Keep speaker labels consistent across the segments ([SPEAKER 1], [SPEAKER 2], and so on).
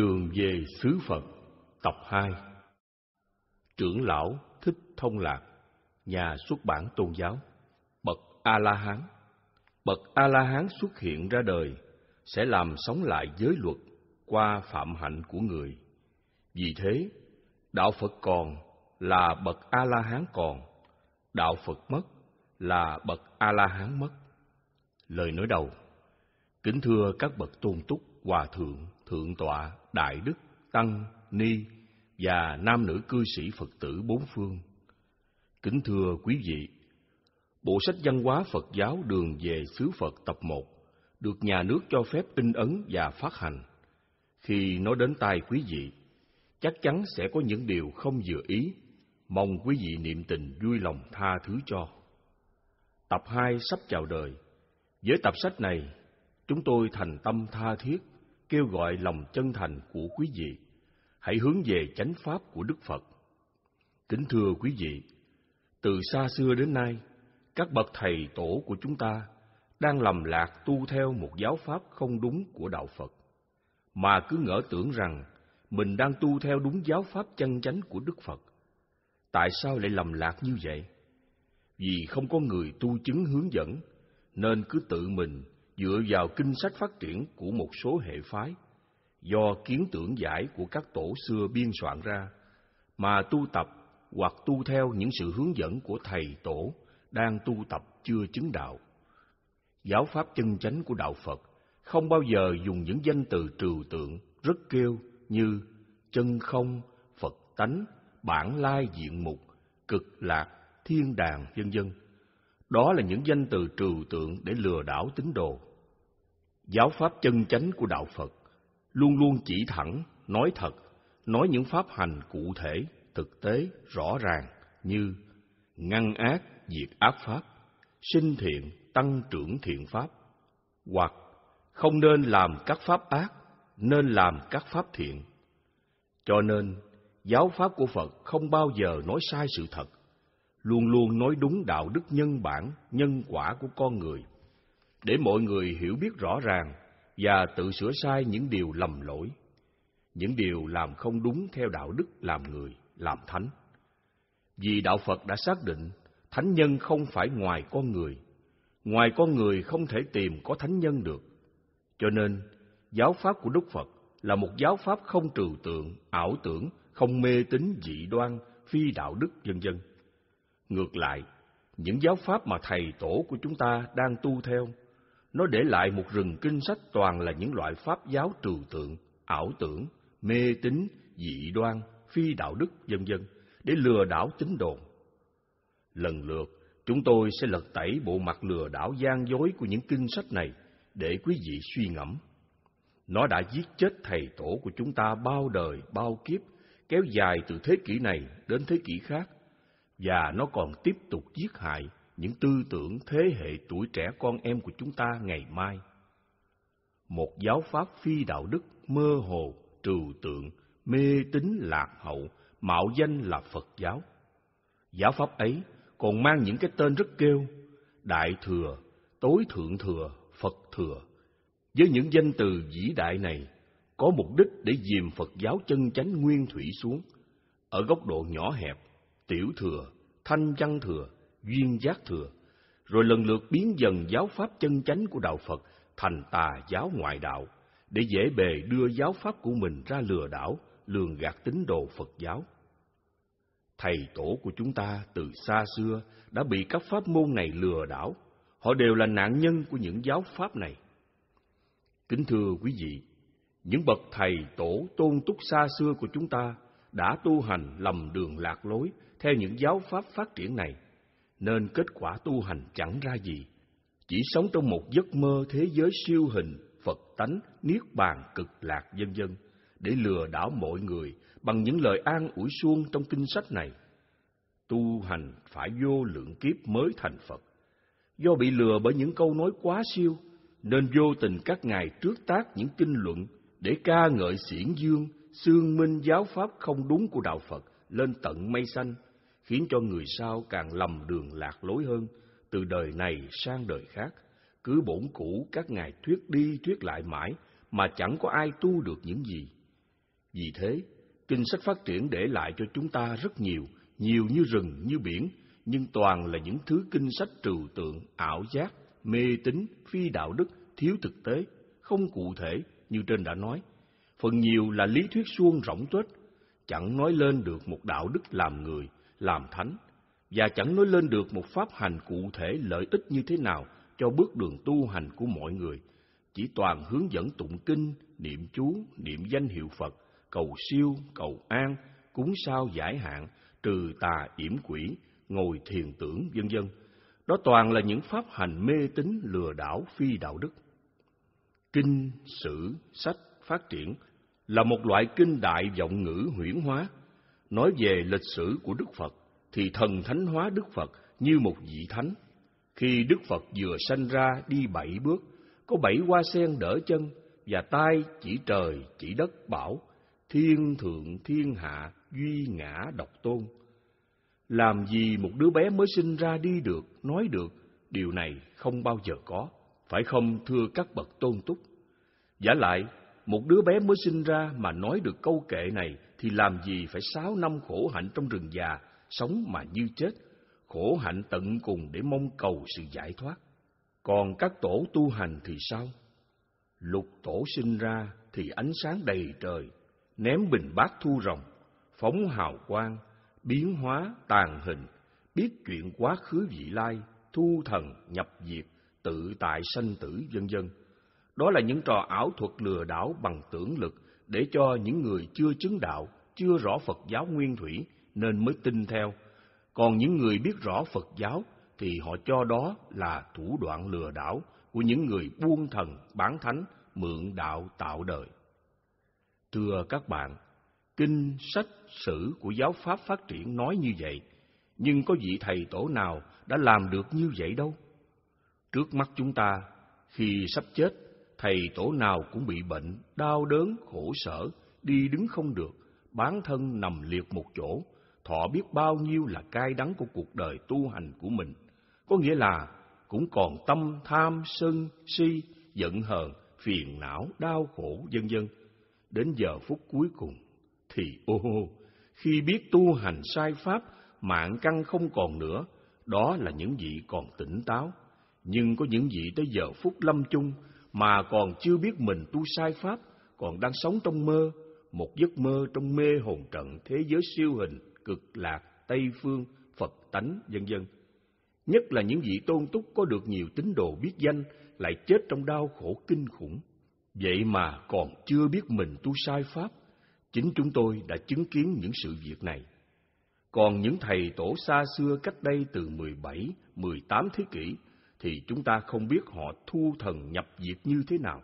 [SPEAKER 1] Đường về xứ Phật Tập 2 Trưởng lão Thích Thông Lạc Nhà xuất bản tôn giáo Bậc A-la-hán Bậc A-la-hán xuất hiện ra đời sẽ làm sống lại giới luật qua phạm hạnh của người. Vì thế, đạo Phật còn là bậc A-la-hán còn, đạo Phật mất là bậc A-la-hán mất. Lời nói đầu Kính thưa các bậc tôn túc, hòa thượng, thượng tọa, đại đức, tăng, ni và nam nữ cư sĩ Phật tử bốn phương. Kính thưa quý vị, Bộ sách văn hóa Phật giáo Đường về xứ Phật tập 1 được nhà nước cho phép in ấn và phát hành. Khi nó đến tay quý vị, chắc chắn sẽ có những điều không vừa ý, mong quý vị niệm tình vui lòng tha thứ cho. Tập 2 sắp chào đời. Với tập sách này, chúng tôi thành tâm tha thiết kêu gọi lòng chân thành của quý vị hãy hướng về chánh pháp của Đức Phật. Kính thưa quý vị, từ xa xưa đến nay, các bậc thầy tổ của chúng ta đang lầm lạc tu theo một giáo pháp không đúng của đạo Phật, mà cứ ngỡ tưởng rằng mình đang tu theo đúng giáo pháp chân chánh của Đức Phật. Tại sao lại lầm lạc như vậy? Vì không có người tu chứng hướng dẫn, nên cứ tự mình dựa vào kinh sách phát triển của một số hệ phái do kiến tưởng giải của các tổ xưa biên soạn ra mà tu tập hoặc tu theo những sự hướng dẫn của thầy tổ đang tu tập chưa chứng đạo. Giáo pháp chân chánh của đạo Phật không bao giờ dùng những danh từ trừu tượng rất kêu như chân không, Phật tánh, bản lai diện mục, cực lạc, thiên đàng, vân vân. Đó là những danh từ trừu tượng để lừa đảo tín đồ. Giáo pháp chân chánh của đạo Phật luôn luôn chỉ thẳng, nói thật, nói những pháp hành cụ thể, thực tế, rõ ràng như ngăn ác, diệt ác pháp, sinh thiện, tăng trưởng thiện pháp, hoặc không nên làm các pháp ác, nên làm các pháp thiện. Cho nên, giáo pháp của Phật không bao giờ nói sai sự thật, luôn luôn nói đúng đạo đức nhân bản, nhân quả của con người để mọi người hiểu biết rõ ràng và tự sửa sai những điều lầm lỗi, những điều làm không đúng theo đạo đức làm người, làm thánh. Vì đạo Phật đã xác định thánh nhân không phải ngoài con người, ngoài con người không thể tìm có thánh nhân được. Cho nên, giáo pháp của Đức Phật là một giáo pháp không trừu tượng, ảo tưởng, không mê tín dị đoan, phi đạo đức vân vân. Ngược lại, những giáo pháp mà thầy tổ của chúng ta đang tu theo nó để lại một rừng kinh sách toàn là những loại pháp giáo trừu tượng, ảo tưởng, mê tín, dị đoan, phi đạo đức, vân vân để lừa đảo tín đồ. Lần lượt, chúng tôi sẽ lật tẩy bộ mặt lừa đảo gian dối của những kinh sách này để quý vị suy ngẫm. Nó đã giết chết thầy tổ của chúng ta bao đời, bao kiếp, kéo dài từ thế kỷ này đến thế kỷ khác, và nó còn tiếp tục giết hại những tư tưởng thế hệ tuổi trẻ con em của chúng ta ngày mai. Một giáo pháp phi đạo đức, mơ hồ, trừu tượng, mê tín lạc hậu, mạo danh là Phật giáo. Giáo pháp ấy còn mang những cái tên rất kêu, Đại Thừa, Tối Thượng Thừa, Phật Thừa. Với những danh từ vĩ đại này, có mục đích để dìm Phật giáo chân chánh nguyên thủy xuống, ở góc độ nhỏ hẹp, tiểu thừa, thanh văn thừa, duyên giác thừa, rồi lần lượt biến dần giáo pháp chân chánh của đạo Phật thành tà giáo ngoại đạo, để dễ bề đưa giáo pháp của mình ra lừa đảo, lường gạt tín đồ Phật giáo. Thầy tổ của chúng ta từ xa xưa đã bị các pháp môn này lừa đảo, họ đều là nạn nhân của những giáo pháp này. Kính thưa quý vị, những bậc thầy tổ tôn túc xa xưa của chúng ta đã tu hành lầm đường lạc lối theo những giáo pháp phát triển này nên kết quả tu hành chẳng ra gì. Chỉ sống trong một giấc mơ thế giới siêu hình, Phật tánh, niết bàn, cực lạc vân vân để lừa đảo mọi người bằng những lời an ủi suông trong kinh sách này. Tu hành phải vô lượng kiếp mới thành Phật. Do bị lừa bởi những câu nói quá siêu, nên vô tình các ngài trước tác những kinh luận để ca ngợi xiển dương, xương minh giáo pháp không đúng của đạo Phật lên tận mây xanh khiến cho người sau càng lầm đường lạc lối hơn, từ đời này sang đời khác. Cứ bổn cũ các ngài thuyết đi thuyết lại mãi, mà chẳng có ai tu được những gì. Vì thế, kinh sách phát triển để lại cho chúng ta rất nhiều, nhiều như rừng, như biển, nhưng toàn là những thứ kinh sách trừu tượng, ảo giác, mê tín, phi đạo đức, thiếu thực tế, không cụ thể như trên đã nói. Phần nhiều là lý thuyết suông rỗng tuếch, chẳng nói lên được một đạo đức làm người, làm thánh, và chẳng nói lên được một pháp hành cụ thể lợi ích như thế nào cho bước đường tu hành của mọi người, chỉ toàn hướng dẫn tụng kinh, niệm chú, niệm danh hiệu Phật, cầu siêu, cầu an, cúng sao giải hạn, trừ tà yểm quỷ, ngồi thiền tưởng, vân vân. Đó toàn là những pháp hành mê tín lừa đảo phi đạo đức. Kinh, sử, sách phát triển là một loại kinh đại vọng ngữ huyễn hóa, nói về lịch sử của Đức Phật thì thần thánh hóa Đức Phật như một vị thánh. Khi Đức Phật vừa sanh ra đi bảy bước, có bảy hoa sen đỡ chân và tay chỉ trời chỉ đất bảo thiên thượng thiên hạ duy ngã độc tôn. Làm gì một đứa bé mới sinh ra đi được, nói được, điều này không bao giờ có, phải không thưa các bậc tôn túc? Giả lại, một đứa bé mới sinh ra mà nói được câu kệ này thì làm gì phải sáu năm khổ hạnh trong rừng già, sống mà như chết, khổ hạnh tận cùng để mong cầu sự giải thoát. Còn các tổ tu hành thì sao? Lục tổ sinh ra thì ánh sáng đầy trời, ném bình bát thu rồng, phóng hào quang, biến hóa tàn hình, biết chuyện quá khứ vị lai, thu thần nhập diệt, tự tại sanh tử vân vân. Đó là những trò ảo thuật lừa đảo bằng tưởng lực để cho những người chưa chứng đạo, chưa rõ Phật giáo nguyên thủy nên mới tin theo. Còn những người biết rõ Phật giáo thì họ cho đó là thủ đoạn lừa đảo của những người buông thần, bán thánh, mượn đạo tạo đời. Thưa các bạn, kinh, sách, sử của giáo pháp phát triển nói như vậy, nhưng có vị thầy tổ nào đã làm được như vậy đâu. Trước mắt chúng ta, khi sắp chết, thầy tổ nào cũng bị bệnh, đau đớn, khổ sở, đi đứng không được, bán thân nằm liệt một chỗ, thọ biết bao nhiêu là cay đắng của cuộc đời tu hành của mình. Có nghĩa là cũng còn tâm tham, sân, si, giận hờn, phiền não, đau khổ, vân vân. Đến giờ phút cuối cùng thì ô khi biết tu hành sai pháp, mạng căn không còn nữa, đó là những vị còn tỉnh táo. Nhưng có những vị tới giờ phút lâm chung mà còn chưa biết mình tu sai pháp, còn đang sống trong mơ, một giấc mơ trong mê hồn trận thế giới siêu hình, cực lạc, Tây phương, Phật tánh, vân vân. Nhất là những vị tôn túc có được nhiều tín đồ biết danh lại chết trong đau khổ kinh khủng. Vậy mà còn chưa biết mình tu sai pháp, chính chúng tôi đã chứng kiến những sự việc này. Còn những thầy tổ xa xưa cách đây từ 17, 18 thế kỷ thì chúng ta không biết họ thu thần nhập diệt như thế nào.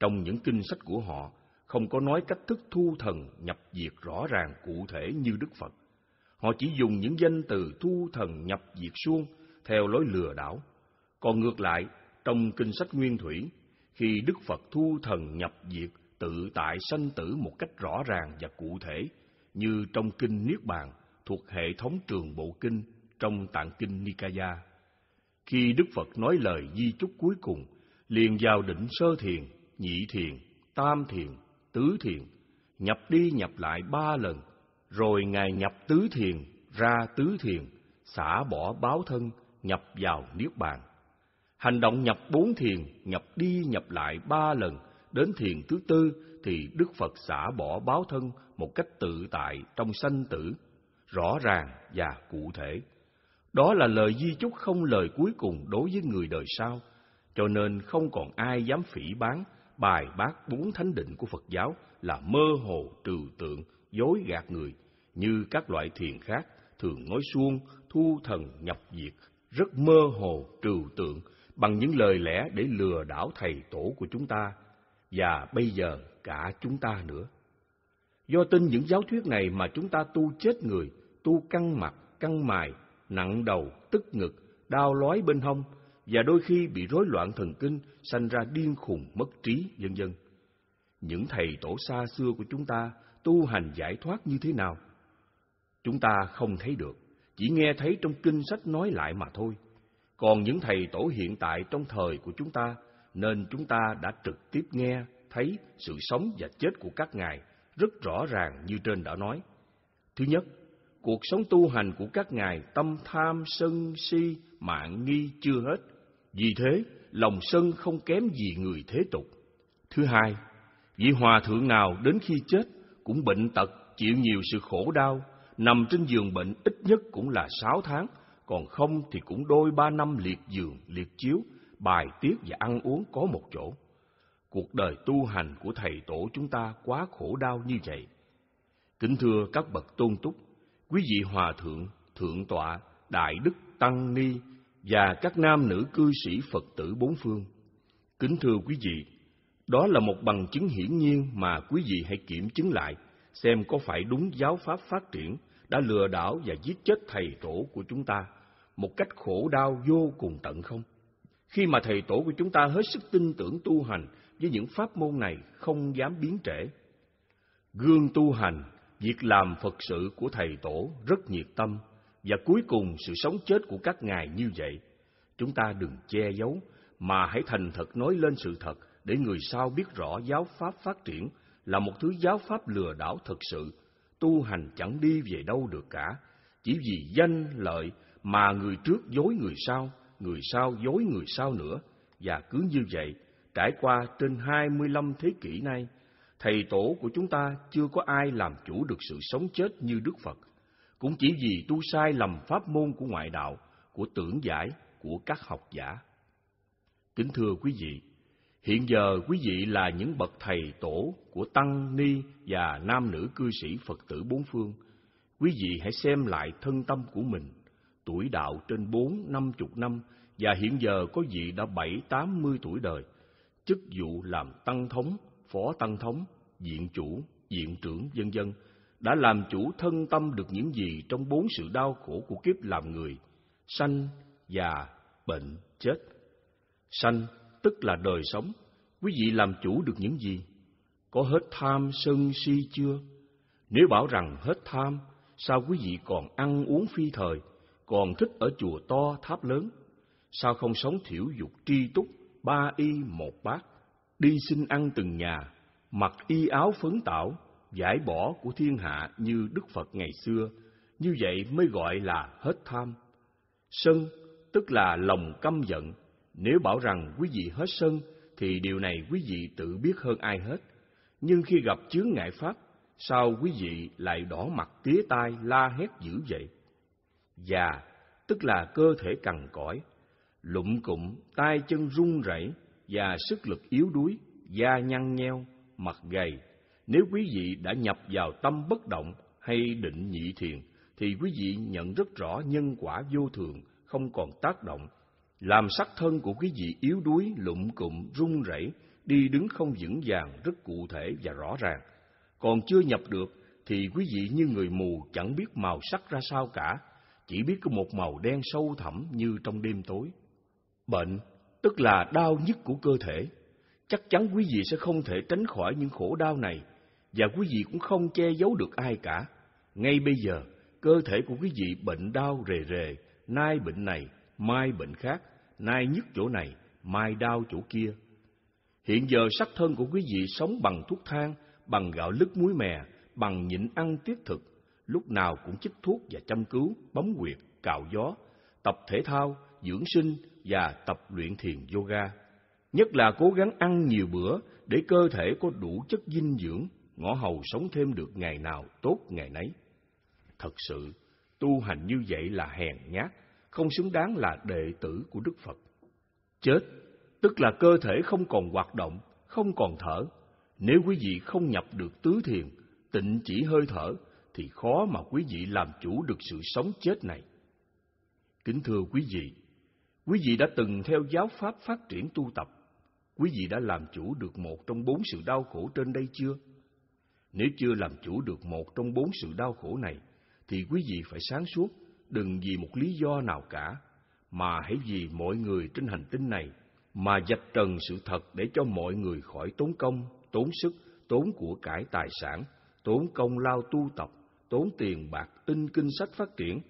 [SPEAKER 1] Trong những kinh sách của họ không có nói cách thức thu thần nhập diệt rõ ràng cụ thể như Đức Phật. Họ chỉ dùng những danh từ thu thần nhập diệt suông theo lối lừa đảo. Còn ngược lại, trong kinh sách Nguyên Thủy, khi Đức Phật thu thần nhập diệt tự tại sanh tử một cách rõ ràng và cụ thể, như trong kinh Niết Bàn thuộc hệ thống trường bộ kinh trong tạng kinh Nikaya. Khi Đức Phật nói lời di chúc cuối cùng, liền vào định sơ thiền, nhị thiền, tam thiền, tứ thiền, nhập đi nhập lại ba lần, rồi Ngài nhập tứ thiền, ra tứ thiền, xả bỏ báo thân, nhập vào Niết Bàn. Hành động nhập bốn thiền, nhập đi nhập lại ba lần, đến thiền thứ tư thì Đức Phật xả bỏ báo thân một cách tự tại trong sanh tử, rõ ràng và cụ thể. Đó là lời di chúc không lời cuối cùng đối với người đời sau, cho nên không còn ai dám phỉ bán bài bác bốn thánh định của Phật giáo là mơ hồ trừu tượng, dối gạt người, như các loại thiền khác thường nói suông, thu thần nhập diệt, rất mơ hồ trừu tượng bằng những lời lẽ để lừa đảo thầy tổ của chúng ta và bây giờ cả chúng ta nữa. Do tin những giáo thuyết này mà chúng ta tu chết người, tu căng mặt, căng mài, nặng đầu, tức ngực, đau lói bên hông, và đôi khi bị rối loạn thần kinh, sanh ra điên khùng, mất trí, vân vân. Những thầy tổ xa xưa của chúng ta tu hành giải thoát như thế nào? Chúng ta không thấy được, chỉ nghe thấy trong kinh sách nói lại mà thôi. Còn những thầy tổ hiện tại trong thời của chúng ta, nên chúng ta đã trực tiếp nghe, thấy sự sống và chết của các ngài rất rõ ràng như trên đã nói. Thứ nhất, cuộc sống tu hành của các ngài tâm tham, sân, si, mạng nghi chưa hết. Vì thế, lòng sân không kém gì người thế tục. Thứ hai, vị hòa thượng nào đến khi chết cũng bệnh tật, chịu nhiều sự khổ đau, nằm trên giường bệnh ít nhất cũng là sáu tháng, còn không thì cũng đôi ba năm liệt giường, liệt chiếu, bài tiết và ăn uống có một chỗ. Cuộc đời tu hành của thầy tổ chúng ta quá khổ đau như vậy. Kính thưa các bậc tôn túc, quý vị hòa thượng, thượng tọa, đại đức, tăng ni và các nam nữ cư sĩ Phật tử bốn phương. Kính thưa quý vị, đó là một bằng chứng hiển nhiên mà quý vị hãy kiểm chứng lại, xem có phải đúng giáo pháp phát triển đã lừa đảo và giết chết thầy tổ của chúng ta một cách khổ đau vô cùng tận không? Khi mà thầy tổ của chúng ta hết sức tin tưởng tu hành với những pháp môn này không dám biến trễ. Gương tu hành, việc làm Phật sự của thầy tổ rất nhiệt tâm và cuối cùng sự sống chết của các ngài như vậy. Chúng ta đừng che giấu mà hãy thành thật nói lên sự thật để người sau biết rõ giáo pháp phát triển là một thứ giáo pháp lừa đảo thực sự, tu hành chẳng đi về đâu được cả, chỉ vì danh lợi mà người trước dối người sau, người sau dối người sau nữa, và cứ như vậy, trải qua trên hai mươi lăm thế kỷ nay, thầy tổ của chúng ta chưa có ai làm chủ được sự sống chết như Đức Phật, cũng chỉ vì tu sai lầm pháp môn của ngoại đạo, của tưởng giải, của các học giả. Kính thưa quý vị, hiện giờ quý vị là những bậc thầy tổ của tăng ni và nam nữ cư sĩ Phật tử bốn phương. Quý vị hãy xem lại thân tâm của mình tuổi đạo trên bốn năm chục năm và hiện giờ có vị đã bảy tám mươi tuổi đời, chức vụ làm tăng thống, phó tăng thống, diện chủ, diện trưởng, vân dân đã làm chủ thân tâm được những gì trong bốn sự đau khổ của kiếp làm người, sanh, già, bệnh, chết. Sanh tức là đời sống, quý vị làm chủ được những gì? Có hết tham, sân, si chưa? Nếu bảo rằng hết tham, sao quý vị còn ăn uống phi thời, còn thích ở chùa to tháp lớn, sao không sống thiểu dục tri túc, ba y một bát, đi xin ăn từng nhà, mặc y áo phấn tảo, giải bỏ của thiên hạ như Đức Phật ngày xưa, như vậy mới gọi là hết tham. Sân, tức là lòng căm giận, nếu bảo rằng quý vị hết sân, thì điều này quý vị tự biết hơn ai hết. Nhưng khi gặp chướng ngại pháp, sao quý vị lại đỏ mặt tía tai la hét dữ vậy? Già, tức là cơ thể cằn cõi, lụng cụm, tay chân run rẩy và sức lực yếu đuối, da nhăn nheo, mặt gầy. Nếu quý vị đã nhập vào tâm bất động hay định nhị thiền, thì quý vị nhận rất rõ nhân quả vô thường, không còn tác động, làm sắc thân của quý vị yếu đuối, lụm cụm, run rẩy, đi đứng không vững vàng, rất cụ thể và rõ ràng. Còn chưa nhập được, thì quý vị như người mù chẳng biết màu sắc ra sao cả, chỉ biết có một màu đen sâu thẳm như trong đêm tối. Bệnh, tức là đau nhức của cơ thể. Chắc chắn quý vị sẽ không thể tránh khỏi những khổ đau này, và quý vị cũng không che giấu được ai cả. Ngay bây giờ, cơ thể của quý vị bệnh đau rề rề, nay bệnh này, mai bệnh khác, nay nhức chỗ này, mai đau chỗ kia. Hiện giờ sắc thân của quý vị sống bằng thuốc thang, bằng gạo lứt muối mè, bằng nhịn ăn tiết thực, lúc nào cũng chích thuốc và chăm cứu, bấm huyệt, cạo gió, tập thể thao, dưỡng sinh và tập luyện thiền yoga. Nhất là cố gắng ăn nhiều bữa để cơ thể có đủ chất dinh dưỡng, ngõ hầu sống thêm được ngày nào tốt ngày nấy. Thật sự, tu hành như vậy là hèn nhát, không xứng đáng là đệ tử của Đức Phật. Chết, tức là cơ thể không còn hoạt động, không còn thở. Nếu quý vị không nhập được tứ thiền, tịnh chỉ hơi thở, thì khó mà quý vị làm chủ được sự sống chết này. Kính thưa quý vị, quý vị đã từng theo giáo pháp phát triển tu tập, quý vị đã làm chủ được một trong bốn sự đau khổ trên đây chưa? Nếu chưa làm chủ được một trong bốn sự đau khổ này, thì quý vị phải sáng suốt, đừng vì một lý do nào cả, mà hãy vì mọi người trên hành tinh này mà dạch trần sự thật để cho mọi người khỏi tốn công, tốn sức, tốn của cải tài sản, tốn công lao tu tập, tốn tiền bạc in kinh sách phát triển,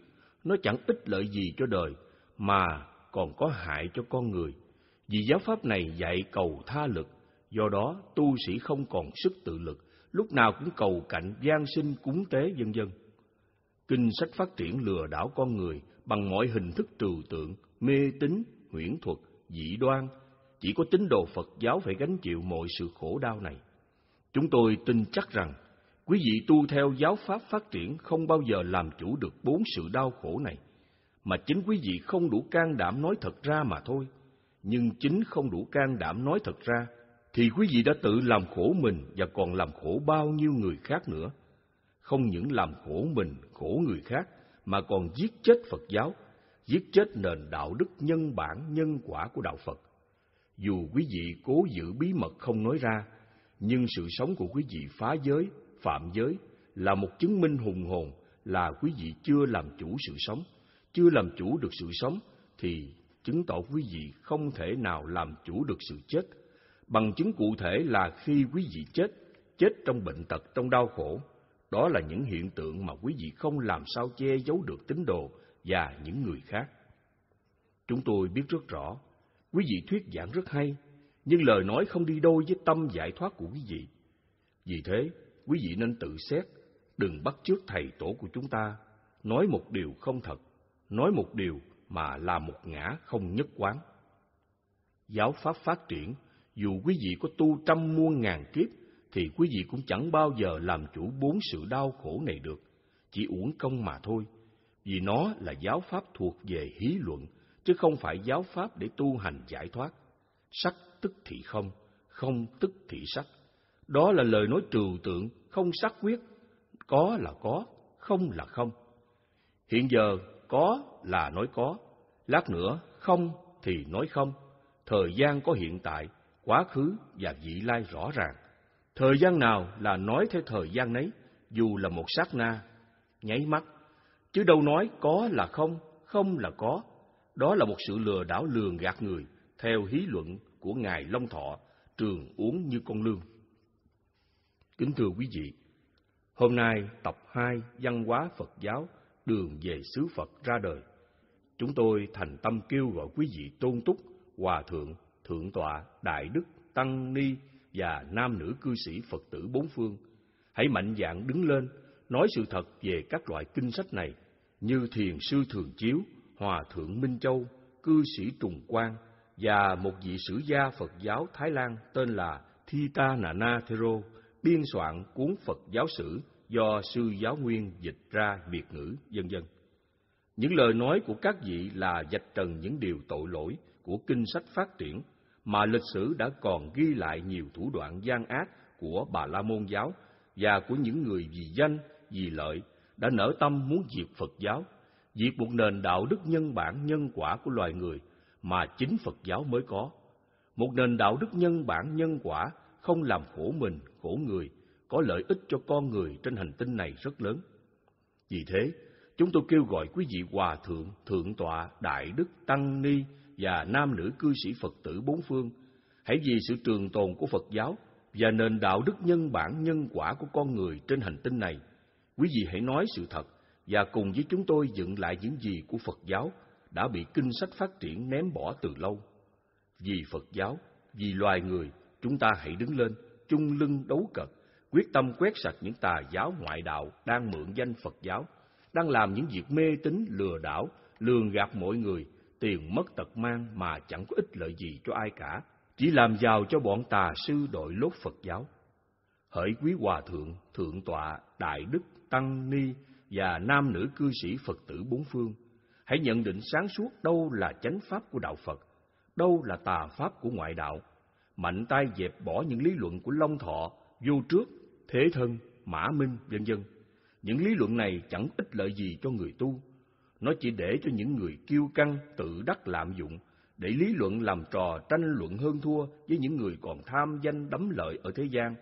[SPEAKER 1] nó chẳng ích lợi gì cho đời, mà còn có hại cho con người. Vì giáo pháp này dạy cầu tha lực, do đó tu sĩ không còn sức tự lực, lúc nào cũng cầu cạnh gian sinh cúng tế vân dân. Kinh sách phát triển lừa đảo con người bằng mọi hình thức trừu tượng, mê tín, huyễn thuật, dị đoan, chỉ có tín đồ Phật giáo phải gánh chịu mọi sự khổ đau này. Chúng tôi tin chắc rằng quý vị tu theo giáo pháp phát triển không bao giờ làm chủ được bốn sự đau khổ này, mà chính quý vị không đủ can đảm nói thật ra mà thôi. Nhưng chính không đủ can đảm nói thật ra, thì quý vị đã tự làm khổ mình và còn làm khổ bao nhiêu người khác nữa. Không những làm khổ mình, khổ người khác, mà còn giết chết Phật giáo, giết chết nền đạo đức nhân bản, nhân quả của đạo Phật. Dù quý vị cố giữ bí mật không nói ra, nhưng sự sống của quý vị phá giới, phạm giới là một chứng minh hùng hồn là quý vị chưa làm chủ sự sống, chưa làm chủ được sự sống thì chứng tỏ quý vị không thể nào làm chủ được sự chết. Bằng chứng cụ thể là khi quý vị chết, chết trong bệnh tật, trong đau khổ, đó là những hiện tượng mà quý vị không làm sao che giấu được tín đồ và những người khác. Chúng tôi biết rất rõ, quý vị thuyết giảng rất hay, nhưng lời nói không đi đôi với tâm giải thoát của quý vị. Vì thế, quý vị nên tự xét, đừng bắt chước thầy tổ của chúng ta, nói một điều không thật, nói một điều mà làm một ngã không nhất quán. Giáo pháp phát triển, dù quý vị có tu trăm muôn ngàn kiếp, thì quý vị cũng chẳng bao giờ làm chủ bốn sự đau khổ này được, chỉ uổng công mà thôi, vì nó là giáo pháp thuộc về hí luận, chứ không phải giáo pháp để tu hành giải thoát. Sắc tức thị không, không tức thị sắc. Đó là lời nói trừu tượng, không xác quyết. Có là có, không là không. Hiện giờ có là nói có, lát nữa không thì nói không. Thời gian có hiện tại, quá khứ và vị lai rõ ràng. Thời gian nào là nói theo thời gian nấy, dù là một sát na, nháy mắt. Chứ đâu nói có là không, không là có. Đó là một sự lừa đảo lường gạt người, theo hí luận của Ngài Long Thọ, trường uống như con lương. Kính thưa quý vị, hôm nay tập 2 Văn hóa Phật giáo đường về xứ Phật ra đời. Chúng tôi thành tâm kêu gọi quý vị tôn túc, hòa thượng, thượng tọa, đại đức, tăng ni và nam nữ cư sĩ Phật tử bốn phương. Hãy mạnh dạn đứng lên, nói sự thật về các loại kinh sách này như Thiền Sư Thường Chiếu, Hòa Thượng Minh Châu, Cư sĩ Trùng Quang và một vị sử gia Phật giáo Thái Lan tên là Thita Nana Thero biên soạn cuốn Phật giáo sử do sư giáo nguyên dịch ra biệt ngữ, vân vân. Những lời nói của các vị là dạch trần những điều tội lỗi của kinh sách phát triển mà lịch sử đã còn ghi lại nhiều thủ đoạn gian ác của Bà La Môn giáo và của những người vì danh, vì lợi đã nở tâm muốn diệt Phật giáo, diệt một nền đạo đức nhân bản nhân quả của loài người mà chính Phật giáo mới có. Một nền đạo đức nhân bản nhân quả không làm khổ mình, khổ người, có lợi ích cho con người trên hành tinh này rất lớn. Vì thế, chúng tôi kêu gọi quý vị hòa thượng, thượng tọa, đại đức, tăng ni và nam nữ cư sĩ Phật tử bốn phương, hãy vì sự trường tồn của Phật giáo và nền đạo đức nhân bản nhân quả của con người trên hành tinh này, quý vị hãy nói sự thật và cùng với chúng tôi dựng lại những gì của Phật giáo đã bị kinh sách phát triển ném bỏ từ lâu. Vì Phật giáo, vì loài người, chúng ta hãy đứng lên, chung lưng đấu cật, quyết tâm quét sạch những tà giáo ngoại đạo đang mượn danh Phật giáo, đang làm những việc mê tín lừa đảo, lường gạt mọi người, tiền mất tật mang mà chẳng có ích lợi gì cho ai cả, chỉ làm giàu cho bọn tà sư đội lốt Phật giáo. Hỡi quý hòa thượng, thượng tọa, đại đức, tăng ni và nam nữ cư sĩ Phật tử bốn phương, hãy nhận định sáng suốt đâu là chánh pháp của đạo Phật, đâu là tà pháp của ngoại đạo. Mạnh tay dẹp bỏ những lý luận của Long Thọ, Vô Trước, Thế Thân, Mã Minh, vân vân. Những lý luận này chẳng ích lợi gì cho người tu. Nó chỉ để cho những người kiêu căng, tự đắc lạm dụng, để lý luận làm trò tranh luận hơn thua với những người còn tham danh đắm lợi ở thế gian.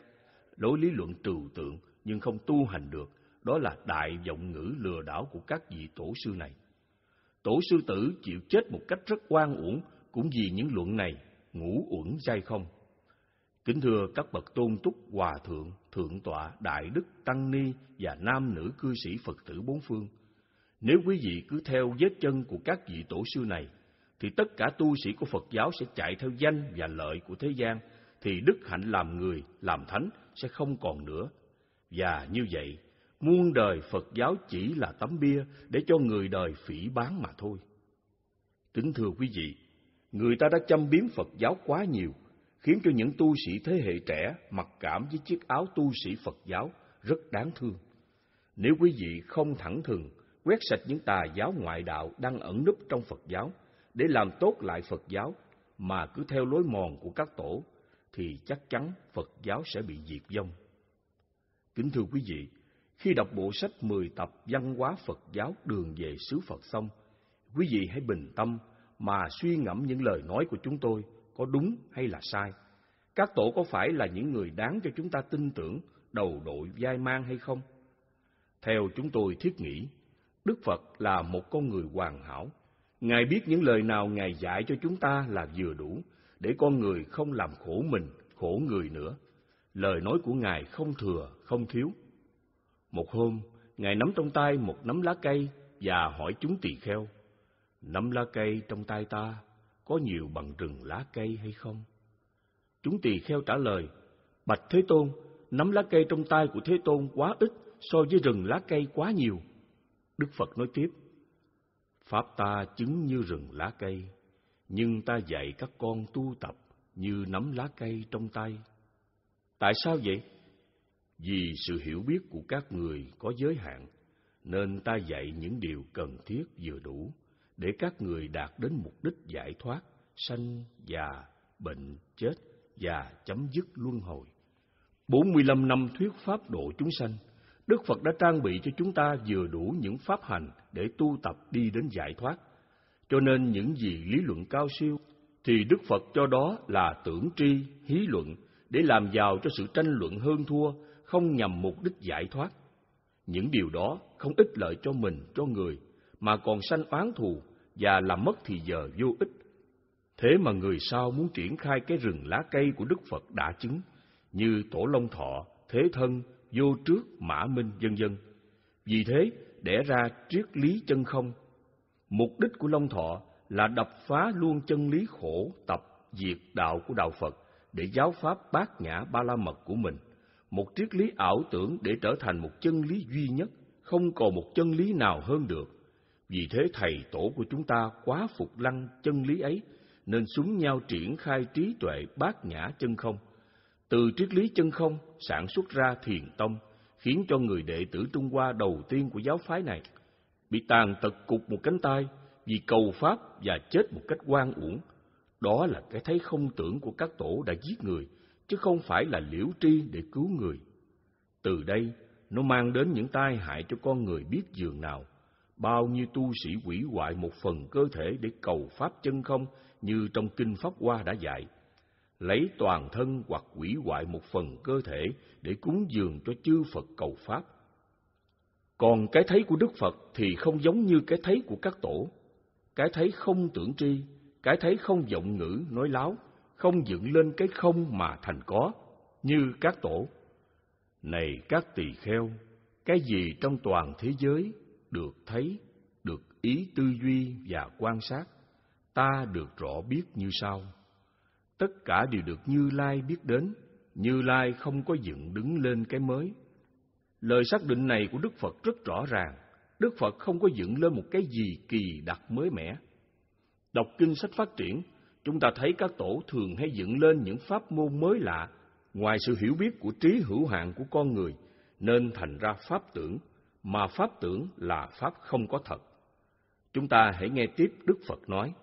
[SPEAKER 1] Lối lý luận trừu tượng nhưng không tu hành được, đó là đại vọng ngữ lừa đảo của các vị tổ sư này. Tổ sư tử chịu chết một cách rất oan uổng cũng vì những luận này, ngủ uẩn dai không. Kính thưa các bậc tôn túc, hòa thượng, thượng tọa, đại đức, tăng ni và nam nữ cư sĩ Phật tử bốn phương. Nếu quý vị cứ theo vết chân của các vị tổ sư này, thì tất cả tu sĩ của Phật giáo sẽ chạy theo danh và lợi của thế gian, thì đức hạnh làm người, làm thánh sẽ không còn nữa, Và như vậy, muôn đời Phật giáo chỉ là tấm bia để cho người đời phỉ bán mà thôi. Kính thưa quý vị, người ta đã châm biếm Phật giáo quá nhiều, khiến cho những tu sĩ thế hệ trẻ mặc cảm với chiếc áo tu sĩ Phật giáo rất đáng thương. Nếu quý vị không thẳng thừng quét sạch những tà giáo ngoại đạo đang ẩn núp trong Phật giáo để làm tốt lại Phật giáo mà cứ theo lối mòn của các tổ thì chắc chắn Phật giáo sẽ bị diệt vong. Kính thưa quý vị, khi đọc bộ sách 10 tập văn hóa Phật giáo đường về xứ Phật xong, quý vị hãy bình tâm mà suy ngẫm những lời nói của chúng tôi có đúng hay là sai. Các tổ có phải là những người đáng cho chúng ta tin tưởng, đầu đội vai mang hay không? Theo chúng tôi thiết nghĩ, Đức Phật là một con người hoàn hảo. Ngài biết những lời nào Ngài dạy cho chúng ta là vừa đủ, để con người không làm khổ mình, khổ người nữa. Lời nói của Ngài không thừa, không thiếu. Một hôm, Ngài nắm trong tay một nắm lá cây và hỏi chúng tỳ kheo, nắm lá cây trong tay ta có nhiều bằng rừng lá cây hay không? Chúng tỳ kheo trả lời, Bạch Thế Tôn, nắm lá cây trong tay của Thế Tôn quá ít so với rừng lá cây quá nhiều. Đức Phật nói tiếp, Pháp ta chứng như rừng lá cây, nhưng ta dạy các con tu tập như nắm lá cây trong tay. Tại sao vậy? Vì sự hiểu biết của các người có giới hạn, nên ta dạy những điều cần thiết vừa đủ để các người đạt đến mục đích giải thoát, sanh, già, bệnh, chết và chấm dứt luân hồi. 45 năm thuyết pháp độ chúng sanh, Đức Phật đã trang bị cho chúng ta vừa đủ những pháp hành để tu tập đi đến giải thoát. Cho nên những gì lý luận cao siêu thì Đức Phật cho đó là tưởng tri, hí luận để làm giàu cho sự tranh luận hơn thua, không nhằm mục đích giải thoát. Những điều đó không ích lợi cho mình, cho người, mà còn sanh oán thù và làm mất thì giờ vô ích. Thế mà người sau muốn triển khai cái rừng lá cây của Đức Phật đã chứng, như Tổ Long Thọ, Thế Thân, Vô Trước, Mã Minh, vân dân. Vì thế, đẻ ra triết lý chân không. Mục đích của Long Thọ là đập phá luôn chân lý khổ tập diệt đạo của đạo Phật để giáo pháp bát nhã ba la mật của mình, một triết lý ảo tưởng để trở thành một chân lý duy nhất, không còn một chân lý nào hơn được. Vì thế thầy tổ của chúng ta quá phục lăng chân lý ấy, nên súng nhau triển khai trí tuệ bát nhã chân không. Từ triết lý chân không sản xuất ra thiền tông, khiến cho người đệ tử Trung Hoa đầu tiên của giáo phái này bị tàn tật cục một cánh tay vì cầu pháp và chết một cách oan uổng. Đó là cái thấy không tưởng của các tổ đã giết người, chứ không phải là liễu tri để cứu người. Từ đây, nó mang đến những tai hại cho con người biết dường nào. Bao nhiêu tu sĩ quỷ hoại một phần cơ thể để cầu pháp chân không như trong Kinh Pháp Hoa đã dạy. Lấy toàn thân hoặc quỷ hoại một phần cơ thể để cúng dường cho chư Phật cầu pháp. Còn cái thấy của Đức Phật thì không giống như cái thấy của các tổ cái thấy không tưởng tri, cái thấy không vọng ngữ nói láo, không dựng lên cái không mà thành có, như các tổ. Này các tỳ kheo, cái gì trong toàn thế giới được thấy, được ý tư duy và quan sát, ta được rõ biết như sau. Tất cả đều được Như Lai biết đến, Như Lai không có dựng đứng lên cái mới. Lời xác định này của Đức Phật rất rõ ràng, Đức Phật không có dựng lên một cái gì kỳ đặc mới mẻ. Đọc kinh sách phát triển, chúng ta thấy các tổ thường hay dựng lên những pháp môn mới lạ, ngoài sự hiểu biết của trí hữu hạn của con người, nên thành ra pháp tưởng, mà pháp tưởng là pháp không có thật. Chúng ta hãy nghe tiếp Đức Phật nói,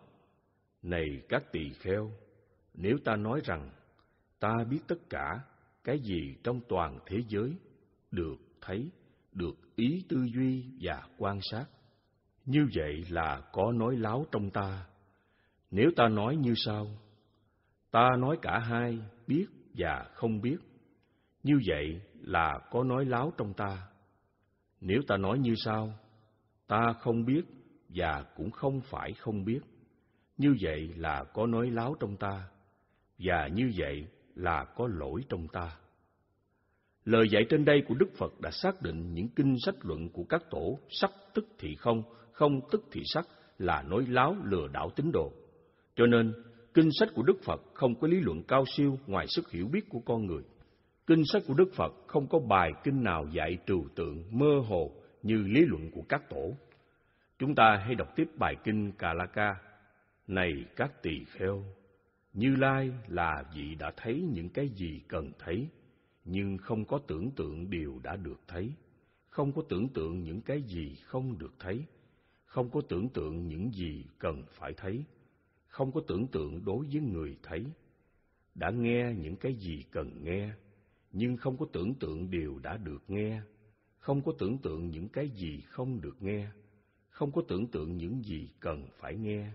[SPEAKER 1] Này các tỳ kheo, nếu ta nói rằng ta biết tất cả cái gì trong toàn thế giới, được thấy, được ý tư duy và quan sát. Như vậy là có nói láo trong ta. Nếu ta nói như sau, ta nói cả hai, biết và không biết. Như vậy là có nói láo trong ta. Nếu ta nói như sau, ta không biết và cũng không phải không biết. Như vậy là có nói láo trong ta, và như vậy là có lỗi trong ta. Lời dạy trên đây của Đức Phật đã xác định những kinh sách luận của các tổ sắc tức thì không, không tức thì sắc là nói láo lừa đảo tín đồ. Cho nên, kinh sách của Đức Phật không có lý luận cao siêu ngoài sức hiểu biết của con người. Kinh sách của Đức Phật không có bài kinh nào dạy trừu tượng mơ hồ như lý luận của các tổ. Chúng ta hãy đọc tiếp bài kinh Cà La Ca. Này các tỳ kheo, Như Lai là vị đã thấy những cái gì cần thấy, nhưng không có tưởng tượng điều đã được thấy, không có tưởng tượng những cái gì không được thấy, không có tưởng tượng những gì cần phải thấy, không có tưởng tượng đối với người thấy, đã nghe những cái gì cần nghe, nhưng không có tưởng tượng điều đã được nghe, không có tưởng tượng những cái gì không được nghe, không có tưởng tượng những gì cần phải nghe,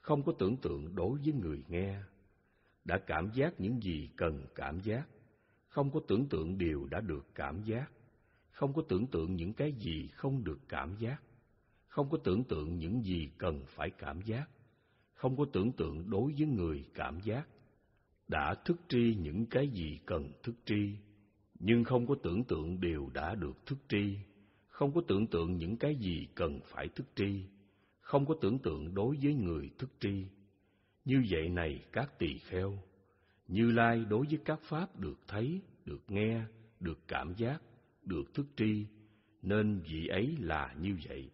[SPEAKER 1] không có tưởng tượng đối với người nghe, đã cảm giác những gì cần cảm giác, không có tưởng tượng điều đã được cảm giác, không có tưởng tượng những cái gì không được cảm giác, không có tưởng tượng những gì cần phải cảm giác, không có tưởng tượng đối với người cảm giác, đã thức tri những cái gì cần thức tri, nhưng không có tưởng tượng điều đã được thức tri, không có tưởng tượng những cái gì cần phải thức tri, không có tưởng tượng đối với người thức tri. Như vậy này các tỳ kheo, Như Lai đối với các pháp được thấy, được nghe, được cảm giác, được thức tri, nên vị ấy là như vậy.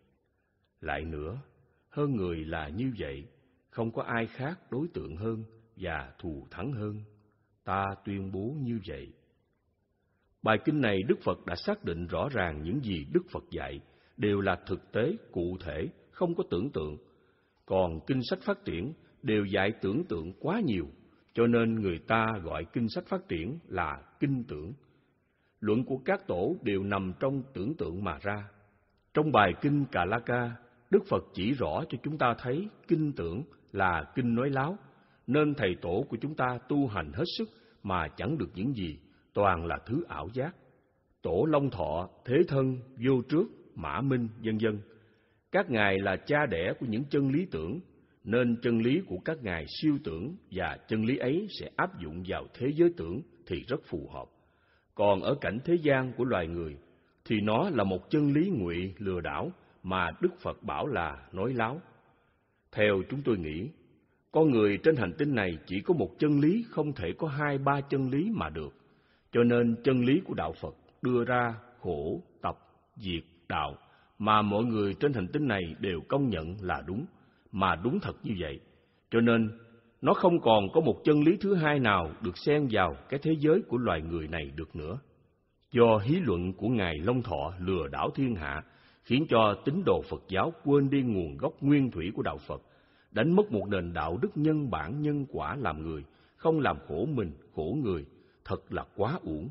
[SPEAKER 1] Lại nữa, hơn người là như vậy, không có ai khác đối tượng hơn và thù thắng hơn. Ta tuyên bố như vậy. Bài kinh này Đức Phật đã xác định rõ ràng những gì Đức Phật dạy đều là thực tế, cụ thể, không có tưởng tượng. Còn kinh sách phát triển đều dạy tưởng tượng quá nhiều, cho nên người ta gọi kinh sách phát triển là kinh tưởng. Luận của các tổ đều nằm trong tưởng tượng mà ra. Trong bài kinh Cà La Ca, Đức Phật chỉ rõ cho chúng ta thấy kinh tưởng là kinh nói láo, nên thầy tổ của chúng ta tu hành hết sức mà chẳng được những gì, toàn là thứ ảo giác. Tổ Long Thọ, Thế Thân, Vô Trước, Mã Minh, vân vân. Các ngài là cha đẻ của những chân lý tưởng, nên chân lý của các ngài siêu tưởng và chân lý ấy sẽ áp dụng vào thế giới tưởng thì rất phù hợp. Còn ở cảnh thế gian của loài người thì nó là một chân lý ngụy lừa đảo mà Đức Phật bảo là nói láo. Theo chúng tôi nghĩ, con người trên hành tinh này chỉ có một chân lý không thể có hai ba chân lý mà được. Cho nên chân lý của đạo Phật đưa ra khổ, tập, diệt, đạo mà mọi người trên hành tinh này đều công nhận là đúng, mà đúng thật như vậy. Cho nên nó không còn có một chân lý thứ hai nào được xen vào cái thế giới của loài người này được nữa. Do hí luận của Ngài Long Thọ lừa đảo thiên hạ, khiến cho tín đồ Phật giáo quên đi nguồn gốc nguyên thủy của đạo Phật, đánh mất một nền đạo đức nhân bản nhân quả làm người, không làm khổ mình, khổ người, thật là quá uổng.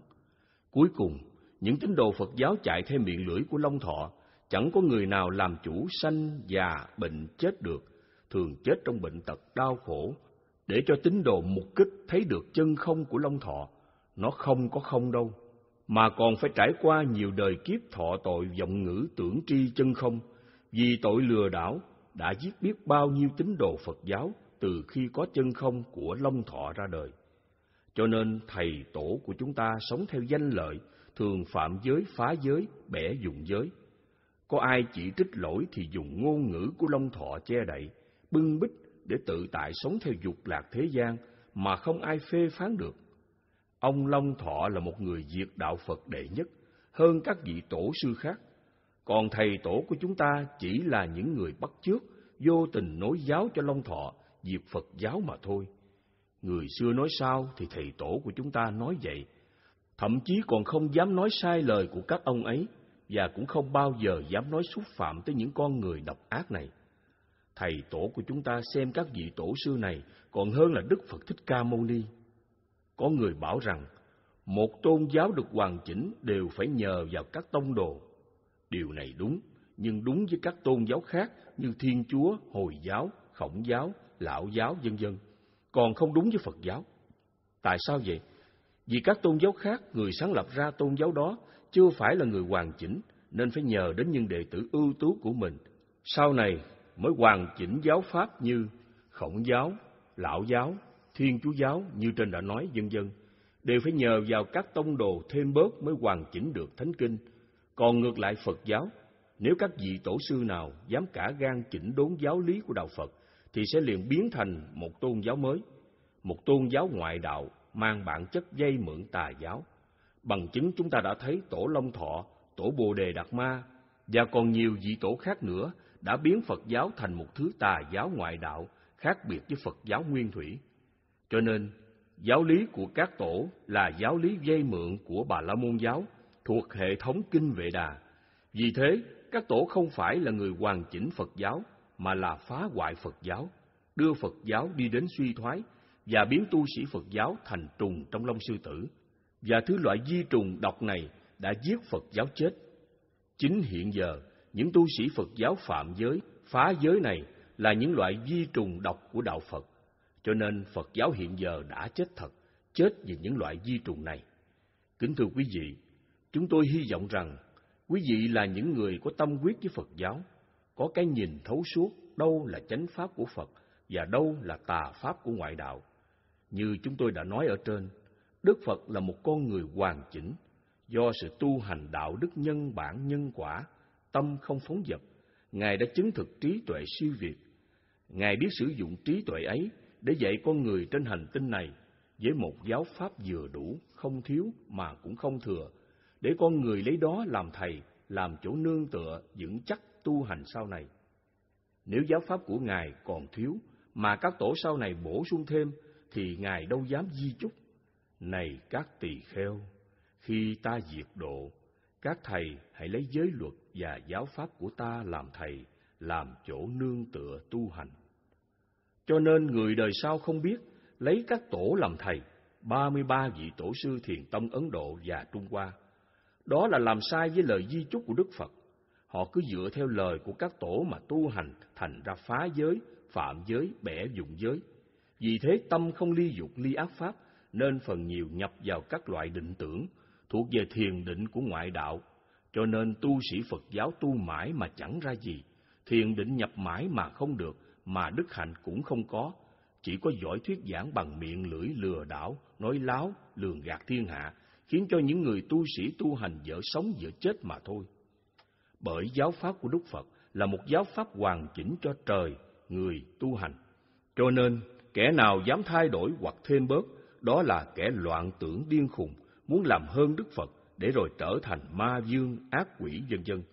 [SPEAKER 1] Cuối cùng, những tín đồ Phật giáo chạy theo miệng lưỡi của Long Thọ, chẳng có người nào làm chủ sanh, già, bệnh, chết được, thường chết trong bệnh tật đau khổ, để cho tín đồ mục kích thấy được chân không của Long Thọ. Nó không có không đâu, mà còn phải trải qua nhiều đời kiếp thọ tội vọng ngữ tưởng tri chân không, vì tội lừa đảo đã giết biết bao nhiêu tín đồ Phật giáo từ khi có chân không của Long Thọ ra đời. Cho nên thầy tổ của chúng ta sống theo danh lợi, thường phạm giới, phá giới, bẻ dùng giới. Có ai chỉ trích lỗi thì dùng ngôn ngữ của Long Thọ che đậy, bưng bích để tự tại sống theo dục lạc thế gian mà không ai phê phán được. Ông Long Thọ là một người diệt đạo Phật đệ nhất, hơn các vị tổ sư khác. Còn thầy tổ của chúng ta chỉ là những người bắt chước, vô tình nối giáo cho Long Thọ, diệt Phật giáo mà thôi. Người xưa nói sao thì thầy tổ của chúng ta nói vậy. Thậm chí còn không dám nói sai lời của các ông ấy và cũng không bao giờ dám nói xúc phạm tới những con người độc ác này. Thầy tổ của chúng ta xem các vị tổ sư này còn hơn là Đức Phật Thích Ca Mâu Ni. Có người bảo rằng một tôn giáo được hoàn chỉnh đều phải nhờ vào các tông đồ. Điều này đúng, nhưng đúng với các tôn giáo khác như Thiên Chúa, Hồi giáo, Khổng giáo, Lão giáo vân vân còn không đúng với Phật giáo. Tại sao vậy? Vì các tôn giáo khác, người sáng lập ra tôn giáo đó chưa phải là người hoàn chỉnh, nên phải nhờ đến những đệ tử ưu tú của mình. Sau này mới hoàn chỉnh giáo pháp như khổng giáo, lão giáo, thiên chúa giáo như trên đã nói vân vân đều phải nhờ vào các tông đồ thêm bớt mới hoàn chỉnh được thánh kinh. Còn ngược lại Phật giáo, nếu các vị tổ sư nào dám cả gan chỉnh đốn giáo lý của đạo Phật thì sẽ liền biến thành một tôn giáo mới, một tôn giáo ngoại đạo mang bản chất dây mượn tà giáo. Bằng chứng chúng ta đã thấy tổ Long Thọ, tổ Bồ Đề Đạt Ma và còn nhiều vị tổ khác nữa đã biến Phật giáo thành một thứ tà giáo ngoại đạo khác biệt với Phật giáo nguyên thủy. Cho nên, giáo lý của các tổ là giáo lý dây mượn của Bà La Môn giáo thuộc hệ thống Kinh Vệ Đà. Vì thế, các tổ không phải là người hoàn chỉnh Phật giáo mà là phá hoại Phật giáo, đưa Phật giáo đi đến suy thoái và biến tu sĩ Phật giáo thành trùng trong lông sư tử. Và thứ loại di trùng độc này đã giết Phật giáo chết. Chính hiện giờ, những tu sĩ Phật giáo phạm giới, phá giới này là những loại di trùng độc của đạo Phật. Cho nên Phật giáo hiện giờ đã chết thật, chết vì những loại di trùng này. Kính thưa quý vị, chúng tôi hy vọng rằng quý vị là những người có tâm quyết với Phật giáo, có cái nhìn thấu suốt đâu là chánh pháp của Phật và đâu là tà pháp của ngoại đạo. Như chúng tôi đã nói ở trên, Đức Phật là một con người hoàn chỉnh, do sự tu hành đạo đức nhân bản nhân quả, tâm không phóng dật, Ngài đã chứng thực trí tuệ siêu việt. Ngài biết sử dụng trí tuệ ấy để dạy con người trên hành tinh này với một giáo pháp vừa đủ, không thiếu mà cũng không thừa, để con người lấy đó làm thầy, làm chỗ nương tựa vững chắc tu hành sau này. Nếu giáo pháp của Ngài còn thiếu, mà các tổ sau này bổ sung thêm, thì Ngài đâu dám di chúc. Này các tỳ kheo, khi ta diệt độ, các thầy hãy lấy giới luật và giáo pháp của ta làm thầy, làm chỗ nương tựa tu hành. Cho nên người đời sau không biết lấy các tổ làm thầy, 33 vị tổ sư thiền tông Ấn Độ và Trung Hoa. Đó là làm sai với lời di chúc của Đức Phật. Họ cứ dựa theo lời của các tổ mà tu hành thành ra phá giới, phạm giới, bẻ dụng giới. Vì thế tâm không ly dục ly ác pháp, nên phần nhiều nhập vào các loại định tưởng, thuộc về thiền định của ngoại đạo. Cho nên tu sĩ Phật giáo tu mãi mà chẳng ra gì, thiền định nhập mãi mà không được, mà đức hạnh cũng không có, chỉ có giỏi thuyết giảng bằng miệng lưỡi lừa đảo, nói láo, lường gạt thiên hạ, khiến cho những người tu sĩ tu hành dở sống dở chết mà thôi. Bởi giáo pháp của Đức Phật là một giáo pháp hoàn chỉnh cho trời, người tu hành. Cho nên, kẻ nào dám thay đổi hoặc thêm bớt, đó là kẻ loạn tưởng điên khùng, muốn làm hơn Đức Phật để rồi trở thành ma dương, ác quỷ vân vân.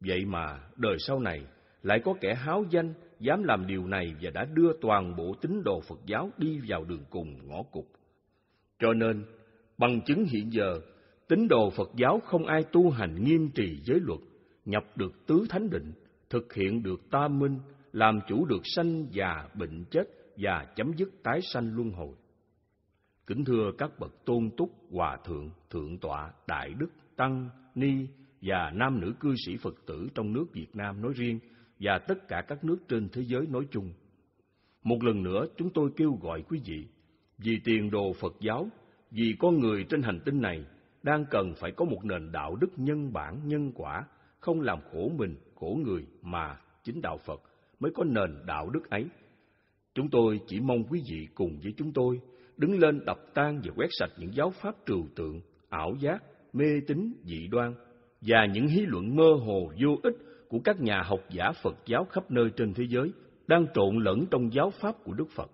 [SPEAKER 1] Vậy mà đời sau này lại có kẻ háo danh dám làm điều này và đã đưa toàn bộ tín đồ Phật giáo đi vào đường cùng ngõ cụt. Cho nên, bằng chứng hiện giờ, tín đồ Phật giáo không ai tu hành nghiêm trì giới luật, nhập được tứ thánh định, thực hiện được tam minh, làm chủ được sanh già bệnh chết và chấm dứt tái sanh luân hồi. Kính thưa các bậc tôn túc, hòa thượng, thượng tọa, đại đức, tăng, ni và nam nữ cư sĩ Phật tử trong nước Việt Nam nói riêng và tất cả các nước trên thế giới nói chung. Một lần nữa chúng tôi kêu gọi quý vị, vì tiền đồ Phật giáo, vì con người trên hành tinh này đang cần phải có một nền đạo đức nhân bản, nhân quả, không làm khổ mình, khổ người mà chính đạo Phật mới có nền đạo đức ấy. Chúng tôi chỉ mong quý vị cùng với chúng tôi đứng lên đập tan và quét sạch những giáo pháp trừu tượng, ảo giác, mê tín, dị đoan và những hí luận mơ hồ vô ích của các nhà học giả Phật giáo khắp nơi trên thế giới đang trộn lẫn trong giáo pháp của Đức Phật.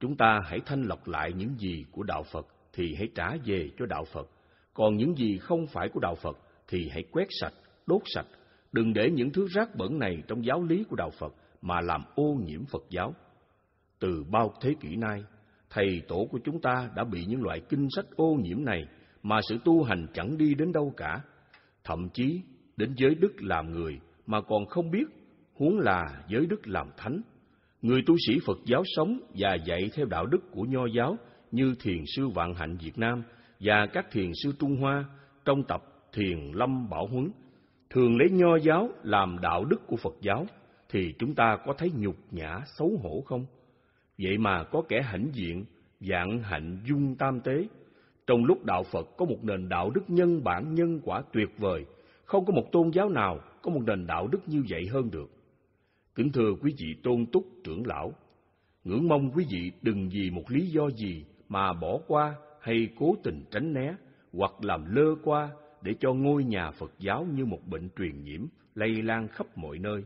[SPEAKER 1] Chúng ta hãy thanh lọc lại những gì của đạo Phật thì hãy trả về cho đạo Phật, còn những gì không phải của đạo Phật thì hãy quét sạch, đốt sạch, đừng để những thứ rác bẩn này trong giáo lý của đạo Phật mà làm ô nhiễm Phật giáo. Từ bao thế kỷ nay, thầy tổ của chúng ta đã bị những loại kinh sách ô nhiễm này mà sự tu hành chẳng đi đến đâu cả. Thậm chí đến giới đức làm người mà còn không biết, huống là giới đức làm thánh. Người tu sĩ Phật giáo sống và dạy theo đạo đức của Nho giáo như Thiền sư Vạn Hạnh Việt Nam và các thiền sư Trung Hoa trong tập Thiền Lâm Bảo Huấn thường lấy Nho giáo làm đạo đức của Phật giáo thì chúng ta có thấy nhục nhã xấu hổ không? Vậy mà có kẻ hãnh diện, dạng hạnh dung tam tế, trong lúc đạo Phật có một nền đạo đức nhân bản nhân quả tuyệt vời, không có một tôn giáo nào có một nền đạo đức như vậy hơn được. Kính thưa quý vị tôn túc trưởng lão, ngưỡng mong quý vị đừng vì một lý do gì mà bỏ qua hay cố tình tránh né hoặc làm lơ qua để cho ngôi nhà Phật giáo như một bệnh truyền nhiễm lây lan khắp mọi nơi.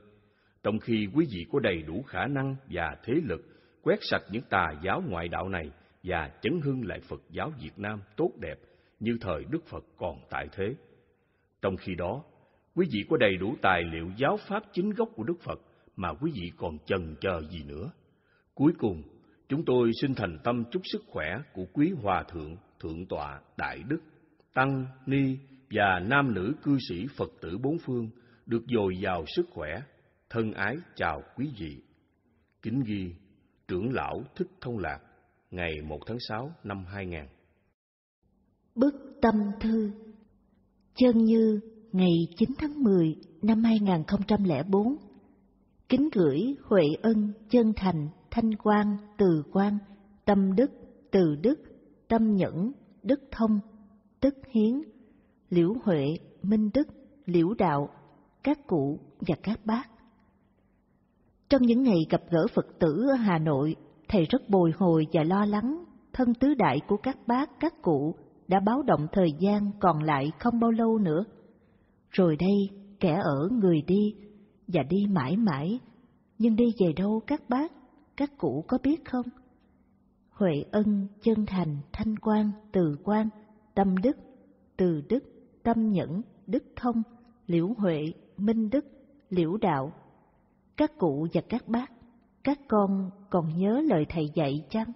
[SPEAKER 1] Trong khi quý vị có đầy đủ khả năng và thế lực quét sạch những tà giáo ngoại đạo này và chấn hưng lại Phật giáo Việt Nam tốt đẹp như thời Đức Phật còn tại thế. Trong khi đó, quý vị có đầy đủ tài liệu giáo pháp chính gốc của Đức Phật mà quý vị còn chần chờ gì nữa. Cuối cùng, chúng tôi xin thành tâm chúc sức khỏe của quý hòa thượng, thượng tọa, đại đức, tăng, ni và nam nữ cư sĩ Phật tử bốn phương được dồi dào sức khỏe. Thân ái chào quý vị. Kính ghi, trưởng lão Thích Thông Lạc, ngày 1 tháng 6 năm 2000.
[SPEAKER 2] Bức tâm thư Chân như ngày 9 tháng 10 năm 2004 Kính gửi Huệ Ân, Chân Thành, Thanh Quang, Từ Quang, Tâm Đức, Từ Đức, Tâm Nhẫn, Đức Thông, Tức Hiến, Liễu Huệ, Minh Đức, Liễu Đạo, các cụ và các bác. Trong những ngày gặp gỡ Phật tử ở Hà Nội, thầy rất bồi hồi và lo lắng, thân tứ đại của các bác, các cụ đã báo động thời gian còn lại không bao lâu nữa. Rồi đây, kẻ ở người đi, và đi mãi mãi, nhưng đi về đâu các bác, các cụ có biết không? Huệ ân, chân thành, thanh quan, từ quan, tâm đức, từ đức, tâm nhẫn, đức thông, liễu huệ, minh đức, liễu đạo. Các cụ và các bác, các con còn nhớ lời thầy dạy chăng?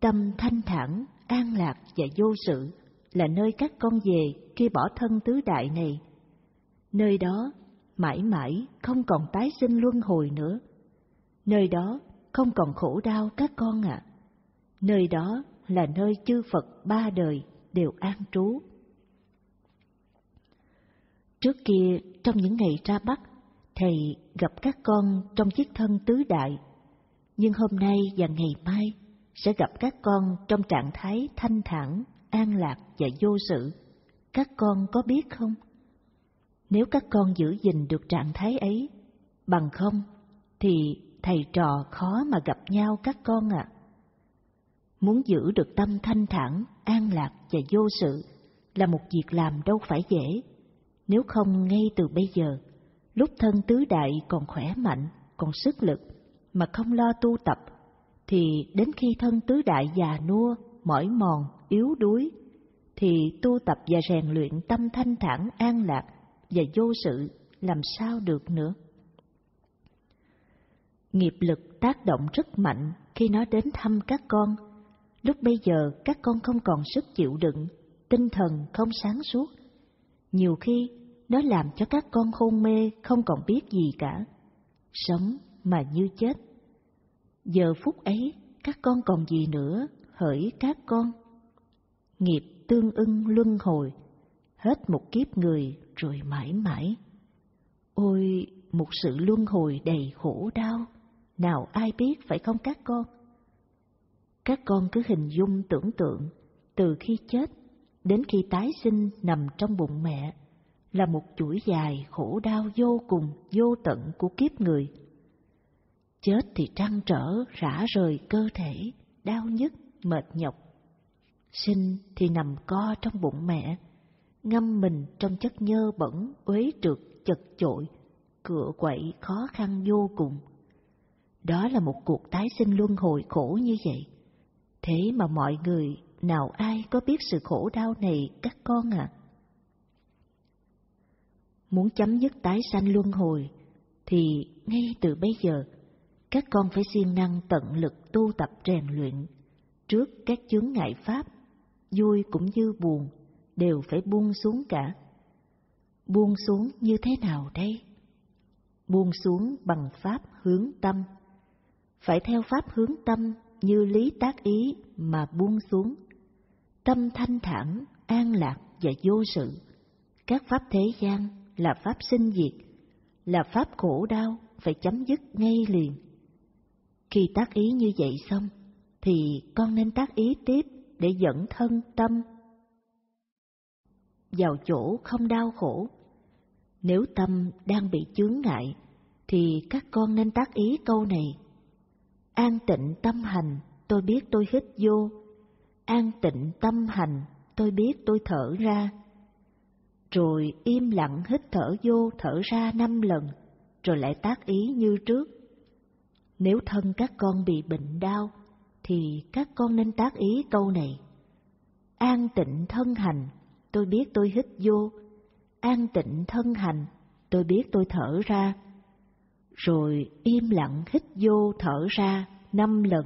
[SPEAKER 2] Tâm thanh thản, an lạc và vô sự là nơi các con về khi bỏ thân tứ đại này. Nơi đó mãi mãi không còn tái sinh luân hồi nữa. Nơi đó không còn khổ đau các con ạ. À. Nơi đó là nơi chư Phật ba đời đều an trú. Trước kia, trong những ngày ra Bắc, Thầy gặp các con trong chiếc thân tứ đại, nhưng hôm nay và ngày mai sẽ gặp các con trong trạng thái thanh thản, an lạc và vô sự. Các con có biết không? Nếu các con giữ gìn được trạng thái ấy, bằng không thì thầy trò khó mà gặp nhau các con ạ. À. Muốn giữ được tâm thanh thản, an lạc và vô sự là một việc làm đâu phải dễ. Nếu không ngay từ bây giờ, lúc thân tứ đại còn khỏe mạnh, còn sức lực, mà không lo tu tập, thì đến khi thân tứ đại già nua, mỏi mòn, yếu đuối, thì tu tập và rèn luyện tâm thanh thản an lạc và vô sự làm sao được nữa. Nghiệp lực tác động rất mạnh khi nó đến thăm các con. Lúc bây giờ các con không còn sức chịu đựng, tinh thần không sáng suốt. Nhiều khi nó làm cho các con hôn mê không còn biết gì cả. Sống mà như chết. Giờ phút ấy các con còn gì nữa hỡi các con. Nghiệp tương ưng luân hồi, hết một kiếp người rồi mãi mãi. Ôi, một sự luân hồi đầy khổ đau, nào ai biết phải không các con? Các con cứ hình dung tưởng tượng, từ khi chết đến khi tái sinh nằm trong bụng mẹ, là một chuỗi dài khổ đau vô cùng, vô tận của kiếp người. Chết thì trăn trở, rã rời cơ thể, đau nhức, mệt nhọc. Sinh thì nằm co trong bụng mẹ, ngâm mình trong chất nhơ bẩn, uế trượt, chật chội, cựa quậy khó khăn vô cùng. Đó là một cuộc tái sinh luân hồi khổ như vậy. Thế mà mọi người, nào ai có biết sự khổ đau này các con ạ? À? Muốn chấm dứt tái sanh luân hồi, thì ngay từ bây giờ, các con phải siêng năng tận lực tu tập rèn luyện, trước các chướng ngại pháp, vui cũng như buồn, đều phải buông xuống cả. Buông xuống như thế nào đây? Buông xuống bằng pháp hướng tâm. Phải theo pháp hướng tâm như lý tác ý mà buông xuống. Tâm thanh thản, an lạc và vô sự. Các pháp thế gian là pháp sinh diệt, là pháp khổ đau phải chấm dứt ngay liền. Khi tác ý như vậy xong, thì con nên tác ý tiếp để dẫn thân tâm vào chỗ không đau khổ. Nếu tâm đang bị chướng ngại, thì các con nên tác ý câu này. An tịnh tâm hành, tôi biết tôi hít vô. An tịnh tâm hành, tôi biết tôi thở ra rồi im lặng hít thở vô thở ra năm lần, rồi lại tác ý như trước. Nếu thân các con bị bệnh đau, thì các con nên tác ý câu này. an tịnh thân hành, tôi biết tôi hít vô, an tịnh thân hành, tôi biết tôi thở ra. Rồi im lặng hít vô thở ra năm lần,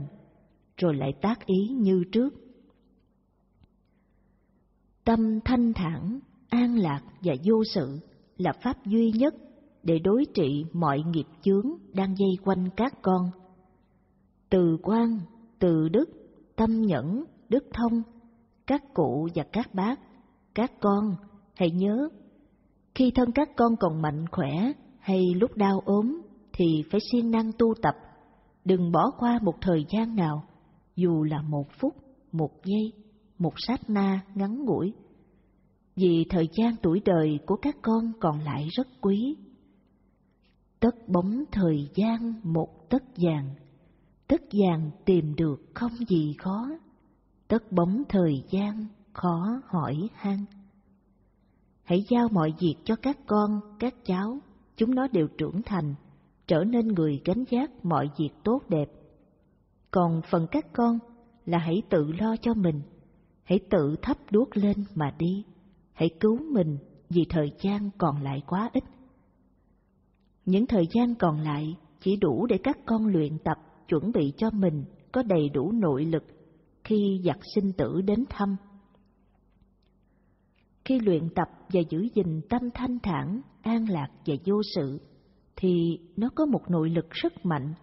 [SPEAKER 2] rồi lại tác ý như trước. Tâm thanh thản, an lạc và vô sự là pháp duy nhất để đối trị mọi nghiệp chướng đang dây quanh các con. Từ quan, từ đức, tâm nhẫn, đức thông, các cụ và các bác, các con, hãy nhớ, khi thân các con còn mạnh khỏe hay lúc đau ốm thì phải siêng năng tu tập, đừng bỏ qua một thời gian nào, dù là một phút, một giây, một sát na ngắn ngủi. Vì thời gian tuổi đời của các con còn lại rất quý. Tất bóng thời gian một tất vàng, tất vàng tìm được không gì khó, tất bóng thời gian khó hỏi han. Hãy giao mọi việc cho các con, các cháu, chúng nó đều trưởng thành, trở nên người gánh giác mọi việc tốt đẹp. Còn phần các con là hãy tự lo cho mình, hãy tự thắp đuốc lên mà đi, hãy cứu mình vì thời gian còn lại quá ít. Những thời gian còn lại chỉ đủ để các con luyện tập chuẩn bị cho mình có đầy đủ nội lực khi giặc sinh tử đến thăm. Khi luyện tập và giữ gìn tâm thanh thản, an lạc và vô sự, thì nó có một nội lực rất mạnh,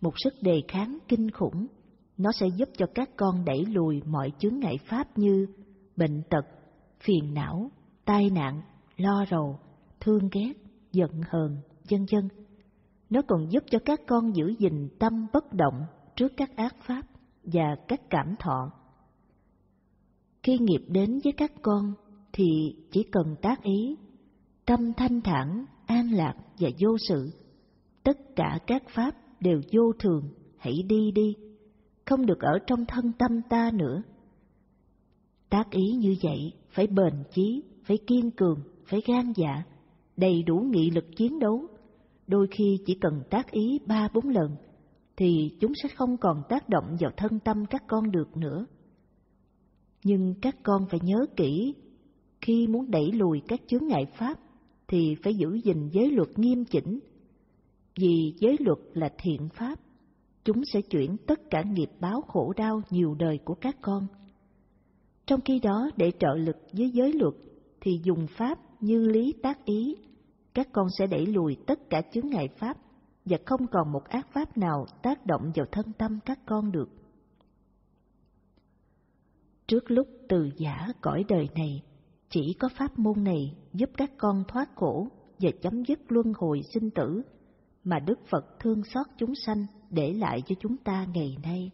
[SPEAKER 2] một sức đề kháng kinh khủng. Nó sẽ giúp cho các con đẩy lùi mọi chướng ngại pháp như bệnh tật, phiền não, tai nạn, lo rầu, thương ghét, giận hờn, vân vân. Nó còn giúp cho các con giữ gìn tâm bất động trước các ác pháp và các cảm thọ. Khi nghiệp đến với các con thì chỉ cần tác ý, tâm thanh thản, an lạc và vô sự. Tất cả các pháp đều vô thường, hãy đi đi, không được ở trong thân tâm ta nữa. Tác ý như vậy phải bền chí, phải kiên cường, phải gan dạ, đầy đủ nghị lực chiến đấu. Đôi khi chỉ cần tác ý ba bốn lần thì chúng sẽ không còn tác động vào thân tâm các con được nữa. Nhưng các con phải nhớ kỹ, khi muốn đẩy lùi các chướng ngại pháp thì phải giữ gìn giới luật nghiêm chỉnh. Vì giới luật là thiện pháp, chúng sẽ chuyển tất cả nghiệp báo khổ đau nhiều đời của các con. Trong khi đó để trợ lực với giới luật thì dùng pháp như lý tác ý, các con sẽ đẩy lùi tất cả chướng ngại pháp và không còn một ác pháp nào tác động vào thân tâm các con được. Trước lúc từ giả cõi đời này, chỉ có pháp môn này giúp các con thoát khổ và chấm dứt luân hồi sinh tử mà Đức Phật thương xót chúng sanh để lại cho chúng ta ngày nay.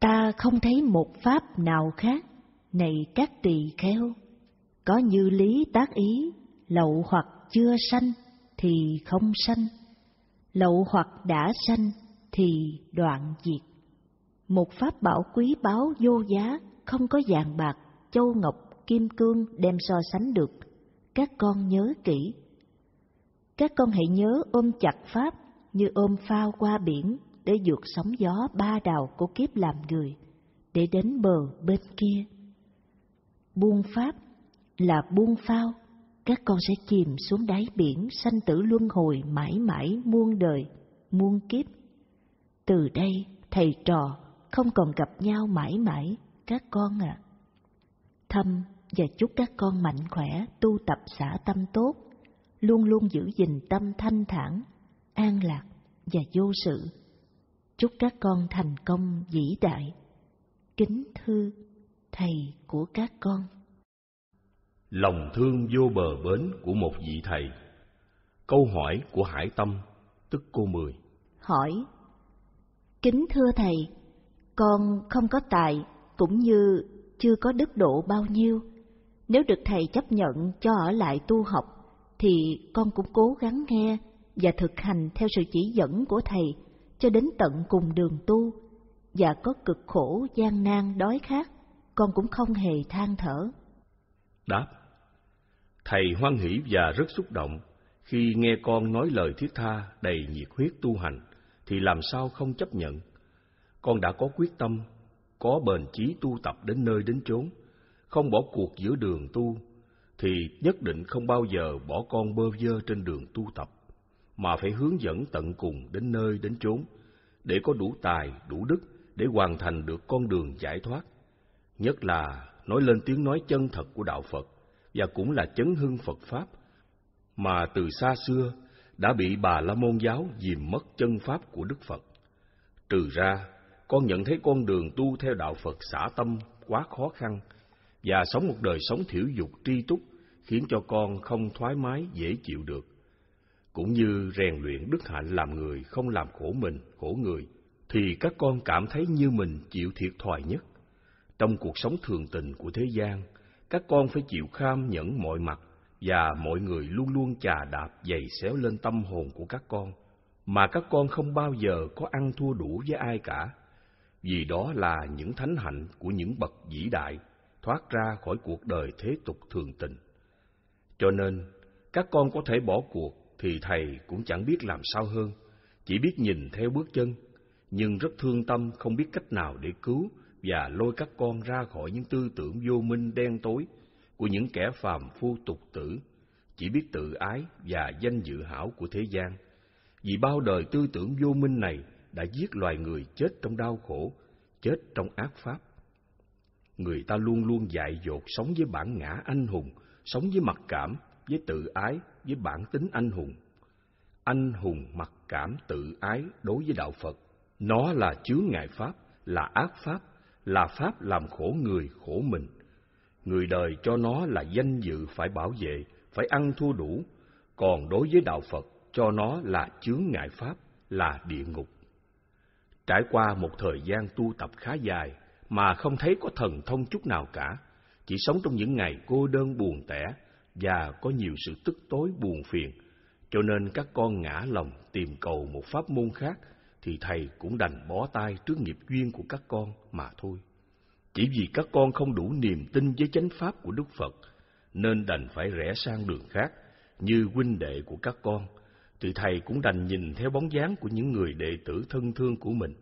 [SPEAKER 2] Ta không thấy một pháp nào khác, này các tỳ kheo, có như lý tác ý, lậu hoặc chưa sanh thì không sanh, lậu hoặc đã sanh thì đoạn diệt. Một pháp bảo quý báu vô giá, không có vàng bạc, châu ngọc, kim cương đem so sánh được. Các con nhớ kỹ. Các con hãy nhớ ôm chặt pháp như ôm phao qua biển để vượt sóng gió ba đào của kiếp làm người, để đến bờ bên kia. Buông pháp là buông phao các con sẽ chìm xuống đáy biển sanh tử luân hồi mãi mãi muôn đời, muôn kiếp. Từ đây, thầy trò không còn gặp nhau mãi mãi, các con ạ. À. Thâm và chúc các con mạnh khỏe, tu tập xả tâm tốt, luôn luôn giữ gìn tâm thanh thản, an lạc và vô sự. Chúc các con thành công vĩ đại. Kính thư thầy của các con
[SPEAKER 1] lòng thương vô bờ bến của một vị thầy câu hỏi của hải tâm tức cô mười
[SPEAKER 2] hỏi kính thưa thầy con không có tài cũng như chưa có đức độ bao nhiêu. Nếu được thầy chấp nhận cho ở lại tu học thì con cũng cố gắng nghe và thực hành theo sự chỉ dẫn của thầy cho đến tận cùng đường tu. Và có cực khổ gian nan đói khát con cũng không hề than thở.
[SPEAKER 1] Đáp Thầy hoan hỷ và rất xúc động khi nghe con nói lời thiết tha đầy nhiệt huyết tu hành, thì làm sao không chấp nhận. Con đã có quyết tâm, có bền chí tu tập đến nơi đến chốn, không bỏ cuộc giữa đường tu, thì nhất định không bao giờ bỏ con bơ vơ trên đường tu tập, mà phải hướng dẫn tận cùng đến nơi đến chốn, để có đủ tài, đủ đức để hoàn thành được con đường giải thoát. Nhất là nói lên tiếng nói chân thật của Đạo Phật, và cũng là chấn hưng Phật Pháp, mà từ xa xưa đã bị bà La Môn giáo dìm mất chân Pháp của Đức Phật. Trừ ra, con nhận thấy con đường tu theo đạo Phật xả tâm quá khó khăn và sống một đời sống thiểu dục tri túc khiến cho con không thoải mái dễ chịu được. Cũng như rèn luyện đức hạnh làm người không làm khổ mình, khổ người, thì các con cảm thấy như mình chịu thiệt thòi nhất. Trong cuộc sống thường tình của thế gian, các con phải chịu kham nhẫn mọi mặt và mọi người luôn luôn chà đạp giày xéo lên tâm hồn của các con, mà các con không bao giờ có ăn thua đủ với ai cả vì đó là những thánh hạnh của những bậc vĩ đại thoát ra khỏi cuộc đời thế tục thường tình. Cho nên, các con có thể bỏ cuộc thì thầy cũng chẳng biết làm sao hơn, chỉ biết nhìn theo bước chân, nhưng rất thương tâm không biết cách nào để cứu và lôi các con ra khỏi những tư tưởng vô minh đen tối của những kẻ phàm phu tục tử, chỉ biết tự ái và danh dự hảo của thế gian. Vì bao đời tư tưởng vô minh này đã giết loài người chết trong đau khổ, chết trong ác pháp. Người ta luôn luôn dại dột sống với bản ngã anh hùng, sống với mặc cảm, với tự ái, với bản tính anh hùng. Anh hùng mặc cảm tự ái đối với đạo Phật, nó là chướng ngại pháp, là ác pháp, là pháp làm khổ người, khổ mình. Người đời cho nó là danh dự phải bảo vệ, phải ăn thua đủ, còn đối với đạo Phật cho nó là chướng ngại pháp, là địa ngục. Trải qua một thời gian tu tập khá dài mà không thấy có thần thông chút nào cả, chỉ sống trong những ngày cô đơn buồn tẻ và có nhiều sự tức tối buồn phiền, cho nên các con ngã lòng tìm cầu một pháp môn khác thì thầy cũng đành bó tay trước nghiệp duyên của các con mà thôi. Chỉ vì các con không đủ niềm tin với chánh pháp của Đức Phật nên đành phải rẽ sang đường khác như huynh đệ của các con thì thầy cũng đành nhìn theo bóng dáng của những người đệ tử thân thương của mình.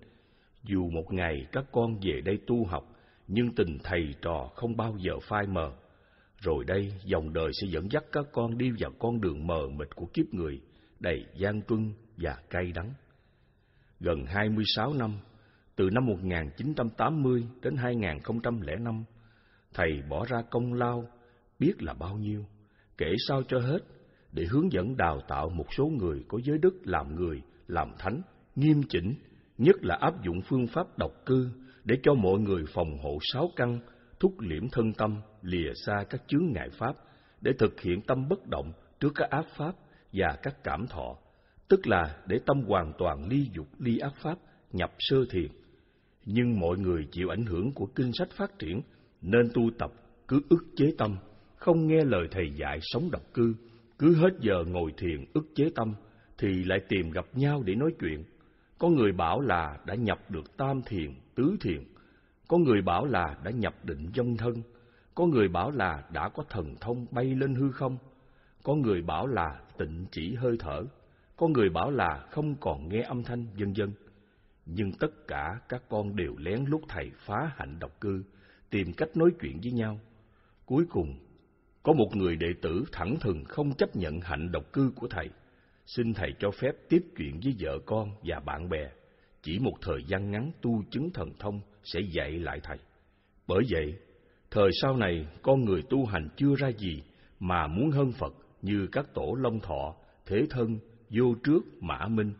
[SPEAKER 1] Dù một ngày các con về đây tu học, nhưng tình thầy trò không bao giờ phai mờ. Rồi đây, dòng đời sẽ dẫn dắt các con đi vào con đường mờ mịt của kiếp người, đầy gian truân và cay đắng. Gần 26 năm, từ năm 1980 đến 2005, thầy bỏ ra công lao, biết là bao nhiêu, kể sao cho hết để hướng dẫn đào tạo một số người có giới đức làm người, làm thánh, nghiêm chỉnh, nhất là áp dụng phương pháp độc cư để cho mọi người phòng hộ sáu căn, thúc liễm thân tâm, lìa xa các chướng ngại pháp, để thực hiện tâm bất động trước các ác pháp và các cảm thọ, tức là để tâm hoàn toàn ly dục ly ác pháp, nhập sơ thiền. Nhưng mọi người chịu ảnh hưởng của kinh sách phát triển, nên tu tập cứ ức chế tâm, không nghe lời thầy dạy sống độc cư, cứ hết giờ ngồi thiền ức chế tâm thì lại tìm gặp nhau để nói chuyện. Có người bảo là đã nhập được tam thiền, tứ thiền. Có người bảo là đã nhập định dông thân. Có người bảo là đã có thần thông bay lên hư không. Có người bảo là tịnh chỉ hơi thở. Có người bảo là không còn nghe âm thanh, vân vân. Nhưng tất cả các con đều lén lút thầy phá hạnh độc cư, tìm cách nói chuyện với nhau. Cuối cùng có một người đệ tử thẳng thừng không chấp nhận hạnh độc cư của thầy, xin thầy cho phép tiếp chuyện với vợ con và bạn bè. Chỉ một thời gian ngắn tu chứng thần thông sẽ dạy lại thầy. Bởi vậy, thời sau này con người tu hành chưa ra gì mà muốn hơn Phật như các tổ Long Thọ, Thế Thân, Vô Trước, Mã Minh.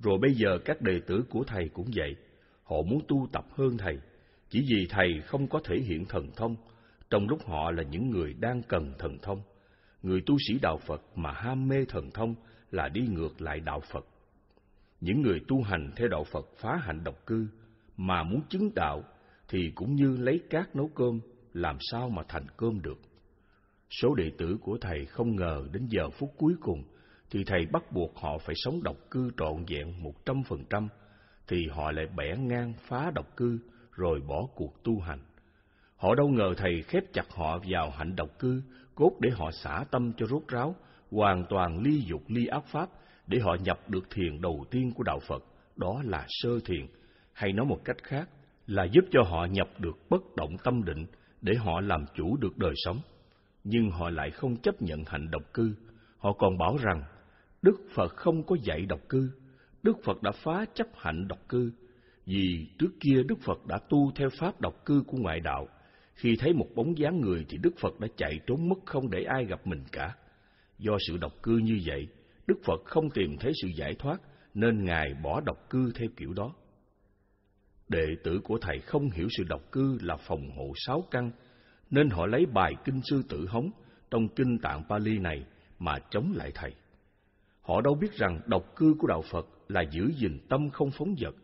[SPEAKER 1] Rồi bây giờ các đệ tử của thầy cũng vậy. Họ muốn tu tập hơn thầy, chỉ vì thầy không có thể hiện thần thông trong lúc họ là những người đang cần thần thông. Người tu sĩ đạo Phật mà ham mê thần thông là đi ngược lại đạo Phật. Những người tu hành theo đạo Phật phá hạnh độc cư mà muốn chứng đạo thì cũng như lấy cát nấu cơm, làm sao mà thành cơm được. Số đệ tử của thầy không ngờ đến giờ phút cuối cùng thì thầy bắt buộc họ phải sống độc cư trọn vẹn một trăm phần trăm, thì họ lại bẻ ngang phá độc cư rồi bỏ cuộc tu hành. Họ đâu ngờ thầy khép chặt họ vào hạnh độc cư, cốt để họ xả tâm cho rốt ráo, hoàn toàn ly dục ly ác pháp, để họ nhập được thiền đầu tiên của đạo Phật, đó là sơ thiền, hay nói một cách khác là giúp cho họ nhập được bất động tâm định để họ làm chủ được đời sống. Nhưng họ lại không chấp nhận hạnh độc cư. Họ còn bảo rằng Đức Phật không có dạy độc cư. Đức Phật đã phá chấp hạnh độc cư. Vì trước kia Đức Phật đã tu theo pháp độc cư của ngoại đạo. Khi thấy một bóng dáng người thì Đức Phật đã chạy trốn mất không để ai gặp mình cả. Do sự độc cư như vậy, Đức Phật không tìm thấy sự giải thoát, nên Ngài bỏ độc cư theo kiểu đó. Đệ tử của Thầy không hiểu sự độc cư là phòng hộ sáu căn, nên họ lấy bài Kinh Sư Tử Hống trong Kinh Tạng Pali này mà chống lại Thầy. Họ đâu biết rằng độc cư của Đạo Phật là giữ gìn tâm không phóng dật.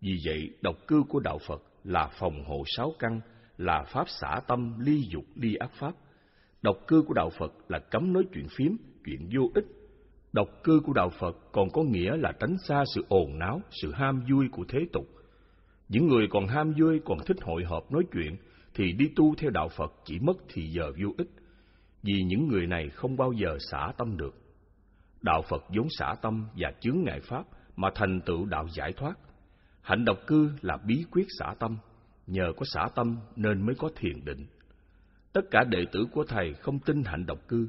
[SPEAKER 1] Vì vậy, độc cư của Đạo Phật là phòng hộ sáu căn, là pháp xả tâm ly dục ly ác pháp. Độc cư của Đạo Phật là cấm nói chuyện phím, chuyện vô ích. Độc cư của Đạo Phật còn có nghĩa là tránh xa sự ồn náo, sự ham vui của thế tục. Những người còn ham vui, còn thích hội họp nói chuyện, thì đi tu theo Đạo Phật chỉ mất thì giờ vô ích, vì những người này không bao giờ xả tâm được. Đạo Phật vốn xả tâm và chướng ngại Pháp mà thành tựu đạo giải thoát. Hạnh độc cư là bí quyết xả tâm, nhờ có xả tâm nên mới có thiền định. Tất cả đệ tử của Thầy không tin hạnh độc cư,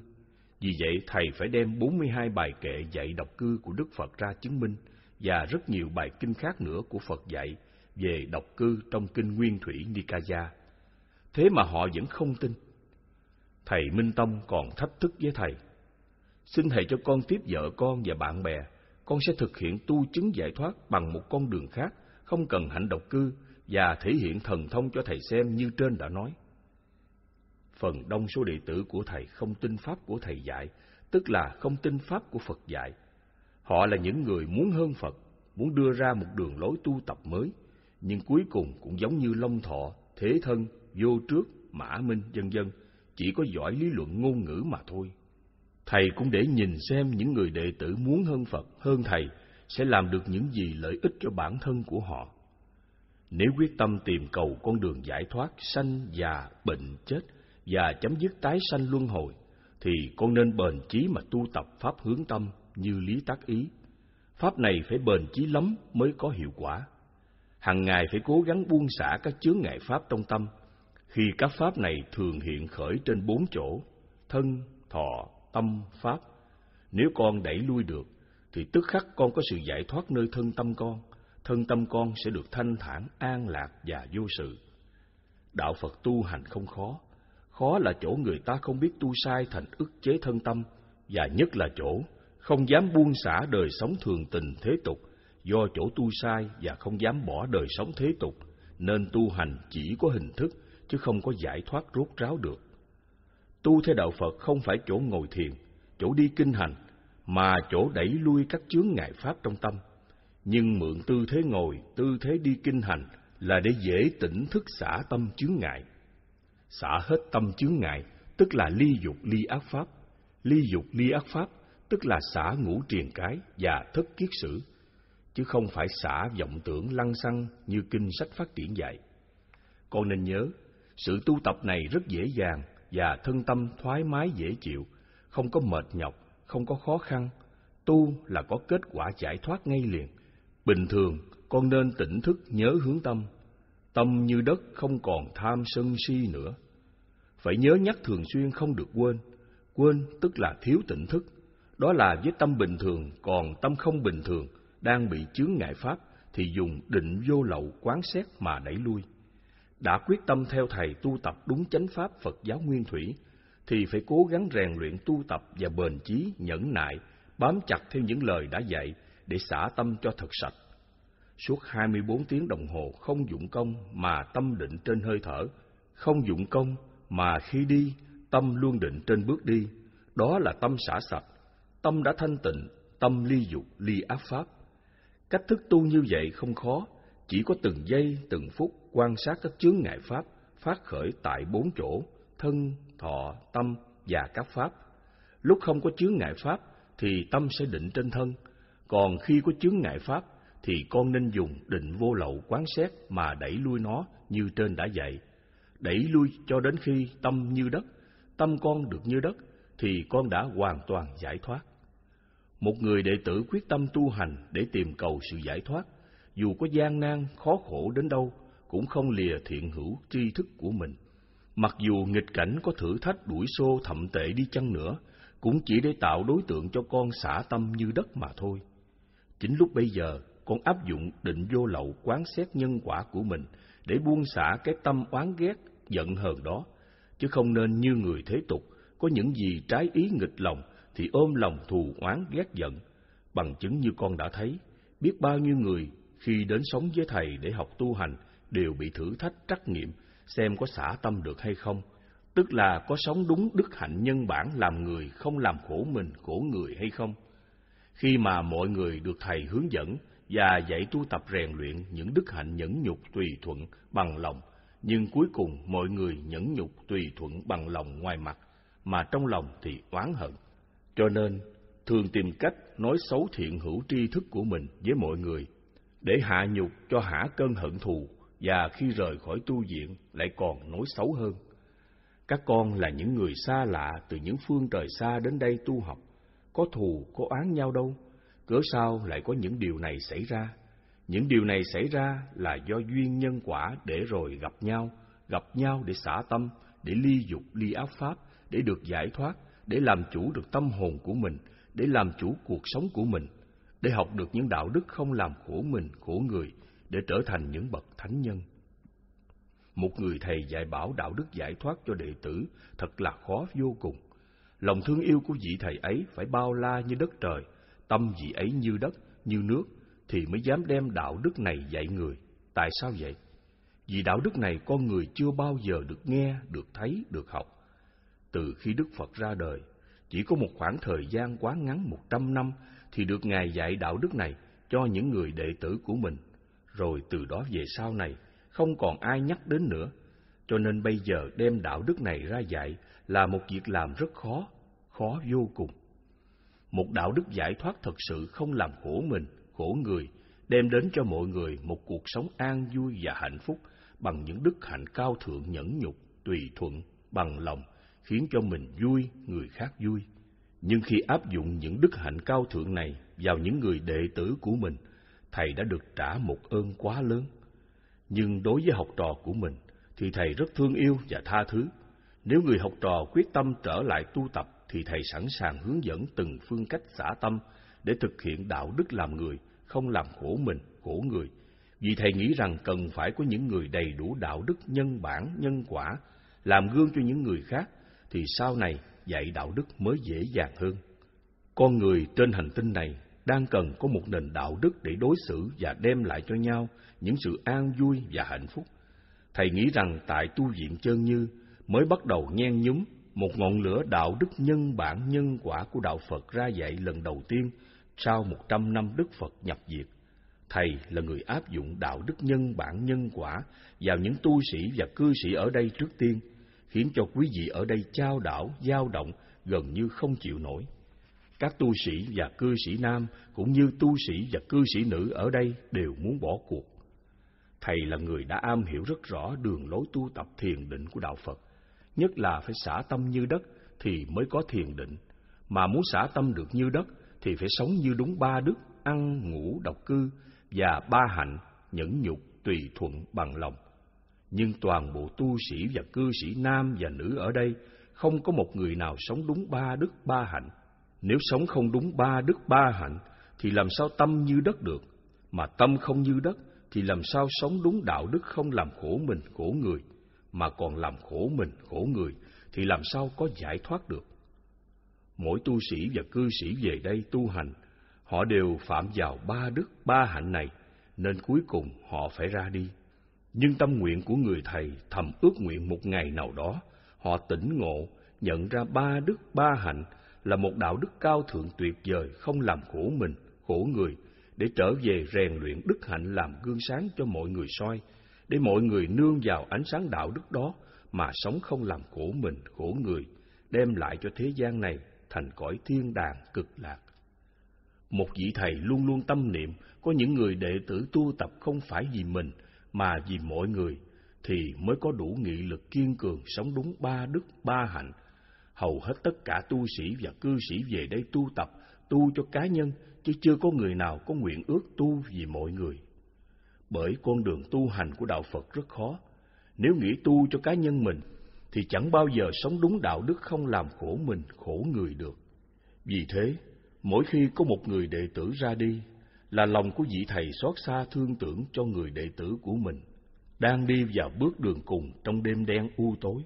[SPEAKER 1] vì vậy Thầy phải đem 42 bài kệ dạy độc cư của Đức Phật ra chứng minh và rất nhiều bài kinh khác nữa của Phật dạy về độc cư trong kinh Nguyên Thủy Nikaya. Thế mà họ vẫn không tin. Thầy Minh Tông còn thách thức với Thầy. Xin Thầy cho con tiếp vợ con và bạn bè, con sẽ thực hiện tu chứng giải thoát bằng một con đường khác, không cần hạnh độc cư và thể hiện thần thông cho Thầy xem như trên đã nói. Phần đông số đệ tử của Thầy không tin Pháp của Thầy dạy, tức là không tin Pháp của Phật dạy. Họ là những người muốn hơn Phật, muốn đưa ra một đường lối tu tập mới, nhưng cuối cùng cũng giống như Long Thọ, Thế Thân, Vô Trước, Mã Minh, vân vân, chỉ có giỏi lý luận ngôn ngữ mà thôi. Thầy cũng để nhìn xem những người đệ tử muốn hơn Phật, hơn Thầy sẽ làm được những gì lợi ích cho bản thân của họ. Nếu quyết tâm tìm cầu con đường giải thoát sanh già, bệnh, chết và chấm dứt tái sanh luân hồi, thì con nên bền chí mà tu tập pháp hướng tâm như lý tác ý. Pháp này phải bền chí lắm mới có hiệu quả. Hằng ngày phải cố gắng buông xả các chướng ngại pháp trong tâm, khi các pháp này thường hiện khởi trên bốn chỗ, thân, thọ, tâm, pháp. Nếu con đẩy lui được, thì tức khắc con có sự giải thoát nơi thân tâm con, thân tâm con sẽ được thanh thản, an lạc và vô sự. Đạo Phật tu hành không khó, khó là chỗ người ta không biết tu sai thành ức chế thân tâm, và nhất là chỗ không dám buông xả đời sống thường tình thế tục, do chỗ tu sai và không dám bỏ đời sống thế tục, nên tu hành chỉ có hình thức, chứ không có giải thoát rốt ráo được. Tu theo đạo Phật không phải chỗ ngồi thiền, chỗ đi kinh hành, mà chỗ đẩy lui các chướng ngại pháp trong tâm. Nhưng mượn tư thế ngồi, tư thế đi kinh hành là để dễ tỉnh thức xả tâm chướng ngại. Xả hết tâm chướng ngại, tức là ly dục ly ác pháp. Ly dục ly ác pháp, tức là xả ngũ triền cái và thất kiết sử, chứ không phải xả vọng tưởng lăng xăng như kinh sách phát triển dạy. Con nên nhớ, sự tu tập này rất dễ dàng và thân tâm thoải mái dễ chịu, không có mệt nhọc, không có khó khăn. Tu là có kết quả giải thoát ngay liền. Bình thường, con nên tỉnh thức nhớ hướng tâm. Tâm như đất không còn tham sân si nữa. Phải nhớ nhắc thường xuyên không được quên. Quên tức là thiếu tỉnh thức. Đó là với tâm bình thường, còn tâm không bình thường, đang bị chướng ngại pháp, thì dùng định vô lậu quán xét mà đẩy lui đã quyết tâm theo thầy tu tập đúng chánh pháp Phật giáo Nguyên Thủy, thì phải cố gắng rèn luyện tu tập và bền chí, nhẫn nại, bám chặt theo những lời đã dạy để xả tâm cho thật sạch. Suốt 24 tiếng đồng hồ không dụng công mà tâm định trên hơi thở, không dụng công mà khi đi, tâm luôn định trên bước đi. Đó là tâm xả sạch, tâm đã thanh tịnh, tâm ly dục, ly áp pháp. Cách thức tu như vậy không khó, chỉ có từng giây, từng phút quan sát các chướng ngại pháp phát khởi tại bốn chỗ, thân, thọ, tâm và các pháp. Lúc không có chướng ngại pháp thì tâm sẽ định trên thân, còn khi có chướng ngại pháp thì con nên dùng định vô lậu quán xét mà đẩy lui nó như trên đã dạy. Đẩy lui cho đến khi tâm như đất, tâm con được như đất thì con đã hoàn toàn giải thoát. Một người đệ tử quyết tâm tu hành để tìm cầu sự giải thoát dù có gian nan, khó khổ đến đâu, cũng không lìa thiện hữu tri thức của mình. Mặc dù nghịch cảnh có thử thách đuổi xô thậm tệ đi chăng nữa, cũng chỉ để tạo đối tượng cho con xả tâm như đất mà thôi. Chính lúc bây giờ, con áp dụng định vô lậu quán xét nhân quả của mình để buông xả cái tâm oán ghét, giận hờn đó, chứ không nên như người thế tục, có những gì trái ý nghịch lòng thì ôm lòng thù oán ghét giận. Bằng chứng như con đã thấy, biết bao nhiêu người khi đến sống với thầy để học tu hành đều bị thử thách trắc nghiệm xem có xả tâm được hay không, tức là có sống đúng đức hạnh nhân bản làm người không làm khổ mình khổ người hay không. Khi mà mọi người được thầy hướng dẫn và dạy tu tập rèn luyện những đức hạnh nhẫn nhục tùy thuận bằng lòng, nhưng cuối cùng mọi người nhẫn nhục tùy thuận bằng lòng ngoài mặt, mà trong lòng thì oán hận. Cho nên, thường tìm cách nói xấu thiện hữu tri thức của mình với mọi người, để hạ nhục cho hả cơn hận thù, và khi rời khỏi tu viện lại còn nói xấu hơn. Các con là những người xa lạ từ những phương trời xa đến đây tu học, có thù, có oán nhau đâu, cớ sao lại có những điều này xảy ra? Những điều này xảy ra là do duyên nhân quả để rồi gặp nhau, gặp nhau để xả tâm, để ly dục, ly áp pháp, để được giải thoát, để làm chủ được tâm hồn của mình, để làm chủ cuộc sống của mình, để học được những đạo đức không làm khổ mình, khổ người, để trở thành những bậc thánh nhân. Một người thầy dạy bảo đạo đức giải thoát cho đệ tử thật là khó vô cùng. Lòng thương yêu của vị thầy ấy phải bao la như đất trời, tâm vị ấy như đất, như nước, thì mới dám đem đạo đức này dạy người. Tại sao vậy? Vì đạo đức này con người chưa bao giờ được nghe, được thấy, được học. Từ khi Đức Phật ra đời, chỉ có một khoảng thời gian quá ngắn một trăm năm thì được Ngài dạy đạo đức này cho những người đệ tử của mình. Rồi từ đó về sau này, không còn ai nhắc đến nữa. Cho nên bây giờ đem đạo đức này ra dạy là một việc làm rất khó, khó vô cùng. Một đạo đức giải thoát thật sự không làm khổ mình, khổ người, đem đến cho mọi người một cuộc sống an vui và hạnh phúc bằng những đức hạnh cao thượng nhẫn nhục, tùy thuận, bằng lòng, khiến cho mình vui, người khác vui. Nhưng khi áp dụng những đức hạnh cao thượng này vào những người đệ tử của mình, thầy đã được trả một ơn quá lớn. Nhưng đối với học trò của mình, thì thầy rất thương yêu và tha thứ. Nếu người học trò quyết tâm trở lại tu tập, thì thầy sẵn sàng hướng dẫn từng phương cách xả tâm để thực hiện đạo đức làm người, không làm khổ mình, khổ người. Vì thầy nghĩ rằng cần phải có những người đầy đủ đạo đức nhân bản, nhân quả, làm gương cho những người khác, thì sau này dạy đạo đức mới dễ dàng hơn. Con người trên hành tinh này đang cần có một nền đạo đức để đối xử và đem lại cho nhau những sự an vui và hạnh phúc. Thầy nghĩ rằng tại tu viện Chân Như mới bắt đầu nhen nhúm một ngọn lửa đạo đức nhân bản nhân quả của đạo Phật ra dạy lần đầu tiên sau một trăm năm Đức Phật nhập diệt. Thầy là người áp dụng đạo đức nhân bản nhân quả vào những tu sĩ và cư sĩ ở đây trước tiên, khiến cho quý vị ở đây trao đảo, dao động, gần như không chịu nổi. Các tu sĩ và cư sĩ nam cũng như tu sĩ và cư sĩ nữ ở đây đều muốn bỏ cuộc. Thầy là người đã am hiểu rất rõ đường lối tu tập thiền định của đạo Phật, nhất là phải xả tâm như đất thì mới có thiền định, mà muốn xả tâm được như đất thì phải sống như đúng ba đức, ăn, ngủ, độc cư và ba hạnh, nhẫn nhục, tùy thuận bằng lòng. Nhưng toàn bộ tu sĩ và cư sĩ nam và nữ ở đây không có một người nào sống đúng ba đức ba hạnh. Nếu sống không đúng ba đức ba hạnh thì làm sao tâm như đất được, mà tâm không như đất thì làm sao sống đúng đạo đức không làm khổ mình khổ người, mà còn làm khổ mình khổ người thì làm sao có giải thoát được. Mỗi tu sĩ và cư sĩ về đây tu hành, họ đều phạm vào ba đức ba hạnh này, nên cuối cùng họ phải ra đi. Nhưng tâm nguyện của người thầy thầm ước nguyện một ngày nào đó, họ tỉnh ngộ, nhận ra ba đức ba hạnh là một đạo đức cao thượng tuyệt vời không làm khổ mình, khổ người, để trở về rèn luyện đức hạnh làm gương sáng cho mọi người soi, để mọi người nương vào ánh sáng đạo đức đó mà sống không làm khổ mình, khổ người, đem lại cho thế gian này thành cõi thiên đàng cực lạc. Một vị thầy luôn luôn tâm niệm có những người đệ tử tu tập không phải vì mình mà vì mọi người thì mới có đủ nghị lực kiên cường sống đúng ba đức ba hạnh. Hầu hết tất cả tu sĩ và cư sĩ về đây tu tập, tu cho cá nhân chứ chưa có người nào có nguyện ước tu vì mọi người. Bởi con đường tu hành của đạo Phật rất khó. Nếu nghĩ tu cho cá nhân mình, thì chẳng bao giờ sống đúng đạo đức không làm khổ mình, khổ người được. Vì thế, mỗi khi có một người đệ tử ra đi, là lòng của vị thầy xót xa thương tưởng cho người đệ tử của mình, đang đi vào bước đường cùng trong đêm đen u tối.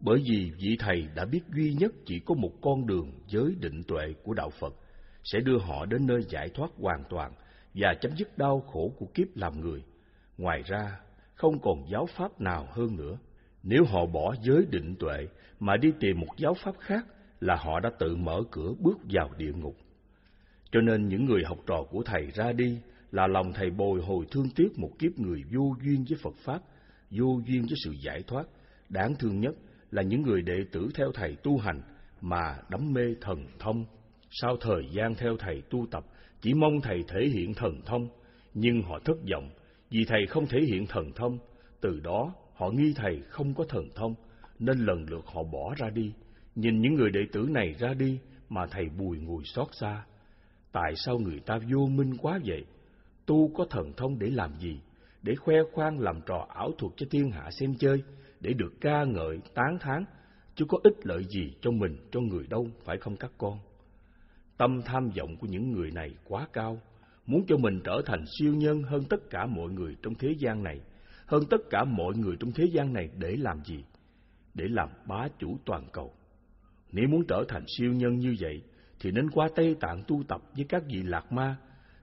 [SPEAKER 1] Bởi vì vị thầy đã biết duy nhất chỉ có một con đường giới định tuệ của đạo Phật sẽ đưa họ đến nơi giải thoát hoàn toàn và chấm dứt đau khổ của kiếp làm người. Ngoài ra, không còn giáo pháp nào hơn nữa. Nếu họ bỏ giới định tuệ mà đi tìm một giáo pháp khác là họ đã tự mở cửa bước vào địa ngục. Cho nên những người học trò của thầy ra đi là lòng thầy bồi hồi thương tiếc một kiếp người vô duyên với Phật Pháp, vô duyên với sự giải thoát. Đáng thương nhất là những người đệ tử theo thầy tu hành mà đắm mê thần thông. Sau thời gian theo thầy tu tập, chỉ mong thầy thể hiện thần thông, nhưng họ thất vọng vì thầy không thể hiện thần thông. Từ đó họ nghi thầy không có thần thông, nên lần lượt họ bỏ ra đi. Nhìn những người đệ tử này ra đi mà thầy bùi ngùi xót xa. Tại sao người ta vô minh quá vậy? Tu có thần thông để làm gì? Để khoe khoang làm trò ảo thuật cho thiên hạ xem chơi, để được ca ngợi, tán thán, chứ có ích lợi gì cho mình, cho người đâu, phải không các con? Tâm tham vọng của những người này quá cao, muốn cho mình trở thành siêu nhân hơn tất cả mọi người trong thế gian này, hơn tất cả mọi người trong thế gian này để làm gì? Để làm bá chủ toàn cầu. Nếu muốn trở thành siêu nhân như vậy, thì nên qua Tây Tạng tu tập với các vị lạc ma,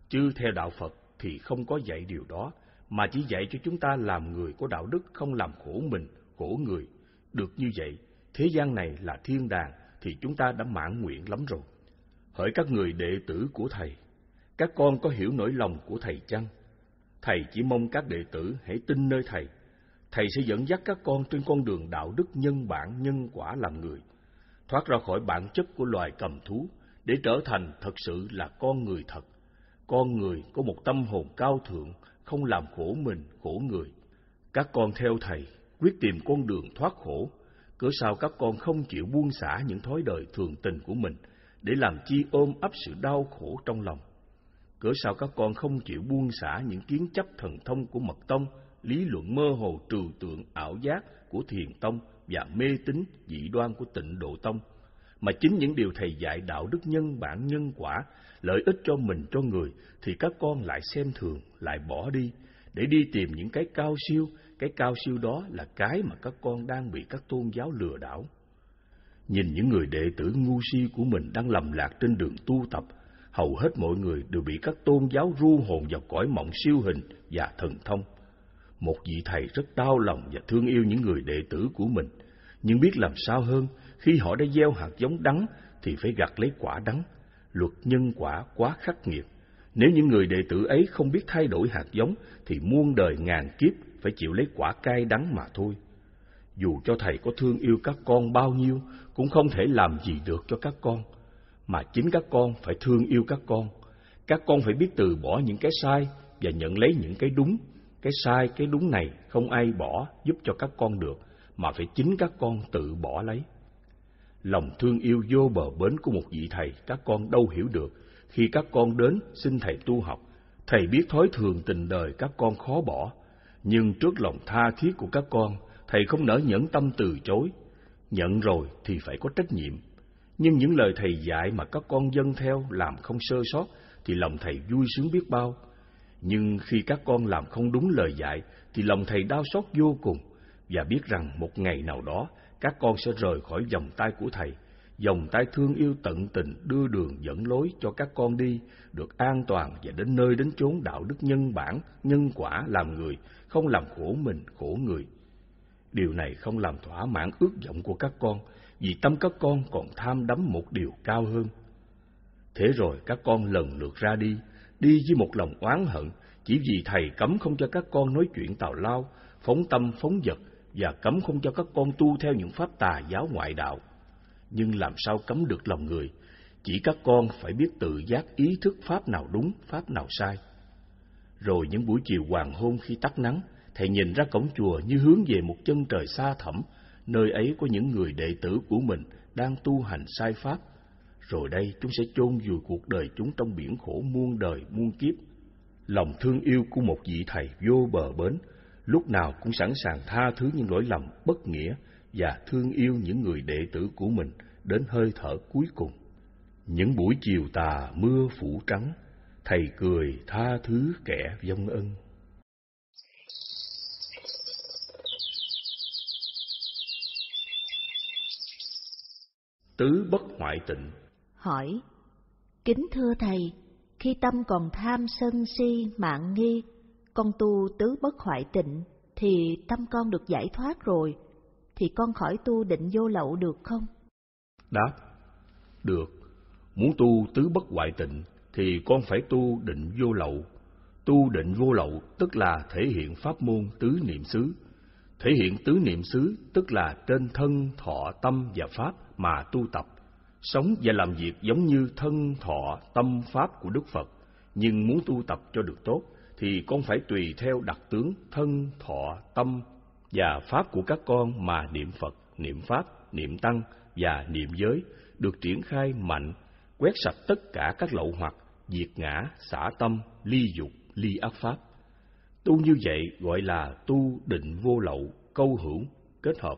[SPEAKER 1] chứ theo đạo Phật thì không có dạy điều đó, mà chỉ dạy cho chúng ta làm người có đạo đức không làm khổ mình, khổ người. Được như vậy, thế gian này là thiên đàng thì chúng ta đã mãn nguyện lắm rồi. Hỡi các người đệ tử của Thầy, các con có hiểu nỗi lòng của Thầy chăng? Thầy chỉ mong các đệ tử hãy tin nơi Thầy. Thầy sẽ dẫn dắt các con trên con đường đạo đức nhân bản, nhân quả làm người, thoát ra khỏi bản chất của loài cầm thú, để trở thành thật sự là con người thật. Con người có một tâm hồn cao thượng, không làm khổ mình, khổ người. Các con theo Thầy, quyết tìm con đường thoát khổ, cớ sao các con không chịu buông xả những thói đời thường tình của mình, để làm chi ôm ấp sự đau khổ trong lòng. Cớ sao các con không chịu buông xả những kiến chấp thần thông của mật tông, lý luận mơ hồ trừu tượng ảo giác của thiền tông và mê tín dị đoan của tịnh độ tông, mà chính những điều thầy dạy đạo đức nhân bản nhân quả, lợi ích cho mình cho người, thì các con lại xem thường, lại bỏ đi, để đi tìm những cái cao siêu, cái cao siêu đó là cái mà các con đang bị các tôn giáo lừa đảo. Nhìn những người đệ tử ngu si của mình đang lầm lạc trên đường tu tập, hầu hết mọi người đều bị các tôn giáo ru hồn vào cõi mộng siêu hình và thần thông. Một vị thầy rất đau lòng và thương yêu những người đệ tử của mình, nhưng biết làm sao hơn khi họ đã gieo hạt giống đắng thì phải gặt lấy quả đắng. Luật nhân quả quá khắc nghiệt. Nếu những người đệ tử ấy không biết thay đổi hạt giống thì muôn đời ngàn kiếp phải chịu lấy quả cay đắng mà thôi. Dù cho thầy có thương yêu các con bao nhiêu cũng không thể làm gì được cho các con, mà chính các con phải thương yêu các con. Các con phải biết từ bỏ những cái sai và nhận lấy những cái đúng. Cái sai, cái đúng này không ai bỏ giúp cho các con được, mà phải chính các con tự bỏ lấy. Lòng thương yêu vô bờ bến của một vị thầy các con đâu hiểu được khi các con đến xin thầy tu học. Thầy biết thói thường tình đời các con khó bỏ, nhưng trước lòng tha thiết của các con, thầy không nỡ nhẫn tâm từ chối. Nhận rồi thì phải có trách nhiệm. Nhưng những lời thầy dạy mà các con dân theo làm không sơ sót thì lòng thầy vui sướng biết bao. Nhưng khi các con làm không đúng lời dạy thì lòng thầy đau xót vô cùng và biết rằng một ngày nào đó các con sẽ rời khỏi vòng tay của thầy, vòng tay thương yêu tận tình đưa đường dẫn lối cho các con đi, được an toàn và đến nơi đến chốn đạo đức nhân bản, nhân quả làm người, không làm khổ mình, khổ người. Điều này không làm thỏa mãn ước vọng của các con, vì tâm các con còn tham đắm một điều cao hơn. Thế rồi các con lần lượt ra đi, đi với một lòng oán hận, chỉ vì thầy cấm không cho các con nói chuyện tào lao, phóng tâm phóng vật, và cấm không cho các con tu theo những pháp tà giáo ngoại đạo. Nhưng làm sao cấm được lòng người? Chỉ các con phải biết tự giác ý thức pháp nào đúng, pháp nào sai. Rồi những buổi chiều hoàng hôn khi tắt nắng, thầy nhìn ra cổng chùa như hướng về một chân trời xa thẳm, nơi ấy có những người đệ tử của mình đang tu hành sai pháp. Rồi đây chúng sẽ chôn vùi cuộc đời chúng trong biển khổ muôn đời muôn kiếp. Lòng thương yêu của một vị thầy vô bờ bến, lúc nào cũng sẵn sàng tha thứ những lỗi lầm bất nghĩa và thương yêu những người đệ tử của mình đến hơi thở cuối cùng. Những buổi chiều tà mưa phủ trắng, thầy cười tha thứ kẻ vong ân. Tứ bất hoại tịnh
[SPEAKER 2] Hỏi, kính thưa thầy, khi tâm còn tham sân si mạng nghi, con tu tứ bất hoại tịnh, thì tâm con được giải thoát rồi, thì con khỏi tu định vô lậu được không?
[SPEAKER 1] Đáp, được. Muốn tu tứ bất hoại tịnh thì con phải tu định vô lậu. Tu định vô lậu tức là thể hiện pháp môn tứ niệm xứ. Thể hiện tứ niệm xứ tức là trên thân, thọ, tâm và pháp mà tu tập. Sống và làm việc giống như thân, thọ, tâm, pháp của Đức Phật. Nhưng muốn tu tập cho được tốt thì con phải tùy theo đặc tướng thân, thọ, tâm và pháp của các con mà niệm Phật, niệm Pháp, niệm Tăng và niệm giới được triển khai mạnh, quét sạch tất cả các lậu hoặc, diệt ngã, xả tâm, ly dục, ly ác pháp. Tu như vậy gọi là tu định vô lậu, câu hưởng, kết hợp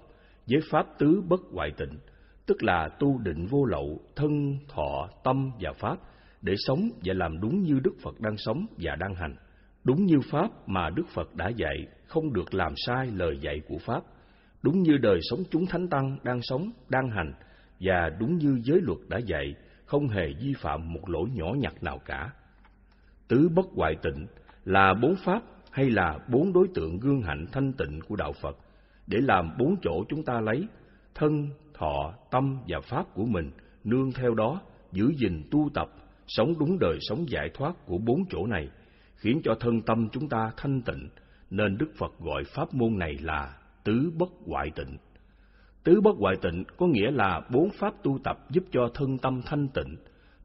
[SPEAKER 1] với pháp tứ bất hoại tịnh, tức là tu định vô lậu, thân, thọ, tâm và pháp để sống và làm đúng như Đức Phật đang sống và đang hành. Đúng như Pháp mà Đức Phật đã dạy, không được làm sai lời dạy của Pháp. Đúng như đời sống chúng Thánh Tăng đang sống, đang hành, và đúng như giới luật đã dạy, không hề vi phạm một lỗi nhỏ nhặt nào cả. Tứ bất hoại tịnh là bốn pháp hay là bốn đối tượng gương hạnh thanh tịnh của đạo Phật để làm bốn chỗ chúng ta lấy thân, thọ, tâm và pháp của mình nương theo đó giữ gìn tu tập sống đúng đời sống giải thoát của bốn chỗ này khiến cho thân tâm chúng ta thanh tịnh nên Đức Phật gọi pháp môn này là tứ bất hoại tịnh. Tứ bất hoại tịnh có nghĩa là bốn pháp tu tập giúp cho thân tâm thanh tịnh.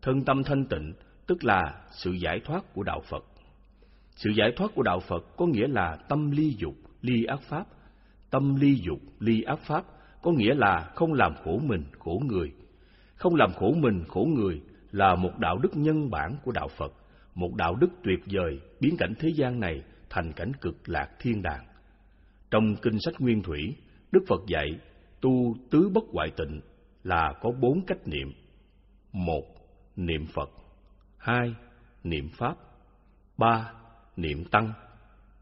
[SPEAKER 1] Thân tâm thanh tịnh tức là sự giải thoát của đạo Phật. Sự giải thoát của đạo Phật có nghĩa là tâm ly dục, ly ác pháp. Tâm ly dục, ly ác pháp có nghĩa là không làm khổ mình, khổ người. Không làm khổ mình, khổ người là một đạo đức nhân bản của đạo Phật, một đạo đức tuyệt vời biến cảnh thế gian này thành cảnh cực lạc thiên đàng. Trong kinh sách Nguyên Thủy, Đức Phật dạy tu tứ bất hoại tịnh là có bốn cách niệm. Một, niệm Phật. Hai, niệm Pháp. Ba, niệm Tăng.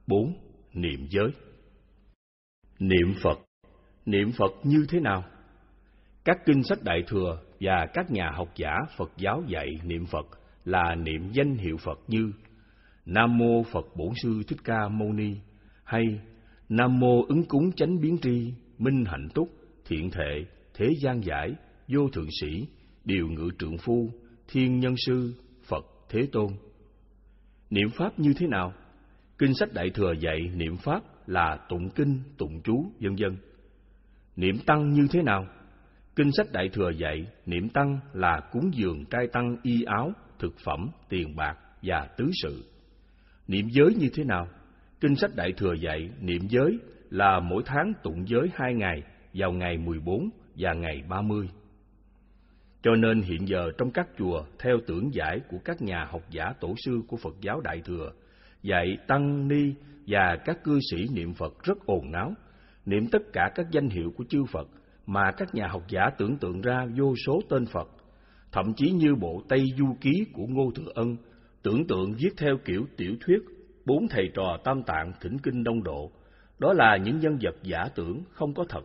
[SPEAKER 1] Bốn, niệm giới. Niệm Phật. Niệm Phật như thế nào? Các kinh sách Đại Thừa và các nhà học giả Phật giáo dạy niệm Phật là niệm danh hiệu Phật như Nam Mô Phật Bổn Sư Thích Ca Mâu Ni hay Nam Mô ứng cúng chánh biến tri, minh hạnh túc, thiện thệ, thế gian giải, vô thượng sĩ, điều ngự trượng phu, thiên nhân sư, Phật Thế Tôn. Niệm Pháp như thế nào? Kinh sách Đại Thừa dạy niệm Pháp là tụng kinh, tụng chú, vân vân. Niệm Tăng như thế nào? Kinh sách Đại Thừa dạy niệm Tăng là cúng dường trai tăng y áo, thực phẩm, tiền bạc và tứ sự. Niệm giới như thế nào? Kinh sách Đại Thừa dạy niệm giới là mỗi tháng tụng giới hai ngày vào ngày 14 và ngày 30. Cho nên hiện giờ trong các chùa, theo tưởng giải của các nhà học giả tổ sư của Phật giáo Đại Thừa, dạy tăng ni và các cư sĩ niệm Phật rất ồn náo, niệm tất cả các danh hiệu của chư Phật mà các nhà học giả tưởng tượng ra vô số tên Phật, thậm chí như bộ Tây Du Ký của Ngô Thừa Ân, tưởng tượng viết theo kiểu tiểu thuyết bốn thầy trò tam tạng thỉnh kinh đông độ, đó là những nhân vật giả tưởng không có thật.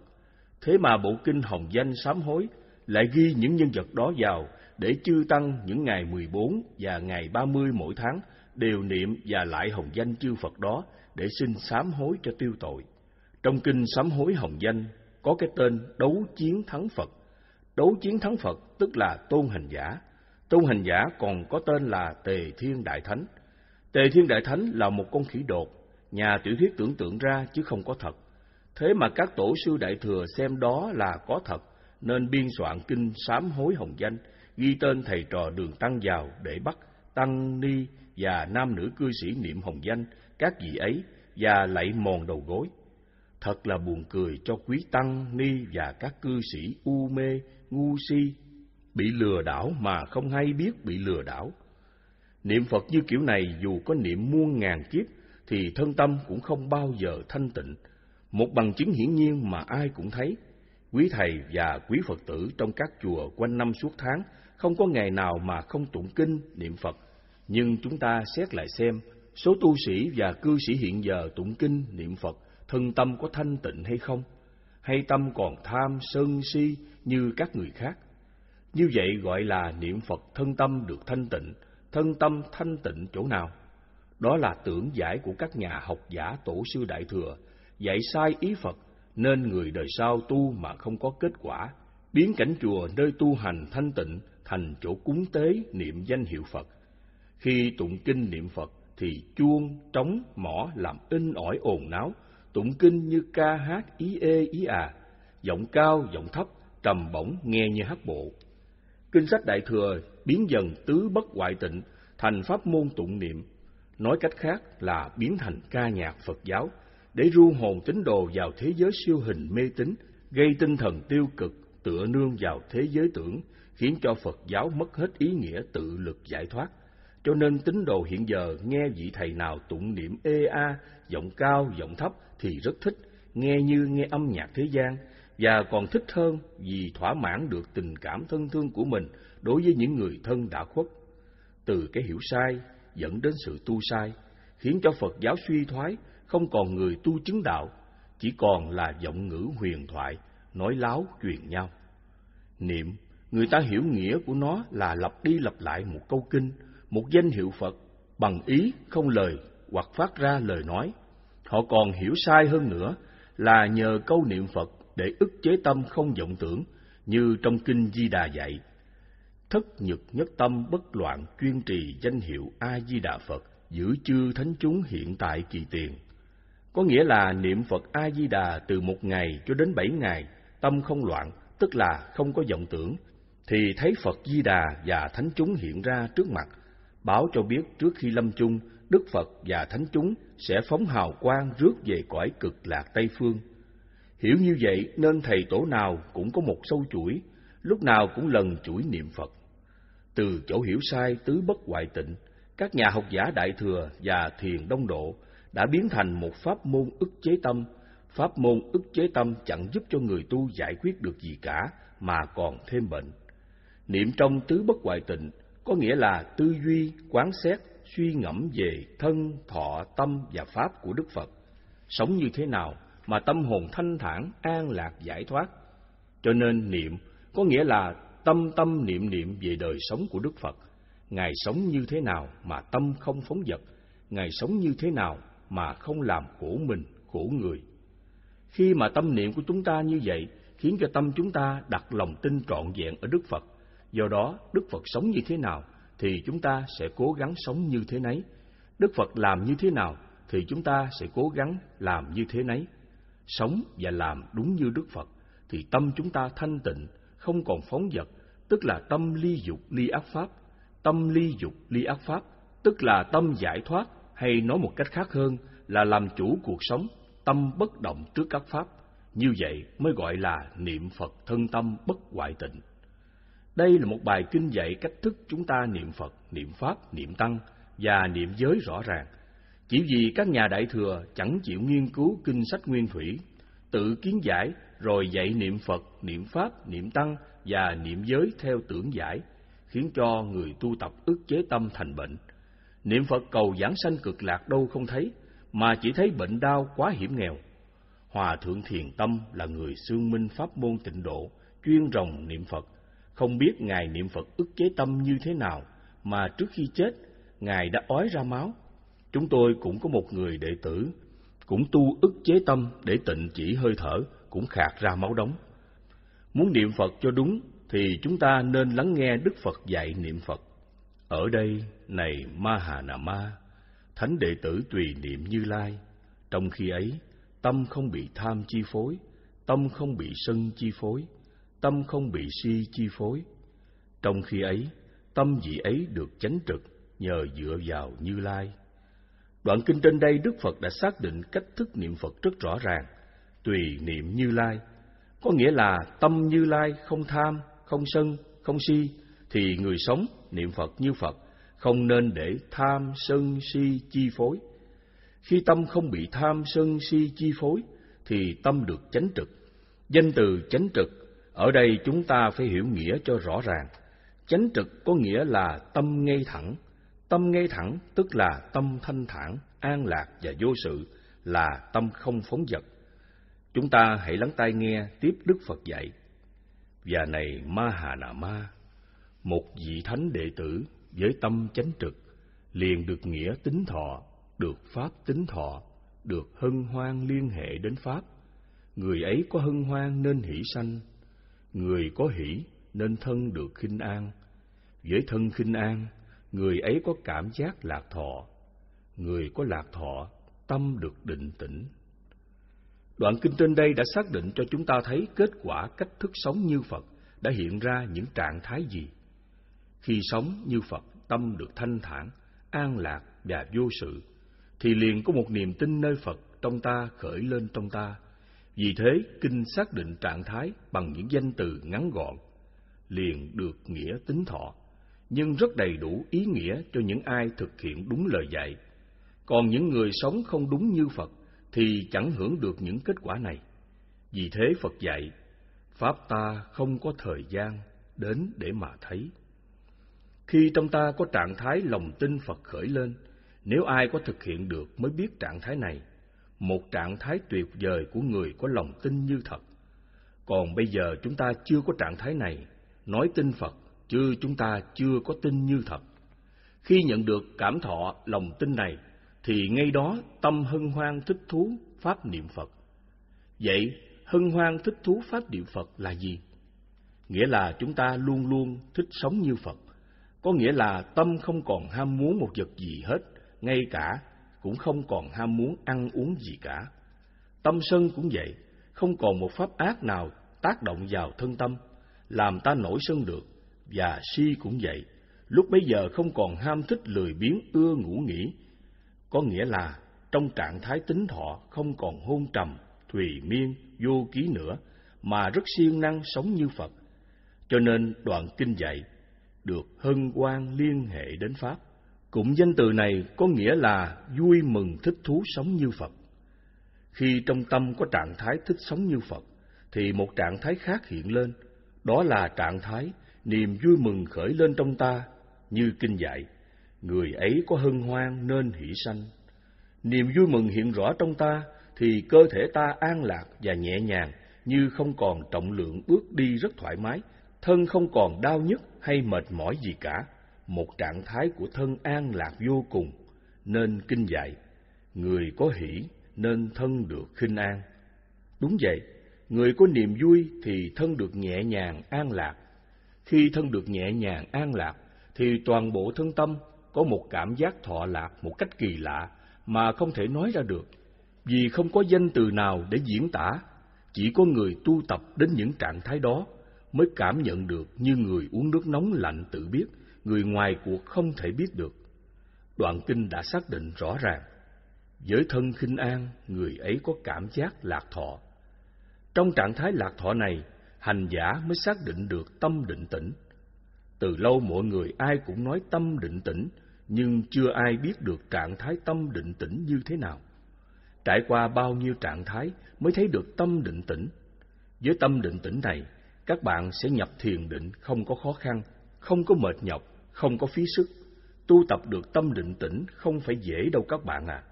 [SPEAKER 1] Thế mà bộ kinh Hồng Danh sám hối lại ghi những nhân vật đó vào để chư tăng những ngày 14 và ngày 30 mỗi tháng đều niệm và lại hồng danh chư Phật đó để xin sám hối cho tiêu tội. Trong kinh sám hối hồng danh có cái tên đấu chiến thắng Phật. Đấu chiến thắng Phật tức là tôn hành giả. Tôn hành giả còn có tên là Tề Thiên Đại Thánh. Tề Thiên Đại Thánh là một con khỉ đột, nhà tiểu thuyết tưởng tượng ra chứ không có thật. Thế mà các tổ sư Đại Thừa xem đó là có thật, nên biên soạn kinh sám hối hồng danh, ghi tên thầy trò đường tăng vào để bắt tăng ni và nam nữ cư sĩ niệm hồng danh các vị ấy và lạy mòn đầu gối. Thật là buồn cười cho quý tăng ni và các cư sĩ u mê, ngu si, bị lừa đảo mà không hay biết bị lừa đảo. Niệm Phật như kiểu này dù có niệm muôn ngàn kiếp thì thân tâm cũng không bao giờ thanh tịnh. Một bằng chứng hiển nhiên mà ai cũng thấy. Quý thầy và quý Phật tử trong các chùa quanh năm suốt tháng không có ngày nào mà không tụng kinh niệm Phật. Nhưng chúng ta xét lại xem, số tu sĩ và cư sĩ hiện giờ tụng kinh niệm Phật, thân tâm có thanh tịnh hay không? Hay tâm còn tham, sân si như các người khác? Như vậy gọi là niệm Phật thân tâm được thanh tịnh, thân tâm thanh tịnh chỗ nào? Đó là tưởng giải của các nhà học giả tổ sư Đại Thừa, dạy sai ý Phật, nên người đời sau tu mà không có kết quả, biến cảnh chùa nơi tu hành thanh tịnh thành chỗ cúng tế niệm danh hiệu Phật. Khi tụng kinh niệm Phật thì chuông, trống, mỏ làm in ỏi ồn náo, tụng kinh như ca hát ý ê ý à, giọng cao, giọng thấp, trầm bổng nghe như hát bộ. Kinh sách Đại Thừa biến dần tứ bất hoại tịnh thành pháp môn tụng niệm, nói cách khác là biến thành ca nhạc Phật giáo, để ru hồn tín đồ vào thế giới siêu hình mê tín, gây tinh thần tiêu cực, tựa nương vào thế giới tưởng, khiến cho Phật giáo mất hết ý nghĩa tự lực giải thoát. Cho nên tín đồ hiện giờ nghe vị thầy nào tụng niệm ê a, giọng cao, giọng thấp thì rất thích, nghe như nghe âm nhạc thế gian, và còn thích hơn vì thỏa mãn được tình cảm thân thương của mình đối với những người thân đã khuất. Từ cái hiểu sai dẫn đến sự tu sai, khiến cho Phật giáo suy thoái, không còn người tu chứng đạo, chỉ còn là giọng ngữ huyền thoại, nói láo truyền nhau. Niệm, người ta hiểu nghĩa của nó là lặp đi lặp lại một câu kinh, một danh hiệu Phật, bằng ý, không lời, hoặc phát ra lời nói. Họ còn hiểu sai hơn nữa là nhờ câu niệm Phật để ức chế tâm không vọng tưởng, như trong kinh Di Đà dạy. Thất nhật nhất tâm bất loạn chuyên trì danh hiệu A Di Đà Phật, giữ chư thánh chúng hiện tại kỳ tiền. Có nghĩa là niệm Phật A Di Đà từ một ngày cho đến bảy ngày, tâm không loạn, tức là không có vọng tưởng, thì thấy Phật Di Đà và thánh chúng hiện ra trước mặt, báo cho biết trước khi lâm chung, Đức Phật và thánh chúng sẽ phóng hào quang rước về cõi cực lạc Tây phương Hiểu như vậy nên thầy tổ nào cũng có một sâu chuỗi, lúc nào cũng lần chuỗi niệm Phật. Từ chỗ hiểu sai tứ bất hoại tịnh, các nhà học giả Đại Thừa và Thiền Đông Độ đã biến thành một pháp môn ức chế tâm. Pháp môn ức chế tâm chẳng giúp cho người tu giải quyết được gì cả, mà còn thêm bệnh. Niệm trong tứ bất hoại tịnh có nghĩa là tư duy, quán xét, suy ngẫm về thân, thọ, tâm và pháp của Đức Phật. Sống như thế nào mà tâm hồn thanh thản, an lạc giải thoát. Cho nên niệm có nghĩa là tâm tâm niệm niệm về đời sống của Đức Phật. Ngài sống như thế nào mà tâm không phóng dật, Ngài sống như thế nào mà không làm khổ mình, khổ người. Khi mà tâm niệm của chúng ta như vậy, khiến cho tâm chúng ta đặt lòng tin trọn vẹn ở Đức Phật. Do đó, Đức Phật sống như thế nào, thì chúng ta sẽ cố gắng sống như thế nấy. Đức Phật làm như thế nào, thì chúng ta sẽ cố gắng làm như thế nấy sống và làm đúng như Đức Phật, thì tâm chúng ta thanh tịnh, không còn phóng dật, tức là tâm ly dục ly ác pháp. Tâm ly dục ly ác pháp, tức là tâm giải thoát, hay nói một cách khác hơn là làm chủ cuộc sống, tâm bất động trước các pháp. Như vậy mới gọi là niệm Phật thân tâm bất hoại tịnh. Đây là một bài kinh dạy cách thức chúng ta niệm Phật, niệm Pháp, niệm Tăng và niệm giới rõ ràng – chỉ vì các nhà đại thừa chẳng chịu nghiên cứu kinh sách nguyên thủy, tự kiến giải rồi dạy niệm Phật, niệm Pháp, niệm Tăng và niệm giới theo tưởng giải, khiến cho người tu tập ức chế tâm thành bệnh. Niệm Phật cầu giảng sanh cực lạc đâu không thấy, mà chỉ thấy bệnh đau quá hiểm nghèo. Hòa thượng Thiền Tâm là người xương minh pháp môn tịnh độ, chuyên rồng niệm Phật, không biết Ngài niệm Phật ức chế tâm như thế nào, mà trước khi chết, Ngài đã ói ra máu, Chúng tôi cũng có một người đệ tử, cũng tu ức chế tâm để tịnh chỉ hơi thở, cũng khạc ra máu đóng. Muốn niệm Phật cho đúng thì chúng ta nên lắng nghe Đức Phật dạy niệm Phật. Ở đây, này Ma Hà Nà Ma, thánh đệ tử tùy niệm Như Lai, trong khi ấy, tâm không bị tham chi phối, tâm không bị sân chi phối, tâm không bị si chi phối. Trong khi ấy, tâm vị ấy được chánh trực nhờ dựa vào Như Lai. Đoạn kinh trên đây Đức Phật đã xác định cách thức niệm Phật rất rõ ràng, tùy niệm Như Lai, có nghĩa là tâm Như Lai không tham, không sân, không si, thì người sống niệm Phật như Phật, không nên để tham sân si chi phối. Khi tâm không bị tham sân si chi phối, thì tâm được chánh trực. Danh từ chánh trực, ở đây chúng ta phải hiểu nghĩa cho rõ ràng. Chánh trực có nghĩa là tâm ngay thẳng. Tâm ngay thẳng tức là tâm thanh thản, an lạc và vô sự, là tâm không phóng dật. Chúng ta hãy lắng tai nghe tiếp Đức Phật dạy. Và này Ma Hà Nà Ma, một vị thánh đệ tử với tâm chánh trực, liền được nghĩa tính thọ, được pháp tính thọ, được hân hoan liên hệ đến pháp. Người ấy có hân hoan nên hỷ sanh, người có hỷ nên thân được khinh an. Với thân khinh an, người ấy có cảm giác lạc thọ, người có lạc thọ, tâm được định tĩnh. Đoạn kinh trên đây đã xác định cho chúng ta thấy kết quả cách thức sống như Phật đã hiện ra những trạng thái gì. Khi sống như Phật, tâm được thanh thản, an lạc và vô sự, thì liền có một niềm tin nơi Phật trong ta khởi lên trong ta. Vì thế, kinh xác định trạng thái bằng những danh từ ngắn gọn, liền được nghĩa tính thọ, nhưng rất đầy đủ ý nghĩa cho những ai thực hiện đúng lời dạy. Còn những người sống không đúng như Phật thì chẳng hưởng được những kết quả này. Vì thế Phật dạy, Pháp ta không có thời gian đến để mà thấy. Khi trong ta có trạng thái lòng tin Phật khởi lên, nếu ai có thực hiện được mới biết trạng thái này, một trạng thái tuyệt vời của người có lòng tin như thật. Còn bây giờ chúng ta chưa có trạng thái này, nói tin Phật, chứ chúng ta chưa có tin như thật. Khi nhận được cảm thọ lòng tin này, thì ngay đó tâm hân hoan thích thú pháp niệm Phật. Vậy, hân hoan thích thú pháp niệm Phật là gì? Nghĩa là chúng ta luôn luôn thích sống như Phật. Có nghĩa là tâm không còn ham muốn một vật gì hết, ngay cả cũng không còn ham muốn ăn uống gì cả. Tâm sân cũng vậy, không còn một pháp ác nào tác động vào thân tâm, làm ta nổi sân được, và si cũng vậy, lúc bấy giờ không còn ham thích lười biếng ưa ngủ nghỉ, có nghĩa là trong trạng thái tính thọ không còn hôn trầm, thùy miên, vô ký nữa, mà rất siêng năng sống như Phật. Cho nên đoạn kinh dạy được hân hoan liên hệ đến Pháp. Cụm danh từ này có nghĩa là vui mừng thích thú sống như Phật. Khi trong tâm có trạng thái thích sống như Phật, thì một trạng thái khác hiện lên, đó là trạng thái niềm vui mừng khởi lên trong ta, như kinh dạy, người ấy có hân hoan nên hỷ sanh. Niềm vui mừng hiện rõ trong ta, thì cơ thể ta an lạc và nhẹ nhàng, như không còn trọng lượng bước đi rất thoải mái, thân không còn đau nhức hay mệt mỏi gì cả, một trạng thái của thân an lạc vô cùng, nên kinh dạy, người có hỷ nên thân được khinh an. Đúng vậy, người có niềm vui thì thân được nhẹ nhàng an lạc. Khi thân được nhẹ nhàng an lạc, thì toàn bộ thân tâm có một cảm giác thọ lạc một cách kỳ lạ mà không thể nói ra được, vì không có danh từ nào để diễn tả, chỉ có người tu tập đến những trạng thái đó mới cảm nhận được như người uống nước nóng lạnh tự biết, người ngoài cuộc không thể biết được. Đoạn kinh đã xác định rõ ràng, với thân khinh an, người ấy có cảm giác lạc thọ. Trong trạng thái lạc thọ này, hành giả mới xác định được tâm định tĩnh. Từ lâu mọi người ai cũng nói tâm định tĩnh, nhưng chưa ai biết được trạng thái tâm định tĩnh như thế nào. Trải qua bao nhiêu trạng thái mới thấy được tâm định tĩnh. Với tâm định tĩnh này, các bạn sẽ nhập thiền định không có khó khăn, không có mệt nhọc, không có phí sức. Tu tập được tâm định tĩnh không phải dễ đâu các bạn à.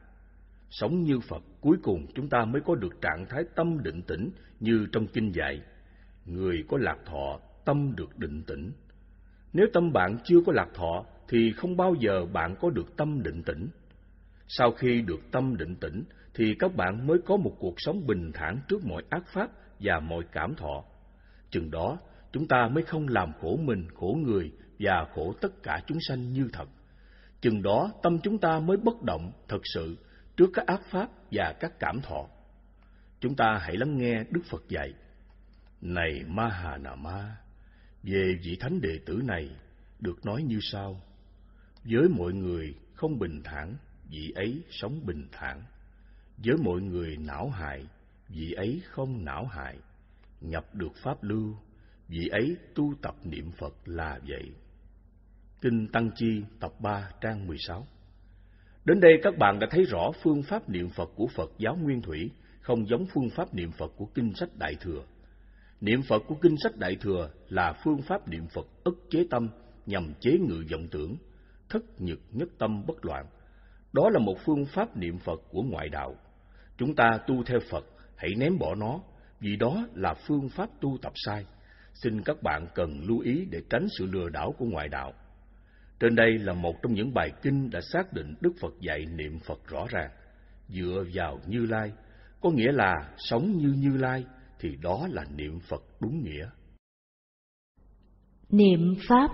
[SPEAKER 1] Sống như Phật, cuối cùng chúng ta mới có được trạng thái tâm định tĩnh như trong kinh dạy. Người có lạc thọ, tâm được định tĩnh. Nếu tâm bạn chưa có lạc thọ, thì không bao giờ bạn có được tâm định tĩnh. Sau khi được tâm định tĩnh, thì các bạn mới có một cuộc sống bình thản trước mọi ác pháp và mọi cảm thọ. Chừng đó, chúng ta mới không làm khổ mình, khổ người và khổ tất cả chúng sanh như thật. Chừng đó, tâm chúng ta mới bất động thật sự trước các ác pháp và các cảm thọ. Chúng ta hãy lắng nghe Đức Phật dạy. Này Ma Hà Nà Ma, về vị thánh đệ tử này được nói như sau. Với mọi người không bình thản, vị ấy sống bình thản. Với mọi người não hại, vị ấy không não hại. Nhập được pháp lưu, vị ấy tu tập niệm Phật là vậy. Kinh Tăng Chi tập 3 trang 16 Đến đây các bạn đã thấy rõ phương pháp niệm Phật của Phật giáo Nguyên Thủy không giống phương pháp niệm Phật của Kinh sách Đại Thừa. Niệm Phật của Kinh sách Đại Thừa là phương pháp niệm Phật ức chế tâm nhằm chế ngự vọng tưởng, thất nhật nhất tâm bất loạn. Đó là một phương pháp niệm Phật của ngoại đạo. Chúng ta tu theo Phật, hãy ném bỏ nó, vì đó là phương pháp tu tập sai. Xin các bạn cần lưu ý để tránh sự lừa đảo của ngoại đạo. Trên đây là một trong những bài kinh đã xác định Đức Phật dạy niệm Phật rõ ràng. Dựa vào Như Lai, có nghĩa là sống như Như Lai, thì đó là niệm Phật đúng nghĩa.
[SPEAKER 2] Niệm Pháp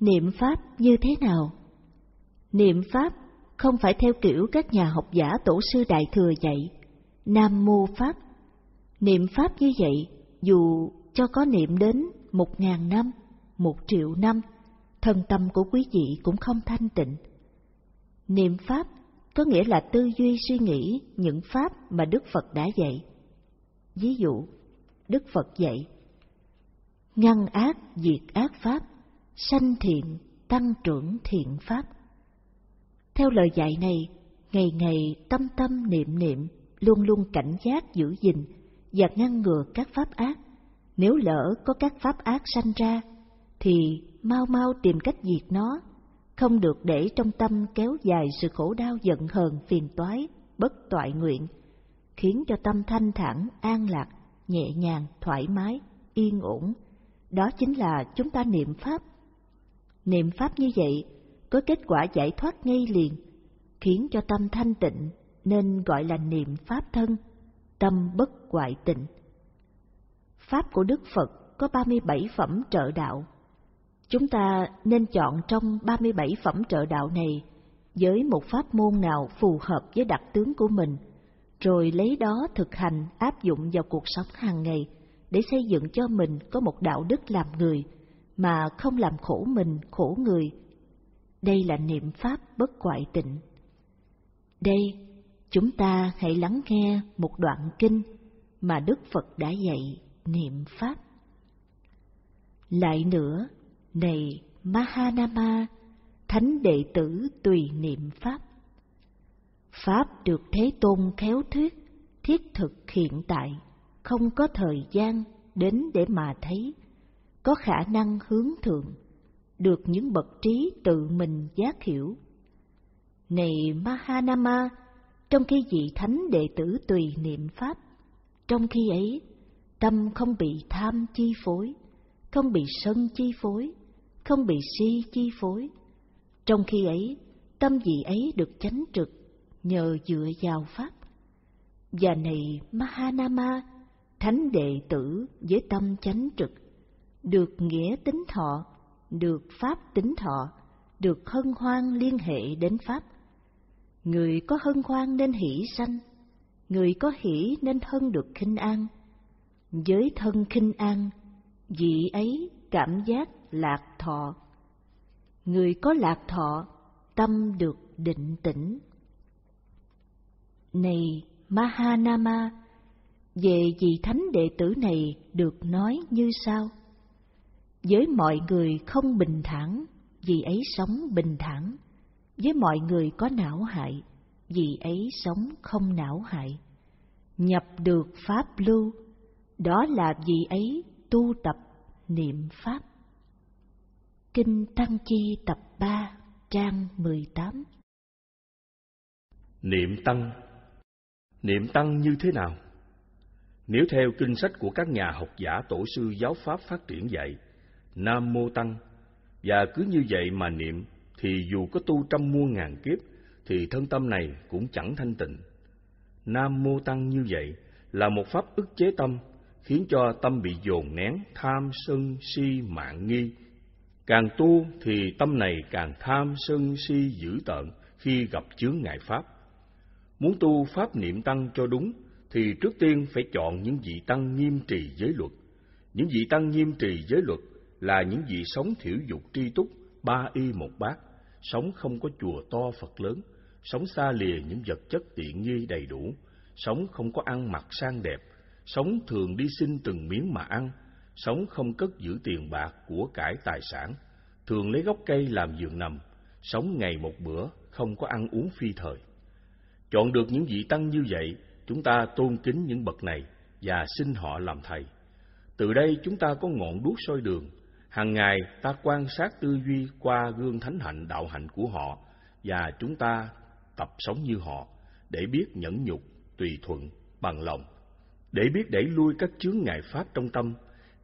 [SPEAKER 2] Niệm Pháp như thế nào? Niệm Pháp không phải theo kiểu các nhà học giả tổ sư Đại Thừa dạy, Nam Mô Pháp. Niệm Pháp như vậy, dù cho có niệm đến một ngàn năm, một triệu năm, thân tâm của quý vị cũng không thanh tịnh. Niệm Pháp có nghĩa là tư duy suy nghĩ những Pháp mà Đức Phật đã dạy. Ví dụ, Đức Phật dạy, ngăn ác diệt ác Pháp, sanh thiện, tăng trưởng thiện Pháp. Theo lời dạy này, ngày ngày tâm tâm niệm niệm, luôn luôn cảnh giác giữ gìn và ngăn ngừa các pháp ác. Nếu lỡ có các pháp ác sanh ra, thì mau mau tìm cách diệt nó, không được để trong tâm kéo dài sự khổ đau giận hờn phiền toái, bất toại nguyện, khiến cho tâm thanh thản, an lạc, nhẹ nhàng, thoải mái, yên ổn. Đó chính là chúng ta niệm Pháp. Niệm Pháp như vậy có kết quả giải thoát ngay liền, khiến cho tâm thanh tịnh nên gọi là niệm Pháp thân, tâm bất hoại tịnh. Pháp của Đức Phật có 37 phẩm trợ đạo. Chúng ta nên chọn trong 37 phẩm trợ đạo này với một pháp môn nào phù hợp với đặc tướng của mình, rồi lấy đó thực hành áp dụng vào cuộc sống hàng ngày để xây dựng cho mình có một đạo đức làm người mà không làm khổ mình, khổ người. Đây là niệm pháp bất quại tịnh. Đây, chúng ta hãy lắng nghe một đoạn kinh mà Đức Phật đã dạy niệm Pháp. Lại nữa, này Mahanama, thánh đệ tử tùy niệm Pháp. Pháp được Thế Tôn khéo thuyết, thiết thực hiện tại, không có thời gian đến để mà thấy, có khả năng hướng thượng, được những bậc trí tự mình giác hiểu. Này Mahanama, trong khi vị thánh đệ tử tùy niệm Pháp, trong khi ấy, tâm không bị tham chi phối, không bị sân chi phối, không bị si chi phối. Trong khi ấy, tâm vị ấy được chánh trực nhờ dựa vào Pháp. Và này Mahanama, thánh đệ tử với tâm chánh trực, được nghĩa tính thọ, được Pháp tính thọ, được hân hoan liên hệ đến Pháp. Người có hân hoan nên hỷ sanh, người có hỷ nên thân được khinh an. Với thân khinh an, vị ấy cảm giác lạc thọ. Người có lạc thọ, tâm được định tĩnh. Này Mahanama, về vị thánh đệ tử này được nói như sau. Với mọi người không bình thản, vì ấy sống bình thản. Với mọi người có não hại, vì ấy sống không não hại. Nhập được Pháp lưu, đó là vì ấy tu tập niệm Pháp. Kinh Tăng Chi tập 3, trang 18
[SPEAKER 1] Niệm Tăng Niệm Tăng như thế nào? Nếu theo kinh sách của các nhà học giả tổ sư giáo Pháp phát triển dạy, Nam Mô Tăng, và cứ như vậy mà niệm, thì dù có tu trăm muôn ngàn kiếp, thì thân tâm này cũng chẳng thanh tịnh. Nam Mô Tăng như vậy là một pháp ức chế tâm, khiến cho tâm bị dồn nén tham sân si mạng nghi. Càng tu thì tâm này càng tham sân si dữ tợn khi gặp chướng ngại pháp. Muốn tu pháp niệm tăng cho đúng thì trước tiên phải chọn những vị tăng nghiêm trì giới luật. Những vị tăng nghiêm trì giới luật là những vị sống thiểu dục tri túc, ba y một bát, sống không có chùa to Phật lớn, sống xa lìa những vật chất tiện nghi đầy đủ, sống không có ăn mặc sang đẹp, sống thường đi xin từng miếng mà ăn, sống không cất giữ tiền bạc của cải tài sản, thường lấy gốc cây làm giường nằm, sống ngày một bữa, không có ăn uống phi thời. Chọn được những vị tăng như vậy, chúng ta tôn kính những bậc này và xin họ làm thầy. Từ đây chúng ta có ngọn đuốc soi đường, hàng ngày ta quan sát tư duy qua gương thánh hạnh đạo hạnh của họ và chúng ta tập sống như họ để biết nhẫn nhục, tùy thuận, bằng lòng, để biết đẩy lui các chướng ngại pháp trong tâm,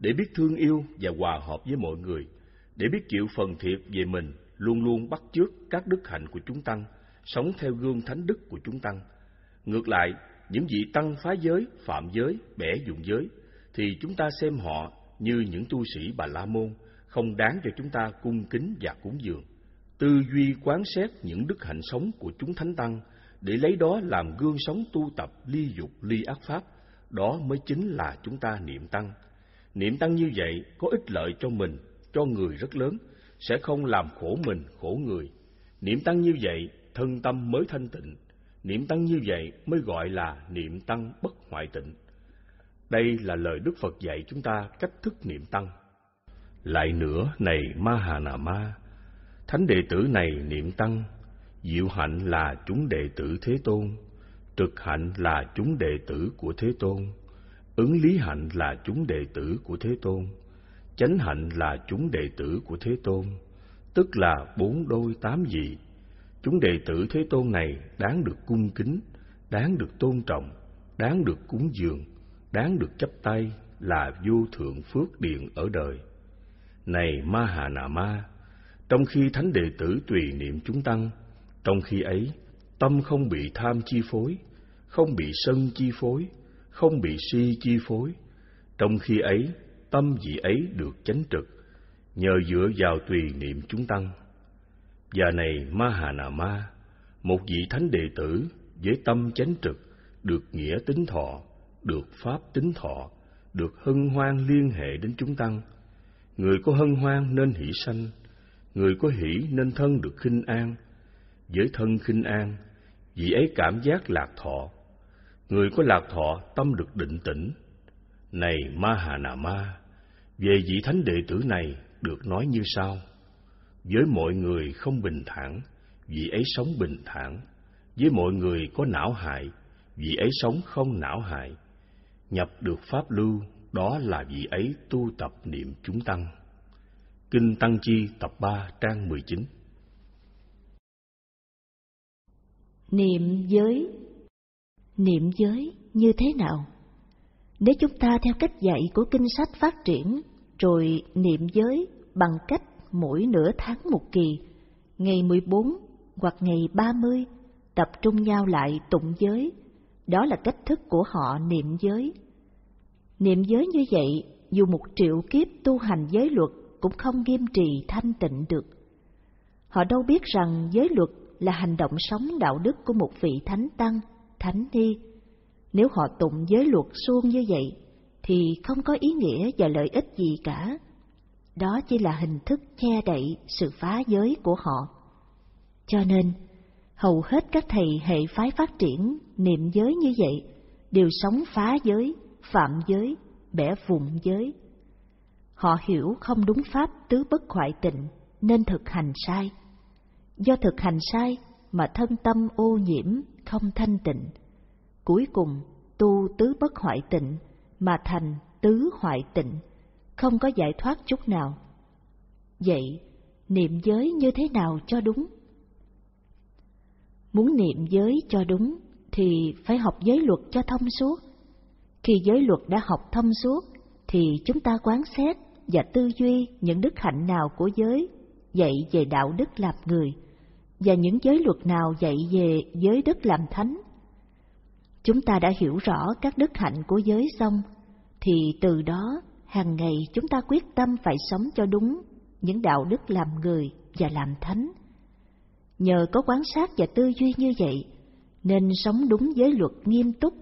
[SPEAKER 1] để biết thương yêu và hòa hợp với mọi người, để biết chịu phần thiệt về mình, luôn luôn bắt chước các đức hạnh của chúng tăng, sống theo gương thánh đức của chúng tăng. Ngược lại, những vị tăng phá giới, phạm giới, bẻ dụng giới, thì chúng ta xem họ như những tu sĩ Bà La Môn, không đáng cho chúng ta cung kính và cúng dường. Tư duy quán xét những đức hạnh sống của chúng thánh tăng, để lấy đó làm gương sống tu tập ly dục ly ác pháp, đó mới chính là chúng ta niệm tăng. Niệm tăng như vậy có ích lợi cho mình, cho người rất lớn, sẽ không làm khổ mình, khổ người. Niệm tăng như vậy, thân tâm mới thanh tịnh. Niệm tăng như vậy mới gọi là niệm tăng bất hoại tịnh. Đây là lời Đức Phật dạy chúng ta cách thức niệm tăng. Lại nữa, này Ma Hà Nà Ma, thánh đệ tử này niệm tăng, diệu hạnh là chúng đệ tử Thế Tôn, trực hạnh là chúng đệ tử của Thế Tôn, ứng lý hạnh là chúng đệ tử của Thế Tôn, chánh hạnh là chúng đệ tử của Thế Tôn, tức là bốn đôi tám vị. Chúng đệ tử Thế Tôn này đáng được cung kính, đáng được tôn trọng, đáng được cúng dường, đáng được chấp tay là vô thượng phước điện ở đời. Này Ma Hà Nà Ma, trong khi thánh đệ tử tùy niệm chúng tăng, trong khi ấy tâm không bị tham chi phối, không bị sân chi phối, không bị si chi phối. Trong khi ấy, tâm vị ấy được chánh trực, nhờ dựa vào tùy niệm chúng tăng. Và này Ma Hà Nà Ma, một vị thánh đệ tử với tâm chánh trực, được nghĩa tính thọ, được pháp tính thọ, được hân hoan liên hệ đến chúng tăng. Người có hân hoan nên hỷ sanh, người có hỷ nên thân được khinh an. Với thân khinh an, vị ấy cảm giác lạc thọ. Người có lạc thọ, tâm được định tĩnh. Này Ma Hà Nà Ma, về vị thánh đệ tử này được nói như sau. Với mọi người không bình thản, vị ấy sống bình thản. Với mọi người có não hại, vị ấy sống không não hại nhập được pháp lưu, đó là vị ấy tu tập niệm chúng tăng. Kinh Tăng Chi tập 3 trang 19
[SPEAKER 2] Niệm giới Niệm giới như thế nào? Nếu chúng ta theo cách dạy của kinh sách phát triển, rồi niệm giới bằng cách mỗi nửa tháng một kỳ, ngày 14 hoặc ngày 30, tập trung nhau lại tụng giới, đó là cách thức của họ niệm giới. Niệm giới như vậy, dù một triệu kiếp tu hành giới luật cũng không nghiêm trì thanh tịnh được. Họ đâu biết rằng giới luật là hành động sống đạo đức của một vị thánh tăng, thánh ni. Nếu họ tụng giới luật suông như vậy, thì không có ý nghĩa và lợi ích gì cả. Đó chỉ là hình thức che đậy sự phá giới của họ. Cho nên, hầu hết các thầy hệ phái phát triển niệm giới như vậy đều sống phá giới, phạm giới, bẻ vùng giới. Họ hiểu không đúng pháp tứ bất hoại tịnh nên thực hành sai. Do thực hành sai mà thân tâm ô nhiễm, không thanh tịnh. Cuối cùng tu tứ bất hoại tịnh mà thành tứ hoại tịnh, không có giải thoát chút nào. Vậy, niệm giới như thế nào cho đúng? Muốn niệm giới cho đúng thì phải học giới luật cho thông suốt. Khi giới luật đã học thông suốt, thì chúng ta quán xét và tư duy những đức hạnh nào của giới dạy về đạo đức làm người và những giới luật nào dạy về giới đức làm thánh. Chúng ta đã hiểu rõ các đức hạnh của giới xong, thì từ đó hàng ngày chúng ta quyết tâm phải sống cho đúng những đạo đức làm người và làm thánh. Nhờ có quán sát và tư duy như vậy, nên sống đúng giới luật nghiêm túc.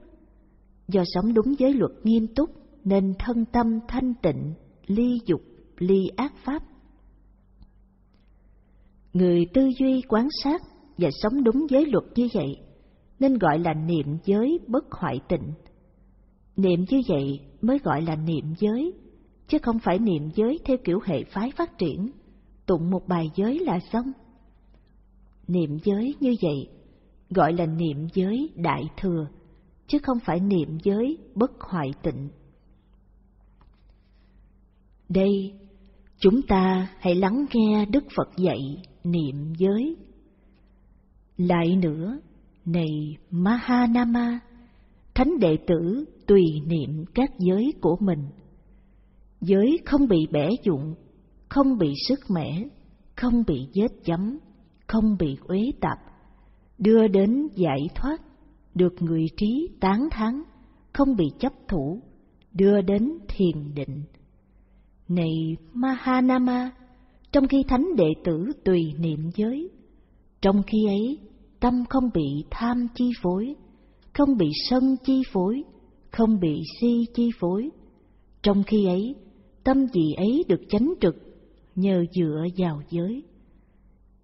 [SPEAKER 2] Do sống đúng giới luật nghiêm túc nên thân tâm thanh tịnh, ly dục, ly ác pháp. Người tư duy quán sát và sống đúng giới luật như vậy nên gọi là niệm giới bất hoại tịnh. Niệm như vậy mới gọi là niệm giới, chứ không phải niệm giới theo kiểu hệ phái phát triển, tụng một bài giới là xong. Niệm giới như vậy gọi là niệm giới đại thừa, chứ không phải niệm giới bất hoại tịnh. Đây, chúng ta hãy lắng nghe Đức Phật dạy niệm giới. Lại nữa, này Mahanama, thánh đệ tử tùy niệm các giới của mình. Giới không bị bẻ dụng, không bị sức mẻ, không bị vết chấm, không bị uế tạp, đưa đến giải thoát, được người trí tán thán, không bị chấp thủ, đưa đến thiền định. Này Mahanama, trong khi thánh đệ tử tùy niệm giới, trong khi ấy tâm không bị tham chi phối, không bị sân chi phối, không bị si chi phối. Trong khi ấy, tâm gì ấy được chánh trực nhờ dựa vào giới.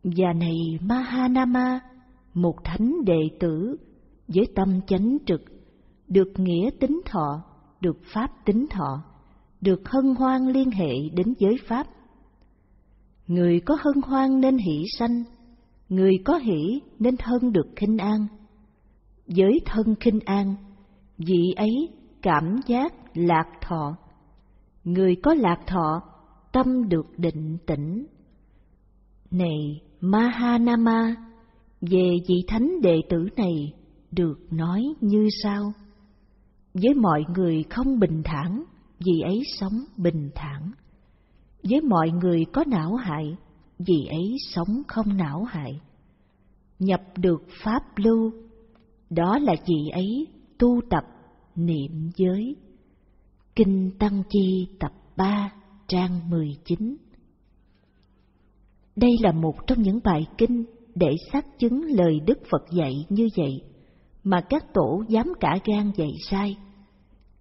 [SPEAKER 2] Và này Mahanama, một thánh đệ tử với tâm chánh trực, được nghĩa tính thọ, được pháp tính thọ, được hân hoan liên hệ đến giới pháp. Người có hân hoan nên hỷ sanh, người có hỷ nên thân được khinh an. Giới thân khinh an, vị ấy cảm giác lạc thọ. Người có lạc thọ, tâm được định tĩnh. Này Mahanama, về vị thánh đệ tử này được nói như sau. Với mọi người không bình thản, vì ấy sống bình thản. Với mọi người có não hại, vì ấy sống không não hại. Nhập được pháp lưu, đó là vì ấy tu tập niệm giới. Kinh Tăng Chi tập 3, trang 19 Đây là một trong những bài kinh để xác chứng lời Đức Phật dạy như vậy, mà các tổ dám cả gan dạy sai,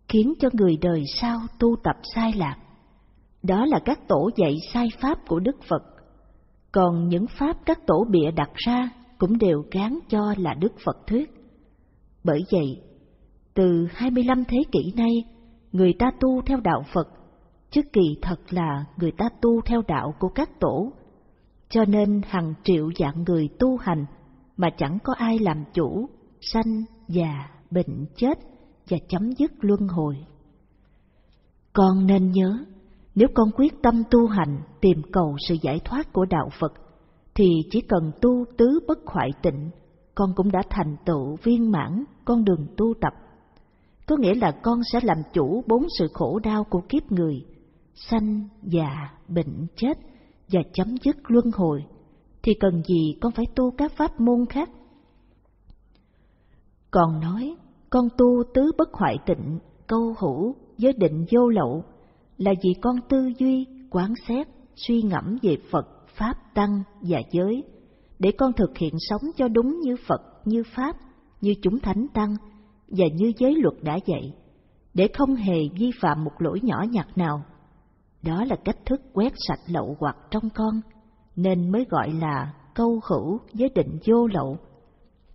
[SPEAKER 2] khiến cho người đời sau tu tập sai lạc. Đó là các tổ dạy sai pháp của Đức Phật, còn những pháp các tổ bịa đặt ra cũng đều gán cho là Đức Phật thuyết. Bởi vậy, từ 25 thế kỷ nay, người ta tu theo đạo Phật, chứ kỳ thật là người ta tu theo đạo của các tổ cho nên hàng triệu dạng người tu hành mà chẳng có ai làm chủ, sanh, già, bệnh, chết và chấm dứt luân hồi. Con nên nhớ, nếu con quyết tâm tu hành tìm cầu sự giải thoát của đạo Phật, thì chỉ cần tu tứ bất hoại tịnh, con cũng đã thành tựu viên mãn con đường tu tập. Có nghĩa là con sẽ làm chủ bốn sự khổ đau của kiếp người, sanh, già, bệnh, chết và chấm dứt luân hồi, thì cần gì con phải tu các pháp môn khác? Còn nói, con tu tứ bất hoại tịnh, câu hữu, giới định vô lậu, là vì con tư duy, quán xét, suy ngẫm về Phật, Pháp, Tăng và giới, để con thực hiện sống cho đúng như Phật, như Pháp, như chúng Thánh Tăng và như giới luật đã dạy, để không hề vi phạm một lỗi nhỏ nhặt nào đó là cách thức quét sạch lậu hoặc trong con, nên mới gọi là câu hữu với định vô lậu.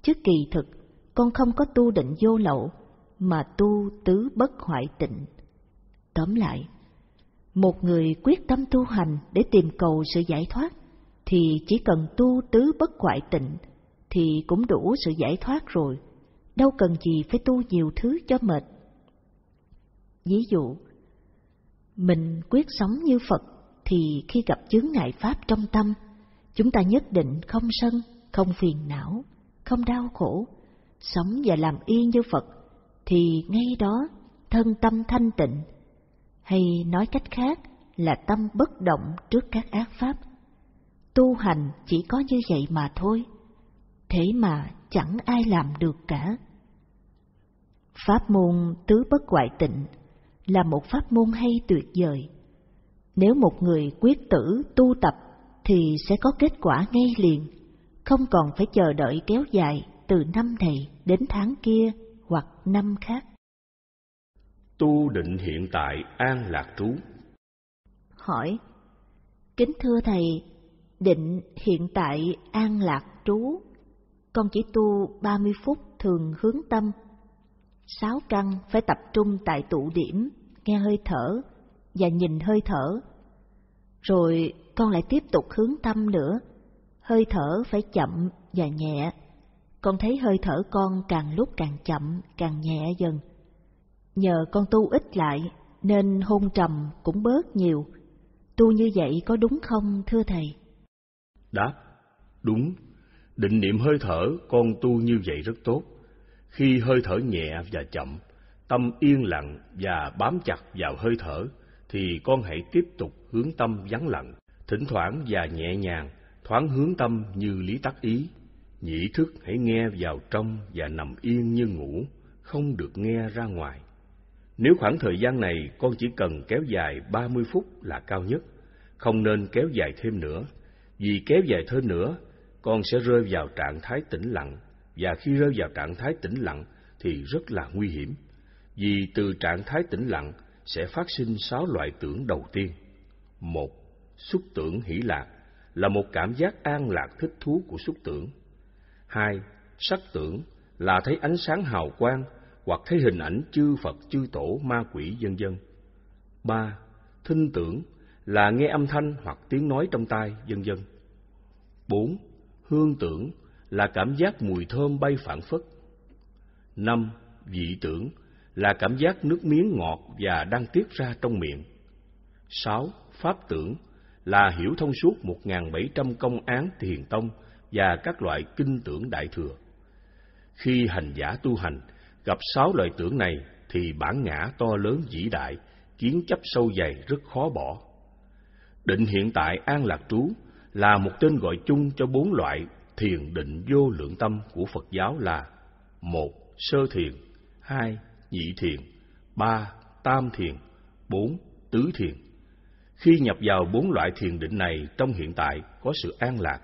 [SPEAKER 2] Chứ kỳ thực, con không có tu định vô lậu, mà tu tứ bất hoại tịnh. Tóm lại, một người quyết tâm tu hành để tìm cầu sự giải thoát, thì chỉ cần tu tứ bất hoại tịnh, thì cũng đủ sự giải thoát rồi, đâu cần gì phải tu nhiều thứ cho mệt. Ví dụ, mình quyết sống như Phật thì khi gặp chướng ngại pháp trong tâm, chúng ta nhất định không sân, không phiền não, không đau khổ, sống và làm y như Phật thì ngay đó thân tâm thanh tịnh, hay nói cách khác là tâm bất động trước các ác pháp. Tu hành chỉ có như vậy mà thôi, thế mà chẳng ai làm được cả. Pháp môn tứ bất hoại tịnh là một pháp môn hay tuyệt vời. Nếu một người quyết tử tu tập thì sẽ có kết quả ngay liền, không còn phải chờ đợi kéo dài từ năm này đến tháng kia hoặc năm khác.
[SPEAKER 1] Tu định hiện tại an lạc trú
[SPEAKER 2] Hỏi Kính thưa Thầy, định hiện tại an lạc trú, con chỉ tu 30 phút thường hướng tâm. Sáu căn phải tập trung tại tụ điểm nghe hơi thở và nhìn hơi thở. Rồi con lại tiếp tục hướng tâm nữa. Hơi thở phải chậm và nhẹ. Con thấy hơi thở con càng lúc càng chậm, càng nhẹ dần. Nhờ con tu ít lại, nên hôn trầm cũng bớt nhiều. Tu như vậy có đúng không, thưa Thầy?
[SPEAKER 1] Đáp, đúng. Định niệm hơi thở con tu như vậy rất tốt. Khi hơi thở nhẹ và chậm, tâm yên lặng và bám chặt vào hơi thở, thì con hãy tiếp tục hướng tâm vắng lặng, thỉnh thoảng và nhẹ nhàng, thoáng hướng tâm như lý tắc ý. Nhĩ thức hãy nghe vào trong và nằm yên như ngủ, không được nghe ra ngoài. Nếu khoảng thời gian này con chỉ cần kéo dài 30 phút là cao nhất, không nên kéo dài thêm nữa, vì kéo dài thêm nữa, con sẽ rơi vào trạng thái tĩnh lặng, và khi rơi vào trạng thái tĩnh lặng thì rất là nguy hiểm, vì từ trạng thái tĩnh lặng sẽ phát sinh sáu loại tưởng đầu tiên. Một, xúc tưởng hỷ lạc là một cảm giác an lạc thích thú của xúc tưởng. Hai, sắc tưởng là thấy ánh sáng hào quang hoặc thấy hình ảnh chư Phật, chư Tổ, ma quỷ vân vân. Ba, thinh tưởng là nghe âm thanh hoặc tiếng nói trong tai vân vân. Bốn, hương tưởng là cảm giác mùi thơm bay phản phất. Năm, vị tưởng là cảm giác nước miếng ngọt và đang tiết ra trong miệng. Sáu, pháp tưởng là hiểu thông suốt 1.700 công án thiền tông và các loại kinh tưởng đại thừa. Khi hành giả tu hành, gặp sáu loại tưởng này thì bản ngã to lớn vĩ đại, kiến chấp sâu dày rất khó bỏ. Định hiện tại an lạc trú là một tên gọi chung cho bốn loại thiền định vô lượng tâm của Phật giáo là một sơ thiền, hai nhị thiền, ba tam thiền, bốn tứ thiền. Khi nhập vào bốn loại thiền định này trong hiện tại có sự an lạc,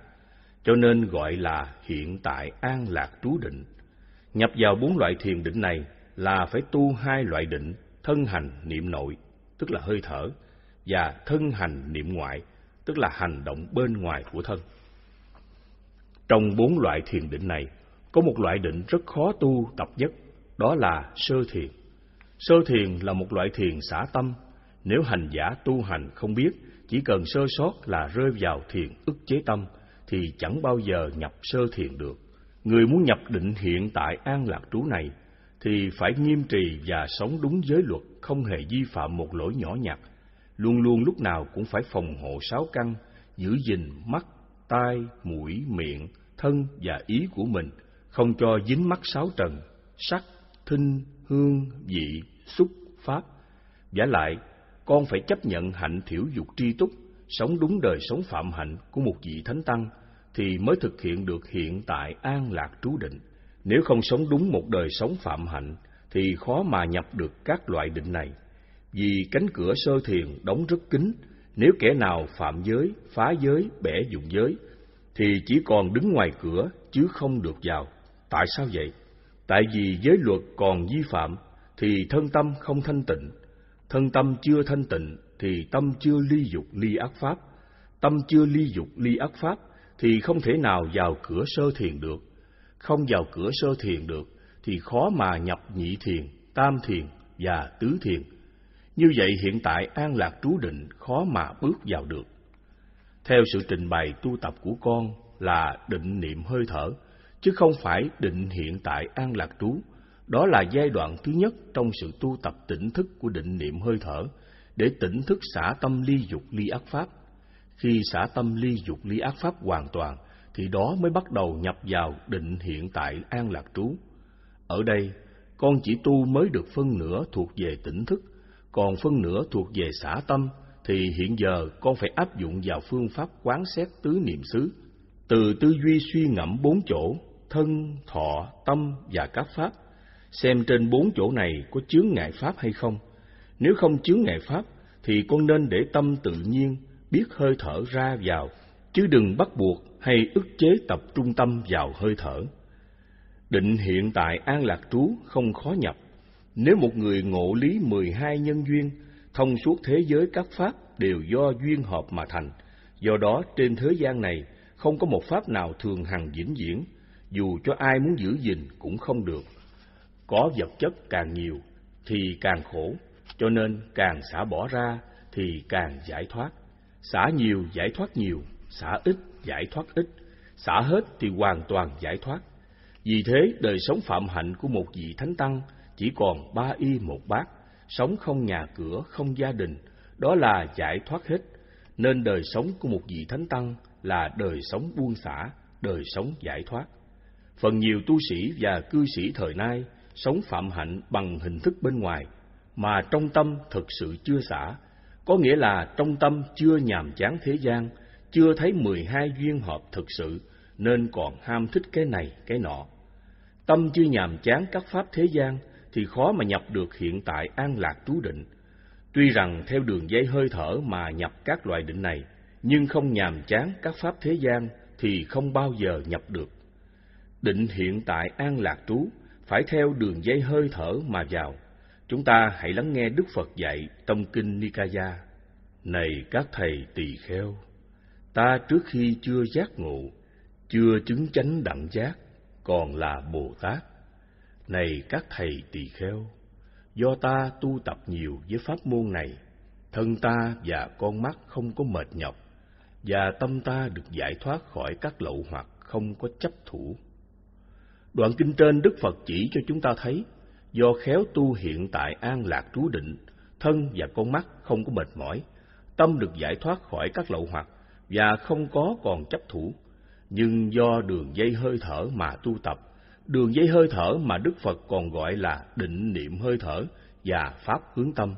[SPEAKER 1] cho nên gọi là hiện tại an lạc trú định. Nhập vào bốn loại thiền định này là phải tu hai loại định thân hành niệm nội, tức là hơi thở, và thân hành niệm ngoại, tức là hành động bên ngoài của thân. Trong bốn loại thiền định này, có một loại định rất khó tu tập nhất, đó là sơ thiền. Sơ thiền là một loại thiền xả tâm, nếu hành giả tu hành không biết, chỉ cần sơ sót là rơi vào thiền ức chế tâm, thì chẳng bao giờ nhập sơ thiền được. Người muốn nhập định hiện tại an lạc trú này, thì phải nghiêm trì và sống đúng giới luật, không hề vi phạm một lỗi nhỏ nhặt, luôn luôn lúc nào cũng phải phòng hộ sáu căn, giữ gìn mắt, tai, mũi, miệng, thân và ý của mình, không cho dính mắc sáu trần, sắc, thinh, hương, vị, xúc, pháp. Giả lại, con phải chấp nhận hạnh thiểu dục tri túc, sống đúng đời sống phạm hạnh của một vị thánh tăng, thì mới thực hiện được hiện tại an lạc trú định. Nếu không sống đúng một đời sống phạm hạnh, thì khó mà nhập được các loại định này. Vì cánh cửa sơ thiền đóng rất kín, nếu kẻ nào phạm giới, phá giới, bẻ dụng giới, thì chỉ còn đứng ngoài cửa chứ không được vào. Tại sao vậy? Tại vì giới luật còn vi phạm, thì thân tâm không thanh tịnh. Thân tâm chưa thanh tịnh, thì tâm chưa ly dục ly ác pháp. Tâm chưa ly dục ly ác pháp, thì không thể nào vào cửa sơ thiền được. Không vào cửa sơ thiền được, thì khó mà nhập nhị thiền, tam thiền và tứ thiền. Như vậy hiện tại an lạc trú định khó mà bước vào được. Theo sự trình bày tu tập của con là định niệm hơi thở, chứ không phải định hiện tại an lạc trú. Đó là giai đoạn thứ nhất trong sự tu tập tỉnh thức của định niệm hơi thở, để tỉnh thức xả tâm ly dục ly ác pháp. Khi xả tâm ly dục ly ác pháp hoàn toàn, thì đó mới bắt đầu nhập vào định hiện tại an lạc trú. Ở đây, con chỉ tu mới được phân nửa thuộc về tỉnh thức, còn phân nửa thuộc về xả tâm, thì hiện giờ con phải áp dụng vào phương pháp quán xét tứ niệm xứ. Từ tư duy suy ngẫm bốn chỗ, thân, thọ, tâm và các pháp, xem trên bốn chỗ này có chướng ngại pháp hay không. Nếu không chướng ngại pháp, thì con nên để tâm tự nhiên, biết hơi thở ra vào, chứ đừng bắt buộc hay ức chế tập trung tâm vào hơi thở. Định hiện tại an lạc trú không khó nhập. Nếu một người ngộ lý mười hai nhân duyên, thông suốt thế giới các pháp đều do duyên hợp mà thành, do đó trên thế gian này không có một pháp nào thường hằng vĩnh viễn, dù cho ai muốn giữ gìn cũng không được. Có vật chất càng nhiều thì càng khổ, cho nên càng xả bỏ ra thì càng giải thoát xả nhiều giải thoát nhiều, xả ít giải thoát ít, xả hết thì hoàn toàn giải thoát. Vì thế, đời sống phạm hạnh của một vị thánh tăng chỉ còn ba y một bát, sống không nhà cửa, không gia đình, đó là giải thoát hết. Nên đời sống của một vị thánh tăng là đời sống buông xả, đời sống giải thoát. Phần nhiều tu sĩ và cư sĩ thời nay sống phạm hạnh bằng hình thức bên ngoài, mà trong tâm thực sự chưa xả, có nghĩa là trong tâm chưa nhàm chán thế gian, chưa thấy mười hai duyên hợp thực sự, nên còn ham thích cái này, cái nọ. Tâm chưa nhàm chán các pháp thế gian, thì khó mà nhập được hiện tại an lạc trú định. Tuy rằng theo đường dây hơi thở mà nhập các loại định này, nhưng không nhàm chán các pháp thế gian thì không bao giờ nhập được. Định hiện tại an lạc trú phải theo đường dây hơi thở mà vào. Chúng ta hãy lắng nghe Đức Phật dạy trong kinh Nikaya. Này các thầy tỳ kheo, ta trước khi chưa giác ngộ, chưa chứng chánh đẳng giác, còn là Bồ Tát. Này các thầy tỳ kheo, do ta tu tập nhiều với pháp môn này, thân ta và con mắt không có mệt nhọc, và tâm ta được giải thoát khỏi các lậu hoặc không có chấp thủ. Đoạn kinh trên Đức Phật chỉ cho chúng ta thấy, do khéo tu hiện tại an lạc trú định, thân và con mắt không có mệt mỏi, tâm được giải thoát khỏi các lậu hoặc và không có còn chấp thủ. Nhưng do đường dây hơi thở mà tu tập, đường dây hơi thở mà Đức Phật còn gọi là định niệm hơi thở và pháp hướng tâm.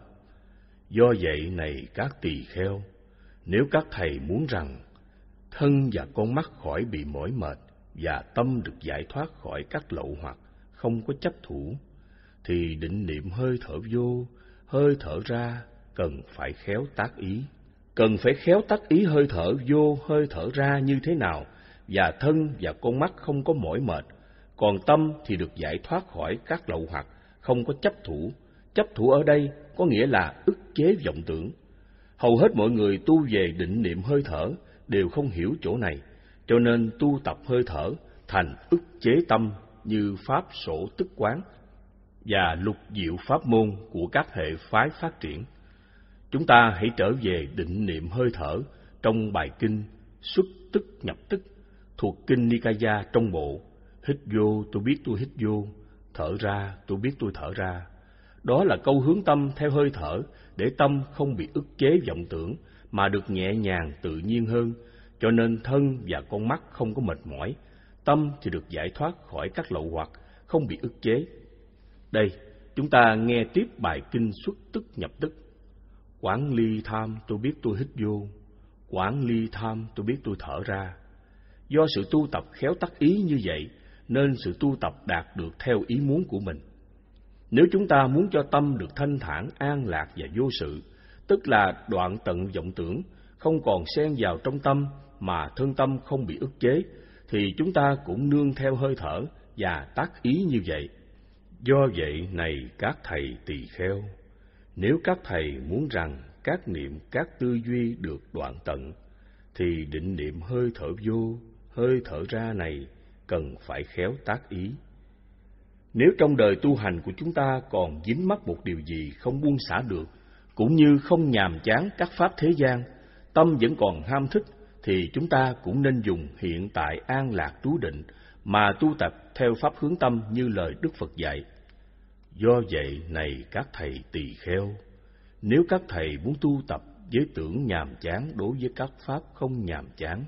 [SPEAKER 1] Do vậy này các tỳ kheo, nếu các thầy muốn rằng thân và con mắt khỏi bị mỏi mệt và tâm được giải thoát khỏi các lậu hoặc không có chấp thủ, thì định niệm hơi thở vô, hơi thở ra cần phải khéo tác ý. Cần phải khéo tác ý hơi thở vô, hơi thở ra như thế nào, và thân và con mắt không có mỏi mệt, còn tâm thì được giải thoát khỏi các lậu hoặc, không có chấp thủ. Chấp thủ ở đây có nghĩa là ức chế vọng tưởng. Hầu hết mọi người tu về định niệm hơi thở đều không hiểu chỗ này, cho nên tu tập hơi thở thành ức chế tâm như pháp sổ tức quán và lục diệu pháp môn của các hệ phái phát triển. Chúng ta hãy trở về định niệm hơi thở trong bài kinh xuất tức nhập tức thuộc kinh Nikaya trong bộ. Hít vô tôi biết tôi hít vô, thở ra tôi biết tôi thở ra. Đó là câu hướng tâm theo hơi thở để tâm không bị ức chế vọng tưởng mà được nhẹ nhàng tự nhiên hơn, cho nên thân và con mắt không có mệt mỏi, tâm thì được giải thoát khỏi các lậu hoặc, không bị ức chế. Đây, chúng ta nghe tiếp bài kinh xuất tức nhập tức. quản ly tham tôi biết tôi hít vô, quản ly tham tôi biết tôi thở ra. Do sự tu tập khéo tắc ý như vậy, nên sự tu tập đạt được theo ý muốn của mình. Nếu chúng ta muốn cho tâm được thanh thản, an lạc và vô sự, tức là đoạn tận vọng tưởng, không còn xen vào trong tâm mà thân tâm không bị ức chế, thì chúng ta cũng nương theo hơi thở và tác ý như vậy. Do vậy này các thầy tỳ kheo, nếu các thầy muốn rằng các niệm các tư duy được đoạn tận, thì định niệm hơi thở vô, hơi thở ra này cần phải khéo tác ý. Nếu trong đời tu hành của chúng ta còn dính mắc một điều gì không buông xả được, cũng như không nhàm chán các pháp thế gian, tâm vẫn còn ham thích, thì chúng ta cũng nên dùng hiện tại an lạc trú định mà tu tập theo pháp hướng tâm như lời Đức Phật dạy. Do vậy này các thầy tỳ kheo, nếu các thầy muốn tu tập với tưởng nhàm chán đối với các pháp không nhàm chán,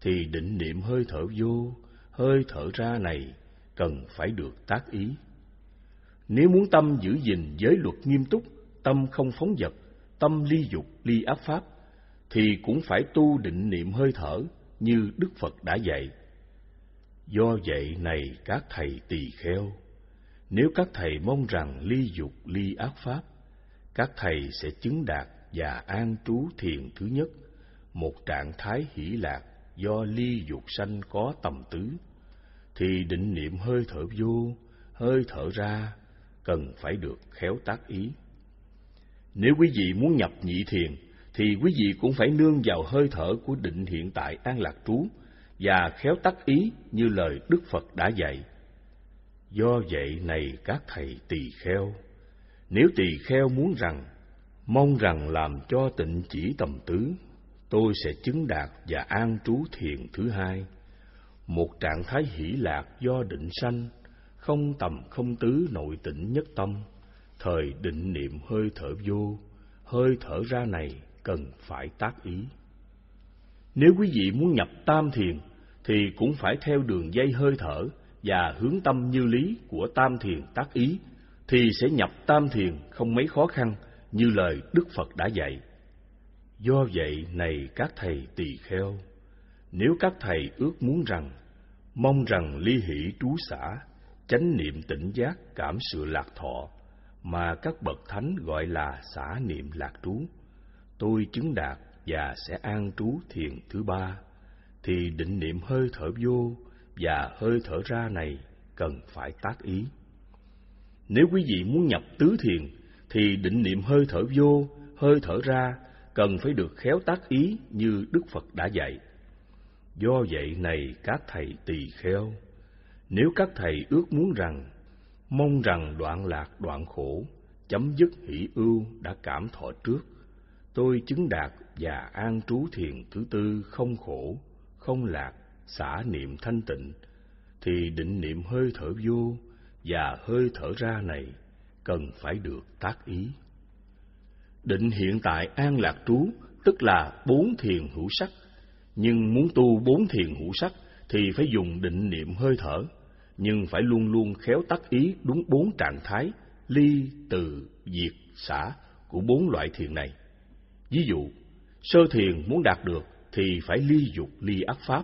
[SPEAKER 1] thì định niệm hơi thở vô, hơi thở ra này cần phải được tác ý. Nếu muốn tâm giữ gìn giới luật nghiêm túc, tâm không phóng dật, tâm ly dục, ly áp pháp, thì cũng phải tu định niệm hơi thở như Đức Phật đã dạy. Do vậy này các thầy tỳ kheo, nếu các thầy mong rằng ly dục ly ác pháp, các thầy sẽ chứng đạt và an trú thiền thứ nhất, một trạng thái hỷ lạc do ly dục sanh có tầm tứ, thì định niệm hơi thở vô, hơi thở ra cần phải được khéo tác ý. Nếu quý vị muốn nhập nhị thiền, thì quý vị cũng phải nương vào hơi thở của định hiện tại an lạc trú và khéo tác ý như lời Đức Phật đã dạy. Do vậy này các thầy tỳ kheo, nếu tỳ kheo muốn rằng, mong rằng làm cho tịnh chỉ tầm tứ, tôi sẽ chứng đạt và an trú thiền thứ hai, một trạng thái hỷ lạc do định sanh, không tầm không tứ nội tịnh nhất tâm, thời định niệm hơi thở vô, hơi thở ra này cần phải tác ý. Nếu quý vị muốn nhập tam thiền, thì cũng phải theo đường dây hơi thở và hướng tâm như lý của tam thiền tác ý, thì sẽ nhập tam thiền không mấy khó khăn như lời Đức Phật đã dạy. Do vậy này các thầy tỳ kheo, nếu các thầy ước muốn rằng, mong rằng ly hỷ trú xã, chánh niệm tỉnh giác cảm sự lạc thọ, mà các bậc thánh gọi là xả niệm lạc trú, tôi chứng đạt và sẽ an trú thiền thứ ba, thì định niệm hơi thở vô và hơi thở ra này cần phải tác ý. Nếu quý vị muốn nhập tứ thiền, thì định niệm hơi thở vô, hơi thở ra cần phải được khéo tác ý như Đức Phật đã dạy. Do vậy này các thầy tỳ kheo, nếu các thầy ước muốn rằng, mong rằng đoạn lạc đoạn khổ, chấm dứt hỷ ưu đã cảm thọ trước, tôi chứng đạt và an trú thiền thứ tư không khổ, không lạc, xả niệm thanh tịnh, thì định niệm hơi thở vô và hơi thở ra này cần phải được tác ý. Định hiện tại an lạc trú tức là bốn thiền hữu sắc, nhưng muốn tu bốn thiền hữu sắc thì phải dùng định niệm hơi thở, nhưng phải luôn luôn khéo tác ý đúng bốn trạng thái ly, từ, diệt, xả của bốn loại thiền này. Ví dụ, sơ thiền muốn đạt được thì phải ly dục ly ác pháp,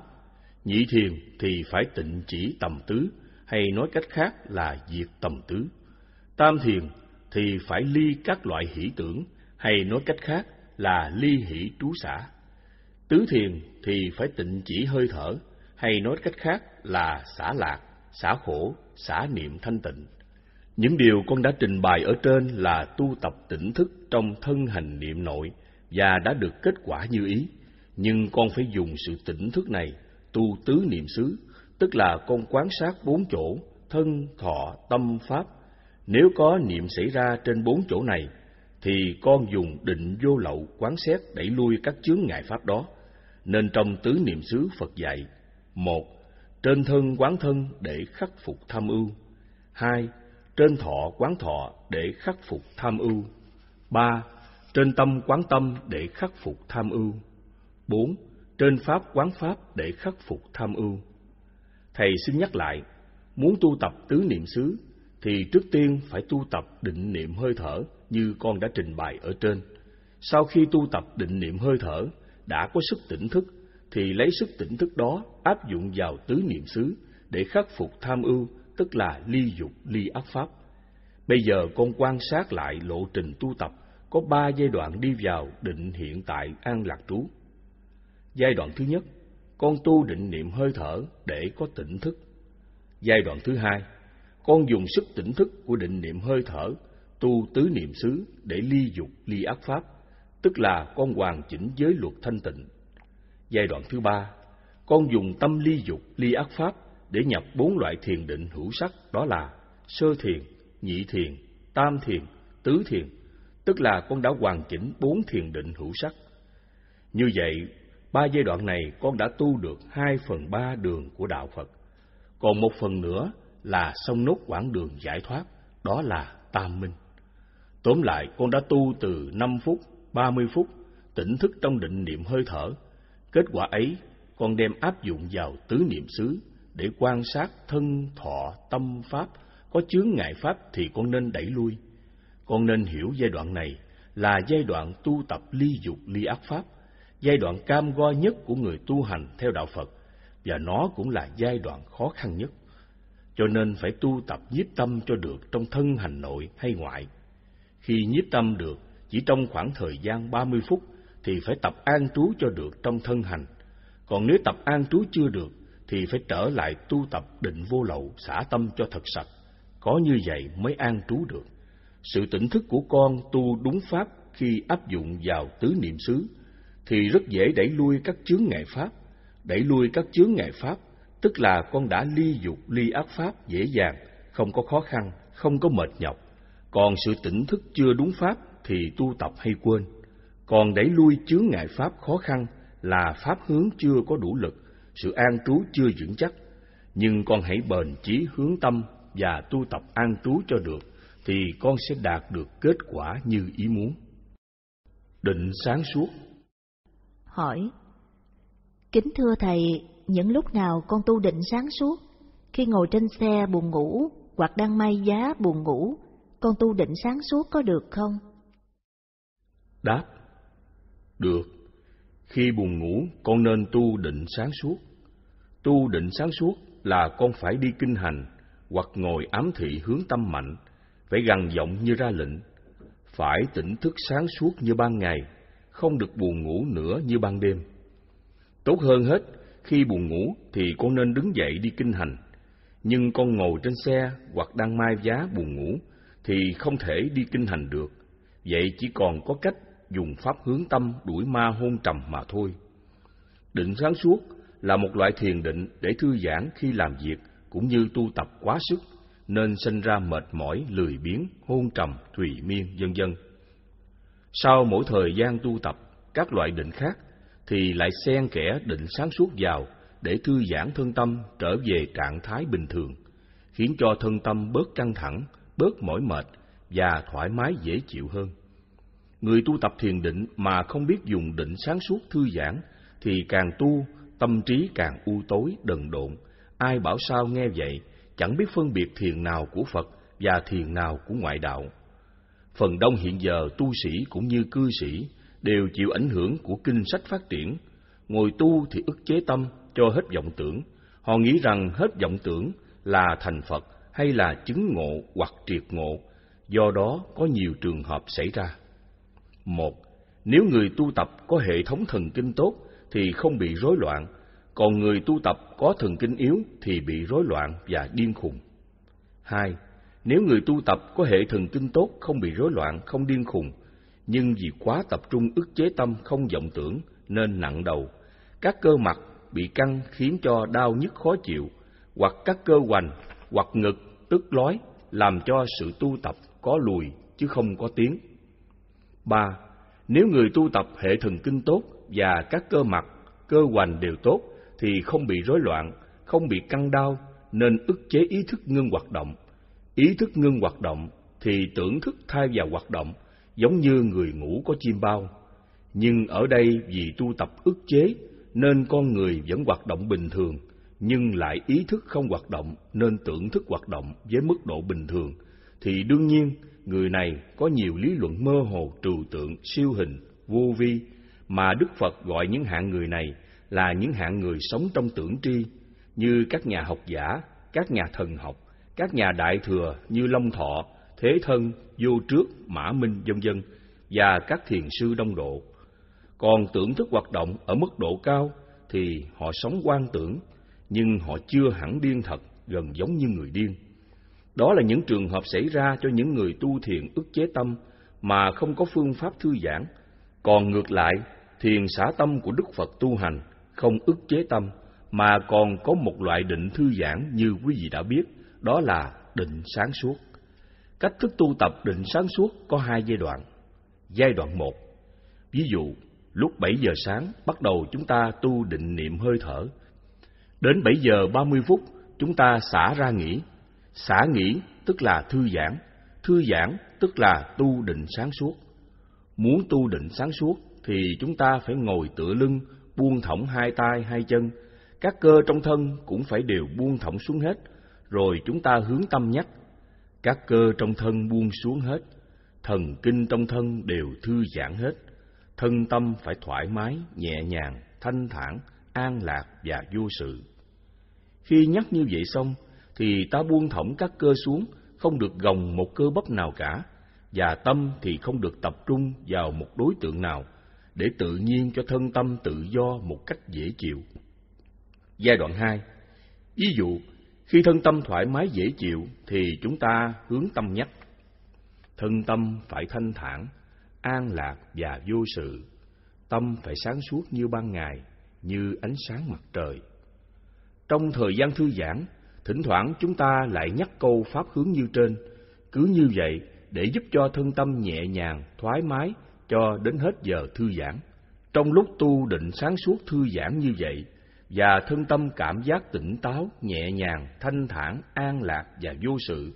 [SPEAKER 1] nhị thiền thì phải tịnh chỉ tầm tứ, hay nói cách khác là diệt tầm tứ. Tam thiền thì phải ly các loại hỷ tưởng, hay nói cách khác là ly hỷ trú xả. Tứ thiền thì phải tịnh chỉ hơi thở, hay nói cách khác là xả lạc, xả khổ, xả niệm thanh tịnh. Những điều con đã trình bày ở trên là tu tập tỉnh thức trong thân hành niệm nội và đã được kết quả như ý. Nhưng con phải dùng sự tỉnh thức này tu tứ niệm xứ, tức là con quán sát bốn chỗ, thân, thọ, tâm, pháp. Nếu có niệm xảy ra trên bốn chỗ này, thì con dùng định vô lậu quán xét đẩy lui các chướng ngại pháp đó. Nên trong tứ niệm xứ Phật dạy, một, trên thân quán thân để khắc phục tham ưu. Hai, trên thọ quán thọ để khắc phục tham ưu. Ba, trên tâm quán tâm để khắc phục tham ưu. Bốn, trên pháp quán pháp để khắc phục tham ưu. Thầy xin nhắc lại, muốn tu tập tứ niệm xứ thì trước tiên phải tu tập định niệm hơi thở như con đã trình bày ở trên. Sau khi tu tập định niệm hơi thở, đã có sức tỉnh thức, thì lấy sức tỉnh thức đó áp dụng vào tứ niệm xứ để khắc phục tham ưu, tức là ly dục, ly ác pháp. Bây giờ con quan sát lại lộ trình tu tập, có ba giai đoạn đi vào định hiện tại an lạc trú. Giai đoạn thứ nhất, con tu định niệm hơi thở để có tỉnh thức. Giai đoạn thứ hai, con dùng sức tỉnh thức của định niệm hơi thở tu tứ niệm xứ để ly dục ly ác pháp, tức là con hoàn chỉnh giới luật thanh tịnh. Giai đoạn thứ ba, con dùng tâm ly dục ly ác pháp để nhập bốn loại thiền định hữu sắc đó là sơ thiền, nhị thiền, tam thiền, tứ thiền, tức là con đã hoàn chỉnh bốn thiền định hữu sắc. Như vậy, ba giai đoạn này con đã tu được hai phần ba đường của đạo Phật, còn một phần nữa là xong nốt quãng đường giải thoát, đó là tam minh. Tóm lại, con đã tu từ 5 phút, 30 phút, tỉnh thức trong định niệm hơi thở. Kết quả ấy, con đem áp dụng vào tứ niệm xứ để quan sát thân, thọ, tâm pháp. Có chướng ngại pháp thì con nên đẩy lui. Con nên hiểu giai đoạn này là giai đoạn tu tập ly dục ly ác pháp, giai đoạn cam go nhất của người tu hành theo đạo Phật, và nó cũng là giai đoạn khó khăn nhất. Cho nên phải tu tập nhiếp tâm cho được trong thân hành nội hay ngoại khi nhiếp tâm được, chỉ trong khoảng thời gian 30 phút thì phải tập an trú cho được trong thân hành. Còn nếu tập an trú chưa được thì phải trở lại tu tập định vô lậu, xả tâm cho thật sạch. Có như vậy mới an trú được. Sự tỉnh thức của con tu đúng pháp khi áp dụng vào tứ niệm xứ thì rất dễ đẩy lui các chướng ngại pháp. Đẩy lui các chướng ngại pháp tức là con đã ly dục ly ác pháp dễ dàng, không có khó khăn, không có mệt nhọc còn sự tỉnh thức chưa đúng pháp thì tu tập hay quên. Còn đẩy lui chướng ngại pháp khó khăn là pháp hướng chưa có đủ lực, sự an trú chưa vững chắc, nhưng con hãy bền chí hướng tâm và tu tập an trú cho được, thì con sẽ đạt được kết quả như ý muốn. Định sáng suốt
[SPEAKER 2] Hỏi Kính thưa Thầy, những lúc nào con tu định sáng suốt? Khi ngồi trên xe buồn ngủ hoặc đang may giá buồn ngủ, con tu định sáng suốt có được không?
[SPEAKER 1] Đáp Được, khi buồn ngủ con nên tu định sáng suốt. Tu định sáng suốt là con phải đi kinh hành hoặc ngồi ám thị hướng tâm mạnh, phải gằn giọng như ra lệnh, phải tỉnh thức sáng suốt như ban ngày, không được buồn ngủ nữa như ban đêm. Tốt hơn hết, khi buồn ngủ thì con nên đứng dậy đi kinh hành, nhưng con ngồi trên xe hoặc đang mai giá buồn ngủ thì không thể đi kinh hành được, vậy chỉ còn có cách dùng pháp hướng tâm đuổi ma hôn trầm mà thôi. Định sáng suốt là một loại thiền định để thư giãn khi làm việc cũng như tu tập quá sức nên sinh ra mệt mỏi, lười biếng, hôn trầm, thùy miên, vân vân. Sau mỗi thời gian tu tập các loại định khác thì lại xen kẽ định sáng suốt vào để thư giãn thân tâm trở về trạng thái bình thường, khiến cho thân tâm bớt căng thẳng, bớt mỏi mệt và thoải mái dễ chịu hơn. Người tu tập thiền định mà không biết dùng định sáng suốt thư giãn thì càng tu tâm trí càng u tối đần độn. Ai bảo sao nghe vậy, chẳng biết phân biệt thiền nào của Phật và thiền nào của ngoại đạo. Phần đông hiện giờ tu sĩ cũng như cư sĩ đều chịu ảnh hưởng của kinh sách phát triển. Ngồi tu thì ức chế tâm cho hết vọng tưởng. Họ nghĩ rằng hết vọng tưởng là thành Phật hay là chứng ngộ hoặc triệt ngộ. Do đó có nhiều trường hợp xảy ra. Một, nếu người tu tập có hệ thống thần kinh tốt thì không bị rối loạn, còn người tu tập có thần kinh yếu thì bị rối loạn và điên khùng. Hai, nếu người tu tập có hệ thần kinh tốt không bị rối loạn, không điên khùng, nhưng vì quá tập trung ức chế tâm không vọng tưởng nên nặng đầu, các cơ mặt bị căng khiến cho đau nhức khó chịu, hoặc các cơ hoành hoặc ngực tức lói làm cho sự tu tập có lùi chứ không có tiến. 3. Nếu người tu tập hệ thần kinh tốt và các cơ mặt, cơ hoành đều tốt thì không bị rối loạn, không bị căng đau nên ức chế ý thức ngưng hoạt động. Ý thức ngưng hoạt động thì tưởng thức thay vào hoạt động, giống như người ngủ có chim bao. Nhưng ở đây vì tu tập ức chế nên con người vẫn hoạt động bình thường, nhưng lại ý thức không hoạt động nên tưởng thức hoạt động với mức độ bình thường, thì đương nhiên người này có nhiều lý luận mơ hồ trừu tượng, siêu hình, vô vi, mà Đức Phật gọi những hạng người này là những hạng người sống trong tưởng tri, như các nhà học giả, các nhà thần học, các nhà đại thừa như Long Thọ, Thế Thân, Vô Trước, Mã Minh, vân vân và các thiền sư đông độ. Còn tưởng thức hoạt động ở mức độ cao thì họ sống quan tưởng, nhưng họ chưa hẳn điên thật, gần giống như người điên. Đó là những trường hợp xảy ra cho những người tu thiền ức chế tâm mà không có phương pháp thư giãn. Còn ngược lại, thiền xả tâm của Đức Phật tu hành không ức chế tâm mà còn có một loại định thư giãn như quý vị đã biết, đó là định sáng suốt. Cách thức tu tập định sáng suốt có hai giai đoạn. Giai đoạn một, ví dụ, lúc 7 giờ sáng bắt đầu chúng ta tu định niệm hơi thở. Đến 7 giờ 30 phút chúng ta xả ra nghỉ. Xả nghỉ tức là thư giãn, thư giãn tức là tu định sáng suốt. Muốn tu định sáng suốt thì chúng ta phải ngồi tựa lưng, buông thõng hai tay hai chân, các cơ trong thân cũng phải đều buông thõng xuống hết, rồi chúng ta hướng tâm nhắc. Các cơ trong thân buông xuống hết, thần kinh trong thân đều thư giãn hết, thân tâm phải thoải mái, nhẹ nhàng, thanh thản, an lạc và vô sự. Khi nhắc như vậy xong, thì ta buông thõng các cơ xuống, không được gồng một cơ bắp nào cả, và tâm thì không được tập trung vào một đối tượng nào, để tự nhiên cho thân tâm tự do một cách dễ chịu. Giai đoạn 2 Ví dụ, khi thân tâm thoải mái dễ chịu thì chúng ta hướng tâm nhắc. Thân tâm phải thanh thản, an lạc và vô sự. Tâm phải sáng suốt như ban ngày, như ánh sáng mặt trời. Trong thời gian thư giãn, thỉnh thoảng chúng ta lại nhắc câu pháp hướng như trên, cứ như vậy để giúp cho thân tâm nhẹ nhàng, thoải mái cho đến hết giờ thư giãn. Trong lúc tu định sáng suốt thư giãn như vậy, và thân tâm cảm giác tỉnh táo, nhẹ nhàng, thanh thản, an lạc và vô sự,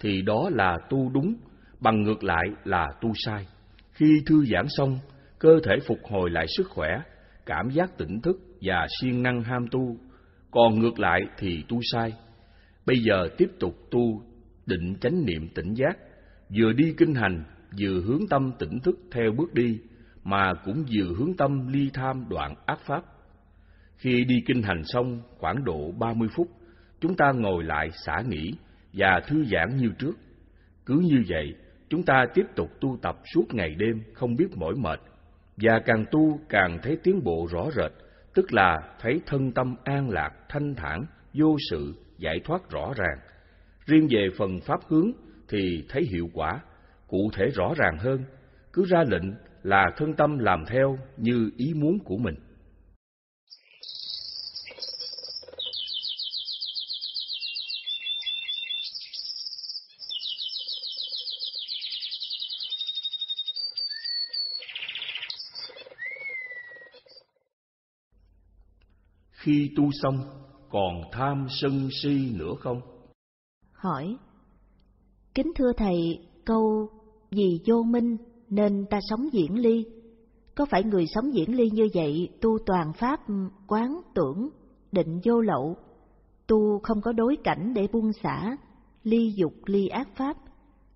[SPEAKER 1] thì đó là tu đúng, bằng ngược lại là tu sai. Khi thư giãn xong, cơ thể phục hồi lại sức khỏe, cảm giác tỉnh thức và siêng năng ham tu. Còn ngược lại thì tu sai. Bây giờ tiếp tục tu định chánh niệm tỉnh giác, vừa đi kinh hành, vừa hướng tâm tỉnh thức theo bước đi, mà cũng vừa hướng tâm ly tham đoạn ác pháp. Khi đi kinh hành xong khoảng độ 30 phút, chúng ta ngồi lại xả nghỉ và thư giãn như trước. Cứ như vậy, chúng ta tiếp tục tu tập suốt ngày đêm không biết mỏi mệt, và càng tu càng thấy tiến bộ rõ rệt, tức là thấy thân tâm an lạc, thanh thản, vô sự, giải thoát rõ ràng. Riêng về phần pháp hướng thì thấy hiệu quả, cụ thể rõ ràng hơn, cứ ra lệnh là thân tâm làm theo như ý muốn của mình. Khi tu xong, còn tham sân si nữa không?
[SPEAKER 2] Hỏi, kính thưa thầy, câu vì vô minh nên ta sống diễn ly. Có phải người sống diễn ly như vậy tu toàn pháp quán tưởng, định vô lậu, tu không có đối cảnh để buông xả, ly dục ly ác pháp,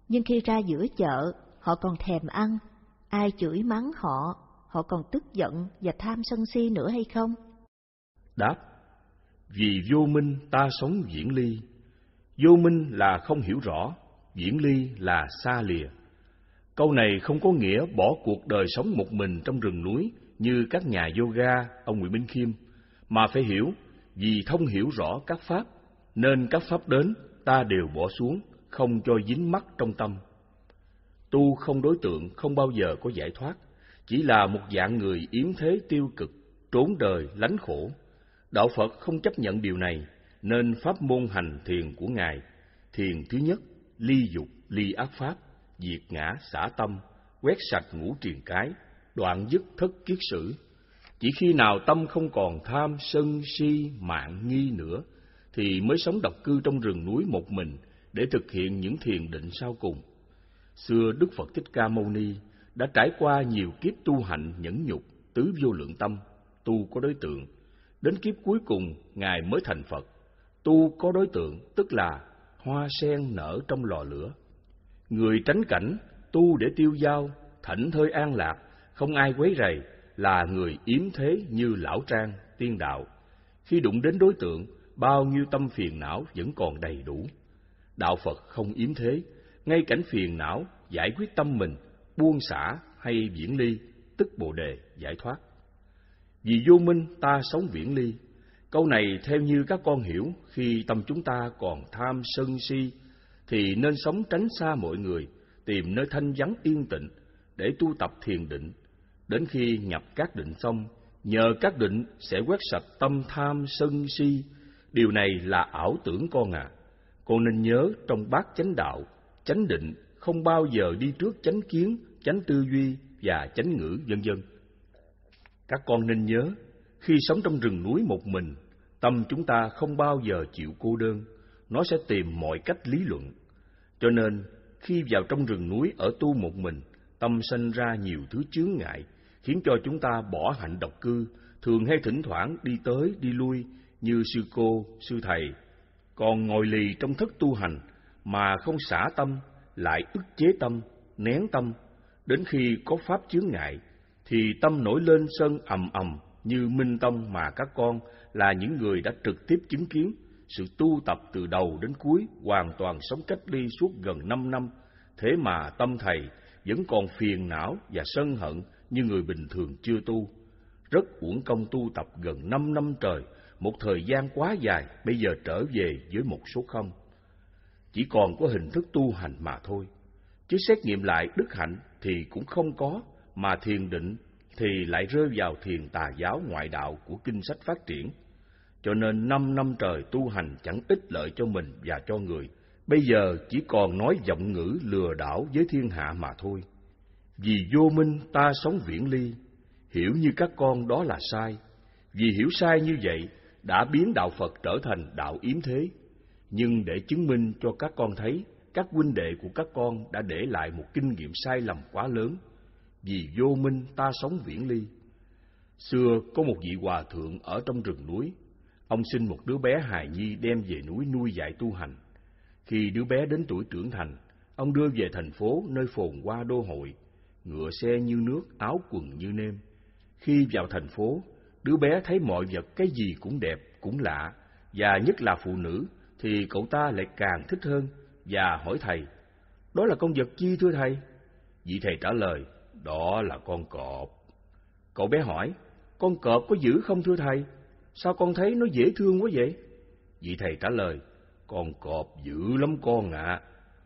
[SPEAKER 2] nhưng khi ra giữa chợ họ còn thèm ăn, ai chửi mắng họ, họ còn tức giận và tham sân si nữa hay không?
[SPEAKER 1] Đáp, vì vô minh ta sống diễn ly. Vô minh là không hiểu rõ, diễn ly là xa lìa. Câu này không có nghĩa bỏ cuộc đời sống một mình trong rừng núi như các nhà yoga, ông Nguyễn Minh Khiêm, mà phải hiểu vì thông hiểu rõ các pháp, nên các pháp đến ta đều bỏ xuống, không cho dính mắc trong tâm. Tu không đối tượng không bao giờ có giải thoát, chỉ là một dạng người yếm thế tiêu cực, trốn đời, lánh khổ. Đạo Phật không chấp nhận điều này, nên pháp môn hành thiền của Ngài, thiền thứ nhất, ly dục, ly ác pháp, diệt ngã xả tâm, quét sạch ngũ triền cái, đoạn dứt thất kiết sử. Chỉ khi nào tâm không còn tham sân si mạng nghi nữa, thì mới sống độc cư trong rừng núi một mình để thực hiện những thiền định sau cùng. Xưa Đức Phật Thích Ca Mâu Ni đã trải qua nhiều kiếp tu hạnh nhẫn nhục, tứ vô lượng tâm, tu có đối tượng. Đến kiếp cuối cùng, Ngài mới thành Phật. Tu có đối tượng, tức là hoa sen nở trong lò lửa. Người tránh cảnh, tu để tiêu giao thảnh thơi an lạc, không ai quấy rầy, là người yếm thế như lão trang, tiên đạo. Khi đụng đến đối tượng, bao nhiêu tâm phiền não vẫn còn đầy đủ. Đạo Phật không yếm thế, ngay cảnh phiền não giải quyết tâm mình, buông xả hay viễn ly, tức bồ đề, giải thoát. Vì vô minh ta sống viễn ly. Câu này theo như các con hiểu, khi tâm chúng ta còn tham sân si, thì nên sống tránh xa mọi người, tìm nơi thanh vắng yên tịnh để tu tập thiền định. Đến khi nhập các định xong, nhờ các định sẽ quét sạch tâm tham sân si. Điều này là ảo tưởng con à. Con nên nhớ trong bát chánh đạo, chánh định không bao giờ đi trước chánh kiến, chánh tư duy và chánh ngữ vân vân. Các con nên nhớ, khi sống trong rừng núi một mình, tâm chúng ta không bao giờ chịu cô đơn, nó sẽ tìm mọi cách lý luận. Cho nên, khi vào trong rừng núi ở tu một mình, tâm sinh ra nhiều thứ chướng ngại, khiến cho chúng ta bỏ hạnh độc cư, thường hay thỉnh thoảng đi tới đi lui như sư cô, sư thầy. Còn ngồi lì trong thất tu hành mà không xả tâm, lại ức chế tâm, nén tâm, đến khi có pháp chướng ngại, thì tâm nổi lên sân ầm ầm như minh tâm mà các con là những người đã trực tiếp chứng kiến sự tu tập từ đầu đến cuối hoàn toàn sống cách ly suốt gần năm năm, thế mà tâm thầy vẫn còn phiền não và sân hận như người bình thường chưa tu. Rất uổng công tu tập gần năm năm trời, một thời gian quá dài, bây giờ trở về với một số không. Chỉ còn có hình thức tu hành mà thôi. Chứ xét nghiệm lại đức hạnh thì cũng không có, mà thiền định thì lại rơi vào thiền tà giáo ngoại đạo của kinh sách phát triển cho nên năm năm trời tu hành chẳng ích lợi cho mình và cho người. Bây giờ chỉ còn nói giọng ngữ lừa đảo với thiên hạ mà thôi. Vì vô minh ta sống viễn ly, hiểu như các con đó là sai. Vì hiểu sai như vậy đã biến đạo Phật trở thành đạo yếm thế. Nhưng để chứng minh cho các con thấy, các huynh đệ của các con đã để lại một kinh nghiệm sai lầm quá lớn. Vì vô minh ta sống viễn ly. Xưa có một vị hòa thượng ở trong rừng núi. Ông sinh một đứa bé hài nhi đem về núi nuôi dạy tu hành. Khi đứa bé đến tuổi trưởng thành, ông đưa về thành phố nơi phồn hoa đô hội, ngựa xe như nước, áo quần như nêm. Khi vào thành phố, đứa bé thấy mọi vật cái gì cũng đẹp, cũng lạ, và nhất là phụ nữ, thì cậu ta lại càng thích hơn và hỏi thầy, đó là con vật chi thưa thầy? Vị thầy trả lời, đó là con cọp. Cậu bé hỏi, con cọp có dữ không thưa thầy? Sao con thấy nó dễ thương quá vậy? Vị thầy trả lời, con cọp dữ lắm con ạ, à.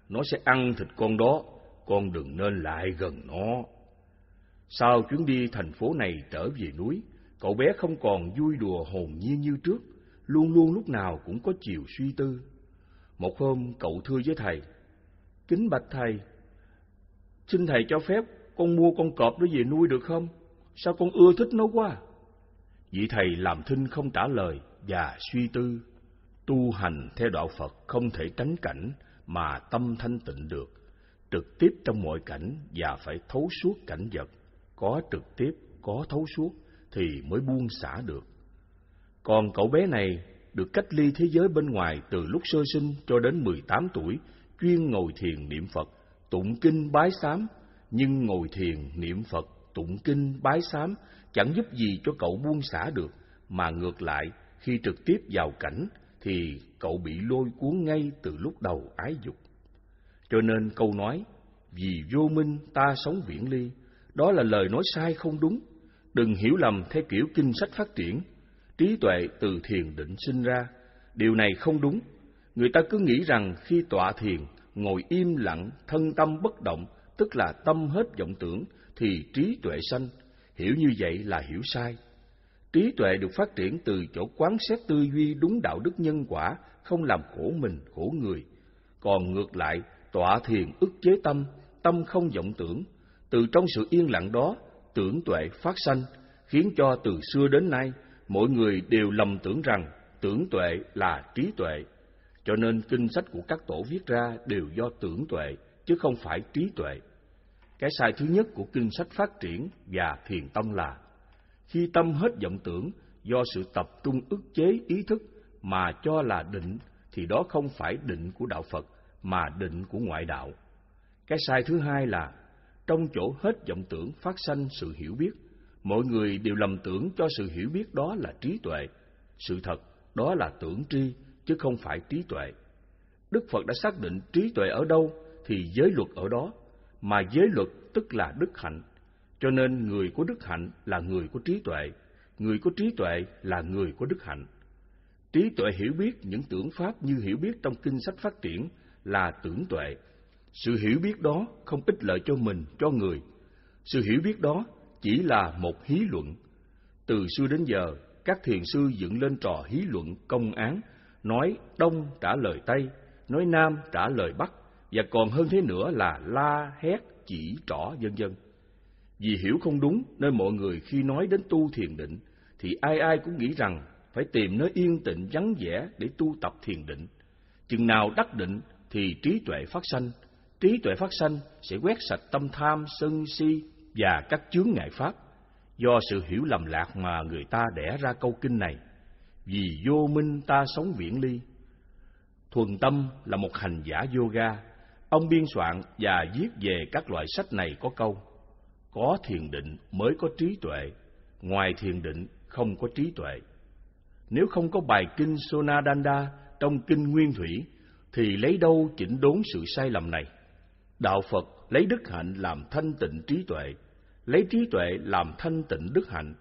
[SPEAKER 1] nó sẽ ăn thịt con đó, con đừng nên lại gần nó. Sau chuyến đi thành phố này trở về núi, cậu bé không còn vui đùa hồn nhiên như trước, luôn luôn lúc nào cũng có chiều suy tư. Một hôm cậu thưa với thầy, Kính bạch thầy, xin thầy cho phép con mua con cọp đó về nuôi được không? Sao con ưa thích nó quá? Vị thầy làm thinh không trả lời và suy tư. Tu hành theo đạo Phật không thể tránh cảnh mà tâm thanh tịnh được, trực tiếp trong mọi cảnh và phải thấu suốt cảnh vật, có trực tiếp, có thấu suốt thì mới buông xả được. Còn cậu bé này được cách ly thế giới bên ngoài từ lúc sơ sinh cho đến 18 tuổi, chuyên ngồi thiền niệm Phật, tụng kinh bái sám, nhưng ngồi thiền niệm Phật, tụng kinh bái sám chẳng giúp gì cho cậu buông xả được, mà ngược lại khi trực tiếp vào cảnh thì cậu bị lôi cuốn ngay từ lúc đầu ái dục. Cho nên câu nói, vì vô minh ta sống viễn ly, đó là lời nói sai không đúng. Đừng hiểu lầm theo kiểu kinh sách phát triển, trí tuệ từ thiền định sinh ra. Điều này không đúng. Người ta cứ nghĩ rằng khi tọa thiền, ngồi im lặng, thân tâm bất động, tức là tâm hết vọng tưởng, thì trí tuệ sanh. Hiểu như vậy là hiểu sai. Trí tuệ được phát triển từ chỗ quán xét tư duy đúng đạo đức nhân quả, không làm khổ mình, khổ người. Còn ngược lại, tọa thiền ức chế tâm, tâm không vọng tưởng. Từ trong sự yên lặng đó, tưởng tuệ phát sanh, khiến cho từ xưa đến nay, mỗi người đều lầm tưởng rằng tưởng tuệ là trí tuệ. Cho nên kinh sách của các tổ viết ra đều do tưởng tuệ, chứ không phải trí tuệ. Cái sai thứ nhất của kinh sách phát triển và thiền tông là khi tâm hết vọng tưởng do sự tập trung ức chế ý thức mà cho là định thì đó không phải định của đạo Phật mà định của ngoại đạo. Cái sai thứ hai là trong chỗ hết vọng tưởng phát sanh sự hiểu biết, mọi người đều lầm tưởng cho sự hiểu biết đó là trí tuệ. Sự thật đó là tưởng tri chứ không phải trí tuệ. Đức Phật đã xác định trí tuệ ở đâu thì giới luật ở đó, mà giới luật tức là đức hạnh cho nên người có đức hạnh là người có trí tuệ, người có trí tuệ là người có đức hạnh. Trí tuệ hiểu biết những tưởng pháp như hiểu biết trong kinh sách phát triển là tưởng tuệ. Sự hiểu biết đó không ích lợi cho mình, cho người. Sự hiểu biết đó chỉ là một hí luận. Từ xưa đến giờ, các thiền sư dựng lên trò hí luận công án, nói Đông trả lời Tây, nói Nam trả lời Bắc, và còn hơn thế nữa là la, hét, chỉ, trỏ, vân vân. Vì hiểu không đúng nên mọi người khi nói đến tu thiền định thì ai ai cũng nghĩ rằng phải tìm nơi yên tĩnh vắng vẻ để tu tập thiền định. Chừng nào đắc định thì trí tuệ phát sanh, trí tuệ phát sanh sẽ quét sạch tâm tham, sân si và các chướng ngại pháp. Do sự hiểu lầm lạc mà người ta đẻ ra câu kinh này. Vì vô minh ta sống viễn ly. Thuần tâm là một hành giả yoga. Ông biên soạn và viết về các loại sách này có câu có thiền định mới có trí tuệ, ngoài thiền định không có trí tuệ. Nếu không có bài kinh Sonadanda trong kinh Nguyên Thủy, thì lấy đâu chỉnh đốn sự sai lầm này? Đạo Phật lấy đức hạnh làm thanh tịnh trí tuệ, lấy trí tuệ làm thanh tịnh đức hạnh.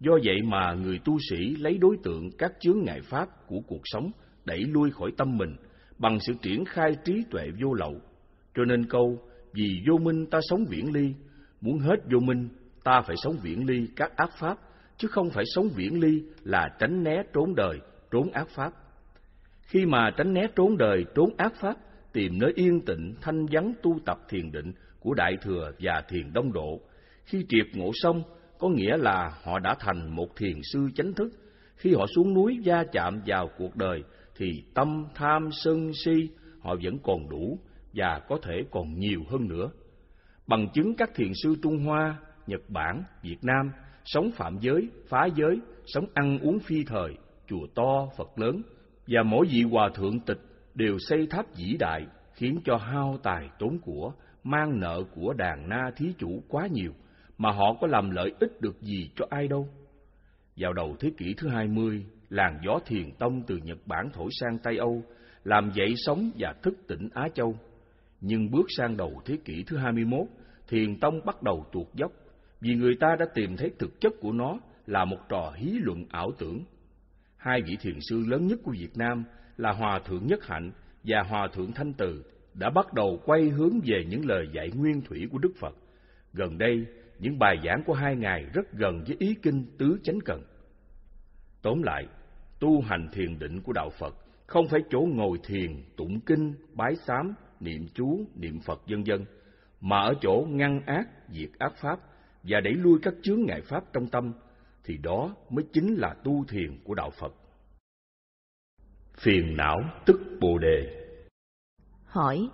[SPEAKER 1] Do vậy mà người tu sĩ lấy đối tượng các chướng ngại pháp của cuộc sống đẩy lui khỏi tâm mình bằng sự triển khai trí tuệ vô lậu. Cho nên câu vì vô minh ta sống viễn ly Muốn hết vô minh, ta phải sống viễn ly các ác pháp, chứ không phải sống viễn ly là tránh né trốn đời, trốn ác pháp. Khi mà tránh né trốn đời, trốn ác pháp, tìm nơi yên tĩnh, thanh vắng tu tập thiền định của Đại Thừa và Thiền Đông Độ, khi triệt ngộ xong, có nghĩa là họ đã thành một thiền sư chánh thức. Khi họ xuống núi gia chạm vào cuộc đời, thì tâm tham sân si họ vẫn còn đủ và có thể còn nhiều hơn nữa. Bằng chứng các thiền sư Trung Hoa, Nhật Bản, Việt Nam sống phạm giới, phá giới, sống ăn uống phi thời, chùa to, Phật lớn, và mỗi vị hòa thượng tịch đều xây tháp vĩ đại, khiến cho hao tài tốn của, mang nợ của đàn na thí chủ quá nhiều, mà họ có làm lợi ích được gì cho ai đâu. Vào đầu thế kỷ thứ hai mươi, làn gió thiền tông từ Nhật Bản thổi sang Tây Âu, làm dậy sóng và thức tỉnh Á Châu. Nhưng bước sang đầu thế kỷ thứ hai mươi 21, thiền tông bắt đầu tuột dốc, vì người ta đã tìm thấy thực chất của nó là một trò hí luận ảo tưởng. Hai vị thiền sư lớn nhất của Việt Nam là Hòa Thượng Nhất Hạnh và Hòa Thượng Thanh Từ đã bắt đầu quay hướng về những lời dạy nguyên thủy của Đức Phật. Gần đây, những bài giảng của hai ngài rất gần với ý kinh tứ chánh cần. Tóm lại, tu hành thiền định của đạo Phật không phải chỗ ngồi thiền, tụng kinh, bái sám, niệm chú, niệm Phật vân vân, mà ở chỗ ngăn ác, diệt ác pháp và đẩy lui các chướng ngại pháp trong tâm, thì đó mới chính là tu thiền của đạo Phật. Phiền não tức Bồ đề.
[SPEAKER 2] Hỏi: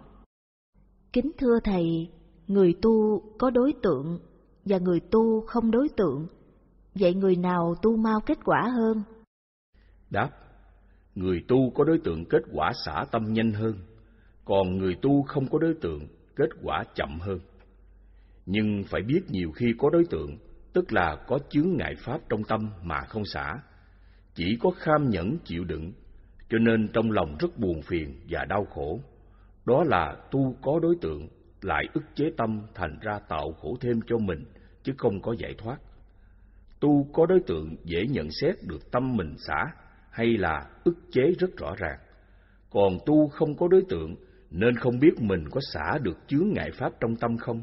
[SPEAKER 2] Kính thưa thầy, người tu có đối tượng và người tu không đối tượng, vậy người nào tu mau kết quả hơn?
[SPEAKER 1] Đáp: Người tu có đối tượng kết quả xả tâm nhanh hơn, còn người tu không có đối tượng kết quả chậm hơn. Nhưng phải biết nhiều khi có đối tượng, tức là có chướng ngại pháp trong tâm mà không xả, chỉ có kham nhẫn chịu đựng, cho nên trong lòng rất buồn phiền và đau khổ. Đó là tu có đối tượng, lại ức chế tâm thành ra tạo khổ thêm cho mình, chứ không có giải thoát. Tu có đối tượng dễ nhận xét được tâm mình xả, hay là ức chế rất rõ ràng. Còn tu không có đối tượng, nên không biết mình có xả được chướng ngại pháp trong tâm không.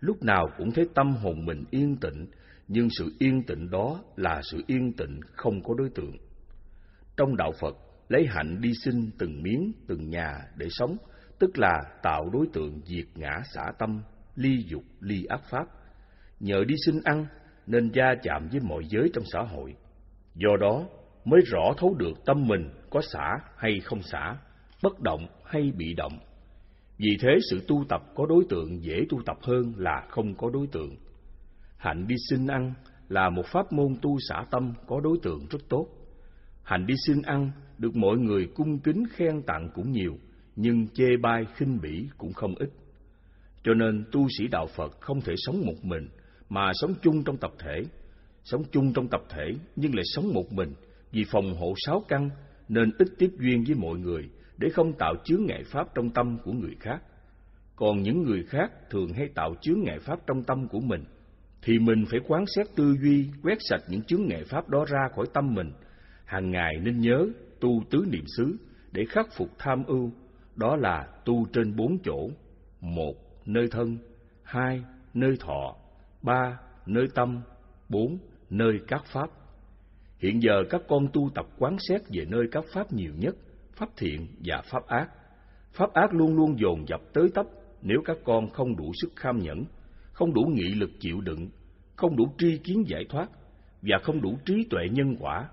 [SPEAKER 1] Lúc nào cũng thấy tâm hồn mình yên tịnh, nhưng sự yên tịnh đó là sự yên tịnh không có đối tượng. Trong đạo Phật, lấy hạnh đi sinh từng miếng, từng nhà để sống, tức là tạo đối tượng diệt ngã xả tâm, ly dục, ly ác pháp. Nhờ đi sinh ăn, nên gia chạm với mọi giới trong xã hội. Do đó, mới rõ thấu được tâm mình có xả hay không xả, bất động hay bị động. Vì thế sự tu tập có đối tượng dễ tu tập hơn là không có đối tượng. Hạnh đi xin ăn là một pháp môn tu xả tâm có đối tượng rất tốt. Hạnh đi xin ăn được mọi người cung kính khen tặng cũng nhiều, nhưng chê bai khinh bỉ cũng không ít. Cho nên tu sĩ đạo Phật không thể sống một mình mà sống chung trong tập thể. Sống chung trong tập thể nhưng lại sống một mình vì phòng hộ sáu căn nên ít tiếp duyên với mọi người để không tạo chướng ngại pháp trong tâm của người khác. Còn những người khác thường hay tạo chướng ngại pháp trong tâm của mình, thì mình phải quán xét tư duy, quét sạch những chướng ngại pháp đó ra khỏi tâm mình. Hàng ngày nên nhớ tu tứ niệm xứ để khắc phục tham ưu, đó là tu trên bốn chỗ. Một, nơi thân. Hai, nơi thọ. Ba, nơi tâm. Bốn, nơi các pháp. Hiện giờ các con tu tập quán xét về nơi các pháp nhiều nhất, pháp thiện và pháp ác. Pháp ác luôn luôn dồn dập tới tấp nếu các con không đủ sức kham nhẫn, không đủ nghị lực chịu đựng, không đủ tri kiến giải thoát và không đủ trí tuệ nhân quả,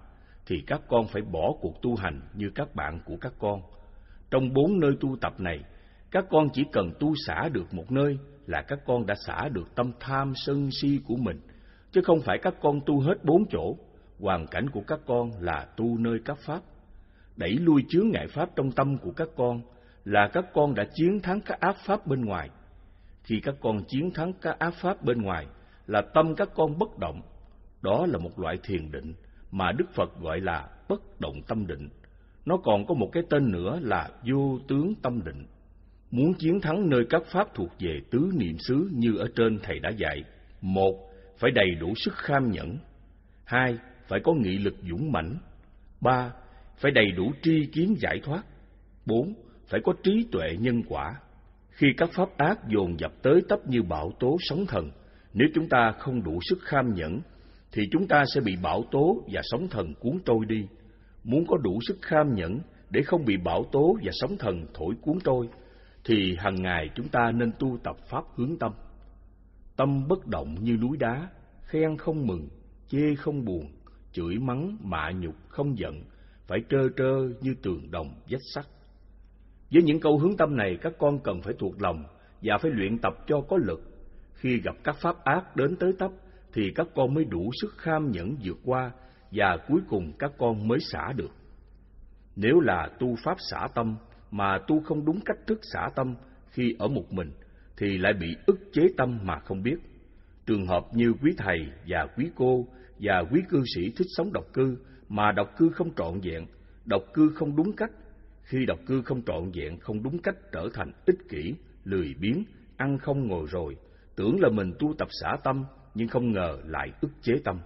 [SPEAKER 1] thì các con phải bỏ cuộc tu hành như các bạn của các con. Trong bốn nơi tu tập này, các con chỉ cần tu xả được một nơi là các con đã xả được tâm tham sân si của mình, chứ không phải các con tu hết bốn chỗ hoàn cảnh của các con là tu nơi các pháp. Đẩy lui chướng ngại pháp trong tâm của các con là các con đã chiến thắng các ác pháp bên ngoài. Khi các con chiến thắng các ác pháp bên ngoài là tâm các con bất động. Đó là một loại thiền định mà Đức Phật gọi là bất động tâm định. Nó còn có một cái tên nữa là vô tướng tâm định. Muốn chiến thắng nơi các pháp thuộc về tứ niệm xứ như ở trên thầy đã dạy, một phải đầy đủ sức kham nhẫn, hai phải có nghị lực dũng mãnh. Ba, phải đầy đủ tri kiến giải thoát. Bốn, phải có trí tuệ nhân quả. Khi các pháp ác dồn dập tới tấp như bão tố sóng thần, nếu chúng ta không đủ sức kham nhẫn, thì chúng ta sẽ bị bão tố và sóng thần cuốn trôi đi. Muốn có đủ sức kham nhẫn để không bị bão tố và sóng thần thổi cuốn trôi, thì hàng ngày chúng ta nên tu tập pháp hướng tâm. Tâm bất động như núi đá, khen không mừng, chê không buồn, chửi mắng, mạ nhục không giận, phải trơ trơ như tường đồng vách sắt. Với những câu hướng tâm này, các con cần phải thuộc lòng và phải luyện tập cho có lực. Khi gặp các pháp ác đến tới tấp, thì các con mới đủ sức kham nhẫn vượt qua và cuối cùng các con mới xả được. Nếu là tu pháp xả tâm mà tu không đúng cách thức xả tâm khi ở một mình thì lại bị ức chế tâm mà không biết. Trường hợp như quý thầy và quý cô và quý cư sĩ thích sống độc cư mà độc cư không trọn vẹn, độc cư không đúng cách. Khi độc cư không trọn vẹn, không đúng cách trở thành ích kỷ, lười biếng, ăn không ngồi rồi, tưởng là mình tu tập xả tâm nhưng không ngờ lại ức chế tâm.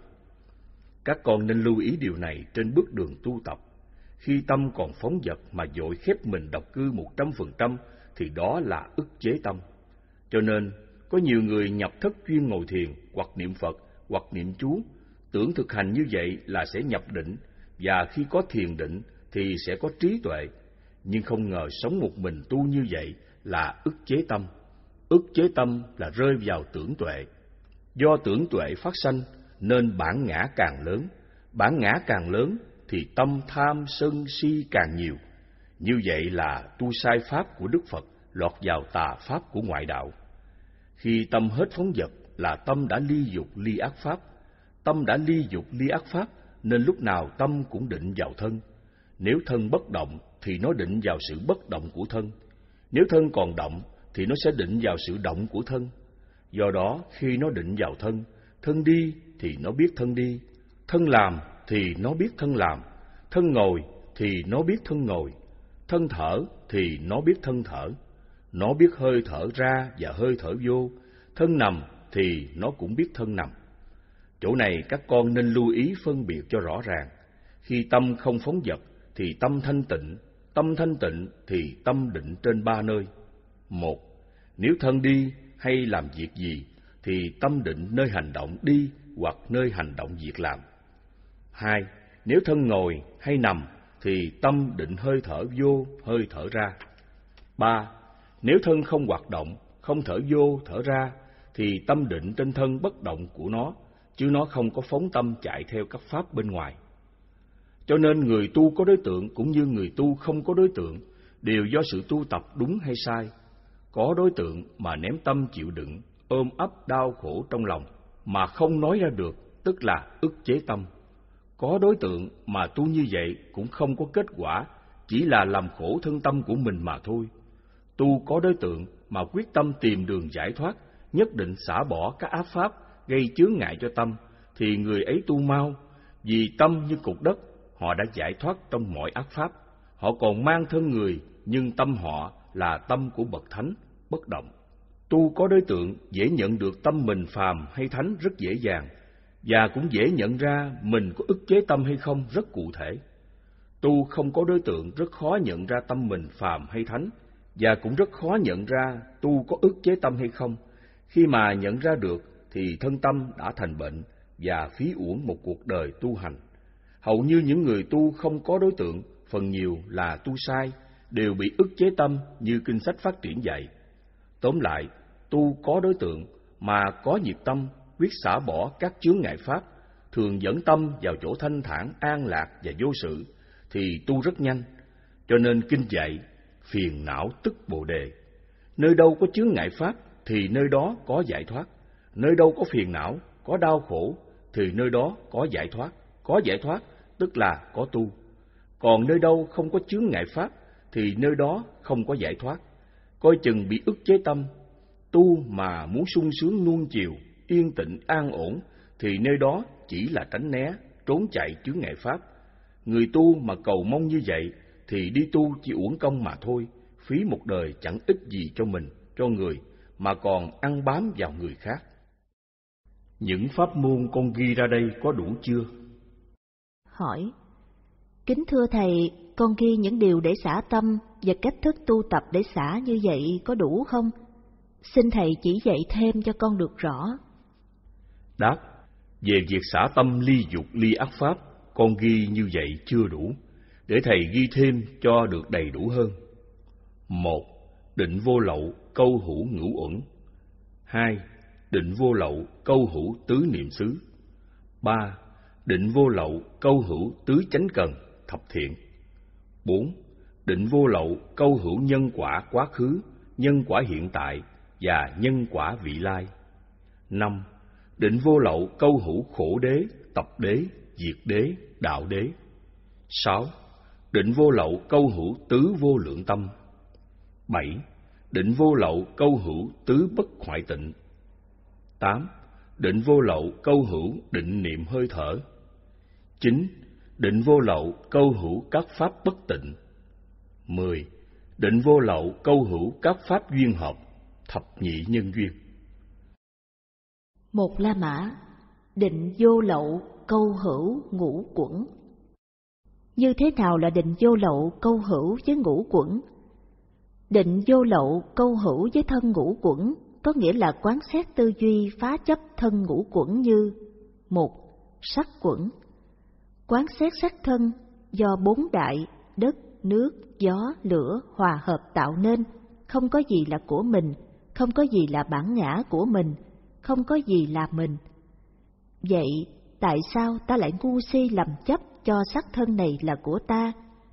[SPEAKER 1] Các con nên lưu ý điều này trên bước đường tu tập. Khi tâm còn phóng dật mà dội khép mình độc cư một trăm phần trăm thì đó là ức chế tâm. Cho nên, có nhiều người nhập thất chuyên ngồi thiền hoặc niệm Phật hoặc niệm chú, tưởng thực hành như vậy là sẽ nhập định và khi có thiền định thì sẽ có trí tuệ, nhưng không ngờ sống một mình tu như vậy là ức chế tâm. Ức chế tâm là rơi vào tưởng tuệ. Do tưởng tuệ phát sanh nên bản ngã càng lớn, bản ngã càng lớn thì tâm tham sân si càng nhiều. Như vậy là tu sai pháp của Đức Phật lọt vào tà pháp của ngoại đạo. Khi tâm hết phóng dật là tâm đã ly dục ly ác pháp. Tâm đã ly dục ly ác pháp nên lúc nào tâm cũng định vào thân. Nếu thân bất động thì nó định vào sự bất động của thân. Nếu thân còn động thì nó sẽ định vào sự động của thân. Do đó khi nó định vào thân, thân đi thì nó biết thân đi, thân làm thì nó biết thân làm, thân ngồi thì nó biết thân ngồi, thân thở thì nó biết thân thở. Nó biết hơi thở ra và hơi thở vô, thân nằm thì nó cũng biết thân nằm. Chỗ này các con nên lưu ý phân biệt cho rõ ràng. Khi tâm không phóng dật thì tâm thanh tịnh, tâm thanh tịnh thì tâm định trên ba nơi. Một, nếu thân đi hay làm việc gì thì tâm định nơi hành động đi hoặc nơi hành động việc làm. Hai, nếu thân ngồi hay nằm thì tâm định hơi thở vô, hơi thở ra. Ba, nếu thân không hoạt động, không thở vô, thở ra, thì tâm định trên thân bất động của nó, chứ nó không có phóng tâm chạy theo các pháp bên ngoài. Cho nên người tu có đối tượng cũng như người tu không có đối tượng, đều do sự tu tập đúng hay sai. Có đối tượng mà ném tâm chịu đựng, ôm ấp đau khổ trong lòng, mà không nói ra được, tức là ức chế tâm. Có đối tượng mà tu như vậy cũng không có kết quả, chỉ là làm khổ thân tâm của mình mà thôi. Tu có đối tượng mà quyết tâm tìm đường giải thoát, nhất định xả bỏ các áp pháp gây chướng ngại cho tâm, thì người ấy tu mau, vì tâm như cục đất, họ đã giải thoát trong mọi ác pháp. Họ còn mang thân người, nhưng tâm họ là tâm của bậc thánh, bất động. Tu có đối tượng dễ nhận được tâm mình phàm hay thánh rất dễ dàng, và cũng dễ nhận ra mình có ức chế tâm hay không rất cụ thể. Tu không có đối tượng rất khó nhận ra tâm mình phàm hay thánh, và cũng rất khó nhận ra tu có ức chế tâm hay không. Khi mà nhận ra được thì thân tâm đã thành bệnh và phí uổng một cuộc đời tu hành. Hầu như những người tu không có đối tượng, phần nhiều là tu sai, đều bị ức chế tâm như kinh sách phát triển dạy. Tóm lại, tu có đối tượng mà có nhiệt tâm, quyết xả bỏ các chướng ngại pháp, thường dẫn tâm vào chỗ thanh thản, an lạc và vô sự, thì tu rất nhanh. Cho nên kinh dạy phiền não tức bồ đề. Nơi đâu có chướng ngại pháp thì nơi đó có giải thoát. Nơi đâu có phiền não, có đau khổ thì nơi đó có giải thoát. Có giải thoát tức là có tu. Còn nơi đâu không có chướng ngại pháp thì nơi đó không có giải thoát. Coi chừng bị ức chế tâm, tu mà muốn sung sướng nuông chiều, yên tĩnh an ổn thì nơi đó chỉ là tránh né, trốn chạy chướng ngại pháp. Người tu mà cầu mong như vậy thì đi tu chỉ uổng công mà thôi, phí một đời chẳng ích gì cho mình, cho người, mà còn ăn bám vào người khác. Những pháp môn con ghi ra đây có đủ chưa?
[SPEAKER 2] Hỏi Kính thưa Thầy, con ghi những điều để xả tâm và cách thức tu tập để xả như vậy có đủ không? Xin Thầy chỉ dạy thêm cho con được rõ.
[SPEAKER 1] Đáp, về việc xả tâm ly dục ly ác pháp, con ghi như vậy chưa đủ để thầy ghi thêm cho được đầy đủ hơn. Một, định vô lậu, câu hữu ngữ uẩn. Hai, định vô lậu câu hữu tứ niệm xứ. ba Định vô lậu câu hữu tứ chánh cần, thập thiện. bốn Định vô lậu câu hữu nhân quả quá khứ, nhân quả hiện tại và nhân quả vị lai. năm Định vô lậu câu hữu khổ đế, tập đế, diệt đế, đạo đế. sáu Định vô lậu câu hữu tứ vô lượng tâm. bảy Định vô lậu câu hữu tứ bất hoại tịnh tám Định vô lậu câu hữu định niệm hơi thở. chín Định vô lậu câu hữu các pháp bất tịnh. mười Định vô lậu câu hữu các pháp duyên hợp, thập nhị nhân duyên.
[SPEAKER 2] Một La Mã, định vô lậu câu hữu ngũ quẩn. Như thế nào là định vô lậu câu hữu với ngũ quẩn? Định vô lậu câu hữu với thân ngũ quẩn có nghĩa là quán xét tư duy, phá chấp thân ngũ quẩn như một, sắc quẩn. Quán xét sắc thân do bốn đại, đất, nước, gió, lửa, hòa hợp tạo nên. Không có gì là của mình, không có gì là bản ngã của mình, không có gì là mình. Vậy tại sao ta lại ngu si lầm chấp cho sắc thân này là của ta,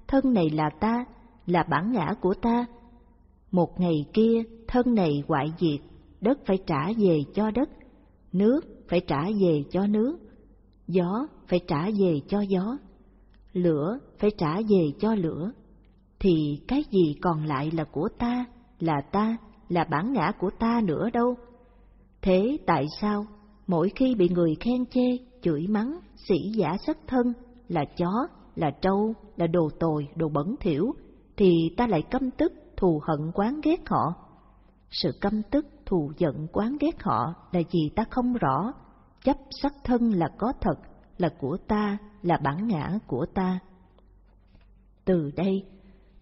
[SPEAKER 2] thân này là ta, là bản ngã của ta? Một ngày kia, thân này hoại diệt đất phải trả về cho đất, nước phải trả về cho nước, gió phải trả về cho gió, lửa phải trả về cho lửa, thì cái gì còn lại là của ta, là ta, là bản ngã của ta nữa đâu. Thế tại sao mỗi khi bị người khen chê, chửi mắng, sĩ giả sắc thân, là chó, là trâu, là đồ tồi, đồ bẩn thỉu, thì ta lại căm tức, thù hận quán ghét họ? Sự căm tức, thù giận, quán ghét họ là gì ta không rõ, chấp sắc thân là có thật, là của ta, là bản ngã của ta. Từ đây,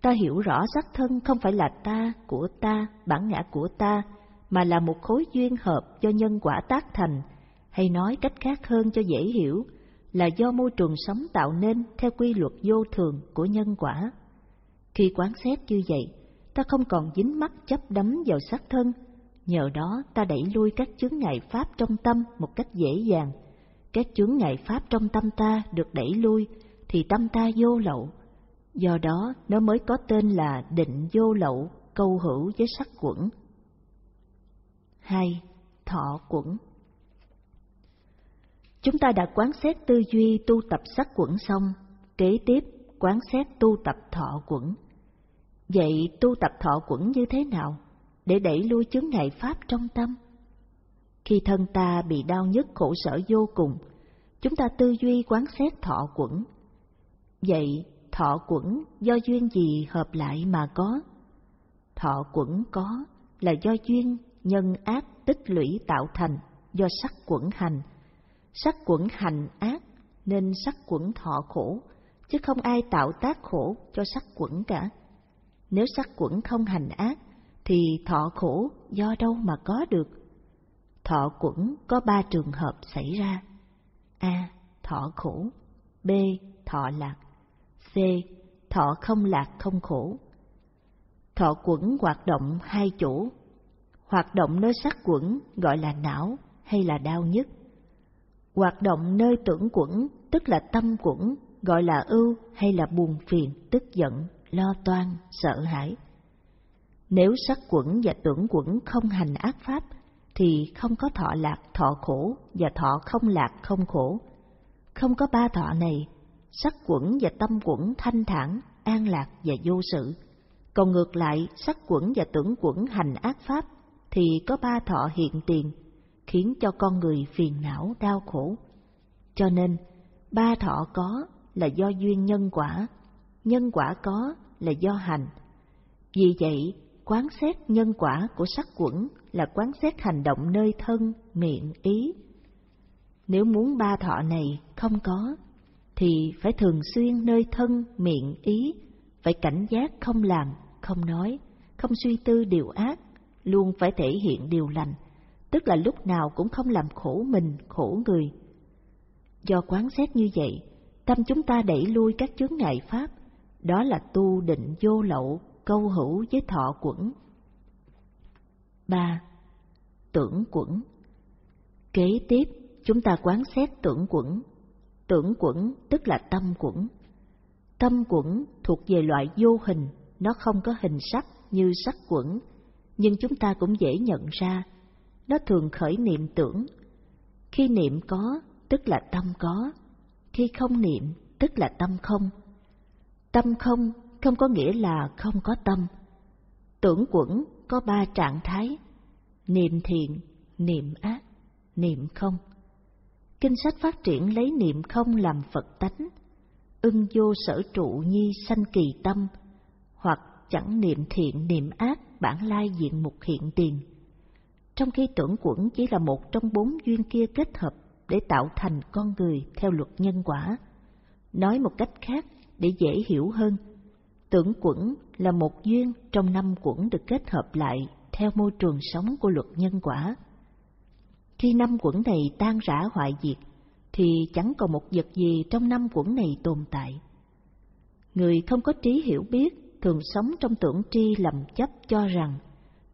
[SPEAKER 2] ta hiểu rõ sắc thân không phải là ta, của ta, bản ngã của ta, mà là một khối duyên hợp do nhân quả tác thành, hay nói cách khác hơn cho dễ hiểu, là do môi trường sống tạo nên theo quy luật vô thường của nhân quả. Khi quán xét như vậy, ta không còn dính mắc chấp đắm vào sắc thân, nhờ đó ta đẩy lui các chướng ngại pháp trong tâm một cách dễ dàng. Các chướng ngại pháp trong tâm ta được đẩy lui, thì tâm ta vô lậu. Do đó nó mới có tên là định vô lậu, câu hữu với sắc quẩn. 2. Thọ quẩn Chúng ta đã quán xét tư duy tu tập sắc quẩn xong, kế tiếp quán xét tu tập thọ quẩn. Vậy tu tập thọ quẩn như thế nào để đẩy lui chướng ngại pháp trong tâm? Khi thân ta bị đau nhức khổ sở vô cùng, chúng ta tư duy quán xét thọ quẩn. Vậy thọ quẩn do duyên gì hợp lại mà có? Thọ quẩn có là do duyên nhân ác tích lũy tạo thành do sắc quẩn hành. Sắc quẩn hành ác nên sắc quẩn thọ khổ, chứ không ai tạo tác khổ cho sắc quẩn cả. Nếu sắc quẩn không hành ác, thì thọ khổ do đâu mà có được? Thọ quẩn có ba trường hợp xảy ra. A. Thọ khổ. B. Thọ lạc. C. Thọ không lạc không khổ. Thọ quẩn hoạt động hai chỗ. Hoạt động nơi sắc quẩn gọi là não hay là đau nhức. Hoạt động nơi tưởng quẩn tức là tâm quẩn gọi là ưu hay là buồn phiền, tức giận, lo toan, sợ hãi. Nếu sắc quẩn và tưởng quẩn không hành ác pháp, thì không có thọ lạc, thọ khổ và thọ không lạc, không khổ. Không có ba thọ này, sắc quẩn và tâm quẩn thanh thản, an lạc và vô sự. Còn ngược lại, sắc quẩn và tưởng quẩn hành ác pháp, thì có ba thọ hiện tiền, khiến cho con người phiền não, đau khổ. Cho nên, ba thọ có là do duyên nhân quả, nhân quả có là do hành. Vì vậy, quán xét nhân quả của sắc quẩn là quán xét hành động nơi thân, miệng, ý. Nếu muốn ba thọ này không có, thì phải thường xuyên nơi thân, miệng, ý, phải cảnh giác không làm, không nói, không suy tư điều ác, luôn phải thể hiện điều lành, tức là lúc nào cũng không làm khổ mình, khổ người. Do quán xét như vậy, tâm chúng ta đẩy lui các chướng ngại pháp, đó là tu định vô lậu, câu hữu với thọ quẩn. 3. Tưởng quẩn Kế tiếp, chúng ta quán xét tưởng quẩn. Tưởng quẩn tức là tâm quẩn. Tâm quẩn thuộc về loại vô hình, nó không có hình sắc như sắc quẩn, nhưng chúng ta cũng dễ nhận ra. Nó thường khởi niệm tưởng. Khi niệm có, tức là tâm có. Khi không niệm, tức là tâm không. Tâm không không có nghĩa là không có tâm. Tưởng quẩn có ba trạng thái, niệm thiện, niệm ác, niệm không. Kinh sách phát triển lấy niệm không làm Phật tánh, ưng vô sở trụ nhi sanh kỳ tâm, hoặc chẳng niệm thiện niệm ác bản lai diện mục hiện tiền. Trong khi tưởng quẩn chỉ là một trong bốn duyên kia kết hợp để tạo thành con người theo luật nhân quả. Nói một cách khác để dễ hiểu hơn, tưởng quẩn là một duyên trong năm quẩn được kết hợp lại theo môi trường sống của luật nhân quả. Khi năm quẩn này tan rã hoại diệt, thì chẳng còn một vật gì trong năm quẩn này tồn tại. Người không có trí hiểu biết thường sống trong tưởng tri lầm chấp cho rằng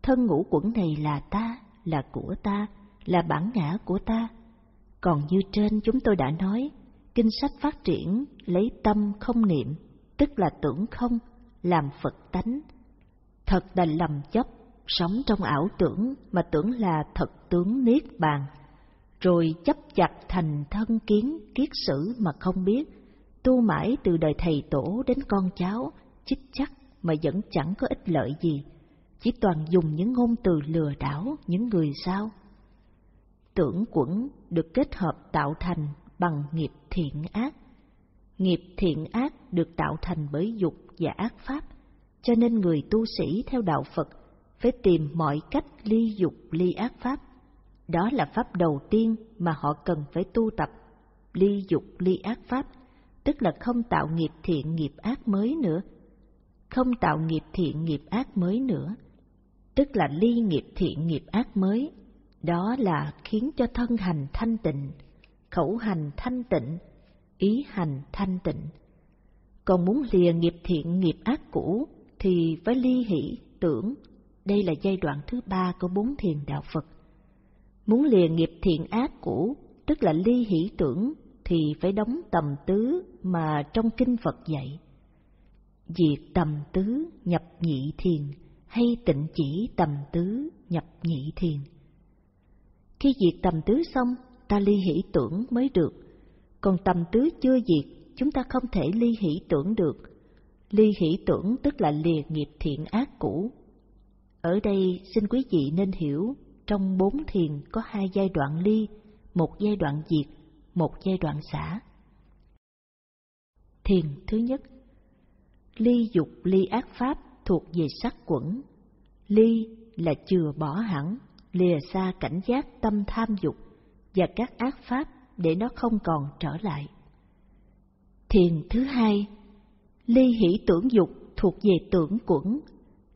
[SPEAKER 2] thân ngũ quẩn này là ta, là của ta, là bản ngã của ta. Còn như trên chúng tôi đã nói, kinh sách phát triển lấy tâm không niệm, tức là tưởng không, làm Phật tánh. Thật là lầm chấp sống trong ảo tưởng mà tưởng là thật tướng niết bàn, rồi chấp chặt thành thân kiến kiết sử mà không biết, tu mãi từ đời thầy tổ đến con cháu, chích chắc mà vẫn chẳng có ích lợi gì, chỉ toàn dùng những ngôn từ lừa đảo những người sao. Tưởng quẩn được kết hợp tạo thành bằng nghiệp thiện ác. Nghiệp thiện ác được tạo thành bởi dục và ác pháp, cho nên người tu sĩ theo đạo Phật phải tìm mọi cách ly dục ly ác pháp. Đó là pháp đầu tiên mà họ cần phải tu tập, ly dục ly ác pháp, tức là không tạo nghiệp thiện nghiệp ác mới nữa. Không tạo nghiệp thiện nghiệp ác mới nữa, tức là ly nghiệp thiện nghiệp ác mới. Đó là khiến cho thân hành thanh tịnh, khẩu hành thanh tịnh, ý hành thanh tịnh. Còn muốn lìa nghiệp thiện nghiệp ác cũ thì phải ly hỷ tưởng đây là giai đoạn thứ ba của bốn thiền đạo Phật. Muốn lìa nghiệp thiện ác cũ, tức là ly hỷ tưởng, thì phải đóng tầm tứ mà trong kinh Phật dạy. Diệt tầm tứ nhập nhị thiền, hay tịnh chỉ tầm tứ nhập nhị thiền. Khi diệt tầm tứ xong, ta ly hỷ tưởng mới được, còn tầm tứ chưa diệt, chúng ta không thể ly hỷ tưởng được. Ly hỷ tưởng tức là lìa nghiệp thiện ác cũ, ở đây xin quý vị nên hiểu, trong bốn thiền có hai giai đoạn ly, một giai đoạn diệt, một giai đoạn xả. Thiền thứ nhất Ly dục ly ác pháp thuộc về sắc quẩn. Ly là chừa bỏ hẳn, lìa xa cảnh giác tâm tham dục và các ác pháp để nó không còn trở lại. Thiền thứ hai Ly hỷ tưởng dục thuộc về tưởng quẩn,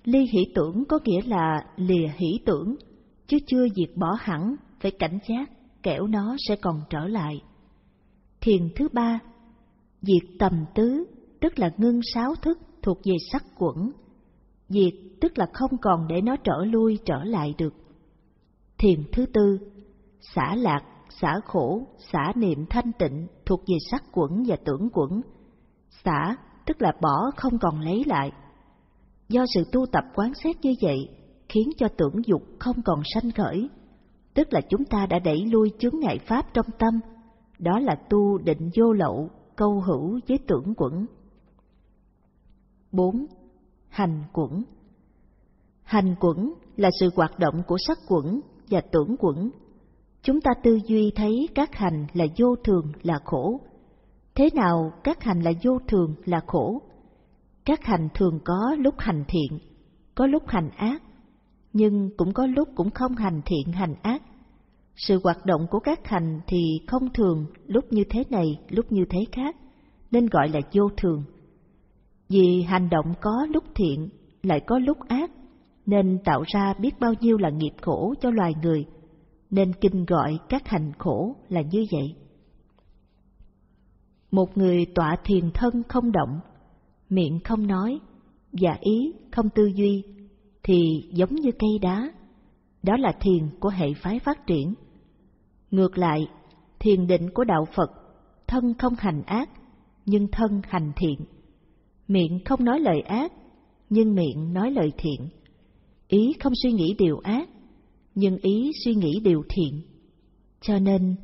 [SPEAKER 2] Ly hỷ tưởng có nghĩa là lìa hỷ tưởng, chứ chưa diệt bỏ hẳn, phải cảnh giác, kẻo nó sẽ còn trở lại. Thiền thứ ba, diệt tầm tứ, tức là ngưng sáu thức thuộc về sắc quẩn. Diệt tức là không còn để nó trở lui trở lại được. Thiền thứ tư, xả lạc, xả khổ, xả niệm thanh tịnh thuộc về sắc quẩn và tưởng quẩn. Xả tức là bỏ không còn lấy lại Do sự tu tập quán xét như vậy, khiến cho tưởng dục không còn sanh khởi, tức là chúng ta đã đẩy lui chướng ngại pháp trong tâm, đó là tu định vô lậu, câu hữu với tưởng quẩn. 4. Hành quẩn Hành quẩn là sự hoạt động của sắc quẩn và tưởng quẩn. Chúng ta tư duy thấy các hành là vô thường là khổ. Thế nào các hành là vô thường là khổ? Các hành thường có lúc hành thiện, có lúc hành ác, nhưng cũng có lúc cũng không hành thiện hành ác. Sự hoạt động của các hành thì không thường lúc như thế này, lúc như thế khác, nên gọi là vô thường. Vì hành động có lúc thiện, lại có lúc ác, nên tạo ra biết bao nhiêu là nghiệp khổ cho loài người, nên kinh gọi các hành khổ là như vậy. Một người tọa thiền thân không động, miệng không nói và ý không tư duy thì giống như cây đá đó là thiền của hệ phái phát triển Ngược lại, thiền định của đạo Phật, thân không hành ác, nhưng thân hành thiện. Miệng không nói lời ác, nhưng miệng nói lời thiện. Ý không suy nghĩ điều ác, nhưng ý suy nghĩ điều thiện. Cho nên,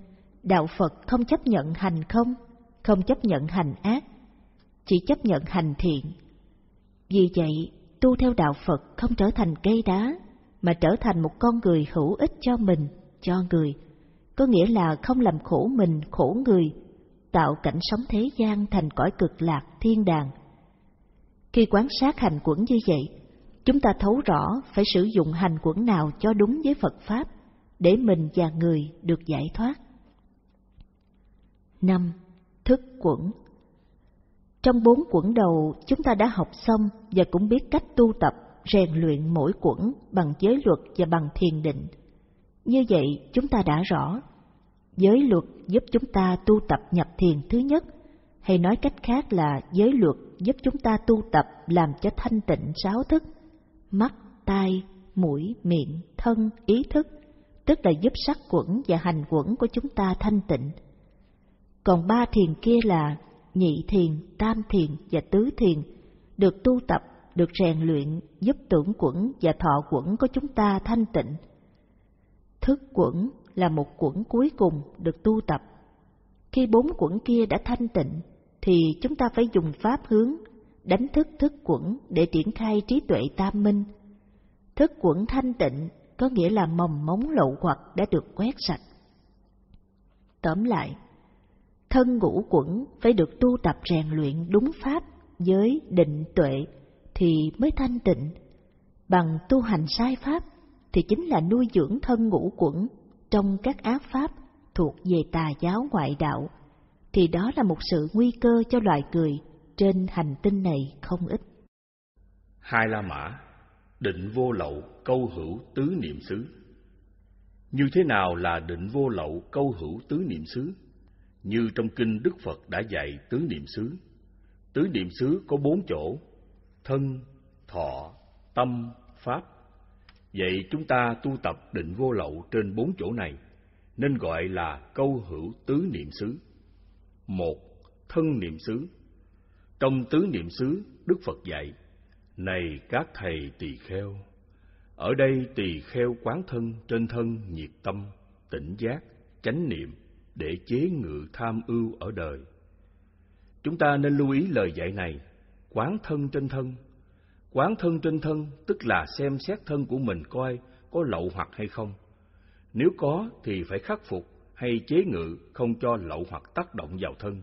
[SPEAKER 2] đạo Phật không chấp nhận hành không, không chấp nhận hành ác, chỉ chấp nhận hành thiện. Vì vậy, tu theo đạo Phật không trở thành cây đá, mà trở thành một con người hữu ích cho mình, cho người. Có nghĩa là không làm khổ mình, khổ người, tạo cảnh sống thế gian thành cõi cực lạc thiên đàng. Khi quán sát hành quẩn như vậy, chúng ta thấu rõ phải sử dụng hành quẩn nào cho đúng với Phật Pháp, để mình và người được giải thoát. 5. Thức quẩn Trong bốn quẩn đầu, chúng ta đã học xong và cũng biết cách tu tập, rèn luyện mỗi quẩn bằng giới luật và bằng thiền định. Như vậy, chúng ta đã rõ. Giới luật giúp chúng ta tu tập nhập thiền thứ nhất, hay nói cách khác là giới luật giúp chúng ta tu tập làm cho thanh tịnh sáu thức, mắt, tai, mũi, miệng, thân, ý thức, tức là giúp sắc quẩn và hành quẩn của chúng ta thanh tịnh. Còn ba thiền kia là nhị thiền, tam thiền và tứ thiền, được tu tập, được rèn luyện, giúp tưởng quẩn và thọ quẩn của chúng ta thanh tịnh. Thức quẩn là một quẩn cuối cùng được tu tập. Khi bốn quẩn kia đã thanh tịnh, thì chúng ta phải dùng pháp hướng, đánh thức thức quẩn để triển khai trí tuệ tam minh. Thức quẩn thanh tịnh có nghĩa là mầm móng lậu hoặc đã được quét sạch. Tóm lại, thân ngũ quẩn phải được tu tập rèn luyện đúng pháp, giới, định, tuệ thì mới thanh tịnh. Bằng tu hành sai pháp thì chính là nuôi dưỡng thân ngũ quẩn trong các ác pháp thuộc về tà giáo ngoại đạo, thì đó là một sự nguy cơ cho loài người trên hành tinh này không ít.
[SPEAKER 1] Hai La Mã, định vô lậu, câu hữu tứ niệm xứ. Như thế nào là định vô lậu, câu hữu tứ niệm xứ? Như trong kinh Đức Phật đã dạy tứ niệm xứ. Tứ niệm xứ có bốn chỗ, thân, thọ, tâm, pháp. Vậy chúng ta tu tập định vô lậu trên bốn chỗ này, nên gọi là câu hữu tứ niệm xứ. Một, thân niệm xứ. Trong tứ niệm xứ, Đức Phật dạy, Này các thầy tỳ kheo, ở đây tỳ kheo quán thân trên thân nhiệt tâm, tỉnh giác, chánh niệm để chế ngự tham ưu ở đời. Chúng ta nên lưu ý lời dạy này, quán thân trên thân. Quán thân trên thân tức là xem xét thân của mình coi có lậu hoặc hay không. Nếu có thì phải khắc phục hay chế ngự không cho lậu hoặc tác động vào thân.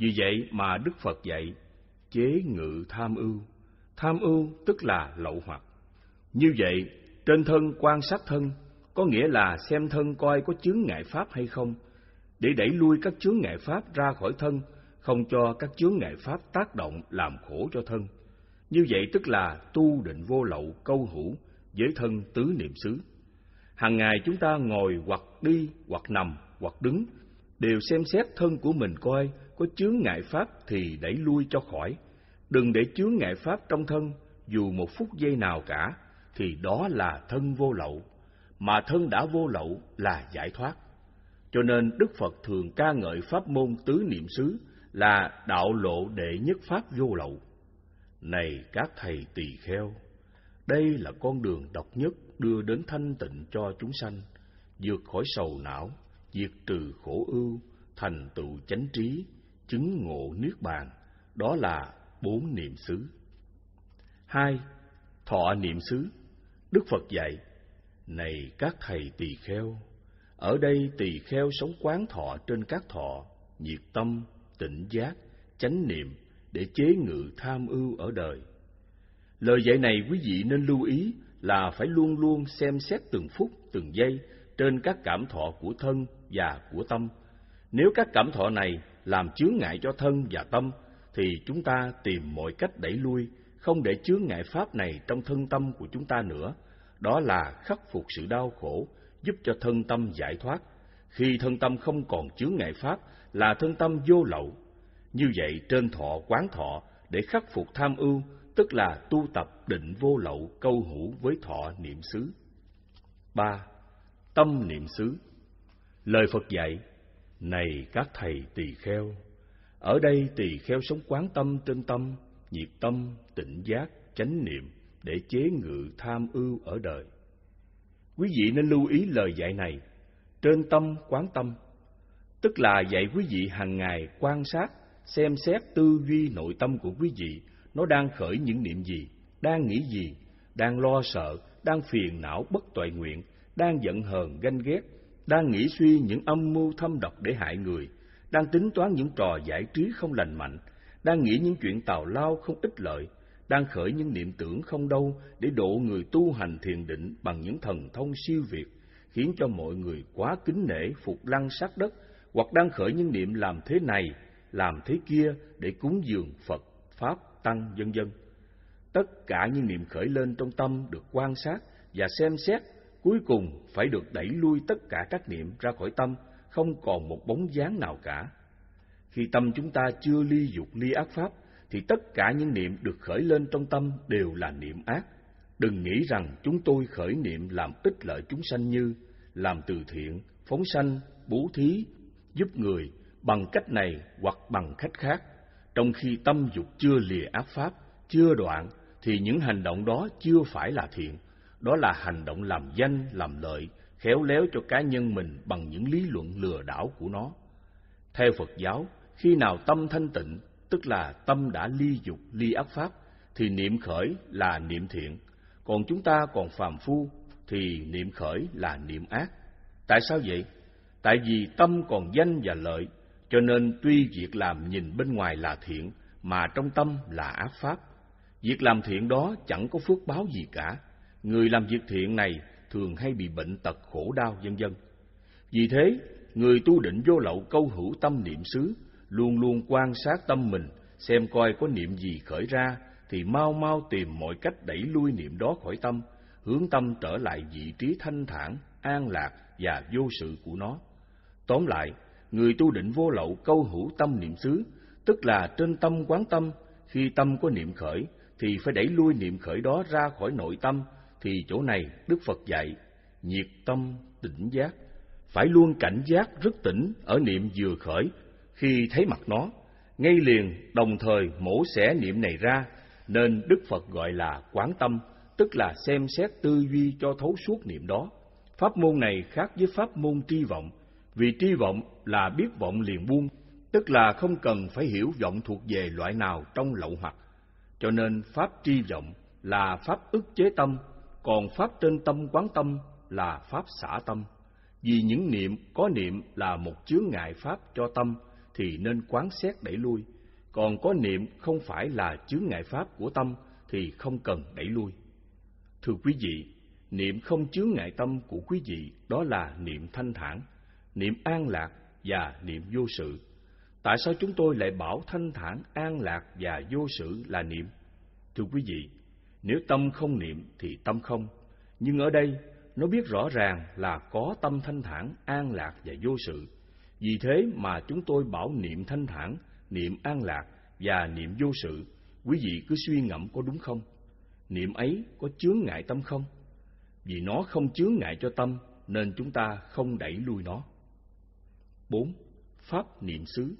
[SPEAKER 1] Vì vậy mà Đức Phật dạy chế ngự tham ưu. Tham ưu tức là lậu hoặc. Như vậy, trên thân quan sát thân có nghĩa là xem thân coi có chướng ngại pháp hay không, để đẩy lui các chướng ngại pháp ra khỏi thân, không cho các chướng ngại pháp tác động làm khổ cho thân. Như vậy tức là tu định vô lậu câu hữu với thân tứ niệm xứ. Hàng ngày chúng ta ngồi hoặc đi, hoặc nằm, hoặc đứng, đều xem xét thân của mình coi có chướng ngại pháp thì đẩy lui cho khỏi. Đừng để chướng ngại pháp trong thân dù một phút giây nào cả, thì đó là thân vô lậu, mà thân đã vô lậu là giải thoát. Cho nên Đức Phật thường ca ngợi pháp môn tứ niệm xứ là đạo lộ đệ nhất pháp vô lậu. Này các thầy tỳ kheo, đây là con đường độc nhất đưa đến thanh tịnh cho chúng sanh, vượt khỏi sầu não, diệt trừ khổ ưu, thành tựu chánh trí, chứng ngộ niết bàn, đó là bốn niệm xứ. Hai, thọ niệm xứ. Đức Phật dạy, này các thầy tỳ kheo, ở đây tỳ kheo sống quán thọ trên các thọ, nhiệt tâm, tỉnh giác, chánh niệm để chế ngự tham ưu ở đời. Lời dạy này quý vị nên lưu ý là phải luôn luôn xem xét từng phút, từng giây trên các cảm thọ của thân và của tâm. Nếu các cảm thọ này làm chướng ngại cho thân và tâm, thì chúng ta tìm mọi cách đẩy lui, không để chướng ngại pháp này trong thân tâm của chúng ta nữa. Đó là khắc phục sự đau khổ, giúp cho thân tâm giải thoát. Khi thân tâm không còn chướng ngại pháp, là thân tâm vô lậu. Như vậy trên thọ quán thọ để khắc phục tham ưu, tức là tu tập định vô lậu câu hữu với thọ niệm xứ. ba Tâm niệm xứ Lời Phật dạy, này các thầy tỳ kheo, ở đây tỳ kheo sống quán tâm trên tâm, nhiệt tâm, tỉnh giác, chánh niệm để chế ngự tham ưu ở đời. Quý vị nên lưu ý lời dạy này, trên tâm quán tâm, tức là dạy quý vị hàng ngày quan sát, xem xét tư duy nội tâm của quý vị, nó đang khởi những niệm gì, đang nghĩ gì, đang lo sợ, đang phiền não bất toại nguyện, đang giận hờn ganh ghét, đang nghĩ suy những âm mưu thâm độc để hại người, đang tính toán những trò giải trí không lành mạnh, đang nghĩ những chuyện tào lao không ích lợi, đang khởi những niệm tưởng không đâu để độ người tu hành thiền định bằng những thần thông siêu việt, khiến cho mọi người quá kính nể phục lăng sát đất, hoặc đang khởi những niệm làm thế này, làm thế kia để cúng dường Phật, Pháp, Tăng, vân vân. Tất cả những niệm khởi lên trong tâm được quan sát và xem xét, cuối cùng phải được đẩy lui tất cả các niệm ra khỏi tâm, không còn một bóng dáng nào cả. Khi tâm chúng ta chưa ly dục ly ác pháp, thì tất cả những niệm được khởi lên trong tâm đều là niệm ác. Đừng nghĩ rằng chúng tôi khởi niệm làm ích lợi chúng sanh như làm từ thiện, phóng sanh, bố thí, giúp người bằng cách này hoặc bằng cách khác. Trong khi tâm dục chưa lìa ác pháp, chưa đoạn, thì những hành động đó chưa phải là thiện. Đó là hành động làm danh, làm lợi, khéo léo cho cá nhân mình bằng những lý luận lừa đảo của nó. Theo Phật giáo, khi nào tâm thanh tịnh, tức là tâm đã ly dục, ly ác pháp, thì niệm khởi là niệm thiện. Còn chúng ta còn phàm phu, thì niệm khởi là niệm ác. Tại sao vậy? Tại vì tâm còn danh và lợi, cho nên tuy việc làm nhìn bên ngoài là thiện, mà trong tâm là ác pháp. Việc làm thiện đó chẳng có phước báo gì cả. Người làm việc thiện này thường hay bị bệnh tật khổ đau vân vân. Vì thế, người tu định vô lậu câu hữu tâm niệm xứ, luôn luôn quan sát tâm mình, xem coi có niệm gì khởi ra, thì mau mau tìm mọi cách đẩy lui niệm đó khỏi tâm, hướng tâm trở lại vị trí thanh thản, an lạc và vô sự của nó. Tóm lại, người tu định vô lậu câu hữu tâm niệm xứ, tức là trên tâm quán tâm, khi tâm có niệm khởi, thì phải đẩy lui niệm khởi đó ra khỏi nội tâm, thì chỗ này Đức Phật dạy, nhiệt tâm tỉnh giác, phải luôn cảnh giác rất tỉnh ở niệm vừa khởi, khi thấy mặt nó, ngay liền đồng thời mổ xẻ niệm này ra, nên Đức Phật gọi là quán tâm, tức là xem xét tư duy cho thấu suốt niệm đó. Pháp môn này khác với pháp môn tri vọng, vì tri vọng là biết vọng liền buông, tức là không cần phải hiểu vọng thuộc về loại nào trong lậu hoặc. Cho nên pháp tri vọng là pháp ức chế tâm, còn pháp trên tâm quán tâm là pháp xả tâm. Vì những niệm có niệm là một chướng ngại pháp cho tâm thì nên quán xét đẩy lui, còn có niệm không phải là chướng ngại pháp của tâm thì không cần đẩy lui. Thưa quý vị, niệm không chướng ngại tâm của quý vị đó là niệm thanh thản, niệm an lạc và niệm vô sự. Tại sao chúng tôi lại bảo thanh thản, an lạc và vô sự là niệm? Thưa quý vị, nếu tâm không niệm thì tâm không, nhưng ở đây nó biết rõ ràng là có tâm thanh thản, an lạc và vô sự. Vì thế mà chúng tôi bảo niệm thanh thản, niệm an lạc và niệm vô sự. Quý vị cứ suy ngẫm có đúng không? Niệm ấy có chướng ngại tâm không? Vì nó không chướng ngại cho tâm nên chúng ta không đẩy lui nó. 4. Pháp niệm xứ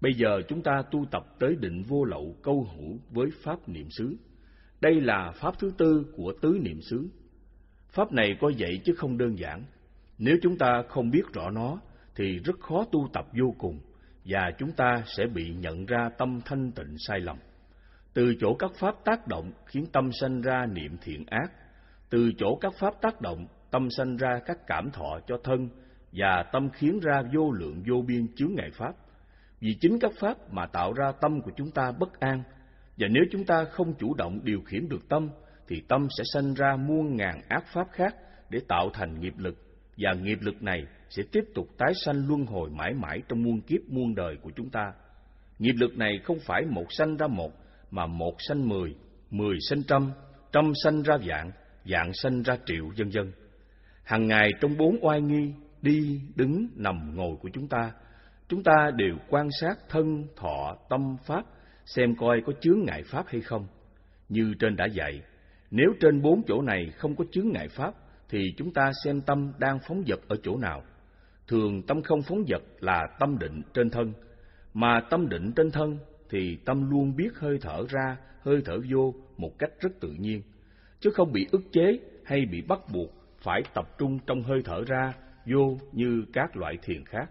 [SPEAKER 1] Bây giờ chúng ta tu tập tới định vô lậu câu hữu với pháp niệm xứ. Đây là pháp thứ tư của tứ niệm xứ. Pháp này có vậy chứ không đơn giản. Nếu chúng ta không biết rõ nó thì rất khó tu tập vô cùng và chúng ta sẽ bị nhận ra tâm thanh tịnh sai lầm. Từ chỗ các pháp tác động khiến tâm sanh ra niệm thiện ác, từ chỗ các pháp tác động tâm sanh ra các cảm thọ cho thân và tâm khiến ra vô lượng vô biên chướng ngại pháp. Vì chính các pháp mà tạo ra tâm của chúng ta bất an, và nếu chúng ta không chủ động điều khiển được tâm, thì tâm sẽ sanh ra muôn ngàn ác pháp khác để tạo thành nghiệp lực, và nghiệp lực này sẽ tiếp tục tái sanh luân hồi mãi mãi trong muôn kiếp muôn đời của chúng ta. Nghiệp lực này không phải một sanh ra một, mà một sanh mười, mười sanh trăm, trăm sanh ra vạn, vạn sanh ra triệu, vân vân. Hằng ngày trong bốn oai nghi, đi, đứng, nằm, ngồi của chúng ta, chúng ta đều quan sát thân, thọ, tâm, pháp, xem coi có chướng ngại pháp hay không. Như trên đã dạy, nếu trên bốn chỗ này không có chướng ngại pháp, thì chúng ta xem tâm đang phóng dật ở chỗ nào. Thường tâm không phóng dật là tâm định trên thân, mà tâm định trên thân thì tâm luôn biết hơi thở ra, hơi thở vô một cách rất tự nhiên, chứ không bị ức chế hay bị bắt buộc phải tập trung trong hơi thở ra, vô như các loại thiền khác.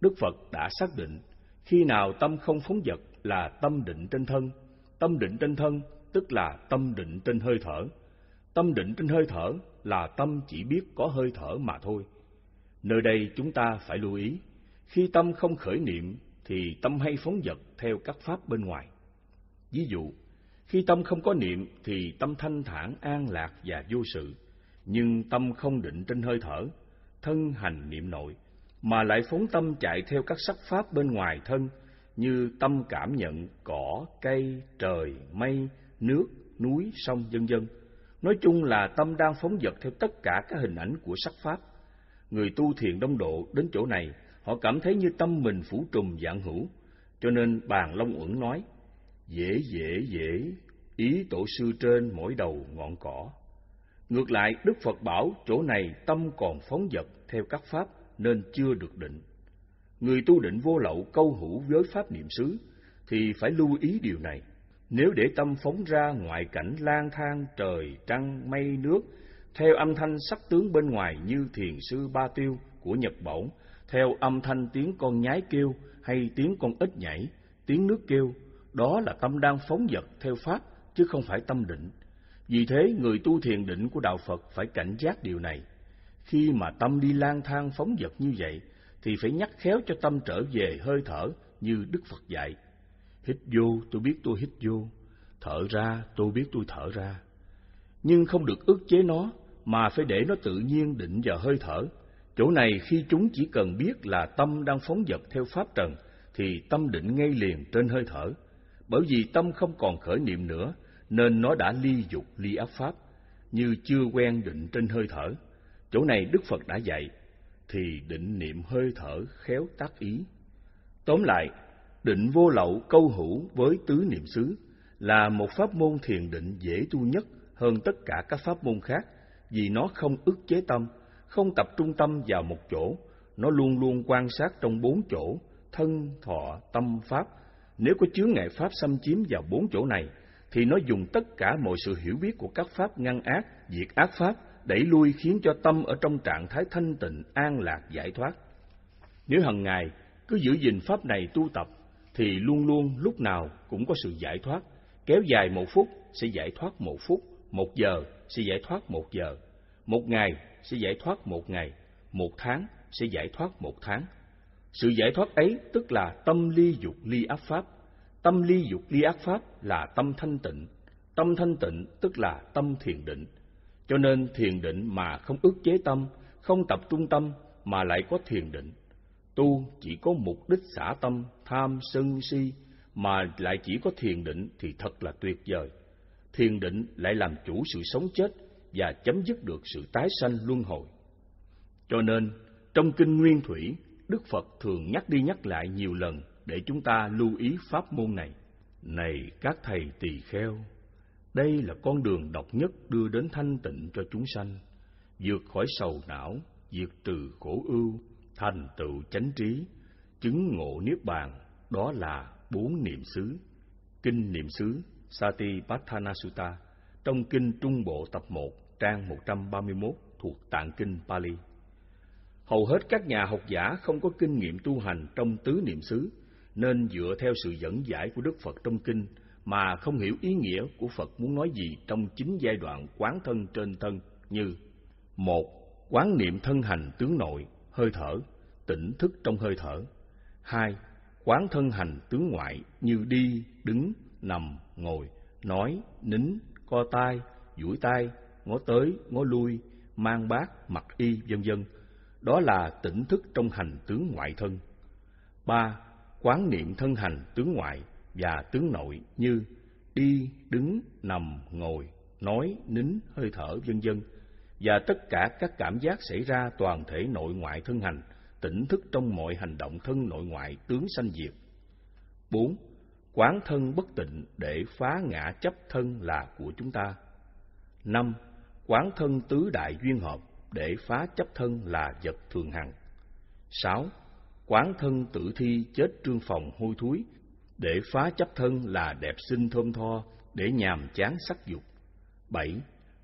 [SPEAKER 1] Đức Phật đã xác định khi nào tâm không phóng dật là tâm định trên thân, tâm định trên thân tức là tâm định trên hơi thở. Tâm định trên hơi thở là tâm chỉ biết có hơi thở mà thôi. Nơi đây chúng ta phải lưu ý, khi tâm không khởi niệm thì tâm hay phóng dật theo các pháp bên ngoài. Ví dụ, khi tâm không có niệm thì tâm thanh thản, an lạc và vô sự, nhưng tâm không định trên hơi thở, thân hành niệm nội, mà lại phóng tâm chạy theo các sắc pháp bên ngoài thân như tâm cảm nhận cỏ, cây, trời, mây, nước, núi, sông, vân vân. Nói chung là tâm đang phóng dật theo tất cả các hình ảnh của sắc pháp. Người tu thiền đông độ đến chỗ này, họ cảm thấy như tâm mình phủ trùm dạng hữu, cho nên bàn Long Uẩn nói, dễ dễ dễ, ý tổ sư trên mỗi đầu ngọn cỏ. Ngược lại, Đức Phật bảo chỗ này tâm còn phóng dật theo các pháp nên chưa được định. Người tu định vô lậu câu hữu với pháp niệm xứ thì phải lưu ý điều này. Nếu để tâm phóng ra ngoại cảnh lang thang trời, trăng, mây, nước, theo âm thanh sắc tướng bên ngoài như thiền sư Ba Tiêu của Nhật Bổn, theo âm thanh tiếng con nhái kêu hay tiếng con ếch nhảy, tiếng nước kêu, đó là tâm đang phóng dật theo Pháp, chứ không phải tâm định. Vì thế, người tu thiền định của Đạo Phật phải cảnh giác điều này. Khi mà tâm đi lang thang phóng dật như vậy, thì phải nhắc khéo cho tâm trở về hơi thở như Đức Phật dạy. Hít vô, tôi biết tôi hít vô. Thở ra, tôi biết tôi thở ra. Nhưng không được ức chế nó, mà phải để nó tự nhiên định vào hơi thở. Chỗ này khi chúng chỉ cần biết là tâm đang phóng dật theo pháp trần, thì tâm định ngay liền trên hơi thở. Bởi vì tâm không còn khởi niệm nữa, nên nó đã ly dục ly áp pháp, như chưa quen định trên hơi thở. Chỗ này Đức Phật đã dạy, thì định niệm hơi thở khéo tác ý. Tóm lại, định vô lậu câu hữu với tứ niệm xứ là một pháp môn thiền định dễ tu nhất hơn tất cả các pháp môn khác vì nó không ức chế tâm, không tập trung tâm vào một chỗ, nó luôn luôn quan sát trong bốn chỗ, thân, thọ, tâm, pháp. Nếu có chướng ngại pháp xâm chiếm vào bốn chỗ này, thì nó dùng tất cả mọi sự hiểu biết của các pháp ngăn ác, diệt ác pháp, đẩy lui khiến cho tâm ở trong trạng thái thanh tịnh, an lạc, giải thoát. Nếu hằng ngày cứ giữ gìn pháp này tu tập, thì luôn luôn lúc nào cũng có sự giải thoát, kéo dài một phút sẽ giải thoát một phút, một giờ sẽ giải thoát một giờ, một ngày sẽ giải thoát một ngày, một tháng sẽ giải thoát một tháng. Sự giải thoát ấy tức là tâm ly dục ly ác pháp. Tâm ly dục ly ác pháp là tâm thanh tịnh. Tâm thanh tịnh tức là tâm thiền định. Cho nên thiền định mà không ức chế tâm, không tập trung tâm mà lại có thiền định. Tu chỉ có mục đích xả tâm, tham, sân, si, mà lại chỉ có thiền định thì thật là tuyệt vời. Thiền định lại làm chủ sự sống chết và chấm dứt được sự tái sanh luân hồi. Cho nên, trong Kinh Nguyên Thủy, Đức Phật thường nhắc đi nhắc lại nhiều lần để chúng ta lưu ý pháp môn này. Này các thầy tỳ kheo, đây là con đường độc nhất đưa đến thanh tịnh cho chúng sanh, vượt khỏi sầu não, diệt trừ khổ ưu, thành tựu chánh trí, chứng ngộ niết bàn, đó là bốn niệm xứ. Kinh niệm xứ Sati Sutta trong kinh Trung Bộ tập 1, trang 131 thuộc Tạng kinh Pali. Hầu hết các nhà học giả không có kinh nghiệm tu hành trong tứ niệm xứ, nên dựa theo sự dẫn giải của Đức Phật trong kinh mà không hiểu ý nghĩa của Phật muốn nói gì trong chính giai đoạn quán thân trên thân như một Quán niệm thân hành tướng nội, hơi thở, tỉnh thức trong hơi thở. hai Quán thân hành tướng ngoại như đi, đứng, nằm, ngồi, nói, nín, co tay, duỗi tay, ngó tới, ngó lui, mang bát, mặc y, vân vân. Đó là tỉnh thức trong hành tướng ngoại thân. ba Quán niệm thân hành tướng ngoại và tướng nội như đi, đứng, nằm, ngồi, nói, nín, hơi thở, vân vân và tất cả các cảm giác xảy ra toàn thể nội ngoại thân hành, tỉnh thức trong mọi hành động thân nội ngoại tướng sanh diệt. 4. Quán thân bất tịnh để phá ngã chấp thân là của chúng ta. 5. Quán thân tứ đại duyên hợp để phá chấp thân là vật thường hằng. 6. Quán thân tử thi chết trương phòng hôi thối, để phá chấp thân là đẹp xinh thơm tho, để nhàm chán sắc dục. 7.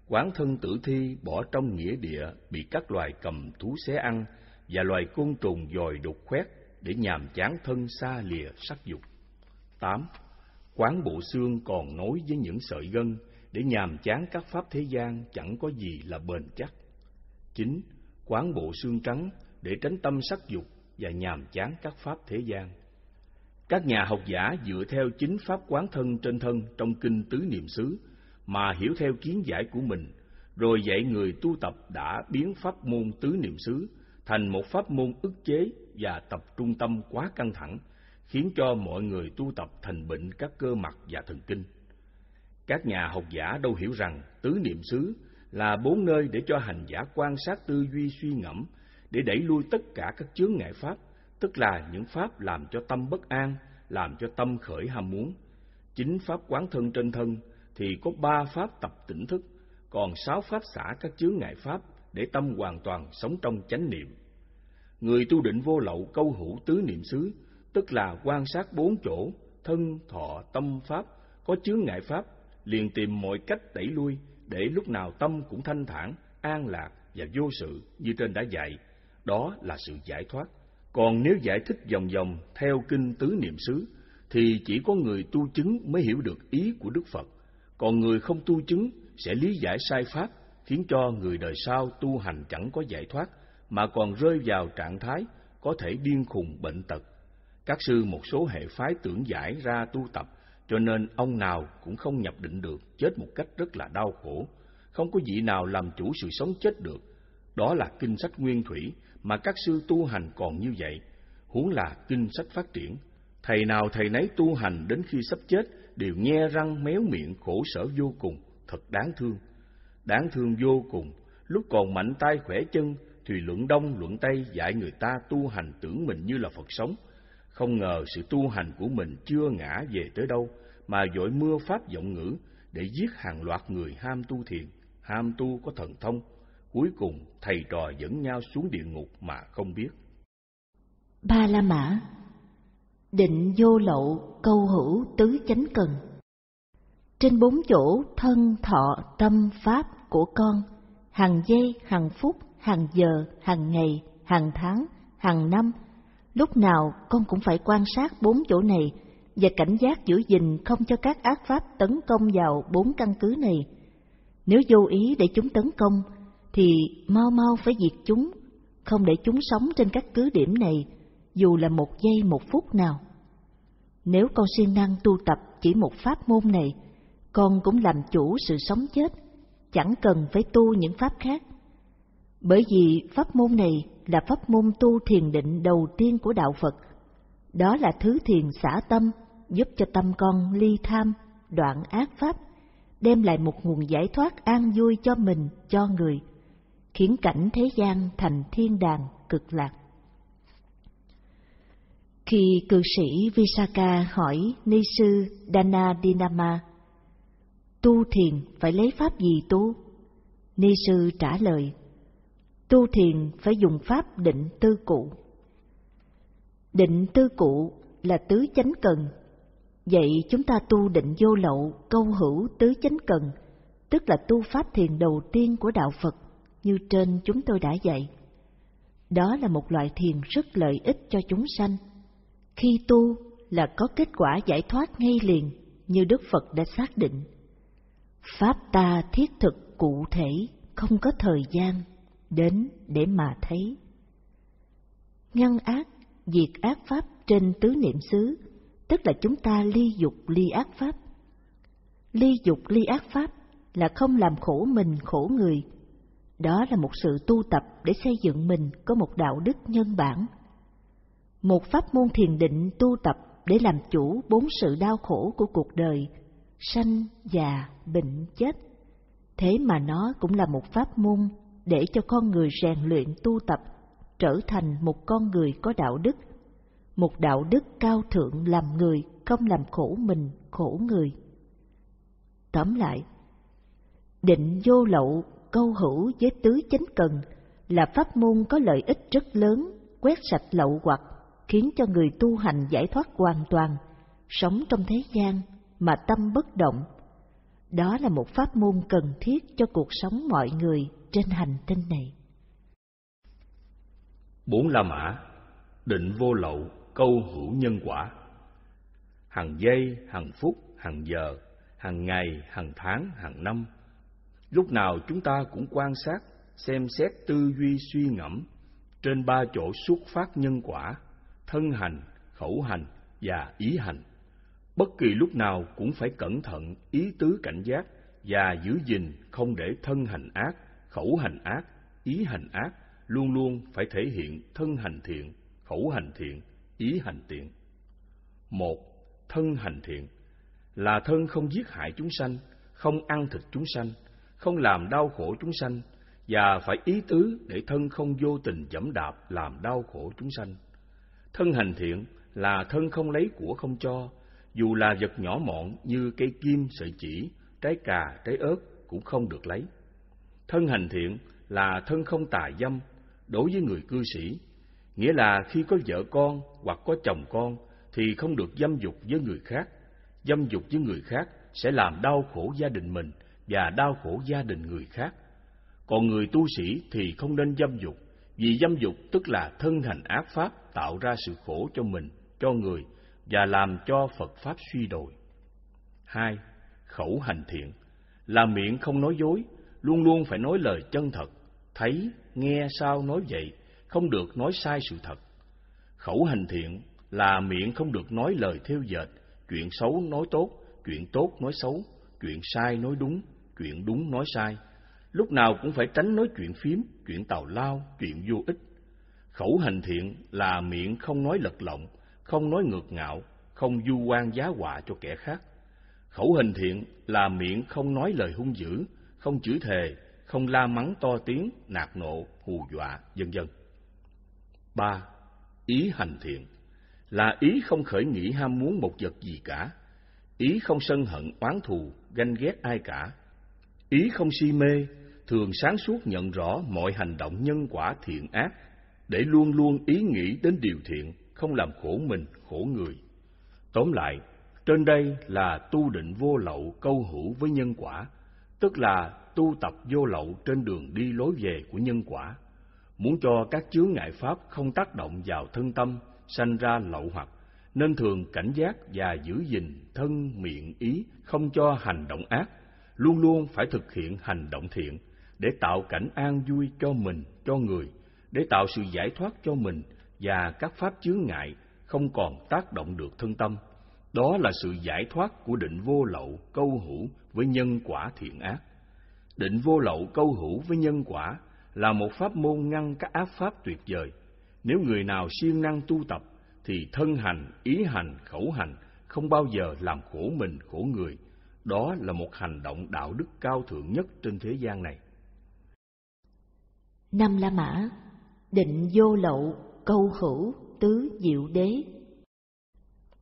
[SPEAKER 1] Quán thân tử thi bỏ trong nghĩa địa bị các loài cầm thú xé ăn và loài côn trùng dòi đục khoét để nhàm chán thân xa lìa sắc dục. 8. Quán bộ xương còn nối với những sợi gân để nhàm chán các pháp thế gian chẳng có gì là bền chắc. 9. Quán bộ xương trắng để tránh tâm sắc dục và nhàm chán các pháp thế gian. Các nhà học giả dựa theo chính pháp quán thân trên thân trong kinh tứ niệm xứ mà hiểu theo kiến giải của mình, rồi dạy người tu tập đã biến pháp môn tứ niệm xứ thành một pháp môn ức chế và tập trung tâm quá căng thẳng, khiến cho mọi người tu tập thành bệnh các cơ mặt và thần kinh. Các nhà học giả đâu hiểu rằng tứ niệm xứ là bốn nơi để cho hành giả quan sát tư duy suy ngẫm, để đẩy lui tất cả các chướng ngại pháp, tức là những pháp làm cho tâm bất an, làm cho tâm khởi ham muốn. Chính pháp quán thân trên thân thì có ba pháp tập tỉnh thức, còn sáu pháp xả các chướng ngại pháp để tâm hoàn toàn sống trong chánh niệm. Người tu định vô lậu câu hữu tứ niệm xứ, tức là quan sát bốn chỗ, thân, thọ, tâm pháp, có chướng ngại pháp, liền tìm mọi cách đẩy lui để lúc nào tâm cũng thanh thản, an lạc và vô sự như trên đã dạy. Đó là sự giải thoát. Còn nếu giải thích vòng vòng theo kinh tứ niệm xứ, thì chỉ có người tu chứng mới hiểu được ý của Đức Phật. Còn người không tu chứng sẽ lý giải sai pháp, khiến cho người đời sau tu hành chẳng có giải thoát, mà còn rơi vào trạng thái có thể điên khùng bệnh tật. Các sư một số hệ phái tưởng giải ra tu tập, cho nên ông nào cũng không nhập định được, chết một cách rất là đau khổ. Không có vị nào làm chủ sự sống chết được. Đó là kinh sách nguyên thủy mà các sư tu hành còn như vậy, huống là kinh sách phát triển. Thầy nào thầy nấy tu hành đến khi sắp chết đều nghe răng méo miệng khổ sở vô cùng, thật đáng thương. Đáng thương vô cùng, lúc còn mạnh tay khỏe chân thì luận đông luận tây dạy người ta tu hành tưởng mình như là Phật sống. Không ngờ sự tu hành của mình chưa ngã về tới đâu, mà dội mưa pháp vọng ngữ để giết hàng loạt người ham tu thiền, ham tu có thần thông. Cuối cùng thầy trò dẫn nhau xuống địa ngục mà không biết.
[SPEAKER 2] Ba La Mã Định vô lậu câu hữu tứ chánh cần Trên bốn chỗ thân thọ tâm pháp của con, hàng giây, hàng phút, hàng giờ, hàng ngày, hàng tháng, hàng năm, lúc nào con cũng phải quan sát bốn chỗ này và cảnh giác giữ gìn không cho các ác pháp tấn công vào bốn căn cứ này. Nếu vô ý để chúng tấn công, thì mau mau phải diệt chúng, không để chúng sống trên các cứ điểm này, dù là một giây một phút nào. Nếu con siêng năng tu tập chỉ một pháp môn này, con cũng làm chủ sự sống chết, chẳng cần phải tu những pháp khác. Bởi vì pháp môn này là pháp môn tu thiền định đầu tiên của đạo Phật. Đó là thứ thiền xả tâm, giúp cho tâm con ly tham, đoạn ác pháp, đem lại một nguồn giải thoát an vui cho mình, cho người, khiến cảnh thế gian thành thiên đàng cực lạc. Khi cư sĩ Visaka hỏi ni sư Dana Dinama, tu thiền phải lấy pháp gì tu? Ni sư trả lời, tu thiền phải dùng pháp định tư cụ. Định tư cụ là tứ chánh cần. Vậy chúng ta tu định vô lậu, câu hữu tứ chánh cần, tức là tu pháp thiền đầu tiên của đạo Phật, như trên chúng tôi đã dạy. Đó là một loại thiền rất lợi ích cho chúng sanh. Khi tu là có kết quả giải thoát ngay liền, như Đức Phật đã xác định. Pháp ta thiết thực cụ thể, không có thời gian, đến để mà thấy. Ngăn ác, diệt ác pháp trên tứ niệm xứ, tức là chúng ta ly dục ly ác pháp. Ly dục ly ác pháp là không làm khổ mình khổ người. Đó là một sự tu tập để xây dựng mình có một đạo đức nhân bản. Một pháp môn thiền định tu tập để làm chủ bốn sự đau khổ của cuộc đời, sanh, già, bệnh, chết. Thế mà nó cũng là một pháp môn để cho con người rèn luyện tu tập, trở thành một con người có đạo đức, một đạo đức cao thượng làm người, không làm khổ mình, khổ người. Tóm lại, định vô lậu câu hữu với tứ chánh cần là pháp môn có lợi ích rất lớn quét sạch lậu hoặc, khiến cho người tu hành giải thoát hoàn toàn, sống trong thế gian mà tâm bất động. Đó là một pháp môn cần thiết cho cuộc sống mọi người trên hành tinh này.
[SPEAKER 1] Bốn La Mã, định vô lậu, câu hữu nhân quả. Hàng giây, hàng phút, hàng giờ, hàng ngày, hàng tháng, hàng năm. Lúc nào chúng ta cũng quan sát, xem xét tư duy suy ngẫm trên ba chỗ xuất phát nhân quả, thân hành, khẩu hành và ý hành. Bất kỳ lúc nào cũng phải cẩn thận ý tứ cảnh giác và giữ gìn không để thân hành ác, khẩu hành ác, ý hành ác luôn luôn phải thể hiện thân hành thiện, khẩu hành thiện, ý hành thiện. Một, thân hành thiện là thân không giết hại chúng sanh, không ăn thịt chúng sanh, không làm đau khổ chúng sanh và phải ý tứ để thân không vô tình dẫm đạp làm đau khổ chúng sanh. Thân hành thiện là thân không lấy của không cho, dù là vật nhỏ mọn như cây kim, sợi chỉ, trái cà, trái ớt cũng không được lấy. Thân hành thiện là thân không tà dâm đối với người cư sĩ, nghĩa là khi có vợ con hoặc có chồng con thì không được dâm dục với người khác. Dâm dục với người khác sẽ làm đau khổ gia đình mình và đau khổ gia đình người khác. Còn người tu sĩ thì không nên dâm dục, vì dâm dục tức là thân hành ác pháp tạo ra sự khổ cho mình, cho người và làm cho Phật Pháp suy đồi. Hai, khẩu hành thiện là miệng không nói dối, luôn luôn phải nói lời chân thật, thấy, nghe sao nói vậy, không được nói sai sự thật. Khẩu hành thiện là miệng không được nói lời theo dệt, chuyện xấu nói tốt, chuyện tốt nói xấu, chuyện sai nói đúng, chuyện đúng nói sai. Lúc nào cũng phải tránh nói chuyện phím, chuyện tào lao, chuyện vô ích. Khẩu hành thiện là miệng không nói lật lọng, không nói ngược ngạo, không du quan giá họa cho kẻ khác. Khẩu hình thiện là miệng không nói lời hung dữ, không chửi thề, không la mắng to tiếng, nạt nộ, hù dọa, vân vân. Ba, ý hành thiện là ý không khởi nghĩ ham muốn một vật gì cả, ý không sân hận oán thù, ganh ghét ai cả, ý không si mê, thường sáng suốt nhận rõ mọi hành động nhân quả thiện ác, để luôn luôn ý nghĩ đến điều thiện, không làm khổ mình, khổ người. Tóm lại, trên đây là tu định vô lậu câu hữu với nhân quả, tức là tu tập vô lậu trên đường đi lối về của nhân quả. Muốn cho các chướng ngại pháp không tác động vào thân tâm, sanh ra lậu hoặc, nên thường cảnh giác và giữ gìn thân miệng ý không cho hành động ác, luôn luôn phải thực hiện hành động thiện để tạo cảnh an vui cho mình, cho người, để tạo sự giải thoát cho mình và các pháp chướng ngại không còn tác động được thân tâm. Đó là sự giải thoát của định vô lậu câu hữu với nhân quả thiện ác. Định vô lậu câu hữu với nhân quả là một pháp môn ngăn các ác pháp tuyệt vời. Nếu người nào siêng năng tu tập, thì thân hành, ý hành, khẩu hành không bao giờ làm khổ mình, khổ người. Đó là một hành động đạo đức cao thượng nhất trên thế gian này.
[SPEAKER 2] Năm La Mã Định vô lậu, câu hữu, tứ diệu đế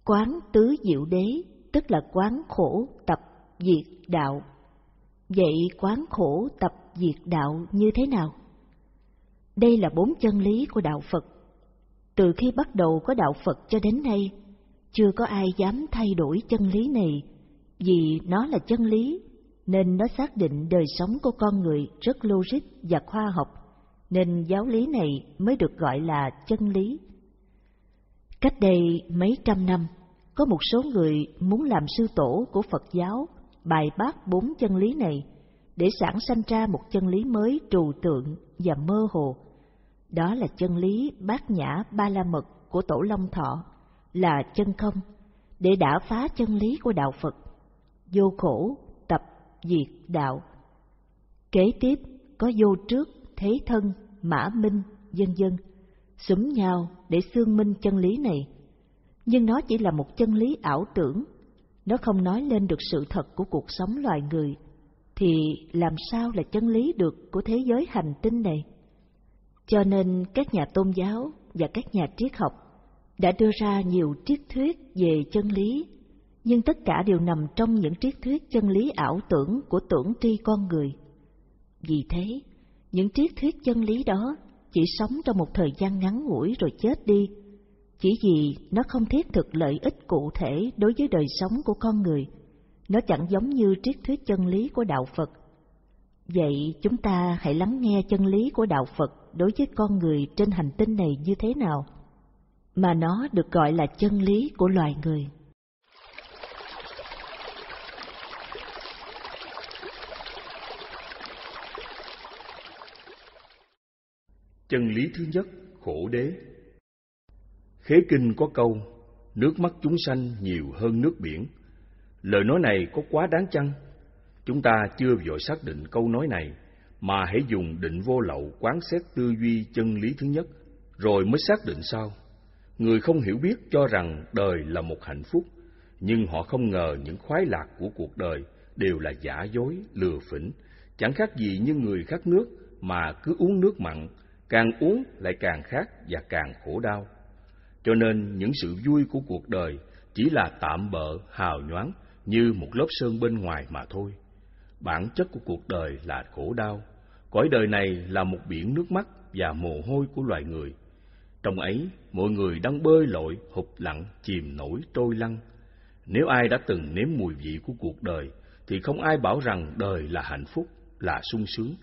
[SPEAKER 2] Quán tứ diệu đế tức là quán khổ tập diệt đạo. Vậy quán khổ tập diệt đạo như thế nào? Đây là bốn chân lý của đạo Phật. Từ khi bắt đầu có đạo Phật cho đến nay, chưa có ai dám thay đổi chân lý này, vì nó là chân lý, nên nó xác định đời sống của con người rất logic và khoa học, nên giáo lý này mới được gọi là chân lý. Cách đây mấy trăm năm, có một số người muốn làm sư tổ của Phật giáo bài bác bốn chân lý này để sản sanh ra một chân lý mới trừu tượng và mơ hồ. Đó là chân lý bát nhã ba la mật của Tổ Long Thọ, là chân không, để đả phá chân lý của Đạo Phật. Vô khổ, tập, diệt, đạo. Kế tiếp có vô trước, thế thân, mã minh, dân dân, súng nhau để xương minh chân lý này nhưng nó chỉ là một chân lý ảo tưởng, nó không nói lên được sự thật của cuộc sống loài người, thì làm sao là chân lý được của thế giới hành tinh này? Cho nên các nhà tôn giáo và các nhà triết học đã đưa ra nhiều triết thuyết về chân lý, nhưng tất cả đều nằm trong những triết thuyết chân lý ảo tưởng của tưởng tri con người. Vì thế, những triết thuyết chân lý đó chỉ sống trong một thời gian ngắn ngủi rồi chết đi, chỉ vì nó không thiết thực lợi ích cụ thể đối với đời sống của con người. Nó chẳng giống như triết thuyết chân lý của đạo Phật. Vậy chúng ta hãy lắng nghe chân lý của đạo Phật đối với con người trên hành tinh này như thế nào, mà nó được gọi là chân lý của loài người.
[SPEAKER 1] Chân lý thứ nhất, khổ đế. Khế kinh có câu, nước mắt chúng sanh nhiều hơn nước biển. Lời nói này có quá đáng chăng? Chúng ta chưa vội xác định câu nói này, mà hãy dùng định vô lậu quán xét tư duy chân lý thứ nhất, rồi mới xác định sau. Người không hiểu biết cho rằng đời là một hạnh phúc, nhưng họ không ngờ những khoái lạc của cuộc đời đều là giả dối, lừa phỉnh, chẳng khác gì như người khát nước mà cứ uống nước mặn, càng uống lại càng khát và càng khổ đau. Cho nên những sự vui của cuộc đời chỉ là tạm bợ, hào nhoáng như một lớp sơn bên ngoài mà thôi. Bản chất của cuộc đời là khổ đau. Cõi đời này là một biển nước mắt và mồ hôi của loài người. Trong ấy, mọi người đang bơi lội, hụt lặng, chìm nổi, trôi lăn. Nếu ai đã từng nếm mùi vị của cuộc đời, thì không ai bảo rằng đời là hạnh phúc, là sung sướng.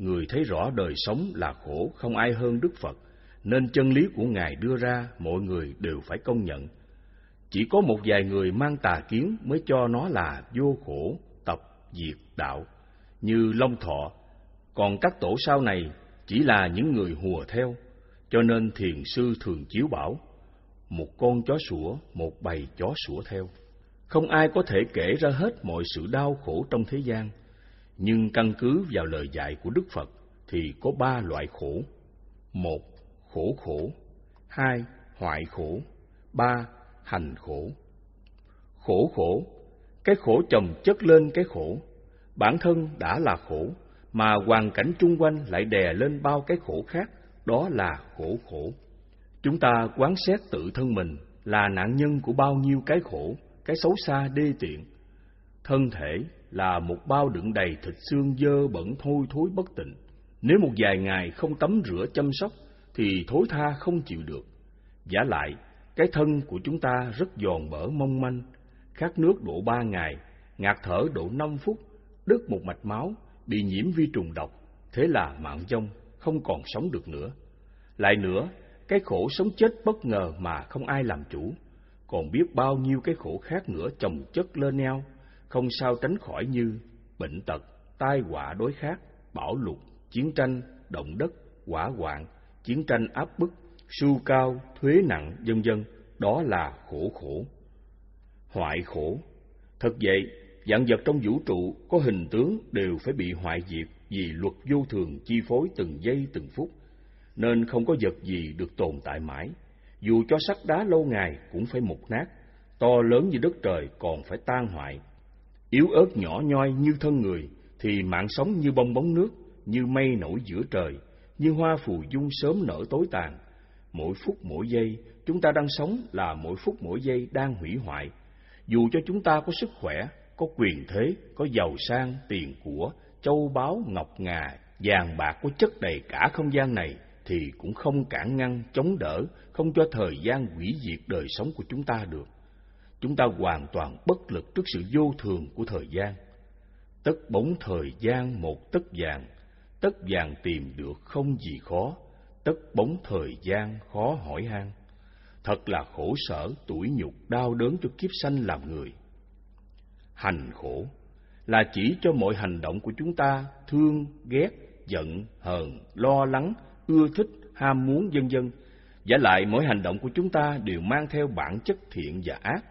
[SPEAKER 1] Người thấy rõ đời sống là khổ không ai hơn Đức Phật, nên chân lý của Ngài đưa ra mọi người đều phải công nhận. Chỉ có một vài người mang tà kiến mới cho nó là vô khổ, tập, diệt, đạo, như Long Thọ, còn các tổ sau này chỉ là những người hùa theo, cho nên thiền sư thường chiếu bảo, một con chó sủa, một bầy chó sủa theo. Không ai có thể kể ra hết mọi sự đau khổ trong thế gian, nhưng căn cứ vào lời dạy của Đức Phật thì có ba loại khổ. Một, khổ khổ. Hai, hoại khổ. Ba, hành khổ. Khổ khổ, cái khổ chồng chất lên cái khổ. Bản thân đã là khổ, mà hoàn cảnh chung quanh lại đè lên bao cái khổ khác, đó là khổ khổ. Chúng ta quán xét tự thân mình là nạn nhân của bao nhiêu cái khổ, cái xấu xa đê tiện. Thân thể là một bao đựng đầy thịt xương dơ bẩn thôi thối bất tịnh. Nếu một vài ngày không tắm rửa chăm sóc, thì thối tha không chịu được. Giả lại, cái thân của chúng ta rất giòn bở mong manh, khát nước độ ba ngày, ngạt thở độ năm phút, đứt một mạch máu, bị nhiễm vi trùng độc, thế là mạng vong, không còn sống được nữa. Lại nữa, cái khổ sống chết bất ngờ mà không ai làm chủ, còn biết bao nhiêu cái khổ khác nữa chồng chất lên nhau, không sao tránh khỏi như bệnh tật, tai họa đối khác, bão lụt, chiến tranh, động đất, hỏa hoạn, chiến tranh áp bức, sưu cao, thuế nặng, vân vân, đó là khổ khổ. Hoại khổ. Thật vậy, dạng vật trong vũ trụ có hình tướng đều phải bị hoại diệt vì luật vô thường chi phối từng giây từng phút, nên không có vật gì được tồn tại mãi. Dù cho sắt đá lâu ngày cũng phải mục nát, to lớn như đất trời còn phải tan hoại. Yếu ớt nhỏ nhoi như thân người thì mạng sống như bong bóng nước, như mây nổi giữa trời, như hoa phù dung sớm nở tối tàn. Mỗi phút mỗi giây, chúng ta đang sống là mỗi phút mỗi giây đang hủy hoại. Dù cho chúng ta có sức khỏe, có quyền thế, có giàu sang, tiền của, châu báu, ngọc ngà, vàng bạc có chất đầy cả không gian này, thì cũng không cản ngăn, chống đỡ, không cho thời gian hủy diệt đời sống của chúng ta được. Chúng ta hoàn toàn bất lực trước sự vô thường của thời gian. Tất bóng thời gian một tất vàng, tất vàng tìm được không gì khó, tất bóng thời gian khó hỏi han. Thật là khổ sở, tuổi nhục, đau đớn cho kiếp sanh làm người. Hành khổ là chỉ cho mọi hành động của chúng ta thương, ghét, giận, hờn, lo lắng, ưa thích, ham muốn vân vân. Giả lại mỗi hành động của chúng ta đều mang theo bản chất thiện và ác.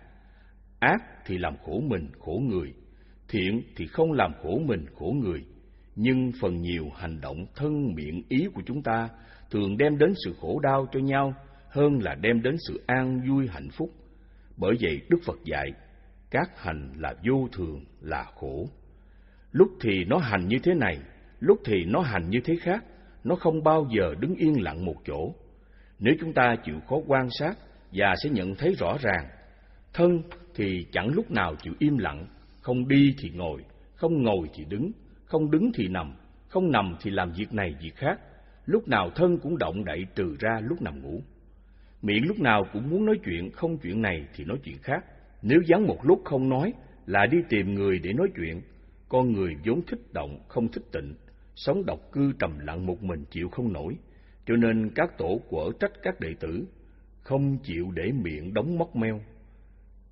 [SPEAKER 1] Ác thì làm khổ mình, khổ người. Thiện thì không làm khổ mình, khổ người. Nhưng phần nhiều hành động thân miệng ý của chúng ta thường đem đến sự khổ đau cho nhau hơn là đem đến sự an vui hạnh phúc. Bởi vậy Đức Phật dạy, các hành là vô thường, là khổ. Lúc thì nó hành như thế này, lúc thì nó hành như thế khác, nó không bao giờ đứng yên lặng một chỗ. Nếu chúng ta chịu khó quan sát và sẽ nhận thấy rõ ràng, thân thì chẳng lúc nào chịu im lặng, không đi thì ngồi, không ngồi thì đứng, không đứng thì nằm, không nằm thì làm việc này việc khác. lúc nào thân cũng động đậy trừ ra lúc nằm ngủ. Miệng lúc nào cũng muốn nói chuyện, không chuyện này thì nói chuyện khác. Nếu vắng một lúc không nói là đi tìm người để nói chuyện. Con người vốn thích động, không thích tịnh, sống độc cư trầm lặng một mình chịu không nổi. Cho nên các tổ quở trách các đệ tử, không chịu để miệng đóng móc meo.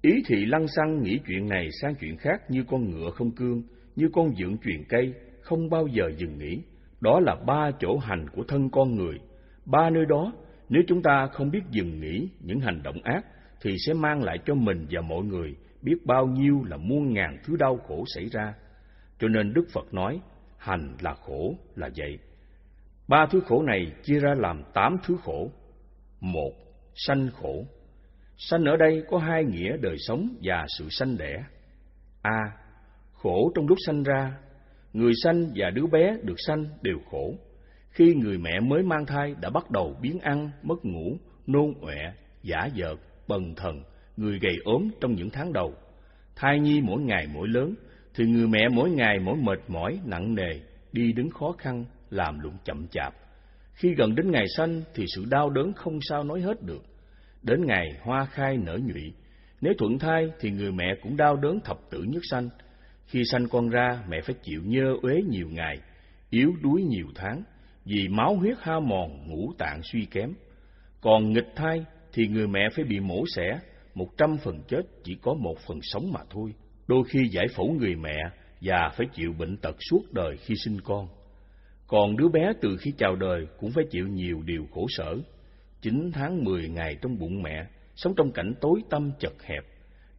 [SPEAKER 1] Ý thị lăng xăng nghĩ chuyện này sang chuyện khác như con ngựa không cương, như con dưỡng truyền cây, không bao giờ dừng nghỉ. Đó là ba chỗ hành của thân con người. Ba nơi đó, nếu chúng ta không biết dừng nghỉ những hành động ác, thì sẽ mang lại cho mình và mọi người biết bao nhiêu là muôn ngàn thứ đau khổ xảy ra. Cho nên Đức Phật nói, hành là khổ là vậy. Ba thứ khổ này chia ra làm tám thứ khổ. Một, sanh khổ. Sanh ở đây có hai nghĩa đời sống và sự sanh đẻ. A. Khổ trong lúc sanh ra. Người sanh và đứa bé được sanh đều khổ. Khi người mẹ mới mang thai đã bắt đầu biến ăn, mất ngủ, nôn ọe, giả dợt, bần thần, người gầy ốm trong những tháng đầu. Thai nhi mỗi ngày mỗi lớn, thì người mẹ mỗi ngày mỗi mệt mỏi, nặng nề, đi đứng khó khăn, làm lụng chậm chạp. Khi gần đến ngày sanh thì sự đau đớn không sao nói hết được. Đến ngày hoa khai nở nhụy, nếu thuận thai thì người mẹ cũng đau đớn thập tử nhất sanh. Khi sanh con ra, mẹ phải chịu nhơ uế nhiều ngày, yếu đuối nhiều tháng, vì máu huyết hao mòn, ngũ tạng suy kém. Còn nghịch thai thì người mẹ phải bị mổ xẻ, một trăm phần chết chỉ có một phần sống mà thôi. Đôi khi giải phẫu người mẹ và phải chịu bệnh tật suốt đời khi sinh con. Còn đứa bé từ khi chào đời cũng phải chịu nhiều điều khổ sở. Chín tháng mười ngày trong bụng mẹ, sống trong cảnh tối tăm chật hẹp.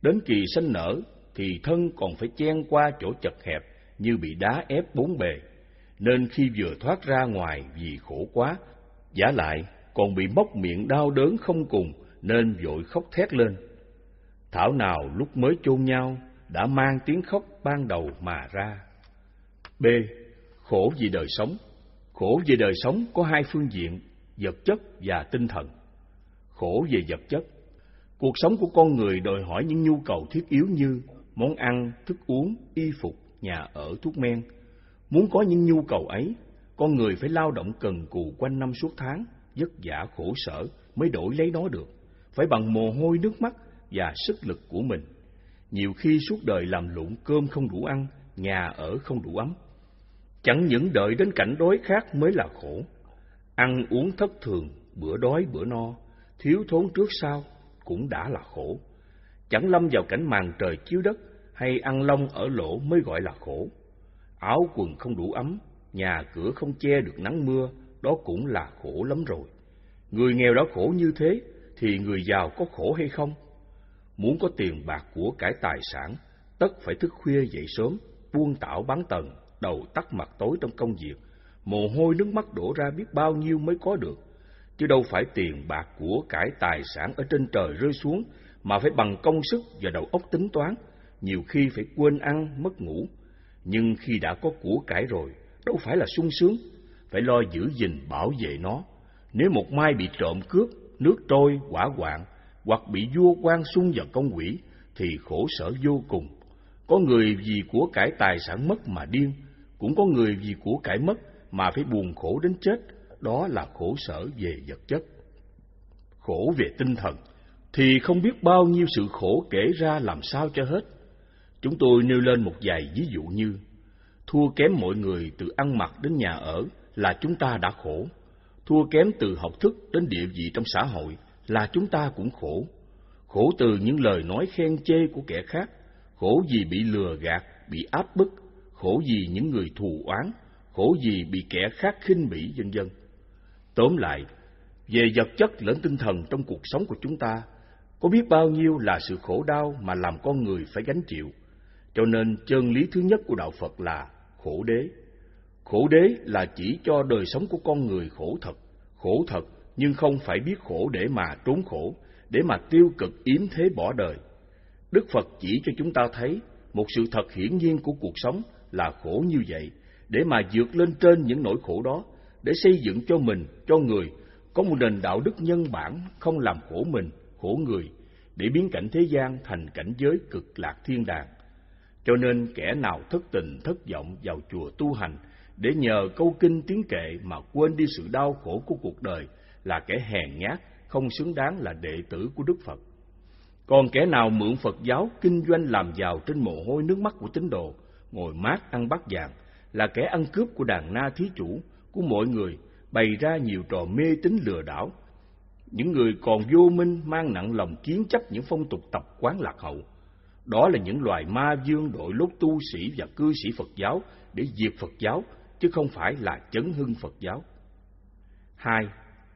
[SPEAKER 1] Đến kỳ sinh nở thì thân còn phải chen qua chỗ chật hẹp như bị đá ép bốn bề. Nên khi vừa thoát ra ngoài vì khổ quá, giả lại còn bị móc miệng đau đớn không cùng nên vội khóc thét lên. Thảo nào lúc mới chôn nhau đã mang tiếng khóc ban đầu mà ra. B. Khổ vì đời sống Khổ vì đời sống có hai phương diện, vật chất và tinh thần. Khổ về vật chất Cuộc sống của con người đòi hỏi những nhu cầu thiết yếu như món ăn, thức uống, y phục, nhà ở, thuốc men. Muốn có những nhu cầu ấy, con người phải lao động cần cù quanh năm suốt tháng, vất vả khổ sở mới đổi lấy nó được, phải bằng mồ hôi nước mắt và sức lực của mình. Nhiều khi suốt đời làm lụng cơm không đủ ăn, nhà ở không đủ ấm. Chẳng những đợi đến cảnh đói khát mới là khổ. Ăn uống thất thường, bữa đói bữa no, thiếu thốn trước sau cũng đã là khổ. Chẳng lâm vào cảnh màn trời chiếu đất hay ăn lông ở lỗ mới gọi là khổ. Áo quần không đủ ấm, nhà cửa không che được nắng mưa, đó cũng là khổ lắm rồi. Người nghèo đã khổ như thế, thì người giàu có khổ hay không? Muốn có tiền bạc của cải tài sản, tất phải thức khuya dậy sớm, buông tảo bán tầng, đầu tắt mặt tối trong công việc, mồ hôi nước mắt đổ ra biết bao nhiêu mới có được. Chứ đâu phải tiền bạc của cải tài sản ở trên trời rơi xuống, mà phải bằng công sức và đầu óc tính toán, nhiều khi phải quên ăn, mất ngủ. Nhưng khi đã có của cải rồi, đâu phải là sung sướng, phải lo giữ gìn bảo vệ nó. Nếu một mai bị trộm cướp, nước trôi, quả hoạn, hoặc bị vua quan xung vào công quỷ, thì khổ sở vô cùng. Có người vì của cải tài sản mất mà điên, cũng có người vì của cải mất mà phải buồn khổ đến chết, đó là khổ sở về vật chất. Khổ về tinh thần, thì không biết bao nhiêu sự khổ kể ra làm sao cho hết. Chúng tôi nêu lên một vài ví dụ như, thua kém mọi người từ ăn mặc đến nhà ở là chúng ta đã khổ, thua kém từ học thức đến địa vị trong xã hội là chúng ta cũng khổ, khổ từ những lời nói khen chê của kẻ khác, khổ vì bị lừa gạt, bị áp bức, khổ vì những người thù oán, khổ gì bị kẻ khác khinh bỉ vân dân. Tóm lại, về vật chất lẫn tinh thần trong cuộc sống của chúng ta, có biết bao nhiêu là sự khổ đau mà làm con người phải gánh chịu. Cho nên chân lý thứ nhất của đạo Phật là khổ đế. Khổ đế là chỉ cho đời sống của con người khổ thật, khổ thật nhưng không phải biết khổ để mà trốn khổ, để mà tiêu cực yếm thế bỏ đời. Đức Phật chỉ cho chúng ta thấy một sự thật hiển nhiên của cuộc sống là khổ như vậy, để mà vượt lên trên những nỗi khổ đó, để xây dựng cho mình, cho người, có một nền đạo đức nhân bản không làm khổ mình, khổ người, để biến cảnh thế gian thành cảnh giới cực lạc thiên đàng. Cho nên kẻ nào thất tình, thất vọng vào chùa tu hành để nhờ câu kinh tiếng kệ mà quên đi sự đau khổ của cuộc đời là kẻ hèn nhát, không xứng đáng là đệ tử của Đức Phật. Còn kẻ nào mượn Phật giáo kinh doanh làm giàu trên mồ hôi nước mắt của tín đồ, ngồi mát ăn bát vàng, là kẻ ăn cướp của đàn na thí chủ, của mọi người, bày ra nhiều trò mê tín lừa đảo. Những người còn vô minh mang nặng lòng kiến chấp những phong tục tập quán lạc hậu. Đó là những loài ma dương đội lốt tu sĩ và cư sĩ Phật giáo để diệt Phật giáo, chứ không phải là chấn hưng Phật giáo. Hai,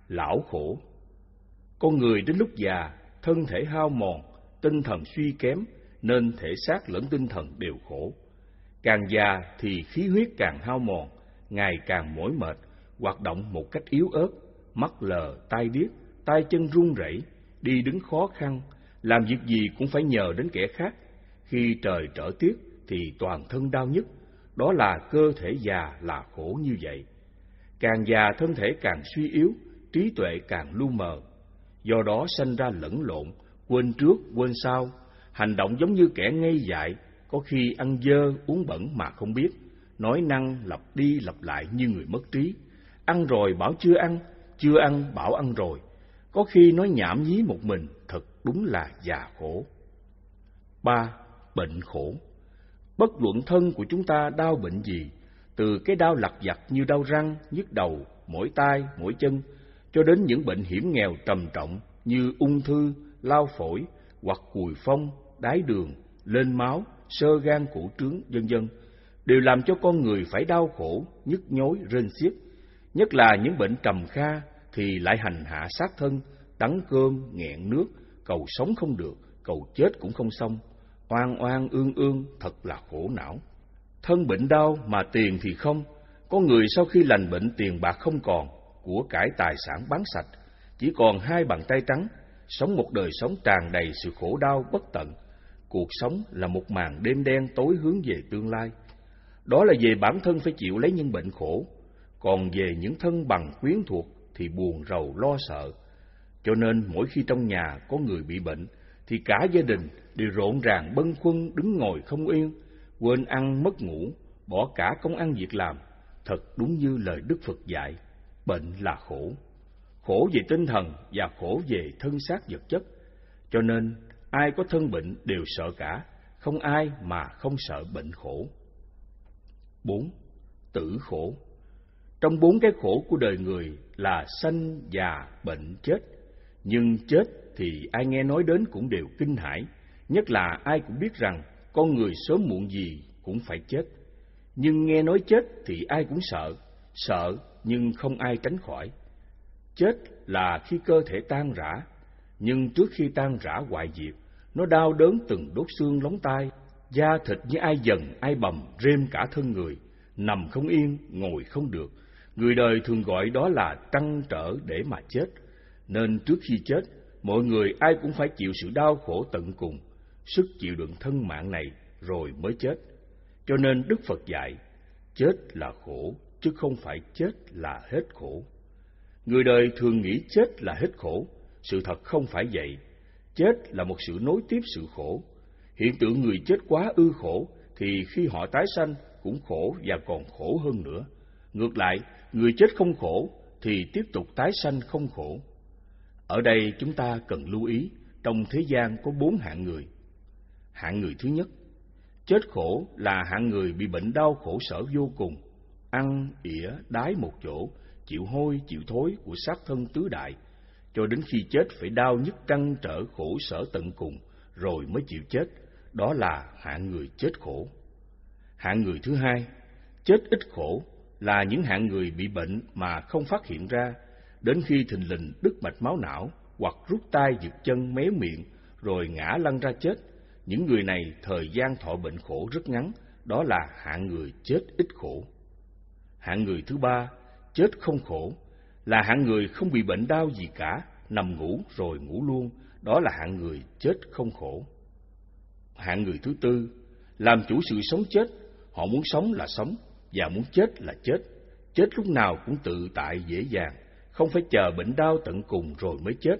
[SPEAKER 1] lão khổ. Con người đến lúc già, thân thể hao mòn, tinh thần suy kém, nên thể xác lẫn tinh thần đều khổ. Càng già thì khí huyết càng hao mòn, ngày càng mỏi mệt, hoạt động một cách yếu ớt, mắt lờ, tai điếc, tay chân run rẩy, đi đứng khó khăn, làm việc gì cũng phải nhờ đến kẻ khác. Khi trời trở tiết thì toàn thân đau nhức, đó là cơ thể già là khổ như vậy. Càng già thân thể càng suy yếu, trí tuệ càng lu mờ. Do đó sanh ra lẫn lộn, quên trước, quên sau, hành động giống như kẻ ngây dại, có khi ăn dơ, uống bẩn mà không biết, nói năng lặp đi lặp lại như người mất trí. Ăn rồi bảo chưa ăn, chưa ăn bảo ăn rồi. Có khi nói nhảm nhí một mình, thật đúng là già khổ. ba Bệnh khổ Bất luận thân của chúng ta đau bệnh gì, từ cái đau lặt vặt như đau răng, nhức đầu, mỏi tai, mỏi chân, cho đến những bệnh hiểm nghèo trầm trọng như ung thư, lao phổi hoặc cùi phong, đái đường, lên máu, sơ gan cổ trướng, vân vân, đều làm cho con người phải đau khổ, nhức nhối, rên xiết. Nhất là những bệnh trầm kha thì lại hành hạ sát thân, đắng cơm, nghẹn nước, cầu sống không được, cầu chết cũng không xong, oan oan ương ương, thật là khổ não. Thân bệnh đau mà tiền thì không, có người sau khi lành bệnh tiền bạc không còn, của cải tài sản bán sạch, chỉ còn hai bàn tay trắng, sống một đời sống tràn đầy sự khổ đau bất tận. Cuộc sống là một màn đêm đen tối hướng về tương lai. Đó là về bản thân phải chịu lấy những bệnh khổ, còn về những thân bằng quyến thuộc thì buồn rầu lo sợ. Cho nên mỗi khi trong nhà có người bị bệnh, thì cả gia đình đều rộn ràng bâng khuâng đứng ngồi không yên, quên ăn mất ngủ, bỏ cả công ăn việc làm. Thật đúng như lời Đức Phật dạy, bệnh là khổ. Khổ về tinh thần và khổ về thân xác vật chất. Cho nên ai có thân bệnh đều sợ cả, không ai mà không sợ bệnh khổ. 4. Tử khổ Trong bốn cái khổ của đời người là sanh, già, bệnh, chết. Nhưng chết thì ai nghe nói đến cũng đều kinh hãi, nhất là ai cũng biết rằng con người sớm muộn gì cũng phải chết. Nhưng nghe nói chết thì ai cũng sợ, sợ nhưng không ai tránh khỏi. Chết là khi cơ thể tan rã, nhưng trước khi tan rã hoại diệt, nó đau đớn từng đốt xương lóng tai, da thịt như ai dần ai bầm rêm cả thân người, nằm không yên, ngồi không được. Người đời thường gọi đó là trăn trở để mà chết. Nên trước khi chết, mọi người ai cũng phải chịu sự đau khổ tận cùng, sức chịu đựng thân mạng này rồi mới chết. Cho nên Đức Phật dạy, chết là khổ, chứ không phải chết là hết khổ. Người đời thường nghĩ chết là hết khổ, sự thật không phải vậy. Chết là một sự nối tiếp sự khổ. Hiện tượng người chết quá ư khổ thì khi họ tái sanh cũng khổ và còn khổ hơn nữa. Ngược lại, người chết không khổ thì tiếp tục tái sanh không khổ. Ở đây chúng ta cần lưu ý, trong thế gian có bốn hạng người. Hạng người thứ nhất, chết khổ là hạng người bị bệnh đau khổ sở vô cùng, ăn, ỉa, đái một chỗ, chịu hôi, chịu thối của xác thân tứ đại, cho đến khi chết phải đau nhức trăn trở khổ sở tận cùng, rồi mới chịu chết, đó là hạng người chết khổ. Hạng người thứ hai, chết ít khổ, là những hạng người bị bệnh mà không phát hiện ra, đến khi thình lình đứt mạch máu não hoặc rút tay giật chân méo miệng rồi ngã lăn ra chết. Những người này thời gian thọ bệnh khổ rất ngắn, đó là hạng người chết ít khổ. Hạng người thứ ba, chết không khổ, là hạng người không bị bệnh đau gì cả, nằm ngủ rồi ngủ luôn, đó là hạng người chết không khổ. Hạng người thứ tư, làm chủ sự sống chết, họ muốn sống là sống, và muốn chết là chết, chết lúc nào cũng tự tại dễ dàng, không phải chờ bệnh đau tận cùng rồi mới chết.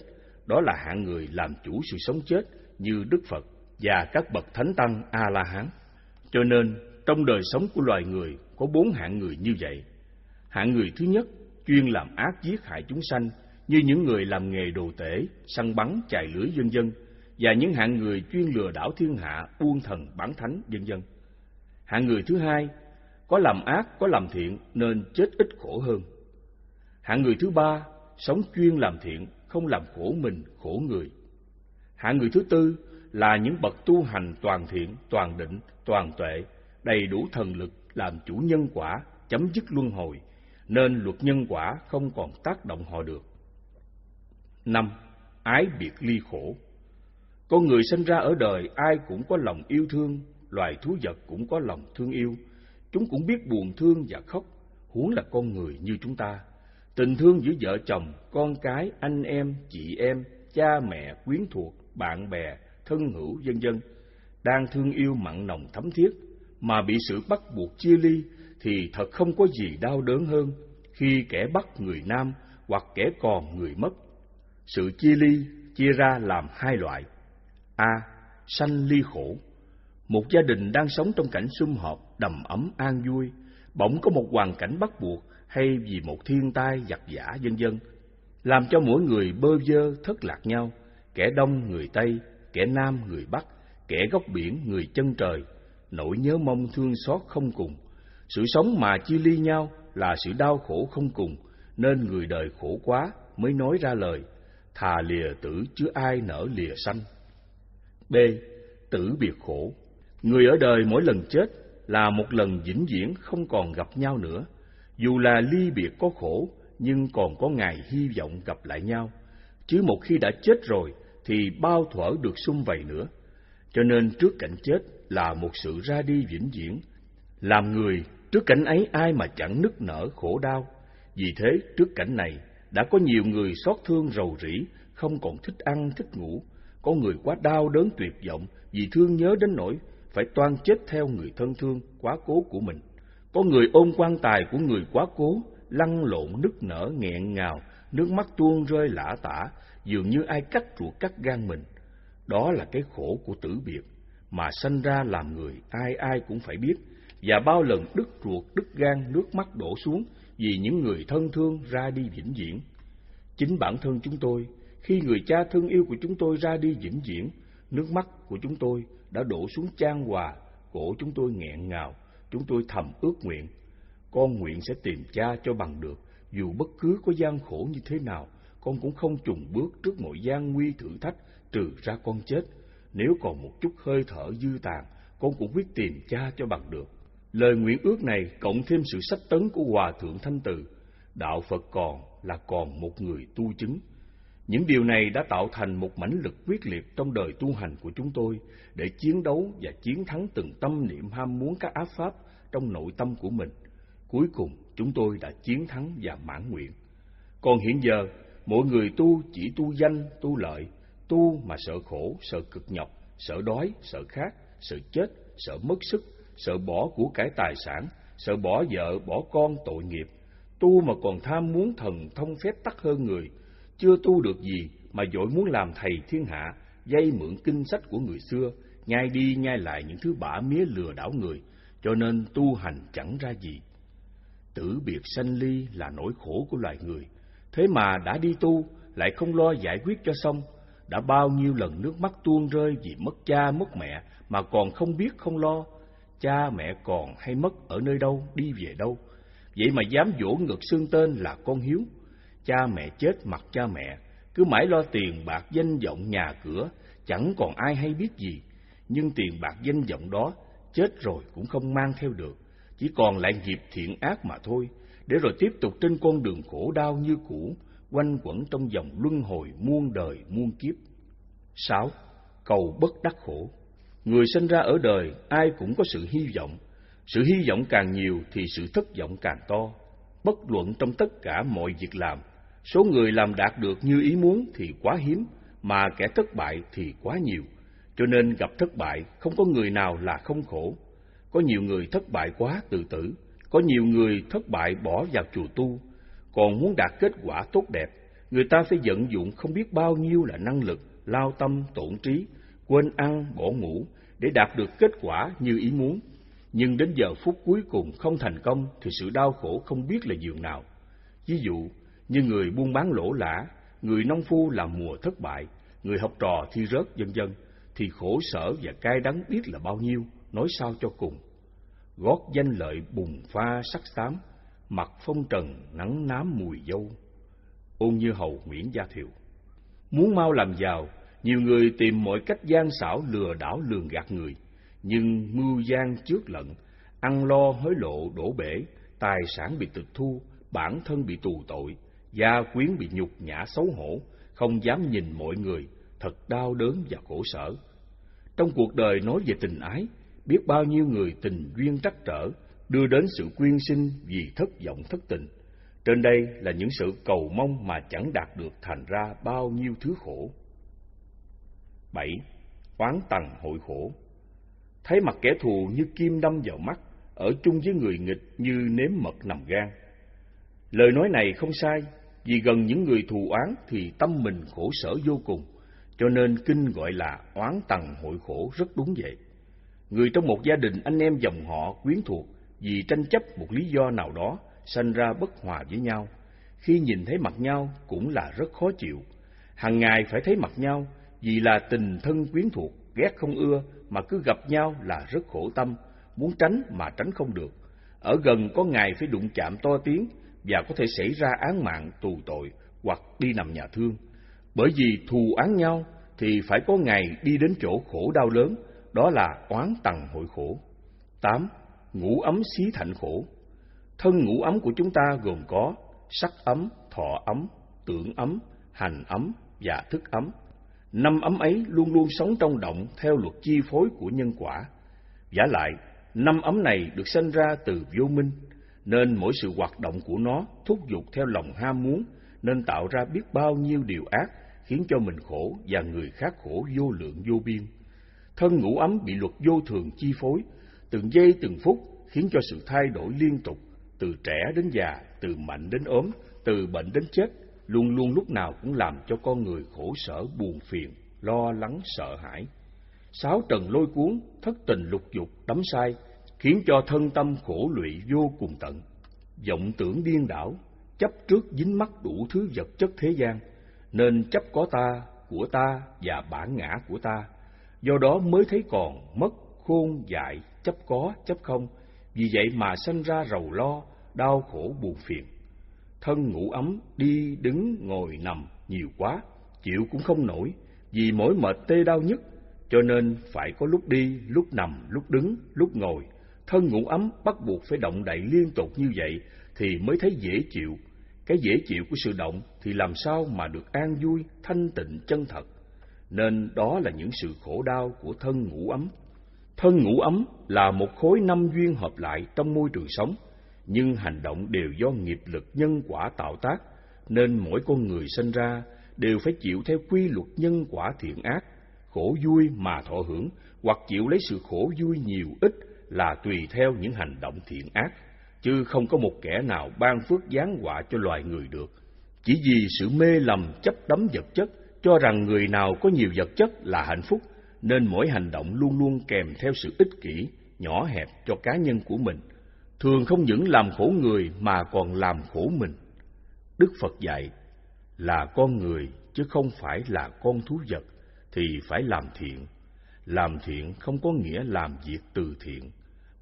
[SPEAKER 1] Đó là hạng người làm chủ sự sống chết như Đức Phật và các bậc thánh tăng A La Hán. Cho nên, trong đời sống của loài người có bốn hạng người như vậy. Hạng người thứ nhất chuyên làm ác giết hại chúng sanh như những người làm nghề đồ tể, săn bắn, chài lưới dân dân và những hạng người chuyên lừa đảo thiên hạ, buôn thần, bán thánh dân dân. Hạng người thứ hai có làm ác, có làm thiện nên chết ít khổ hơn. Hạng người thứ ba sống chuyên làm thiện, không làm khổ mình, khổ người. Hạng người thứ tư là những bậc tu hành toàn thiện, toàn định, toàn tuệ, đầy đủ thần lực làm chủ nhân quả, chấm dứt luân hồi, nên luật nhân quả không còn tác động họ được. năm Ái biệt ly khổ Con người sinh ra ở đời ai cũng có lòng yêu thương, loài thú vật cũng có lòng thương yêu, chúng cũng biết buồn thương và khóc, huống là con người như chúng ta. Tình thương giữa vợ chồng, con cái, anh em, chị em, cha mẹ, quyến thuộc, bạn bè, thân hữu, vân vân đang thương yêu mặn nồng thấm thiết mà bị sự bắt buộc chia ly thì thật không có gì đau đớn hơn khi kẻ bắt người nam hoặc kẻ còn người mất. Sự chia ly chia ra làm hai loại. A. Sanh ly khổ. Một gia đình đang sống trong cảnh sum họp, đầm ấm an vui, bỗng có một hoàn cảnh bắt buộc hay vì một thiên tai giặc giả vân dân, làm cho mỗi người bơ vơ thất lạc nhau, kẻ đông người Tây, kẻ nam người Bắc, kẻ góc biển người chân trời, nỗi nhớ mong thương xót không cùng. Sự sống mà chia ly nhau là sự đau khổ không cùng, nên người đời khổ quá mới nói ra lời, thà lìa tử chứ ai nở lìa sanh. B. Tử biệt khổ Người ở đời mỗi lần chết là một lần vĩnh viễn không còn gặp nhau nữa. Dù là ly biệt có khổ, nhưng còn có ngày hy vọng gặp lại nhau. Chứ một khi đã chết rồi, thì bao thuở được xung vầy nữa. Cho nên trước cảnh chết là một sự ra đi vĩnh viễn. Làm người, trước cảnh ấy ai mà chẳng nức nở khổ đau. Vì thế, trước cảnh này, đã có nhiều người xót thương rầu rĩ, không còn thích ăn, thích ngủ. Có người quá đau đớn tuyệt vọng vì thương nhớ đến nỗi phải toan chết theo người thân thương, quá cố của mình. Có người ôm quan tài của người quá cố, lăn lộn nức nở nghẹn ngào, nước mắt tuôn rơi lã tả, dường như ai cắt ruột cắt gan mình. Đó là cái khổ của tử biệt, mà sanh ra làm người ai ai cũng phải biết, và bao lần đứt ruột, đứt gan, nước mắt đổ xuống vì những người thân thương ra đi vĩnh viễn. Chính bản thân chúng tôi, khi người cha thân yêu của chúng tôi ra đi vĩnh viễn, nước mắt của chúng tôi đã đổ xuống chan hòa, cổ chúng tôi nghẹn ngào, chúng tôi thầm ước nguyện. Con nguyện sẽ tìm cha cho bằng được, dù bất cứ có gian khổ như thế nào, con cũng không trùng bước trước mọi gian nguy thử thách, trừ ra con chết. Nếu còn một chút hơi thở dư tàn, con cũng quyết tìm cha cho bằng được. Lời nguyện ước này cộng thêm sự sách tấn của Hòa Thượng Thanh Từ, đạo Phật còn là còn một người tu chứng. Những điều này đã tạo thành một mãnh lực quyết liệt trong đời tu hành của chúng tôi để chiến đấu và chiến thắng từng tâm niệm ham muốn các áp pháp trong nội tâm của mình. Cuối cùng, chúng tôi đã chiến thắng và mãn nguyện. Còn hiện giờ, mỗi người tu chỉ tu danh, tu lợi, tu mà sợ khổ, sợ cực nhọc, sợ đói, sợ khát, sợ chết, sợ mất sức, sợ bỏ của cải tài sản, sợ bỏ vợ, bỏ con tội nghiệp. Tu mà còn tham muốn thần thông phép tắc hơn người, chưa tu được gì mà dội muốn làm thầy thiên hạ, dây mượn kinh sách của người xưa, nhai đi nhai lại những thứ bả mía lừa đảo người, cho nên tu hành chẳng ra gì. Tử biệt sanh ly là nỗi khổ của loài người, thế mà đã đi tu lại không lo giải quyết cho xong, đã bao nhiêu lần nước mắt tuôn rơi vì mất cha mất mẹ mà còn không biết không lo, cha mẹ còn hay mất ở nơi đâu, đi về đâu. Vậy mà dám dỗ ngực xương tên là con hiếu, cha mẹ chết mặt cha mẹ, cứ mãi lo tiền bạc danh vọng nhà cửa, chẳng còn ai hay biết gì. Nhưng tiền bạc danh vọng đó, chết rồi cũng không mang theo được, chỉ còn lại nghiệp thiện ác mà thôi, để rồi tiếp tục trên con đường khổ đau như cũ, quanh quẩn trong dòng luân hồi muôn đời muôn kiếp. 6. Cầu bất đắc khổ Người sinh ra ở đời, ai cũng có sự hy vọng. Sự hy vọng càng nhiều thì sự thất vọng càng to. Bất luận trong tất cả mọi việc làm, Số người làm đạt được như ý muốn thì quá hiếm, mà kẻ thất bại thì quá nhiều. Cho nên gặp thất bại, không có người nào là không khổ. Có nhiều người thất bại quá tự tử, có nhiều người thất bại bỏ vào chùa tu. Còn muốn đạt kết quả tốt đẹp, người ta phải vận dụng không biết bao nhiêu là năng lực, lao tâm, tổn trí, quên ăn, bỏ ngủ để đạt được kết quả như ý muốn. Nhưng đến giờ phút cuối cùng không thành công thì sự đau khổ không biết là giường nào. Ví dụ, như người buôn bán lỗ lã, người nông phu làm mùa thất bại, người học trò thi rớt vân vân thì khổ sở và cay đắng biết là bao nhiêu, nói sao cho cùng. Gót danh lợi bùng pha sắc xám, mặt phong trần nắng nám mùi dâu. Ôn như hầu Nguyễn Gia Thiệu Muốn mau làm giàu, nhiều người tìm mọi cách gian xảo lừa đảo lường gạt người, nhưng mưu gian trước lận, ăn lo hối lộ đổ bể, tài sản bị tịch thu, bản thân bị tù tội, gia quyến bị nhục nhã xấu hổ, không dám nhìn mọi người, thật đau đớn và khổ sở. Trong cuộc đời nói về tình ái, biết bao nhiêu người tình duyên trắc trở, đưa đến sự quyên sinh vì thất vọng thất tình. Trên đây là những sự cầu mong mà chẳng đạt được thành ra bao nhiêu thứ khổ. 7. Oán tầng hội khổ Thấy mặt kẻ thù như kim đâm vào mắt, ở chung với người nghịch như nếm mật nằm gan. Lời nói này không sai, vì gần những người thù oán thì tâm mình khổ sở vô cùng, cho nên kinh gọi là oán tầng hội khổ rất đúng vậy. Người trong một gia đình anh em dòng họ quyến thuộc vì tranh chấp một lý do nào đó sanh ra bất hòa với nhau. Khi nhìn thấy mặt nhau cũng là rất khó chịu. Hàng ngày phải thấy mặt nhau vì là tình thân quyến thuộc, ghét không ưa mà cứ gặp nhau là rất khổ tâm, muốn tránh mà tránh không được. Ở gần có ngày phải đụng chạm to tiếng và có thể xảy ra án mạng tù tội hoặc đi nằm nhà thương. Bởi vì thù án nhau thì phải có ngày đi đến chỗ khổ đau lớn, đó là oán tầng hội khổ. 8. Ngủ ấm xí thạnh khổ Thân ngủ ấm của chúng ta gồm có sắc ấm, thọ ấm, tưởng ấm, hành ấm và thức ấm. Năm ấm ấy luôn luôn sống trong động theo luật chi phối của nhân quả. Giả lại, năm ấm này được sinh ra từ vô minh, nên mỗi sự hoạt động của nó thúc giục theo lòng ham muốn, nên tạo ra biết bao nhiêu điều ác, khiến cho mình khổ và người khác khổ vô lượng vô biên. Thân ngũ ấm bị luật vô thường chi phối, từng giây từng phút khiến cho sự thay đổi liên tục, từ trẻ đến già, từ mạnh đến ốm, từ bệnh đến chết, luôn luôn lúc nào cũng làm cho con người khổ sở buồn phiền, lo lắng sợ hãi. Sáu trần lôi cuốn, thất tình lục dục, đắm sai, khiến cho thân tâm khổ lụy vô cùng tận. vọng tưởng điên đảo, chấp trước dính mắc đủ thứ vật chất thế gian, nên chấp có ta, của ta và bản ngã của ta. Do đó mới thấy còn mất, khôn, dại, chấp có, chấp không. Vì vậy mà sanh ra rầu lo, đau khổ buồn phiền. Thân ngủ ấm, đi, đứng, ngồi, nằm nhiều quá, chịu cũng không nổi, vì mỗi mệt tê đau nhất, cho nên phải có lúc đi, lúc nằm, lúc đứng, lúc ngồi. Thân ngủ ấm bắt buộc phải động đậy liên tục như vậy thì mới thấy dễ chịu. Cái dễ chịu của sự động thì làm sao mà được an vui, thanh tịnh, chân thật. Nên đó là những sự khổ đau của thân ngủ ấm. Thân ngủ ấm là một khối năm duyên hợp lại trong môi trường sống, nhưng hành động đều do nghiệp lực nhân quả tạo tác, nên mỗi con người sinh ra đều phải chịu theo quy luật nhân quả thiện ác, khổ vui mà thọ hưởng, hoặc chịu lấy sự khổ vui nhiều ít là tùy theo những hành động thiện ác, chứ không có một kẻ nào ban phước giáng họa cho loài người được. Chỉ vì sự mê lầm chấp đắm vật chất, cho rằng người nào có nhiều vật chất là hạnh phúc, nên mỗi hành động luôn luôn kèm theo sự ích kỷ, nhỏ hẹp cho cá nhân của mình, thường không những làm khổ người mà còn làm khổ mình. Đức Phật dạy là con người chứ không phải là con thú vật thì phải làm thiện. Làm thiện không có nghĩa làm việc từ thiện,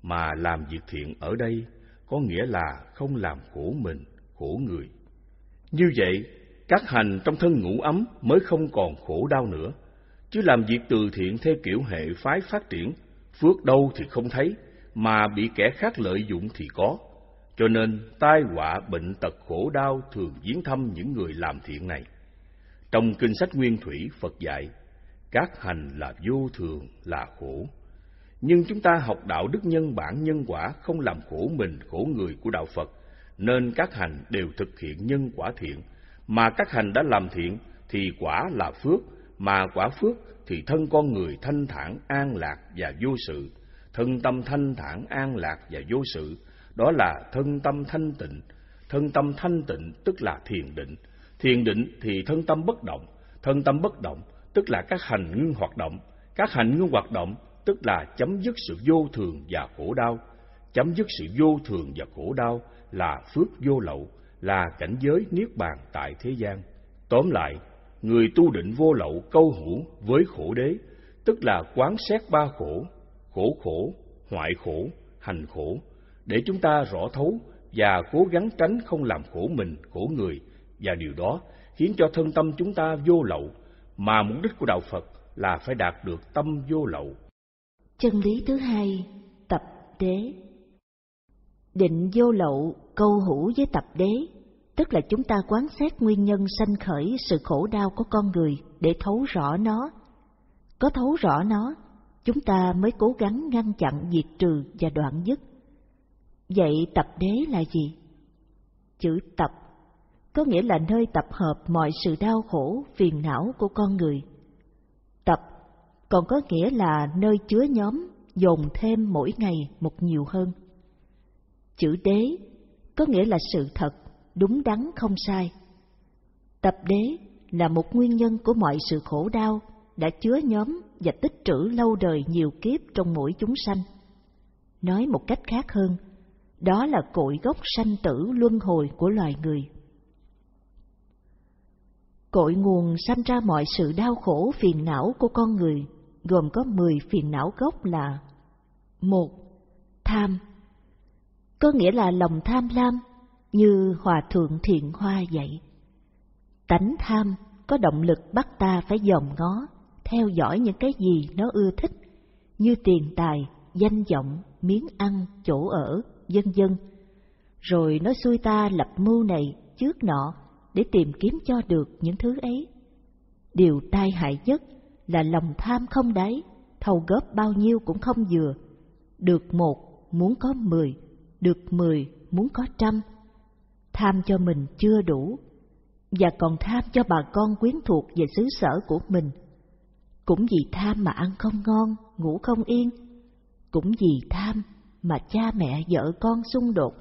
[SPEAKER 1] mà làm việc thiện ở đây có nghĩa là không làm khổ mình, khổ người. Như vậy, các hành trong thân ngủ ấm mới không còn khổ đau nữa, chứ làm việc từ thiện theo kiểu hệ phái phát triển, phước đâu thì không thấy, mà bị kẻ khác lợi dụng thì có. Cho nên tai họa bệnh tật khổ đau thường viếng thăm những người làm thiện này. Trong kinh sách Nguyên Thủy Phật dạy, các hành là vô thường, là khổ. Nhưng chúng ta học đạo đức nhân bản nhân quả không làm khổ mình, khổ người của đạo Phật, nên các hành đều thực hiện nhân quả thiện, mà các hành đã làm thiện thì quả là phước, mà quả phước thì thân con người thanh thản, an lạc và vô sự. Thân tâm thanh thản, an lạc và vô sự, đó là thân tâm thanh tịnh. Thân tâm thanh tịnh tức là thiền định. Thiền định thì thân tâm bất động. Thân tâm bất động tức là các hành ngưng hoạt động. Các hành ngưng hoạt động tức là chấm dứt sự vô thường và khổ đau. Chấm dứt sự vô thường và khổ đau là phước vô lậu, là cảnh giới niết bàn tại thế gian. Tóm lại, người tu định vô lậu câu hữu với khổ đế, tức là quán xét ba khổ, khổ khổ, hoại khổ, hành khổ, để chúng ta rõ thấu và cố gắng tránh không làm khổ mình, khổ người, và điều đó khiến cho thân tâm chúng ta vô lậu, mà mục đích của đạo Phật là phải đạt được tâm vô lậu.
[SPEAKER 2] Chân lý thứ hai, tập đế. Định vô lậu câu hữu với tập đế, tức là chúng ta quán xét nguyên nhân sanh khởi sự khổ đau của con người để thấu rõ nó. Có thấu rõ nó, chúng ta mới cố gắng ngăn chặn diệt trừ và đoạn dứt. Vậy tập đế là gì? Chữ tập có nghĩa là nơi tập hợp mọi sự đau khổ, phiền não của con người. Tập còn có nghĩa là nơi chứa nhóm, dồn thêm mỗi ngày một nhiều hơn. Chữ đế có nghĩa là sự thật, đúng đắn không sai. Tập đế là một nguyên nhân của mọi sự khổ đau đã chứa nhóm và tích trữ lâu đời nhiều kiếp trong mỗi chúng sanh. Nói một cách khác hơn, đó là cội gốc sanh tử luân hồi của loài người. Cội nguồn sanh ra mọi sự đau khổ phiền não của con người gồm có 10 phiền não gốc là một Tham Có nghĩa là lòng tham lam như Hòa Thượng Thiện Hoa dạy. Tánh tham có động lực bắt ta phải dòm ngó, theo dõi những cái gì nó ưa thích, như tiền tài, danh vọng, miếng ăn, chỗ ở, vân vân. Rồi nó xui ta lập mưu này, trước nọ, để tìm kiếm cho được những thứ ấy. Điều tai hại nhất là lòng tham không đáy, thầu góp bao nhiêu cũng không vừa. Được một muốn có mười, được mười muốn có trăm. Tham cho mình chưa đủ, và còn tham cho bà con quyến thuộc về xứ sở của mình. Cũng vì tham mà ăn không ngon, ngủ không yên. Cũng vì tham mà cha mẹ vợ con xung đột.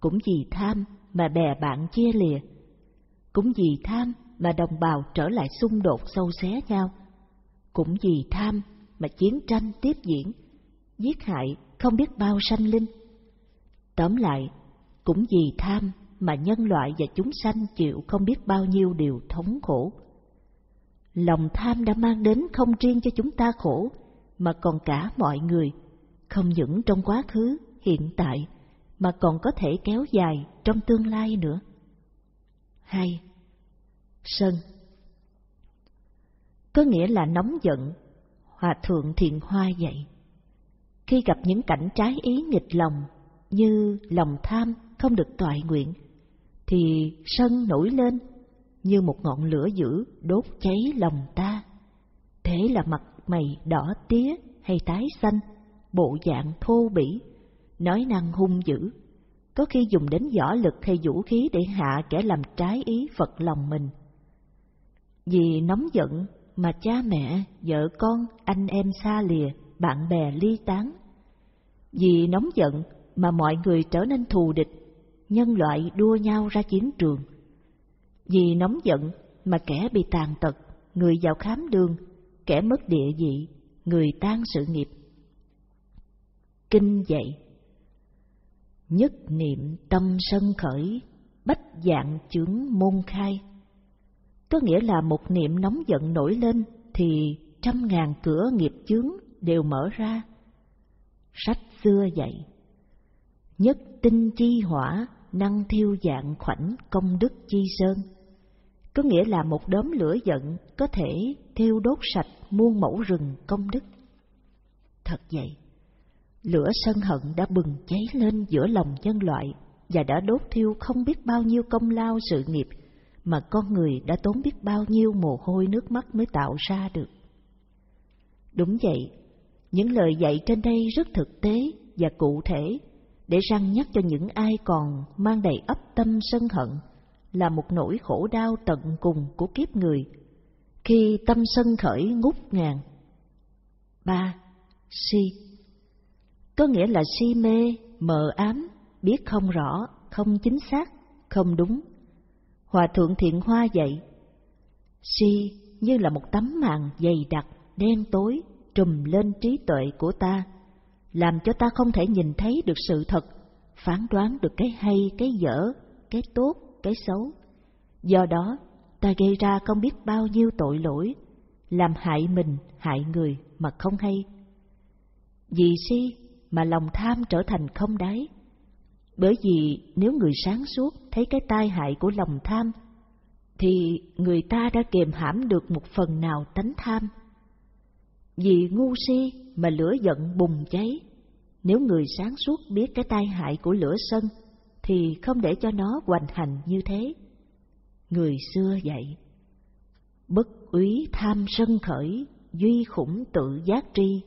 [SPEAKER 2] Cũng vì tham mà bè bạn chia lìa cũng vì tham mà đồng bào trở lại xung đột sâu xé nhau. Cũng vì tham mà chiến tranh tiếp diễn, giết hại không biết bao sanh linh. Tóm lại, cũng vì tham mà nhân loại và chúng sanh chịu không biết bao nhiêu điều thống khổ. Lòng tham đã mang đến không riêng cho chúng ta khổ, mà còn cả mọi người, không những trong quá khứ, hiện tại, mà còn có thể kéo dài trong tương lai nữa. 2. Sân Có nghĩa là nóng giận, Hòa Thượng Thiện Hoa dạy. Khi gặp những cảnh trái ý nghịch lòng, như lòng tham không được toại nguyện, thì sân nổi lên như một ngọn lửa dữ đốt cháy lòng ta. Thế là mặt mày đỏ tía hay tái xanh, bộ dạng thô bỉ, nói năng hung dữ, có khi dùng đến võ lực hay vũ khí để hạ kẻ làm trái ý Phật lòng mình. Vì nóng giận mà cha mẹ, vợ con, anh em xa lìa, bạn bè ly tán. Vì nóng giận mà mọi người trở nên thù địch, nhân loại đua nhau ra chiến trường. Vì nóng giận mà kẻ bị tàn tật, người vào khám đường, kẻ mất địa vị, người tan sự nghiệp. Kinh dạy nhất niệm tâm sân khởi, bách dạng chướng môn khai. Có nghĩa là một niệm nóng giận nổi lên thì trăm ngàn cửa nghiệp chướng đều mở ra. Sách xưa dạy, nhất tinh chi hỏa, năng thiêu dạng khoảnh công đức chi sơn. Có nghĩa là một đốm lửa giận có thể thiêu đốt sạch muôn mẫu rừng công đức. Thật vậy, Lửa sân hận đã bừng cháy lên giữa lòng nhân loại và đã đốt thiêu không biết bao nhiêu công lao sự nghiệp mà con người đã tốn biết bao nhiêu mồ hôi nước mắt mới tạo ra được. Đúng vậy, những lời dạy trên đây rất thực tế và cụ thể để răng nhắc cho những ai còn mang đầy ấp tâm sân hận là một nỗi khổ đau tận cùng của kiếp người khi tâm sân khởi ngút ngàn. ba Si có nghĩa là si mê, mờ ám, biết không rõ, không chính xác, không đúng. Hòa thượng thiện hoa dạy, si như là một tấm màn dày đặc, đen tối, trùm lên trí tuệ của ta, làm cho ta không thể nhìn thấy được sự thật, phán đoán được cái hay, cái dở, cái tốt, cái xấu. Do đó, ta gây ra không biết bao nhiêu tội lỗi, làm hại mình, hại người mà không hay. Vì si mà lòng tham trở thành không đáy. Bởi vì nếu người sáng suốt thấy cái tai hại của lòng tham, thì người ta đã kiềm hãm được một phần nào tánh tham. Vì ngu si mà lửa giận bùng cháy, nếu người sáng suốt biết cái tai hại của lửa sân, thì không để cho nó hoành hành như thế. Người xưa dạy, bất úy tham sân khởi, duy khủng tự giác tri.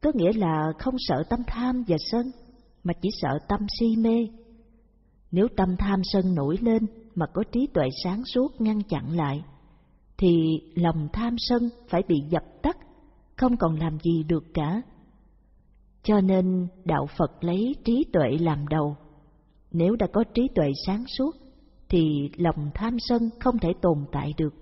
[SPEAKER 2] Có nghĩa là không sợ tâm tham và sân, mà chỉ sợ tâm si mê. Nếu tâm tham sân nổi lên mà có trí tuệ sáng suốt ngăn chặn lại, thì lòng tham sân phải bị dập tắt, không còn làm gì được cả. Cho nên đạo Phật lấy trí tuệ làm đầu. Nếu đã có trí tuệ sáng suốt, thì lòng tham sân không thể tồn tại được.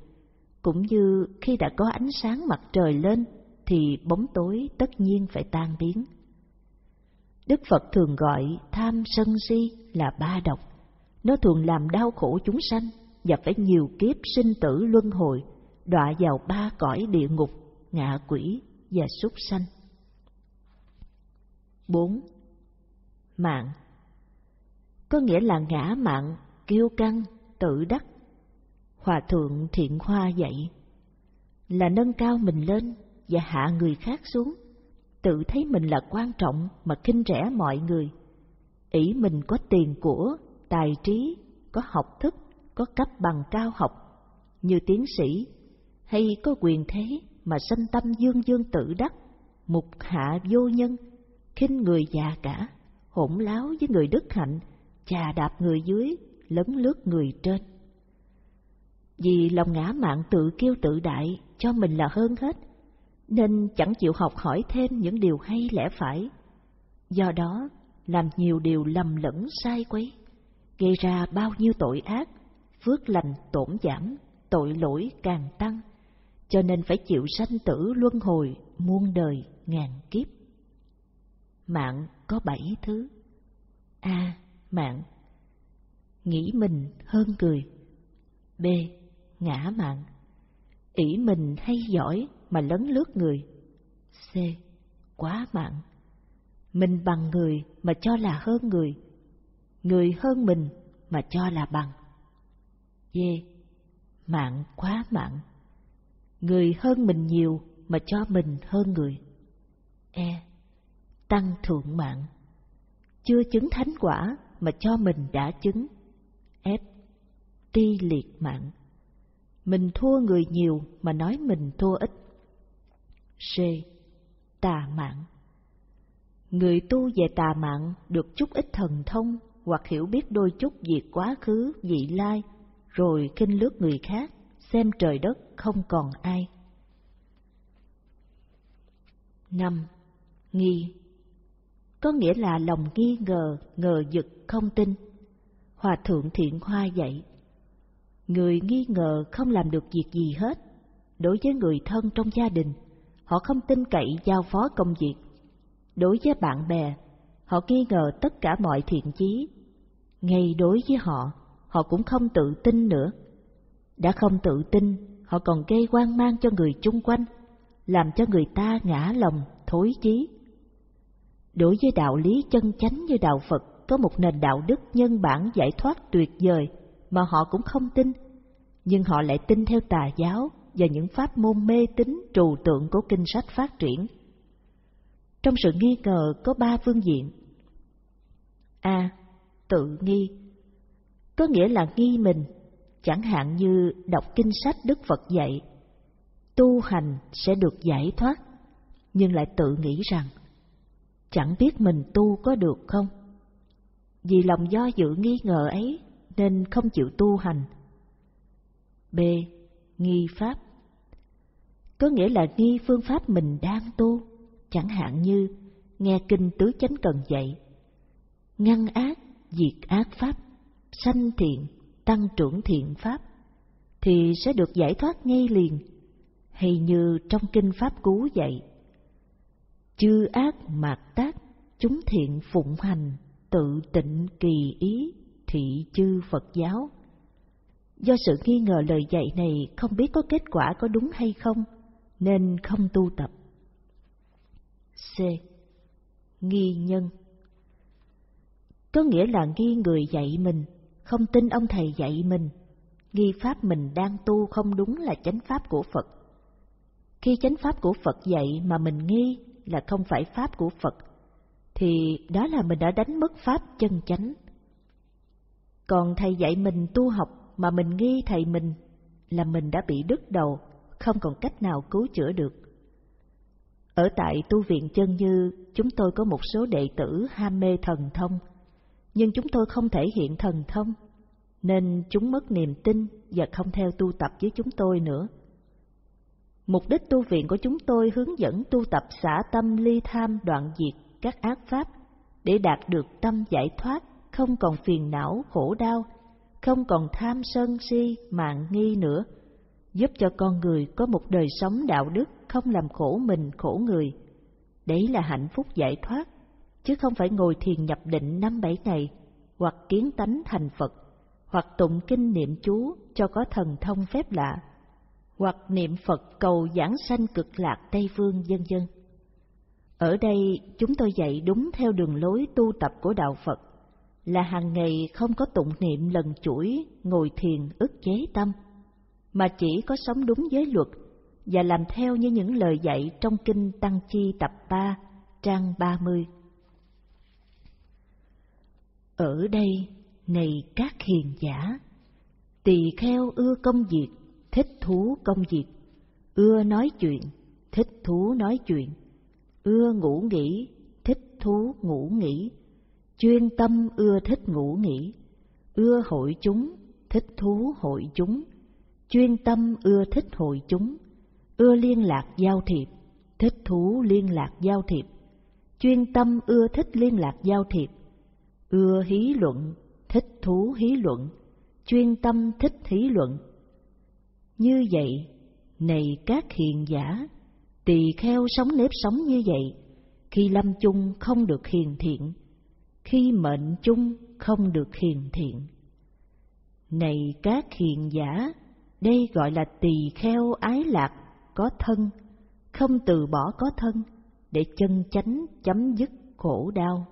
[SPEAKER 2] Cũng như khi đã có ánh sáng mặt trời lên, thì bóng tối tất nhiên phải tan biến. Đức Phật thường gọi tham sân si là ba độc. Nó thường làm đau khổ chúng sanh và phải nhiều kiếp sinh tử luân hồi, đọa vào ba cõi địa ngục, ngạ quỷ và súc sanh. 4. Mạng có nghĩa là ngã mạn kiêu căng, tự đắc. Hòa thượng thiện hoa dạy là nâng cao mình lên và hạ người khác xuống, tự thấy mình là quan trọng mà khinh rẻ mọi người. ỷ mình có tiền của, tài trí, có học thức, có cấp bằng cao học, như tiến sĩ, hay có quyền thế mà sanh tâm dương dương tự đắc, mục hạ vô nhân, khinh người già cả, hỗn láo với người đức hạnh, chà đạp người dưới, lấn lướt người trên. Vì lòng ngã mạn tự kiêu tự đại cho mình là hơn hết, nên chẳng chịu học hỏi thêm những điều hay lẽ phải. Do đó, làm nhiều điều lầm lẫn sai quấy, gây ra bao nhiêu tội ác, phước lành tổn giảm, tội lỗi càng tăng, cho nên phải chịu sanh tử luân hồi muôn đời ngàn kiếp. Mạng có bảy thứ. A. Mạng Nghĩ mình hơn người. B. Ngã mạng ỷ mình hay giỏi mà lấn lướt người. C. Quá mạng. Mình bằng người mà cho là hơn người. Người hơn mình mà cho là bằng. D. Mạng quá mạng. Người hơn mình nhiều mà cho mình hơn người. E. Tăng thượng mạng. Chưa chứng thánh quả mà cho mình đã chứng. F. Ti liệt mạng mình thua người nhiều mà nói mình thua ít. C. Tà mạng Người tu về tà mạng được chút ít thần thông hoặc hiểu biết đôi chút việc quá khứ, vị lai, rồi kinh lướt người khác, xem trời đất không còn ai. năm Nghi có nghĩa là lòng nghi ngờ, ngờ vực không tin. Hòa thượng thiện hoa dạy Người nghi ngờ không làm được việc gì hết. Đối với người thân trong gia đình, họ không tin cậy giao phó công việc. Đối với bạn bè, họ nghi ngờ tất cả mọi thiện chí. Ngay đối với họ, họ cũng không tự tin nữa. Đã không tự tin, họ còn gây quan mang cho người chung quanh, làm cho người ta ngã lòng, thối chí. Đối với đạo lý chân chánh như đạo Phật có một nền đạo đức nhân bản giải thoát tuyệt vời mà họ cũng không tin, nhưng họ lại tin theo tà giáo và những pháp môn mê tín trừu tượng của kinh sách phát triển. Trong sự nghi ngờ có ba phương diện. A. Tự nghi Có nghĩa là nghi mình, chẳng hạn như đọc kinh sách Đức Phật dạy, tu hành sẽ được giải thoát, nhưng lại tự nghĩ rằng, chẳng biết mình tu có được không? Vì lòng do dự nghi ngờ ấy nên không chịu tu hành. B. Nghi pháp Có nghĩa là nghi phương pháp mình đang tu, chẳng hạn như nghe kinh tứ chánh cần dạy, ngăn ác, diệt ác pháp, sanh thiện, tăng trưởng thiện pháp, thì sẽ được giải thoát ngay liền, hay như trong kinh pháp cú dạy, chư ác mạt tác, chúng thiện phụng hành, tự tịnh kỳ ý, thị chư Phật giáo. Do sự nghi ngờ lời dạy này không biết có kết quả có đúng hay không, nên không tu tập. C. Nghi nhân Có nghĩa là nghi người dạy mình, không tin ông thầy dạy mình, nghi pháp mình đang tu không đúng là chánh pháp của Phật. Khi chánh pháp của Phật dạy mà mình nghi là không phải pháp của Phật, thì đó là mình đã đánh mất pháp chân chánh. Còn thầy dạy mình tu học mà mình nghi thầy mình là mình đã bị đứt đầu, không còn cách nào cứu chữa được. Ở tại tu viện chân như, chúng tôi có một số đệ tử ham mê thần thông, nhưng chúng tôi không thể hiện thần thông, nên chúng mất niềm tin và không theo tu tập với chúng tôi nữa. Mục đích tu viện của chúng tôi hướng dẫn tu tập xả tâm ly tham đoạn diệt các ác pháp để đạt được tâm giải thoát, không còn phiền não, khổ đau, không còn tham sân si, mạng nghi nữa, giúp cho con người có một đời sống đạo đức không làm khổ mình khổ người. Đấy là hạnh phúc giải thoát, chứ không phải ngồi thiền nhập định năm bảy ngày, hoặc kiến tánh thành Phật, hoặc tụng kinh niệm chú cho có thần thông phép lạ, hoặc niệm Phật cầu giảng sanh cực lạc Tây Phương dân dân. Ở đây chúng tôi dạy đúng theo đường lối tu tập của Đạo Phật, là hàng ngày không có tụng niệm lần chuỗi, ngồi thiền ức chế tâm, mà chỉ có sống đúng giới luật và làm theo như những lời dạy trong Kinh Tăng Chi tập 3, trang 30. Ở đây, này các hiền giả, tỳ kheo ưa công việc, thích thú công việc, ưa nói chuyện, thích thú nói chuyện, ưa ngủ nghỉ, thích thú ngủ nghỉ, chuyên tâm ưa thích ngủ nghỉ, ưa hội chúng, thích thú hội chúng, chuyên tâm ưa thích hội chúng, ưa liên lạc giao thiệp, thích thú liên lạc giao thiệp, chuyên tâm ưa thích liên lạc giao thiệp, ưa hí luận, thích thú hí luận, chuyên tâm thích hí luận. Như vậy, này các hiền giả, tỳ kheo sống nếp sống như vậy, khi lâm chung không được hiền thiện, khi mệnh chung không được hiền thiện. Này các hiền giả, đây gọi là tỳ kheo ái lạc, có thân, không từ bỏ có thân, để chân chánh chấm dứt khổ đau.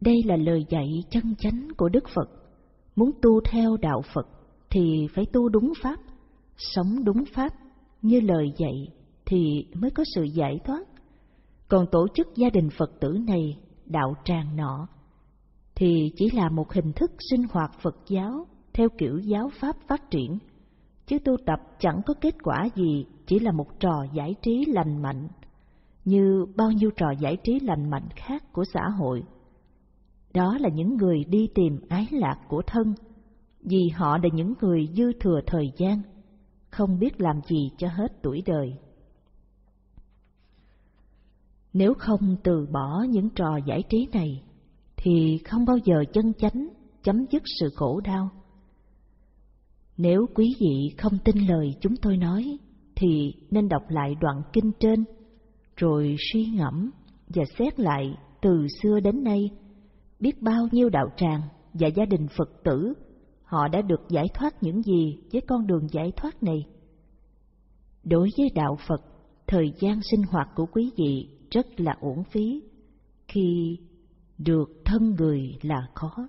[SPEAKER 2] Đây là lời dạy chân chánh của Đức Phật. Muốn tu theo đạo Phật thì phải tu đúng pháp, sống đúng pháp như lời dạy thì mới có sự giải thoát. Còn tổ chức gia đình Phật tử này, đạo tràng nọ, thì chỉ là một hình thức sinh hoạt Phật giáo theo kiểu giáo pháp phát triển, chứ tu tập chẳng có kết quả gì, chỉ là một trò giải trí lành mạnh, như bao nhiêu trò giải trí lành mạnh khác của xã hội. Đó là những người đi tìm ái lạc của thân, vì họ là những người dư thừa thời gian, không biết làm gì cho hết tuổi đời. Nếu không từ bỏ những trò giải trí này, thì không bao giờ chân chánh chấm dứt sự khổ đau. Nếu quý vị không tin lời chúng tôi nói, thì nên đọc lại đoạn kinh trên, rồi suy ngẫm và xét lại từ xưa đến nay, biết bao nhiêu đạo tràng và gia đình Phật tử, họ đã được giải thoát những gì với con đường giải thoát này. Đối với đạo Phật, thời gian sinh hoạt của quý vị rất là uổng phí khi được thân người là khó.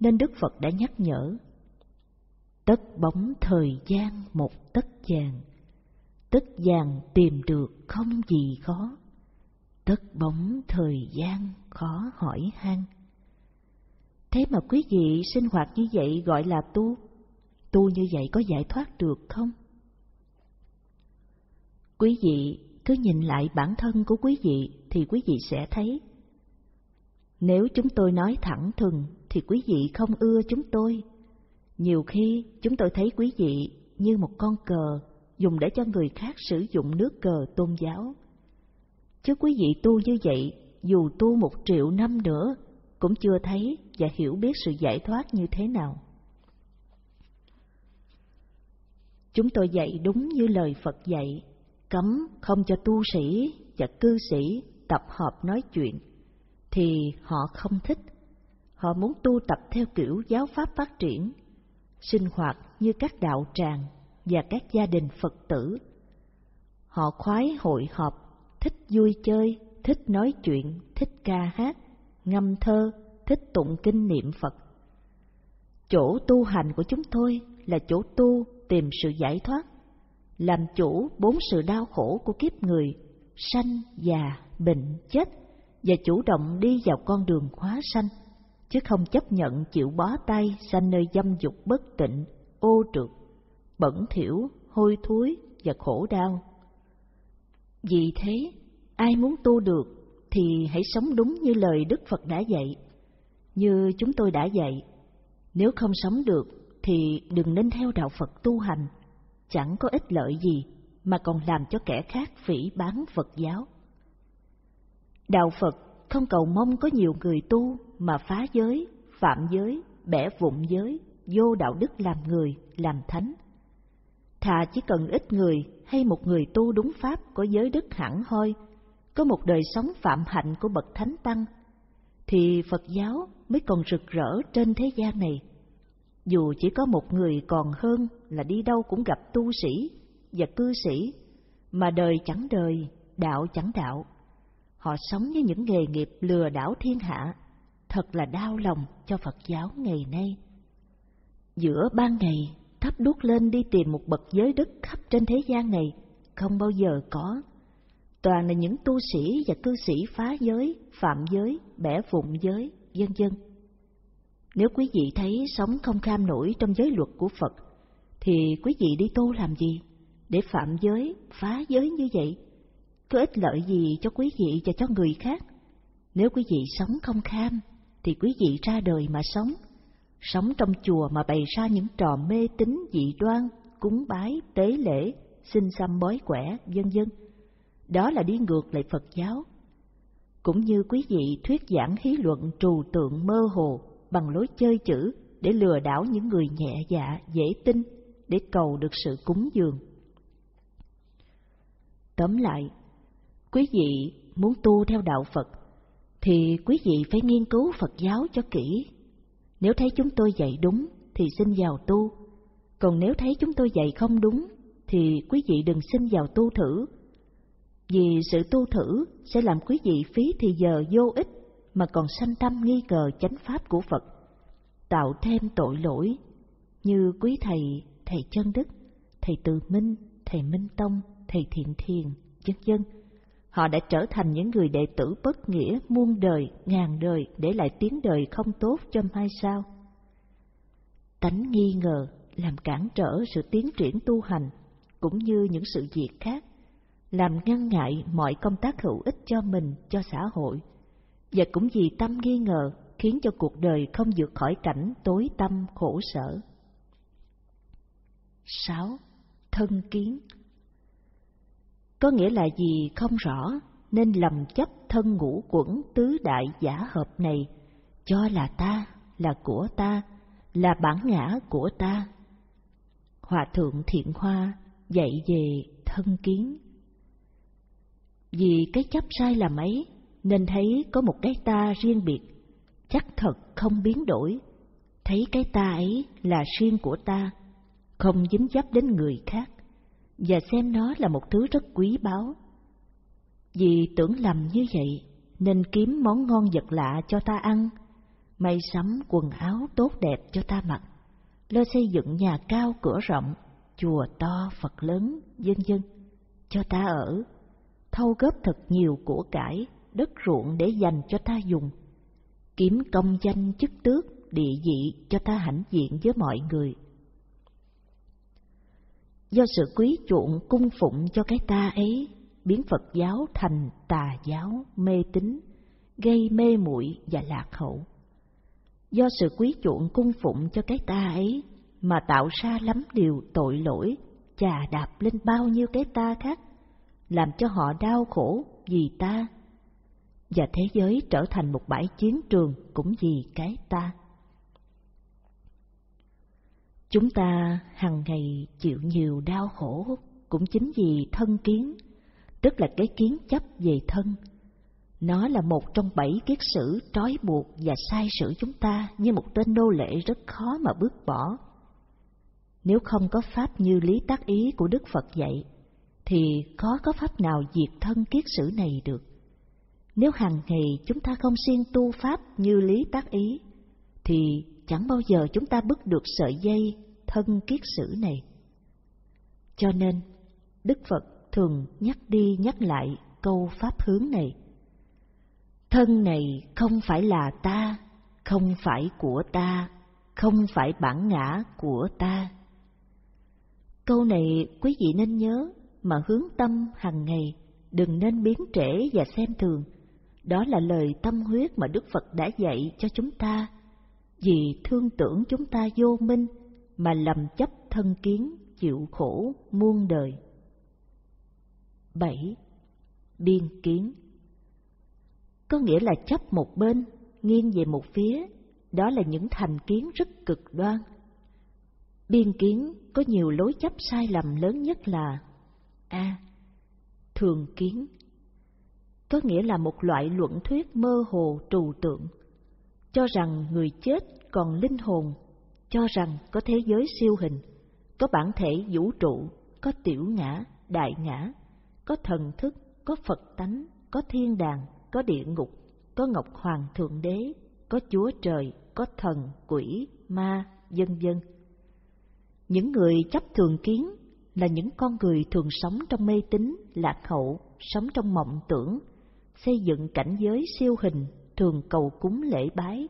[SPEAKER 2] Nên Đức Phật đã nhắc nhở, tất bóng thời gian một tất vàng, tất vàng tìm được không gì khó, tất bóng thời gian khó hỏi han. Thế mà quý vị sinh hoạt như vậy gọi là tu, tu như vậy có giải thoát được không? Quý vị cứ nhìn lại bản thân của quý vị thì quý vị sẽ thấy. Nếu chúng tôi nói thẳng thừng thì quý vị không ưa chúng tôi. Nhiều khi chúng tôi thấy quý vị như một con cờ dùng để cho người khác sử dụng nước cờ tôn giáo. Chứ quý vị tu như vậy, dù tu một triệu năm nữa, cũng chưa thấy và hiểu biết sự giải thoát như thế nào. Chúng tôi dạy đúng như lời Phật dạy, cấm không cho tu sĩ và cư sĩ tập hợp nói chuyện, thì họ không thích. Họ muốn tu tập theo kiểu giáo pháp phát triển, sinh hoạt như các đạo tràng và các gia đình Phật tử. Họ khoái hội họp, thích vui chơi, thích nói chuyện, thích ca hát, ngâm thơ, thích tụng kinh niệm Phật. Chỗ tu hành của chúng tôi là chỗ tu tìm sự giải thoát, làm chủ bốn sự đau khổ của kiếp người, sanh, già, bệnh, chết, và chủ động đi vào con đường hóa sanh, chứ không chấp nhận chịu bó tay sanh nơi dâm dục bất tịnh, ô trượt, bẩn thỉu, hôi thối và khổ đau. Vì thế, ai muốn tu được thì hãy sống đúng như lời Đức Phật đã dạy, như chúng tôi đã dạy. Nếu không sống được thì đừng nên theo đạo Phật tu hành, chẳng có ích lợi gì mà còn làm cho kẻ khác phỉ bán Phật giáo. Đạo Phật không cầu mong có nhiều người tu mà phá giới, phạm giới, bẻ vụn giới, vô đạo đức làm người, làm thánh. Thà chỉ cần ít người hay một người tu đúng pháp có giới đức hẳn hoi, có một đời sống phạm hạnh của bậc thánh tăng, thì Phật giáo mới còn rực rỡ trên thế gian này. Dù chỉ có một người còn hơn là đi đâu cũng gặp tu sĩ và cư sĩ, mà đời chẳng đời, đạo chẳng đạo. Họ sống với những nghề nghiệp lừa đảo thiên hạ, thật là đau lòng cho Phật giáo ngày nay. Giữa ban ngày, thắp đuốc lên đi tìm một bậc giới đức khắp trên thế gian này, không bao giờ có. Toàn là những tu sĩ và cư sĩ phá giới, phạm giới, bẻ vụn giới, vân vân. Nếu quý vị thấy sống không kham nổi trong giới luật của Phật, thì quý vị đi tu làm gì? Để phạm giới, phá giới như vậy, có ích lợi gì cho quý vị và cho người khác? Nếu quý vị sống không kham, thì quý vị ra đời mà sống. Sống trong chùa mà bày ra những trò mê tín dị đoan, cúng bái, tế lễ, xin xăm bói quẻ, vân vân. Đó là đi ngược lại Phật giáo. Cũng như quý vị thuyết giảng hí luận trù tượng mơ hồ bằng lối chơi chữ để lừa đảo những người nhẹ dạ, dễ tin, để cầu được sự cúng dường. Tóm lại, quý vị muốn tu theo đạo Phật, thì quý vị phải nghiên cứu Phật giáo cho kỹ. Nếu thấy chúng tôi dạy đúng, thì xin vào tu. Còn nếu thấy chúng tôi dạy không đúng, thì quý vị đừng xin vào tu thử. Vì sự tu thử sẽ làm quý vị phí thì giờ vô ích mà còn sanh tâm nghi ngờ chánh pháp của Phật, tạo thêm tội lỗi như quý thầy, thầy chân đức, thầy từ minh, thầy minh tông, thầy thiện thiền, vân vân. Họ đã trở thành những người đệ tử bất nghĩa muôn đời, ngàn đời để lại tiếng đời không tốt cho mai sau. Tánh nghi ngờ làm cản trở sự tiến triển tu hành, cũng như những sự việc khác, làm ngăn ngại mọi công tác hữu ích cho mình, cho xã hội và cũng vì tâm nghi ngờ khiến cho cuộc đời không vượt khỏi cảnh tối tâm khổ sở. 6. Thân kiến có nghĩa là gì không rõ, nên lầm chấp thân ngũ quẩn tứ đại giả hợp này, cho là ta, là của ta, là bản ngã của ta. Hòa thượng thiện hoa dạy về thân kiến. Vì cái chấp sai là mấy nên thấy có một cái ta riêng biệt, chắc thật không biến đổi, thấy cái ta ấy là riêng của ta, không dính dấp đến người khác, và xem nó là một thứ rất quý báu. Vì tưởng lầm như vậy, nên kiếm món ngon vật lạ cho ta ăn, may sắm quần áo tốt đẹp cho ta mặc, lo xây dựng nhà cao cửa rộng, chùa to Phật lớn, vân vân, cho ta ở, thâu góp thật nhiều của cải đất ruộng để dành cho ta dùng, kiếm công danh chức tước, địa vị cho ta hãnh diện với mọi người. Do sự quý chuộng cung phụng cho cái ta ấy, biến Phật giáo thành tà giáo, mê tín, gây mê muội và lạc hậu. Do sự quý chuộng cung phụng cho cái ta ấy mà tạo ra lắm điều tội lỗi, chà đạp lên bao nhiêu cái ta khác, làm cho họ đau khổ vì ta và thế giới trở thành một bãi chiến trường cũng vì cái ta. Chúng ta hàng ngày chịu nhiều đau khổ, cũng chính vì thân kiến, tức là cái kiến chấp về thân. Nó là một trong bảy kiết sử trói buộc và sai sử chúng ta như một tên nô lệ rất khó mà bước bỏ. Nếu không có pháp như lý tác ý của Đức Phật dạy, thì khó có pháp nào diệt thân kiết sử này được. Nếu hàng ngày chúng ta không siêng tu pháp như lý tác ý, thì chẳng bao giờ chúng ta bứt được sợi dây thân kiết sử này. Cho nên, Đức Phật thường nhắc đi nhắc lại câu pháp hướng này. Thân này không phải là ta, không phải của ta, không phải bản ngã của ta. Câu này quý vị nên nhớ mà hướng tâm hàng ngày, đừng nên biến trễ và xem thường. Đó là lời tâm huyết mà Đức Phật đã dạy cho chúng ta, vì thương tưởng chúng ta vô minh mà lầm chấp thân kiến chịu khổ muôn đời. 7. Biên kiến Có nghĩa là chấp một bên, nghiêng về một phía, đó là những thành kiến rất cực đoan. Biên kiến có nhiều lối chấp sai lầm lớn nhất là A. Thường kiến Có nghĩa là một loại luận thuyết mơ hồ trừu tượng, cho rằng người chết còn linh hồn, cho rằng có thế giới siêu hình, có bản thể vũ trụ, có tiểu ngã, đại ngã, có thần thức, có Phật tánh, có thiên đàng, có địa ngục, có Ngọc Hoàng Thượng Đế, có Chúa Trời, có thần, quỷ, ma, vân vân. Những người chấp thường kiến là những con người thường sống trong mê tín, lạc hậu, sống trong mộng tưởng, xây dựng cảnh giới siêu hình, thường cầu cúng lễ bái,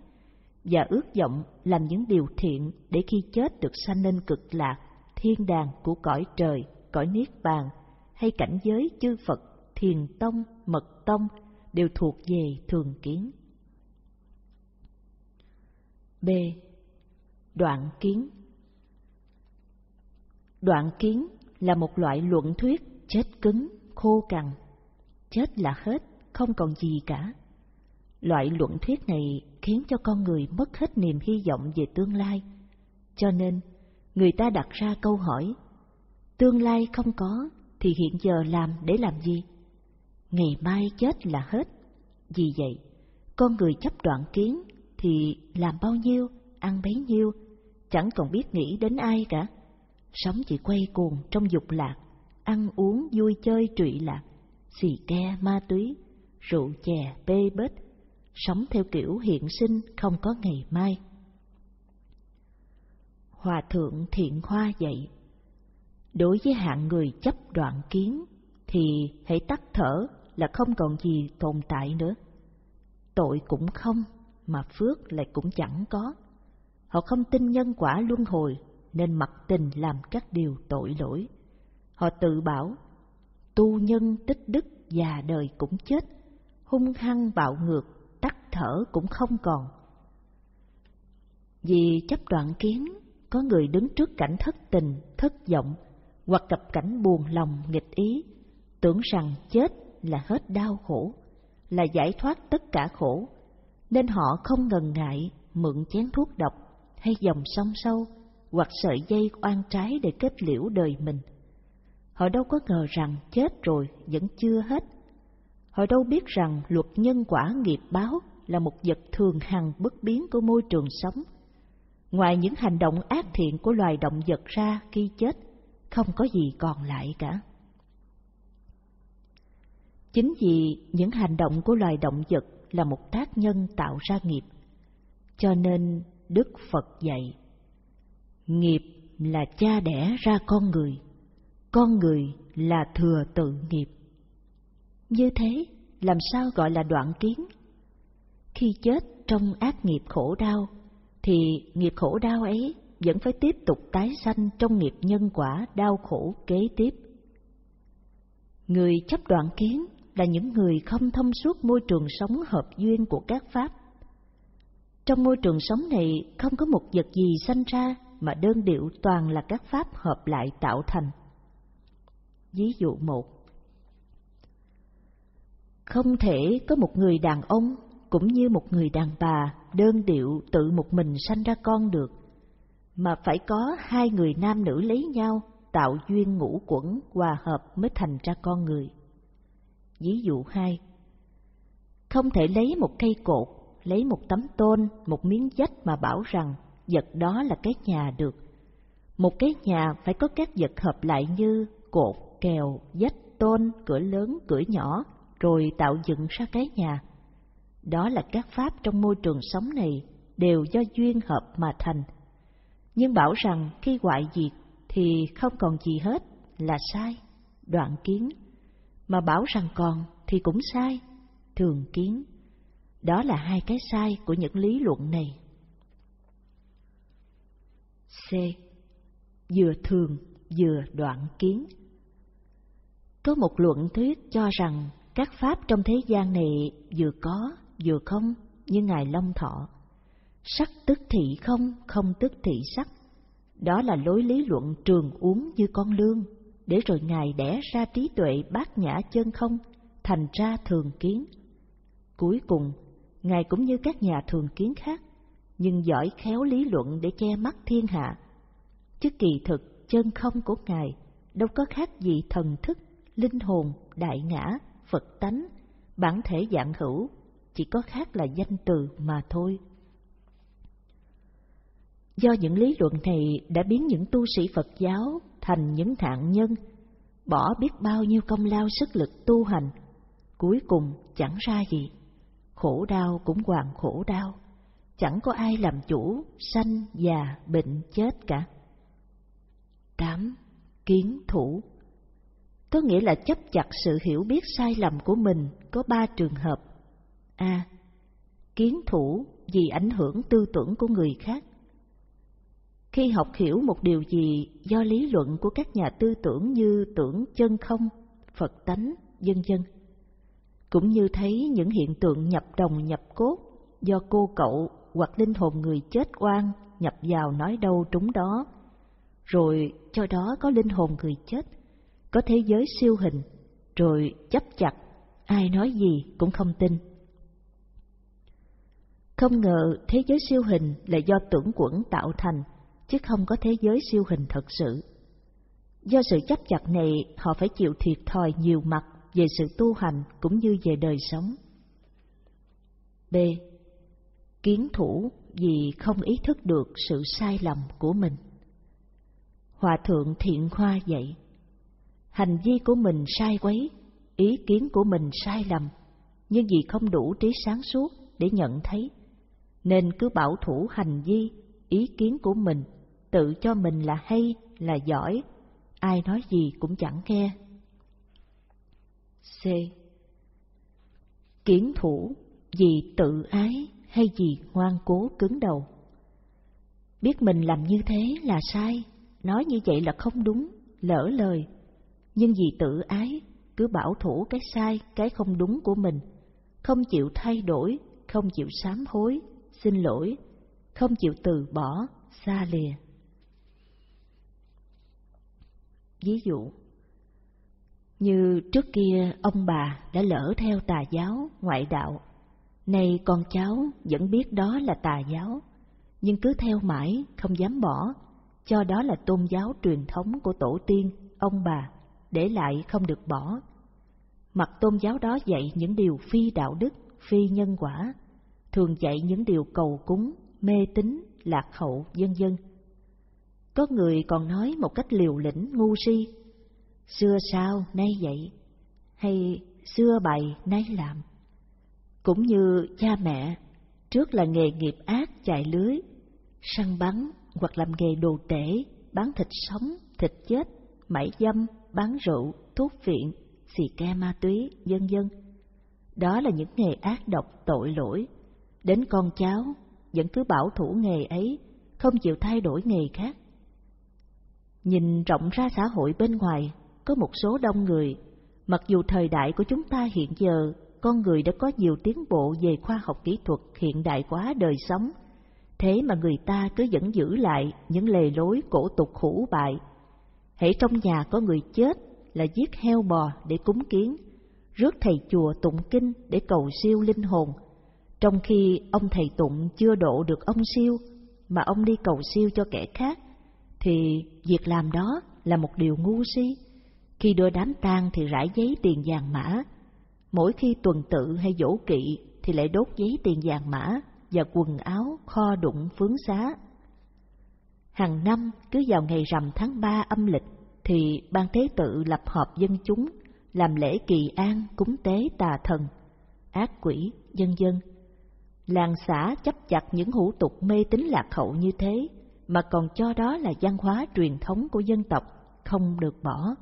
[SPEAKER 2] và ước vọng làm những điều thiện để khi chết được sanh lên cực lạc, thiên đàng của cõi trời, cõi niết bàn, hay cảnh giới chư Phật, thiền tông, mật tông đều thuộc về thường kiến. B. Đoạn kiến Đoạn kiến là một loại luận thuyết chết cứng, khô cằn. Chết là hết, không còn gì cả. Loại luận thuyết này khiến cho con người mất hết niềm hy vọng về tương lai. Cho nên, người ta đặt ra câu hỏi, tương lai không có thì hiện giờ làm để làm gì? Ngày mai chết là hết. Vì vậy, con người chấp đoạn kiến thì làm bao nhiêu, ăn bấy nhiêu, chẳng còn biết nghĩ đến ai cả. Sống chỉ quay cuồng trong dục lạc, ăn uống vui chơi trụy lạc, xì ke ma túy, rượu chè bê bết, sống theo kiểu hiện sinh không có ngày mai. Hòa thượng thiện hoa dạy, đối với hạng người chấp đoạn kiến thì hãy tắt thở là không còn gì tồn tại nữa. Tội cũng không, mà phước lại cũng chẳng có. Họ không tin nhân quả luân hồi nên mặc tình làm các điều tội lỗi. Họ tự bảo, tu nhân tích đức già đời cũng chết, hung hăng bạo ngược, tắt thở cũng không còn. Vì chấp đoạn kiến, có người đứng trước cảnh thất tình, thất vọng, hoặc gặp cảnh buồn lòng nghịch ý, tưởng rằng chết là hết đau khổ, là giải thoát tất cả khổ, nên họ không ngần ngại mượn chén thuốc độc hay dòng sông sâu hoặc sợi dây oan trái để kết liễu đời mình. Họ đâu có ngờ rằng chết rồi vẫn chưa hết. Họ đâu biết rằng luật nhân quả nghiệp báo là một vật thường hằng bất biến của môi trường sống. Ngoài những hành động ác thiện của loài động vật ra khi chết, không có gì còn lại cả. Chính vì những hành động của loài động vật là một tác nhân tạo ra nghiệp, cho nên Đức Phật dạy, nghiệp là cha đẻ ra con người, con người là thừa tự nghiệp. Như thế, làm sao gọi là đoạn kiến? Khi chết trong ác nghiệp khổ đau, thì nghiệp khổ đau ấy vẫn phải tiếp tục tái sanh trong nghiệp nhân quả đau khổ kế tiếp. Người chấp đoạn kiến là những người không thông suốt môi trường sống hợp duyên của các pháp. Trong môi trường sống này không có một vật gì sanh ra mà đơn điệu toàn là các pháp hợp lại tạo thành. Ví dụ một không thể có một người đàn ông cũng như một người đàn bà đơn điệu tự một mình sanh ra con được, mà phải có hai người nam nữ lấy nhau tạo duyên ngũ quẩn hòa hợp mới thành ra con người. Ví dụ hai, không thể lấy một cây cột, lấy một tấm tôn, một miếng dách mà bảo rằng vật đó là cái nhà được. Một cái nhà phải có các vật hợp lại như cột, kèo, dách, tôn, cửa lớn, cửa nhỏ, rồi tạo dựng ra cái nhà. Đó là các pháp trong môi trường sống này đều do duyên hợp mà thành. Nhưng bảo rằng khi hoại diệt thì không còn gì hết là sai, đoạn kiến. Mà bảo rằng còn thì cũng sai, thường kiến. Đó là hai cái sai của những lý luận này. C. Vừa thường, vừa đoạn kiến. Có một luận thuyết cho rằng các pháp trong thế gian này vừa có, vừa không, như Ngài Long Thọ. Sắc tức thị không, không tức thị sắc. Đó là lối lý luận trường uống như con lương, để rồi Ngài đẻ ra trí tuệ bát nhã chân không, thành ra thường kiến. Cuối cùng, Ngài cũng như các nhà thường kiến khác, nhưng giỏi khéo lý luận để che mắt thiên hạ. Chứ kỳ thực, chân không của Ngài đâu có khác gì thần thức, linh hồn, đại ngã, Phật tánh, bản thể dạng hữu, chỉ có khác là danh từ mà thôi. Do những lý luận này đã biến những tu sĩ Phật giáo thành những thạng nhân, bỏ biết bao nhiêu công lao sức lực tu hành, cuối cùng chẳng ra gì. Khổ đau cũng hoàn khổ đau, chẳng có ai làm chủ, sanh, già, bệnh, chết cả. 8. Kiến thủ có nghĩa là chấp chặt sự hiểu biết sai lầm của mình có ba trường hợp. A. Kiến thủ vì ảnh hưởng tư tưởng của người khác. Khi học hiểu một điều gì do lý luận của các nhà tư tưởng như tưởng chân không, Phật tánh, dân dân, cũng như thấy những hiện tượng nhập đồng nhập cốt do cô cậu hoặc linh hồn người chết oan nhập vào nói đâu trúng đó, rồi cho đó có linh hồn người chết, có thế giới siêu hình, rồi chấp chặt, ai nói gì cũng không tin. Không ngờ thế giới siêu hình là do tưởng quẩn tạo thành, chứ không có thế giới siêu hình thật sự. Do sự chấp chặt này, họ phải chịu thiệt thòi nhiều mặt về sự tu hành cũng như về đời sống. B. Kiến thủ vì không ý thức được sự sai lầm của mình. Hòa thượng thiện khoa dạy, hành vi của mình sai quấy, ý kiến của mình sai lầm, nhưng vì không đủ trí sáng suốt để nhận thấy, nên cứ bảo thủ hành vi, ý kiến của mình, tự cho mình là hay, là giỏi, ai nói gì cũng chẳng nghe. C. Kiến thủ vì tự ái hay vì ngoan cố cứng đầu? Biết mình làm như thế là sai, nói như vậy là không đúng, lỡ lời, nhưng vì tự ái cứ bảo thủ cái sai, cái không đúng của mình, không chịu thay đổi, không chịu sám hối, xin lỗi, không chịu từ bỏ, xa lìa. Ví dụ, như trước kia ông bà đã lỡ theo tà giáo, ngoại đạo, nay con cháu vẫn biết đó là tà giáo, nhưng cứ theo mãi, không dám bỏ, cho đó là tôn giáo truyền thống của tổ tiên, ông bà, để lại không được bỏ. Mặt tôn giáo đó dạy những điều phi đạo đức, phi nhân quả, thường dạy những điều cầu cúng, mê tín, lạc hậu, vân vân. Có người còn nói một cách liều lĩnh ngu si, xưa sao nay vậy, hay xưa bày nay làm. Cũng như cha mẹ, trước là nghề nghiệp ác chạy lưới, săn bắn hoặc làm nghề đồ tể, bán thịt sống, thịt chết, mãi dâm, bán rượu, thuốc viện, xì ke ma túy, vân dân. Đó là những nghề ác độc tội lỗi. Đến con cháu vẫn cứ bảo thủ nghề ấy, không chịu thay đổi nghề khác. Nhìn rộng ra xã hội bên ngoài, có một số đông người, mặc dù thời đại của chúng ta hiện giờ, con người đã có nhiều tiến bộ về khoa học kỹ thuật hiện đại quá đời sống, thế mà người ta cứ vẫn giữ lại những lề lối cổ tục hủ bại. Hễ trong nhà có người chết là giết heo bò để cúng kiến, rước thầy chùa tụng kinh để cầu siêu linh hồn, trong khi ông thầy tụng chưa độ được ông siêu, mà ông đi cầu siêu cho kẻ khác, thì việc làm đó là một điều ngu si. Khi đưa đám tang thì rải giấy tiền vàng mã, mỗi khi tuần tự hay dỗ kỵ thì lại đốt giấy tiền vàng mã và quần áo kho đụng phướng xá. Hàng năm cứ vào ngày rằm tháng ba âm lịch thì ban tế tự lập họp dân chúng làm lễ kỳ an cúng tế tà thần, ác quỷ, dân dân. Làng xã chấp chặt những hủ tục mê tín lạc hậu như thế mà còn cho đó là văn hóa truyền thống của dân tộc, không được bỏ.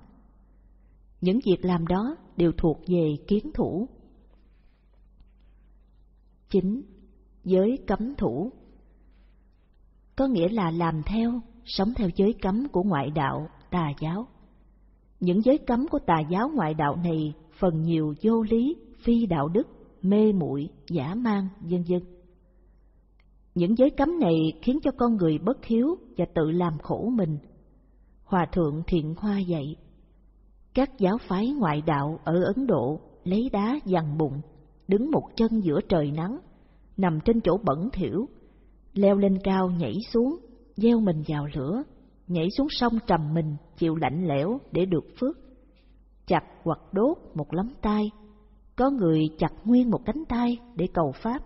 [SPEAKER 2] Những việc làm đó đều thuộc về kiến thủ. 9. Giới cấm thủ có nghĩa là làm theo, sống theo giới cấm của ngoại đạo, tà giáo. Những giới cấm của tà giáo ngoại đạo này phần nhiều vô lý, phi đạo đức, mê muội, giả mang, vân vân. Những giới cấm này khiến cho con người bất hiếu và tự làm khổ mình. Hòa thượng Thiện Hoa dạy, các giáo phái ngoại đạo ở Ấn Độ lấy đá dằn bụng, đứng một chân giữa trời nắng, nằm trên chỗ bẩn thỉu, leo lên cao nhảy xuống, gieo mình vào lửa, nhảy xuống sông trầm mình chịu lạnh lẽo để được phước. Chặt hoặc đốt một lắm tay, có người chặt nguyên một cánh tay để cầu pháp.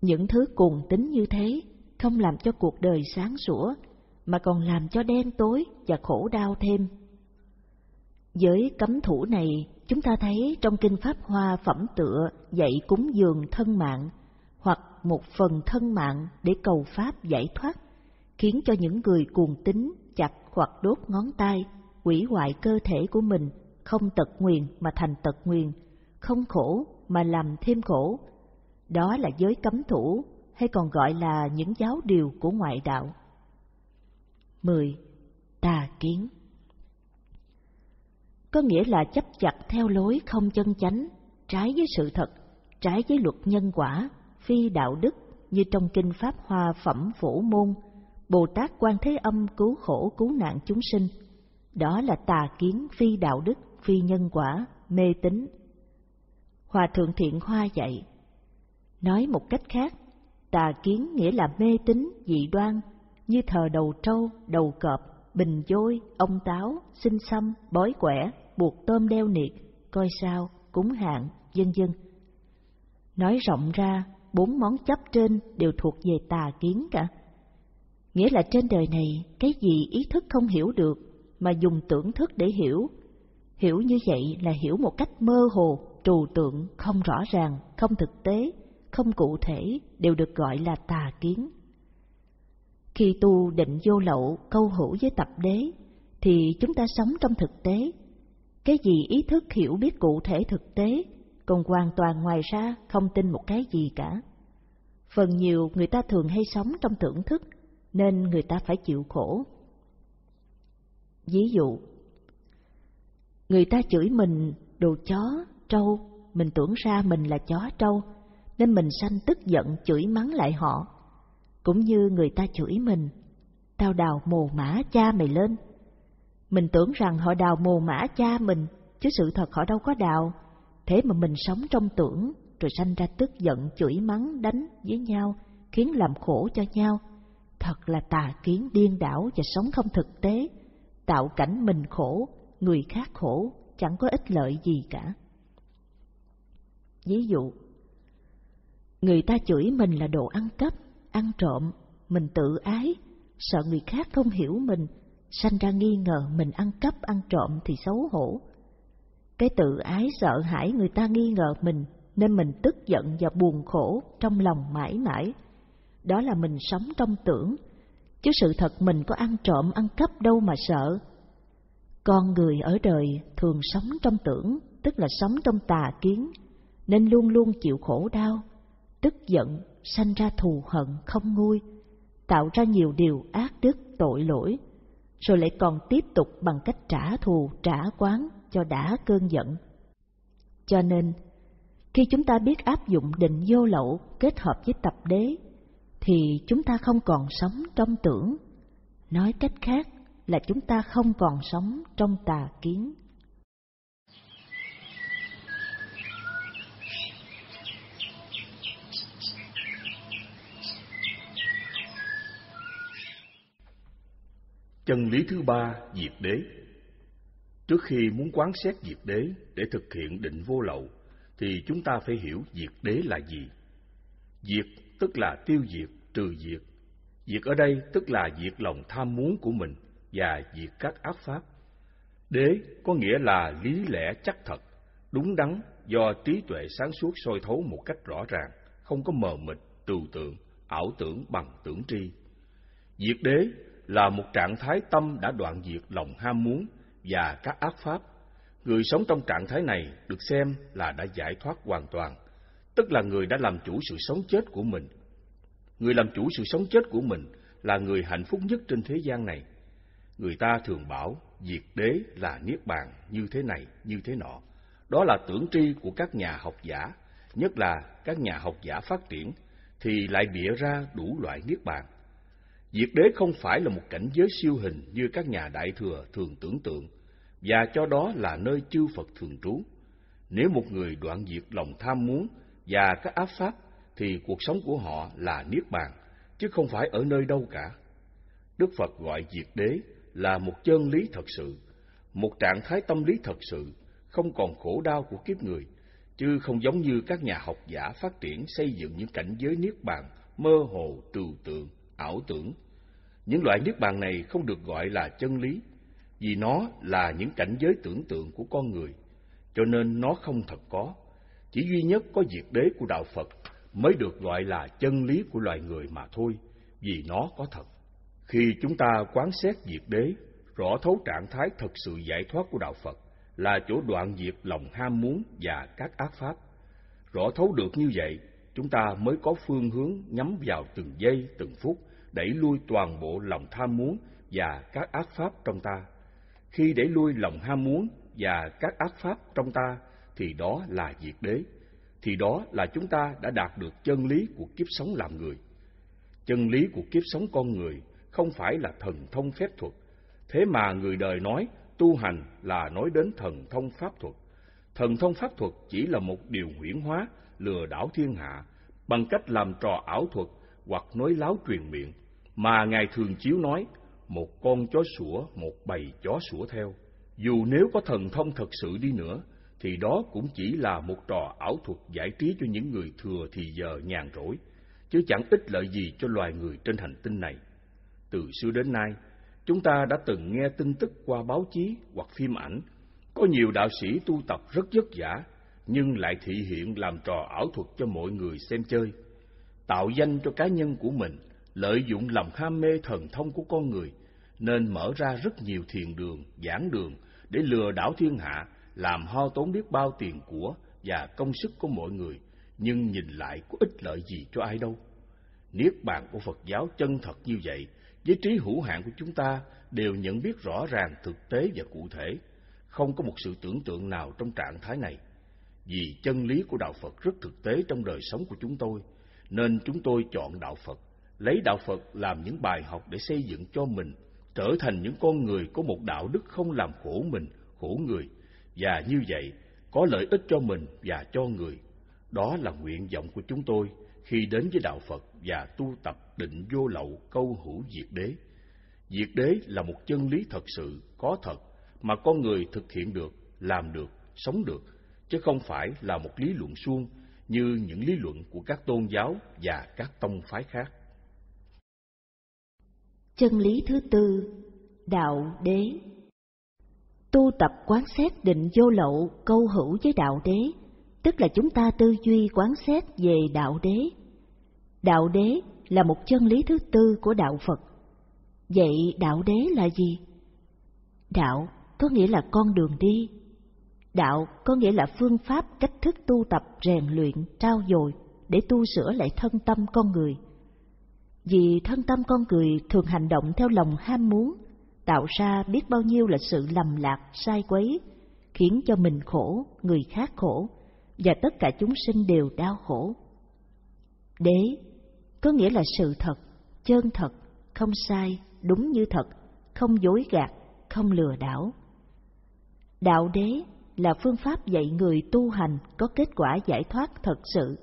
[SPEAKER 2] Những thứ cùng tính như thế không làm cho cuộc đời sáng sủa, mà còn làm cho đen tối và khổ đau thêm. Với cấm thủ này, chúng ta thấy trong Kinh Pháp Hoa phẩm tựa dạy cúng dường thân mạng, hoặc một phần thân mạng để cầu Pháp giải thoát, khiến cho những người cuồng tín chặt hoặc đốt ngón tay, quỷ hoại cơ thể của mình, không tật nguyền mà thành tật nguyền, không khổ mà làm thêm khổ. Đó là giới cấm thủ, hay còn gọi là những giáo điều của ngoại đạo. 10. Tà kiến Có nghĩa là chấp chặt theo lối không chân chánh, trái với sự thật, trái với luật nhân quả, phi đạo đức như trong Kinh Pháp Hoa Phẩm Phổ Môn, Bồ Tát Quan Thế Âm cứu khổ cứu nạn chúng sinh. Đó là tà kiến phi đạo đức, phi nhân quả, mê tín. Hòa Thượng Thiện Hoa dạy, nói một cách khác, tà kiến nghĩa là mê tín, dị đoan, như thờ đầu trâu, đầu cọp, bình dôi, ông táo, sinh xăm, bói quẻ, buộc tôm đeo niệt, coi sao, cúng hạn, dân dân. Nói rộng ra, bốn món chấp trên đều thuộc về tà kiến cả. Nghĩa là trên đời này, cái gì ý thức không hiểu được, mà dùng tưởng thức để hiểu. Hiểu như vậy là hiểu một cách mơ hồ, trừu tượng, không rõ ràng, không thực tế, không cụ thể, đều được gọi là tà kiến. Khi tu định vô lậu câu hữu với tập đế, thì chúng ta sống trong thực tế. Cái gì ý thức hiểu biết cụ thể thực tế, còn hoàn toàn ngoài ra không tin một cái gì cả. Phần nhiều người ta thường hay sống trong tưởng thức, nên người ta phải chịu khổ. Ví dụ, người ta chửi mình đồ chó, trâu, mình tưởng ra mình là chó trâu, nên mình sanh tức giận chửi mắng lại họ cũng như người ta chửi mình, tao đào mồ mã cha mày lên. Mình tưởng rằng họ đào mồ mã cha mình, chứ sự thật họ đâu có đào. Thế mà mình sống trong tưởng, rồi sanh ra tức giận, chửi mắng, đánh với nhau, khiến làm khổ cho nhau. Thật là tà kiến điên đảo và sống không thực tế, tạo cảnh mình khổ, người khác khổ, chẳng có ích lợi gì cả. Ví dụ, người ta chửi mình là đồ ăn cắp, ăn trộm, mình tự ái, sợ người khác không hiểu mình, sanh ra nghi ngờ mình ăn cắp ăn trộm thì xấu hổ. Cái tự ái sợ hãi người ta nghi ngờ mình, nên mình tức giận và buồn khổ trong lòng mãi mãi. Đó là mình sống trong tưởng, chứ sự thật mình có ăn trộm ăn cắp đâu mà sợ. Con người ở đời thường sống trong tưởng, tức là sống trong tà kiến, nên luôn luôn chịu khổ đau, tức giận, sanh ra thù hận không nguôi, tạo ra nhiều điều ác đức tội lỗi, rồi lại còn tiếp tục bằng cách trả thù trả quán cho đã cơn giận. Cho nên, khi chúng ta biết áp dụng định vô lậu kết hợp với tập đế, thì chúng ta không còn sống trong tưởng. Nói cách khác là chúng ta không còn sống trong tà kiến.
[SPEAKER 1] Chân lý thứ ba, diệt đế. Trước khi muốn quán xét diệt đế để thực hiện định vô lậu, thì chúng ta phải hiểu diệt đế là gì. Diệt tức là tiêu diệt, trừ diệt. Diệt ở đây tức là diệt lòng tham muốn của mình và diệt các ác pháp. Đế có nghĩa là lý lẽ chắc thật, đúng đắn do trí tuệ sáng suốt soi thấu một cách rõ ràng, không có mờ mịt, trừu tượng, ảo tưởng bằng tưởng tri. Diệt đế là một trạng thái tâm đã đoạn diệt lòng ham muốn và các ác pháp. Người sống trong trạng thái này được xem là đã giải thoát hoàn toàn, tức là người đã làm chủ sự sống chết của mình. Người làm chủ sự sống chết của mình là người hạnh phúc nhất trên thế gian này. Người ta thường bảo diệt đế là niết bàn như thế này, như thế nọ. Đó là tưởng tri của các nhà học giả, nhất là các nhà học giả phát triển, thì lại bịa ra đủ loại niết bàn. Diệt đế không phải là một cảnh giới siêu hình như các nhà đại thừa thường tưởng tượng, và cho đó là nơi chư Phật thường trú. Nếu một người đoạn diệt lòng tham muốn và các áp pháp, thì cuộc sống của họ là niết bàn, chứ không phải ở nơi đâu cả. Đức Phật gọi diệt đế là một chân lý thật sự, một trạng thái tâm lý thật sự, không còn khổ đau của kiếp người, chứ không giống như các nhà học giả phát triển xây dựng những cảnh giới niết bàn mơ hồ, trừu tượng, ảo tưởng. Những loại niết bàn này không được gọi là chân lý, vì nó là những cảnh giới tưởng tượng của con người, cho nên nó không thật có. Chỉ duy nhất có diệt đế của đạo Phật mới được gọi là chân lý của loài người mà thôi, vì nó có thật. Khi chúng ta quán xét diệt đế, rõ thấu trạng thái thật sự giải thoát của đạo Phật là chỗ đoạn diệt lòng ham muốn và các ác pháp. Rõ thấu được như vậy, chúng ta mới có phương hướng nhắm vào từng giây, từng phút, đẩy lui toàn bộ lòng tham muốn và các ác pháp trong ta. Khi đẩy lui lòng ham muốn và các ác pháp trong ta, thì đó là diệt đế. Thì đó là chúng ta đã đạt được chân lý của kiếp sống làm người. Chân lý của kiếp sống con người không phải là thần thông phép thuật. Thế mà người đời nói tu hành là nói đến thần thông pháp thuật. Thần thông pháp thuật chỉ là một điều huyễn hóa, lừa đảo thiên hạ bằng cách làm trò ảo thuật hoặc nói láo truyền miệng mà Ngài thường chiếu nói một con chó sủa, một bầy chó sủa theo. Dù nếu có thần thông thật sự đi nữa, thì đó cũng chỉ là một trò ảo thuật giải trí cho những người thừa thì giờ nhàn rỗi, chứ chẳng ích lợi gì cho loài người trên hành tinh này. Từ xưa đến nay, chúng ta đã từng nghe tin tức qua báo chí hoặc phim ảnh, có nhiều đạo sĩ tu tập rất vất vả, nhưng lại thị hiện làm trò ảo thuật cho mọi người xem chơi, tạo danh cho cá nhân của mình, lợi dụng lòng ham mê thần thông của con người, nên mở ra rất nhiều thiền đường, giảng đường để lừa đảo thiên hạ, làm ho tốn biết bao tiền của và công sức của mọi người, nhưng nhìn lại có ích lợi gì cho ai đâu. Niết bàn của Phật giáo chân thật như vậy với trí hữu hạn của chúng ta đều nhận biết rõ ràng thực tế và cụ thể, không có một sự tưởng tượng nào trong trạng thái này. Vì chân lý của đạo Phật rất thực tế trong đời sống của chúng tôi, nên chúng tôi chọn đạo Phật, lấy đạo Phật làm những bài học để xây dựng cho mình, trở thành những con người có một đạo đức không làm khổ mình, khổ người, và như vậy có lợi ích cho mình và cho người. Đó là nguyện vọng của chúng tôi khi đến với đạo Phật và tu tập định vô lậu câu hữu diệt đế. Diệt đế là một chân lý thật sự, có thật, mà con người thực hiện được, làm được, sống được, chứ không phải là một lý luận suông như những lý luận của các tôn giáo và các tông phái khác.
[SPEAKER 2] Chân lý thứ tư, đạo đế Tu tập quán xét định vô lậu câu hữu với đạo đế tức là chúng ta tư duy quán xét về đạo đế. Đạo đế là một chân lý thứ tư của đạo Phật. Vậy đạo đế là gì? Đạo có nghĩa là con đường đi. Đạo có nghĩa là phương pháp cách thức tu tập rèn luyện, trao dồi để tu sửa lại thân tâm con người. Vì thân tâm con người thường hành động theo lòng ham muốn, tạo ra biết bao nhiêu là sự lầm lạc, sai quấy, khiến cho mình khổ, người khác khổ, và tất cả chúng sinh đều đau khổ. Đế có nghĩa là sự thật, chân thật, không sai, đúng như thật, không dối gạt, không lừa đảo. Đạo đế là phương pháp dạy người tu hành có kết quả giải thoát thật sự.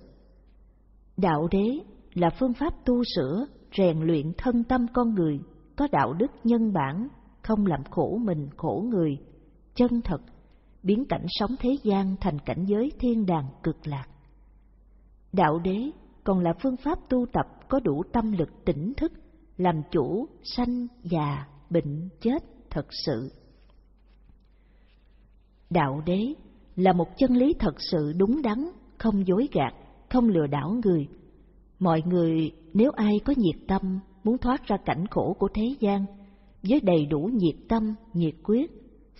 [SPEAKER 2] Đạo đế là phương pháp tu sửa, rèn luyện thân tâm con người có đạo đức nhân bản, không làm khổ mình khổ người, chân thật, biến cảnh sống thế gian thành cảnh giới thiên đàng cực lạc. Đạo đế còn là phương pháp tu tập có đủ tâm lực tỉnh thức, làm chủ sanh già, bệnh chết thật sự. Đạo đế là một chân lý thật sự đúng đắn, không dối gạt, không lừa đảo người. Mọi người nếu ai có nhiệt tâm muốn thoát ra cảnh khổ của thế gian, với đầy đủ nhiệt tâm, nhiệt quyết,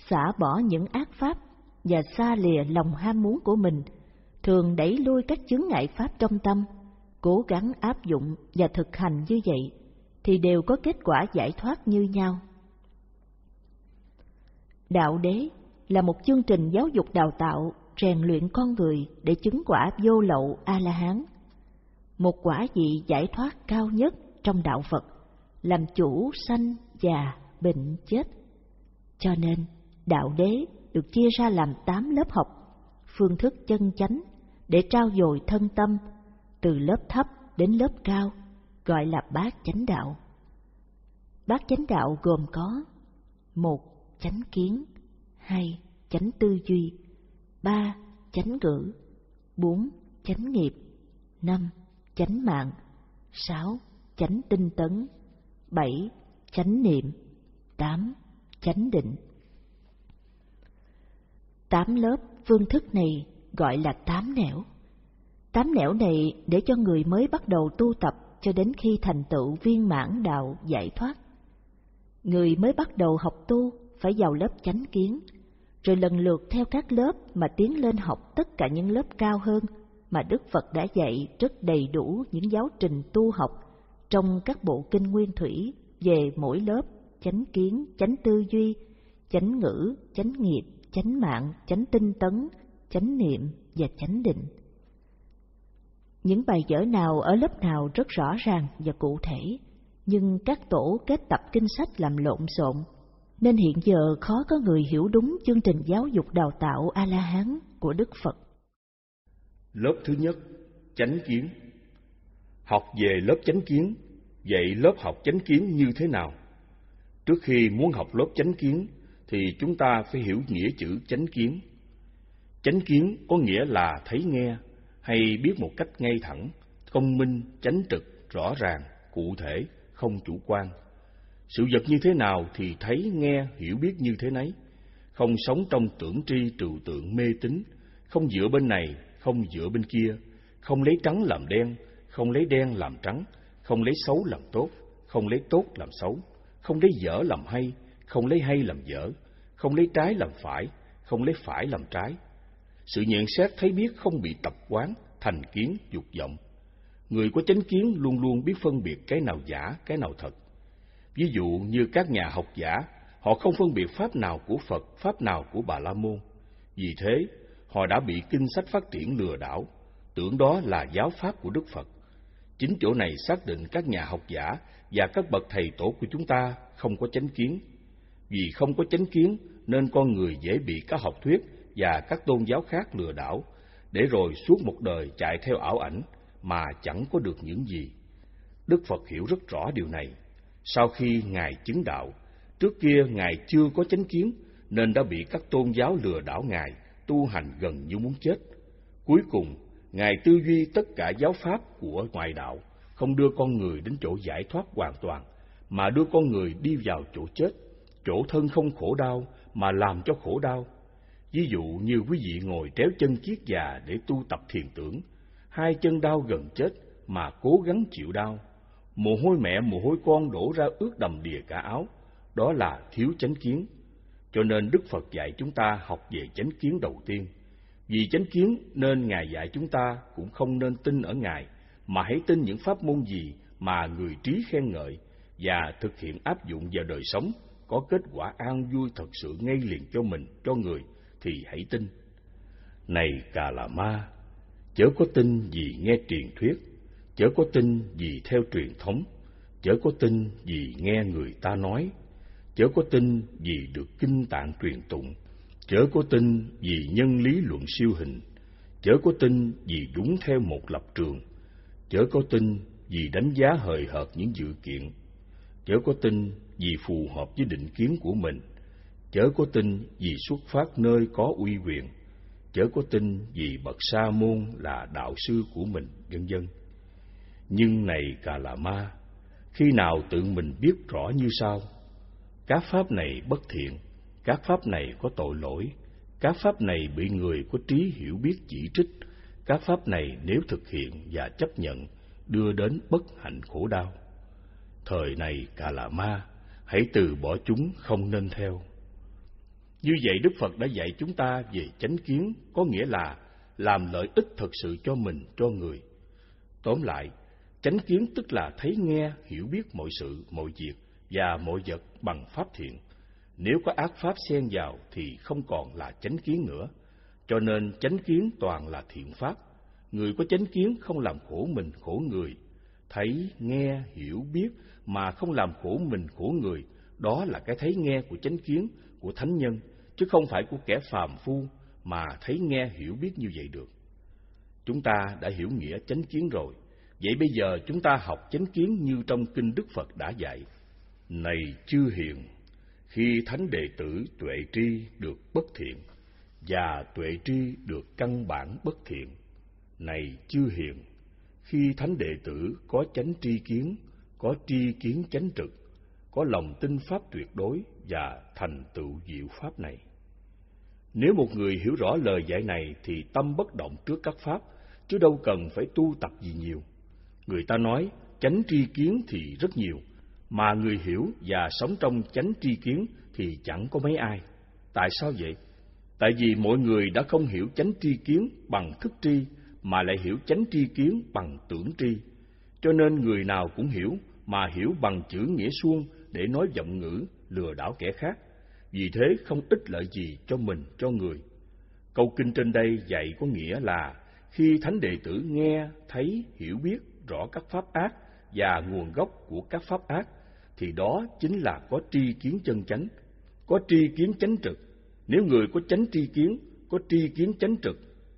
[SPEAKER 2] xả bỏ những ác pháp và xa lìa lòng ham muốn của mình, thường đẩy lui các chướng ngại pháp trong tâm, cố gắng áp dụng và thực hành như vậy, thì đều có kết quả giải thoát như nhau. Đạo đế là một chương trình giáo dục đào tạo, rèn luyện con người để chứng quả vô lậu A-la-hán. Một quả vị giải thoát cao nhất trong đạo Phật, làm chủ sanh, già, bệnh, chết. Cho nên, đạo đế được chia ra làm tám lớp học, phương thức chân chánh để trao dồi thân tâm, từ lớp thấp đến lớp cao, gọi là bát chánh đạo. Bát chánh đạo gồm có một chánh kiến, hai chánh tư duy, ba chánh ngữ, bốn chánh nghiệp, năm chánh mạng, sáu chánh tinh tấn, bảy chánh niệm, tám chánh định. Tám lớp phương thức này gọi là tám nẻo. Tám nẻo này để cho người mới bắt đầu tu tập cho đến khi thành tựu viên mãn đạo giải thoát. Người mới bắt đầu học tu phải vào lớp chánh kiến, rồi lần lượt theo các lớp mà tiến lên học tất cả những lớp cao hơn mà Đức Phật đã dạy rất đầy đủ những giáo trình tu học trong các bộ kinh nguyên thủy về mỗi lớp chánh kiến, chánh tư duy, chánh ngữ, chánh nghiệp, chánh mạng, chánh tinh tấn, chánh niệm và chánh định. Những bài vở nào ở lớp nào rất rõ ràng và cụ thể, nhưng các tổ kết tập kinh sách làm lộn xộn, nên hiện giờ khó có người hiểu đúng chương trình giáo dục đào tạo A-la-hán của Đức Phật.
[SPEAKER 1] Lớp thứ nhất, chánh kiến. Học về lớp chánh kiến, vậy lớp học chánh kiến như thế nào? Trước khi muốn học lớp chánh kiến, thì chúng ta phải hiểu nghĩa chữ chánh kiến. Chánh kiến có nghĩa là thấy nghe, hay biết một cách ngay thẳng, công minh, chánh trực, rõ ràng, cụ thể, không chủ quan. Sự vật như thế nào thì thấy, nghe, hiểu biết như thế nấy, không sống trong tưởng tri trừu tượng mê tín, không dựa bên này, không dựa bên kia, không lấy trắng làm đen, không lấy đen làm trắng, không lấy xấu làm tốt, không lấy tốt làm xấu, không lấy dở làm hay, không lấy hay làm dở, không lấy trái làm phải, không lấy phải làm trái. Sự nhận xét thấy biết không bị tập quán, thành kiến, dục vọng. Người có chánh kiến luôn luôn biết phân biệt cái nào giả, cái nào thật. Ví dụ như các nhà học giả, họ không phân biệt pháp nào của Phật, pháp nào của Bà La Môn. Vì thế, họ đã bị kinh sách phát triển lừa đảo, tưởng đó là giáo pháp của Đức Phật. Chính chỗ này xác định các nhà học giả và các bậc thầy tổ của chúng ta không có chánh kiến. Vì không có chánh kiến nên con người dễ bị các học thuyết và các tôn giáo khác lừa đảo, để rồi suốt một đời chạy theo ảo ảnh mà chẳng có được những gì. Đức Phật hiểu rất rõ điều này. Sau khi Ngài chứng đạo, trước kia Ngài chưa có chánh kiến nên đã bị các tôn giáo lừa đảo Ngài tu hành gần như muốn chết. Cuối cùng, Ngài tư duy tất cả giáo pháp của ngoại đạo, không đưa con người đến chỗ giải thoát hoàn toàn, mà đưa con người đi vào chỗ chết, chỗ thân không khổ đau mà làm cho khổ đau. Ví dụ như quý vị ngồi tréo chân chiếc già để tu tập thiền tưởng, hai chân đau gần chết mà cố gắng chịu đau. Mồ hôi mẹ, mồ hôi con đổ ra ướt đầm đìa cả áo, đó là thiếu chánh kiến. Cho nên Đức Phật dạy chúng ta học về chánh kiến đầu tiên. Vì chánh kiến nên Ngài dạy chúng ta cũng không nên tin ở Ngài, mà hãy tin những pháp môn gì mà người trí khen ngợi và thực hiện áp dụng vào đời sống có kết quả an vui thật sự ngay liền cho mình, cho người, thì hãy tin. Này Cà Là Ma, chớ có tin vì nghe truyền thuyết, chớ có tin vì theo truyền thống, chớ có tin vì nghe người ta nói, chớ có tin vì được kinh tạng truyền tụng, chớ có tin vì nhân lý luận siêu hình, chớ có tin vì đúng theo một lập trường, chớ có tin vì đánh giá hời hợt những dự kiện. chớ có tin vì phù hợp với định kiến của mình, chớ có tin vì xuất phát nơi có uy quyền, chớ có tin vì bậc sa môn là đạo sư của mình, vân vân. Nhưng này cà là ma, khi nào tự mình biết rõ như sau: các pháp này bất thiện, các pháp này có tội lỗi, các pháp này bị người có trí hiểu biết chỉ trích, các pháp này nếu thực hiện và chấp nhận đưa đến bất hạnh khổ đau. Thời này cả là ma, hãy từ bỏ chúng không nên theo. Như vậy Đức Phật đã dạy chúng ta về chánh kiến, có nghĩa là làm lợi ích thật sự cho mình, cho người. Tóm lại, chánh kiến tức là thấy nghe, hiểu biết mọi sự, mọi việc và mọi vật bằng pháp thiện. Nếu có ác pháp xen vào thì không còn là chánh kiến nữa. Cho nên chánh kiến toàn là thiện pháp. Người có chánh kiến không làm khổ mình khổ người. Thấy, nghe, hiểu, biết mà không làm khổ mình khổ người, đó là cái thấy nghe của chánh kiến, của thánh nhân, chứ không phải của kẻ phàm phu mà thấy nghe hiểu biết như vậy được. Chúng ta đã hiểu nghĩa chánh kiến rồi, vậy bây giờ chúng ta học chánh kiến như trong kinh Đức Phật đã dạy. Này chư hiền, khi thánh đệ tử tuệ tri được bất thiện và tuệ tri được căn bản bất thiện, này chư hiền, khi thánh đệ tử có chánh tri kiến, có tri kiến chánh trực, có lòng tin pháp tuyệt đối và thành tựu diệu pháp này. Nếu một người hiểu rõ lời dạy này thì tâm bất động trước các pháp, chứ đâu cần phải tu tập gì nhiều. Người ta nói chánh tri kiến thì rất nhiều, mà người hiểu và sống trong chánh tri kiến thì chẳng có mấy ai. Tại sao vậy? Tại vì mọi người đã không hiểu chánh tri kiến bằng thức tri, mà lại hiểu chánh tri kiến bằng tưởng tri. Cho nên người nào cũng hiểu, mà hiểu bằng chữ nghĩa suông để nói giọng ngữ, lừa đảo kẻ khác. Vì thế không ích lợi gì cho mình, cho người. Câu kinh trên đây dạy có nghĩa là khi thánh đệ tử nghe, thấy, hiểu biết rõ các pháp ác và nguồn gốc của các pháp ác, thì đó chính là có tri kiến chân chánh, có tri kiến chánh trực. Nếu người có chánh tri kiến, có tri kiến chánh trực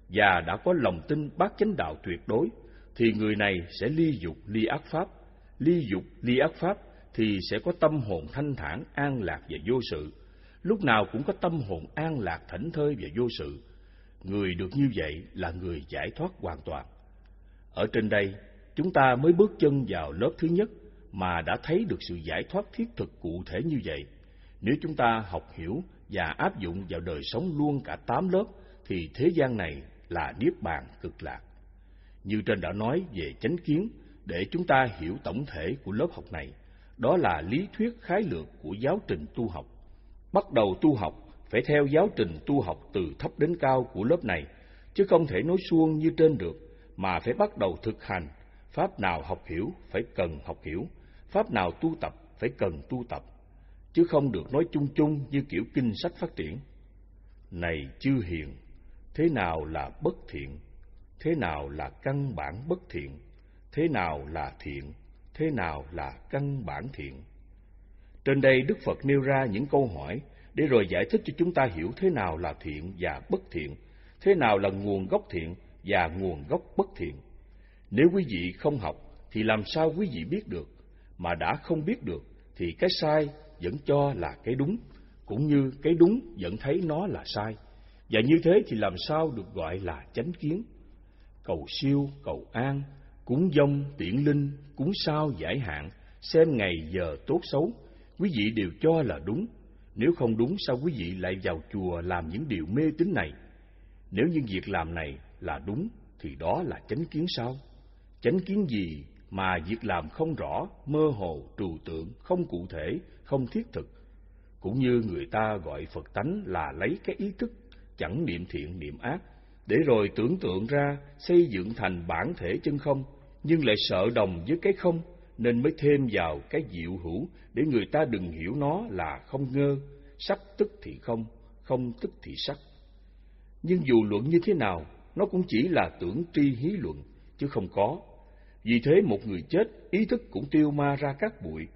[SPEAKER 1] và đã có lòng tin bác chánh đạo tuyệt đối, thì người này sẽ ly dục ly ác pháp. Ly dục ly ác pháp thì sẽ có tâm hồn thanh thản, an lạc và vô sự. Lúc nào cũng có tâm hồn an lạc, thảnh thơi và vô sự. Người được như vậy là người giải thoát hoàn toàn. Ở trên đây, chúng ta mới bước chân vào lớp thứ nhất mà đã thấy được sự giải thoát thiết thực cụ thể như vậy. Nếu chúng ta học hiểu và áp dụng vào đời sống luôn cả tám lớp, thì thế gian này là niết bàn cực lạc. Như trên đã nói về chánh kiến, để chúng ta hiểu tổng thể của lớp học này, đó là lý thuyết khái lược của giáo trình tu học. Bắt đầu tu học phải theo giáo trình tu học từ thấp đến cao của lớp này, chứ không thể nói suông như trên được, mà phải bắt đầu thực hành. Pháp nào học hiểu phải cần học hiểu, pháp nào tu tập phải cần tu tập, chứ không được nói chung chung như kiểu kinh sách phát triển. Này chư hiền, thế nào là bất thiện, thế nào là căn bản bất thiện, thế nào là thiện, thế nào là căn bản thiện. Trên đây Đức Phật nêu ra những câu hỏi để rồi giải thích cho chúng ta hiểu thế nào là thiện và bất thiện, thế nào là nguồn gốc thiện và nguồn gốc bất thiện. Nếu quý vị không học thì làm sao quý vị biết được, mà đã không biết được thì cái sai vẫn cho là cái đúng, cũng như cái đúng vẫn thấy nó là sai. Và như thế thì làm sao được gọi là chánh kiến? Cầu siêu, cầu an, cúng dông, tiễn linh, cúng sao giải hạn, xem ngày giờ tốt xấu, quý vị đều cho là đúng. Nếu không đúng sao quý vị lại vào chùa làm những điều mê tín này? Nếu những việc làm này là đúng thì đó là chánh kiến sao? Chánh kiến gì mà việc làm không rõ, mơ hồ, trừu tượng, không cụ thể, không thiết thực? Cũng như người ta gọi Phật tánh là lấy cái ý thức chẳng niệm thiện niệm ác, để rồi tưởng tượng ra xây dựng thành bản thể chân không, nhưng lại sợ đồng với cái không, nên mới thêm vào cái diệu hữu để người ta đừng hiểu nó là không ngơ, sắc tức thì không, không tức thì sắc. Nhưng dù luận như thế nào, nó cũng chỉ là tưởng tri hí luận, chứ không có. Vì thế một người chết, ý thức cũng tiêu ma ra các bụi.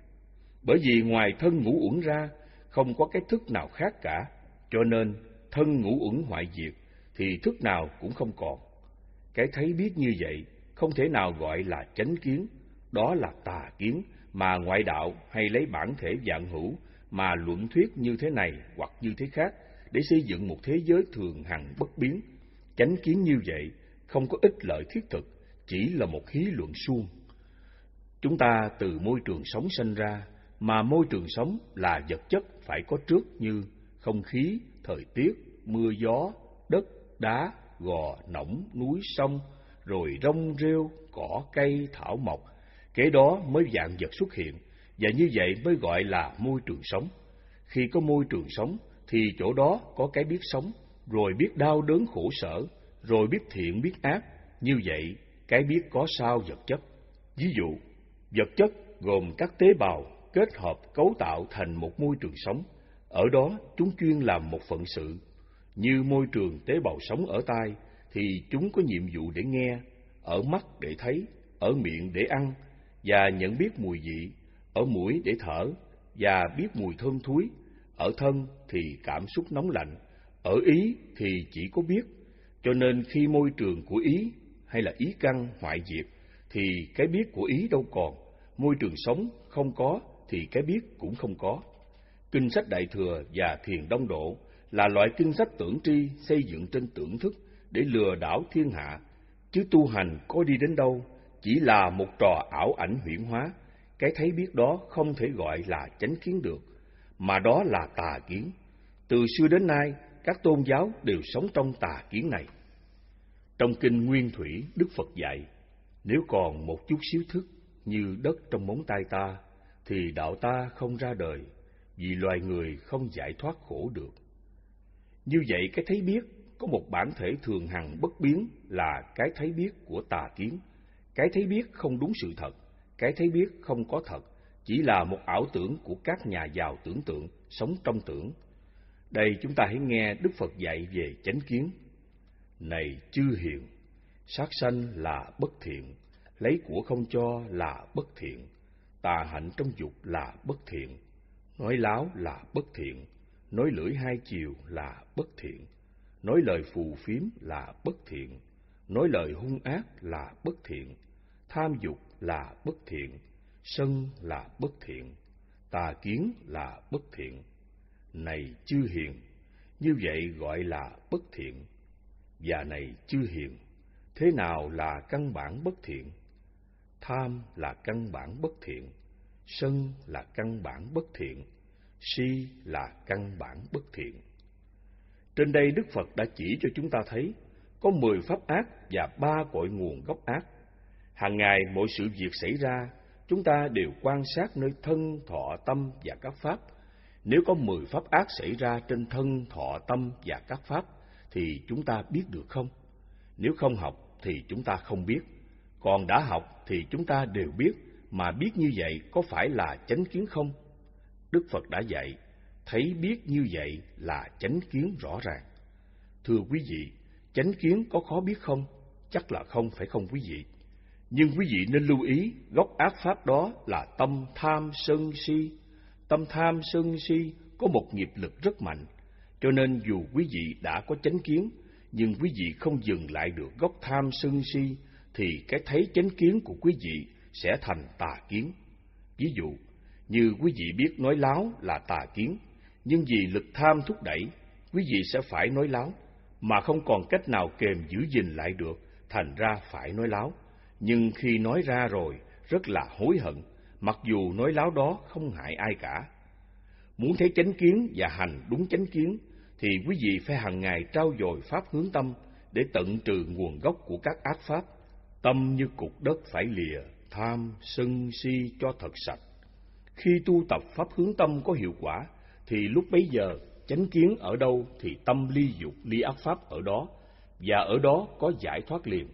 [SPEAKER 1] Bởi vì ngoài thân ngũ uẩn ra, không có cái thức nào khác cả, cho nên thân ngũ uẩn hoại diệt, thì thức nào cũng không còn. Cái thấy biết như vậy không thể nào gọi là chánh kiến, đó là tà kiến mà ngoại đạo hay lấy bản thể dạng hữu mà luận thuyết như thế này hoặc như thế khác để xây dựng một thế giới thường hằng bất biến. Chánh kiến như vậy không có ích lợi thiết thực, chỉ là một khí luận suông. Chúng ta từ môi trường sống sinh ra, mà môi trường sống là vật chất phải có trước như không khí, thời tiết, mưa gió, đất, đá, gò, nõng, núi, sông, rồi rong rêu, cỏ, cây, thảo mộc. Kế đó mới dạng vật xuất hiện, và như vậy mới gọi là môi trường sống. Khi có môi trường sống, thì chỗ đó có cái biết sống, rồi biết đau đớn khổ sở, rồi biết thiện biết ác. Như vậy, cái biết có sao vật chất. Ví dụ, vật chất gồm các tế bào kết hợp cấu tạo thành một môi trường sống. Ở đó, chúng chuyên làm một phận sự. Như môi trường tế bào sống ở tai, thì chúng có nhiệm vụ để nghe, ở mắt để thấy, ở miệng để ăn, và nhận biết mùi vị, ở mũi để thở, và biết mùi thơm thúi, ở thân thì cảm xúc nóng lạnh, ở ý thì chỉ có biết. Cho nên khi môi trường của ý hay là ý căn hoại diệt, thì cái biết của ý đâu còn, môi trường sống không có thì cái biết cũng không có. Kinh sách Đại Thừa và Thiền Đông Độ là loại kinh sách tưởng tri xây dựng trên tưởng thức để lừa đảo thiên hạ, chứ tu hành có đi đến đâu, chỉ là một trò ảo ảnh huyễn hóa, cái thấy biết đó không thể gọi là chánh kiến được, mà đó là tà kiến. Từ xưa đến nay, các tôn giáo đều sống trong tà kiến này. Trong kinh Nguyên Thủy, Đức Phật dạy, nếu còn một chút xíu thức như đất trong móng tay ta, thì đạo ta không ra đời, vì loài người không giải thoát khổ được. Như vậy, cái thấy biết có một bản thể thường hằng bất biến là cái thấy biết của tà kiến. Cái thấy biết không đúng sự thật, cái thấy biết không có thật, chỉ là một ảo tưởng của các nhà giàu tưởng tượng, sống trong tưởng. Đây chúng ta hãy nghe Đức Phật dạy về chánh kiến. Này chư hiền, sát sanh là bất thiện, lấy của không cho là bất thiện, tà hạnh trong dục là bất thiện, nói láo là bất thiện, nói lưỡi hai chiều là bất thiện, nói lời phù phiếm là bất thiện, nói lời hung ác là bất thiện, tham dục là bất thiện, sân là bất thiện, tà kiến là bất thiện. Này chư hiền, như vậy gọi là bất thiện. Và này chưa hiền, thế nào là căn bản bất thiện? Tham là căn bản bất thiện, sân là căn bản bất thiện, si là căn bản bất thiện. Trên đây Đức Phật đã chỉ cho chúng ta thấy có mười pháp ác và ba cội nguồn gốc ác. Hàng ngày mỗi sự việc xảy ra, chúng ta đều quan sát nơi thân, thọ, tâm và các pháp. Nếu có mười pháp ác xảy ra trên thân, thọ, tâm và các pháp, thì chúng ta biết được không? Nếu không học thì chúng ta không biết. Còn đã học thì chúng ta đều biết, mà biết như vậy có phải là chánh kiến không? Đức Phật đã dạy, thấy biết như vậy là chánh kiến rõ ràng. Thưa quý vị, chánh kiến có khó biết không? Chắc là không phải không quý vị. Nhưng quý vị nên lưu ý, gốc ác pháp đó là tâm tham sân si. Tâm tham sân si có một nghiệp lực rất mạnh, cho nên dù quý vị đã có chánh kiến, nhưng quý vị không dừng lại được gốc tham sân si, thì cái thấy chánh kiến của quý vị sẽ thành tà kiến. Ví dụ, như quý vị biết nói láo là tà kiến, nhưng vì lực tham thúc đẩy, quý vị sẽ phải nói láo, mà không còn cách nào kềm giữ gìn lại được, thành ra phải nói láo. Nhưng khi nói ra rồi, rất là hối hận, mặc dù nói láo đó không hại ai cả. Muốn thấy chánh kiến và hành đúng chánh kiến, thì quý vị phải hàng ngày trao dồi pháp hướng tâm để tận trừ nguồn gốc của các ác pháp. Tâm như cục đất phải lìa, tham, sân, si cho thật sạch. Khi tu tập pháp hướng tâm có hiệu quả, thì lúc bấy giờ chánh kiến ở đâu thì tâm ly dục ly ác pháp ở đó, và ở đó có giải thoát liền.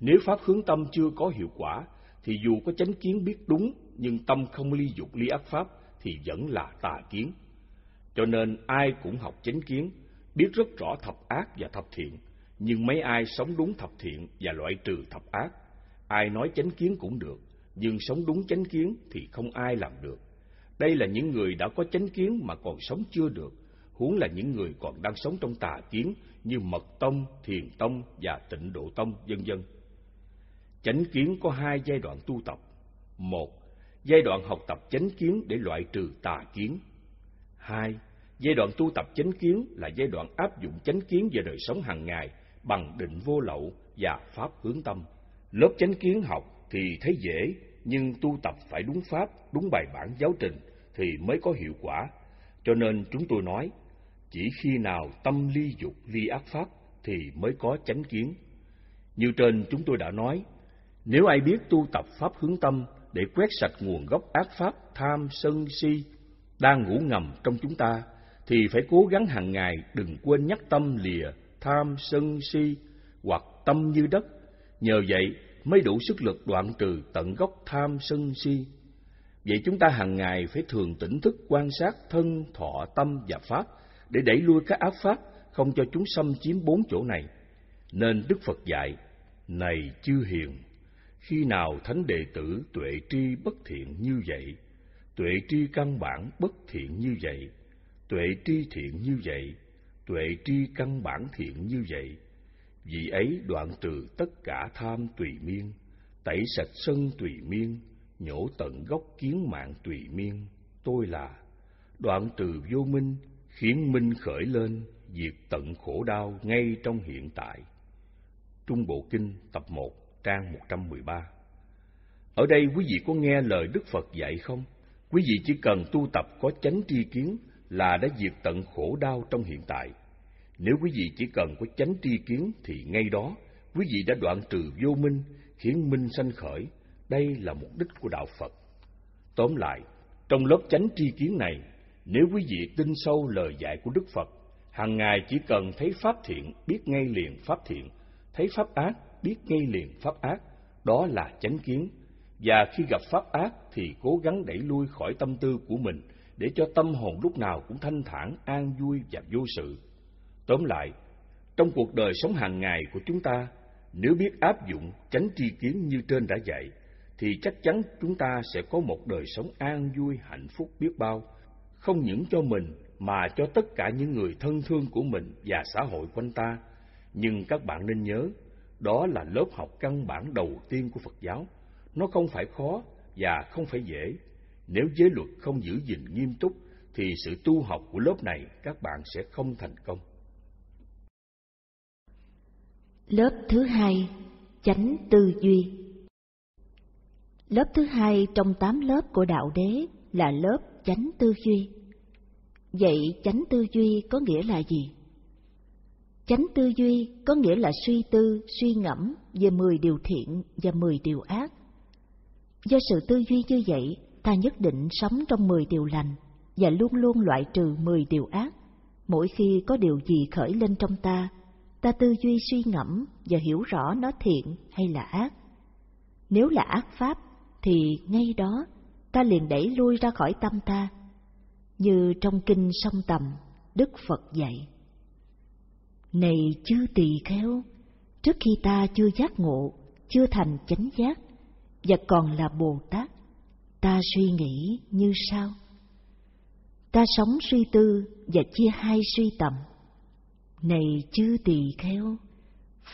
[SPEAKER 1] Nếu pháp hướng tâm chưa có hiệu quả, thì dù có chánh kiến biết đúng, nhưng tâm không ly dục ly ác pháp, thì vẫn là tà kiến. Cho nên ai cũng học chánh kiến, biết rất rõ thập ác và thập thiện, nhưng mấy ai sống đúng thập thiện và loại trừ thập ác. Ai nói chánh kiến cũng được, nhưng sống đúng chánh kiến thì không ai làm được. Đây là những người đã có chánh kiến mà còn sống chưa được, huống là những người còn đang sống trong tà kiến như mật tông, thiền tông và tịnh độ tông, vân vân. Chánh kiến có hai giai đoạn tu tập. Một, Giai đoạn học tập chánh kiến để loại trừ tà kiến. Hai, giai đoạn tu tập chánh kiến là giai đoạn áp dụng chánh kiến vào đời sống hàng ngày bằng định vô lậu và pháp hướng tâm. Lớp chánh kiến học thì thấy dễ, nhưng tu tập phải đúng pháp, đúng bài bản giáo trình thì mới có hiệu quả. Cho nên chúng tôi nói, chỉ khi nào tâm ly dục ly ác pháp thì mới có chánh kiến. Như trên chúng tôi đã nói, nếu ai biết tu tập pháp hướng tâm để quét sạch nguồn gốc ác pháp tham sân si đang ngủ ngầm trong chúng ta, thì phải cố gắng hàng ngày đừng quên nhắc tâm lìa tham sân si hoặc tâm như đất. Nhờ vậy mới đủ sức lực đoạn trừ tận gốc tham sân si. Vậy chúng ta hàng ngày phải thường tỉnh thức quan sát thân, thọ, tâm và pháp để đẩy lui các ác pháp, không cho chúng xâm chiếm bốn chỗ này. Nên Đức Phật dạy, này chư hiền, khi nào thánh đệ tử tuệ tri bất thiện như vậy, tuệ tri căn bản bất thiện như vậy, tuệ tri thiện như vậy, tuệ tri căn bản thiện như vậy, vì ấy đoạn trừ tất cả tham tùy miên, tẩy sạch sân tùy miên, nhổ tận gốc kiến mạng tùy miên, tôi là. Đoạn trừ vô minh, khiến minh khởi lên, diệt tận khổ đau ngay trong hiện tại. Trung Bộ Kinh tập 1 trang 113 Ở đây quý vị có nghe lời Đức Phật dạy không? Quý vị chỉ cần tu tập có chánh tri kiến là đã diệt tận khổ đau trong hiện tại. Nếu quý vị chỉ cần có chánh tri kiến thì ngay đó quý vị đã đoạn trừ vô minh, khiến minh sanh khởi. Đây là mục đích của đạo Phật. Tóm lại, trong lớp chánh tri kiến này, nếu quý vị tin sâu lời dạy của Đức Phật, hàng ngày chỉ cần thấy pháp thiện, biết ngay liền pháp thiện, thấy pháp ác, biết ngay liền pháp ác, đó là chánh kiến. Và khi gặp pháp ác thì cố gắng đẩy lui khỏi tâm tư của mình để cho tâm hồn lúc nào cũng thanh thản, an vui và vô sự. Tóm lại, trong cuộc đời sống hàng ngày của chúng ta, nếu biết áp dụng chánh tri kiến như trên đã dạy, thì chắc chắn chúng ta sẽ có một đời sống an vui, hạnh phúc biết bao, không những cho mình mà cho tất cả những người thân thương của mình và xã hội quanh ta. Nhưng các bạn nên nhớ, đó là lớp học căn bản đầu tiên của Phật giáo. Nó không phải khó và không phải dễ. Nếu giới luật không giữ gìn nghiêm túc, thì sự tu học của lớp này các bạn sẽ không thành công.
[SPEAKER 2] Lớp thứ hai, chánh tư duy. Lớp thứ hai trong tám lớp của đạo đế là lớp chánh tư duy. Vậy chánh tư duy có nghĩa là gì? Chánh tư duy có nghĩa là suy tư, suy ngẫm về mười điều thiện và mười điều ác. Do sự tư duy như vậy, ta nhất định sống trong mười điều lành và luôn luôn loại trừ mười điều ác. Mỗi khi có điều gì khởi lên trong ta, ta tư duy suy ngẫm và hiểu rõ nó thiện hay là ác. Nếu là ác pháp, thì ngay đó ta liền đẩy lui ra khỏi tâm ta. Như trong kinh song tầm, Đức Phật dạy. Này chư tỳ kheo, trước khi ta chưa giác ngộ, chưa thành chánh giác, và còn là Bồ Tát, ta suy nghĩ như sau. Ta sống suy tư và chia hai suy tầm. Này chư tỳ kheo,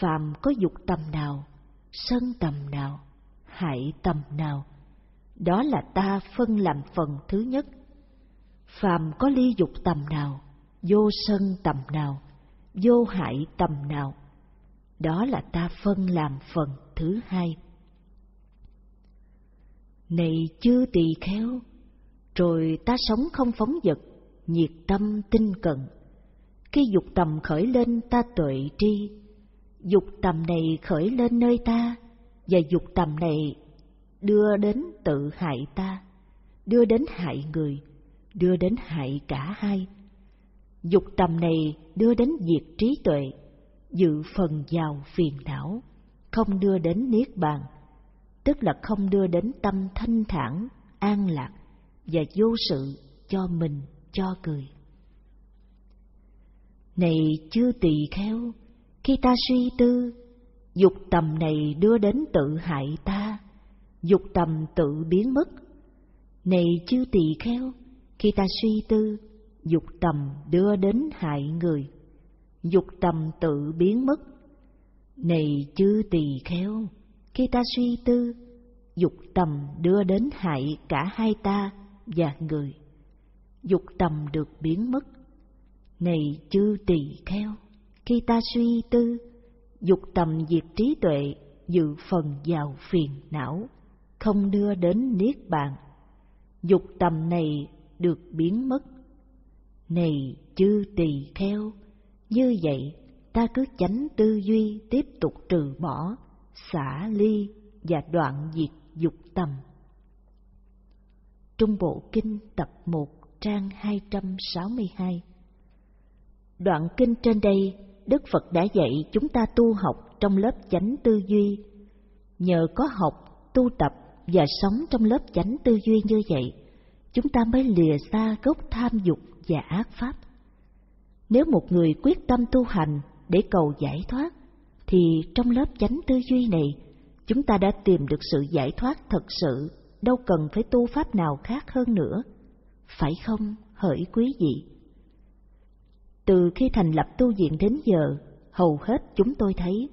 [SPEAKER 2] phàm có dục tầm nào, sân tầm nào, hại tầm nào, đó là ta phân làm phần thứ nhất. Phàm có ly dục tầm nào, vô sân tầm nào, vô hại tầm nào, đó là ta phân làm phần thứ hai. Này chư tỳ khéo, rồi ta sống không phóng dật, nhiệt tâm tinh cần, Khi dục tầm khởi lên ta tuệ tri, dục tầm này khởi lên nơi ta, và dục tầm này đưa đến tự hại ta, đưa đến hại người, đưa đến hại cả hai. Dục tầm này đưa đến diệt trí tuệ, dự phần vào phiền não, không đưa đến niết bàn, tức là không đưa đến tâm thanh thản, an lạc và vô sự cho mình cho cười. Này chưa tỳ kheo khi ta suy tư, dục tầm này đưa đến tự hại ta, dục tầm tự biến mất. Này chư tỳ kheo khi ta suy tư, dục tầm đưa đến hại người, dục tầm tự biến mất. Này chư tỳ kheo khi ta suy tư, dục tầm đưa đến hại cả hai ta và người. Dục tầm được biến mất. Này chư tỳ kheo, khi ta suy tư, dục tầm diệt trí tuệ dự phần vào phiền não, không đưa đến niết bàn. Dục tầm này được biến mất. Này chư tỳ kheo, như vậy ta cứ chánh tư duy tiếp tục trừ bỏ, xả ly và đoạn diệt dục tầm. Trung Bộ Kinh tập 1 trang 262 Đoạn kinh trên đây, Đức Phật đã dạy chúng ta tu học trong lớp chánh tư duy. Nhờ có học, tu tập và sống trong lớp chánh tư duy như vậy, chúng ta mới lìa xa gốc tham dục và ác pháp. Nếu một người quyết tâm tu hành để cầu giải thoát, thì trong lớp chánh tư duy này, chúng ta đã tìm được sự giải thoát thật sự, đâu cần phải tu pháp nào khác hơn nữa. Phải không, hỡi quý vị? Từ khi thành lập tu viện đến giờ, hầu hết chúng tôi thấy,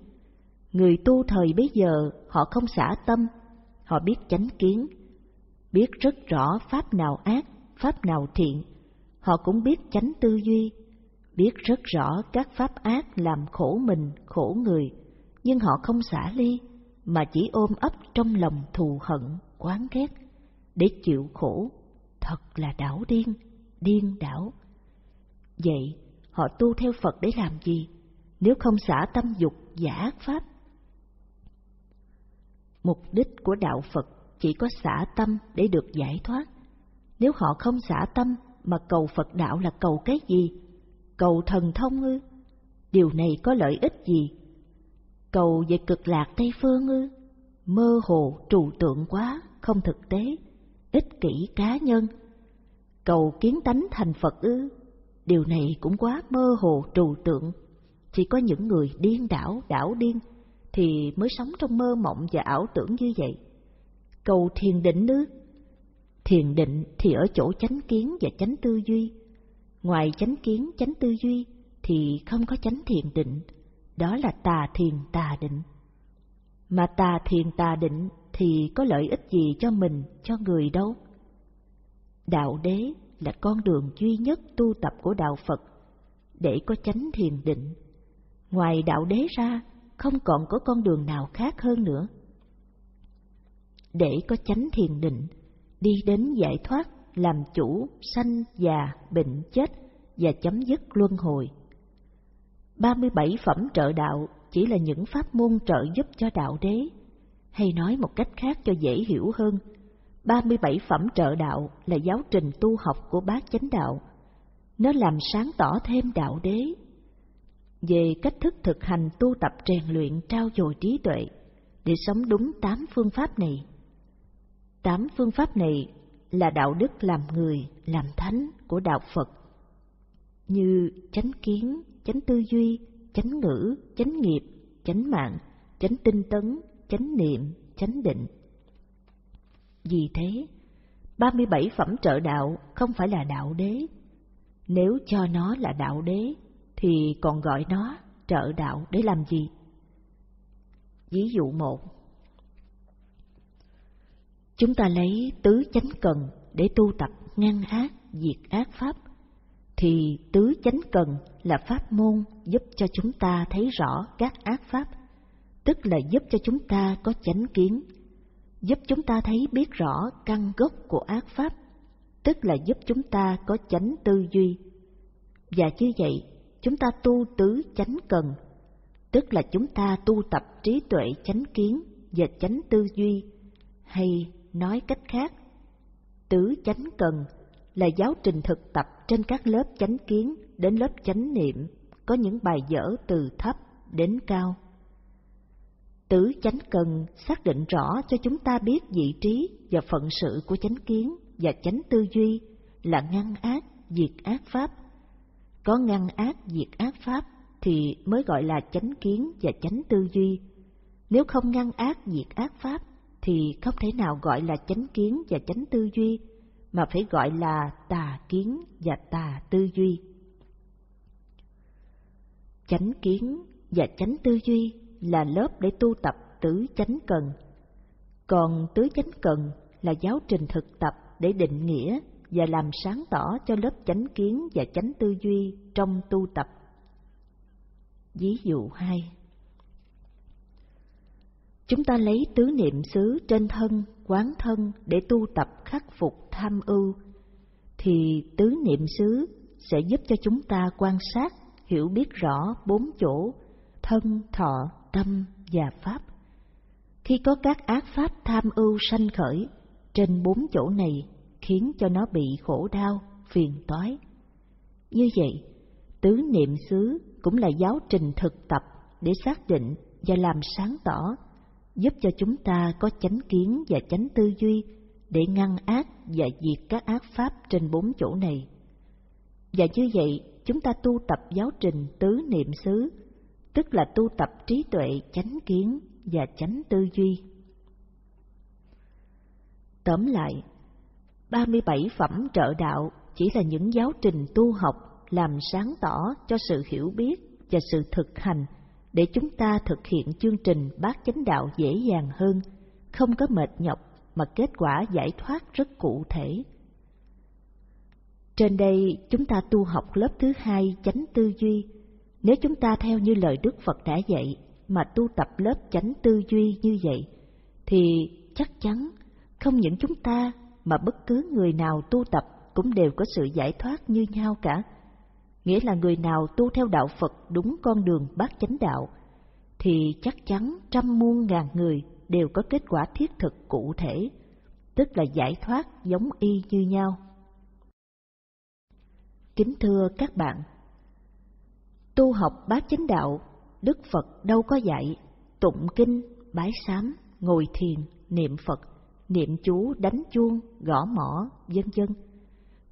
[SPEAKER 2] người tu thời bấy giờ họ không xả tâm, họ biết chánh kiến, biết rất rõ pháp nào ác, pháp nào thiện, họ cũng biết chánh tư duy, biết rất rõ các pháp ác làm khổ mình, khổ người, nhưng họ không xả ly, mà chỉ ôm ấp trong lòng thù hận, quán ghét, để chịu khổ, thật là đảo điên, điên đảo. Vậy, họ tu theo Phật để làm gì, nếu không xả tâm dục giả ác pháp? Mục đích của đạo Phật chỉ có xả tâm để được giải thoát. Nếu họ không xả tâm mà cầu Phật đạo là cầu cái gì? Cầu thần thông ư? Điều này có lợi ích gì? Cầu về cực lạc Tây Phương ư? Mơ hồ trừu tượng quá, không thực tế, ích kỷ cá nhân. Cầu kiến tánh thành Phật ư? Điều này cũng quá mơ hồ trừu tượng. Chỉ có những người điên đảo, đảo điên, thì mới sống trong mơ mộng và ảo tưởng như vậy. Cầu thiền định ư? Thiền định thì ở chỗ chánh kiến và chánh tư duy. Ngoài chánh kiến, chánh tư duy thì không có chánh thiền định, đó là tà thiền tà định. Mà tà thiền tà định thì có lợi ích gì cho mình, cho người đâu? Đạo đế là con đường duy nhất tu tập của đạo Phật để có chánh thiền định. Ngoài đạo đế ra, không còn có con đường nào khác hơn nữa. Để có chánh thiền định, đi đến giải thoát, làm chủ, sanh, già, bệnh, chết và chấm dứt luân hồi. 37 phẩm trợ đạo chỉ là những pháp môn trợ giúp cho đạo đế, hay nói một cách khác cho dễ hiểu hơn, 37 phẩm trợ đạo là giáo trình tu học của bát chánh đạo. Nó làm sáng tỏ thêm đạo đế. Về cách thức thực hành tu tập rèn luyện trao dồi trí tuệ để sống đúng tám phương pháp này. Tám phương pháp này là đạo đức làm người, làm thánh của đạo Phật, như chánh kiến, chánh tư duy, chánh ngữ, chánh nghiệp, chánh mạng, chánh tinh tấn, chánh niệm, chánh định. Vì thế, 37 phẩm trợ đạo không phải là đạo đế. Nếu cho nó là đạo đế, thì còn gọi nó trợ đạo để làm gì? Ví dụ một Chúng ta lấy tứ chánh cần để tu tập ngăn ác, diệt ác pháp, thì tứ chánh cần là pháp môn giúp cho chúng ta thấy rõ các ác pháp, tức là giúp cho chúng ta có chánh kiến, giúp chúng ta thấy biết rõ căn gốc của ác pháp, tức là giúp chúng ta có chánh tư duy. Và như vậy, chúng ta tu tứ chánh cần, tức là chúng ta tu tập trí tuệ chánh kiến và chánh tư duy, hay nói cách khác, tứ chánh cần là giáo trình thực tập trên các lớp chánh kiến đến lớp chánh niệm, có những bài dở từ thấp đến cao. Tứ chánh cần xác định rõ cho chúng ta biết vị trí và phận sự của chánh kiến và chánh tư duy là ngăn ác, diệt ác pháp. Có ngăn ác, diệt ác pháp thì mới gọi là chánh kiến và chánh tư duy. Nếu không ngăn ác, diệt ác pháp thì không thể nào gọi là chánh kiến và chánh tư duy, mà phải gọi là tà kiến và tà tư duy. Chánh kiến và chánh tư duy là lớp để tu tập tứ chánh cần. Còn tứ chánh cần là giáo trình thực tập để định nghĩa và làm sáng tỏ cho lớp chánh kiến và chánh tư duy trong tu tập. Ví dụ 2 Chúng ta lấy tứ niệm xứ trên thân, quán thân để tu tập khắc phục tham ưu, thì tứ niệm xứ sẽ giúp cho chúng ta quan sát, hiểu biết rõ bốn chỗ, thân, thọ, tâm và pháp. Khi có các ác pháp tham ưu sanh khởi, trên bốn chỗ này khiến cho nó bị khổ đau, phiền toái. Như vậy, tứ niệm xứ cũng là giáo trình thực tập để xác định và làm sáng tỏ, giúp cho chúng ta có chánh kiến và chánh tư duy để ngăn ác và diệt các ác pháp trên bốn chỗ này. Và như vậy, chúng ta tu tập giáo trình tứ niệm xứ, tức là tu tập trí tuệ chánh kiến và chánh tư duy. Tóm lại, 37 phẩm trợ đạo chỉ là những giáo trình tu học làm sáng tỏ cho sự hiểu biết và sự thực hành để chúng ta thực hiện chương trình bát chánh đạo dễ dàng hơn, không có mệt nhọc mà kết quả giải thoát rất cụ thể. Trên đây chúng ta tu học lớp thứ hai chánh tư duy. Nếu chúng ta theo như lời Đức Phật đã dạy mà tu tập lớp chánh tư duy như vậy, thì chắc chắn không những chúng ta mà bất cứ người nào tu tập cũng đều có sự giải thoát như nhau cả. Nghĩa là người nào tu theo đạo Phật đúng con đường bát chánh đạo, thì chắc chắn trăm muôn ngàn người đều có kết quả thiết thực cụ thể, tức là giải thoát giống y như nhau. Kính thưa các bạn, tu học bát chánh đạo, Đức Phật đâu có dạy tụng kinh, bái sám, ngồi thiền, niệm Phật niệm chú, đánh chuông, gõ mỏ, vân vân,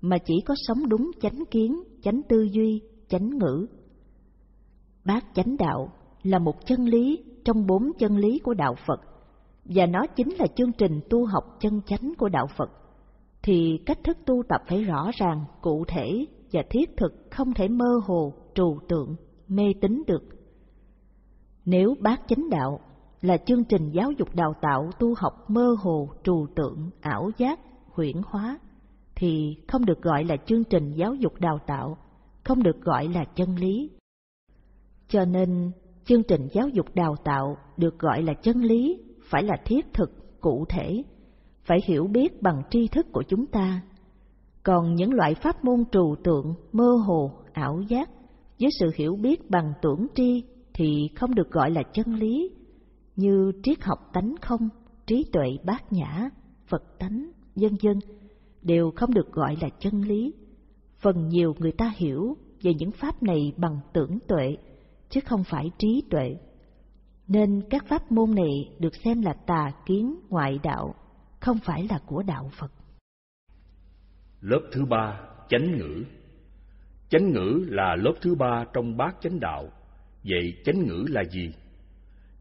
[SPEAKER 2] mà chỉ có sống đúng chánh kiến, chánh tư duy, chánh ngữ. Bát chánh đạo là một chân lý trong bốn chân lý của đạo Phật, và nó chính là chương trình tu học chân chánh của đạo Phật. Thì cách thức tu tập phải rõ ràng, cụ thể và thiết thực, không thể mơ hồ, trừu tượng, mê tín được. Nếu bát chánh đạo là chương trình giáo dục đào tạo tu học mơ hồ, trừu tượng, ảo giác, huyễn hóa, thì không được gọi là chương trình giáo dục đào tạo, không được gọi là chân lý. Cho nên, chương trình giáo dục đào tạo được gọi là chân lý, phải là thiết thực, cụ thể, phải hiểu biết bằng tri thức của chúng ta. Còn những loại pháp môn trừu tượng, mơ hồ, ảo giác, với sự hiểu biết bằng tưởng tri thì không được gọi là chân lý, như triết học tánh không, trí tuệ bát nhã, Phật tánh, vân dân đều không được gọi là chân lý. Phần nhiều người ta hiểu về những pháp này bằng tưởng tuệ, chứ không phải trí tuệ. Nên các pháp môn này được xem là tà kiến ngoại đạo, không phải là của đạo Phật.
[SPEAKER 1] Lớp thứ ba, chánh ngữ. Chánh ngữ là lớp thứ ba trong bát chánh đạo. Vậy chánh ngữ là gì?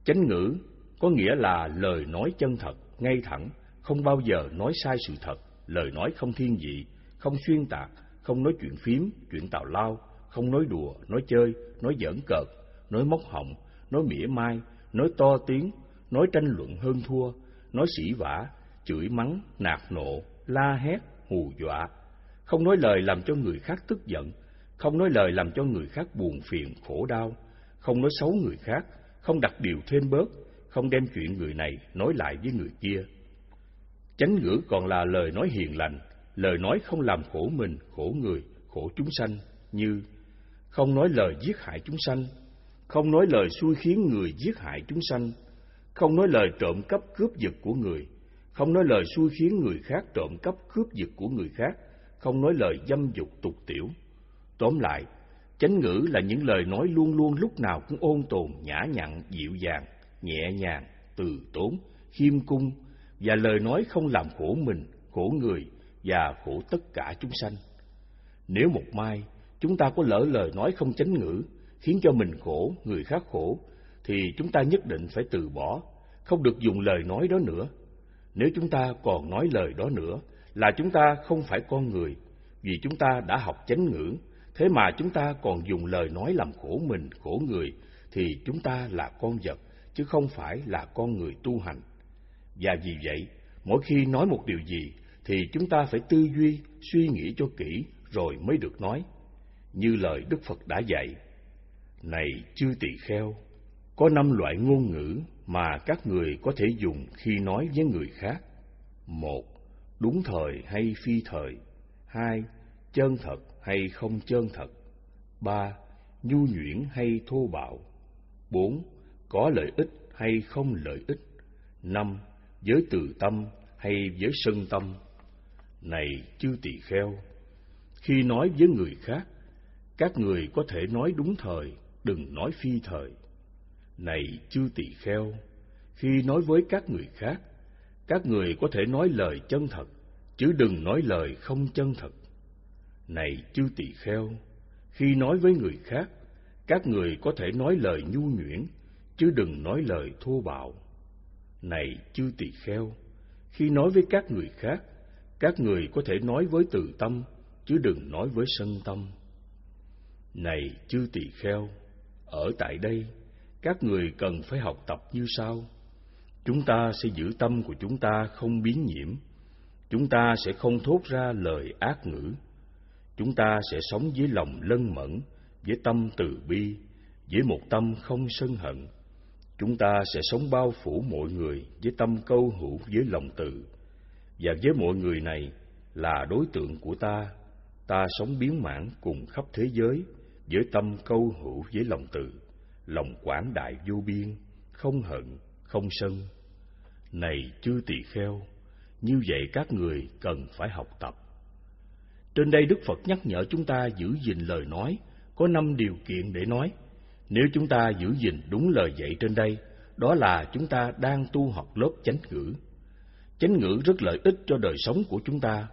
[SPEAKER 1] Chánh ngữ có nghĩa là lời nói chân thật, ngay thẳng, không bao giờ nói sai sự thật, lời nói không thiên vị, không xuyên tạc, không nói chuyện phím, chuyện tào lao, không nói đùa, nói chơi, nói giỡn cợt, nói móc họng, nói mỉa mai, nói to tiếng, nói tranh luận hơn thua, nói sỉ vả, chửi mắng, nạt nộ, la hét, hù dọa, không nói lời làm cho người khác tức giận, không nói lời làm cho người khác buồn phiền, khổ đau, không nói xấu người khác, không đặt điều thêm bớt, không đem chuyện người này nói lại với người kia. Chánh ngữ còn là lời nói hiền lành, lời nói không làm khổ mình, khổ người, khổ chúng sanh như không nói lời giết hại chúng sanh, không nói lời xui khiến người giết hại chúng sanh, không nói lời trộm cắp cướp giật của người, không nói lời xui khiến người khác trộm cắp cướp giật của người khác, không nói lời dâm dục tục tiểu. Tóm lại, chánh ngữ là những lời nói luôn luôn lúc nào cũng ôn tồn, nhã nhặn, dịu dàng, nhẹ nhàng, từ tốn, khiêm cung và lời nói không làm khổ mình, khổ người và khổ tất cả chúng sanh. Nếu một mai chúng ta có lỡ lời nói không chánh ngữ, khiến cho mình khổ, người khác khổ, thì chúng ta nhất định phải từ bỏ, không được dùng lời nói đó nữa. Nếu chúng ta còn nói lời đó nữa, là chúng ta không phải con người, vì chúng ta đã học chánh ngữ, thế mà chúng ta còn dùng lời nói làm khổ mình, khổ người, thì chúng ta là con vật, chứ không phải là con người tu hành. Và vì vậy, mỗi khi nói một điều gì thì chúng ta phải tư duy, suy nghĩ cho kỹ rồi mới được nói. Như lời Đức Phật đã dạy. Này chư tỳ kheo, có năm loại ngôn ngữ mà các người có thể dùng khi nói với người khác. Một, đúng thời hay phi thời. Hai, chân thật hay không chân thật. Ba, nhu nhuyễn hay thô bạo. Bốn, có lợi ích hay không lợi ích. Năm, với từ tâm hay với sân tâm. Này chư tỳ kheo, khi nói với người khác, các người có thể nói đúng thời, đừng nói phi thời. Này chư tỳ kheo, khi nói với các người khác, các người có thể nói lời chân thật, chứ đừng nói lời không chân thật. Này chư tỳ kheo, khi nói với người khác, các người có thể nói lời nhu nhuyễn, chứ đừng nói lời thô bạo. Này chư tỳ kheo, khi nói với các người khác, các người có thể nói với từ tâm, chứ đừng nói với sân tâm. Này chư tỳ kheo, ở tại đây, các người cần phải học tập như sau. Chúng ta sẽ giữ tâm của chúng ta không biến nhiễm. Chúng ta sẽ không thốt ra lời ác ngữ. Chúng ta sẽ sống với lòng lân mẫn, với tâm từ bi, với một tâm không sân hận. Chúng ta sẽ sống bao phủ mọi người với tâm câu hữu với lòng từ. Và với mọi người này là đối tượng của ta, ta sống biến mãn cùng khắp thế giới với tâm câu hữu với lòng từ, lòng quảng đại vô biên, không hận, không sân. Này chư tỳ kheo, như vậy các người cần phải học tập. Trên đây Đức Phật nhắc nhở chúng ta giữ gìn lời nói, có năm điều kiện để nói. Nếu chúng ta giữ gìn đúng lời dạy trên đây, đó là chúng ta đang tu học lớp chánh ngữ. Chánh ngữ rất lợi ích cho đời sống của chúng ta.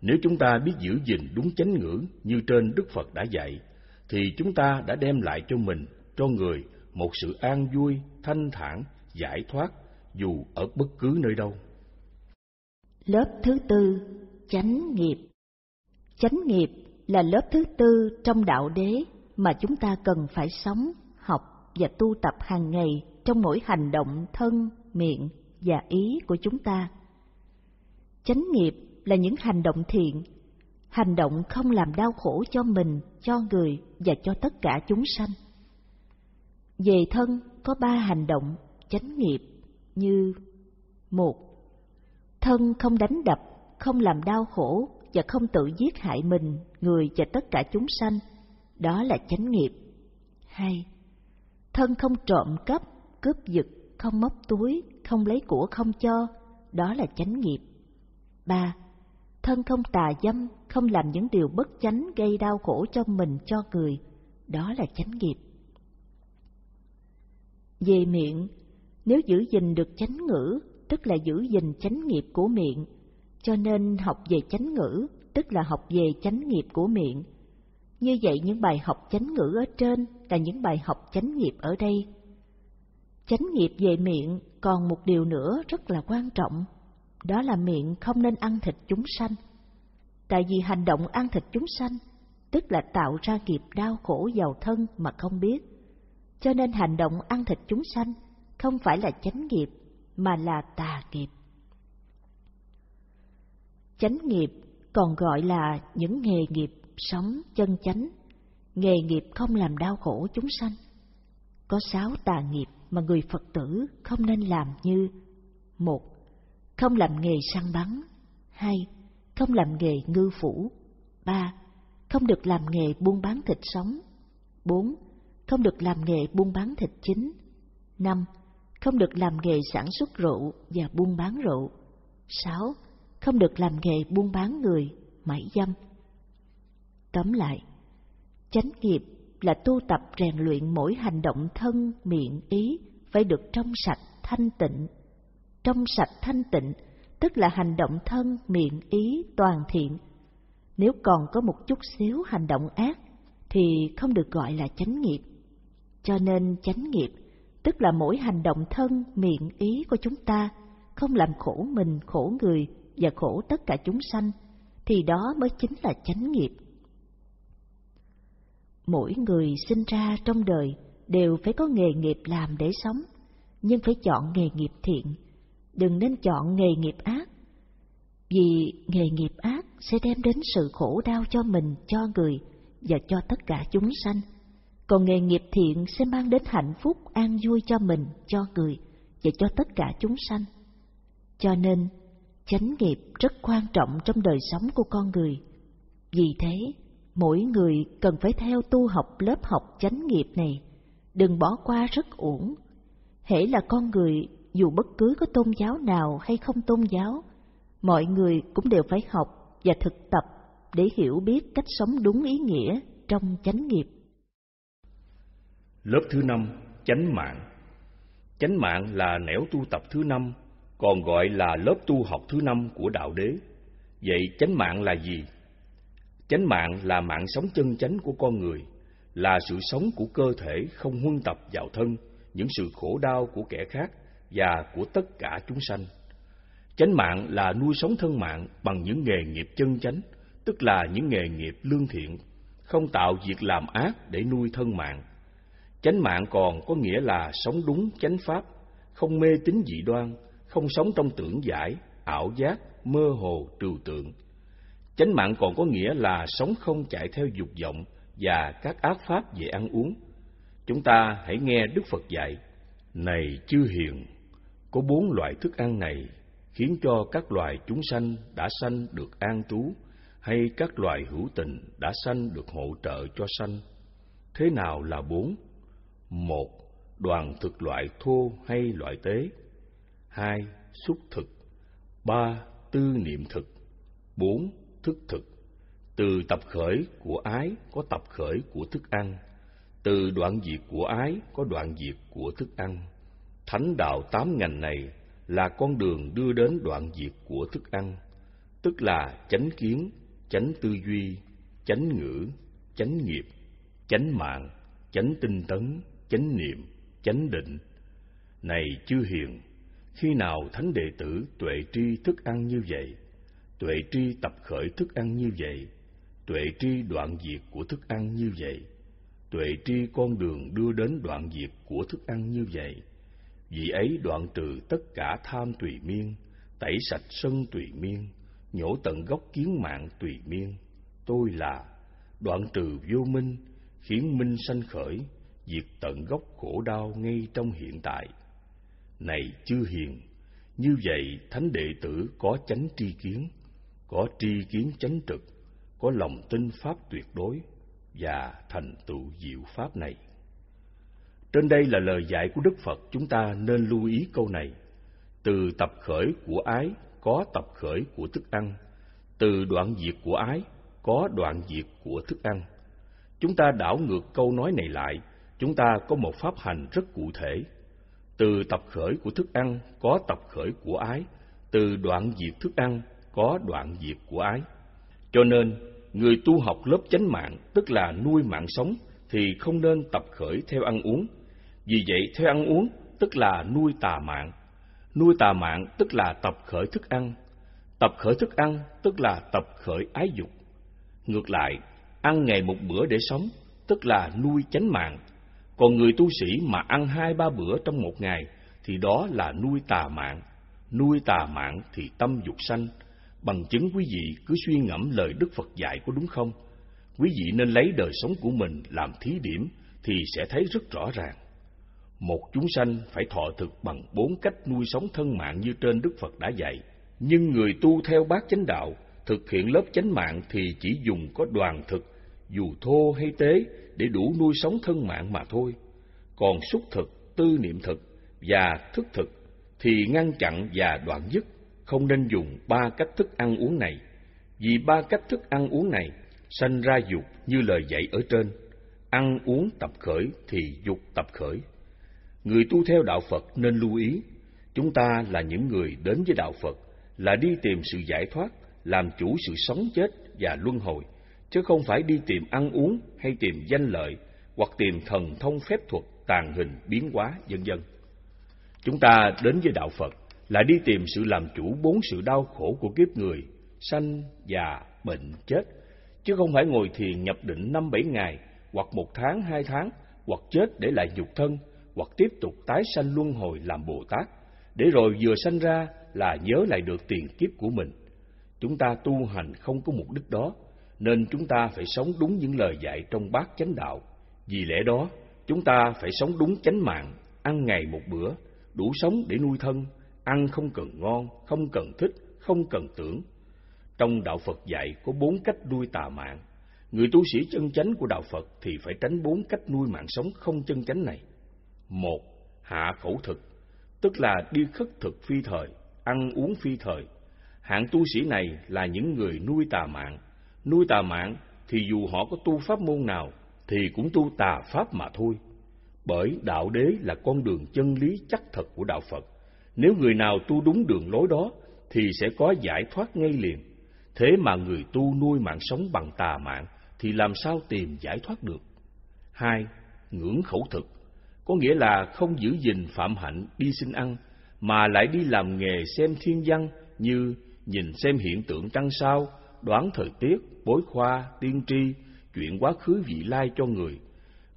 [SPEAKER 1] Nếu chúng ta biết giữ gìn đúng chánh ngữ như trên Đức Phật đã dạy, thì chúng ta đã đem lại cho mình, cho người một sự an vui, thanh thản, giải thoát, dù ở bất cứ nơi đâu.
[SPEAKER 2] Lớp thứ tư, chánh nghiệp. Chánh nghiệp là lớp thứ tư trong đạo đế mà chúng ta cần phải sống, học và tu tập hàng ngày trong mỗi hành động thân, miệng và ý của chúng ta. Chánh nghiệp là những hành động thiện, hành động không làm đau khổ cho mình, cho người và cho tất cả chúng sanh. Về thân có ba hành động chánh nghiệp như một thân không đánh đập, không làm đau khổ và không tự giết hại mình, người và tất cả chúng sanh, đó là chánh nghiệp. Hai, thân không trộm cắp, cướp giật, không móc túi, không lấy của không cho, đó là chánh nghiệp. Ba, thân không tà dâm, không làm những điều bất chánh gây đau khổ cho mình cho người, đó là chánh nghiệp. Về miệng, nếu giữ gìn được chánh ngữ, tức là giữ gìn chánh nghiệp của miệng, cho nên học về chánh ngữ, tức là học về chánh nghiệp của miệng. Như vậy những bài học chánh ngữ ở trên là những bài học chánh nghiệp ở đây. Chánh nghiệp về miệng còn một điều nữa rất là quan trọng, đó là miệng không nên ăn thịt chúng sanh. Tại vì hành động ăn thịt chúng sanh, tức là tạo ra nghiệp đau khổ giàu thân mà không biết. Cho nên hành động ăn thịt chúng sanh không phải là chánh nghiệp, mà là tà nghiệp. Chánh nghiệp còn gọi là những nghề nghiệp sống chân chánh, nghề nghiệp không làm đau khổ chúng sanh. Có sáu tà nghiệp mà người Phật tử không nên làm như một Không làm nghề săn bắn hai Không làm nghề ngư phủ ba Không được làm nghề buôn bán thịt sống bốn Không được làm nghề buôn bán thịt chính năm Không được làm nghề sản xuất rượu và buôn bán rượu sáu Không được làm nghề buôn bán người, mãi dâm Tóm lại, chánh nghiệp là tu tập rèn luyện mỗi hành động thân, miệng, ý phải được trong sạch, thanh tịnh. Trong sạch thanh tịnh tức là hành động thân, miệng, ý toàn thiện. Nếu còn có một chút xíu hành động ác thì không được gọi là chánh nghiệp. Cho nên chánh nghiệp tức là mỗi hành động thân, miệng, ý của chúng ta không làm khổ mình, khổ người và khổ tất cả chúng sanh thì đó mới chính là chánh nghiệp mỗi người sinh ra trong đời đều phải có nghề nghiệp làm để sống, nhưng phải chọn nghề nghiệp thiện. đừng nên chọn nghề nghiệp ác. Vì nghề nghiệp ác sẽ đem đến sự khổ đau cho mình, cho người và cho tất cả chúng sanh. Còn nghề nghiệp thiện sẽ mang đến hạnh phúc, an vui cho mình, cho người và cho tất cả chúng sanh. Cho nên, chánh nghiệp rất quan trọng trong đời sống của con người. Vì thế, mỗi người cần phải theo tu học lớp học chánh nghiệp này, đừng bỏ qua rất uổng. Hễ là con người, dù bất cứ có tôn giáo nào hay không tôn giáo, mọi người cũng đều phải học và thực tập để hiểu biết cách sống đúng ý nghĩa trong chánh nghiệp.
[SPEAKER 1] Lớp thứ năm, chánh mạng. Chánh mạng là nẻo tu tập thứ năm, còn gọi là lớp tu học thứ năm của đạo đế. Vậy chánh mạng là gì? Chánh mạng là mạng sống chân chánh của con người, là sự sống của cơ thể không huân tập vào thân, những sự khổ đau của kẻ khác và của tất cả chúng sanh. Chánh mạng là nuôi sống thân mạng bằng những nghề nghiệp chân chánh, tức là những nghề nghiệp lương thiện, không tạo việc làm ác để nuôi thân mạng. Chánh mạng còn có nghĩa là sống đúng chánh pháp, không mê tín dị đoan, không sống trong tưởng giải, ảo giác, mơ hồ, trừu tượng. Chánh mạng còn có nghĩa là sống không chạy theo dục vọng và các ác pháp về ăn uống. Chúng ta hãy nghe Đức Phật dạy, Này chư hiền, có bốn loại thức ăn này khiến cho các loài chúng sanh đã sanh được an trú, hay các loài hữu tình đã sanh được hỗ trợ cho sanh. Thế nào là bốn? Một, đoàn thực loại thô hay loại tế. Hai, xúc thực. Ba, tư niệm thực. Bốn, thức thực. Từ tập khởi của ái có tập khởi của thức ăn. Từ đoạn diệt của ái có đoạn diệt của thức ăn. Thánh đạo tám ngành này là con đường đưa đến đoạn diệt của thức ăn, tức là chánh kiến, chánh tư duy, chánh ngữ, chánh nghiệp, chánh mạng, chánh tinh tấn, chánh niệm, chánh định. Này chư hiền, khi nào thánh đệ tử tuệ tri thức ăn như vậy, tuệ tri tập khởi thức ăn như vậy, tuệ tri đoạn diệt của thức ăn như vậy, tuệ tri con đường đưa đến đoạn diệt của thức ăn như vậy, vì ấy đoạn trừ tất cả tham tùy miên, tẩy sạch sân tùy miên, nhổ tận gốc kiến mạng tùy miên. Tôi là đoạn trừ vô minh, khiến minh sanh khởi, diệt tận gốc khổ đau ngay trong hiện tại. Này chư hiền, như vậy thánh đệ tử có chánh tri kiến, có tri kiến chánh trực, có lòng tin pháp tuyệt đối và thành tựu diệu pháp này. Trên đây là lời dạy của Đức Phật, chúng ta nên lưu ý câu này. Từ tập khởi của ái có tập khởi của thức ăn, từ đoạn diệt của ái có đoạn diệt của thức ăn. Chúng ta đảo ngược câu nói này lại, chúng ta có một pháp hành rất cụ thể. Từ tập khởi của thức ăn có tập khởi của ái, từ đoạn diệt thức ăn có đoạn diệt của ái. Cho nên, người tu học lớp chánh mạng, tức là nuôi mạng sống, thì không nên tập khởi theo ăn uống, vì vậy, theo ăn uống, tức là nuôi tà mạng. Nuôi tà mạng tức là tập khởi thức ăn. Tập khởi thức ăn tức là tập khởi ái dục. Ngược lại, ăn ngày một bữa để sống, tức là nuôi chánh mạng. Còn người tu sĩ mà ăn hai ba bữa trong một ngày, thì đó là nuôi tà mạng. Nuôi tà mạng thì tâm dục sanh. Bằng chứng quý vị cứ suy ngẫm lời Đức Phật dạy có đúng không? Quý vị nên lấy đời sống của mình làm thí điểm thì sẽ thấy rất rõ ràng. Một chúng sanh phải thọ thực bằng bốn cách nuôi sống thân mạng như trên Đức Phật đã dạy. Nhưng người tu theo bát chánh đạo, thực hiện lớp chánh mạng thì chỉ dùng có đoàn thực, dù thô hay tế, để đủ nuôi sống thân mạng mà thôi. Còn xúc thực, tư niệm thực và thức thực thì ngăn chặn và đoạn dứt, không nên dùng ba cách thức ăn uống này. Vì ba cách thức ăn uống này sanh ra dục như lời dạy ở trên. Ăn uống tập khởi thì dục tập khởi. Người tu theo đạo Phật nên lưu ý, chúng ta là những người đến với đạo Phật là đi tìm sự giải thoát, làm chủ sự sống chết và luân hồi, chứ không phải đi tìm ăn uống hay tìm danh lợi hoặc tìm thần thông phép thuật, tàn hình, biến hóa, vân vân. Chúng ta đến với đạo Phật là đi tìm sự làm chủ bốn sự đau khổ của kiếp người, sanh, già, bệnh, chết, chứ không phải ngồi thiền nhập định năm bảy ngày, hoặc một tháng, hai tháng, hoặc chết để lại nhục thân, hoặc tiếp tục tái sanh luân hồi làm Bồ Tát, để rồi vừa sanh ra là nhớ lại được tiền kiếp của mình. Chúng ta tu hành không có mục đích đó, nên chúng ta phải sống đúng những lời dạy trong bát chánh đạo. Vì lẽ đó, chúng ta phải sống đúng chánh mạng, ăn ngày một bữa, đủ sống để nuôi thân, ăn không cần ngon, không cần thích, không cần tưởng. Trong đạo Phật dạy có bốn cách nuôi tà mạng. Người tu sĩ chân chánh của đạo Phật thì phải tránh bốn cách nuôi mạng sống không chân chánh này. Một, hạ khẩu thực, tức là đi khất thực phi thời, ăn uống phi thời. Hạng tu sĩ này là những người nuôi tà mạng. Nuôi tà mạng thì dù họ có tu pháp môn nào thì cũng tu tà pháp mà thôi. Bởi đạo đế là con đường chân lý chắc thật của đạo Phật. Nếu người nào tu đúng đường lối đó thì sẽ có giải thoát ngay liền. Thế mà người tu nuôi mạng sống bằng tà mạng thì làm sao tìm giải thoát được? Hai, ngưỡng khẩu thực, có nghĩa là không giữ gìn phạm hạnh đi xin ăn, mà lại đi làm nghề xem thiên văn như nhìn xem hiện tượng trăng sao, đoán thời tiết, bối khoa, tiên tri, chuyện quá khứ vị lai cho người,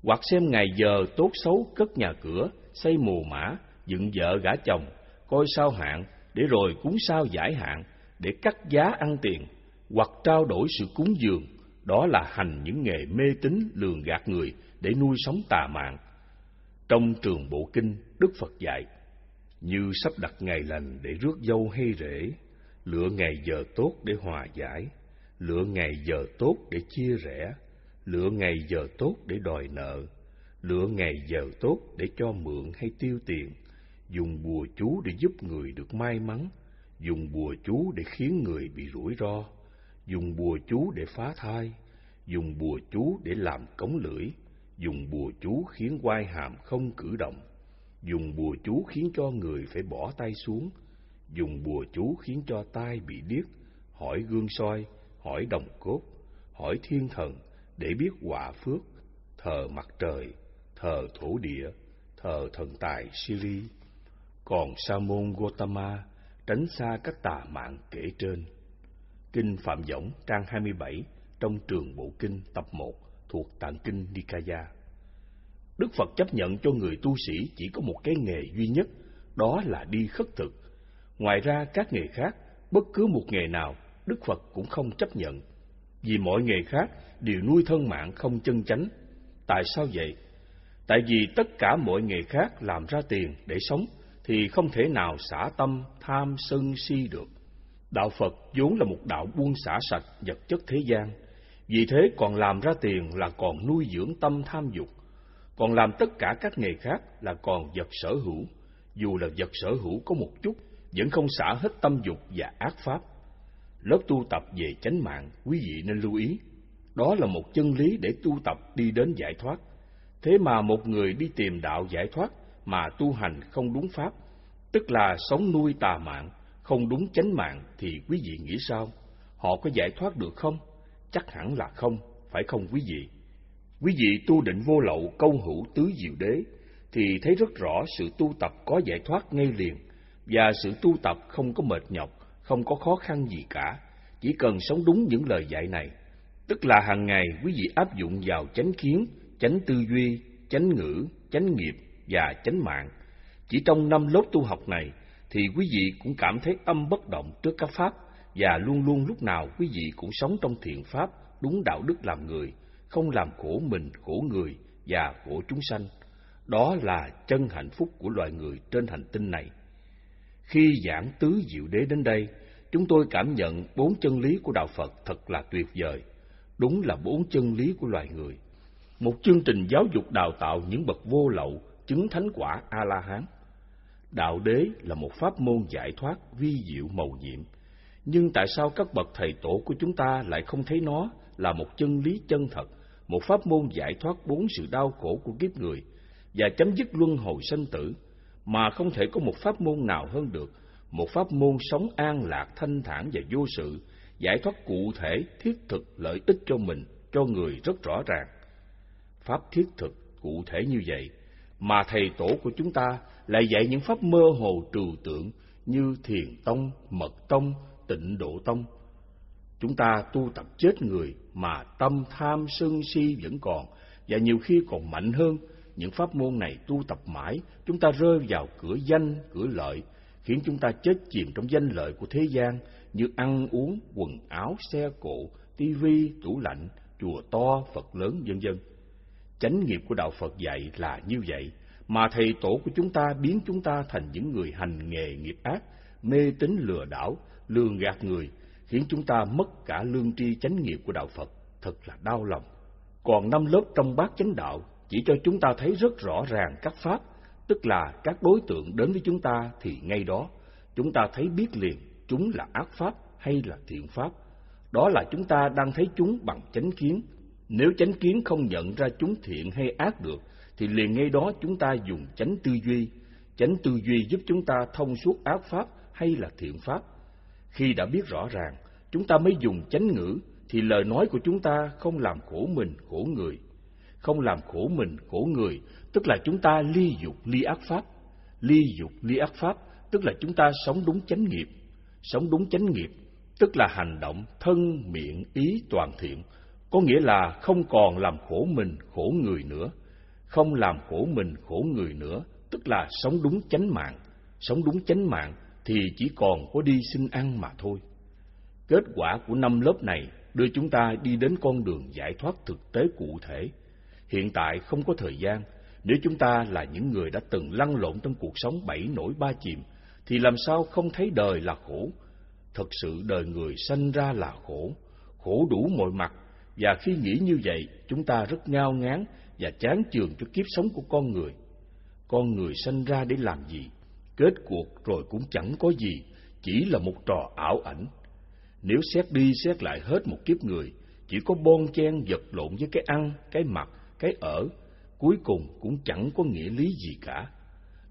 [SPEAKER 1] hoặc xem ngày giờ tốt xấu cất nhà cửa, xây mồ mã, dựng vợ gả chồng, coi sao hạn, để rồi cúng sao giải hạn, để cắt giá ăn tiền, hoặc trao đổi sự cúng dường, đó là hành những nghề mê tín lường gạt người để nuôi sống tà mạng. Trong trường bộ kinh, Đức Phật dạy, như sắp đặt ngày lành để rước dâu hay rể, lựa ngày giờ tốt để hòa giải, lựa ngày giờ tốt để chia rẽ, lựa ngày giờ tốt để đòi nợ, lựa ngày giờ tốt để cho mượn hay tiêu tiền, dùng bùa chú để giúp người được may mắn, dùng bùa chú để khiến người bị rủi ro, dùng bùa chú để phá thai, dùng bùa chú để làm cống lưỡi, dùng bùa chú khiến quai hàm không cử động, dùng bùa chú khiến cho người phải bỏ tay xuống, dùng bùa chú khiến cho tai bị điếc, hỏi gương soi, hỏi đồng cốt, hỏi thiên thần để biết quả phước, thờ mặt trời, thờ thổ địa, thờ thần tài Siri. Còn Sa môn Gotama tránh xa các tà mạng kể trên. Kinh Phạm Võng trang 27 trong trường Bộ Kinh tập 1 thuộc Tạng Kinh Nikaya. Đức Phật chấp nhận cho người tu sĩ chỉ có một cái nghề duy nhất, đó là đi khất thực. Ngoài ra các nghề khác, bất cứ một nghề nào, Đức Phật cũng không chấp nhận. Vì mọi nghề khác đều nuôi thân mạng không chân chánh. Tại sao vậy? Tại vì tất cả mọi nghề khác làm ra tiền để sống thì không thể nào xả tâm tham sân si được. Đạo Phật vốn là một đạo buông xả sạch vật chất thế gian, vì thế còn làm ra tiền là còn nuôi dưỡng tâm tham dục, còn làm tất cả các nghề khác là còn vật sở hữu, dù là vật sở hữu có một chút, vẫn không xả hết tâm dục và ác pháp. Lớp tu tập về chánh mạng, quý vị nên lưu ý, đó là một chân lý để tu tập đi đến giải thoát. Thế mà một người đi tìm đạo giải thoát mà tu hành không đúng pháp, tức là sống nuôi tà mạng, không đúng chánh mạng thì quý vị nghĩ sao? Họ có giải thoát được không? Chắc hẳn là không, phải không quý vị? Quý vị tu định vô lậu câu hữu tứ diệu đế thì thấy rất rõ sự tu tập có giải thoát ngay liền và sự tu tập không có mệt nhọc, không có khó khăn gì cả, chỉ cần sống đúng những lời dạy này. Tức là hàng ngày quý vị áp dụng vào chánh kiến, chánh tư duy, chánh ngữ, chánh nghiệp và chánh mạng. Chỉ trong năm lớp tu học này thì quý vị cũng cảm thấy âm bất động trước các pháp và luôn luôn lúc nào quý vị cũng sống trong thiện pháp, đúng đạo đức làm người, không làm khổ mình, khổ người và khổ chúng sanh. Đó là chân hạnh phúc của loài người trên hành tinh này. Khi giảng tứ diệu đế đến đây, chúng tôi cảm nhận bốn chân lý của đạo Phật thật là tuyệt vời. Đúng là bốn chân lý của loài người. Một chương trình giáo dục đào tạo những bậc vô lậu, chứng thánh quả A-la-hán. Đạo đế là một pháp môn giải thoát vi diệu màu nhiệm. Nhưng tại sao các bậc thầy tổ của chúng ta lại không thấy nó là một chân lý chân thật, một pháp môn giải thoát bốn sự đau khổ của kiếp người và chấm dứt luân hồi sanh tử, mà không thể có một pháp môn nào hơn được, một pháp môn sống an lạc, thanh thản và vô sự, giải thoát cụ thể, thiết thực, lợi ích cho mình, cho người rất rõ ràng. Pháp thiết thực, cụ thể như vậy, mà thầy tổ của chúng ta lại dạy những pháp mơ hồ trừu tượng như thiền tông, mật tông, tịnh độ tông. Chúng ta tu tập chết người mà tâm tham sân si vẫn còn, và nhiều khi còn mạnh hơn. Những pháp môn này tu tập mãi, chúng ta rơi vào cửa danh, cửa lợi, khiến chúng ta chết chìm trong danh lợi của thế gian như ăn uống, quần áo, xe cộ, tivi, tủ lạnh, chùa to, Phật lớn, vân vân. Chánh nghiệp của đạo Phật dạy là như vậy, mà thầy tổ của chúng ta biến chúng ta thành những người hành nghề nghiệp ác, mê tín lừa đảo, lường gạt người, khiến chúng ta mất cả lương tri chánh nghiệp của đạo Phật, thật là đau lòng. Còn năm lớp trong bát chánh đạo chỉ cho chúng ta thấy rất rõ ràng các pháp, tức là các đối tượng đến với chúng ta thì ngay đó chúng ta thấy biết liền chúng là ác pháp hay là thiện pháp. Đó là chúng ta đang thấy chúng bằng chánh kiến. Nếu chánh kiến không nhận ra chúng thiện hay ác được, thì liền ngay đó chúng ta dùng chánh tư duy. Chánh tư duy giúp chúng ta thông suốt ác pháp hay là thiện pháp. Khi đã biết rõ ràng, chúng ta mới dùng chánh ngữ, thì lời nói của chúng ta không làm khổ mình, khổ người. Không làm khổ mình, khổ người, tức là chúng ta ly dục, ly ác pháp. Ly dục, ly ác pháp, tức là chúng ta sống đúng chánh nghiệp. Sống đúng chánh nghiệp, tức là hành động thân, miệng, ý toàn thiện, có nghĩa là không còn làm khổ mình, khổ người nữa. Không làm khổ mình, khổ người nữa, tức là sống đúng chánh mạng. Sống đúng chánh mạng thì chỉ còn có đi xin ăn mà thôi. Kết quả của năm lớp này đưa chúng ta đi đến con đường giải thoát thực tế cụ thể. Hiện tại không có thời gian, nếu chúng ta là những người đã từng lăn lộn trong cuộc sống bảy nổi ba chìm, thì làm sao không thấy đời là khổ? Thật sự đời người sanh ra là khổ, khổ đủ mọi mặt, và khi nghĩ như vậy, chúng ta rất ngao ngán và chán chường cho kiếp sống của con người. Con người sanh ra để làm gì? Kết cuộc rồi cũng chẳng có gì, chỉ là một trò ảo ảnh. Nếu xét đi xét lại hết một kiếp người, chỉ có bon chen vật lộn với cái ăn, cái mặc, cái ở, cuối cùng cũng chẳng có nghĩa lý gì cả.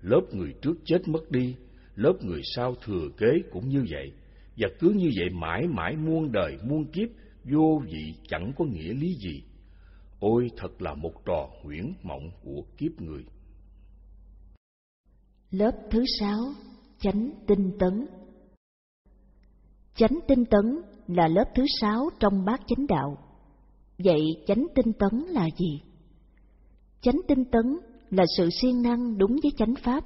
[SPEAKER 1] Lớp người trước chết mất đi, lớp người sau thừa kế cũng như vậy, và cứ như vậy mãi mãi muôn đời muôn kiếp, vô vị chẳng có nghĩa lý gì. Ôi thật là một trò huyễn mộng của kiếp người.
[SPEAKER 2] Lớp thứ sáu, chánh tinh tấn. Chánh tinh tấn là lớp thứ sáu trong bát chánh đạo. Vậy chánh tinh tấn là gì? Chánh tinh tấn là sự siêng năng đúng với chánh pháp.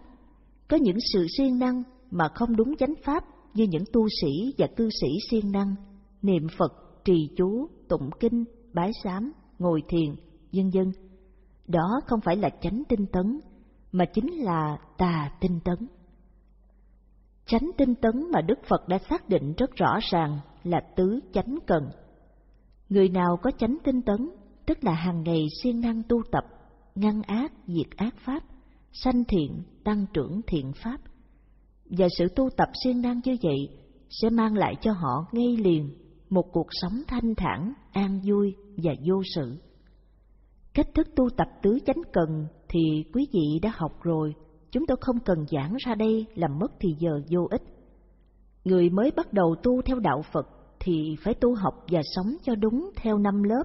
[SPEAKER 2] Có những sự siêng năng mà không đúng chánh pháp như những tu sĩ và cư sĩ siêng năng, niệm Phật, trì chú, tụng kinh, bái sám, ngồi thiền, vân vân. Đó không phải là chánh tinh tấn, mà chính là tà tinh tấn. Chánh tinh tấn mà Đức Phật đã xác định rất rõ ràng là tứ chánh cần. Người nào có chánh tinh tấn, tức là hàng ngày siêng năng tu tập, ngăn ác, diệt ác pháp, sanh thiện, tăng trưởng thiện pháp. Và sự tu tập siêng năng như vậy sẽ mang lại cho họ ngay liền một cuộc sống thanh thản, an vui và vô sự. Cách thức tu tập tứ chánh cần thì quý vị đã học rồi, chúng tôi không cần giảng ra đây làm mất thì giờ vô ích. Người mới bắt đầu tu theo đạo Phật thì phải tu học và sống cho đúng theo năm lớp,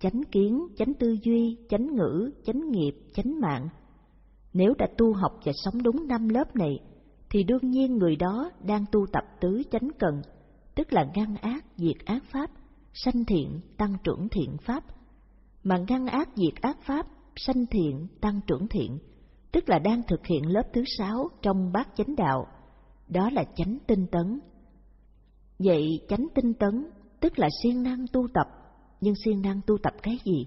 [SPEAKER 2] chánh kiến, chánh tư duy, chánh ngữ, chánh nghiệp, chánh mạng. Nếu đã tu học và sống đúng năm lớp này, thì đương nhiên người đó đang tu tập tứ chánh cần, tức là ngăn ác, diệt ác pháp, sanh thiện, tăng trưởng thiện pháp. Mà ngăn ác, diệt ác pháp, sanh thiện, tăng trưởng thiện, tức là đang thực hiện lớp thứ sáu trong bát chánh đạo, đó là chánh tinh tấn. Vậy chánh tinh tấn tức là siêng năng tu tập, nhưng siêng năng tu tập cái gì?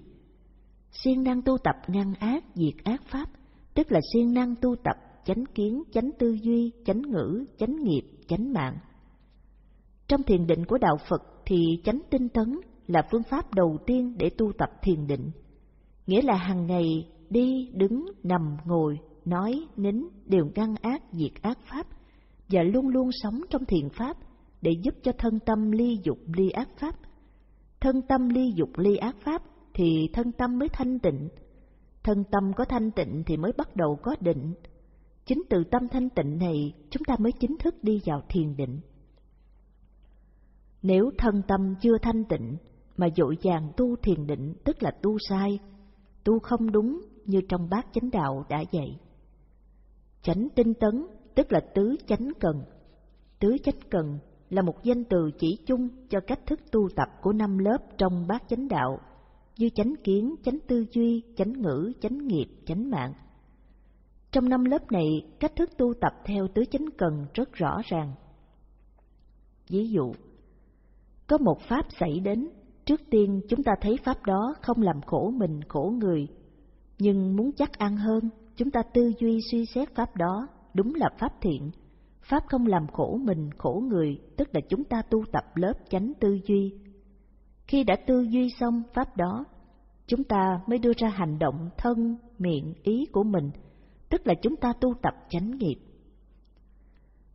[SPEAKER 2] Siêng năng tu tập ngăn ác, diệt ác pháp, tức là siêng năng tu tập chánh kiến, chánh tư duy, chánh ngữ, chánh nghiệp, chánh mạng. Trong thiền định của đạo Phật thì chánh tinh tấn là phương pháp đầu tiên để tu tập thiền định. Nghĩa là hàng ngày đi, đứng, nằm, ngồi, nói, nín đều ngăn ác, diệt ác pháp và luôn luôn sống trong thiền pháp để giúp cho thân tâm ly dục ly ác pháp. Thân tâm ly dục ly ác pháp thì thân tâm mới thanh tịnh. Thân tâm có thanh tịnh thì mới bắt đầu có định. Chính từ tâm thanh tịnh này chúng ta mới chính thức đi vào thiền định. Nếu thân tâm chưa thanh tịnh mà dội vàng tu thiền định tức là tu sai, tu không đúng như trong bát chánh đạo đã dạy. Chánh tinh tấn tức là tứ chánh cần. Tứ chánh cần là một danh từ chỉ chung cho cách thức tu tập của năm lớp trong bát chánh đạo, như chánh kiến, chánh tư duy, chánh ngữ, chánh nghiệp, chánh mạng. Trong năm lớp này, cách thức tu tập theo tứ chánh cần rất rõ ràng. Ví dụ, có một pháp xảy đến, trước tiên chúng ta thấy pháp đó không làm khổ mình, khổ người. Nhưng muốn chắc ăn hơn, chúng ta tư duy suy xét pháp đó, đúng là pháp thiện. Pháp không làm khổ mình, khổ người, tức là chúng ta tu tập lớp chánh tư duy. Khi đã tư duy xong pháp đó, chúng ta mới đưa ra hành động thân, miệng, ý của mình, tức là chúng ta tu tập chánh nghiệp.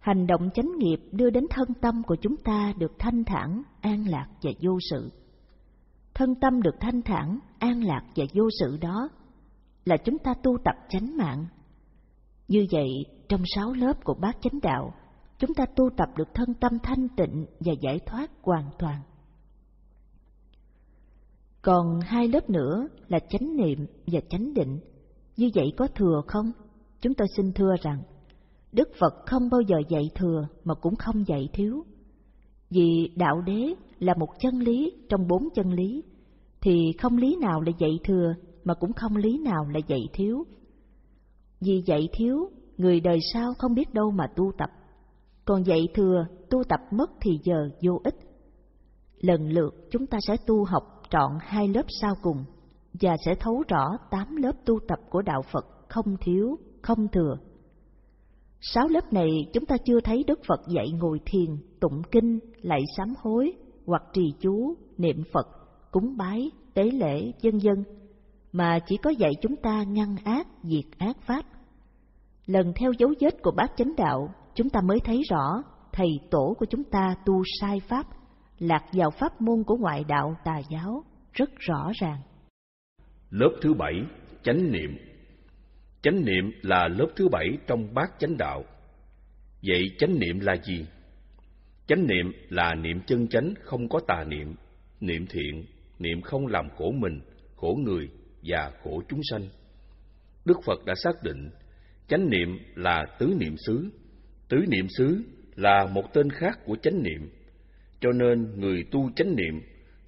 [SPEAKER 2] Hành động chánh nghiệp đưa đến thân tâm của chúng ta được thanh thản, an lạc và vô sự. Thân tâm được thanh thản, an lạc và vô sự đó là chúng ta tu tập chánh mạng. Như vậy, trong sáu lớp của bát chánh đạo, chúng ta tu tập được thân tâm thanh tịnh và giải thoát hoàn toàn. Còn hai lớp nữa là chánh niệm và chánh định. Như vậy có thừa không? Chúng tôi xin thưa rằng, Đức Phật không bao giờ dạy thừa mà cũng không dạy thiếu. Vì đạo đế là một chân lý trong bốn chân lý, thì không lý nào là dạy thừa mà cũng không lý nào là dạy thiếu. Vì dạy thiếu, người đời sau không biết đâu mà tu tập. Còn dạy thừa, tu tập mất thì giờ vô ích. Lần lượt chúng ta sẽ tu học trọn hai lớp sau cùng và sẽ thấu rõ tám lớp tu tập của đạo Phật không thiếu, không thừa. Sáu lớp này chúng ta chưa thấy Đức Phật dạy ngồi thiền, tụng kinh, lạy sám hối, hoặc trì chú, niệm Phật, cúng bái, tế lễ, dân dân, mà chỉ có dạy chúng ta ngăn ác, diệt ác pháp. Lần theo dấu vết của bác chánh đạo, chúng ta mới thấy rõ thầy tổ của chúng ta tu sai pháp, lạc vào pháp môn của ngoại đạo tà giáo, rất rõ ràng.
[SPEAKER 1] Lớp thứ bảy, chánh niệm Chánh niệm là lớp thứ bảy trong bát chánh đạo. Vậy chánh niệm là gì? Chánh niệm là niệm chân chánh không có tà niệm, niệm thiện, niệm không làm khổ mình, khổ người và khổ chúng sanh. Đức Phật đã xác định chánh niệm là tứ niệm xứ. Tứ niệm xứ là một tên khác của chánh niệm. Cho nên người tu chánh niệm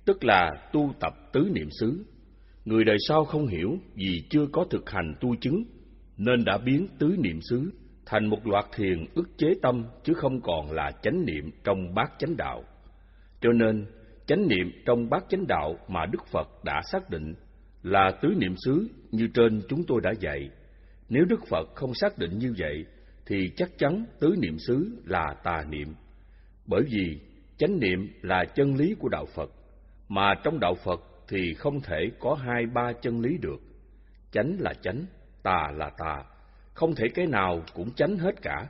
[SPEAKER 1] tức là tu tập tứ niệm xứ. Người đời sau không hiểu vì chưa có thực hành tu chứng nên đã biến tứ niệm xứ thành một loạt thiền ức chế tâm chứ không còn là chánh niệm trong bát chánh đạo. Cho nên, chánh niệm trong bát chánh đạo mà Đức Phật đã xác định là tứ niệm xứ như trên chúng tôi đã dạy. Nếu Đức Phật không xác định như vậy, thì chắc chắn tứ niệm xứ là tà niệm. Bởi vì chánh niệm là chân lý của đạo Phật, mà trong đạo Phật thì không thể có hai ba chân lý được. Chánh là chánh, tà là tà, không thể cái nào cũng tránh hết cả.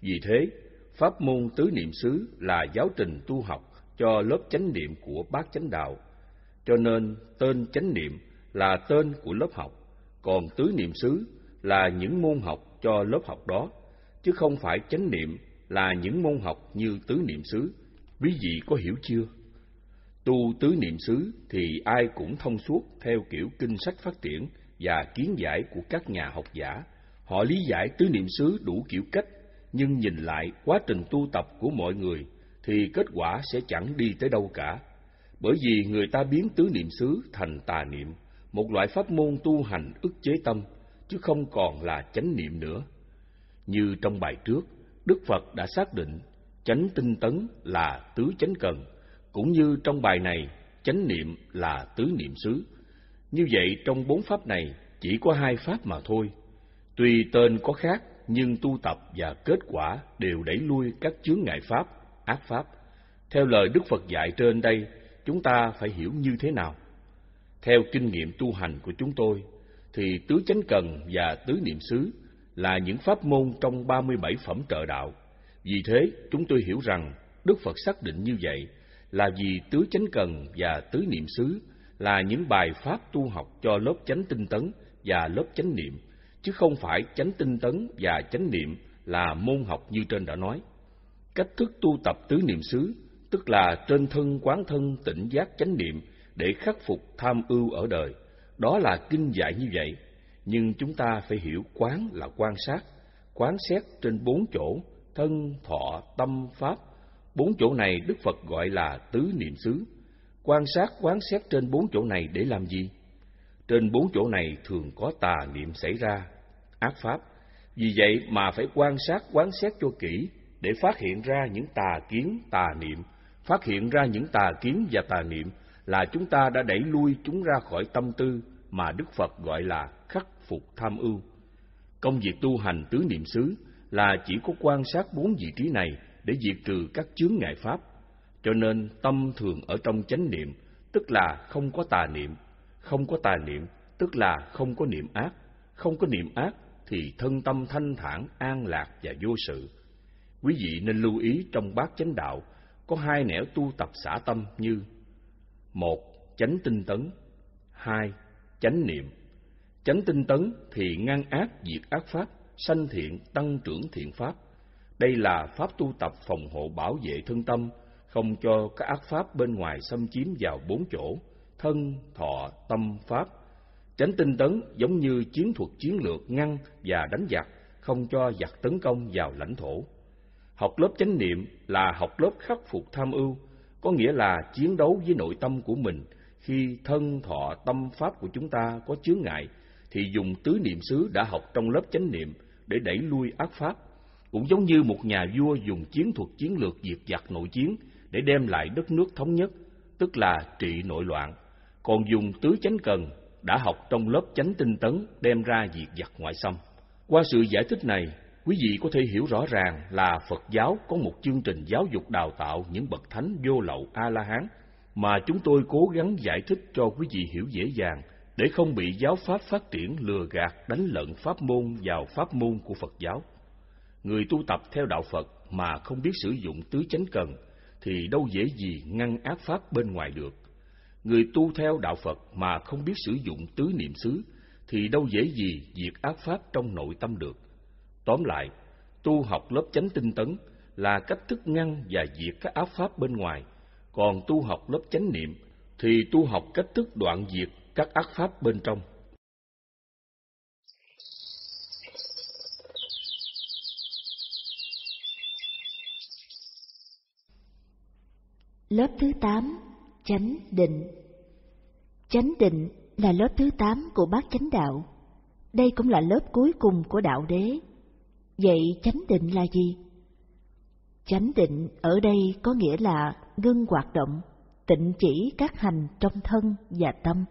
[SPEAKER 1] Vì thế, pháp môn tứ niệm xứ là giáo trình tu học cho lớp chánh niệm của bát chánh đạo. Cho nên tên chánh niệm là tên của lớp học, còn tứ niệm xứ là những môn học cho lớp học đó, chứ không phải chánh niệm là những môn học như tứ niệm xứ. Quý vị có hiểu chưa? Tu tứ niệm xứ thì ai cũng thông suốt theo kiểu kinh sách phát triển và kiến giải của các nhà học giả. Họ lý giải tứ niệm xứ đủ kiểu cách, nhưng nhìn lại quá trình tu tập của mọi người thì kết quả sẽ chẳng đi tới đâu cả. Bởi vì người ta biến tứ niệm xứ thành tà niệm, một loại pháp môn tu hành ức chế tâm, chứ không còn là chánh niệm nữa. Như trong bài trước, Đức Phật đã xác định chánh tinh tấn là tứ chánh cần, cũng như trong bài này, chánh niệm là tứ niệm xứ. Như vậy trong bốn pháp này chỉ có hai pháp mà thôi. Tuy tên có khác nhưng tu tập và kết quả đều đẩy lui các chướng ngại pháp, ác pháp. Theo lời Đức Phật dạy trên đây, chúng ta phải hiểu như thế nào? Theo kinh nghiệm tu hành của chúng tôi, thì tứ chánh cần và tứ niệm xứ là những pháp môn trong 37 phẩm trợ đạo. Vì thế, chúng tôi hiểu rằng Đức Phật xác định như vậy là vì tứ chánh cần và tứ niệm xứ là những bài pháp tu học cho lớp chánh tinh tấn và lớp chánh niệm, chứ không phải chánh tinh tấn và chánh niệm là môn học như trên đã nói. Cách thức tu tập tứ niệm xứ, tức là trên thân quán thân tỉnh giác chánh niệm để khắc phục tham ưu ở đời, đó là kinh dạy như vậy. Nhưng chúng ta phải hiểu quán là quan sát, quán xét trên bốn chỗ, thân, thọ, tâm, pháp. Bốn chỗ này Đức Phật gọi là tứ niệm xứ Quan sát quán xét trên bốn chỗ này để làm gì? Trên bốn chỗ này thường có tà niệm xảy ra, ác pháp, Vì vậy mà phải quan sát quán xét cho kỹ để phát hiện ra những tà kiến, tà niệm, phát hiện ra những tà kiến và tà niệm là chúng ta đã đẩy lui chúng ra khỏi tâm tư mà Đức Phật gọi là khắc phục tham ưu. Công việc tu hành tứ niệm xứ là chỉ có quan sát bốn vị trí này để diệt trừ các chướng ngại pháp. Cho nên tâm thường ở trong chánh niệm, tức là không có tà niệm, không có tà niệm, tức là không có niệm ác, không có niệm ác thì thân tâm thanh thản, an lạc và vô sự. Quý vị nên lưu ý trong bát chánh đạo có hai nẻo tu tập xả tâm như một chánh tinh tấn hai chánh niệm. Chánh tinh tấn thì ngăn ác diệt ác pháp sanh thiện tăng trưởng thiện pháp. Đây là pháp tu tập phòng hộ bảo vệ thân tâm không cho các ác pháp bên ngoài xâm chiếm vào bốn chỗ, thân, thọ, tâm, pháp. Tránh tinh tấn giống như chiến thuật chiến lược ngăn và đánh giặc, không cho giặc tấn công vào lãnh thổ. Học lớp chánh niệm là học lớp khắc phục tham ưu, có nghĩa là chiến đấu với nội tâm của mình. Khi thân, thọ, tâm, pháp của chúng ta có chướng ngại, thì dùng tứ niệm xứ đã học trong lớp chánh niệm để đẩy lui ác pháp. Cũng giống như một nhà vua dùng chiến thuật chiến lược diệt giặc nội chiến để đem lại đất nước thống nhất, tức là trị nội loạn còn dùng tứ chánh cần đã học trong lớp chánh tinh tấn đem ra diệt giặc ngoại xâm qua sự giải thích này, quý vị có thể hiểu rõ ràng là Phật giáo có một chương trình giáo dục đào tạo những bậc thánh vô lậu A-la-hán mà chúng tôi cố gắng giải thích cho quý vị hiểu dễ dàng để không bị giáo pháp phát triển lừa gạt, đánh lận pháp môn vào pháp môn của Phật giáo. Người tu tập theo đạo Phật mà không biết sử dụng tứ chánh cần thì đâu dễ gì ngăn ác pháp bên ngoài được. Người tu theo đạo Phật mà không biết sử dụng tứ niệm xứ thì đâu dễ gì diệt ác pháp trong nội tâm được Tóm lại, tu học lớp chánh tinh tấn là cách thức ngăn và diệt các ác pháp bên ngoài, còn tu học lớp chánh niệm thì tu học cách thức đoạn diệt các ác pháp bên trong.
[SPEAKER 2] Lớp thứ 8, chánh định. Chánh định là lớp thứ 8 của bát chánh đạo. Đây cũng là lớp cuối cùng của đạo đế Vậy chánh định là gì? Chánh định ở đây có nghĩa là ngưng hoạt động, tịnh chỉ các hành trong thân và tâm.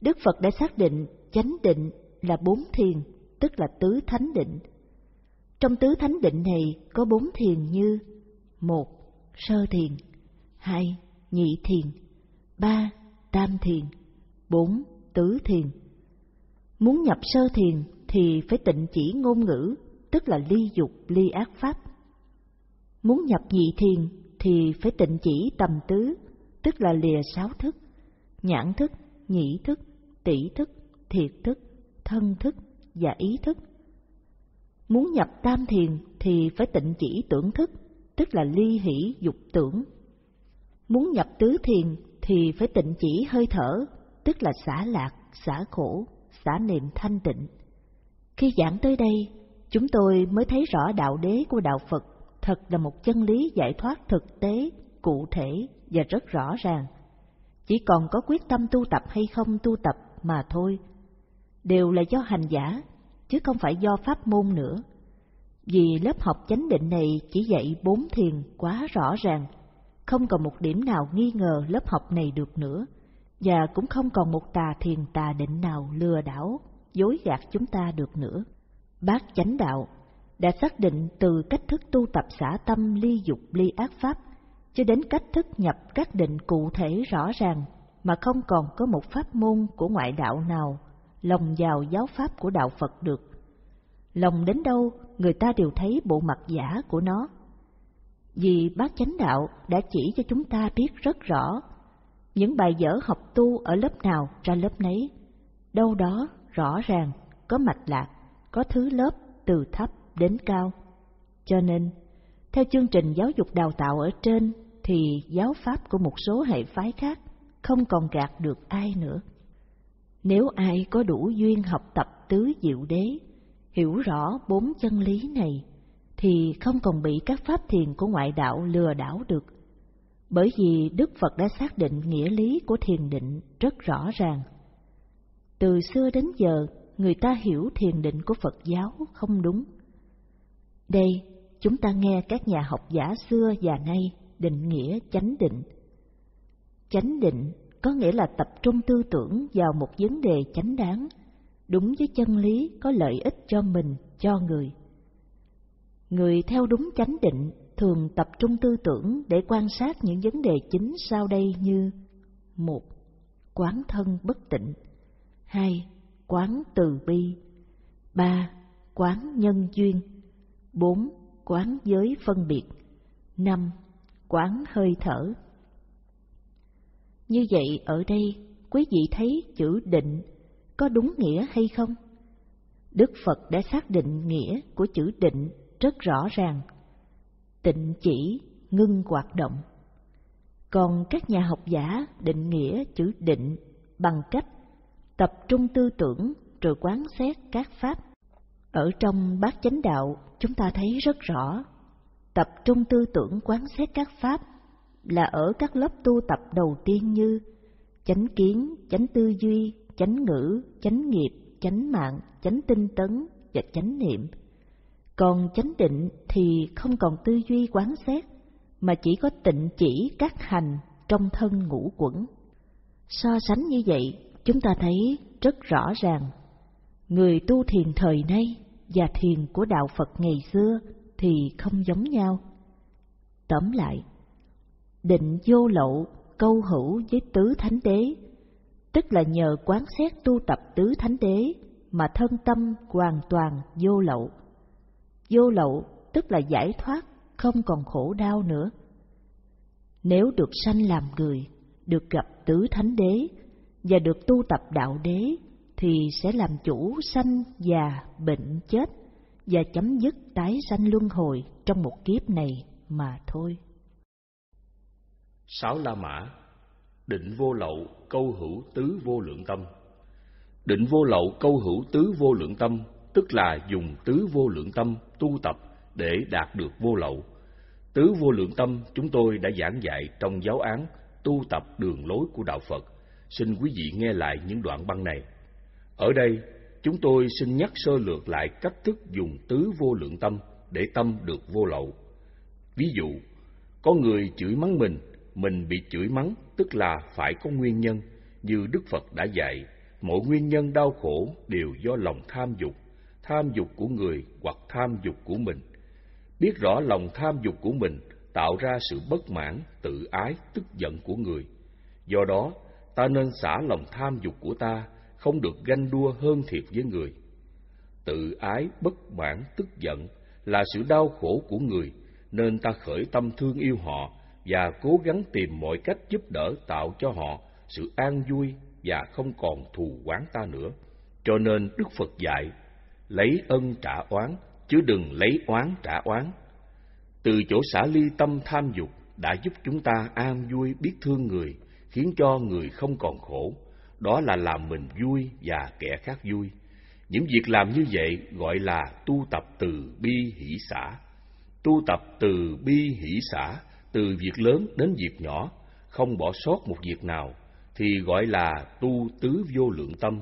[SPEAKER 2] Đức Phật đã xác định chánh định là bốn thiền, tức là tứ thánh định. Trong tứ thánh định này có bốn thiền như một sơ thiền, hai nhị thiền, ba tam thiền, bốn tứ thiền. Muốn nhập sơ thiền thì phải tịnh chỉ ngôn ngữ tức là ly dục ly ác pháp. Muốn nhập nhị thiền thì phải tịnh chỉ tầm tứ, tức là lìa sáu thức, nhãn thức, nhĩ thức, tỷ thức, thiệt thức, thân thức và ý thức. Muốn nhập tam thiền thì phải tịnh chỉ tưởng thức, tức là ly hỷ dục tưởng. Muốn nhập tứ thiền thì phải tịnh chỉ hơi thở, tức là xả lạc, xả khổ, xả niệm thanh tịnh. Khi giảng tới đây, chúng tôi mới thấy rõ đạo đế của đạo Phật thật là một chân lý giải thoát thực tế, cụ thể và rất rõ ràng. Chỉ còn có quyết tâm tu tập hay không tu tập mà thôi. Đều là do hành giả, chứ không phải do pháp môn nữa. Vì lớp học chánh định này chỉ dạy bốn thiền quá rõ ràng, không còn một điểm nào nghi ngờ lớp học này được nữa, và cũng không còn một tà thiền tà định nào lừa đảo, dối gạt chúng ta được nữa. Bác chánh đạo đã xác định từ cách thức tu tập xả tâm ly dục ly ác pháp cho đến cách thức nhập các định cụ thể rõ ràng mà không còn có một pháp môn của ngoại đạo nào lồng vào giáo pháp của đạo Phật được. Lòng đến đâu, người ta đều thấy bộ mặt giả của nó. Vì bác chánh đạo đã chỉ cho chúng ta biết rất rõ, những bài vở học tu ở lớp nào ra lớp nấy, đâu đó rõ ràng, có mạch lạc, có thứ lớp từ thấp đến cao. Cho nên, theo chương trình giáo dục đào tạo ở trên thì giáo pháp của một số hệ phái khác không còn gạt được ai nữa. Nếu ai có đủ duyên học tập tứ diệu đế, hiểu rõ bốn chân lý này, thì không còn bị các pháp thiền của ngoại đạo lừa đảo được. Bởi vì Đức Phật đã xác định nghĩa lý của thiền định rất rõ ràng. Từ xưa đến giờ, người ta hiểu thiền định của Phật giáo không đúng. Đây, chúng ta nghe các nhà học giả xưa và nay định nghĩa chánh định. Chánh định có nghĩa là tập trung tư tưởng vào một vấn đề chánh đáng, đúng với chân lý có lợi ích cho mình, cho người. Người theo đúng chánh định thường tập trung tư tưởng để quan sát những vấn đề chính sau đây như một, Quán thân bất tịnh, hai, Quán từ bi, ba, Quán nhân duyên, bốn, Quán giới phân biệt, năm, Quán hơi thở Như vậy ở đây, quý vị thấy chữ định có đúng nghĩa hay không? Đức Phật đã xác định nghĩa của chữ định rất rõ ràng. Tịnh chỉ ngưng hoạt động. Còn các nhà học giả định nghĩa chữ định bằng cách tập trung tư tưởng rồi quán xét các pháp. Ở trong bát chánh đạo, chúng ta thấy rất rõ, tập trung tư tưởng quán xét các pháp là ở các lớp tu tập đầu tiên như chánh kiến, chánh tư duy, chánh ngữ, chánh nghiệp, chánh mạng, chánh tinh tấn và chánh niệm. Còn chánh định thì không còn tư duy quán xét, mà chỉ có tịnh chỉ các hành trong thân ngũ quẩn. So sánh như vậy, chúng ta thấy rất rõ ràng, người tu thiền thời nay và thiền của đạo Phật ngày xưa thì không giống nhau. Tóm lại, định vô lậu câu hữu với tứ thánh đế, tức là nhờ quán xét tu tập tứ thánh đế mà thân tâm hoàn toàn vô lậu. Vô lậu tức là giải thoát, không còn khổ đau nữa. Nếu được sanh làm người, được gặp tứ thánh đế và được tu tập đạo đế thì sẽ làm chủ sanh già bệnh chết và chấm dứt tái sanh luân hồi trong một kiếp này mà thôi.
[SPEAKER 1] Sáu La Mã Định vô lậu câu hữu tứ vô lượng tâm Định vô lậu câu hữu tứ vô lượng tâm Tức là dùng tứ vô lượng tâm tu tập để đạt được vô lậu Tứ vô lượng tâm chúng tôi đã giảng dạy trong giáo án tu tập đường lối của Đạo Phật. Xin quý vị nghe lại những đoạn băng này. Ở đây, chúng tôi xin nhắc sơ lược lại cách thức dùng tứ vô lượng tâm để tâm được vô lậu. Ví dụ, có người chửi mắng mình, mình bị chửi mắng tức là phải có nguyên nhân, như Đức Phật đã dạy, mọi nguyên nhân đau khổ đều do lòng tham dục, tham dục của người hoặc tham dục của mình. Biết rõ lòng tham dục của mình tạo ra sự bất mãn, tự ái, tức giận của người. Do đó, ta nên xả lòng tham dục của ta, không được ganh đua hơn thiệt với người. Tự ái, bất mãn, tức giận là sự đau khổ của người, nên ta khởi tâm thương yêu họ và cố gắng tìm mọi cách giúp đỡ tạo cho họ sự an vui và không còn thù oán ta nữa. Cho nên Đức Phật dạy, lấy ân trả oán, chứ đừng lấy oán trả oán. Từ chỗ xả ly tâm tham dục đã giúp chúng ta an vui biết thương người, khiến cho người không còn khổ. Đó là làm mình vui và kẻ khác vui. Những việc làm như vậy gọi là tu tập từ bi hỷ xả. Tu tập từ bi hỷ xả, từ việc lớn đến việc nhỏ, không bỏ sót một việc nào, thì gọi là tu tứ vô lượng tâm.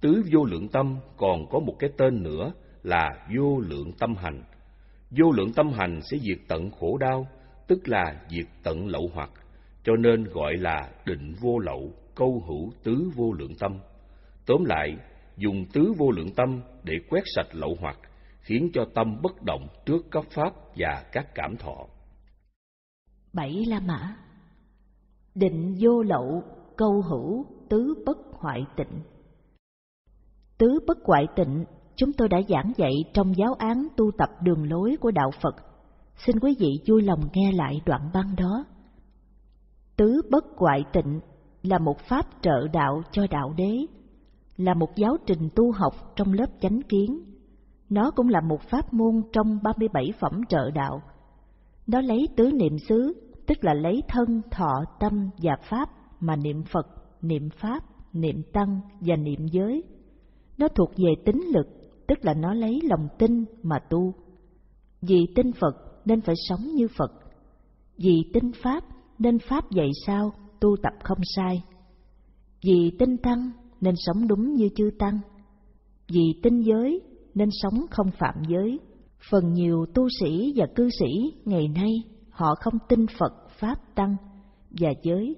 [SPEAKER 1] Tứ vô lượng tâm còn có một cái tên nữa là vô lượng tâm hành Vô lượng tâm hành sẽ diệt tận khổ đau, tức là diệt tận lậu hoặc, cho nên gọi là định vô lậu, câu hữu tứ vô lượng tâm. Tóm lại, dùng tứ vô lượng tâm để quét sạch lậu hoặc, khiến cho tâm bất động trước các pháp và các cảm thọ.
[SPEAKER 2] Bảy La Mã Định vô lậu, câu hữu, tứ bất hoại tịnh. Tứ bất quại tịnh chúng tôi đã giảng dạy trong giáo án tu tập đường lối của Đạo Phật. Xin quý vị vui lòng nghe lại đoạn băng đó. Tứ bất ngoại tịnh là một pháp trợ đạo cho đạo đế, là một giáo trình tu học trong lớp chánh kiến. Nó cũng là một pháp môn trong 37 phẩm trợ đạo. Nó lấy tứ niệm xứ, tức là lấy thân, thọ, tâm và pháp mà niệm Phật, niệm Pháp, niệm Tăng và niệm giới. Nó thuộc về tính lực tức là nó lấy lòng tin mà tu. Vì tin Phật nên phải sống như Phật, vì tin Pháp nên Pháp dạy sao tu tập không sai, vì tin Tăng nên sống đúng như chư Tăng, Vì tin giới nên sống không phạm giới. Phần nhiều tu sĩ và cư sĩ ngày nay họ không tin Phật, Pháp, Tăng và giới.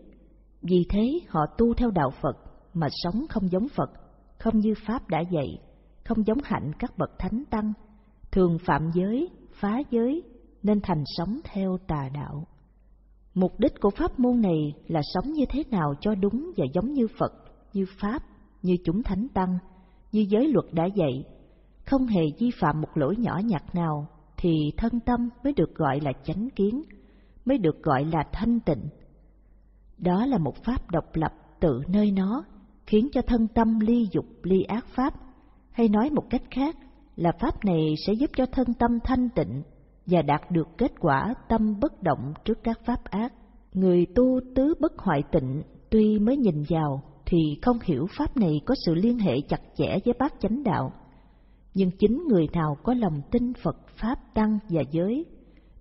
[SPEAKER 2] Vì thế họ tu theo đạo Phật mà sống không giống Phật, không như Pháp đã dạy, không giống hạnh các bậc thánh tăng, thường phạm giới, phá giới nên thành sống theo tà đạo. Mục đích của pháp môn này là sống như thế nào cho đúng và giống như Phật, như Pháp, như chúng thánh tăng, như giới luật đã dạy, không hề vi phạm một lỗi nhỏ nhặt nào, thì thân tâm mới được gọi là chánh kiến, mới được gọi là thanh tịnh. Đó là một pháp độc lập tự nơi nó, khiến cho thân tâm ly dục ly ác pháp, hay nói một cách khác là pháp này sẽ giúp cho thân tâm thanh tịnh và đạt được kết quả tâm bất động trước các pháp ác. Người tu tứ bất hoại tịnh tuy mới nhìn vào thì không hiểu pháp này có sự liên hệ chặt chẽ với bát chánh đạo. Nhưng chính người nào có lòng tin Phật Pháp Tăng và giới,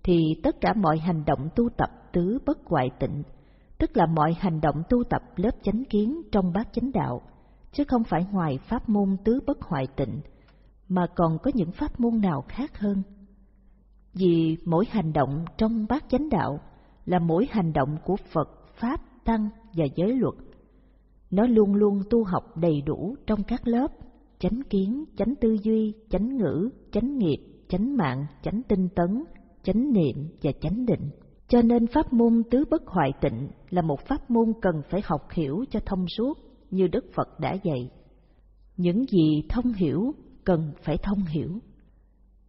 [SPEAKER 2] thì tất cả mọi hành động tu tập tứ bất hoại tịnh, tức là mọi hành động tu tập lớp chánh kiến trong bát chánh đạo, chứ không phải ngoài pháp môn tứ bất hoại tịnh, mà còn có những pháp môn nào khác hơn. Vì mỗi hành động trong bát chánh đạo là mỗi hành động của Phật, Pháp, Tăng và giới luật. Nó luôn luôn tu học đầy đủ trong các lớp chánh kiến, chánh tư duy, chánh ngữ, chánh nghiệp, chánh mạng, chánh tinh tấn, chánh niệm và chánh định. Cho nên pháp môn tứ bất hoại tịnh là một pháp môn cần phải học hiểu cho thông suốt như Đức Phật đã dạy. Những gì thông hiểu cần phải thông hiểu.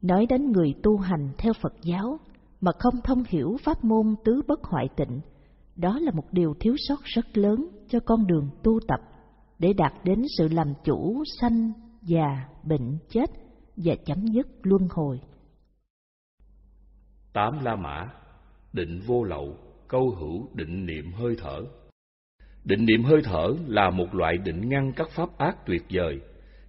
[SPEAKER 2] Nói đến người tu hành theo Phật giáo mà không thông hiểu pháp môn tứ bất hoại tịnh, đó là một điều thiếu sót rất lớn cho con đường tu tập để đạt đến sự làm chủ sanh, già, bệnh, chết và chấm dứt luân hồi.
[SPEAKER 1] Tám La Mã Định vô lậu, câu hữu định niệm hơi thở Định niệm hơi thở là một loại định ngăn các pháp ác tuyệt vời,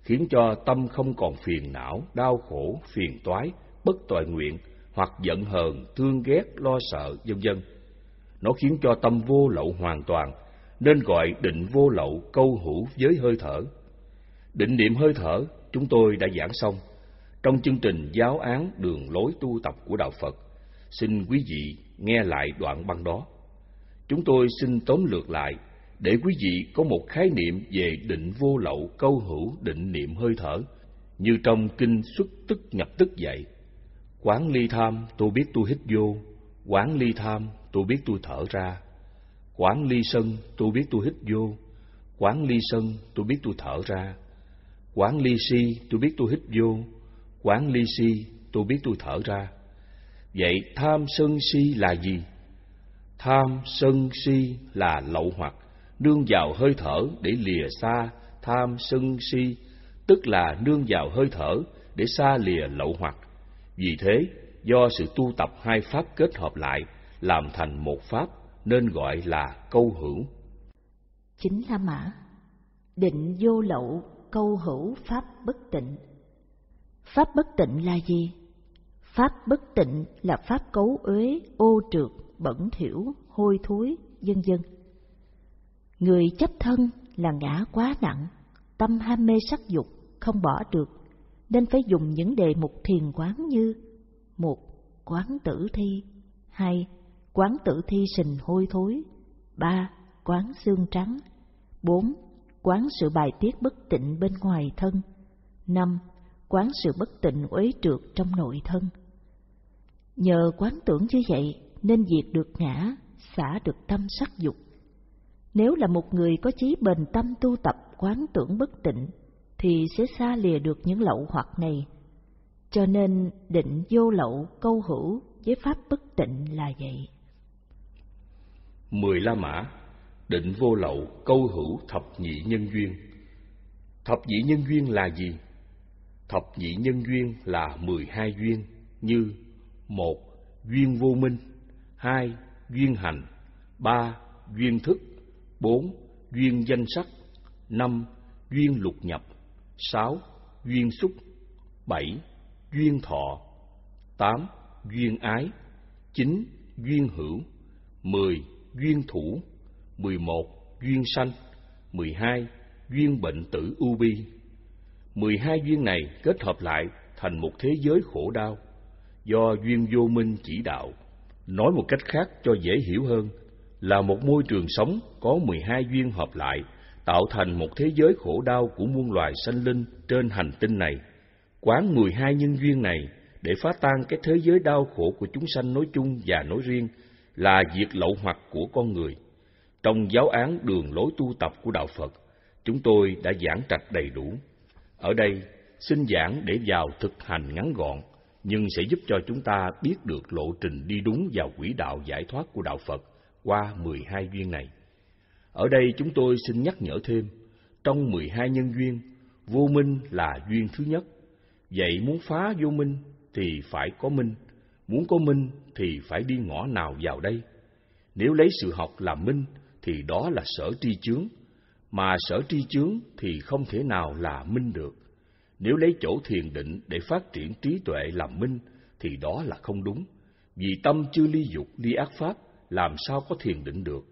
[SPEAKER 1] khiến cho tâm không còn phiền não, đau khổ, phiền toái, bất tội nguyện, hoặc giận hờn, thương ghét, lo sợ, vân vân. Nó khiến cho tâm vô lậu hoàn toàn, nên gọi định vô lậu câu hữu với hơi thở. Định niệm hơi thở chúng tôi đã giảng xong trong chương trình giáo án đường lối tu tập của đạo Phật. Xin quý vị nghe lại đoạn băng đó. Chúng tôi xin tóm lược lại, để quý vị có một khái niệm về định vô lậu câu hữu định niệm hơi thở, như trong kinh xuất tức nhập tức dạy, quán ly tham, tôi biết tôi hít vô, quán ly tham, tôi biết tôi thở ra, quán ly sân, tôi biết tôi hít vô, quán ly sân, tôi biết tôi thở ra, quán ly si, tôi biết tôi hít vô, quán ly si, tôi biết tôi thở ra vậy tham sân si là gì tham sân si là lậu hoặc nương vào hơi thở để lìa xa tham sân si, tức là nương vào hơi thở để xa lìa lậu hoặc. Vì thế, do sự tu tập hai pháp kết hợp lại, làm thành một pháp nên gọi là câu hữu.
[SPEAKER 2] Chính là mã, định vô lậu câu hữu pháp bất tịnh. Pháp bất tịnh là gì? Pháp bất tịnh là pháp cấu uế, ô trượt, bẩn thỉu, hôi thối, vân vân. Người chấp thân là ngã quá nặng, tâm ham mê sắc dục không bỏ được, nên phải dùng những đề mục thiền quán như một Quán tử thi hai Quán tử thi sình hôi thối ba Quán xương trắng bốn Quán sự bài tiết bất tịnh bên ngoài thân năm Quán sự bất tịnh uế trượt trong nội thân. Nhờ quán tưởng như vậy nên diệt được ngã, xả được tâm sắc dục nếu là một người có chí bền tâm tu tập quán tưởng bất tịnh, thì sẽ xa lìa được những lậu hoặc này. Cho nên định vô lậu câu hữu với pháp bất tịnh là vậy.
[SPEAKER 1] Mười La Mã Định vô lậu câu hữu thập nhị nhân duyên Thập nhị nhân duyên là gì? Thập nhị nhân duyên là mười hai duyên như một, duyên vô minh. Hai, duyên hành. Ba, duyên thức. Bốn, duyên danh sắc. Năm, duyên lục nhập. Sáu, duyên xúc. Bảy, duyên thọ. Tám, duyên ái. Chín, duyên hữu. Mười, duyên thủ. Mười một, duyên sanh. Mười hai, duyên bệnh tử u bi. Mười hai duyên này kết hợp lại thành một thế giới khổ đau do duyên vô minh chỉ đạo. Nói một cách khác cho dễ hiểu hơn, là một môi trường sống có mười hai duyên hợp lại, tạo thành một thế giới khổ đau của muôn loài sanh linh trên hành tinh này. Quán mười hai nhân duyên này để phá tan cái thế giới đau khổ của chúng sanh nói chung và nói riêng là diệt lậu hoặc của con người. Trong giáo án đường lối tu tập của Đạo Phật, chúng tôi đã giảng trạch đầy đủ. Ở đây, xin giảng để vào thực hành ngắn gọn, nhưng sẽ giúp cho chúng ta biết được lộ trình đi đúng vào quỹ đạo giải thoát của Đạo Phật qua 12 duyên này. Ở đây chúng tôi xin nhắc nhở thêm, trong 12 nhân duyên, vô minh là duyên thứ nhất. Vậy muốn phá vô minh thì phải có minh, muốn có minh thì phải đi ngõ nào vào đây? Nếu lấy sự học làm minh thì đó là sở tri chướng, mà sở tri chướng thì không thể nào là minh được. Nếu lấy chỗ thiền định để phát triển trí tuệ làm minh thì đó là không đúng, vì tâm chưa ly dục ly ác pháp làm sao có thiền định được.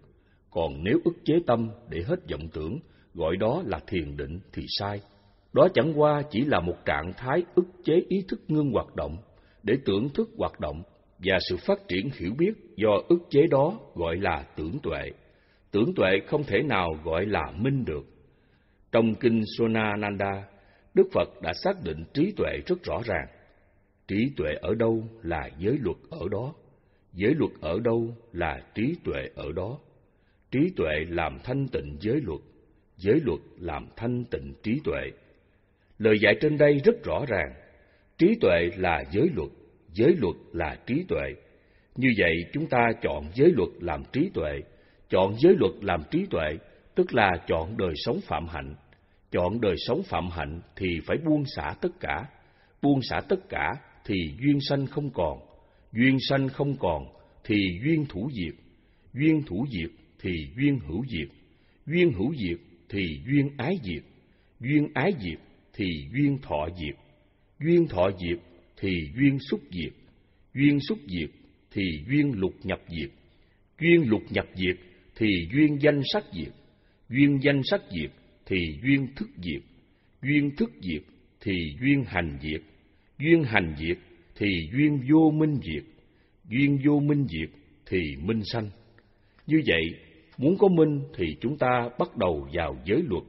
[SPEAKER 1] Còn nếu ức chế tâm để hết vọng tưởng, gọi đó là thiền định thì sai. Đó chẳng qua chỉ là một trạng thái ức chế ý thức ngưng hoạt động để tưởng thức hoạt động và sự phát triển hiểu biết do ức chế đó gọi là tưởng tuệ. Tưởng tuệ không thể nào gọi là minh được. Trong kinh Sonananda, Đức Phật đã xác định trí tuệ rất rõ ràng. Trí tuệ ở đâu là giới luật ở đó, giới luật ở đâu là trí tuệ ở đó. Trí tuệ làm thanh tịnh giới luật, giới luật làm thanh tịnh trí tuệ. Lời dạy trên đây rất rõ ràng, trí tuệ là giới luật, giới luật là trí tuệ. Như vậy chúng ta chọn giới luật làm trí tuệ, chọn giới luật làm trí tuệ, tức là chọn đời sống phạm hạnh. Chọn đời sống phạm hạnh thì phải buông xả tất cả, buông xả tất cả thì duyên sanh không còn, duyên sanh không còn thì duyên thủ diệt, duyên thủ diệt thì duyên hữu diệt, duyên hữu diệt thì duyên ái diệt, duyên ái diệt thì duyên thọ diệt, duyên thọ diệt thì duyên xúc diệt, duyên xúc diệt thì duyên lục nhập diệt, duyên lục nhập diệt thì duyên danh sắc diệt, duyên danh sắc diệt thì duyên thức diệt, duyên thức diệt thì duyên hành diệt, duyên hành diệt thì duyên vô minh diệt, duyên vô minh diệt thì minh sanh. Như vậy, muốn có minh thì chúng ta bắt đầu vào giới luật,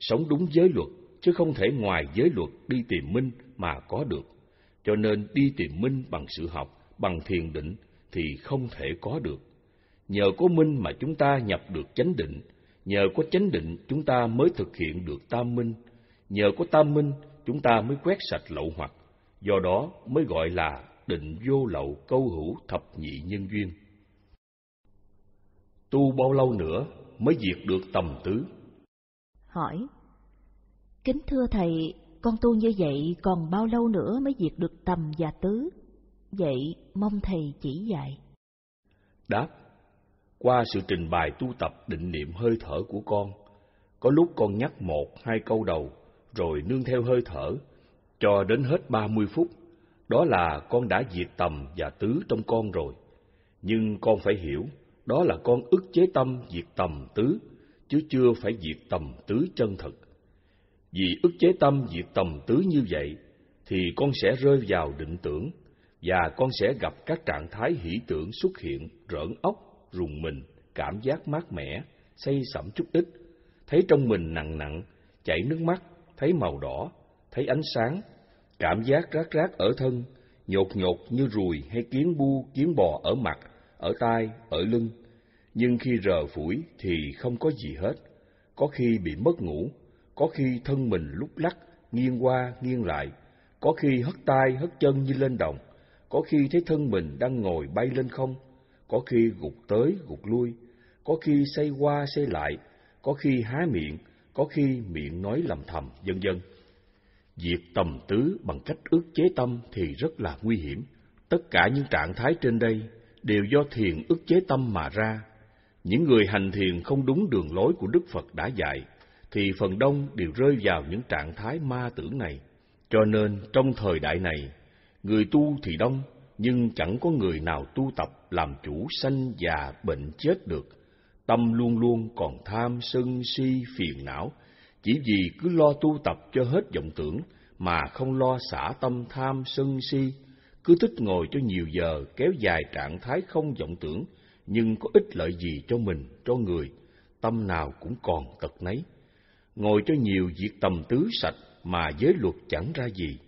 [SPEAKER 1] sống đúng giới luật, chứ không thể ngoài giới luật đi tìm minh mà có được. Cho nên đi tìm minh bằng sự học, bằng thiền định thì không thể có được. Nhờ có minh mà chúng ta nhập được chánh định, nhờ có chánh định chúng ta mới thực hiện được tam minh, nhờ có tam minh chúng ta mới quét sạch lậu hoặc, do đó mới gọi là định vô lậu câu hữu thập nhị nhân duyên. Tu bao lâu nữa mới diệt được tầm tứ?
[SPEAKER 2] Hỏi Kính thưa Thầy, con tu như vậy còn bao lâu nữa mới diệt được tầm và tứ? Vậy mong Thầy chỉ dạy.
[SPEAKER 1] Đáp qua sự trình bày tu tập định niệm hơi thở của con, có lúc con nhắc một, hai câu đầu, rồi nương theo hơi thở, cho đến hết ba mươi phút đó là con đã diệt tầm và tứ trong con rồi. Nhưng con phải hiểu, đó là con ức chế tâm diệt tầm tứ, chứ chưa phải diệt tầm tứ chân thực. Vì ức chế tâm diệt tầm tứ như vậy, thì con sẽ rơi vào định tưởng, và con sẽ gặp các trạng thái hỷ tưởng xuất hiện, rỡn ốc, rùng mình, cảm giác mát mẻ, say sẩm chút ít, thấy trong mình nặng nặng, chảy nước mắt, thấy màu đỏ, thấy ánh sáng, Cảm giác rát rát ở thân, nhột nhột như ruồi hay kiến bu, kiến bò ở mặt, ở tai, ở lưng. Nhưng khi rờ phủi thì không có gì hết. Có khi bị mất ngủ, có khi thân mình lúc lắc, nghiêng qua, nghiêng lại. Có khi hất tay, hất chân như lên đồng. Có khi thấy thân mình đang ngồi bay lên không. Có khi gục tới, gục lui. Có khi xây qua, xây lại. Có khi há miệng, có khi miệng nói lầm thầm, vân vân. Diệt tầm tứ bằng cách ức chế tâm thì rất là nguy hiểm. Tất cả những trạng thái trên đây đều do thiền ức chế tâm mà ra. Những người hành thiền không đúng đường lối của Đức Phật đã dạy, thì phần đông đều rơi vào những trạng thái ma tưởng này. Cho nên trong thời đại này, người tu thì đông, nhưng chẳng có người nào tu tập làm chủ sanh già bệnh chết được. Tâm luôn luôn còn tham sân si phiền não, chỉ vì cứ lo tu tập cho hết vọng tưởng mà không lo xả tâm tham sân si, cứ thích ngồi cho nhiều giờ kéo dài trạng thái không vọng tưởng, nhưng có ích lợi gì cho mình, cho người, tâm nào cũng còn tật nấy. Ngồi cho nhiều việc tầm tứ sạch mà giới luật chẳng ra gì,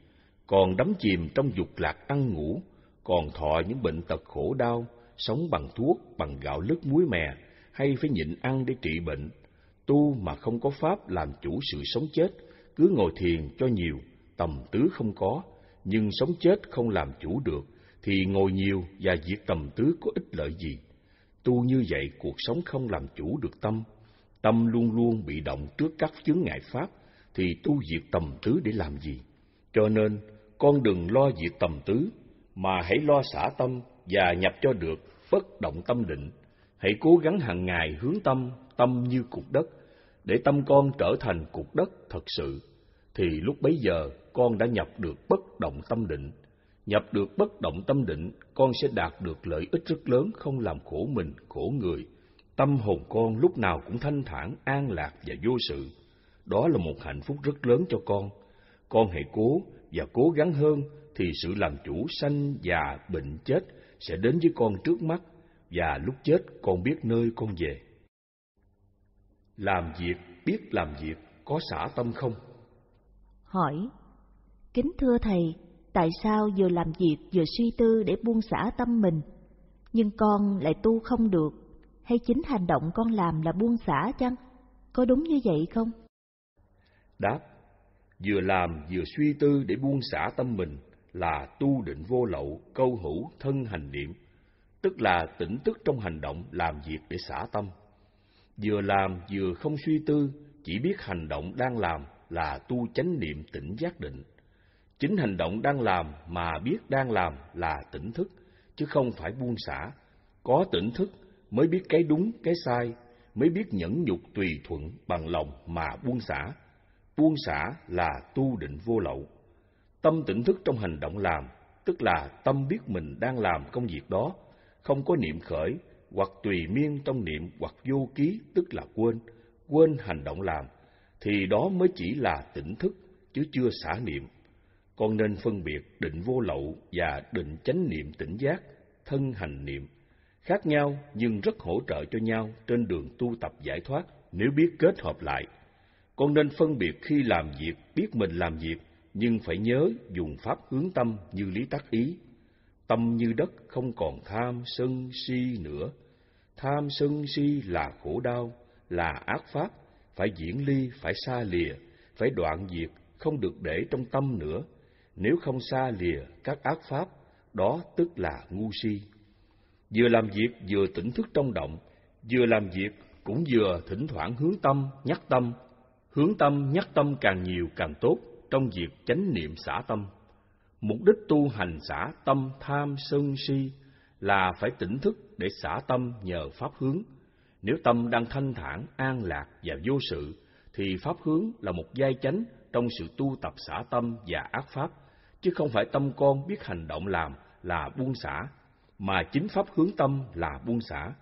[SPEAKER 1] còn đắm chìm trong dục lạc ăn ngủ, còn thọ những bệnh tật khổ đau, sống bằng thuốc, bằng gạo lứt muối mè, hay phải nhịn ăn để trị bệnh. Tu mà không có pháp làm chủ sự sống chết, cứ ngồi thiền cho nhiều, tầm tứ không có, nhưng sống chết không làm chủ được, thì ngồi nhiều và diệt tầm tứ có ích lợi gì? Tu như vậy cuộc sống không làm chủ được tâm, tâm luôn luôn bị động trước các chướng ngại pháp, thì tu diệt tầm tứ để làm gì? Cho nên, con đừng lo diệt tầm tứ, mà hãy lo xả tâm và nhập cho được bất động tâm định. Hãy cố gắng hàng ngày hướng tâm, tâm như cục đất, để tâm con trở thành cục đất thật sự. Thì lúc bấy giờ con đã nhập được bất động tâm định. Nhập được bất động tâm định, con sẽ đạt được lợi ích rất lớn không làm khổ mình, khổ người. Tâm hồn con lúc nào cũng thanh thản, an lạc và vô sự. Đó là một hạnh phúc rất lớn cho con. Con hãy cố và cố gắng hơn thì sự làm chủ sanh già bệnh chết sẽ đến với con trước mắt và lúc chết con biết nơi con về. Làm việc, biết làm việc, có xả tâm không?
[SPEAKER 2] Hỏi, kính thưa Thầy, tại sao vừa làm việc vừa suy tư để buông xả tâm mình, nhưng con lại tu không được, hay chính hành động con làm là buông xả chăng? Có đúng như vậy không?
[SPEAKER 1] Đáp, vừa làm vừa suy tư để buông xả tâm mình là tu định vô lậu, câu hữu, thân hành niệm, tức là tỉnh thức trong hành động làm việc để xả tâm. Vừa làm vừa không suy tư, chỉ biết hành động đang làm là tu chánh niệm tỉnh giác định. Chính hành động đang làm mà biết đang làm là tỉnh thức, chứ không phải buông xả. Có tỉnh thức mới biết cái đúng, cái sai, mới biết nhẫn nhục tùy thuận bằng lòng mà buông xả. Buông xả là tu định vô lậu. Tâm tỉnh thức trong hành động làm, tức là tâm biết mình đang làm công việc đó, không có niệm khởi, hoặc tùy miên trong niệm hoặc vô ký, tức là quên, quên hành động làm, thì đó mới chỉ là tỉnh thức, chứ chưa xả niệm. Con nên phân biệt định vô lậu và định chánh niệm tỉnh giác, thân hành niệm. Khác nhau nhưng rất hỗ trợ cho nhau trên đường tu tập giải thoát nếu biết kết hợp lại. Con nên phân biệt khi làm việc, biết mình làm việc nhưng phải nhớ dùng pháp hướng tâm như lý tác ý. Tâm như đất không còn tham sân si nữa. Tham sân si là khổ đau, là ác pháp, phải diễn ly, phải xa lìa, phải đoạn diệt, không được để trong tâm nữa. Nếu không xa lìa các ác pháp, đó tức là ngu si. Vừa làm việc vừa tỉnh thức trong động, vừa làm việc cũng vừa thỉnh thoảng hướng tâm, nhắc tâm. Hướng tâm, nhắc tâm càng nhiều càng tốt, trong việc chánh niệm xả tâm. Mục đích tu hành xả tâm tham sân si là phải tỉnh thức để xả tâm nhờ pháp hướng. Nếu tâm đang thanh thản, an lạc và vô sự, thì pháp hướng là một giai chánh trong sự tu tập xả tâm và ác pháp, chứ không phải tâm con biết hành động làm là buông xả, mà chính pháp hướng tâm là buông xả.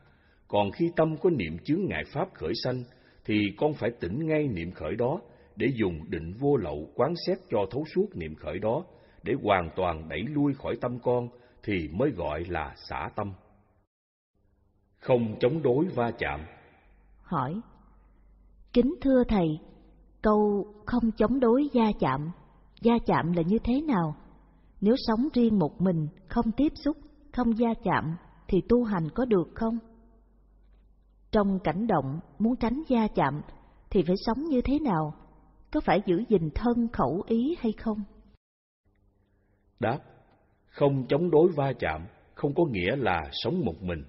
[SPEAKER 1] Còn khi tâm có niệm chướng ngại pháp khởi sanh, thì con phải tỉnh ngay niệm khởi đó để dùng định vô lậu quán xét cho thấu suốt niệm khởi đó, để hoàn toàn đẩy lui khỏi tâm con, thì mới gọi là xả tâm. Không chống đối va chạm
[SPEAKER 2] Hỏi Kính thưa Thầy, câu không chống đối va chạm, va chạm là như thế nào? Nếu sống riêng một mình, không tiếp xúc, không va chạm, thì tu hành có được không? Trong cảnh động, muốn tránh va chạm, thì phải sống như thế nào? Có phải giữ gìn thân khẩu ý hay không?
[SPEAKER 1] Đáp, không chống đối va chạm không có nghĩa là sống một mình.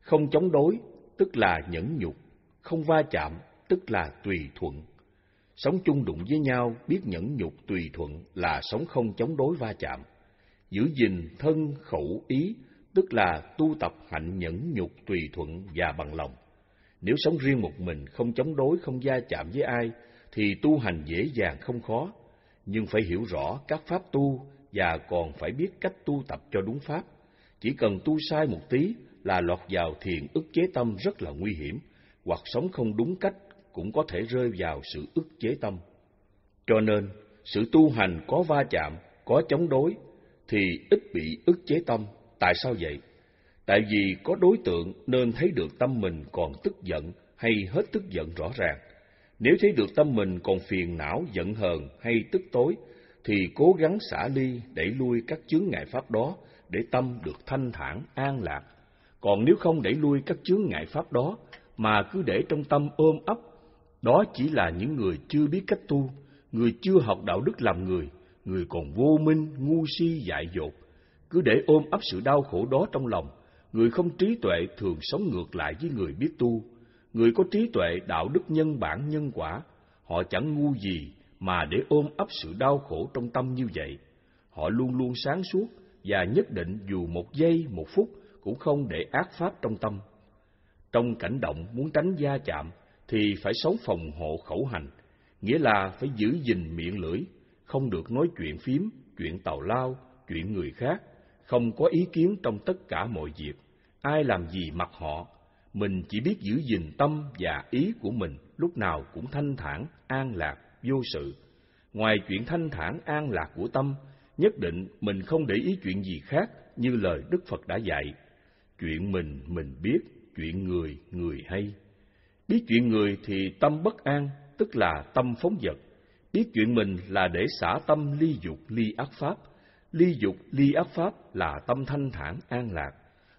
[SPEAKER 1] Không chống đối tức là nhẫn nhục, không va chạm tức là tùy thuận. Sống chung đụng với nhau biết nhẫn nhục tùy thuận là sống không chống đối va chạm. Giữ gìn thân khẩu ý tức là tu tập hạnh nhẫn nhục tùy thuận và bằng lòng. Nếu sống riêng một mình không chống đối không va chạm với ai thì tu hành dễ dàng không khó, nhưng phải hiểu rõ các pháp tu và còn phải biết cách tu tập cho đúng pháp. Chỉ cần tu sai một tí là lọt vào thiền ức chế tâm rất là nguy hiểm, hoặc sống không đúng cách cũng có thể rơi vào sự ức chế tâm. Cho nên, sự tu hành có va chạm, có chống đối, thì ít bị ức chế tâm. Tại sao vậy? Tại vì có đối tượng nên thấy được tâm mình còn tức giận hay hết tức giận rõ ràng. Nếu thấy được tâm mình còn phiền não, giận hờn hay tức tối, thì cố gắng xả ly đẩy lui các chướng ngại pháp đó để tâm được thanh thản, an lạc. Còn nếu không đẩy lui các chướng ngại pháp đó mà cứ để trong tâm ôm ấp, đó chỉ là những người chưa biết cách tu, người chưa học đạo đức làm người, người còn vô minh, ngu si, dại dột. Cứ để ôm ấp sự đau khổ đó trong lòng, người không trí tuệ thường sống ngược lại với người biết tu. Người có trí tuệ, đạo đức nhân bản, nhân quả, họ chẳng ngu gì mà để ôm ấp sự đau khổ trong tâm như vậy. Họ luôn luôn sáng suốt và nhất định dù một giây, một phút cũng không để ác pháp trong tâm. Trong cảnh động muốn tránh gia chạm thì phải sống phòng hộ khẩu hành, nghĩa là phải giữ gìn miệng lưỡi, không được nói chuyện phím, chuyện tào lao, chuyện người khác, không có ý kiến trong tất cả mọi việc, ai làm gì mặc họ, mình chỉ biết giữ gìn tâm và ý của mình lúc nào cũng thanh thản, an lạc, vô sự. Ngoài chuyện thanh thản, an lạc của tâm, nhất định mình không để ý chuyện gì khác như lời Đức Phật đã dạy. Chuyện mình, mình biết, chuyện người, người hay. Biết chuyện người thì tâm bất an, tức là tâm phóng dật. Biết chuyện mình là để xả tâm ly dục, ly ác pháp. Ly dục, ly ác pháp là tâm thanh thản, an lạc.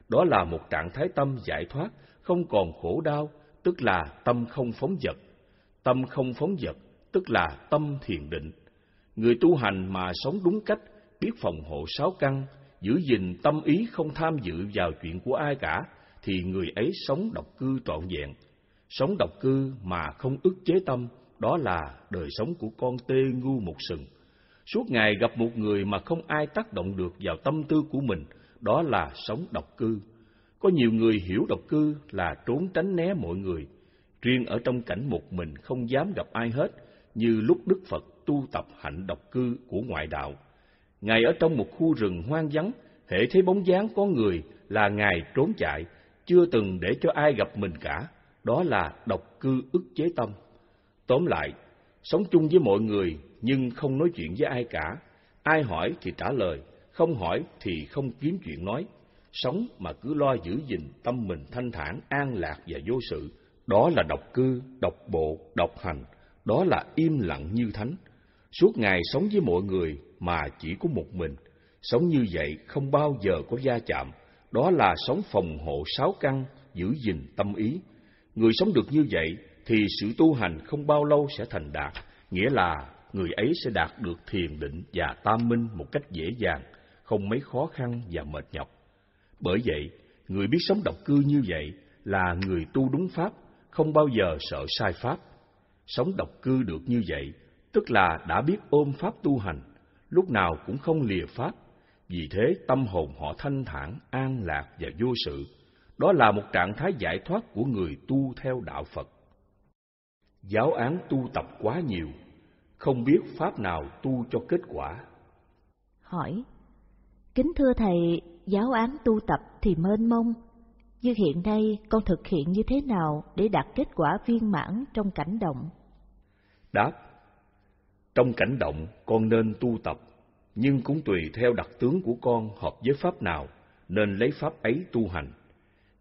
[SPEAKER 1] Đó là một trạng thái tâm giải thoát, không còn khổ đau, tức là tâm không phóng dật. Tâm không phóng dật, tức là tâm thiền định. Người tu hành mà sống đúng cách, biết phòng hộ sáu căn, giữ gìn tâm ý không tham dự vào chuyện của ai cả, thì người ấy sống độc cư trọn vẹn. Sống độc cư mà không ức chế tâm, đó là đời sống của con tê ngu một sừng. Suốt ngày gặp một người mà không ai tác động được vào tâm tư của mình, đó là sống độc cư. Có nhiều người hiểu độc cư là trốn tránh né mọi người, riêng ở trong cảnh một mình không dám gặp ai hết, như lúc Đức Phật tu tập hạnh độc cư của ngoại đạo. Ngài ở trong một khu rừng hoang vắng, hệ thấy bóng dáng có người là Ngài trốn chạy, chưa từng để cho ai gặp mình cả, đó là độc cư ức chế tâm. Tóm lại, sống chung với mọi người nhưng không nói chuyện với ai cả, ai hỏi thì trả lời, không hỏi thì không kiếm chuyện nói. Sống mà cứ lo giữ gìn tâm mình thanh thản, an lạc và vô sự, đó là độc cư, độc bộ, độc hành, đó là im lặng như thánh. Suốt ngày sống với mọi người mà chỉ có một mình, sống như vậy không bao giờ có gia chạm, đó là sống phòng hộ sáu căn, giữ gìn tâm ý. Người sống được như vậy thì sự tu hành không bao lâu sẽ thành đạt, nghĩa là người ấy sẽ đạt được thiền định và tam minh một cách dễ dàng, không mấy khó khăn và mệt nhọc. Bởi vậy, người biết sống độc cư như vậy là người tu đúng pháp, không bao giờ sợ sai pháp. Sống độc cư được như vậy, tức là đã biết ôm pháp tu hành, lúc nào cũng không lìa pháp. Vì thế tâm hồn họ thanh thản, an lạc và vô sự. Đó là một trạng thái giải thoát của người tu theo đạo Phật. Giáo án tu tập quá nhiều, không biết pháp nào tu cho kết quả.
[SPEAKER 2] Hỏi, kính thưa thầy, giáo án tu tập thì mênh mông, như hiện nay con thực hiện như thế nào để đạt kết quả viên mãn trong cảnh động?
[SPEAKER 1] Đáp, trong cảnh động con nên tu tập, nhưng cũng tùy theo đặc tướng của con hợp với pháp nào, nên lấy pháp ấy tu hành.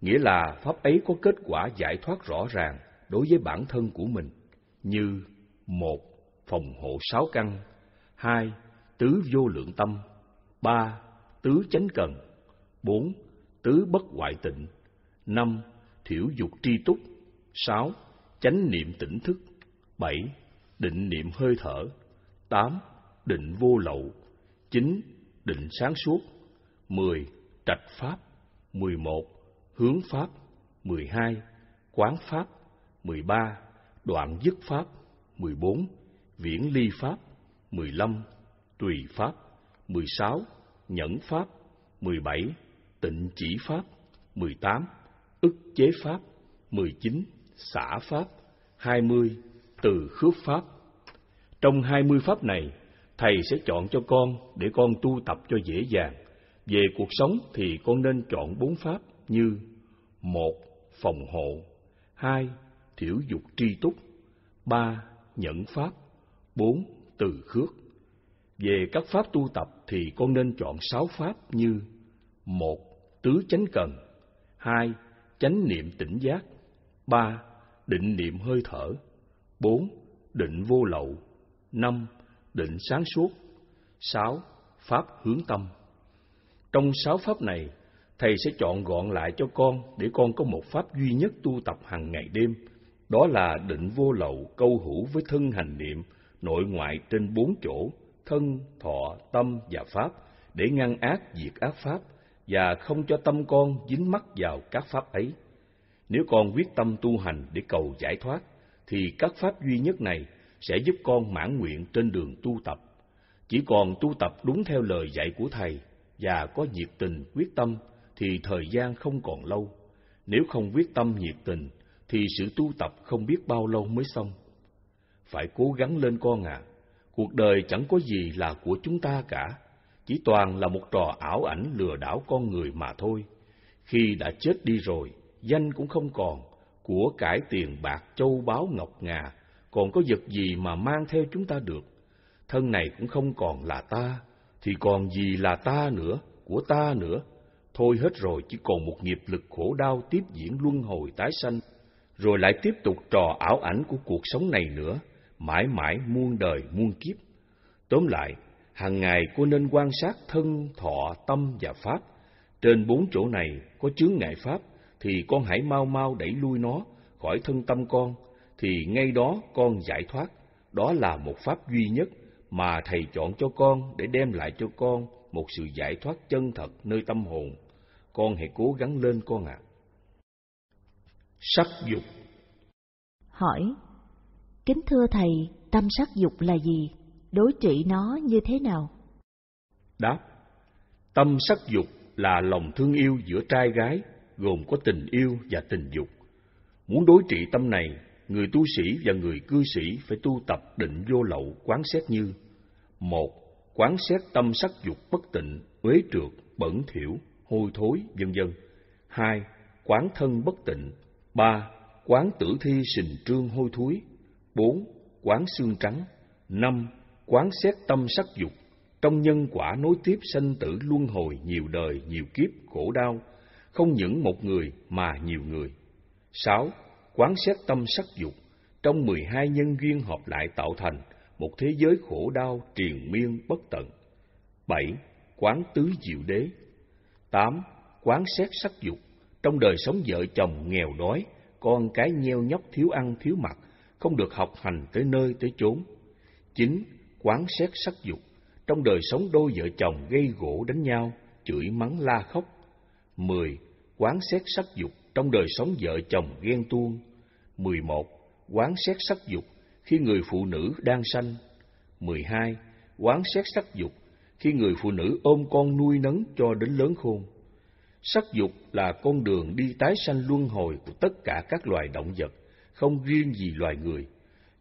[SPEAKER 1] Nghĩa là pháp ấy có kết quả giải thoát rõ ràng đối với bản thân của mình, như một Phòng hộ sáu căn hai Tứ vô lượng tâm ba Tứ chánh cần bốn, Tứ bất hoại tịnh. Năm, Thiểu dục tri túc. Sáu, Chánh niệm tỉnh thức. Bảy, Định niệm hơi thở. Tám, Định vô lậu. Chín, Định sáng suốt. Mười, Trạch pháp. Mười một, Hướng pháp. Mười hai, Quán pháp. Mười ba, Đoạn dứt pháp. Mười bốn, Viễn ly pháp. Mười lăm, Tùy pháp. Mười sáu, Nhẫn pháp. Mười bảy Tịnh chỉ pháp mười tám Ức chế pháp mười chín Xả pháp hai mươi Từ khước pháp Trong hai mươi pháp này, Thầy sẽ chọn cho con để con tu tập cho dễ dàng. Về cuộc sống thì con nên chọn bốn pháp như một Phòng hộ hai Thiểu dục tri túc ba nhẫn pháp, bốn từ khước. Về các pháp tu tập thì con nên chọn sáu pháp như một Tứ chánh cần. Hai Chánh niệm tỉnh giác. Ba Định niệm hơi thở. Bốn Định vô lậu. Năm Định sáng suốt. Sáu Pháp hướng tâm. Trong sáu pháp này, Thầy sẽ chọn gọn lại cho con để con có một pháp duy nhất tu tập hàng ngày đêm. Đó là định vô lậu câu hữu với thân hành niệm, nội ngoại trên bốn chỗ, thân, thọ, tâm và pháp, để ngăn ác diệt ác pháp và không cho tâm con dính mắc vào các pháp ấy. Nếu con quyết tâm tu hành để cầu giải thoát, thì các pháp duy nhất này sẽ giúp con mãn nguyện trên đường tu tập. Chỉ còn tu tập đúng theo lời dạy của Thầy và có nhiệt tình, quyết tâm, thì thời gian không còn lâu. Nếu không quyết tâm nhiệt tình, thì sự tu tập không biết bao lâu mới xong. Phải cố gắng lên con ạ. À. Cuộc đời chẳng có gì là của chúng ta cả, chỉ toàn là một trò ảo ảnh lừa đảo con người mà thôi. Khi đã chết đi rồi, danh cũng không còn, của cải tiền bạc châu báu ngọc ngà, còn có vật gì mà mang theo chúng ta được. Thân này cũng không còn là ta, thì còn gì là ta nữa, của ta nữa. Thôi hết rồi chỉ còn một nghiệp lực khổ đau tiếp diễn luân hồi tái sanh, rồi lại tiếp tục trò ảo ảnh của cuộc sống này nữa, mãi mãi muôn đời muôn kiếp. Tóm lại, hàng ngày cô nên quan sát thân, thọ, tâm và pháp. Trên bốn chỗ này có chướng ngại pháp, thì con hãy mau mau đẩy lui nó khỏi thân tâm con, thì ngay đó con giải thoát. Đó là một pháp duy nhất mà Thầy chọn cho con để đem lại cho con một sự giải thoát chân thật nơi tâm hồn. Con hãy cố gắng lên con ạ. À. Sắc dục
[SPEAKER 2] Hỏi Kính thưa Thầy, tâm sắc dục là gì? Đối trị nó như thế nào?
[SPEAKER 1] Đáp Tâm sắc dục là lòng thương yêu giữa trai gái, gồm có tình yêu và tình dục. Muốn đối trị tâm này, người tu sĩ và người cư sĩ phải tu tập định vô lậu quán xét như một Quán xét tâm sắc dục bất tịnh, uế trượt, bẩn thiểu, hôi thối, vân vân. hai Quán thân bất tịnh. ba Quán tử thi sình trương hôi thối. bốn Quán xương trắng. năm Quán xét tâm sắc dục, trong nhân quả nối tiếp sanh tử luân hồi nhiều đời, nhiều kiếp, khổ đau, không những một người mà nhiều người. sáu Quán xét tâm sắc dục, trong mười hai nhân duyên hợp lại tạo thành một thế giới khổ đau triền miên bất tận. bảy Quán tứ diệu đế. tám Quán xét sắc dục, trong đời sống vợ chồng nghèo đói, con cái nheo nhóc thiếu ăn thiếu mặc, không được học hành tới nơi tới chốn. chín Quán xét sắc dục, trong đời sống đôi vợ chồng gây gỗ đánh nhau, chửi mắng la khóc. mười Quán xét sắc dục, trong đời sống vợ chồng ghen tuông. mười một Quán xét sắc dục, khi người phụ nữ đang sanh. 12. Quán xét sắc dục khi người phụ nữ ôm con nuôi nấng cho đến lớn khôn. Sắc dục là con đường đi tái sanh luân hồi của tất cả các loài động vật, không riêng gì loài người.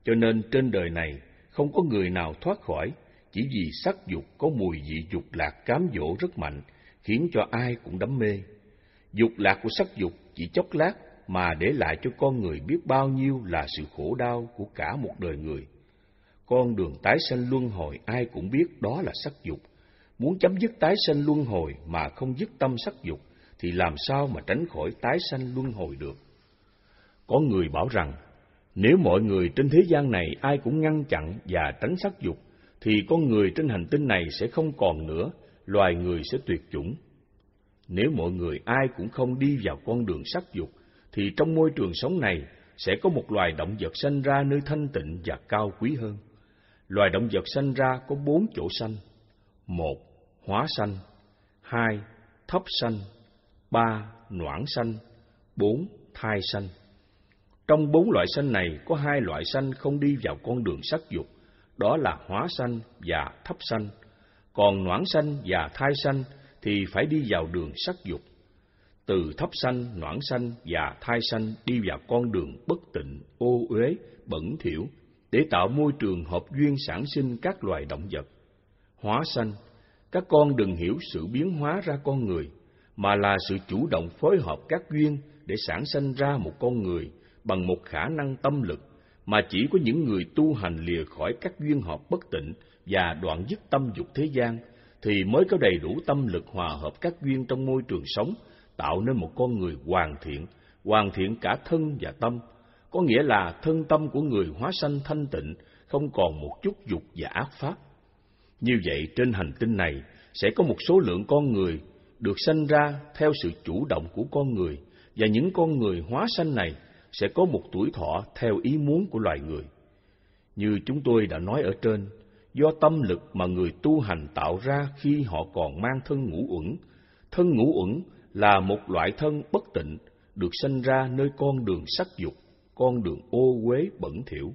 [SPEAKER 1] Cho nên trên đời này không có người nào thoát khỏi, chỉ vì sắc dục có mùi vị dục lạc cám dỗ rất mạnh, khiến cho ai cũng đắm mê. Dục lạc của sắc dục chỉ chốc lát mà để lại cho con người biết bao nhiêu là sự khổ đau của cả một đời người. Con đường tái sanh luân hồi ai cũng biết đó là sắc dục. Muốn chấm dứt tái sanh luân hồi mà không dứt tâm sắc dục, thì làm sao mà tránh khỏi tái sanh luân hồi được? Có người bảo rằng, nếu mọi người trên thế gian này ai cũng ngăn chặn và tránh sắc dục, thì con người trên hành tinh này sẽ không còn nữa, loài người sẽ tuyệt chủng. Nếu mọi người ai cũng không đi vào con đường sắc dục, thì trong môi trường sống này sẽ có một loài động vật sanh ra nơi thanh tịnh và cao quý hơn. Loài động vật sanh ra có bốn chỗ sanh. Một, hóa sanh. Hai, thấp sanh. Ba, noãn sanh. Bốn, thai sanh. Trong bốn loại sanh này có hai loại sanh không đi vào con đường sắc dục, đó là hóa sanh và thấp sanh. Còn noãn sanh và thai sanh thì phải đi vào đường sắc dục từ thấp sanh, noãn sanh và thai sanh đi vào con đường bất tịnh, ô uế, bẩn thỉu, để tạo môi trường hợp duyên sản sinh các loài động vật. Hóa sanh, các con đừng hiểu sự biến hóa ra con người, mà là sự chủ động phối hợp các duyên để sản sinh ra một con người bằng một khả năng tâm lực mà chỉ có những người tu hành lìa khỏi các duyên hợp bất tịnh và đoạn dứt tâm dục thế gian thì mới có đầy đủ tâm lực hòa hợp các duyên trong môi trường sống, tạo nên một con người hoàn thiện, hoàn thiện cả thân và tâm, có nghĩa là thân tâm của người hóa sanh thanh tịnh, không còn một chút dục và ác pháp. Như vậy, trên hành tinh này sẽ có một số lượng con người được sanh ra theo sự chủ động của con người, và những con người hóa sanh này sẽ có một tuổi thọ theo ý muốn của loài người. Như chúng tôi đã nói ở trên, do tâm lực mà người tu hành tạo ra khi họ còn mang thân ngũ uẩn. Thân ngũ uẩn là một loại thân bất tịnh, được sanh ra nơi con đường sắc dục, con đường ô uế bẩn thỉu.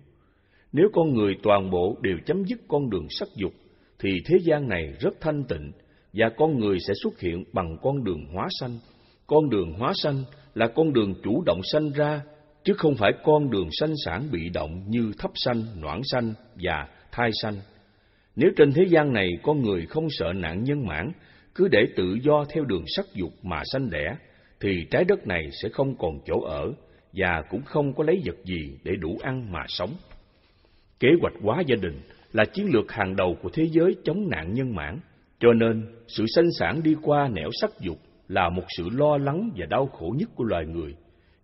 [SPEAKER 1] Nếu con người toàn bộ đều chấm dứt con đường sắc dục, thì thế gian này rất thanh tịnh, và con người sẽ xuất hiện bằng con đường hóa sanh. Con đường hóa sanh là con đường chủ động sanh ra, chứ không phải con đường sanh sản bị động như thấp sanh, noãn sanh và thai sanh. Nếu trên thế gian này con người không sợ nạn nhân mãn, cứ để tự do theo đường sắc dục mà sanh đẻ, thì trái đất này sẽ không còn chỗ ở và cũng không có lấy vật gì để đủ ăn mà sống. Kế hoạch hóa gia đình là chiến lược hàng đầu của thế giới chống nạn nhân mãn, cho nên sự sanh sản đi qua nẻo sắc dục là một sự lo lắng và đau khổ nhất của loài người.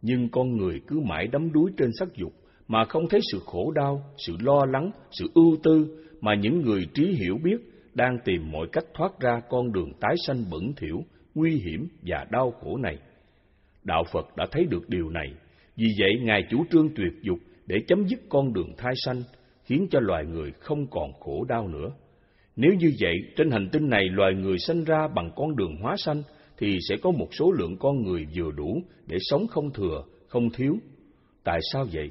[SPEAKER 1] Nhưng con người cứ mãi đắm đuối trên sắc dục mà không thấy sự khổ đau, sự lo lắng, sự ưu tư mà những người trí hiểu biết đang tìm mọi cách thoát ra con đường tái sanh bẩn thỉu, nguy hiểm và đau khổ này. Đạo Phật đã thấy được điều này, vì vậy Ngài chủ trương tuyệt dục để chấm dứt con đường thai sanh, khiến cho loài người không còn khổ đau nữa. Nếu như vậy, trên hành tinh này loài người sanh ra bằng con đường hóa sanh, thì sẽ có một số lượng con người vừa đủ để sống không thừa, không thiếu. Tại sao vậy?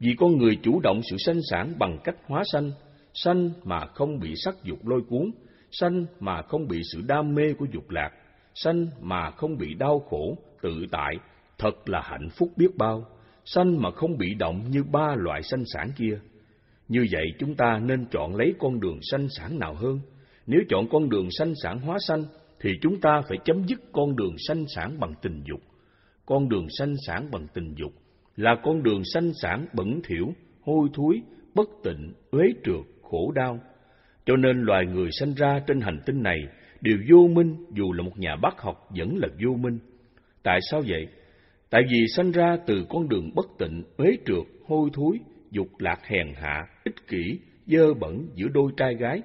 [SPEAKER 1] Vì con người chủ động sự sanh sản bằng cách hóa sanh, sanh mà không bị sắc dục lôi cuốn, sanh mà không bị sự đam mê của dục lạc, sanh mà không bị đau khổ, tự tại, thật là hạnh phúc biết bao, sanh mà không bị động như ba loại sanh sản kia. Như vậy chúng ta nên chọn lấy con đường sanh sản nào hơn? Nếu chọn con đường sanh sản hóa sanh, thì chúng ta phải chấm dứt con đường sanh sản bằng tình dục. Con đường sanh sản bằng tình dục là con đường sanh sản bẩn thỉu, hôi thối, bất tịnh, uế trượt, khổ đau. Cho nên loài người sanh ra trên hành tinh này đều vô minh dù là một nhà bác học vẫn là vô minh. Tại sao vậy? Tại vì sanh ra từ con đường bất tịnh, uế trượt, hôi thối, dục lạc hèn hạ, ích kỷ, dơ bẩn giữa đôi trai gái.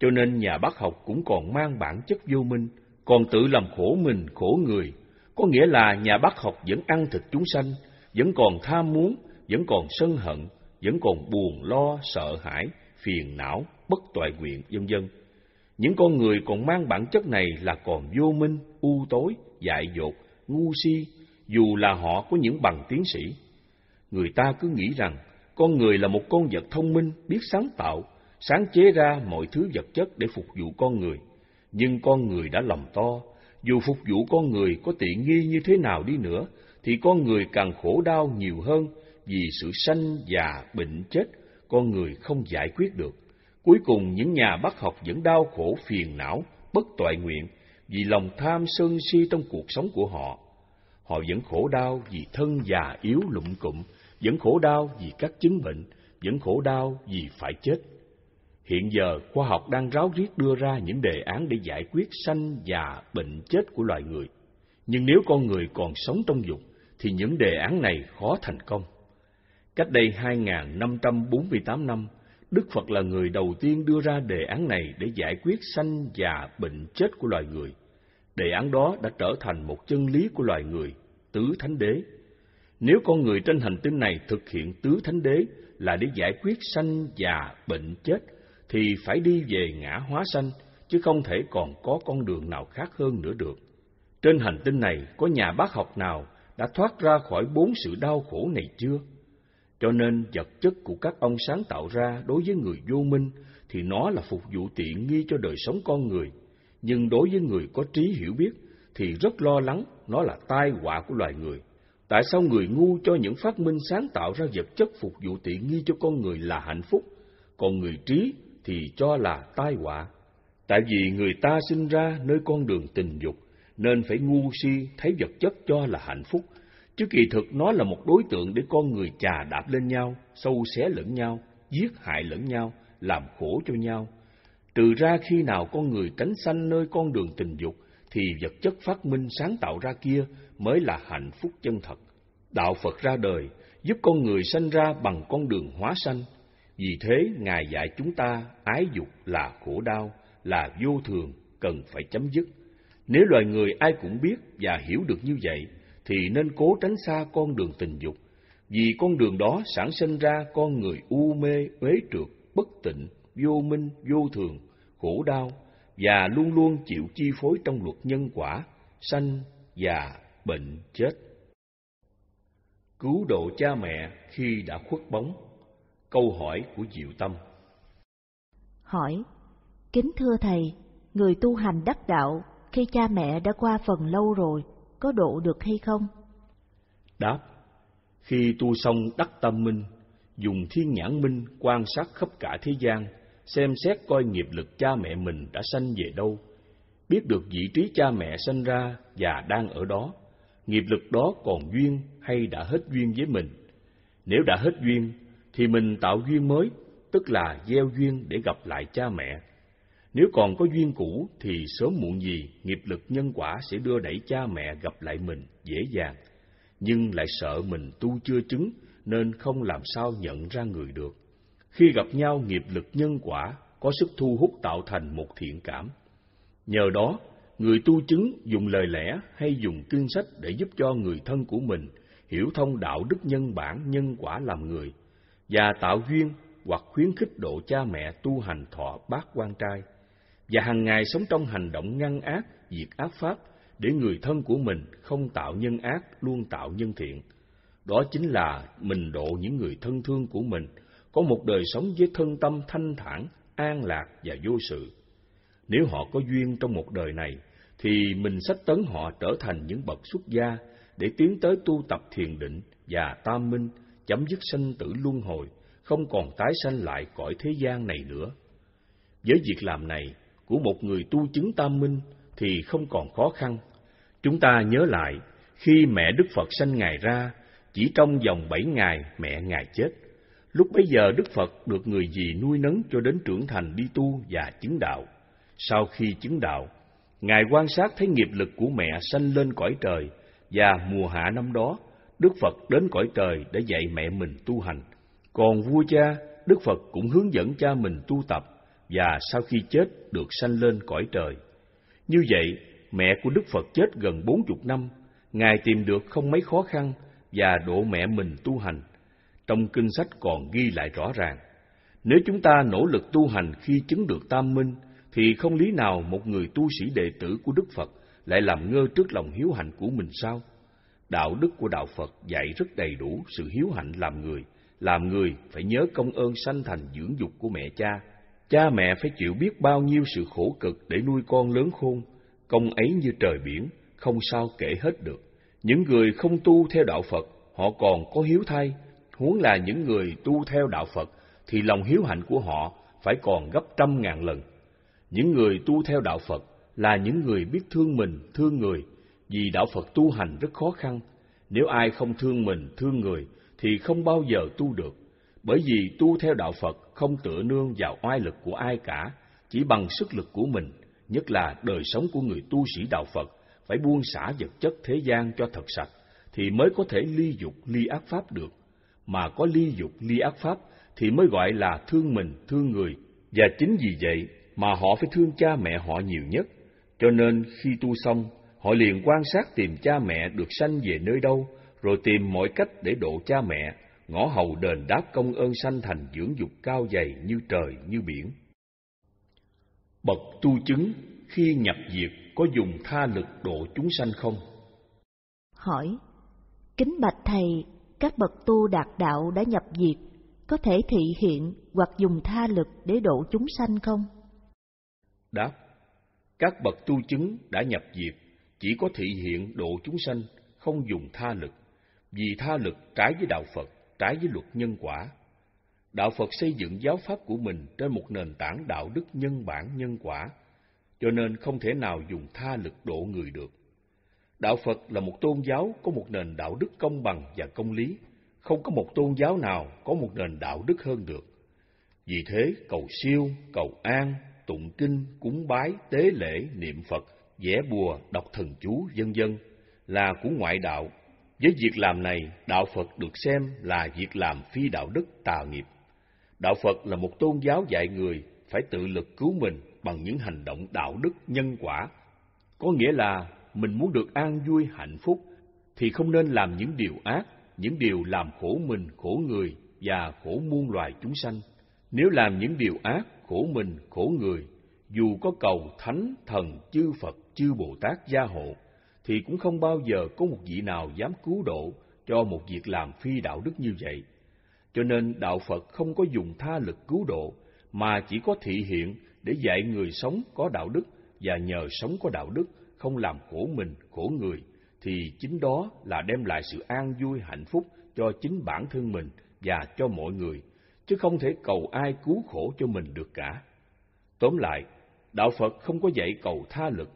[SPEAKER 1] Cho nên nhà bác học cũng còn mang bản chất vô minh, còn tự làm khổ mình, khổ người. Có nghĩa là nhà bác học vẫn ăn thịt chúng sanh, vẫn còn tham muốn, vẫn còn sân hận, vẫn còn buồn lo, sợ hãi, phiền não, bất toại nguyện, vân vân. Những con người còn mang bản chất này là còn vô minh, u tối, dại dột, ngu si, dù là họ có những bằng tiến sĩ. Người ta cứ nghĩ rằng con người là một con vật thông minh, biết sáng tạo, sáng chế ra mọi thứ vật chất để phục vụ con người. Nhưng con người đã lòng to, dù phục vụ con người có tiện nghi như thế nào đi nữa, thì con người càng khổ đau nhiều hơn vì sự sanh già bệnh chết con người không giải quyết được. Cuối cùng những nhà bác học vẫn đau khổ phiền não, bất toại nguyện vì lòng tham sân si trong cuộc sống của họ. Họ vẫn khổ đau vì thân già yếu lụm cụm, vẫn khổ đau vì các chứng bệnh, vẫn khổ đau vì phải chết. Hiện giờ, khoa học đang ráo riết đưa ra những đề án để giải quyết sanh già bệnh chết của loài người. Nhưng nếu con người còn sống trong dục, thì những đề án này khó thành công. Cách đây 2.548 năm, Đức Phật là người đầu tiên đưa ra đề án này để giải quyết sanh già bệnh chết của loài người. Đề án đó đã trở thành một chân lý của loài người, tứ thánh đế. Nếu con người trên hành tinh này thực hiện tứ thánh đế là để giải quyết sanh già bệnh chết, thì phải đi về ngã hóa sanh, chứ không thể còn có con đường nào khác hơn nữa được. Trên hành tinh này có nhà bác học nào đã thoát ra khỏi bốn sự đau khổ này chưa? Cho nên vật chất của các ông sáng tạo ra đối với người vô minh thì nó là phục vụ tiện nghi cho đời sống con người. Nhưng đối với người có trí hiểu biết thì rất lo lắng nó là tai họa của loài người. Tại sao người ngu cho những phát minh sáng tạo ra vật chất phục vụ tiện nghi cho con người là hạnh phúc, còn người trí thì cho là tai họa? Tại vì người ta sinh ra nơi con đường tình dục, nên phải ngu si thấy vật chất cho là hạnh phúc, chứ kỳ thực nó là một đối tượng để con người chà đạp lên nhau, sâu xé lẫn nhau, giết hại lẫn nhau, làm khổ cho nhau. Trừ ra khi nào con người tránh sanh nơi con đường tình dục, thì vật chất phát minh sáng tạo ra kia mới là hạnh phúc chân thật. Đạo Phật ra đời, giúp con người sanh ra bằng con đường hóa sanh. Vì thế, Ngài dạy chúng ta ái dục là khổ đau, là vô thường, cần phải chấm dứt. Nếu loài người ai cũng biết và hiểu được như vậy, thì nên cố tránh xa con đường tình dục, vì con đường đó sản sinh ra con người u mê, uế trượt, bất tịnh, vô minh, vô thường, khổ đau, và luôn luôn chịu chi phối trong luật nhân quả, sanh, già, bệnh, chết. Cứu độ cha mẹ khi đã khuất bóng Câu hỏi của Diệu Tâm
[SPEAKER 2] Hỏi Kính thưa Thầy, người tu hành đắc đạo khi cha mẹ đã qua phần lâu rồi, có độ được hay không?
[SPEAKER 1] Đáp Khi tu xong đắc tâm minh, dùng thiên nhãn minh quan sát khắp cả thế gian, xem xét coi nghiệp lực cha mẹ mình đã sanh về đâu, biết được vị trí cha mẹ sanh ra và đang ở đó, nghiệp lực đó còn duyên hay đã hết duyên với mình. Nếu đã hết duyên, thì mình tạo duyên mới, tức là gieo duyên để gặp lại cha mẹ. Nếu còn có duyên cũ thì sớm muộn gì nghiệp lực nhân quả sẽ đưa đẩy cha mẹ gặp lại mình dễ dàng, nhưng lại sợ mình tu chưa chứng nên không làm sao nhận ra người được. Khi gặp nhau nghiệp lực nhân quả có sức thu hút tạo thành một thiện cảm. Nhờ đó, người tu chứng dùng lời lẽ hay dùng kinh sách để giúp cho người thân của mình hiểu thông đạo đức nhân bản nhân quả làm người và tạo duyên hoặc khuyến khích độ cha mẹ tu hành thọ bát quan trai và hàng ngày sống trong hành động ngăn ác, diệt ác pháp để người thân của mình không tạo nhân ác, luôn tạo nhân thiện. Đó chính là mình độ những người thân thương của mình có một đời sống với thân tâm thanh thản, an lạc và vô sự. Nếu họ có duyên trong một đời này, thì mình sách tấn họ trở thành những bậc xuất gia để tiến tới tu tập thiền định và tam minh, chấm dứt sanh tử luân hồi, không còn tái sanh lại cõi thế gian này nữa. Với việc làm này của một người tu chứng tam minh thì không còn khó khăn. Chúng ta nhớ lại, khi mẹ Đức Phật sanh Ngài ra, chỉ trong vòng bảy ngày mẹ Ngài chết. Lúc bấy giờ Đức Phật được người gì nuôi nấng cho đến trưởng thành đi tu và chứng đạo. Sau khi chứng đạo, Ngài quan sát thấy nghiệp lực của mẹ sanh lên cõi trời, và mùa hạ năm đó, Đức Phật đến cõi trời để dạy mẹ mình tu hành. Còn vua cha, Đức Phật cũng hướng dẫn cha mình tu tập, và sau khi chết được sanh lên cõi trời. Như vậy, mẹ của Đức Phật chết gần bốn chục năm, Ngài tìm được không mấy khó khăn và độ mẹ mình tu hành. Trong kinh sách còn ghi lại rõ ràng, nếu chúng ta nỗ lực tu hành khi chứng được tam minh, thì không lý nào một người tu sĩ đệ tử của Đức Phật lại làm ngơ trước lòng hiếu hạnh của mình sao? Đạo đức của Đạo Phật dạy rất đầy đủ sự hiếu hạnh làm người, làm người phải nhớ công ơn sanh thành dưỡng dục của mẹ cha. Cha mẹ phải chịu biết bao nhiêu sự khổ cực để nuôi con lớn khôn, công ấy như trời biển, không sao kể hết được. Những người không tu theo đạo Phật, họ còn có hiếu thay, huống là những người tu theo đạo Phật, thì lòng hiếu hạnh của họ phải còn gấp trăm ngàn lần. Những người tu theo đạo Phật là những người biết thương mình, thương người, vì đạo Phật tu hành rất khó khăn. Nếu ai không thương mình, thương người, thì không bao giờ tu được. Bởi vì tu theo đạo Phật không tựa nương vào oai lực của ai cả, chỉ bằng sức lực của mình, nhất là đời sống của người tu sĩ đạo Phật, phải buông xả vật chất thế gian cho thật sạch, thì mới có thể ly dục, ly ác pháp được. Mà có ly dục, ly ác pháp thì mới gọi là thương mình, thương người. Và chính vì vậy mà họ phải thương cha mẹ họ nhiều nhất. Cho nên khi tu xong, họ liền quan sát tìm cha mẹ được sanh về nơi đâu, rồi tìm mọi cách để độ cha mẹ, ngõ hầu đền đáp công ơn sanh thành dưỡng dục cao dày như trời như biển. Bậc tu chứng khi nhập diệt có dùng tha lực độ chúng sanh không?
[SPEAKER 2] Hỏi, kính bạch thầy, các bậc tu đạt đạo đã nhập diệt, có thể thị hiện hoặc dùng tha lực để độ chúng sanh không?
[SPEAKER 1] Đáp, các bậc tu chứng đã nhập diệt, chỉ có thị hiện độ chúng sanh, không dùng tha lực, vì tha lực trái với đạo Phật, trái với luật nhân quả. Đạo Phật xây dựng giáo pháp của mình trên một nền tảng đạo đức nhân bản nhân quả, cho nên không thể nào dùng tha lực độ người được. Đạo Phật là một tôn giáo có một nền đạo đức công bằng và công lý, không có một tôn giáo nào có một nền đạo đức hơn được. Vì thế, cầu siêu, cầu an, tụng kinh, cúng bái, tế lễ, niệm Phật, vẽ bùa, đọc thần chú, vân dân là của ngoại đạo. Với việc làm này, đạo Phật được xem là việc làm phi đạo đức tà nghiệp. Đạo Phật là một tôn giáo dạy người phải tự lực cứu mình bằng những hành động đạo đức nhân quả. Có nghĩa là mình muốn được an vui hạnh phúc thì không nên làm những điều ác, những điều làm khổ mình, khổ người và khổ muôn loài chúng sanh. Nếu làm những điều ác, khổ mình, khổ người, dù có cầu thánh, thần, chư Phật, chư Bồ Tát gia hộ, thì cũng không bao giờ có một vị nào dám cứu độ cho một việc làm phi đạo đức như vậy. Cho nên đạo Phật không có dùng tha lực cứu độ, mà chỉ có thị hiện để dạy người sống có đạo đức và nhờ sống có đạo đức không làm khổ mình, khổ người, thì chính đó là đem lại sự an vui hạnh phúc cho chính bản thân mình và cho mọi người, chứ không thể cầu ai cứu khổ cho mình được cả. Tóm lại, đạo Phật không có dạy cầu tha lực,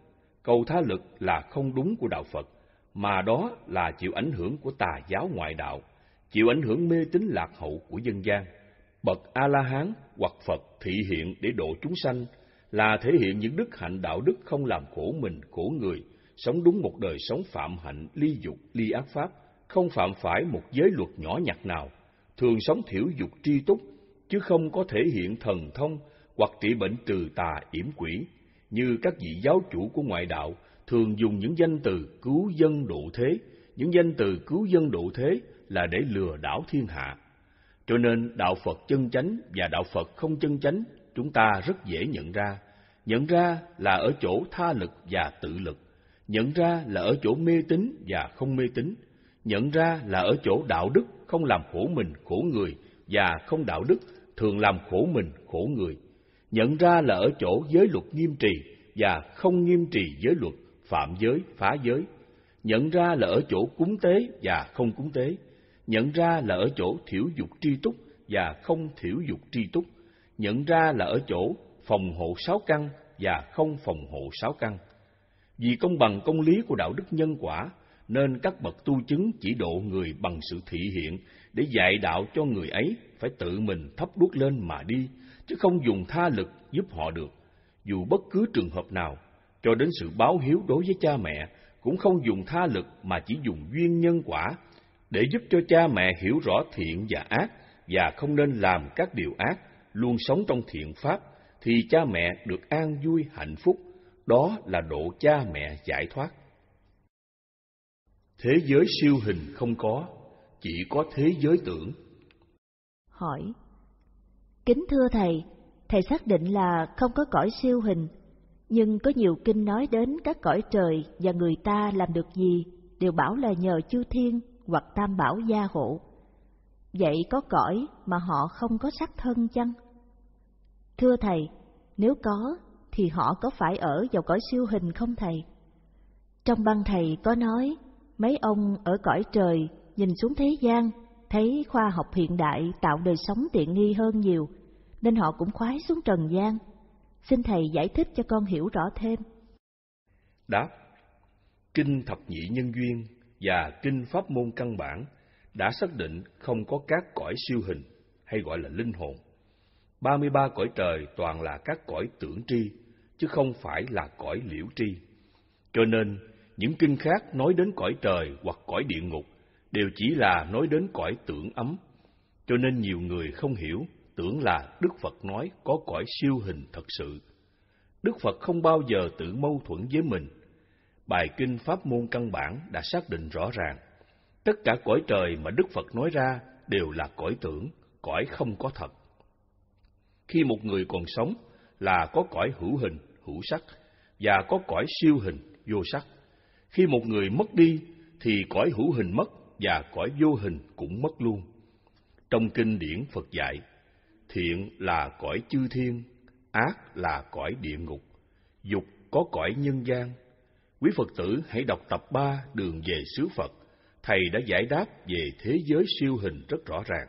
[SPEAKER 1] cầu tha lực là không đúng của đạo Phật, mà đó là chịu ảnh hưởng của tà giáo ngoại đạo, chịu ảnh hưởng mê tín lạc hậu của dân gian. Bậc A-la-hán hoặc Phật thị hiện để độ chúng sanh là thể hiện những đức hạnh đạo đức không làm khổ mình, khổ người, sống đúng một đời sống phạm hạnh, ly dục, ly ác pháp, không phạm phải một giới luật nhỏ nhặt nào, thường sống thiểu dục tri túc, chứ không có thể hiện thần thông hoặc trị bệnh từ tà yểm quỷ, như các vị giáo chủ của ngoại đạo thường dùng những danh từ cứu dân độ thế, những danh từ cứu dân độ thế là để lừa đảo thiên hạ. Cho nên đạo Phật chân chánh và đạo Phật không chân chánh chúng ta rất dễ nhận ra. Nhận ra là ở chỗ tha lực và tự lực. Nhận ra là ở chỗ mê tín và không mê tín. Nhận ra là ở chỗ đạo đức không làm khổ mình, khổ người và không đạo đức thường làm khổ mình, khổ người. Nhận ra là ở chỗ giới luật nghiêm trì và không nghiêm trì giới luật, phạm giới, phá giới. Nhận ra là ở chỗ cúng tế và không cúng tế. Nhận ra là ở chỗ thiểu dục tri túc và không thiểu dục tri túc nhận ra là ở chỗ phòng hộ sáu căn và không phòng hộ sáu căn. Vì công bằng công lý của đạo đức nhân quả, nên các bậc tu chứng chỉ độ người bằng sự thị hiện để dạy đạo cho người ấy phải tự mình thắp đuốc lên mà đi, chứ không dùng tha lực giúp họ được. Dù bất cứ trường hợp nào, cho đến sự báo hiếu đối với cha mẹ, cũng không dùng tha lực mà chỉ dùng duyên nhân quả để giúp cho cha mẹ hiểu rõ thiện và ác và không nên làm các điều ác luôn sống trong thiện pháp, thì cha mẹ được an vui hạnh phúc, đó là độ cha mẹ giải thoát. Thế giới siêu hình không có, chỉ có thế giới tưởng.
[SPEAKER 2] Hỏi Kính thưa Thầy, Thầy xác định là không có cõi siêu hình, nhưng có nhiều kinh nói đến các cõi trời và người ta làm được gì đều bảo là nhờ chư thiên hoặc tam bảo gia hộ. Vậy có cõi mà họ không có sắc thân chăng? Thưa Thầy, nếu có, thì họ có phải ở vào cõi siêu hình không Thầy? Trong băng Thầy có nói, mấy ông ở cõi trời nhìn xuống thế gian, thấy khoa học hiện đại tạo đời sống tiện nghi hơn nhiều, nên họ cũng khoái xuống trần gian. Xin Thầy giải thích cho con hiểu rõ thêm.
[SPEAKER 1] Đáp Kinh Thập Nhị Nhân Duyên và Kinh Pháp Môn Căn Bản đã xác định không có các cõi siêu hình hay gọi là linh hồn. 33 cõi trời toàn là các cõi tưởng tri, chứ không phải là cõi liễu tri. Cho nên, những kinh khác nói đến cõi trời hoặc cõi địa ngục đều chỉ là nói đến cõi tưởng ấm. Cho nên nhiều người không hiểu, tưởng là Đức Phật nói có cõi siêu hình thật sự. Đức Phật không bao giờ tự mâu thuẫn với mình. Bài kinh Pháp môn căn bản đã xác định rõ ràng. Tất cả cõi trời mà Đức Phật nói ra đều là cõi tưởng, cõi không có thật. Khi một người còn sống là có cõi hữu hình, hữu sắc, và có cõi siêu hình, vô sắc. Khi một người mất đi, thì cõi hữu hình mất và cõi vô hình cũng mất luôn. Trong kinh điển Phật dạy, thiện là cõi chư thiên, ác là cõi địa ngục, dục có cõi nhân gian. Quý Phật tử hãy đọc tập 3 đường về xứ Phật, Thầy đã giải đáp về thế giới siêu hình rất rõ ràng.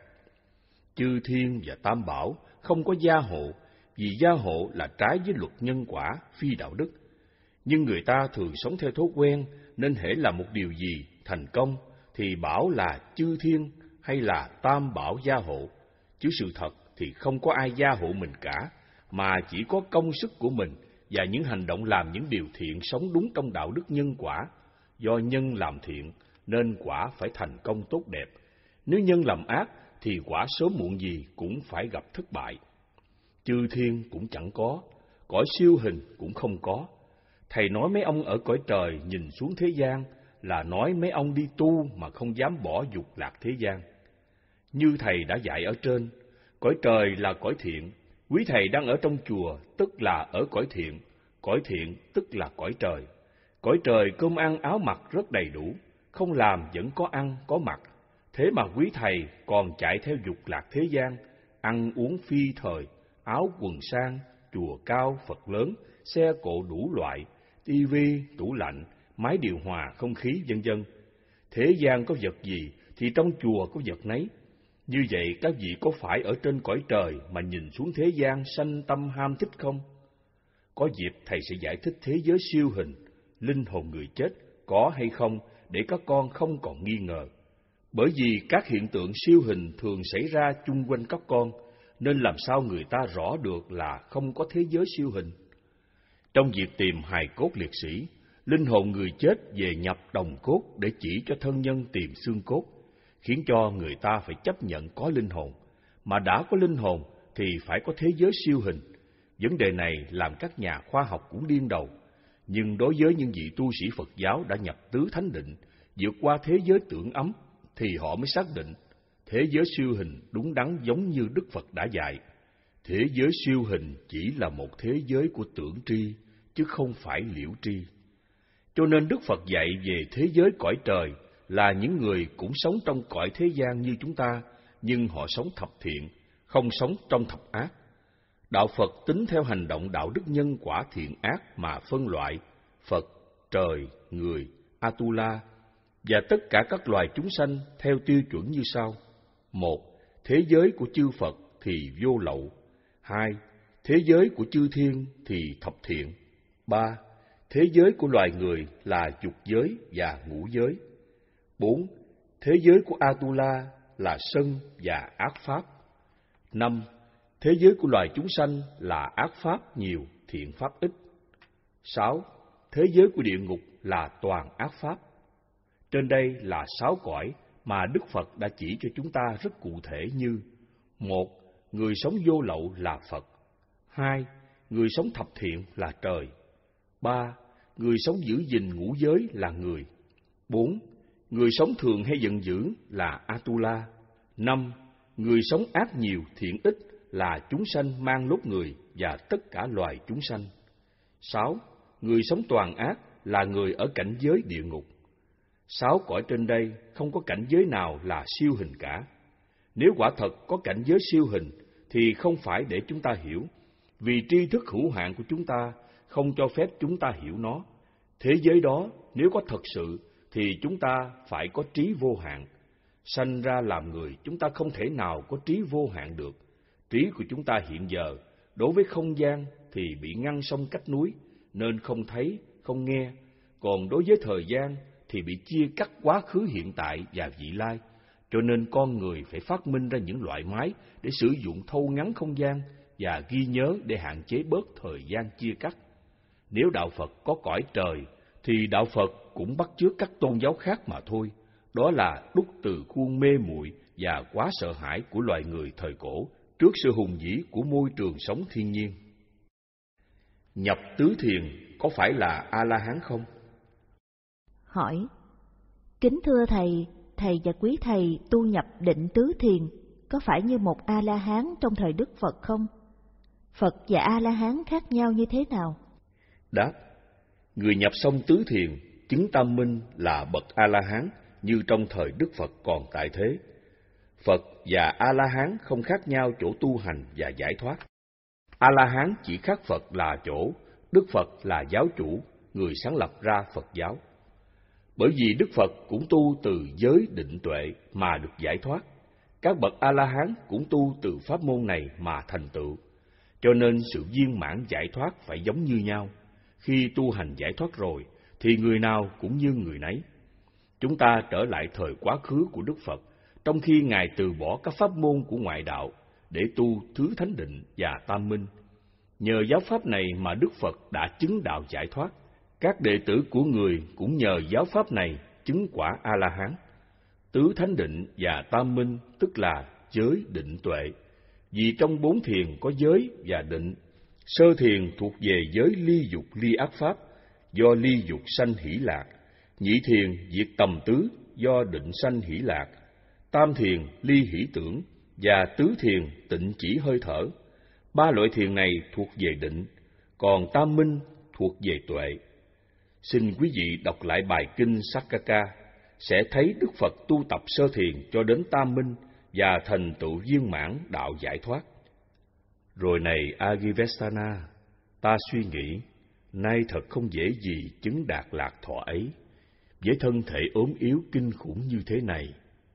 [SPEAKER 1] Chư thiên và tam bảo không có gia hộ, vì gia hộ là trái với luật nhân quả, phi đạo đức. Nhưng người ta thường sống theo thói quen, nên hễ làm một điều gì thành công, thì bảo là chư thiên hay là tam bảo gia hộ. Chứ sự thật thì không có ai gia hộ mình cả, mà chỉ có công sức của mình và những hành động làm những điều thiện sống đúng trong đạo đức nhân quả. Do nhân làm thiện, nên quả phải thành công tốt đẹp. Nếu nhân làm ác, thì quả sớm muộn gì cũng phải gặp thất bại. Chư thiên cũng chẳng có, cõi siêu hình cũng không có. Thầy nói mấy ông ở cõi trời nhìn xuống thế gian là nói mấy ông đi tu mà không dám bỏ dục lạc thế gian. Như thầy đã dạy ở trên, cõi trời là cõi thiện, quý thầy đang ở trong chùa tức là ở cõi thiện, cõi thiện tức là cõi trời. Cõi trời cơm ăn áo mặc rất đầy đủ, không làm vẫn có ăn có mặc. Thế mà quý thầy còn chạy theo dục lạc thế gian, ăn uống phi thời, áo quần sang, chùa cao, Phật lớn, xe cộ đủ loại, tivi, tủ lạnh, máy điều hòa, không khí, vân vân. Thế gian có vật gì thì trong chùa có vật nấy. Như vậy các vị có phải ở trên cõi trời mà nhìn xuống thế gian sanh tâm ham thích không? Có dịp thầy sẽ giải thích thế giới siêu hình, linh hồn người chết có hay không để các con không còn nghi ngờ. Bởi vì các hiện tượng siêu hình thường xảy ra chung quanh các con, nên làm sao người ta rõ được là không có thế giới siêu hình. Trong việc tìm hài cốt liệt sĩ, linh hồn người chết về nhập đồng cốt để chỉ cho thân nhân tìm xương cốt, khiến cho người ta phải chấp nhận có linh hồn. Mà đã có linh hồn thì phải có thế giới siêu hình. Vấn đề này làm các nhà khoa học cũng điên đầu. Nhưng đối với những vị tu sĩ Phật giáo đã nhập tứ thánh định, vượt qua thế giới tưởng ấm, thì họ mới xác định thế giới siêu hình đúng đắn giống như Đức Phật đã dạy. Thế giới siêu hình chỉ là một thế giới của tưởng tri, chứ không phải liễu tri. Cho nên Đức Phật dạy về thế giới cõi trời là những người cũng sống trong cõi thế gian như chúng ta, nhưng họ sống thập thiện, không sống trong thập ác. Đạo Phật tính theo hành động đạo đức nhân quả thiện ác mà phân loại Phật, trời, người, Atula và tất cả các loài chúng sanh theo tiêu chuẩn như sau. Một, thế giới của chư Phật thì vô lậu. Hai, thế giới của chư thiên thì thập thiện. Ba, thế giới của loài người là dục giới và ngũ giới. Bốn, thế giới của Atula là sân và ác pháp. Năm, thế giới của loài chúng sanh là ác pháp nhiều, thiện pháp ít. Sáu, thế giới của địa ngục là toàn ác pháp. Trên đây là sáu cõi mà Đức Phật đã chỉ cho chúng ta rất cụ thể như một Người sống vô lậu là Phật hai Người sống thập thiện là trời ba Người sống giữ gìn ngũ giới là người bốn Người sống thường hay giận dữ là Atula năm Người sống ác nhiều thiện ít là chúng sanh mang lốt người và tất cả loài chúng sanh sáu Người sống toàn ác là người ở cảnh giới địa ngục Sáu cõi trên đây không có cảnh giới nào là siêu hình cả. Nếu quả thật có cảnh giới siêu hình, thì không phải để chúng ta hiểu, vì tri thức hữu hạn của chúng ta không cho phép chúng ta hiểu nó. Thế giới đó, nếu có thật sự, thì chúng ta phải có trí vô hạn. Sanh ra làm người, chúng ta không thể nào có trí vô hạn được. Trí của chúng ta hiện giờ, đối với không gian thì bị ngăn sông cách núi, nên không thấy, không nghe. Còn đối với thời gian thì bị chia cắt quá khứ hiện tại và vị lai, cho nên con người phải phát minh ra những loại máy để sử dụng thâu ngắn không gian và ghi nhớ để hạn chế bớt thời gian chia cắt. Nếu đạo Phật có cõi trời, thì đạo Phật cũng bắt chước các tôn giáo khác mà thôi. Đó là đúc từ khuôn mê muội và quá sợ hãi của loài người thời cổ trước sự hùng vĩ của môi trường sống thiên nhiên. Nhập tứ thiền có phải là A-la-hán không?
[SPEAKER 2] hỏi Kính thưa Thầy, Thầy và quý Thầy tu nhập định tứ thiền có phải như một A-la-hán trong thời Đức Phật không? Phật và A-la-hán khác nhau như thế nào?
[SPEAKER 1] Đáp, người nhập xong tứ thiền, chứng tam minh là bậc A-la-hán như trong thời Đức Phật còn tại thế. Phật và A-la-hán không khác nhau chỗ tu hành và giải thoát. A-la-hán chỉ khác Phật là chỗ Đức Phật là giáo chủ, người sáng lập ra Phật giáo. Bởi vì Đức Phật cũng tu từ giới định tuệ mà được giải thoát. Các bậc A-la-hán cũng tu từ pháp môn này mà thành tựu. Cho nên sự viên mãn giải thoát phải giống như nhau khi tu hành giải thoát rồi, thì người nào cũng như người nấy. Chúng ta trở lại thời quá khứ của Đức Phật, trong khi Ngài từ bỏ các pháp môn của ngoại đạo để tu thứ thánh định và tam minh. Nhờ giáo pháp này mà Đức Phật đã chứng đạo giải thoát. Các đệ tử của người cũng nhờ giáo pháp này chứng quả A-la-hán. Tứ thánh định và tam minh tức là giới định tuệ. Vì trong bốn thiền có giới và định. Sơ thiền thuộc về giới ly dục ly ác pháp, do ly dục sanh hỷ lạc. Nhị thiền diệt tầm tứ, do định sanh hỷ lạc. Tam thiền ly hỷ tưởng, và tứ thiền tịnh chỉ hơi thở. Ba loại thiền này thuộc về định, còn tam minh thuộc về tuệ. Xin quý vị đọc lại bài kinh Sakaka sẽ thấy Đức Phật tu tập sơ thiền cho đến tam minh và thành tựu viên mãn đạo giải thoát. Rồi này Agivestana, ta suy nghĩ, nay thật không dễ gì chứng đạt lạc thọ ấy. Với thân thể ốm yếu kinh khủng như thế này,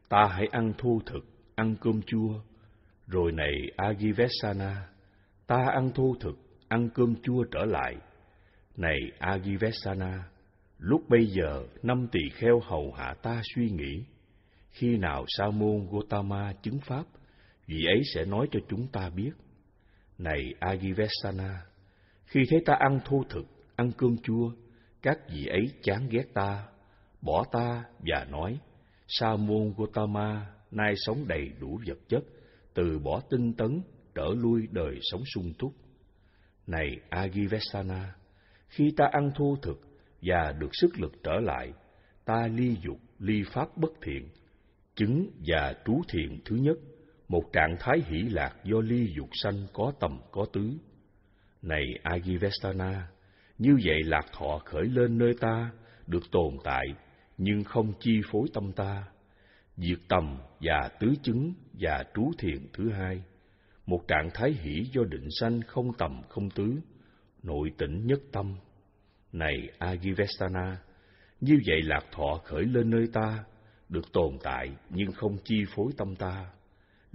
[SPEAKER 1] ta hãy ăn thô thực, ăn cơm chua. Rồi này Agivesana, ta ăn thô thực, ăn cơm chua trở lại. Này Agivesana, lúc bây giờ năm tỳ kheo hầu hạ ta suy nghĩ, khi nào sa môn Gotama chứng pháp, vị ấy sẽ nói cho chúng ta biết. Này Ajivesana, khi thấy ta ăn thô thực, ăn cơm chua, các vị ấy chán ghét ta, bỏ ta và nói, Sa môn Gotama nay sống đầy đủ vật chất, từ bỏ tinh tấn, trở lui đời sống sung túc. Này Agivesana, khi ta ăn thô thực và được sức lực trở lại, ta ly dục, ly pháp bất thiện, chứng và trú thiện thứ nhất, một trạng thái hỷ lạc do ly dục sanh có tầm có tứ. Này Agivestana, như vậy lạc thọ khởi lên nơi ta, được tồn tại, nhưng không chi phối tâm ta. Diệt tầm và tứ chứng và trú thiền thứ hai, một trạng thái hỷ do định sanh không tầm không tứ, nội tỉnh nhất tâm. Này Agivestana, như vậy lạc thọ khởi lên nơi ta, được tồn tại nhưng không chi phối tâm ta.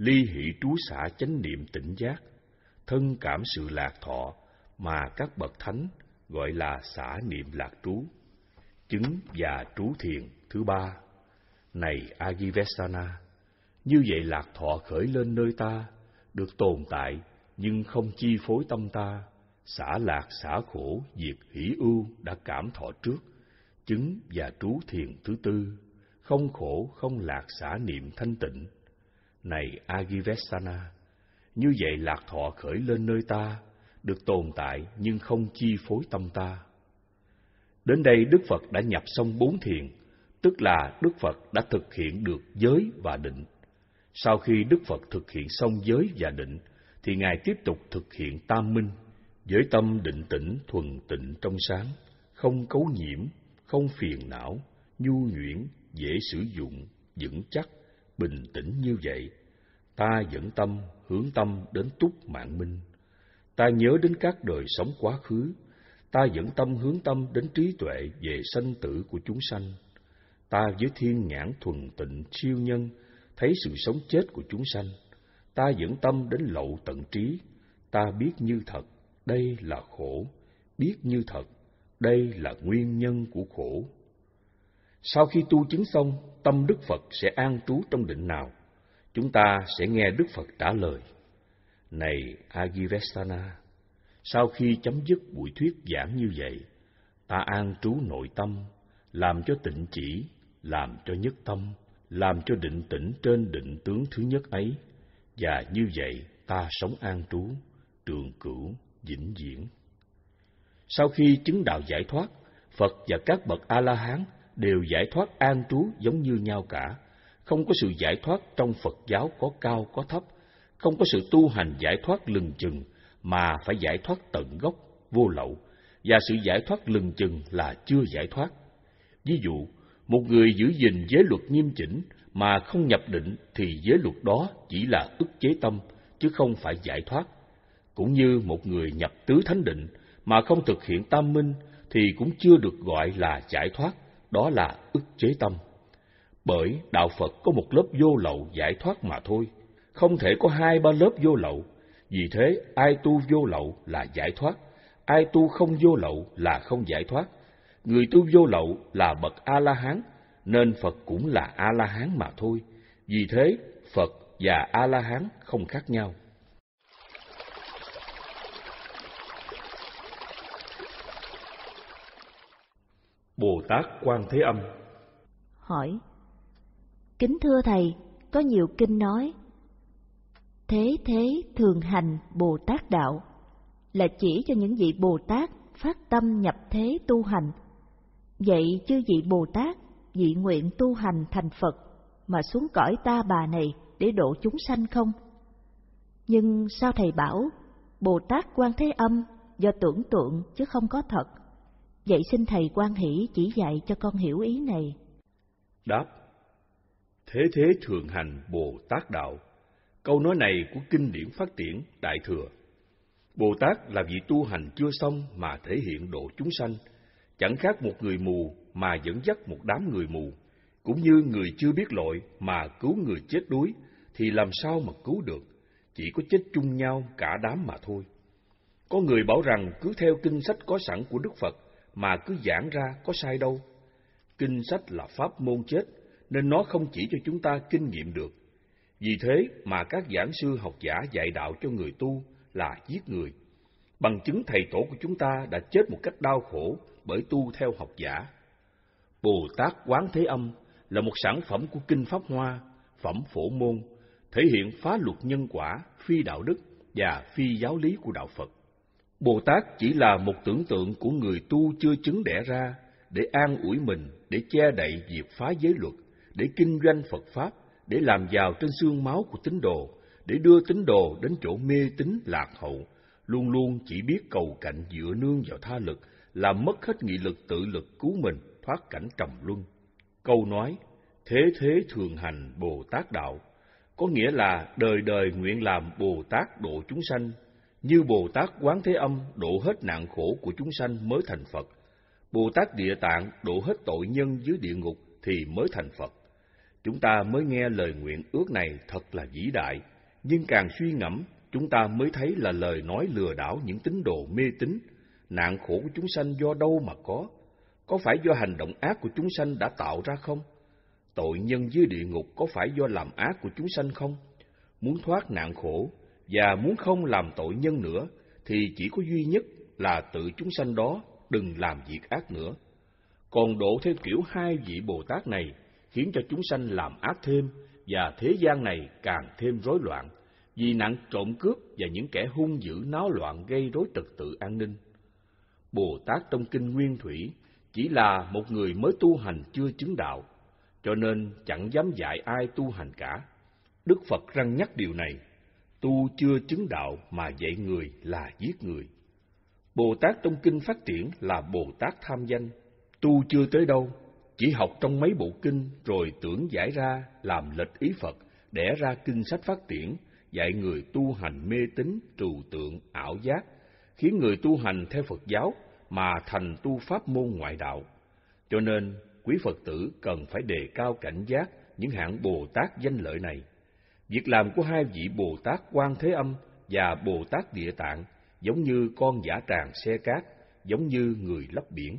[SPEAKER 1] Ly hỷ trú xả chánh niệm tỉnh giác, thân cảm sự lạc thọ mà các bậc thánh gọi là xả niệm lạc trú. Chứng và trú thiền thứ ba. Này Agivesana, như vậy lạc thọ khởi lên nơi ta, được tồn tại nhưng không chi phối tâm ta, xả lạc xả khổ diệt hỷ ưu đã cảm thọ trước, chứng và trú thiền thứ tư, không khổ không lạc xả niệm thanh tịnh. Này Agivesana, như vậy lạc thọ khởi lên nơi ta, được tồn tại nhưng không chi phối tâm ta. Đến đây Đức Phật đã nhập xong bốn thiền, tức là Đức Phật đã thực hiện được giới và định. Sau khi Đức Phật thực hiện xong giới và định, thì Ngài tiếp tục thực hiện tam minh, với tâm định tĩnh thuần tịnh trong sáng, không cấu nhiễm, không phiền não, nhu nhuyễn, dễ sử dụng, vững chắc, bình tĩnh như vậy. Ta dẫn tâm, hướng tâm đến túc mạng minh. Ta nhớ đến các đời sống quá khứ, ta dẫn tâm hướng tâm đến trí tuệ về sanh tử của chúng sanh. Ta với thiên nhãn thuần tịnh siêu nhân, thấy sự sống chết của chúng sanh. Ta dẫn tâm đến lậu tận trí, ta biết như thật, đây là khổ, biết như thật, đây là nguyên nhân của khổ. Sau khi tu chứng xong, tâm Đức Phật sẽ an trú trong định nào? Chúng ta sẽ nghe Đức Phật trả lời. Này Agivestana, sau khi chấm dứt buổi thuyết giảng như vậy, ta an trú nội tâm, làm cho tịnh chỉ, làm cho nhất tâm, làm cho định tĩnh trên định tướng thứ nhất ấy, và như vậy ta sống an trú, trường cửu, vĩnh viễn. Sau khi chứng đạo giải thoát, Phật và các bậc A-la-hán đều giải thoát an trú giống như nhau cả, không có sự giải thoát trong Phật giáo có cao có thấp, không có sự tu hành giải thoát lừng chừng, mà phải giải thoát tận gốc, vô lậu, và sự giải thoát lừng chừng là chưa giải thoát. Ví dụ, một người giữ gìn giới luật nghiêm chỉnh mà không nhập định thì giới luật đó chỉ là ức chế tâm, chứ không phải giải thoát. Cũng như một người nhập tứ thánh định mà không thực hiện tam minh thì cũng chưa được gọi là giải thoát, đó là ức chế tâm. Bởi đạo Phật có một lớp vô lậu giải thoát mà thôi, không thể có hai ba lớp vô lậu. Vì thế, ai tu vô lậu là giải thoát, ai tu không vô lậu là không giải thoát. Người tu vô lậu là bậc A-la-hán, nên Phật cũng là A-la-hán mà thôi. Vì thế, Phật và A-la-hán không khác nhau. Bồ Tát Quan Thế Âm
[SPEAKER 2] Hỏi Kính thưa Thầy, có nhiều kinh nói Thế thế thường hành Bồ Tát Đạo là chỉ cho những vị Bồ Tát phát tâm nhập thế tu hành. Vậy chư vị Bồ Tát vị nguyện tu hành thành Phật mà xuống cõi ta bà này để độ chúng sanh không? Nhưng sao Thầy bảo Bồ Tát Quan Thế Âm do tưởng tượng chứ không có thật? Vậy xin Thầy quan hỷ chỉ dạy cho con hiểu ý này.
[SPEAKER 1] Đáp Thế thế thường hành Bồ Tát Đạo. Câu nói này của kinh điển phát triển Đại Thừa. Bồ Tát là vị tu hành chưa xong mà thể hiện độ chúng sanh, chẳng khác một người mù mà dẫn dắt một đám người mù, cũng như người chưa biết lội mà cứu người chết đuối thì làm sao mà cứu được, chỉ có chết chung nhau cả đám mà thôi. Có người bảo rằng cứ theo kinh sách có sẵn của Đức Phật mà cứ giảng ra có sai đâu. Kinh sách là pháp môn chết, nên nó không chỉ cho chúng ta kinh nghiệm được. Vì thế mà các giảng sư học giả dạy đạo cho người tu là giết người. Bằng chứng thầy tổ của chúng ta đã chết một cách đau khổ bởi tu theo học giả. Bồ Tát Quán Thế Âm là một sản phẩm của Kinh Pháp Hoa, phẩm phổ môn, thể hiện phá luật nhân quả, phi đạo đức và phi giáo lý của Đạo Phật. Bồ Tát chỉ là một tưởng tượng của người tu chưa chứng đẻ ra để an ủi mình, để che đậy việc phá giới luật, để kinh doanh Phật Pháp, để làm giàu trên xương máu của tín đồ, để đưa tín đồ đến chỗ mê tín lạc hậu, luôn luôn chỉ biết cầu cạnh dựa nương vào tha lực, làm mất hết nghị lực tự lực cứu mình thoát cảnh trầm luân. Câu nói, thế thế thường hành Bồ Tát Đạo, có nghĩa là đời đời nguyện làm Bồ Tát độ chúng sanh, như Bồ Tát Quán Thế Âm độ hết nạn khổ của chúng sanh mới thành Phật. Bồ Tát Địa Tạng độ hết tội nhân dưới địa ngục thì mới thành Phật. Chúng ta mới nghe lời nguyện ước này thật là vĩ đại, nhưng càng suy ngẫm, chúng ta mới thấy là lời nói lừa đảo những tín đồ mê tín, nạn khổ của chúng sanh do đâu mà có? Có phải do hành động ác của chúng sanh đã tạo ra không? Tội nhân dưới địa ngục có phải do làm ác của chúng sanh không? Muốn thoát nạn khổ và muốn không làm tội nhân nữa thì chỉ có duy nhất là tự chúng sanh đó đừng làm việc ác nữa. Còn độ theo kiểu hai vị Bồ Tát này khiến cho chúng sanh làm ác thêm và thế gian này càng thêm rối loạn vì nạn trộm cướp và những kẻ hung dữ náo loạn gây rối trật tự an ninh. Bồ Tát trong kinh Nguyên Thủy chỉ là một người mới tu hành chưa chứng đạo, cho nên chẳng dám dạy ai tu hành cả. Đức Phật răng nhắc điều này, tu chưa chứng đạo mà dạy người là giết người. Bồ Tát trong kinh phát triển là Bồ Tát tham danh, tu chưa tới đâu, chỉ học trong mấy bộ kinh rồi tưởng giải ra làm lệch ý Phật, đẻ ra kinh sách phát triển, dạy người tu hành mê tín, trừu tượng, ảo giác, khiến người tu hành theo Phật giáo mà thành tu pháp môn ngoại đạo. Cho nên, quý Phật tử cần phải đề cao cảnh giác những hạng Bồ Tát danh lợi này. Việc làm của hai vị Bồ Tát Quan Thế Âm và Bồ Tát Địa Tạng giống như con giả tràng xe cát, giống như người lấp biển.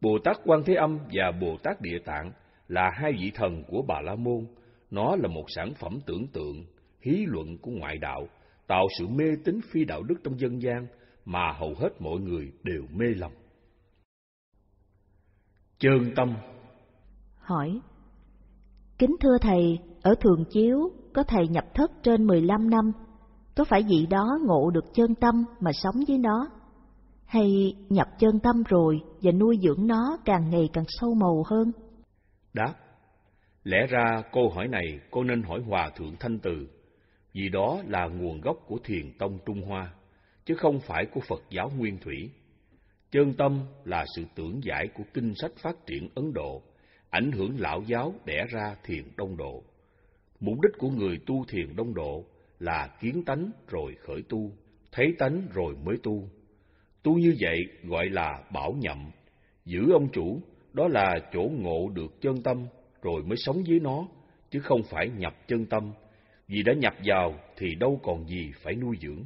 [SPEAKER 1] Bồ Tát Quan Thế Âm và Bồ Tát Địa Tạng là hai vị thần của Bà La Môn. Nó là một sản phẩm tưởng tượng, hí luận của ngoại đạo, tạo sự mê tín phi đạo đức trong dân gian mà hầu hết mọi người đều mê lầm. Chơn tâm
[SPEAKER 2] Hỏi Kính thưa Thầy, ở Thường Chiếu có Thầy nhập thất trên 15 năm, có phải vị đó ngộ được chân tâm mà sống với nó? Hay nhập chân tâm rồi và nuôi dưỡng nó càng ngày càng sâu màu hơn?
[SPEAKER 1] Đáp Lẽ ra câu hỏi này cô nên hỏi Hòa Thượng Thanh Từ, vì đó là nguồn gốc của thiền tông Trung Hoa chứ không phải của Phật giáo Nguyên Thủy. Chân tâm là sự tưởng giải của kinh sách phát triển Ấn Độ, ảnh hưởng lão giáo đẻ ra thiền đông độ. Mục đích của người tu thiền đông độ là kiến tánh rồi khởi tu, thấy tánh rồi mới tu. Tu như vậy gọi là bảo nhậm, giữ ông chủ, đó là chỗ ngộ được chân tâm rồi mới sống với nó, chứ không phải nhập chân tâm, vì đã nhập vào thì đâu còn gì phải nuôi dưỡng.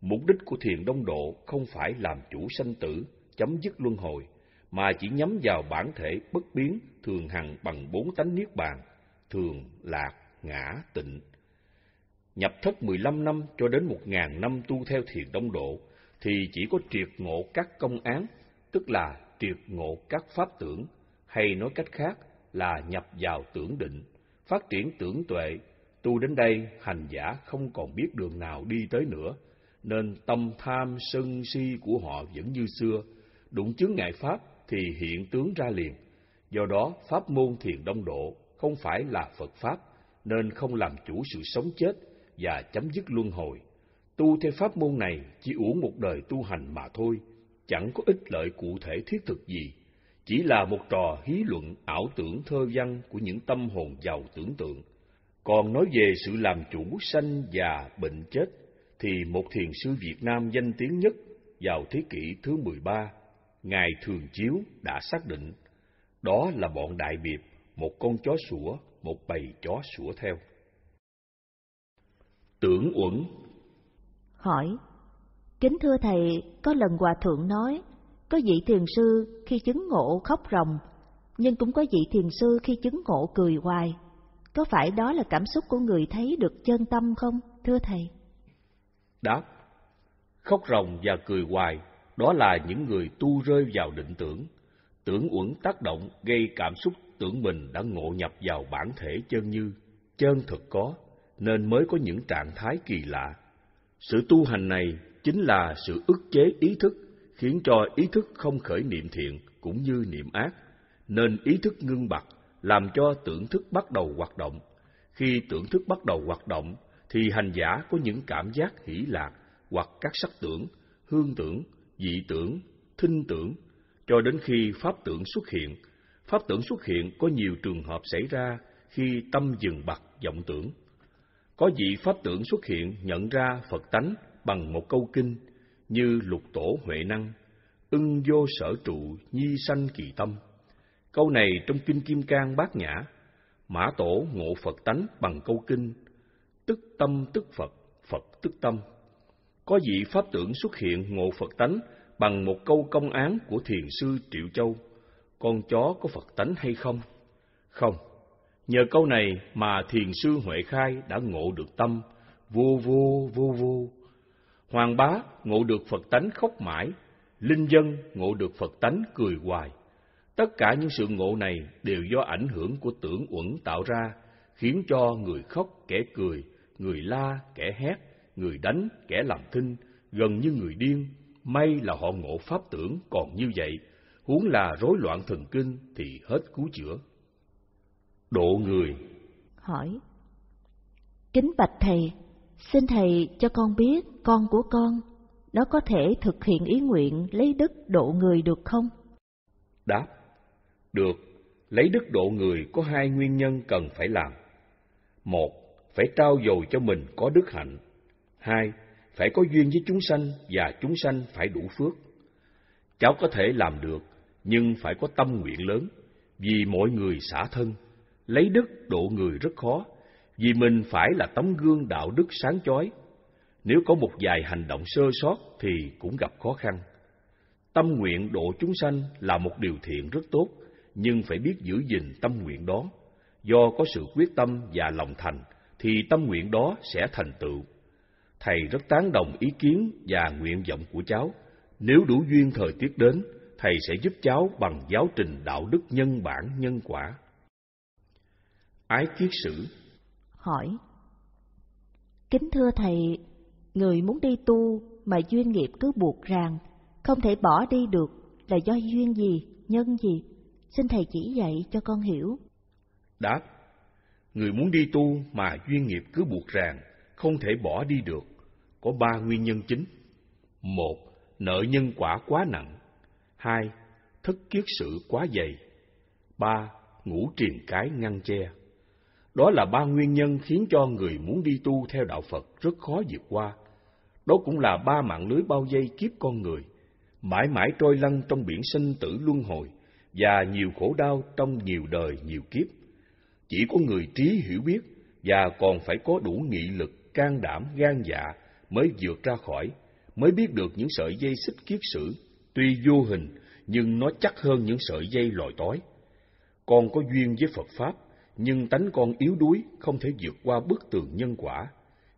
[SPEAKER 1] Mục đích của thiền đông độ không phải làm chủ sanh tử, chấm dứt luân hồi, mà chỉ nhắm vào bản thể bất biến thường hằng bằng bốn tánh niết bàn, thường, lạc, ngã, tịnh. Nhập thất 15 năm cho đến một ngàn năm tu theo thiền đông độ, thì chỉ có triệt ngộ các công án, tức là triệt ngộ các pháp tưởng, hay nói cách khác là nhập vào tưởng định, phát triển tưởng tuệ. Tu đến đây, hành giả không còn biết đường nào đi tới nữa, nên tâm tham sân si của họ vẫn như xưa, đụng chứng ngại pháp thì hiện tướng ra liền. Do đó, pháp môn thiền đông độ không phải là Phật Pháp, nên không làm chủ sự sống chết và chấm dứt luân hồi. Tu theo pháp môn này chỉ uổng một đời tu hành mà thôi, chẳng có ích lợi cụ thể thiết thực gì, chỉ là một trò hí luận ảo tưởng thơ văn của những tâm hồn giàu tưởng tượng. Còn nói về sự làm chủ sanh già bệnh chết, thì một thiền sư Việt Nam danh tiếng nhất vào thế kỷ thứ 13, Ngài Thường Chiếu đã xác định, đó là bọn Đại Biệt, một con chó sủa, một bầy chó sủa theo. Tưởng uẩn
[SPEAKER 2] Hỏi, kính thưa thầy, có lần hòa thượng nói, có vị thiền sư khi chứng ngộ khóc ròng, nhưng cũng có vị thiền sư khi chứng ngộ cười hoài. Có phải đó là cảm xúc của người thấy được chân tâm không, thưa thầy?
[SPEAKER 1] Đáp, khóc ròng và cười hoài, đó là những người tu rơi vào định tưởng. Tưởng uẩn tác động gây cảm xúc tưởng mình đã ngộ nhập vào bản thể chân như, chân thực có, nên mới có những trạng thái kỳ lạ. Sự tu hành này chính là sự ức chế ý thức, khiến cho ý thức không khởi niệm thiện cũng như niệm ác, nên ý thức ngưng bặt, làm cho tưởng thức bắt đầu hoạt động. Khi tưởng thức bắt đầu hoạt động, thì hành giả có những cảm giác hỷ lạc hoặc các sắc tưởng, hương tưởng, dị tưởng, thinh tưởng, cho đến khi pháp tưởng xuất hiện. Pháp tưởng xuất hiện có nhiều trường hợp xảy ra khi tâm dừng bặt vọng tưởng. Có vị pháp tưởng xuất hiện nhận ra Phật tánh bằng một câu kinh như lục tổ Huệ Năng, ưng vô sở trụ nhi sanh kỳ tâm. Câu này trong Kinh Kim Cang Bát Nhã, Mã Tổ ngộ Phật tánh bằng câu kinh, tức tâm tức Phật, Phật tức tâm. Có vị pháp tưởng xuất hiện ngộ Phật tánh bằng một câu công án của thiền sư Triệu Châu, con chó có Phật tánh hay không? Không. Nhờ câu này mà thiền sư Huệ Khai đã ngộ được tâm, vô vô vô vô. Hoàng bá ngộ được Phật tánh khóc mãi, linh dân ngộ được Phật tánh cười hoài. Tất cả những sự ngộ này đều do ảnh hưởng của tưởng uẩn tạo ra, khiến cho người khóc kẻ cười, người la kẻ hét, người đánh kẻ làm thinh, gần như người điên. May là họ ngộ pháp tưởng còn như vậy, huống là rối loạn thần kinh thì hết cứu chữa. Độ người
[SPEAKER 2] Hỏi Kính bạch thầy, xin thầy cho con biết con của con, nó có thể thực hiện ý nguyện lấy đức độ người được không?
[SPEAKER 1] Đáp Được, lấy đức độ người có hai nguyên nhân cần phải làm. Một, phải trao dồi cho mình có đức hạnh. Hai, phải có duyên với chúng sanh và chúng sanh phải đủ phước. Cháu có thể làm được, nhưng phải có tâm nguyện lớn, vì mọi người xả thân. Lấy đức độ người rất khó, vì mình phải là tấm gương đạo đức sáng chói. Nếu có một vài hành động sơ sót thì cũng gặp khó khăn. Tâm nguyện độ chúng sanh là một điều thiện rất tốt, nhưng phải biết giữ gìn tâm nguyện đó. Do có sự quyết tâm và lòng thành, thì tâm nguyện đó sẽ thành tựu. Thầy rất tán đồng ý kiến và nguyện vọng của cháu. Nếu đủ duyên thời tiết đến, Thầy sẽ giúp cháu bằng giáo trình đạo đức nhân bản nhân quả. Ái kiết sử
[SPEAKER 2] Hỏi Kính thưa Thầy, người muốn đi tu mà duyên nghiệp cứ buộc ràng, không thể bỏ đi được là do duyên gì, nhân gì? Xin Thầy chỉ dạy cho con hiểu.
[SPEAKER 1] Đáp Người muốn đi tu mà duyên nghiệp cứ buộc ràng, không thể bỏ đi được, có ba nguyên nhân chính. Một, nợ nhân quả quá nặng. Hai, thất kiết sự quá dày. Ba, ngũ triền cái ngăn che. Đó là ba nguyên nhân khiến cho người muốn đi tu theo đạo Phật rất khó vượt qua. Đó cũng là ba mạng lưới bao dây kiếp con người, mãi mãi trôi lăn trong biển sinh tử luân hồi và nhiều khổ đau trong nhiều đời nhiều kiếp. Chỉ có người trí hiểu biết và còn phải có đủ nghị lực, can đảm, gan dạ mới vượt ra khỏi, mới biết được những sợi dây xích kiết sử, tuy vô hình nhưng nó chắc hơn những sợi dây lòi tối. Con có duyên với Phật Pháp, nhưng tánh con yếu đuối, không thể vượt qua bức tường nhân quả.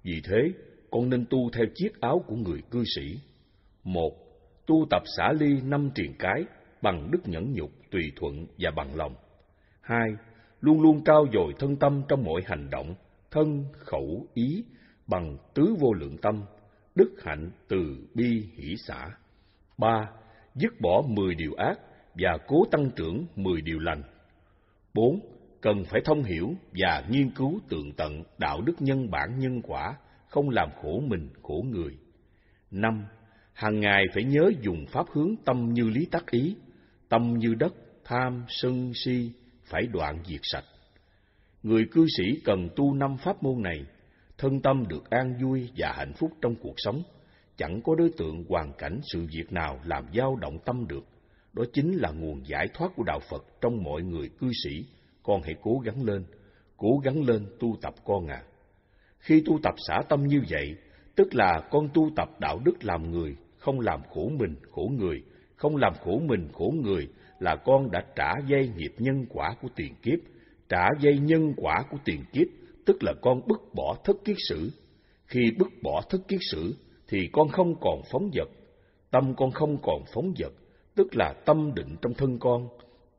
[SPEAKER 1] Vì thế, con nên tu theo chiếc áo của người cư sĩ. Một, tu tập xả ly năm triền cái bằng đức nhẫn nhục, tùy thuận và bằng lòng. Hai, luôn luôn trao dồi thân tâm trong mọi hành động, thân, khẩu, ý, bằng tứ vô lượng tâm, đức hạnh, từ, bi, hỷ xã. Ba, dứt bỏ mười điều ác và cố tăng trưởng mười điều lành. Bốn, cần phải thông hiểu và nghiên cứu tường tận đạo đức nhân bản nhân quả, không làm khổ mình, khổ người. Năm, hàng ngày phải nhớ dùng pháp hướng tâm như lý tắc ý, tâm như đất, tham, sân, si, phải đoạn diệt sạch. Người cư sĩ cần tu năm pháp môn này, thân tâm được an vui và hạnh phúc trong cuộc sống, chẳng có đối tượng hoàn cảnh sự việc nào làm dao động tâm được. Đó chính là nguồn giải thoát của đạo Phật trong mọi người cư sĩ. Con hãy cố gắng lên, cố gắng lên tu tập con à. Khi tu tập xả tâm như vậy, tức là con tu tập đạo đức làm người, không làm khổ mình, khổ người, không làm khổ mình, khổ người là con đã trả dây nghiệp nhân quả của tiền kiếp, trả dây nhân quả của tiền kiếp, tức là con bứt bỏ thất kiết sử. Khi bứt bỏ thất kiết sử, thì con không còn phóng vật. Tâm con không còn phóng vật, tức là tâm định trong thân con.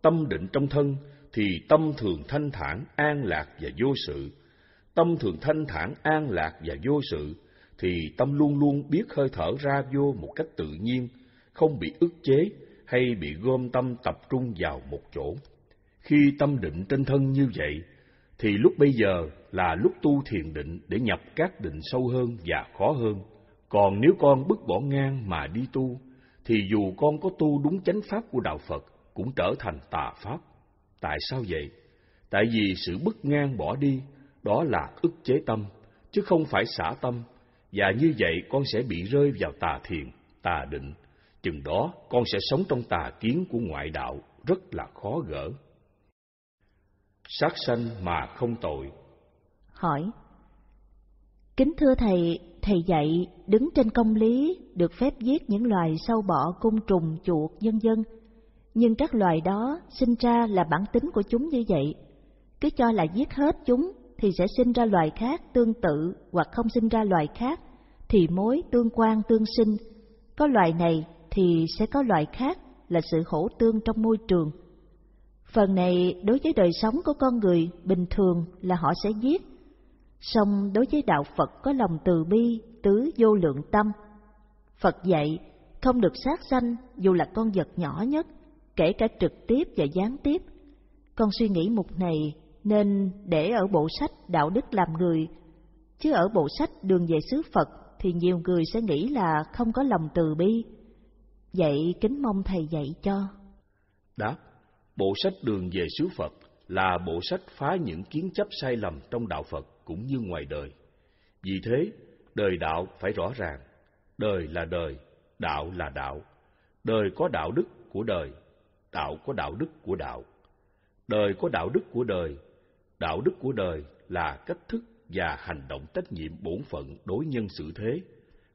[SPEAKER 1] Tâm định trong thân thì tâm thường thanh thản, an lạc và vô sự. Tâm thường thanh thản, an lạc và vô sự, thì tâm luôn luôn biết hơi thở ra vô một cách tự nhiên, không bị ức chế hay bị gom tâm tập trung vào một chỗ. Khi tâm định trên thân như vậy, thì lúc bây giờ là lúc tu thiền định để nhập các định sâu hơn và khó hơn. Còn nếu con bứt bỏ ngang mà đi tu, thì dù con có tu đúng chánh pháp của Đạo Phật, cũng trở thành tà pháp. Tại sao vậy? Tại vì sự bứt ngang bỏ đi, đó là ức chế tâm, chứ không phải xả tâm. Và như vậy con sẽ bị rơi vào tà thiền, tà định. Chừng đó con sẽ sống trong tà kiến của ngoại đạo, rất là khó gỡ. Sát sanh mà không tội
[SPEAKER 2] Hỏi Kính thưa Thầy, Thầy dạy đứng trên công lý được phép giết những loài sâu bọ, côn trùng, chuột, dân dân. Nhưng các loài đó sinh ra là bản tính của chúng như vậy. Cứ cho là giết hết chúng thì sẽ sinh ra loài khác tương tự hoặc không sinh ra loài khác, thì mối tương quan tương sinh. Có loài này thì sẽ có loài khác là sự hỗ tương trong môi trường. Phần này đối với đời sống của con người bình thường là họ sẽ giết, song đối với đạo Phật có lòng từ bi, tứ vô lượng tâm. Phật dạy không được sát sanh dù là con vật nhỏ nhất, kể cả trực tiếp và gián tiếp. Con suy nghĩ mục này nên để ở bộ sách Đạo đức làm người, chứ ở bộ sách Đường về xứ Phật thì nhiều người sẽ nghĩ là không có lòng từ bi. Vậy kính mong thầy dạy cho.
[SPEAKER 1] Đáp, bộ sách Đường về xứ Phật là bộ sách phá những kiến chấp sai lầm trong đạo Phật cũng như ngoài đời. Vì thế, đời đạo phải rõ ràng, đời là đời, đạo là đạo. Đời có đạo đức của đời, đạo có đạo đức của đạo. Đời có đạo đức của đời, đạo đức của đời là cách thức và hành động trách nhiệm bổn phận đối nhân xử thế,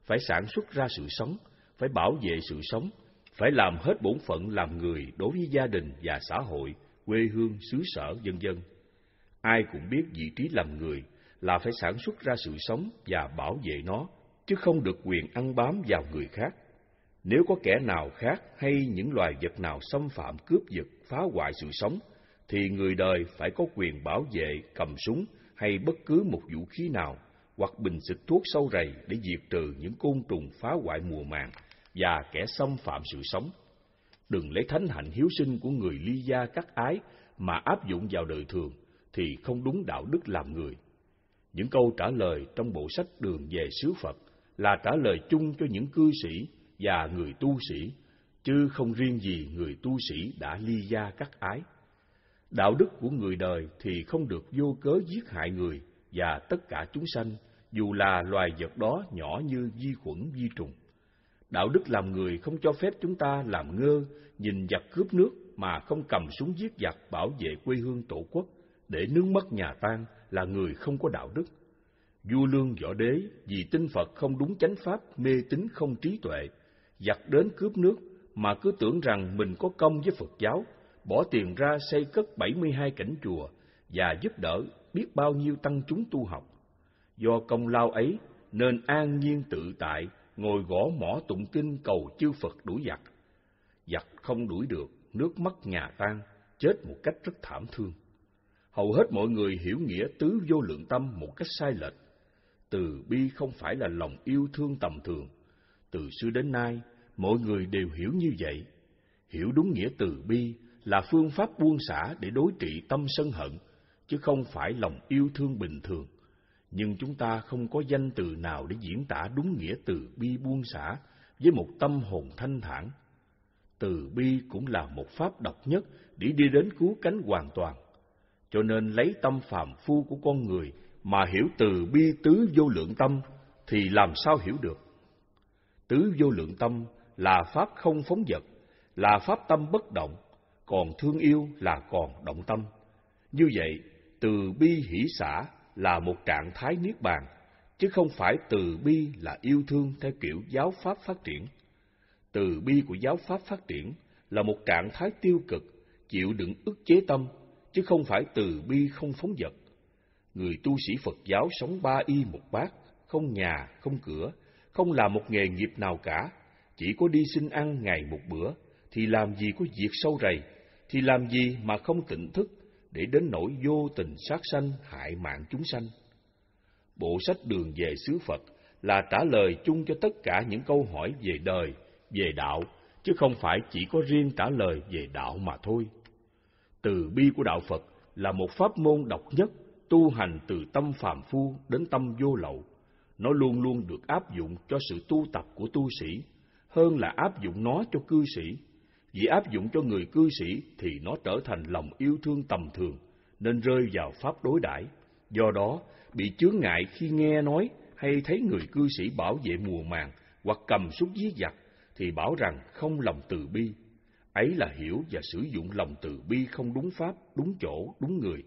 [SPEAKER 1] phải sản xuất ra sự sống, phải bảo vệ sự sống, phải làm hết bổn phận làm người đối với gia đình và xã hội, quê hương, xứ sở, vân vân. Ai cũng biết vị trí làm người là phải sản xuất ra sự sống và bảo vệ nó, chứ không được quyền ăn bám vào người khác. Nếu có kẻ nào khác hay những loài vật nào xâm phạm cướp giật, phá hoại sự sống, thì người đời phải có quyền bảo vệ, cầm súng hay bất cứ một vũ khí nào, hoặc bình xịt thuốc sâu rầy để diệt trừ những côn trùng phá hoại mùa màng và kẻ xâm phạm sự sống. Đừng lấy thánh hạnh hiếu sinh của người ly gia cắt ái mà áp dụng vào đời thường thì không đúng đạo đức làm người. Những câu trả lời trong bộ sách Đường về xứ Phật là trả lời chung cho những cư sĩ và người tu sĩ, chứ không riêng gì người tu sĩ đã ly gia cắt ái. Đạo đức của người đời thì không được vô cớ giết hại người và tất cả chúng sanh, dù là loài vật đó nhỏ như vi khuẩn vi trùng. Đạo đức làm người không cho phép chúng ta làm ngơ, nhìn giặc cướp nước mà không cầm súng giết giặc bảo vệ quê hương tổ quốc, để nướng mất nhà tan là người không có đạo đức. Vua Lương Võ Đế vì tin Phật không đúng chánh pháp, mê tín không trí tuệ, giặc đến cướp nước mà cứ tưởng rằng mình có công với Phật giáo, bỏ tiền ra xây cất 72 cảnh chùa và giúp đỡ biết bao nhiêu tăng chúng tu học. Do công lao ấy nên an nhiên tự tại, ngồi gõ mỏ tụng kinh cầu chư Phật đuổi giặc. Giặc không đuổi được, nước mất nhà tan, chết một cách rất thảm thương. Hầu hết mọi người hiểu nghĩa tứ vô lượng tâm một cách sai lệch. Từ bi không phải là lòng yêu thương tầm thường. Từ xưa đến nay, mọi người đều hiểu như vậy. Hiểu đúng nghĩa từ bi là phương pháp buông xả để đối trị tâm sân hận, chứ không phải lòng yêu thương bình thường. Nhưng chúng ta không có danh từ nào để diễn tả đúng nghĩa từ bi buông xả với một tâm hồn thanh thản. Từ bi cũng là một pháp độc nhất để đi đến cứu cánh hoàn toàn. Cho nên lấy tâm phàm phu của con người mà hiểu từ bi tứ vô lượng tâm thì làm sao hiểu được? Tứ vô lượng tâm là pháp không phóng vật, là pháp tâm bất động, còn thương yêu là còn động tâm. Như vậy, từ bi hỷ xả là một trạng thái niết bàn, chứ không phải từ bi là yêu thương theo kiểu giáo pháp phát triển. Từ bi của giáo pháp phát triển là một trạng thái tiêu cực, chịu đựng ức chế tâm, chứ không phải từ bi không phóng vật. Người tu sĩ Phật giáo sống ba y một bát, không nhà, không cửa, không làm một nghề nghiệp nào cả, chỉ có đi xin ăn ngày một bữa, thì làm gì có việc sâu rầy, thì làm gì mà không tỉnh thức để đến nỗi vô tình sát sanh hại mạng chúng sanh. Bộ sách Đường về xứ Phật là trả lời chung cho tất cả những câu hỏi về đời, về đạo, chứ không phải chỉ có riêng trả lời về đạo mà thôi. Từ bi của đạo Phật là một pháp môn độc nhất, tu hành từ tâm phàm phu đến tâm vô lậu. Nó luôn luôn được áp dụng cho sự tu tập của tu sĩ, hơn là áp dụng nó cho cư sĩ. Vì áp dụng cho người cư sĩ thì nó trở thành lòng yêu thương tầm thường, nên rơi vào pháp đối đãi. Do đó, bị chướng ngại khi nghe nói hay thấy người cư sĩ bảo vệ mùa màng hoặc cầm súng giết giặc, thì bảo rằng không lòng từ bi. Ấy là hiểu và sử dụng lòng từ bi không đúng pháp, đúng chỗ, đúng người.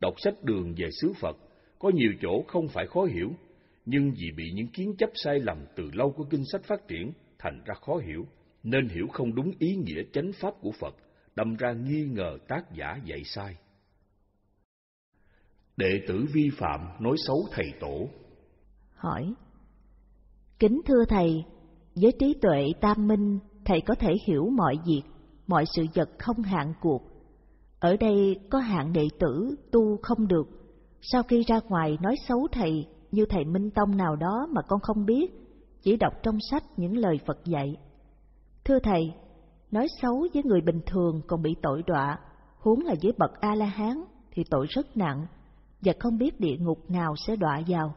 [SPEAKER 1] Đọc sách đường về xứ Phật, có nhiều chỗ không phải khó hiểu, nhưng vì bị những kiến chấp sai lầm từ lâu của kinh sách phát triển, thành ra khó hiểu, nên hiểu không đúng ý nghĩa chánh pháp của Phật, đâm ra nghi ngờ tác giả dạy sai. Đệ tử vi phạm nói xấu thầy tổ.
[SPEAKER 2] Hỏi Kính thưa thầy, với trí tuệ tam minh, thầy có thể hiểu mọi việc, mọi sự vật không hạn cuộc. Ở đây có hạng đệ tử tu không được, sau khi ra ngoài nói xấu thầy như thầy Minh Tông nào đó mà con không biết, chỉ đọc trong sách những lời Phật dạy. Thưa thầy, nói xấu với người bình thường còn bị tội đọa, huống là với bậc A-la-hán thì tội rất nặng và không biết địa ngục nào sẽ đọa vào.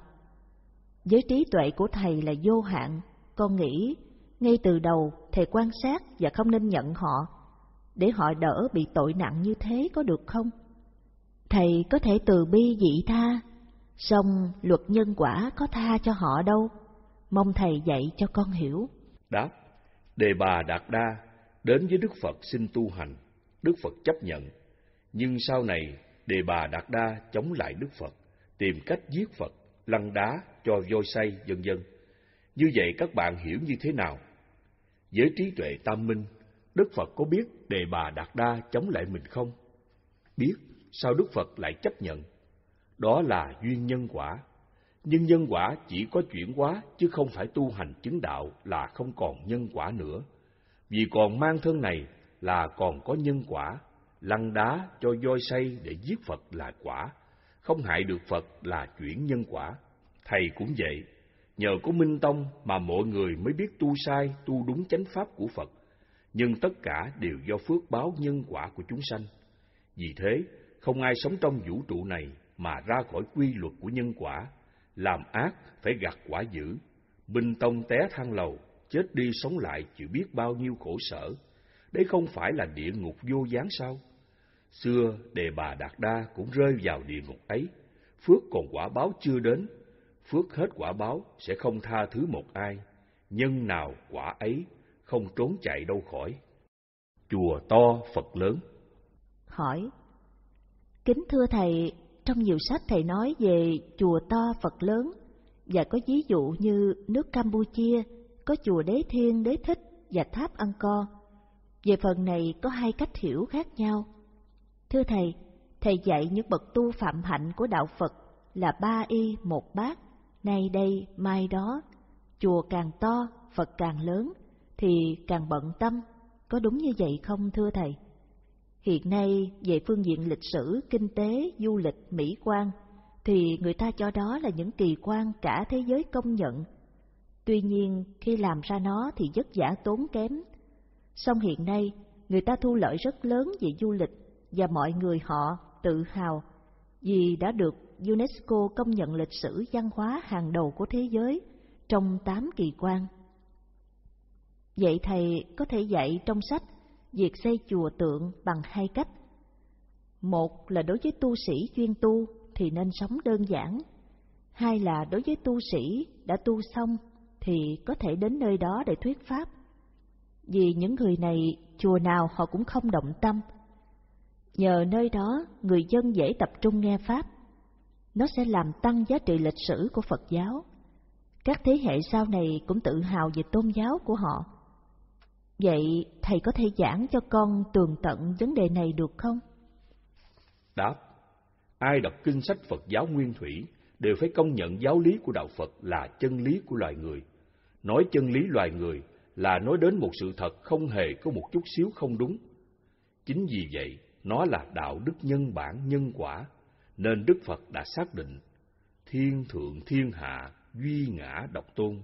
[SPEAKER 2] Với trí tuệ của thầy là vô hạn, con nghĩ ngay từ đầu thầy quan sát và không nên nhận họ, để họ đỡ bị tội nặng như thế có được không? Thầy có thể từ bi dị tha, song luật nhân quả có tha cho họ đâu. Mong thầy dạy cho con hiểu.
[SPEAKER 1] Đáp, Đề Bà Đạt Đa đến với Đức Phật xin tu hành, Đức Phật chấp nhận. Nhưng sau này, Đề Bà Đạt Đa chống lại Đức Phật, tìm cách giết Phật, lăn đá, cho voi say, vân vân. Như vậy các bạn hiểu như thế nào? Với trí tuệ tam minh, Đức Phật có biết Đề Bà Đạt Đa chống lại mình không? Biết, sao Đức Phật lại chấp nhận? Đó là duyên nhân quả. Nhưng nhân quả chỉ có chuyển hóa chứ không phải tu hành chứng đạo là không còn nhân quả nữa. Vì còn mang thân này là còn có nhân quả, lăn đá cho voi say để giết Phật là quả, không hại được Phật là chuyển nhân quả. Thầy cũng vậy, nhờ có Minh Tông mà mọi người mới biết tu sai, tu đúng chánh pháp của Phật. Nhưng tất cả đều do phước báo nhân quả của chúng sanh. Vì thế, không ai sống trong vũ trụ này mà ra khỏi quy luật của nhân quả, làm ác phải gặt quả dữ. Minh Tông té thang lầu, chết đi sống lại chịu biết bao nhiêu khổ sở. Đấy không phải là địa ngục vô gián sao? Xưa, đề bà Đạt Đa cũng rơi vào địa ngục ấy. Phước còn quả báo chưa đến, phước hết quả báo sẽ không tha thứ một ai. Nhân nào quả ấy, không trốn chạy đâu khỏi. Chùa to Phật lớn
[SPEAKER 2] Hỏi Kính thưa Thầy, trong nhiều sách thầy nói về chùa to Phật lớn, và có ví dụ như nước Campuchia có chùa Đế Thiên, Đế Thích và tháp Angkor. Về phần này có hai cách hiểu khác nhau. Thưa thầy, thầy dạy những bậc tu phạm hạnh của đạo Phật là ba y một bát, nay đây mai đó, chùa càng to, Phật càng lớn, thì càng bận tâm, có đúng như vậy không thưa thầy? Hiện nay về phương diện lịch sử, kinh tế, du lịch, mỹ quan, thì người ta cho đó là những kỳ quan cả thế giới công nhận. Tuy nhiên, khi làm ra nó thì vất vả tốn kém. Song hiện nay, người ta thu lợi rất lớn về du lịch và mọi người họ tự hào vì đã được UNESCO công nhận lịch sử văn hóa hàng đầu của thế giới trong tám kỳ quan. Vậy thầy có thể dạy trong sách việc xây chùa tượng bằng hai cách. Một là đối với tu sĩ chuyên tu thì nên sống đơn giản. Hai là đối với tu sĩ đã tu xong thì có thể đến nơi đó để thuyết pháp. Vì những người này, chùa nào họ cũng không động tâm. Nhờ nơi đó, người dân dễ tập trung nghe pháp. Nó sẽ làm tăng giá trị lịch sử của Phật giáo. Các thế hệ sau này cũng tự hào về tôn giáo của họ. Vậy thầy có thể giảng cho con tường tận vấn đề này được không?
[SPEAKER 1] Đáp, ai đọc kinh sách Phật giáo nguyên thủy đều phải công nhận giáo lý của đạo Phật là chân lý của loài người. Nói chân lý loài người là nói đến một sự thật không hề có một chút xíu không đúng. Chính vì vậy, nó là đạo đức nhân bản nhân quả, nên Đức Phật đã xác định thiên thượng thiên hạ, duy ngã độc tôn.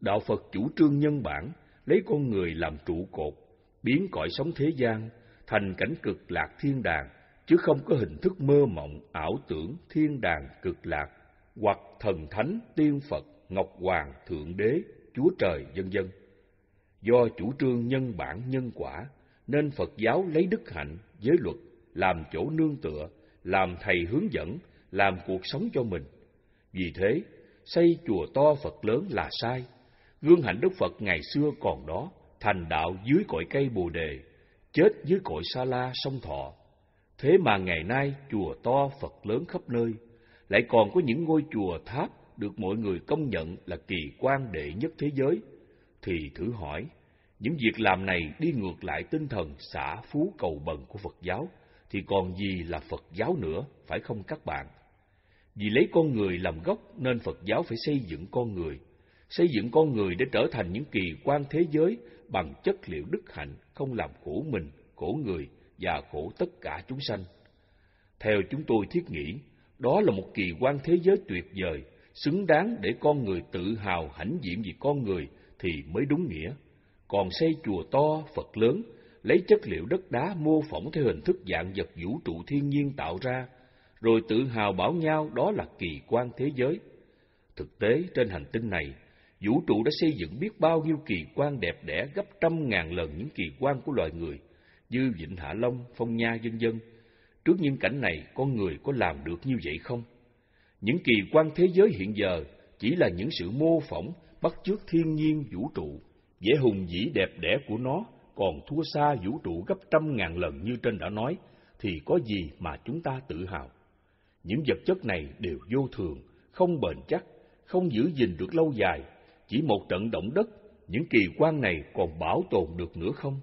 [SPEAKER 1] Đạo Phật chủ trương nhân bản, lấy con người làm trụ cột, biến cõi sống thế gian thành cảnh cực lạc thiên đàng, chứ không có hình thức mơ mộng, ảo tưởng thiên đàng cực lạc, hoặc thần thánh, tiên Phật, Ngọc Hoàng, Thượng Đế, Chúa Trời, vân vân. Do chủ trương nhân bản nhân quả, nên Phật giáo lấy đức hạnh, giới luật, làm chỗ nương tựa, làm thầy hướng dẫn, làm cuộc sống cho mình. Vì thế, xây chùa to Phật lớn là sai. Gương hạnh Đức Phật ngày xưa còn đó, thành đạo dưới cội cây Bồ Đề, chết dưới cội Sa La sông Thọ. Thế mà ngày nay chùa to Phật lớn khắp nơi, lại còn có những ngôi chùa tháp được mọi người công nhận là kỳ quan đệ nhất thế giới, thì thử hỏi, những việc làm này đi ngược lại tinh thần xã phú cầu bần của Phật giáo, thì còn gì là Phật giáo nữa, phải không các bạn? Vì lấy con người làm gốc nên Phật giáo phải xây dựng con người, xây dựng con người để trở thành những kỳ quan thế giới bằng chất liệu đức hạnh, không làm khổ mình, khổ người và khổ tất cả chúng sanh. Theo chúng tôi thiết nghĩ, đó là một kỳ quan thế giới tuyệt vời, xứng đáng để con người tự hào hãnh diện vì con người thì mới đúng nghĩa. Còn xây chùa to, Phật lớn, lấy chất liệu đất đá mô phỏng theo hình thức dạng vật vũ trụ thiên nhiên tạo ra, rồi tự hào bảo nhau đó là kỳ quan thế giới. Thực tế, trên hành tinh này, vũ trụ đã xây dựng biết bao nhiêu kỳ quan đẹp đẽ gấp trăm ngàn lần những kỳ quan của loài người, như Vịnh Hạ Long, Phong Nha, vân vân. Trước những cảnh này, con người có làm được như vậy không? Những kỳ quan thế giới hiện giờ chỉ là những sự mô phỏng bắt chước thiên nhiên vũ trụ, vẻ hùng vĩ đẹp đẽ của nó còn thua xa vũ trụ gấp trăm ngàn lần như trên đã nói, thì có gì mà chúng ta tự hào. Những vật chất này đều vô thường, không bền chắc, không giữ gìn được lâu dài, chỉ một trận động đất, những kỳ quan này còn bảo tồn được nữa không?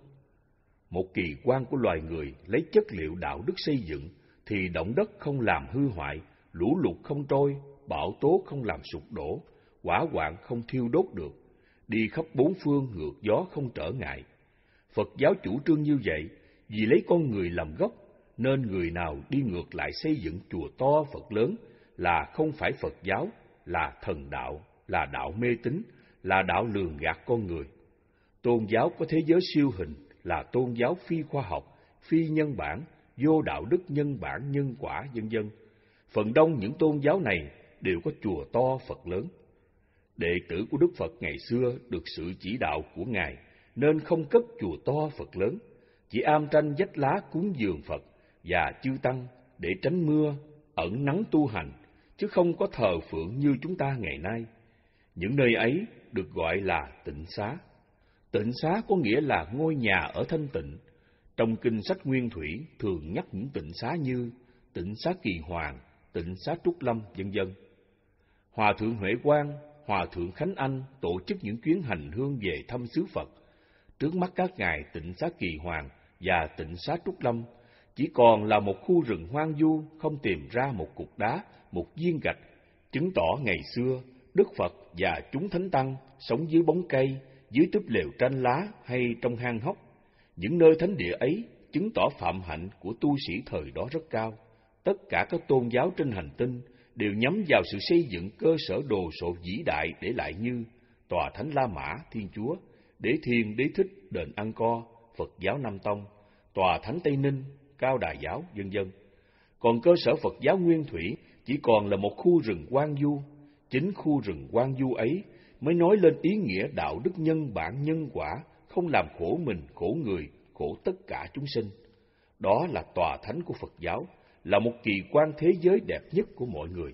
[SPEAKER 1] Một kỳ quan của loài người lấy chất liệu đạo đức xây dựng, thì động đất không làm hư hoại, lũ lụt không trôi, bão tố không làm sụp đổ, quả hoạn không thiêu đốt được, đi khắp bốn phương ngược gió không trở ngại. Phật giáo chủ trương như vậy, vì lấy con người làm gốc, nên người nào đi ngược lại xây dựng chùa to Phật lớn là không phải Phật giáo, là thần đạo, là đạo mê tín, là đạo lường gạt con người. Tôn giáo có thế giới siêu hình là tôn giáo phi khoa học, phi nhân bản, vô đạo đức nhân bản nhân quả vân vân. Phần đông những tôn giáo này đều có chùa to Phật lớn. Đệ tử của Đức Phật ngày xưa được sự chỉ đạo của Ngài nên không cất chùa to Phật lớn, chỉ am tranh dách lá cúng dường Phật và chư tăng để tránh mưa, ẩn nắng tu hành, chứ không có thờ phượng như chúng ta ngày nay. Những nơi ấy được gọi là tịnh xá. Tịnh xá có nghĩa là ngôi nhà ở thanh tịnh. Trong kinh sách Nguyên Thủy thường nhắc những tịnh xá như tịnh xá Kỳ Hoàng, tịnh xá Trúc Lâm, vân dân. Hòa thượng Huệ Quang, Hòa thượng Khánh Anh tổ chức những chuyến hành hương về thăm xứ Phật. Trước mắt các ngài tịnh xá Kỳ Hoàng và tịnh xá Trúc Lâm chỉ còn là một khu rừng hoang vu không tìm ra một cục đá, một viên gạch, chứng tỏ ngày xưa Đức Phật và chúng thánh tăng sống dưới bóng cây, dưới túp lều tranh lá hay trong hang hốc. Những nơi thánh địa ấy chứng tỏ phạm hạnh của tu sĩ thời đó rất cao. Tất cả các tôn giáo trên hành tinh đều nhắm vào sự xây dựng cơ sở đồ sộ vĩ đại để lại như Tòa Thánh La Mã Thiên Chúa, Đế Thiên Đế Thích Đền An Co, Phật giáo Nam Tông, Tòa Thánh Tây Ninh, Cao Đà Giáo, vân dân. Còn cơ sở Phật giáo Nguyên Thủy chỉ còn là một khu rừng quan du. Chính khu rừng quan du ấy mới nói lên ý nghĩa đạo đức nhân bản nhân quả, không làm khổ mình, khổ người, khổ tất cả chúng sinh. Đó là tòa thánh của Phật giáo, là một kỳ quan thế giới đẹp nhất của mọi người.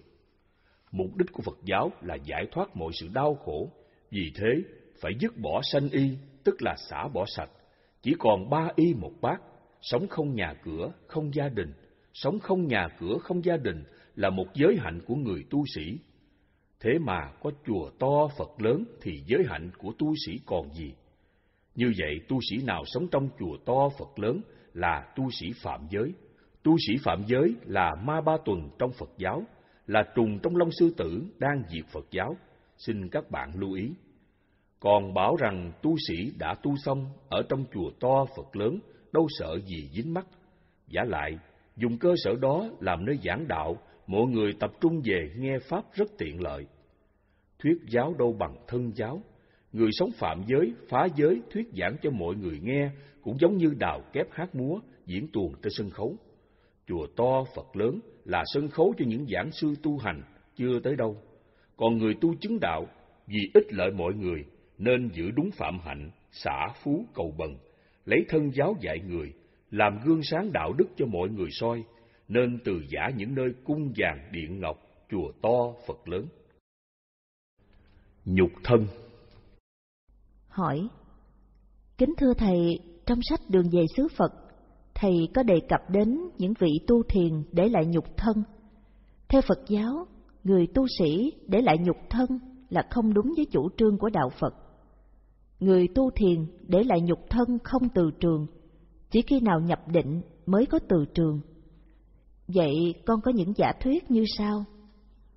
[SPEAKER 1] Mục đích của Phật giáo là giải thoát mọi sự đau khổ, vì thế phải dứt bỏ sanh y, tức là xả bỏ sạch, chỉ còn ba y một bát, sống không nhà cửa, không gia đình. Sống không nhà cửa, không gia đình là một giới hạnh của người tu sĩ. Thế mà có chùa to Phật lớn thì giới hạnh của tu sĩ còn gì? Như vậy, tu sĩ nào sống trong chùa to Phật lớn là tu sĩ phạm giới. Tu sĩ phạm giới là ma ba tuần trong Phật giáo, là trùng trong long sư tử đang diệt Phật giáo. Xin các bạn lưu ý. Còn bảo rằng tu sĩ đã tu xong ở trong chùa to Phật lớn, đâu sợ gì dính mắt. Giả lại, dùng cơ sở đó làm nơi giảng đạo, mọi người tập trung về nghe Pháp rất tiện lợi. Thuyết giáo đâu bằng thân giáo, người sống phạm giới, phá giới thuyết giảng cho mọi người nghe cũng giống như đào kép hát múa, diễn tuồng trên sân khấu. Chùa to, Phật lớn là sân khấu cho những giảng sư tu hành, chưa tới đâu. Còn người tu chứng đạo, vì ích lợi mọi người, nên giữ đúng phạm hạnh, xả phú cầu bần, lấy thân giáo dạy người, làm gương sáng đạo đức cho mọi người soi, nên từ giả những nơi cung vàng điện ngọc, chùa to, Phật lớn. Nhục thân
[SPEAKER 2] Hỏi Kính thưa Thầy, trong sách Đường về xứ Phật, Thầy có đề cập đến những vị tu thiền để lại nhục thân. Theo Phật giáo, người tu sĩ để lại nhục thân là không đúng với chủ trương của Đạo Phật. Người tu thiền để lại nhục thân không từ trường, chỉ khi nào nhập định mới có từ trường. Vậy con có những giả thuyết như sau.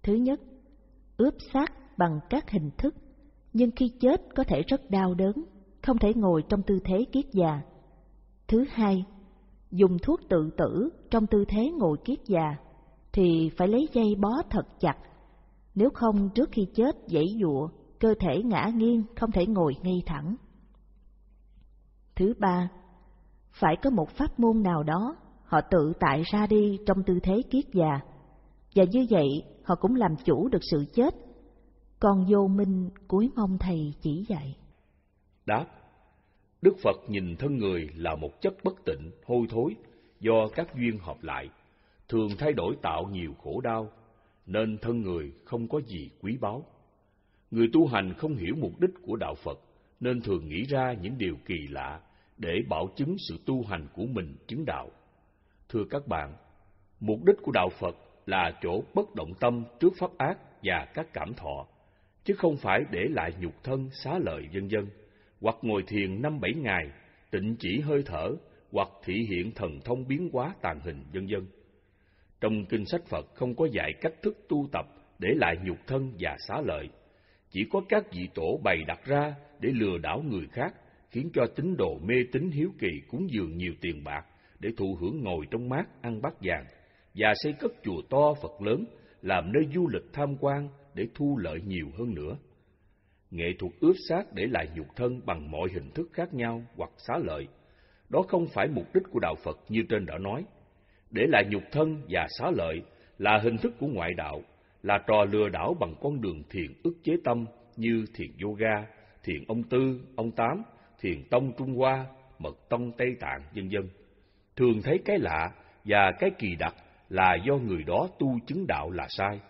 [SPEAKER 2] Thứ nhất, ướp xác bằng các hình thức, nhưng khi chết có thể rất đau đớn, không thể ngồi trong tư thế kiết già. Thứ hai, dùng thuốc tự tử trong tư thế ngồi kiết già, thì phải lấy dây bó thật chặt, nếu không trước khi chết dãy dụa cơ thể ngã nghiêng không thể ngồi ngay thẳng. Thứ ba, phải có một pháp môn nào đó họ tự tại ra đi trong tư thế kiết già, và như vậy họ cũng làm chủ được sự chết. Còn vô minh cuối mong thầy chỉ dạy.
[SPEAKER 1] Đáp, Đức Phật nhìn thân người là một chất bất tịnh, hôi thối, do các duyên hợp lại, thường thay đổi tạo nhiều khổ đau, nên thân người không có gì quý báu. Người tu hành không hiểu mục đích của đạo Phật, nên thường nghĩ ra những điều kỳ lạ để bảo chứng sự tu hành của mình chứng đạo. Thưa các bạn, mục đích của đạo Phật là chỗ bất động tâm trước pháp ác và các cảm thọ, chứ không phải để lại nhục thân xá lợi vân dân, hoặc ngồi thiền năm bảy ngày, tịnh chỉ hơi thở, hoặc thị hiện thần thông biến hóa tàn hình vân dân. Trong kinh sách Phật không có dạy cách thức tu tập để lại nhục thân và xá lợi, chỉ có các vị tổ bày đặt ra để lừa đảo người khác, khiến cho tín đồ mê tín hiếu kỳ cúng dường nhiều tiền bạc để thụ hưởng ngồi trong mát ăn bát vàng và xây cất chùa to Phật lớn làm nơi du lịch tham quan để thu lợi nhiều hơn nữa. Nghệ thuật ướp xác để lại nhục thân bằng mọi hình thức khác nhau hoặc xá lợi, đó không phải mục đích của đạo Phật như trên đã nói. Để lại nhục thân và xá lợi là hình thức của ngoại đạo là trò lừa đảo bằng con đường thiền ức chế tâm như thiền yoga, thiền ông Tư, ông Tám, thiền tông Trung Hoa, mật tông Tây Tạng, vân vân. Thường thấy cái lạ và cái kỳ đặc là do người đó tu chứng đạo là sai.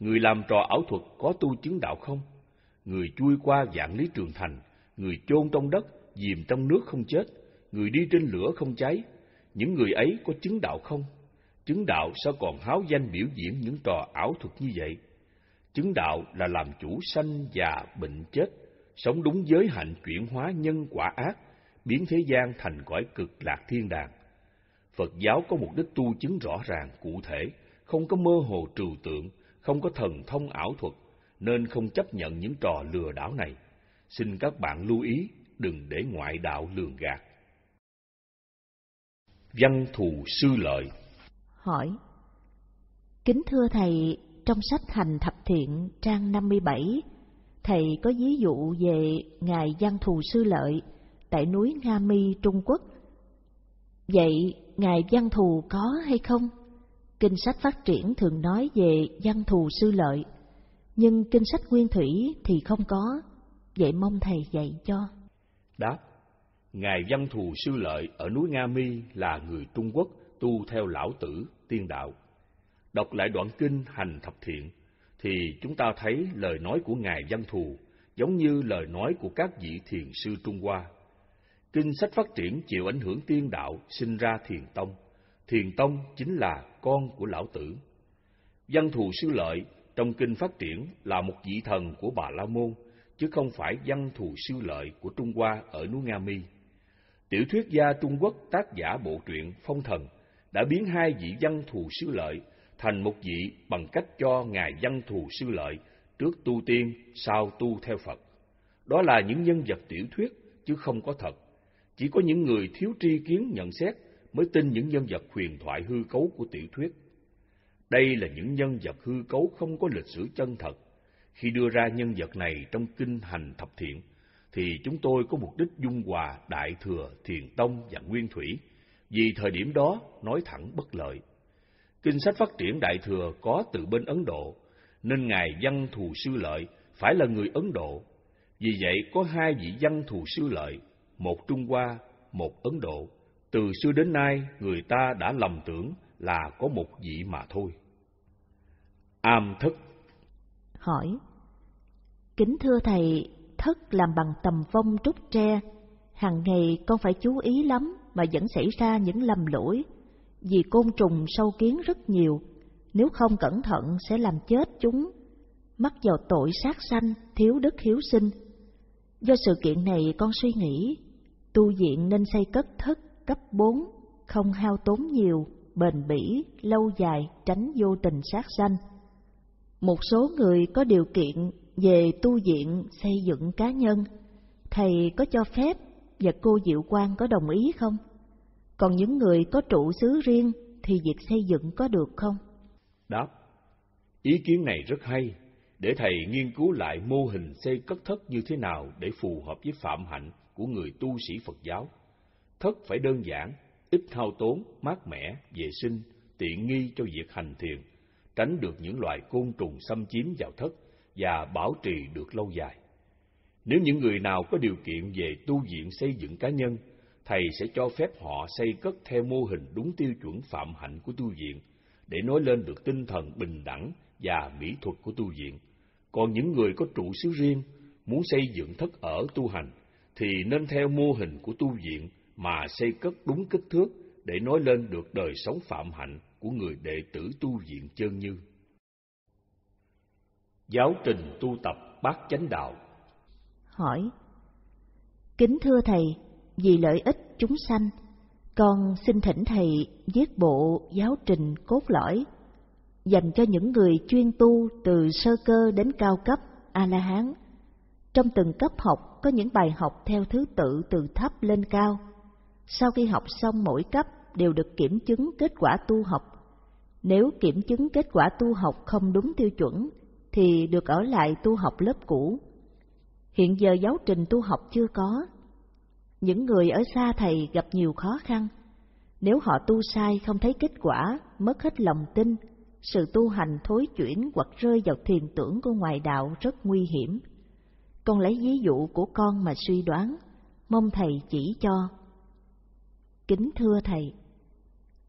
[SPEAKER 1] Người làm trò ảo thuật có tu chứng đạo không? Người chui qua dạng lý trường thành, người chôn trong đất, dìm trong nước không chết, người đi trên lửa không cháy, những người ấy có chứng đạo không? Chứng đạo sao còn háo danh biểu diễn những trò ảo thuật như vậy? Chứng đạo là làm chủ sanh già bệnh chết, sống đúng giới hạnh chuyển hóa nhân quả ác, biến thế gian thành cõi cực lạc thiên đàng. Phật giáo có mục đích tu chứng rõ ràng, cụ thể, không có mơ hồ trừu tượng, không có thần thông ảo thuật, nên không chấp nhận những trò lừa đảo này. Xin các bạn lưu ý, đừng để ngoại đạo lường gạt. Văn thù sư lợi
[SPEAKER 2] Hỏi Kính thưa Thầy, trong sách Hành Thập Thiện trang 57, Thầy có ví dụ về Ngài Văn Thù Sư Lợi tại núi Nga Mi, Trung Quốc. Vậy Ngài Văn Thù có hay không? Kinh sách phát triển thường nói về Văn Thù Sư Lợi, nhưng kinh sách Nguyên Thủy thì không có, vậy mong Thầy dạy cho.
[SPEAKER 1] Đáp, Ngài Văn Thù Sư Lợi ở núi Nga Mi là người Trung Quốc tu theo lão tử, tiên đạo. Đọc lại đoạn kinh hành thập thiện, thì chúng ta thấy lời nói của Ngài Văn Thù giống như lời nói của các vị thiền sư Trung Hoa. Kinh sách phát triển chịu ảnh hưởng tiên đạo sinh ra thiền tông. Thiền tông chính là con của lão tử. Văn Thù Sư Lợi trong kinh phát triển là một vị thần của Bà La Môn, chứ không phải văn thù sư lợi của Trung Hoa ở núi Nga Mi. Tiểu thuyết gia Trung Quốc tác giả bộ truyện Phong Thần đã biến hai vị văn thù sư lợi thành một vị bằng cách cho Ngài văn thù sư lợi trước tu tiên, sau tu theo Phật. Đó là những nhân vật tiểu thuyết, chứ không có thật. Chỉ có những người thiếu tri kiến nhận xét mới tin những nhân vật huyền thoại hư cấu của tiểu thuyết. Đây là những nhân vật hư cấu không có lịch sử chân thật. Khi đưa ra nhân vật này trong kinh hành thập thiện, thì chúng tôi có mục đích dung hòa Đại Thừa, Thiền Tông và Nguyên Thủy, vì thời điểm đó nói thẳng bất lợi. Kinh sách phát triển Đại Thừa có từ bên Ấn Độ, nên Ngài Văn Thù Sư Lợi phải là người Ấn Độ. Vì vậy có hai vị Văn Thù Sư Lợi, một Trung Hoa, một Ấn Độ. Từ xưa đến nay, người ta đã lầm tưởng là có một vị mà thôi. Am thất
[SPEAKER 2] Hỏi Kính thưa Thầy, thất làm bằng tầm vong trúc tre, hàng ngày con phải chú ý lắm mà vẫn xảy ra những lầm lỗi, vì côn trùng sâu kiến rất nhiều, nếu không cẩn thận sẽ làm chết chúng, mắc vào tội sát sanh, thiếu đức hiếu sinh. Do sự kiện này con suy nghĩ, tu viện nên xây cất thất cấp 4, không hao tốn nhiều, bền bỉ, lâu dài, tránh vô tình sát sanh. Một số người có điều kiện về tu viện xây dựng cá nhân, thầy có cho phép và cô Diệu Quang có đồng ý không? Còn những người có trụ xứ riêng thì việc xây dựng có được không?
[SPEAKER 1] Đáp, ý kiến này rất hay, để thầy nghiên cứu lại mô hình xây cất thất như thế nào để phù hợp với phạm hạnh của người tu sĩ Phật giáo. Thất phải đơn giản, ít thao tốn, mát mẻ, vệ sinh, tiện nghi cho việc hành thiền, tránh được những loài côn trùng xâm chiếm vào thất và bảo trì được lâu dài. Nếu những người nào có điều kiện về tu viện xây dựng cá nhân, thầy sẽ cho phép họ xây cất theo mô hình đúng tiêu chuẩn phạm hạnh của tu viện, để nói lên được tinh thần bình đẳng và mỹ thuật của tu viện. Còn những người có trụ xứ riêng, muốn xây dựng thất ở tu hành, thì nên theo mô hình của tu viện mà xây cất đúng kích thước để nói lên được đời sống phạm hạnh của người đệ tử tu viện chân như. Giáo trình tu tập bát chánh đạo
[SPEAKER 2] Hỏi Kính thưa Thầy, vì lợi ích chúng sanh, con xin thỉnh Thầy viết bộ giáo trình cốt lõi dành cho những người chuyên tu từ sơ cơ đến cao cấp A-la-hán. Trong từng cấp học có những bài học theo thứ tự từ thấp lên cao. Sau khi học xong mỗi cấp đều được kiểm chứng kết quả tu học. Nếu kiểm chứng kết quả tu học không đúng tiêu chuẩn, thì được ở lại tu học lớp cũ. Hiện giờ giáo trình tu học chưa có. Những người ở xa thầy gặp nhiều khó khăn. Nếu họ tu sai không thấy kết quả, mất hết lòng tin, sự tu hành thối chuyển hoặc rơi vào thiền tưởng của ngoại đạo rất nguy hiểm. Con lấy ví dụ của con mà suy đoán, mong thầy chỉ cho. Kính thưa thầy,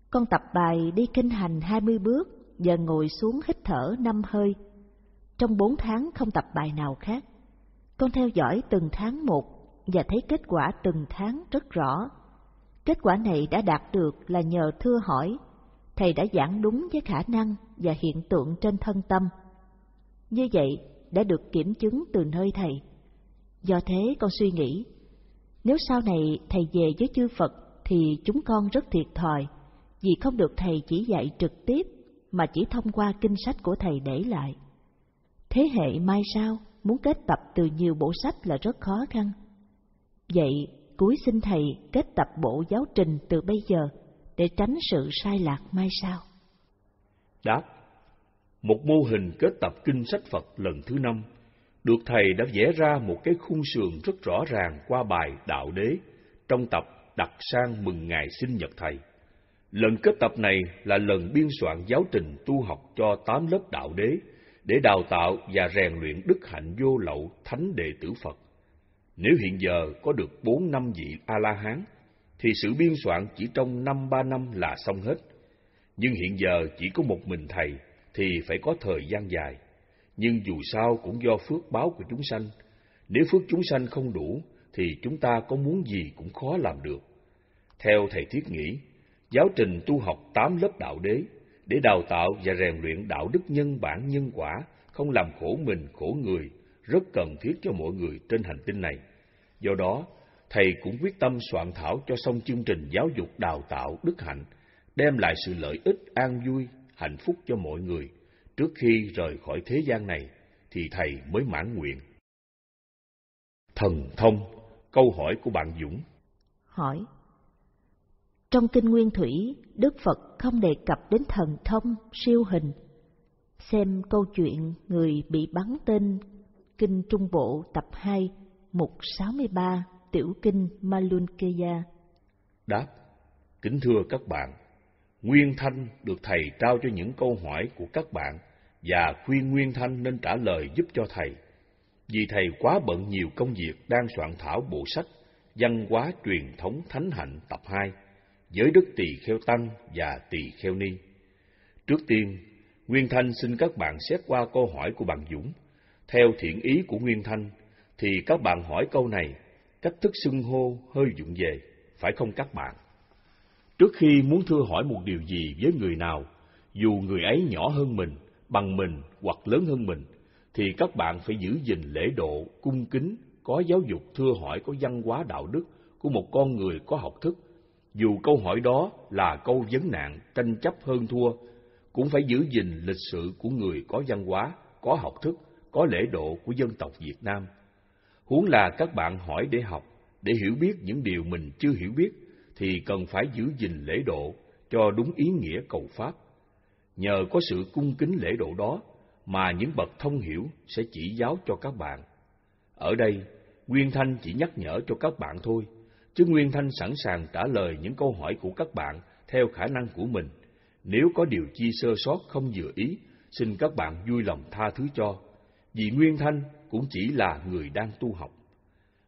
[SPEAKER 2] con tập bài đi kinh hành hai mươi bước và ngồi xuống hít thở năm hơi. Trong bốn tháng không tập bài nào khác. Con theo dõi từng tháng một và thấy kết quả từng tháng rất rõ. Kết quả này đã đạt được là nhờ thưa hỏi, thầy đã giảng đúng với khả năng và hiện tượng trên thân tâm. Như vậy đã được kiểm chứng từ nơi thầy. Do thế con suy nghĩ, nếu sau này thầy về với chư Phật thì chúng con rất thiệt thòi, vì không được thầy chỉ dạy trực tiếp mà chỉ thông qua kinh sách của thầy để lại. Thế hệ mai sau muốn kết tập từ nhiều bộ sách là rất khó khăn. Vậy, cuối xin thầy kết tập bộ giáo trình từ bây giờ để tránh sự sai lạc mai sau.
[SPEAKER 1] Đáp Một mô hình kết tập kinh sách Phật lần thứ năm được thầy đã vẽ ra một cái khung sườn rất rõ ràng qua bài Đạo Đế trong tập đặt sang mừng ngày sinh nhật thầy. Lần kết tập này là lần biên soạn giáo trình tu học cho tám lớp đạo đế để đào tạo và rèn luyện đức hạnh vô lậu thánh đệ tử Phật. Nếu hiện giờ có được bốn năm vị A-la-hán, thì sự biên soạn chỉ trong năm ba năm là xong hết. Nhưng hiện giờ chỉ có một mình thầy, thì phải có thời gian dài. Nhưng dù sao cũng do phước báo của chúng sanh. Nếu phước chúng sanh không đủ, thì chúng ta có muốn gì cũng khó làm được. Theo thầy thiết nghĩ, giáo trình tu học tám lớp đạo đế để đào tạo và rèn luyện đạo đức nhân bản nhân quả, không làm khổ mình, khổ người, rất cần thiết cho mọi người trên hành tinh này. Do đó, thầy cũng quyết tâm soạn thảo cho xong chương trình giáo dục đào tạo đức hạnh, đem lại sự lợi ích an vui, hạnh phúc cho mọi người. Trước khi rời khỏi thế gian này, thì thầy mới mãn nguyện. Thần thông, câu hỏi của bạn Dũng.
[SPEAKER 2] Hỏi trong Kinh Nguyên Thủy, Đức Phật không đề cập đến thần thông, siêu hình. Xem câu chuyện người bị bắn tên Kinh Trung Bộ tập 2, mục 63, Tiểu Kinh Malunkeya.
[SPEAKER 1] Đáp, kính thưa các bạn, Nguyên Thanh được Thầy trao cho những câu hỏi của các bạn và khuyên Nguyên Thanh nên trả lời giúp cho Thầy. Vì Thầy quá bận nhiều công việc đang soạn thảo bộ sách Văn hóa truyền thống Thánh Hạnh tập 2 giới đức tỳ kheo tăng và tỳ kheo ni. Trước tiên, Nguyên Thanh xin các bạn xét qua câu hỏi của bạn Dũng. Theo thiện ý của Nguyên Thanh, thì các bạn hỏi câu này, cách thức xưng hô hơi dụng về, phải không các bạn? Trước khi muốn thưa hỏi một điều gì với người nào, dù người ấy nhỏ hơn mình, bằng mình hoặc lớn hơn mình, thì các bạn phải giữ gìn lễ độ, cung kính, có giáo dục thưa hỏi có văn hóa đạo đức của một con người có học thức, dù câu hỏi đó là câu vấn nạn, tranh chấp hơn thua, cũng phải giữ gìn lịch sự của người có văn hóa, có học thức, có lễ độ của dân tộc Việt Nam. Huống là các bạn hỏi để học, để hiểu biết những điều mình chưa hiểu biết, thì cần phải giữ gìn lễ độ cho đúng ý nghĩa cầu Pháp. Nhờ có sự cung kính lễ độ đó mà những bậc thông hiểu sẽ chỉ giáo cho các bạn. Ở đây, Nguyên Thanh chỉ nhắc nhở cho các bạn thôi, chứ Nguyên Thanh sẵn sàng trả lời những câu hỏi của các bạn theo khả năng của mình. Nếu có điều chi sơ sót không vừa ý, xin các bạn vui lòng tha thứ cho, vì Nguyên Thanh cũng chỉ là người đang tu học.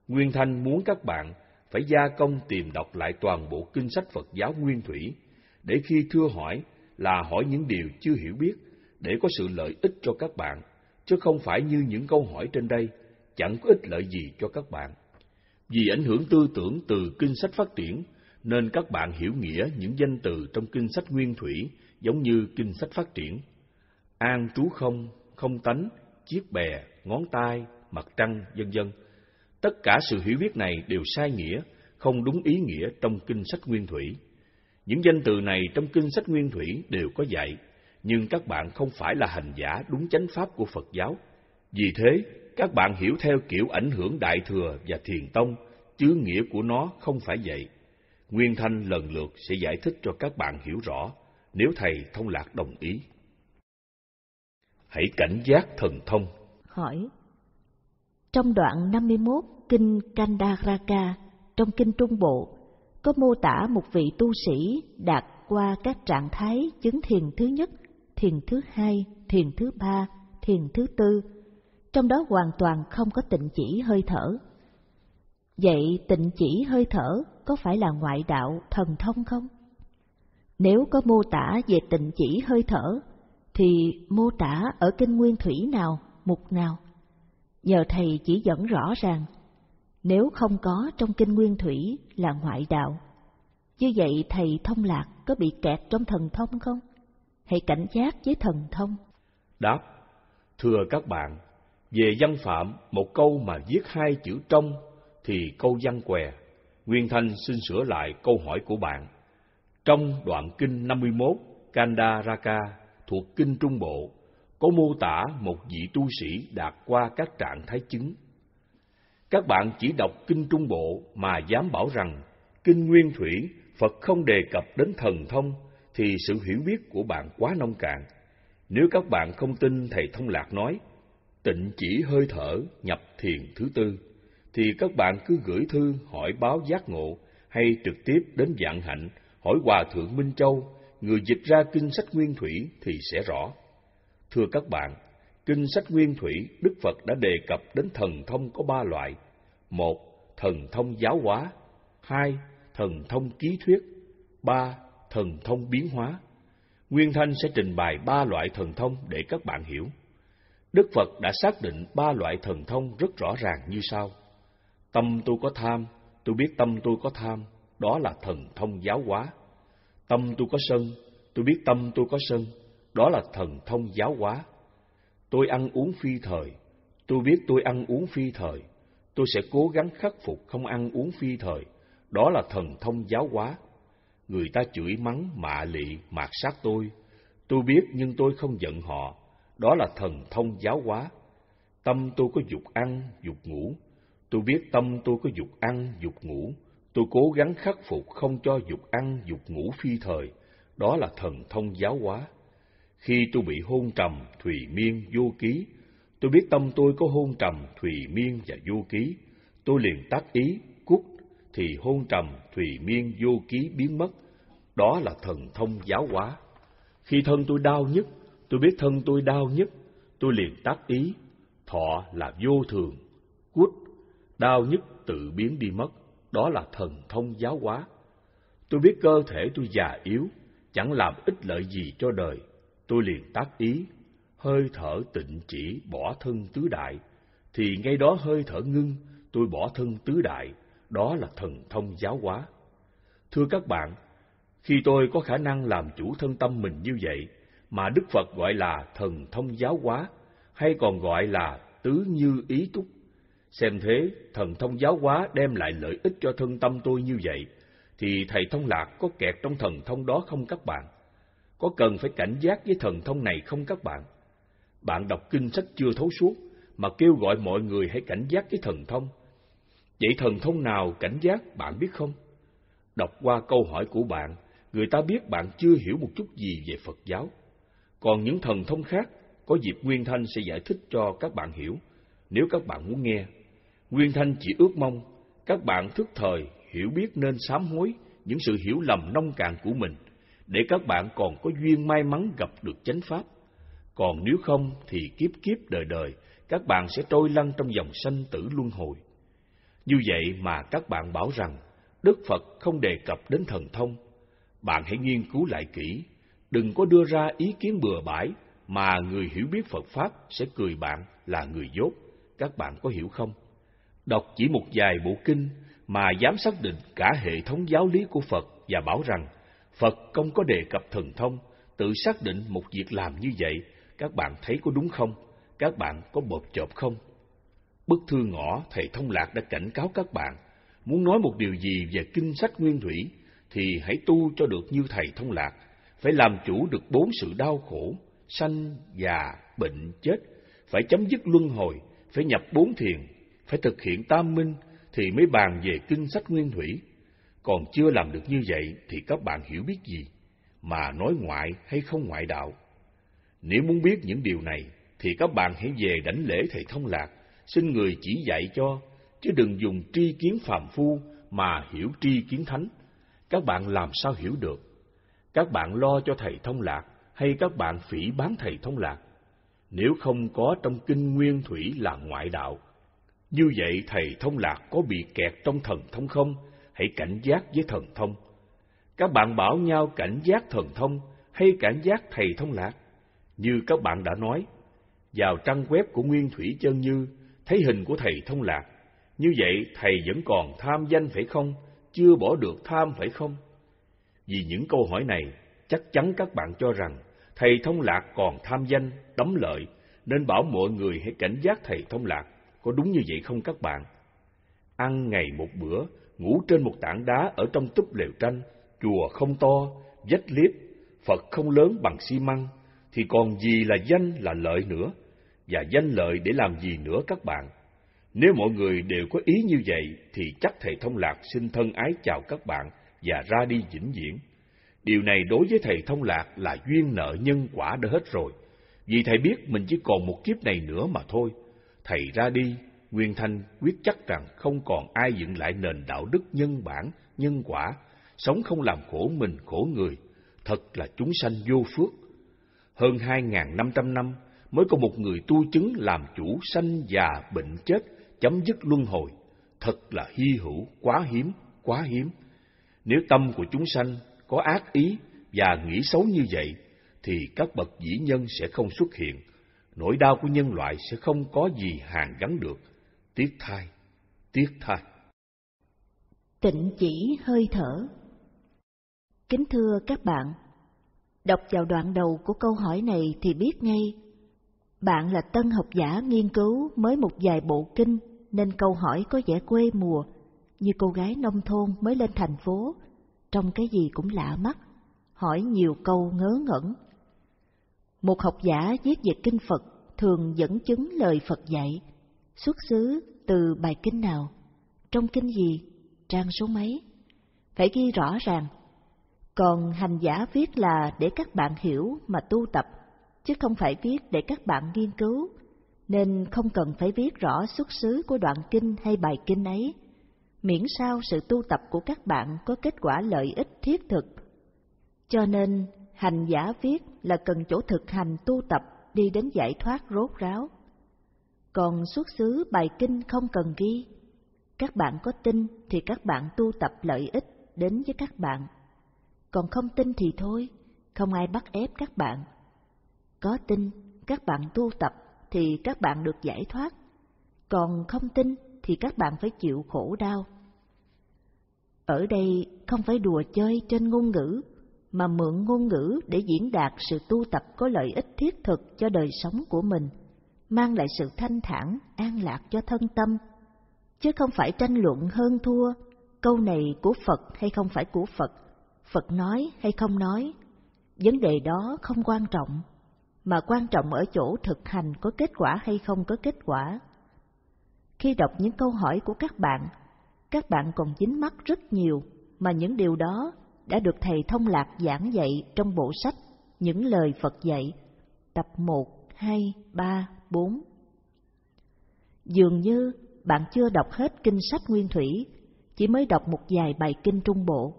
[SPEAKER 1] Nguyên Thanh muốn các bạn phải gia công tìm đọc lại toàn bộ kinh sách Phật giáo Nguyên Thủy, để khi thưa hỏi là hỏi những điều chưa hiểu biết, để có sự lợi ích cho các bạn, chứ không phải như những câu hỏi trên đây, chẳng có ích lợi gì cho các bạn. Vì ảnh hưởng tư tưởng từ kinh sách phát triển, nên các bạn hiểu nghĩa những danh từ trong kinh sách nguyên thủy giống như kinh sách phát triển. An trú không, không tánh, chiếc bè, ngón tay, mặt trăng, vân vân. Tất cả sự hiểu biết này đều sai nghĩa, không đúng ý nghĩa trong kinh sách nguyên thủy. Những danh từ này trong kinh sách nguyên thủy đều có dạy, nhưng các bạn không phải là hành giả đúng chánh pháp của Phật giáo. Vì thế, các bạn hiểu theo kiểu ảnh hưởng Đại Thừa và Thiền Tông, chứ nghĩa của nó không phải vậy. Nguyên Thanh lần lượt sẽ giải thích cho các bạn hiểu rõ, nếu Thầy Thông Lạc đồng ý. Hãy cảnh giác thần thông.
[SPEAKER 2] Hỏi Trong đoạn 51 Kinh Kandaraka, trong Kinh Trung Bộ, có mô tả một vị tu sĩ đạt qua các trạng thái chứng thiền thứ nhất, thiền thứ hai, thiền thứ ba, thiền thứ tư, trong đó hoàn toàn không có tịnh chỉ hơi thở. Vậy tịnh chỉ hơi thở có phải là ngoại đạo thần thông không? Nếu có mô tả về tịnh chỉ hơi thở, thì mô tả ở kinh nguyên thủy nào, mục nào? Nhờ thầy chỉ dẫn rõ ràng, nếu không có trong kinh nguyên thủy là ngoại đạo. Như vậy thầy thông lạc có bị kẹt trong thần thông không? Hãy cảnh giác với thần thông.
[SPEAKER 1] Đáp, thưa các bạn, về văn phạm, một câu mà viết hai chữ trong thì câu văn què. Nguyên Thanh xin sửa lại câu hỏi của bạn. Trong đoạn kinh 51 Kandaraka thuộc kinh Trung Bộ có mô tả một vị tu sĩ đạt qua các trạng thái chứng. Các bạn chỉ đọc kinh Trung Bộ mà dám bảo rằng kinh Nguyên Thủy Phật không đề cập đến thần thông thì sự hiểu biết của bạn quá nông cạn. Nếu các bạn không tin thầy Thông Lạc nói tịnh chỉ hơi thở nhập thiền thứ tư thì các bạn cứ gửi thư hỏi báo giác ngộ hay trực tiếp đến dạng hạnh hỏi hòa thượng Minh Châu người dịch ra kinh sách Nguyên Thủy thì sẽ rõ. Thưa các bạn, kinh sách Nguyên Thủy Đức Phật đã đề cập đến thần thông có ba loại. Một, thần thông giáo hóa. Hai, thần thông ký thuyết. Ba, thần thông biến hóa. Nguyên Thanh sẽ trình bày ba loại thần thông để các bạn hiểu. Đức Phật đã xác định ba loại thần thông rất rõ ràng như sau. Tâm tôi có tham, tôi biết tâm tôi có tham, đó là thần thông giáo hóa. Tâm tôi có sân, tôi biết tâm tôi có sân, đó là thần thông giáo hóa. Tôi ăn uống phi thời, tôi biết tôi ăn uống phi thời, tôi sẽ cố gắng khắc phục không ăn uống phi thời, đó là thần thông giáo hóa. Người ta chửi mắng, mạ lị, mạt sát tôi, tôi biết nhưng tôi không giận họ, đó là thần thông giáo hóa. Tâm tôi có dục ăn, dục ngủ, tôi biết tâm tôi có dục ăn, dục ngủ, tôi cố gắng khắc phục không cho dục ăn, dục ngủ phi thời, đó là thần thông giáo hóa. Khi tôi bị hôn trầm, thùy miên, vô ký, tôi biết tâm tôi có hôn trầm, thùy miên và vô ký. Tôi liền tác ý, cút, thì hôn trầm, thùy miên, vô ký biến mất. Đó là thần thông giáo hóa. Khi thân tôi đau nhất, tôi biết thân tôi đau nhất, tôi liền tác ý, thọ là vô thường, quất, đau nhất tự biến đi mất. Đó là thần thông giáo hóa. Tôi biết cơ thể tôi già yếu, chẳng làm ích lợi gì cho đời. Tôi liền tác ý, hơi thở tịnh chỉ bỏ thân tứ đại, thì ngay đó hơi thở ngưng, tôi bỏ thân tứ đại, đó là thần thông giáo hóa. Thưa các bạn, khi tôi có khả năng làm chủ thân tâm mình như vậy, mà Đức Phật gọi là thần thông giáo hóa, hay còn gọi là tứ như ý túc. Xem thế, thần thông giáo hóa đem lại lợi ích cho thân tâm tôi như vậy, thì Thầy Thông Lạc có kẹt trong thần thông đó không các bạn? Có cần phải cảnh giác với thần thông này không các bạn? Bạn đọc kinh sách chưa thấu suốt, mà kêu gọi mọi người hãy cảnh giác với thần thông. Vậy thần thông nào cảnh giác bạn biết không? Đọc qua câu hỏi của bạn, người ta biết bạn chưa hiểu một chút gì về Phật giáo. Còn những thần thông khác, có dịp Nguyên Thanh sẽ giải thích cho các bạn hiểu, nếu các bạn muốn nghe. Nguyên Thanh chỉ ước mong các bạn thức thời hiểu biết nên sám hối những sự hiểu lầm nông cạn của mình để các bạn còn có duyên may mắn gặp được chánh pháp. Còn nếu không thì kiếp kiếp đời đời, các bạn sẽ trôi lăn trong dòng sanh tử luân hồi. Như vậy mà các bạn bảo rằng Đức Phật không đề cập đến thần thông. Bạn hãy nghiên cứu lại kỹ, đừng có đưa ra ý kiến bừa bãi mà người hiểu biết Phật Pháp sẽ cười bạn là người dốt. Các bạn có hiểu không? Đọc chỉ một vài bộ kinh mà dám xác định cả hệ thống giáo lý của Phật và bảo rằng Phật không có đề cập thần thông, tự xác định một việc làm như vậy, các bạn thấy có đúng không? Các bạn có bột chộp không? Bức thư ngõ thầy Thông Lạc đã cảnh cáo các bạn, muốn nói một điều gì về kinh sách nguyên thủy, thì hãy tu cho được như thầy Thông Lạc, phải làm chủ được bốn sự đau khổ, sanh, già, bệnh, chết, phải chấm dứt luân hồi, phải nhập bốn thiền, phải thực hiện tam minh, thì mới bàn về kinh sách nguyên thủy còn chưa làm được như vậy thì các bạn hiểu biết gì, mà nói ngoại hay không ngoại đạo. Nếu muốn biết những điều này, thì các bạn hãy về đảnh lễ thầy thông lạc, xin người chỉ dạy cho, chứ đừng dùng tri kiến phàm phu mà hiểu tri kiến thánh. Các bạn làm sao hiểu được? Các bạn lo cho thầy thông lạc hay các bạn phỉ bán thầy thông lạc? Nếu không có trong kinh nguyên thủy là ngoại đạo, như vậy thầy thông lạc có bị kẹt trong thần thông không? hãy cảnh giác với thần thông. Các bạn bảo nhau cảnh giác thần thông hay cảnh giác thầy thông lạc? Như các bạn đã nói, vào trang web của Nguyên Thủy Chân Như, thấy hình của thầy thông lạc. Như vậy thầy vẫn còn tham danh phải không? Chưa bỏ được tham phải không? Vì những câu hỏi này, chắc chắn các bạn cho rằng thầy thông lạc còn tham danh, đắm lợi, nên bảo mọi người hãy cảnh giác thầy thông lạc. Có đúng như vậy không các bạn? Ăn ngày một bữa, ngủ trên một tảng đá ở trong túp lều tranh, chùa không to, vách liếp, Phật không lớn bằng xi măng, thì còn gì là danh là lợi nữa, và danh lợi để làm gì nữa các bạn? Nếu mọi người đều có ý như vậy, thì chắc thầy thông lạc xin thân ái chào các bạn và ra đi vĩnh viễn. Điều này đối với thầy thông lạc là duyên nợ nhân quả đã hết rồi, vì thầy biết mình chỉ còn một kiếp này nữa mà thôi. Thầy ra đi, Nguyên Thanh quyết chắc rằng không còn ai dựng lại nền đạo đức nhân bản, nhân quả, sống không làm khổ mình khổ người, thật là chúng sanh vô phước. Hơn hai ngàn năm trăm năm mới có một người tu chứng làm chủ sanh già bệnh chết, chấm dứt luân hồi, thật là hy hữu, quá hiếm, quá hiếm. Nếu tâm của chúng sanh có ác ý và nghĩ xấu như vậy, thì các bậc dĩ nhân sẽ không xuất hiện, nỗi đau của nhân loại sẽ không có gì hàn gắn được. Tiếc thai, tiếc thai.
[SPEAKER 2] Tịnh chỉ hơi thở Kính thưa các bạn, đọc vào đoạn đầu của câu hỏi này thì biết ngay, bạn là tân học giả nghiên cứu mới một vài bộ kinh nên câu hỏi có vẻ quê mùa, như cô gái nông thôn mới lên thành phố, trong cái gì cũng lạ mắt, hỏi nhiều câu ngớ ngẩn. Một học giả viết về kinh Phật thường dẫn chứng lời Phật dạy, xuất xứ từ bài kinh nào, trong kinh gì, trang số mấy, phải ghi rõ ràng. Còn hành giả viết là để các bạn hiểu mà tu tập, chứ không phải viết để các bạn nghiên cứu, nên không cần phải viết rõ xuất xứ của đoạn kinh hay bài kinh ấy, miễn sao sự tu tập của các bạn có kết quả lợi ích thiết thực. Cho nên, hành giả viết là cần chỗ thực hành tu tập đi đến giải thoát rốt ráo. Còn xuất xứ bài kinh không cần ghi. Các bạn có tin thì các bạn tu tập lợi ích đến với các bạn. Còn không tin thì thôi, không ai bắt ép các bạn. Có tin, các bạn tu tập thì các bạn được giải thoát. Còn không tin thì các bạn phải chịu khổ đau. Ở đây không phải đùa chơi trên ngôn ngữ, mà mượn ngôn ngữ để diễn đạt sự tu tập có lợi ích thiết thực cho đời sống của mình, mang lại sự thanh thản, an lạc cho thân tâm, chứ không phải tranh luận hơn thua, câu này của Phật hay không phải của Phật, Phật nói hay không nói. Vấn đề đó không quan trọng, mà quan trọng ở chỗ thực hành có kết quả hay không có kết quả. Khi đọc những câu hỏi của các bạn, các bạn còn dính mắc rất nhiều mà những điều đó đã được thầy thông lạc giảng dạy trong bộ sách Những lời Phật dạy, tập 1, 2, 3, 4. Dường như bạn chưa đọc hết kinh sách Nguyên Thủy, chỉ mới đọc một vài bài kinh Trung Bộ.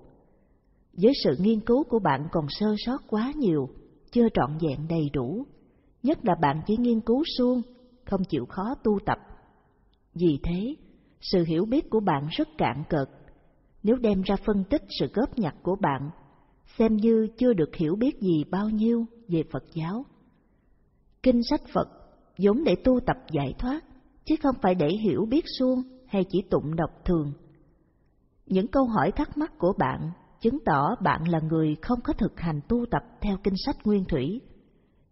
[SPEAKER 2] Với sự nghiên cứu của bạn còn sơ sót quá nhiều, chưa trọn vẹn đầy đủ, nhất là bạn chỉ nghiên cứu suông, không chịu khó tu tập. Vì thế, sự hiểu biết của bạn rất cạn cợt. Nếu đem ra phân tích sự góp nhặt của bạn, xem như chưa được hiểu biết gì bao nhiêu về Phật giáo. Kinh sách Phật vốn để tu tập giải thoát, chứ không phải để hiểu biết suông hay chỉ tụng đọc thường. Những câu hỏi thắc mắc của bạn chứng tỏ bạn là người không có thực hành tu tập theo kinh sách nguyên thủy,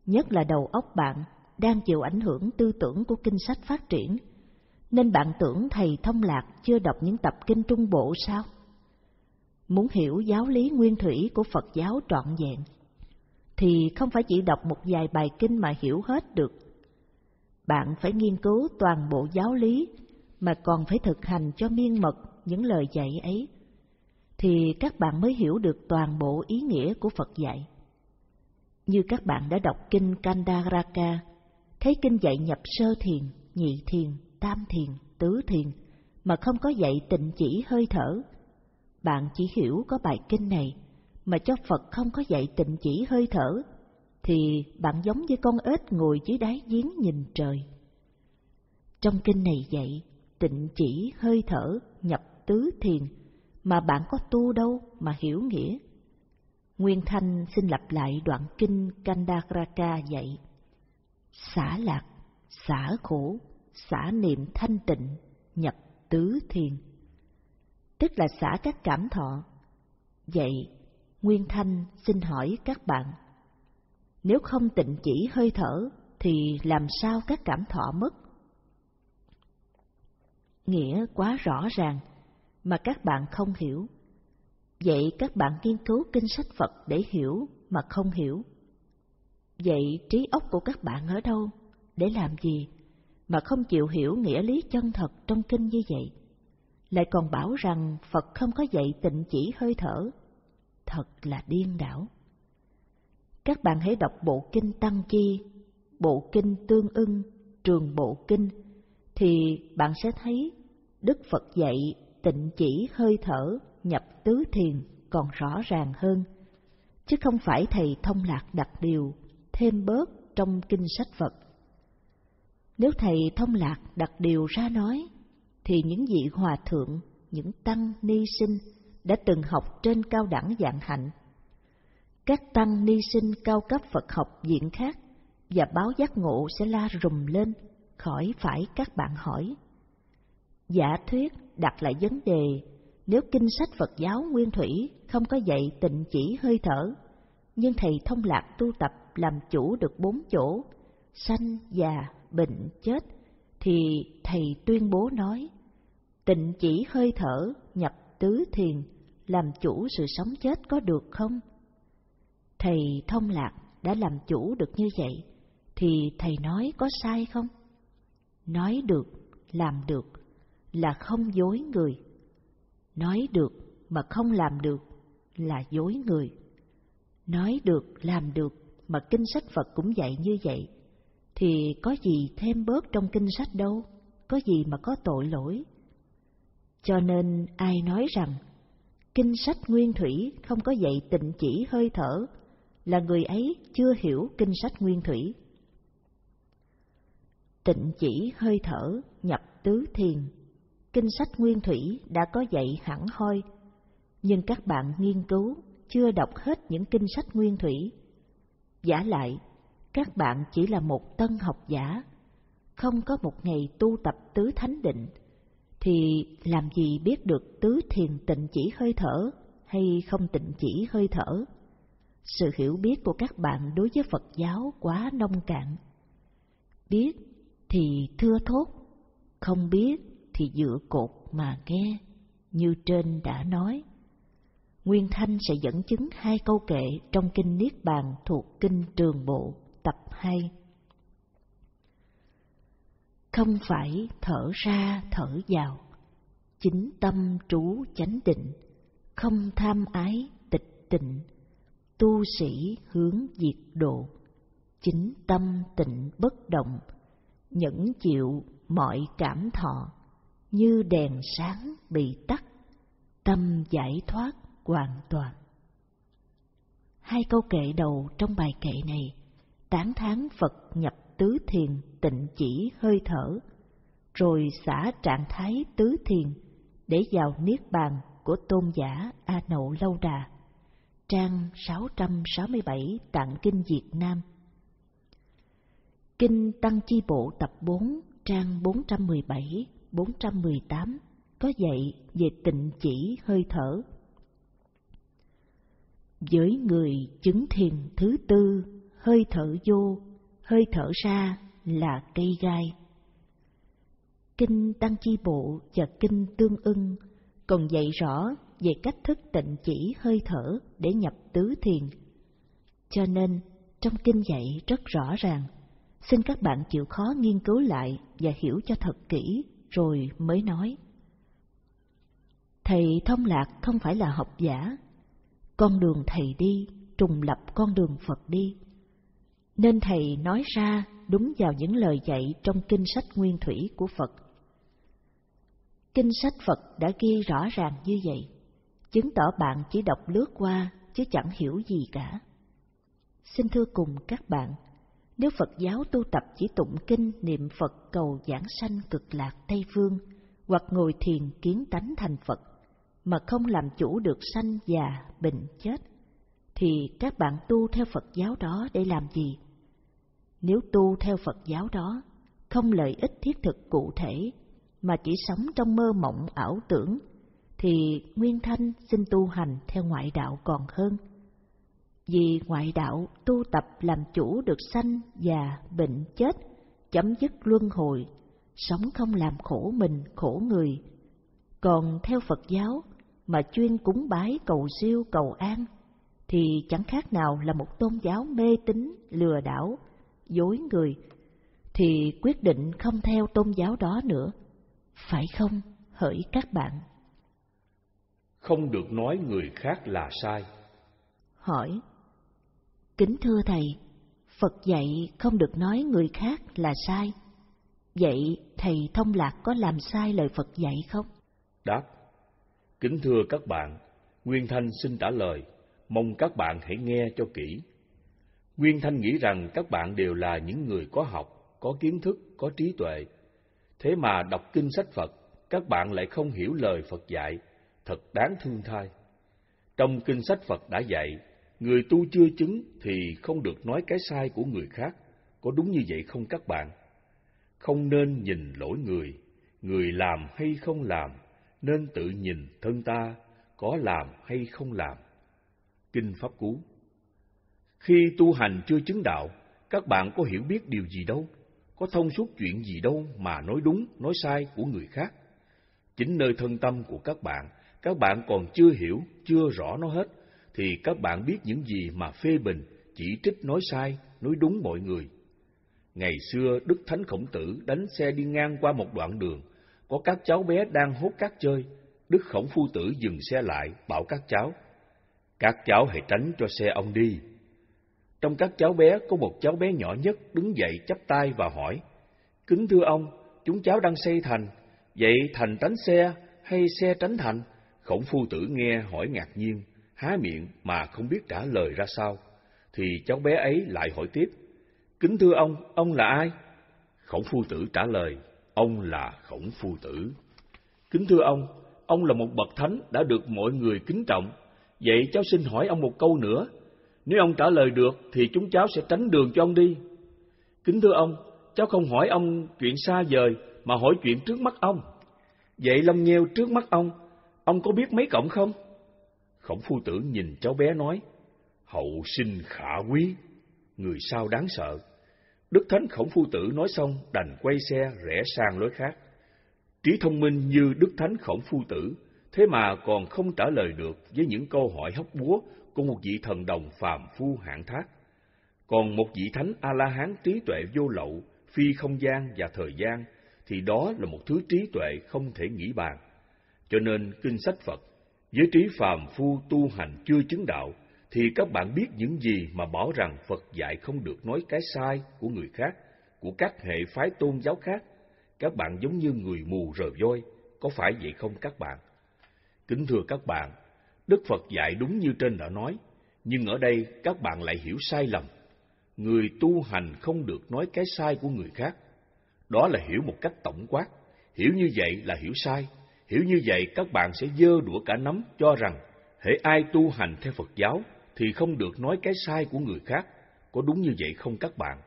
[SPEAKER 2] nhất là đầu óc bạn đang chịu ảnh hưởng tư tưởng của kinh sách phát triển nên bạn tưởng thầy thông lạc chưa đọc những tập kinh trung bộ sao? Muốn hiểu giáo lý nguyên thủy của Phật giáo trọn vẹn, thì không phải chỉ đọc một vài bài kinh mà hiểu hết được. Bạn phải nghiên cứu toàn bộ giáo lý, mà còn phải thực hành cho miên mật những lời dạy ấy, thì các bạn mới hiểu được toàn bộ ý nghĩa của Phật dạy. Như các bạn đã đọc kinh Kandaraka, thấy kinh dạy nhập sơ thiền, nhị thiền, tam thiền, tứ thiền, mà không có dạy tịnh chỉ hơi thở. Bạn chỉ hiểu có bài kinh này, mà cho Phật không có dạy tịnh chỉ hơi thở, thì bạn giống như con ếch ngồi dưới đáy giếng nhìn trời. Trong kinh này dạy, tịnh chỉ hơi thở nhập tứ thiền, mà bạn có tu đâu mà hiểu nghĩa. Nguyên Thanh xin lặp lại đoạn kinh Kandakraka dạy. Xả lạc, xả khổ, xả niệm thanh tịnh, nhập tứ thiền. Tức là xả các cảm thọ. Vậy, Nguyên Thanh xin hỏi các bạn, nếu không tịnh chỉ hơi thở thì làm sao các cảm thọ mất? Nghĩa quá rõ ràng mà các bạn không hiểu. Vậy các bạn nghiên cứu kinh sách Phật để hiểu mà không hiểu. Vậy trí óc của các bạn ở đâu? Để làm gì? Mà không chịu hiểu nghĩa lý chân thật trong kinh như vậy. Lại còn bảo rằng Phật không có dạy tịnh chỉ hơi thở. Thật là điên đảo. Các bạn hãy đọc bộ kinh Tăng Chi, bộ kinh Tương ưng, trường bộ kinh, thì bạn sẽ thấy Đức Phật dạy tịnh chỉ hơi thở nhập tứ thiền còn rõ ràng hơn, chứ không phải thầy thông lạc đặt điều, thêm bớt trong kinh sách Phật. Nếu thầy thông lạc đặt điều ra nói, thì những vị hòa thượng, những tăng ni sinh đã từng học trên cao đẳng dạng hạnh. Các tăng ni sinh cao cấp Phật học diện khác và báo giác ngộ sẽ la rùm lên, khỏi phải các bạn hỏi. Giả thuyết đặt lại vấn đề nếu kinh sách Phật giáo Nguyên Thủy không có dạy tịnh chỉ hơi thở, nhưng thầy thông lạc tu tập làm chủ được bốn chỗ, sanh, già, bệnh, chết, thì thầy tuyên bố nói, tịnh chỉ hơi thở, nhập tứ thiền, làm chủ sự sống chết có được không? Thầy thông lạc đã làm chủ được như vậy, thì thầy nói có sai không? Nói được, làm được, là không dối người. Nói được mà không làm được là dối người. Nói được, làm được mà kinh sách Phật cũng dạy như vậy, thì có gì thêm bớt trong kinh sách đâu, có gì mà có tội lỗi. Cho nên ai nói rằng kinh sách nguyên thủy không có dạy tịnh chỉ hơi thở là người ấy chưa hiểu kinh sách nguyên thủy. Tịnh chỉ hơi thở nhập tứ thiền kinh sách nguyên thủy đã có dạy hẳn hoi, nhưng các bạn nghiên cứu chưa đọc hết những kinh sách nguyên thủy. Giả lại, các bạn chỉ là một tân học giả, không có một ngày tu tập tứ thánh định, thì làm gì biết được tứ thiền tịnh chỉ hơi thở hay không tịnh chỉ hơi thở? Sự hiểu biết của các bạn đối với Phật giáo quá nông cạn. Biết thì thưa thốt, không biết thì dựa cột mà nghe, như trên đã nói. Nguyên Thanh sẽ dẫn chứng hai câu kệ trong Kinh Niết Bàn thuộc Kinh Trường Bộ, tập 2. Không phải thở ra thở vào, chính tâm trú chánh định, không tham ái tịch tịnh, tu sĩ hướng diệt độ, chính tâm tịnh bất động, nhẫn chịu mọi cảm thọ, như đèn sáng bị tắt, tâm giải thoát hoàn toàn. Hai câu kệ đầu trong bài kệ này tán thán Phật nhập tứ thiền tịnh chỉ hơi thở, rồi xả trạng thái tứ thiền để vào niết bàn của tôn giả A Nậu Lâu Đà, trang 667 Tạng Kinh Việt Nam. Kinh Tăng Chi Bộ tập 4, trang 417 418 có dạy về tịnh chỉ hơi thở. Với người chứng thiền thứ tư, hơi thở vô, hơi thở ra là cây gai. Kinh Tăng Chi Bộ và Kinh Tương ưng còn dạy rõ về cách thức tịnh chỉ hơi thở để nhập tứ thiền. Cho nên, trong kinh dạy rất rõ ràng, xin các bạn chịu khó nghiên cứu lại và hiểu cho thật kỹ rồi mới nói. Thầy thông lạc không phải là học giả, con đường thầy đi trùng lập con đường Phật đi. Nên thầy nói ra đúng vào những lời dạy trong kinh sách nguyên thủy của Phật. Kinh sách Phật đã ghi rõ ràng như vậy, chứng tỏ bạn chỉ đọc lướt qua chứ chẳng hiểu gì cả. Xin thưa cùng các bạn, nếu Phật giáo tu tập chỉ tụng kinh niệm Phật cầu giảng sanh cực lạc Tây Phương, hoặc ngồi thiền kiến tánh thành Phật, mà không làm chủ được sanh già, bệnh chết, thì các bạn tu theo Phật giáo đó để làm gì? Nếu tu theo Phật giáo đó, không lợi ích thiết thực cụ thể, mà chỉ sống trong mơ mộng ảo tưởng, thì Nguyên Thanh xin tu hành theo ngoại đạo còn hơn Vì ngoại đạo tu tập làm chủ được sanh, già, bệnh, chết, chấm dứt luân hồi, sống không làm khổ mình, khổ người. Còn theo Phật giáo, mà chuyên cúng bái cầu siêu cầu an, thì chẳng khác nào là một tôn giáo mê tín, lừa đảo, dối người, thì quyết định không theo tôn giáo đó nữa. Phải không, hỡi các bạn?
[SPEAKER 1] Không được nói người khác là sai.
[SPEAKER 2] Hỏi, kính thưa Thầy, Phật dạy không được nói người khác là sai. Vậy Thầy Thông Lạc có làm sai lời Phật dạy không?
[SPEAKER 1] Đáp, kính thưa các bạn, Nguyên Thanh xin trả lời, mong các bạn hãy nghe cho kỹ. Nguyên Thanh nghĩ rằng các bạn đều là những người có học, có kiến thức, có trí tuệ. Thế mà đọc kinh sách Phật, các bạn lại không hiểu lời Phật dạy, thật đáng thương thay. Trong kinh sách Phật đã dạy, người tu chưa chứng thì không được nói cái sai của người khác, có đúng như vậy không các bạn? Không nên nhìn lỗi người, người làm hay không làm, nên tự nhìn thân ta có làm hay không làm. Kinh Pháp Cú khi tu hành chưa chứng đạo, các bạn có hiểu biết điều gì đâu, có thông suốt chuyện gì đâu mà nói đúng, nói sai của người khác. Chính nơi thân tâm của các bạn, các bạn còn chưa hiểu, chưa rõ nó hết, thì các bạn biết những gì mà phê bình, chỉ trích nói sai, nói đúng mọi người. Ngày xưa, Đức Thánh Khổng Tử đánh xe đi ngang qua một đoạn đường, có các cháu bé đang hốt cát chơi. Đức Khổng Phu Tử dừng xe lại, bảo các cháu, các cháu hãy tránh cho xe ông đi. Trong các cháu bé có một cháu bé nhỏ nhất đứng dậy chắp tay và hỏi, Kính thưa ông, chúng cháu đang xây thành, vậy thành tránh xe hay xe tránh thành? Khổng Phu Tử nghe hỏi ngạc nhiên, há miệng mà không biết trả lời ra sao. Thì cháu bé ấy lại hỏi tiếp, Kính thưa ông, ông là ai? Khổng Phu Tử trả lời, ông là Khổng Phu Tử. Kính thưa ông, ông là một bậc thánh đã được mọi người kính trọng. Vậy cháu xin hỏi ông một câu nữa. Nếu ông trả lời được thì chúng cháu sẽ tránh đường cho ông đi. Kính thưa ông, cháu không hỏi ông chuyện xa vời mà hỏi chuyện trước mắt ông. Vậy lông nheo trước mắt ông, ông có biết mấy cộng không? Khổng phu tử nhìn cháu bé nói, hậu sinh khả quý, người sao đáng sợ. Đức Thánh Khổng Phu Tử nói xong đành quay xe rẽ sang lối khác. Trí thông minh như Đức Thánh Khổng Phu Tử, thế mà còn không trả lời được với những câu hỏi hóc búa của một vị thần đồng phàm phu hạng thác. Còn một vị thánh A-la-hán trí tuệ vô lậu, phi không gian và thời gian, thì đó là một thứ trí tuệ không thể nghĩ bàn. Cho nên kinh sách Phật, với trí phàm phu tu hành chưa chứng đạo, thì các bạn biết những gì mà bảo rằng Phật dạy không được nói cái sai của người khác, của các hệ phái tôn giáo khác. Các bạn giống như người mù rờ voi, có phải vậy không các bạn? Kính thưa các bạn, Đức Phật dạy đúng như trên đã nói, nhưng ở đây các bạn lại hiểu sai lầm. Người tu hành không được nói cái sai của người khác. Đó là hiểu một cách tổng quát. Hiểu như vậy là hiểu sai. Hiểu như vậy các bạn sẽ dơ đũa cả nắm cho rằng hễ ai tu hành theo Phật giáo thì không được nói cái sai của người khác. Có đúng như vậy không các bạn?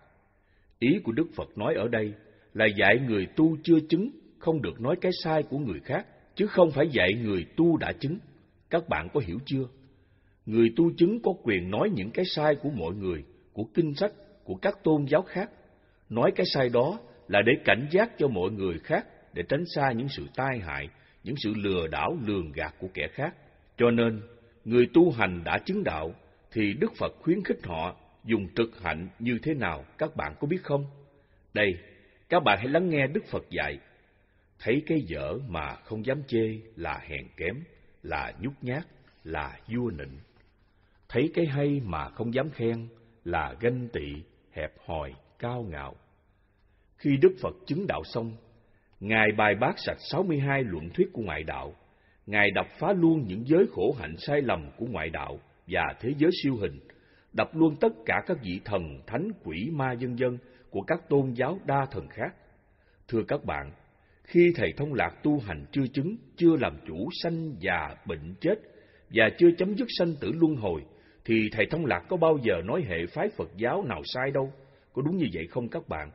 [SPEAKER 1] Ý của Đức Phật nói ở đây là dạy người tu chưa chứng không được nói cái sai của người khác, chứ không phải dạy người tu đã chứng. Các bạn có hiểu chưa? Người tu chứng có quyền nói những cái sai của mọi người, của kinh sách, của các tôn giáo khác. Nói cái sai đó là để cảnh giác cho mọi người khác, để tránh xa những sự tai hại, những sự lừa đảo lường gạt của kẻ khác. Cho nên, người tu hành đã chứng đạo, thì Đức Phật khuyến khích họ dùng trực hạnh như thế nào các bạn có biết không? Đây, các bạn hãy lắng nghe Đức Phật dạy. Thấy cái dở mà không dám chê là hèn kém, là nhút nhát, là vua nịnh. Thấy cái hay mà không dám khen là ganh tị, hẹp hòi, cao ngạo. Khi Đức Phật chứng đạo xong, Ngài bài bác sạch 62 luận thuyết của ngoại đạo. Ngài đập phá luôn những giới khổ hạnh sai lầm của ngoại đạo và thế giới siêu hình, đập luôn tất cả các vị thần, thánh, quỷ, ma dân dân của các tôn giáo đa thần khác. Thưa các bạn, khi thầy thông lạc tu hành chưa chứng, chưa làm chủ sanh già, bệnh chết và chưa chấm dứt sanh tử luân hồi, thì thầy thông lạc có bao giờ nói hệ phái Phật giáo nào sai đâu? Có đúng như vậy không các bạn?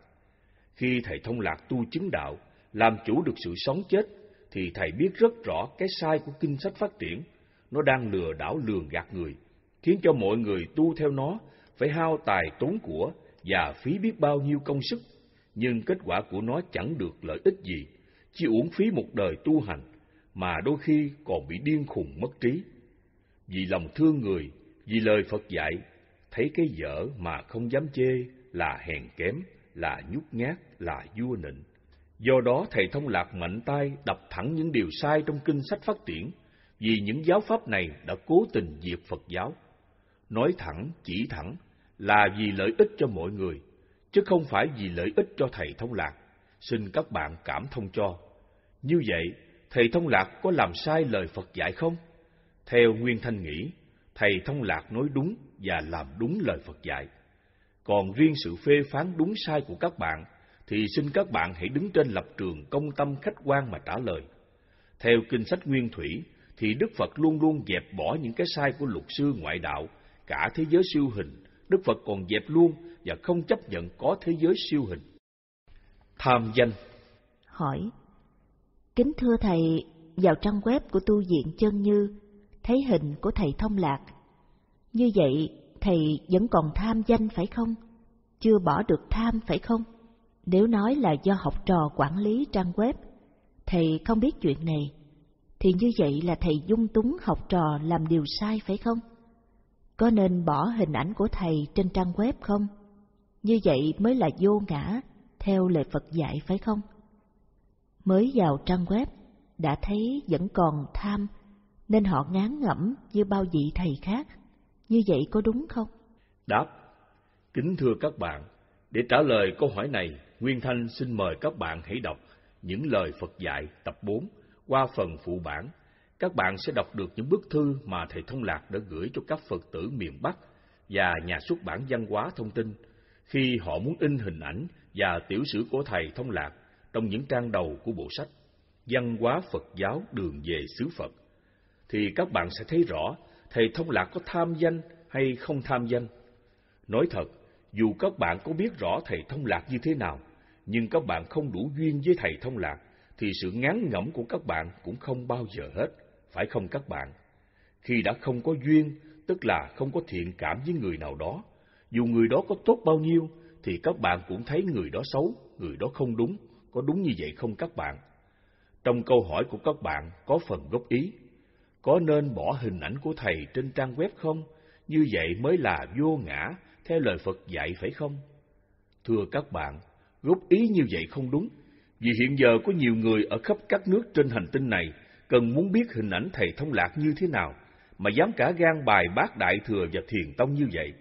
[SPEAKER 1] Khi thầy thông lạc tu chứng đạo, làm chủ được sự sống chết, thì thầy biết rất rõ cái sai của kinh sách phát triển. Nó đang lừa đảo lường gạt người. khiến cho mọi người tu theo nó phải hao tài tốn của và phí biết bao nhiêu công sức, nhưng kết quả của nó chẳng được lợi ích gì, chỉ uổng phí một đời tu hành, mà đôi khi còn bị điên khùng mất trí. Vì lòng thương người, vì lời Phật dạy, thấy cái dở mà không dám chê là hèn kém, là nhút nhát, là vua nịnh. Do đó thầy thông lạc mạnh tay đập thẳng những điều sai trong kinh sách phát triển, vì những giáo pháp này đã cố tình diệt Phật giáo. Nói thẳng, chỉ thẳng là vì lợi ích cho mọi người, chứ không phải vì lợi ích cho thầy thông lạc. Xin các bạn cảm thông cho. Như vậy, thầy thông lạc có làm sai lời Phật dạy không? Theo Nguyên Thanh nghĩ, thầy thông lạc nói đúng và làm đúng lời Phật dạy. Còn riêng sự phê phán đúng sai của các bạn, thì xin các bạn hãy đứng trên lập trường công tâm khách quan mà trả lời. Theo kinh sách Nguyên Thủy, thì Đức Phật luôn luôn dẹp bỏ những cái sai của luật sư ngoại đạo, cả thế giới siêu hình, Đức Phật còn dẹp luôn và không chấp nhận có thế giới siêu hình. Tham danh
[SPEAKER 2] Hỏi Kính thưa Thầy, vào trang web của tu viện Chân Như, thấy hình của Thầy Thông Lạc. Như vậy, Thầy vẫn còn tham danh phải không? Chưa bỏ được tham phải không? Nếu nói là do học trò quản lý trang web, Thầy không biết chuyện này, thì như vậy là Thầy dung túng học trò làm điều sai phải không? Có nên bỏ hình ảnh của Thầy trên trang web không? Như vậy mới là vô ngã, theo lời Phật dạy phải không? Mới vào trang web, đã thấy vẫn còn tham, nên họ ngán ngẩm như bao vị thầy khác. Như vậy có đúng không?
[SPEAKER 1] Đáp, kính thưa các bạn, để trả lời câu hỏi này, Nguyên Thanh xin mời các bạn hãy đọc những lời Phật dạy tập 4 qua phần phụ bản. Các bạn sẽ đọc được những bức thư mà Thầy Thông Lạc đã gửi cho các Phật tử miền Bắc và nhà xuất bản văn hóa thông tin khi họ muốn in hình ảnh và tiểu sử của Thầy Thông Lạc trong những trang đầu của bộ sách Văn hóa Phật giáo đường về xứ Phật, thì các bạn sẽ thấy rõ Thầy Thông Lạc có tham danh hay không tham danh. Nói thật, dù các bạn có biết rõ Thầy Thông Lạc như thế nào, nhưng các bạn không đủ duyên với Thầy Thông Lạc, thì sự ngán ngẩm của các bạn cũng không bao giờ hết, phải không các bạn? Khi đã không có duyên, tức là không có thiện cảm với người nào đó, dù người đó có tốt bao nhiêu, thì các bạn cũng thấy người đó xấu, người đó không đúng, có đúng như vậy không các bạn? Trong câu hỏi của các bạn có phần góp ý. Có nên bỏ hình ảnh của thầy trên trang web không? Như vậy mới là vô ngã, theo lời Phật dạy phải không? Thưa các bạn, góp ý như vậy không đúng, vì hiện giờ có nhiều người ở khắp các nước trên hành tinh này cần muốn biết hình ảnh thầy thông lạc như thế nào, mà dám cả gan bài bác đại thừa và thiền tông như vậy.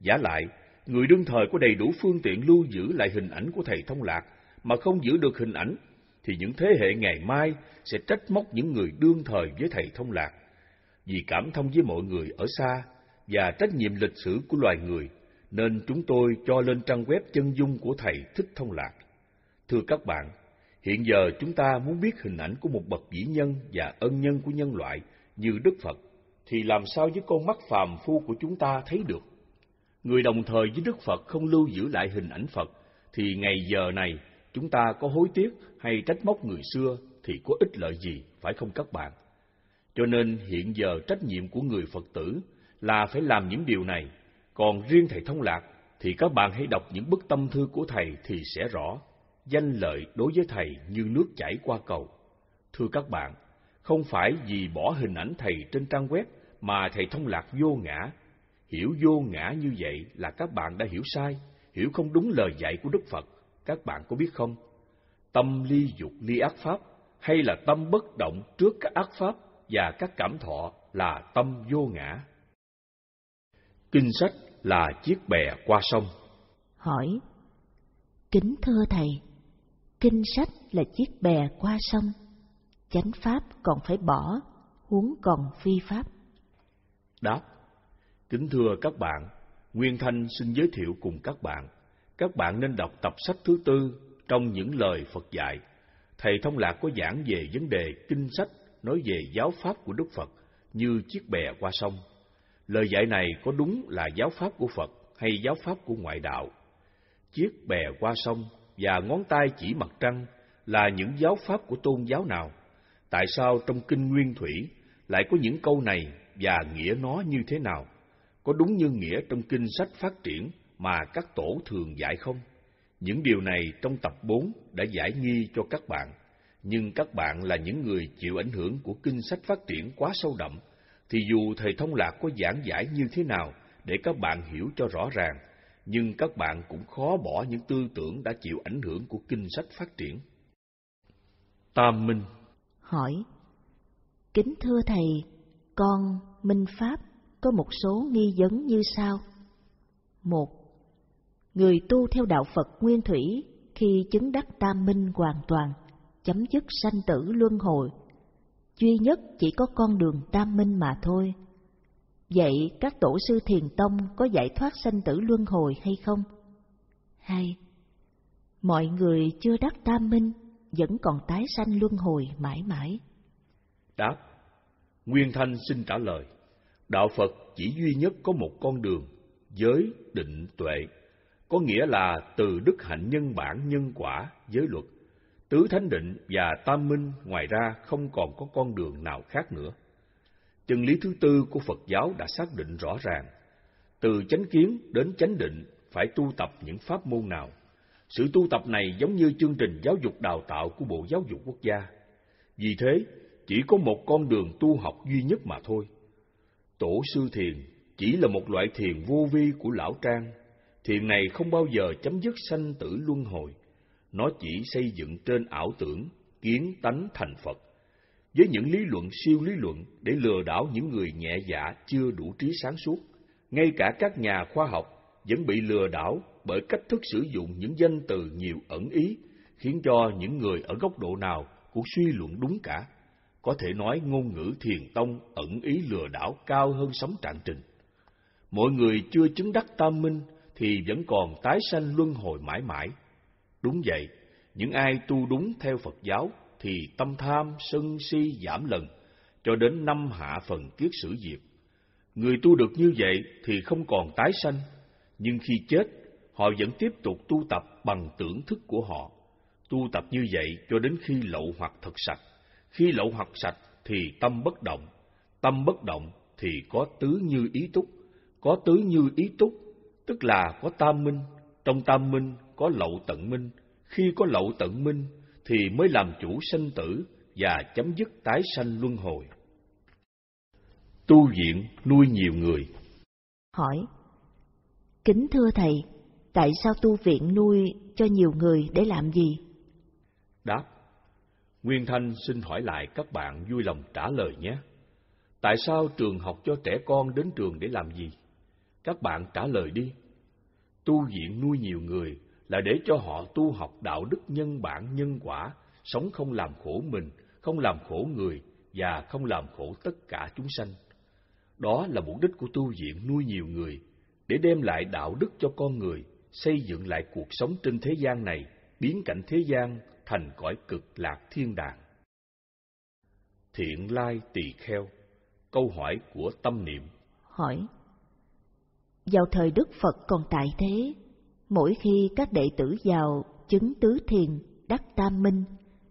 [SPEAKER 1] Giả lại, người đương thời có đầy đủ phương tiện lưu giữ lại hình ảnh của thầy thông lạc, mà không giữ được hình ảnh, thì những thế hệ ngày mai sẽ trách móc những người đương thời với thầy thông lạc. Vì cảm thông với mọi người ở xa và trách nhiệm lịch sử của loài người, nên chúng tôi cho lên trang web chân dung của thầy Thích Thông Lạc. Thưa các bạn, hiện giờ chúng ta muốn biết hình ảnh của một bậc vĩ nhân và ân nhân của nhân loại như Đức Phật, thì làm sao với con mắt phàm phu của chúng ta thấy được? Người đồng thời với Đức Phật không lưu giữ lại hình ảnh Phật, thì ngày giờ này chúng ta có hối tiếc hay trách móc người xưa thì có ích lợi gì, phải không các bạn? Cho nên hiện giờ trách nhiệm của người Phật tử là phải làm những điều này, còn riêng Thầy Thông Lạc thì các bạn hãy đọc những bức tâm thư của Thầy thì sẽ rõ, danh lợi đối với Thầy như nước chảy qua cầu. Thưa các bạn, không phải vì bỏ hình ảnh Thầy trên trang web mà Thầy Thông Lạc vô ngã. Hiểu vô ngã như vậy là các bạn đã hiểu sai, hiểu không đúng lời dạy của Đức Phật các bạn có biết không? Tâm ly dục ly ác pháp hay là tâm bất động trước các ác pháp và các cảm thọ là tâm vô ngã. Kinh sách là chiếc bè qua sông.
[SPEAKER 2] Hỏi Kính thưa Thầy, kinh sách là chiếc bè qua sông, chánh pháp còn phải bỏ, huống còn phi pháp.
[SPEAKER 1] Đáp Kính thưa các bạn, Nguyên Thanh xin giới thiệu cùng các bạn các bạn nên đọc tập sách thứ tư trong những lời Phật dạy. Thầy Thông Lạc có giảng về vấn đề kinh sách nói về giáo pháp của Đức Phật như chiếc bè qua sông. Lời dạy này có đúng là giáo pháp của Phật hay giáo pháp của ngoại đạo? Chiếc bè qua sông và ngón tay chỉ mặt trăng là những giáo pháp của tôn giáo nào? Tại sao trong kinh Nguyên Thủy lại có những câu này và nghĩa nó như thế nào? Có đúng như nghĩa trong kinh sách phát triển mà các tổ thường dạy không? Những điều này trong tập 4 đã giải nghi cho các bạn, nhưng các bạn là những người chịu ảnh hưởng của kinh sách phát triển quá sâu đậm, thì dù thầy thông lạc có giảng giải như thế nào để các bạn hiểu cho rõ ràng, nhưng các bạn cũng khó bỏ những tư tưởng đã chịu ảnh hưởng của kinh sách phát triển. Tam Minh
[SPEAKER 2] Hỏi Kính thưa Thầy, con Minh Pháp có một số nghi vấn như sau. Một, Người tu theo đạo Phật Nguyên Thủy khi chứng đắc tam minh hoàn toàn, chấm dứt sanh tử luân hồi, duy nhất chỉ có con đường tam minh mà thôi. Vậy các tổ sư thiền tông có giải thoát sanh tử luân hồi hay không? Hai, mọi người chưa đắc tam minh vẫn còn tái sanh luân hồi mãi mãi.
[SPEAKER 1] Đáp, Nguyên Thanh xin trả lời, đạo Phật chỉ duy nhất có một con đường, giới định tuệ, có nghĩa là từ đức hạnh nhân bản nhân quả giới luật, tứ thánh định và tam minh ngoài ra không còn có con đường nào khác nữa. Chân lý thứ tư của Phật giáo đã xác định rõ ràng, từ chánh kiến đến chánh định phải tu tập những pháp môn nào. Sự tu tập này giống như chương trình giáo dục đào tạo của Bộ Giáo dục Quốc gia. Vì thế, chỉ có một con đường tu học duy nhất mà thôi. Tổ sư thiền chỉ là một loại thiền vô vi của lão trang. Thiền này không bao giờ chấm dứt sanh tử luân hồi. Nó chỉ xây dựng trên ảo tưởng, kiến tánh thành Phật. Với những lý luận siêu lý luận để lừa đảo những người nhẹ dạ chưa đủ trí sáng suốt. Ngay cả các nhà khoa học vẫn bị lừa đảo bởi cách thức sử dụng những danh từ nhiều ẩn ý, khiến cho những người ở góc độ nào cũng suy luận đúng cả có thể nói ngôn ngữ thiền tông ẩn ý lừa đảo cao hơn sống trạng trình. Mọi người chưa chứng đắc tam minh thì vẫn còn tái sanh luân hồi mãi mãi. Đúng vậy, những ai tu đúng theo Phật giáo thì tâm tham, sân si giảm lần, cho đến năm hạ phần kiết sử diệt. Người tu được như vậy thì không còn tái sanh, nhưng khi chết, họ vẫn tiếp tục tu tập bằng tưởng thức của họ. Tu tập như vậy cho đến khi lậu hoặc thật sạch. Khi lậu hoặc sạch thì tâm bất động, tâm bất động thì có tứ như ý túc, có tứ như ý túc, tức là có tam minh, trong tam minh có lậu tận minh, khi có lậu tận minh thì mới làm chủ sanh tử và chấm dứt tái sanh luân hồi. Tu viện nuôi nhiều người
[SPEAKER 2] Hỏi Kính thưa Thầy, tại sao tu viện nuôi cho nhiều người để làm gì?
[SPEAKER 1] Đáp Nguyên Thanh xin hỏi lại các bạn vui lòng trả lời nhé. Tại sao trường học cho trẻ con đến trường để làm gì? Các bạn trả lời đi. Tu viện nuôi nhiều người là để cho họ tu học đạo đức nhân bản nhân quả, sống không làm khổ mình, không làm khổ người và không làm khổ tất cả chúng sanh. Đó là mục đích của tu viện nuôi nhiều người, để đem lại đạo đức cho con người, xây dựng lại cuộc sống trên thế gian này, biến cảnh thế gian thành cõi cực lạc thiên đàng. Thiện lai tỳ kheo Câu hỏi của tâm niệm
[SPEAKER 2] Hỏi Vào thời Đức Phật còn tại thế, mỗi khi các đệ tử vào chứng tứ thiền, đắc tam minh,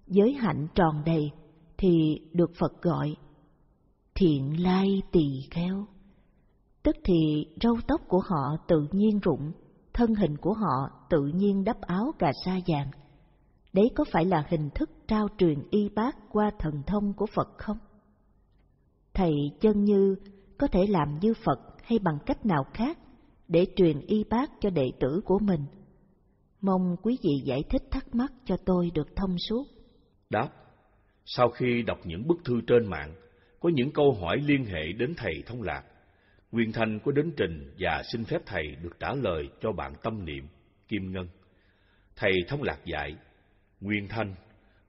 [SPEAKER 2] giới hạnh tròn đầy, thì được Phật gọi Thiện lai tỳ kheo. Tức thì râu tóc của họ tự nhiên rụng, thân hình của họ tự nhiên đắp áo cà sa vàng, Đấy có phải là hình thức trao truyền y bác qua thần thông của Phật không? Thầy chân như có thể làm như Phật hay bằng cách nào khác để truyền y bác cho đệ tử của mình? Mong quý vị giải thích thắc mắc cho tôi được thông suốt.
[SPEAKER 1] Đáp, sau khi đọc những bức thư trên mạng, có những câu hỏi liên hệ đến thầy thông lạc. Nguyên Thanh có đến trình và xin phép thầy được trả lời cho bạn tâm niệm, Kim Ngân. Thầy thông lạc dạy, Nguyên Thanh,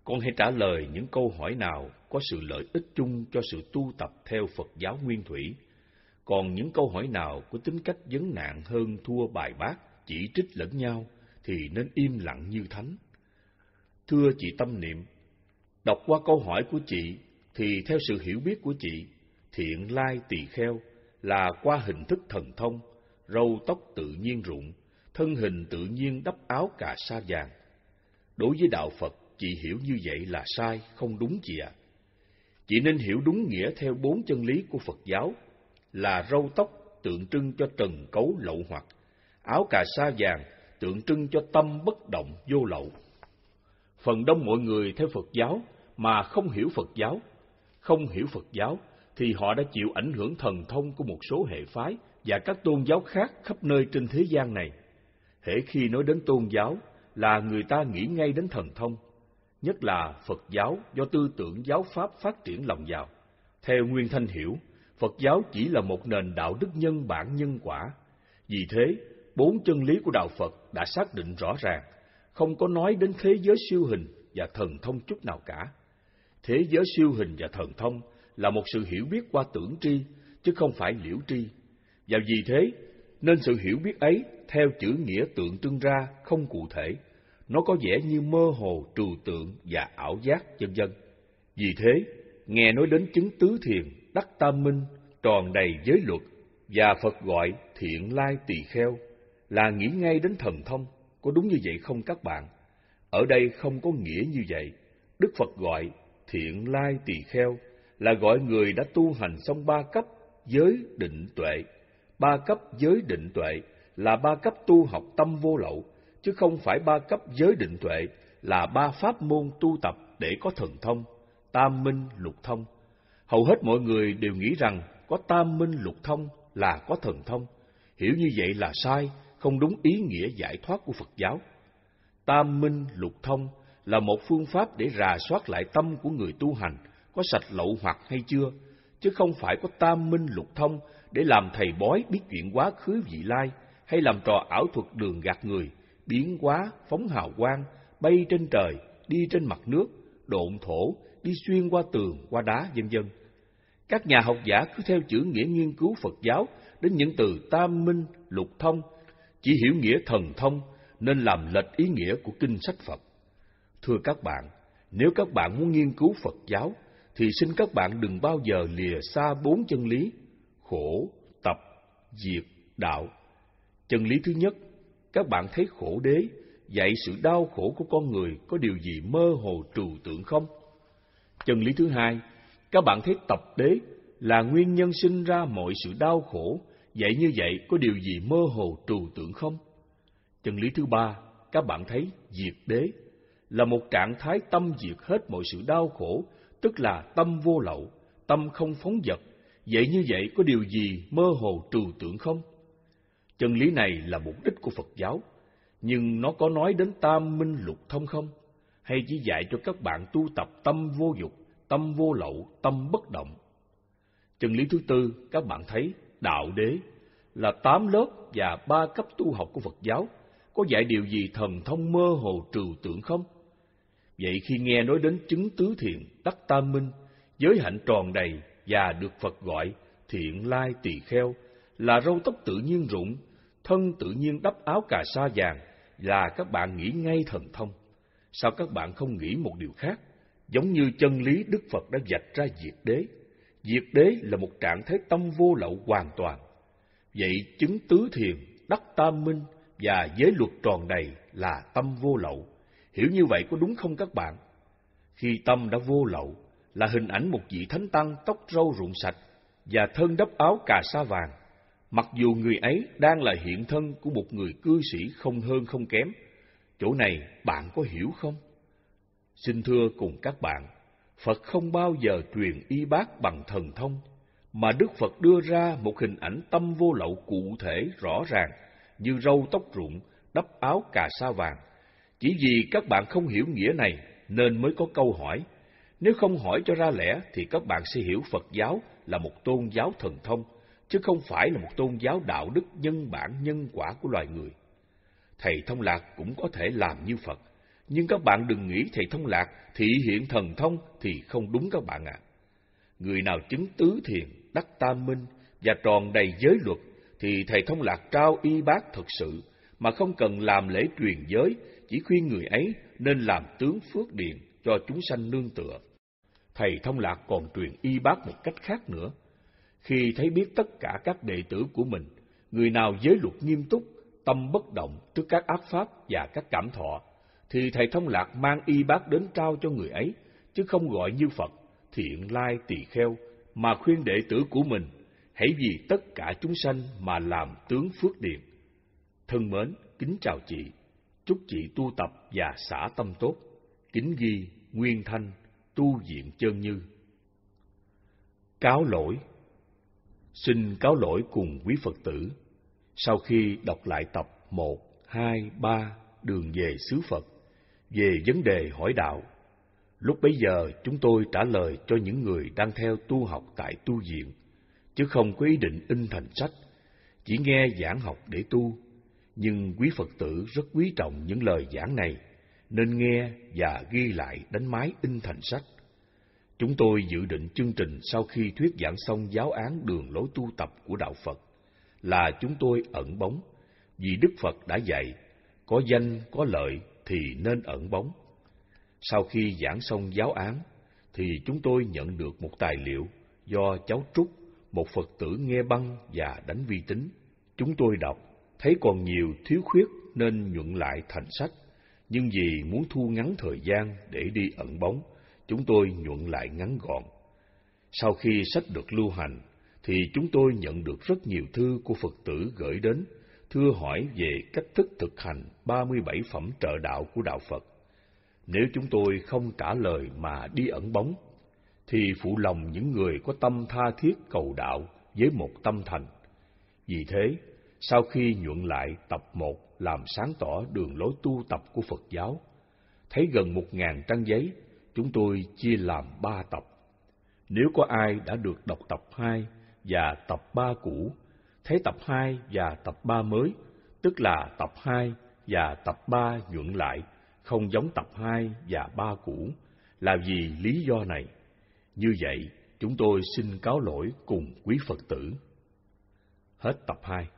[SPEAKER 1] con hãy trả lời những câu hỏi nào có sự lợi ích chung cho sự tu tập theo Phật giáo Nguyên Thủy. Còn những câu hỏi nào có tính cách vấn nạn hơn thua bài bác, chỉ trích lẫn nhau, thì nên im lặng như thánh. Thưa chị Tâm Niệm, đọc qua câu hỏi của chị, thì theo sự hiểu biết của chị, thiện lai tỳ kheo là qua hình thức thần thông, râu tóc tự nhiên rụng, thân hình tự nhiên đắp áo cà sa vàng Đối với đạo Phật, chị hiểu như vậy là sai, không đúng chị ạ. Chị nên hiểu đúng nghĩa theo bốn chân lý của Phật giáo là râu tóc tượng trưng cho trần cấu lậu hoặc, áo cà sa vàng tượng trưng cho tâm bất động vô lậu. Phần đông mọi người theo Phật giáo mà không hiểu Phật giáo, không hiểu Phật giáo thì họ đã chịu ảnh hưởng thần thông của một số hệ phái và các tôn giáo khác khắp nơi trên thế gian này. Hễ khi nói đến tôn giáo là người ta nghĩ ngay đến thần thông, nhất là Phật giáo do tư tưởng giáo pháp phát triển lòng vào. Theo Nguyên Thanh hiểu, Phật giáo chỉ là một nền đạo đức nhân bản nhân quả. Vì thế, bốn chân lý của đạo Phật đã xác định rõ ràng, không có nói đến thế giới siêu hình và thần thông chút nào cả. Thế giới siêu hình và thần thông là một sự hiểu biết qua tưởng tri, chứ không phải liễu tri. Và vì thế, nên sự hiểu biết ấy theo chữ nghĩa tượng trưng ra không cụ thể, nó có vẻ như mơ hồ, trừu tượng và ảo giác, vân vân. Vì thế, nghe nói đến chứng tứ thiền, đắc tam minh, tròn đầy giới luật và Phật gọi thiện lai tỳ kheo là nghĩ ngay đến thần thông, có đúng như vậy không các bạn? Ở đây không có nghĩa như vậy. Đức Phật gọi thiện lai tỳ kheo là gọi người đã tu hành xong ba cấp giới định tuệ. Ba cấp giới định tuệ là ba cấp tu học tâm vô lậu, chứ không phải ba cấp giới định tuệ là ba pháp môn tu tập để có thần thông, tam minh lục thông. Hầu hết mọi người đều nghĩ rằng có tam minh lục thông là có thần thông. Hiểu như vậy là sai, không đúng ý nghĩa giải thoát của Phật giáo. Tam minh lục thông là một phương pháp để rà soát lại tâm của người tu hành có sạch lậu hoặc hay chưa, chứ không phải có tam minh lục thông để làm thầy bói biết chuyện quá khứ vị lai hay làm trò ảo thuật đường gạt người, biến hóa, phóng hào quang, bay trên trời, đi trên mặt nước, độn thổ, đi xuyên qua tường, qua đá, vân vân. Các nhà học giả cứ theo chữ nghĩa nghiên cứu Phật giáo đến những từ tam minh, lục thông, chỉ hiểu nghĩa thần thông nên làm lệch ý nghĩa của kinh sách Phật. Thưa các bạn, nếu các bạn muốn nghiên cứu Phật giáo, thì xin các bạn đừng bao giờ lìa xa bốn chân lý, khổ, tập, diệt, đạo. Chân lý thứ nhất, các bạn thấy khổ đế, dạy sự đau khổ của con người có điều gì mơ hồ trừu tượng không? Chân lý thứ hai, các bạn thấy tập đế là nguyên nhân sinh ra mọi sự đau khổ, vậy như vậy có điều gì mơ hồ trừu tượng không? Chân lý thứ ba, các bạn thấy diệt đế là một trạng thái tâm diệt hết mọi sự đau khổ, tức là tâm vô lậu, tâm không phóng dật. Vậy như vậy có điều gì mơ hồ trừu tượng không? Chân lý này là mục đích của Phật giáo, nhưng nó có nói đến tam minh lục thông không? Hay chỉ dạy cho các bạn tu tập tâm vô dục, tâm vô lậu, tâm bất động? Chân lý thứ tư, các bạn thấy đạo đế là tám lớp và ba cấp tu học của Phật giáo, có dạy điều gì thần thông mơ hồ trừu tượng không? Vậy khi nghe nói đến chứng tứ thiện, đắc tam minh, giới hạnh tròn đầy và được Phật gọi thiện lai tỳ kheo, là râu tóc tự nhiên rụng, thân tự nhiên đắp áo cà sa vàng, là các bạn nghĩ ngay thần thông. Sao các bạn không nghĩ một điều khác? Giống như chân lý Đức Phật đã dạch ra diệt đế. Diệt đế là một trạng thái tâm vô lậu hoàn toàn. Vậy chứng tứ thiền, đắc tam minh và giới luật tròn đầy là tâm vô lậu. Hiểu như vậy có đúng không các bạn? Khi tâm đã vô lậu, là hình ảnh một vị thánh tăng tóc râu rụng sạch và thân đắp áo cà sa vàng. Mặc dù người ấy đang là hiện thân của một người cư sĩ không hơn không kém, chỗ này bạn có hiểu không? Xin thưa cùng các bạn, Phật không bao giờ truyền y bác bằng thần thông, mà Đức Phật đưa ra một hình ảnh tâm vô lậu cụ thể rõ ràng như râu tóc rụng, đắp áo cà sa vàng. Chỉ vì các bạn không hiểu nghĩa này nên mới có câu hỏi. Nếu không hỏi cho ra lẽ thì các bạn sẽ hiểu Phật giáo là một tôn giáo thần thông, chứ không phải là một tôn giáo đạo đức nhân bản nhân quả của loài người. Thầy Thông Lạc cũng có thể làm như Phật, nhưng các bạn đừng nghĩ Thầy Thông Lạc thị hiện thần thông thì không đúng các bạn ạ. À. Người nào chứng tứ thiền, đắc tam minh và tròn đầy giới luật thì Thầy Thông Lạc trao y bác thật sự, mà không cần làm lễ truyền giới, chỉ khuyên người ấy nên làm tướng phước điện cho chúng sanh nương tựa. Thầy Thông Lạc còn truyền y bác một cách khác nữa. Khi thấy biết tất cả các đệ tử của mình, người nào giới luật nghiêm túc, tâm bất động trước các ác pháp và các cảm thọ, thì Thầy Thông Lạc mang y bác đến trao cho người ấy, chứ không gọi như Phật, thiện lai tỳ kheo, mà khuyên đệ tử của mình hãy vì tất cả chúng sanh mà làm tướng phước điền. Thân mến, kính chào chị, chúc chị tu tập và xả tâm tốt, kính ghi, nguyên thanh, tu diện chân như. Cáo lỗi Xin cáo lỗi cùng quý Phật tử. Sau khi đọc lại tập 1, 2, 3 đường về xứ Phật, về vấn đề hỏi đạo, lúc bấy giờ chúng tôi trả lời cho những người đang theo tu học tại tu viện, chứ không có ý định in thành sách, chỉ nghe giảng học để tu. Nhưng quý Phật tử rất quý trọng những lời giảng này, nên nghe và ghi lại đánh máy in thành sách. Chúng tôi dự định chương trình sau khi thuyết giảng xong giáo án đường lối tu tập của Đạo Phật là chúng tôi ẩn bóng, vì Đức Phật đã dạy, có danh, có lợi thì nên ẩn bóng. Sau khi giảng xong giáo án, thì chúng tôi nhận được một tài liệu do cháu Trúc, một Phật tử nghe băng và đánh vi tính. Chúng tôi đọc, thấy còn nhiều thiếu khuyết nên nhuận lại thành sách, nhưng vì muốn thu ngắn thời gian để đi ẩn bóng, chúng tôi nhuận lại ngắn gọn. Sau khi sách được lưu hành, thì chúng tôi nhận được rất nhiều thư của Phật tử gửi đến, thưa hỏi về cách thức thực hành 37 phẩm trợ đạo của Đạo Phật. Nếu chúng tôi không trả lời mà đi ẩn bóng, thì phụ lòng những người có tâm tha thiết cầu đạo với một tâm thành. Vì thế, sau khi nhuận lại tập 1 làm sáng tỏ đường lối tu tập của Phật giáo, thấy gần một ngàn trang giấy chúng tôi chia làm ba tập. Nếu có ai đã được đọc tập 2 và tập 3 cũ, thấy tập 2 và tập 3 mới, tức là tập 2 và tập 3 nhuận lại, không giống tập 2 và 3 cũ, là vì lý do này. Như vậy, chúng tôi xin cáo lỗi cùng quý Phật tử. Hết tập 2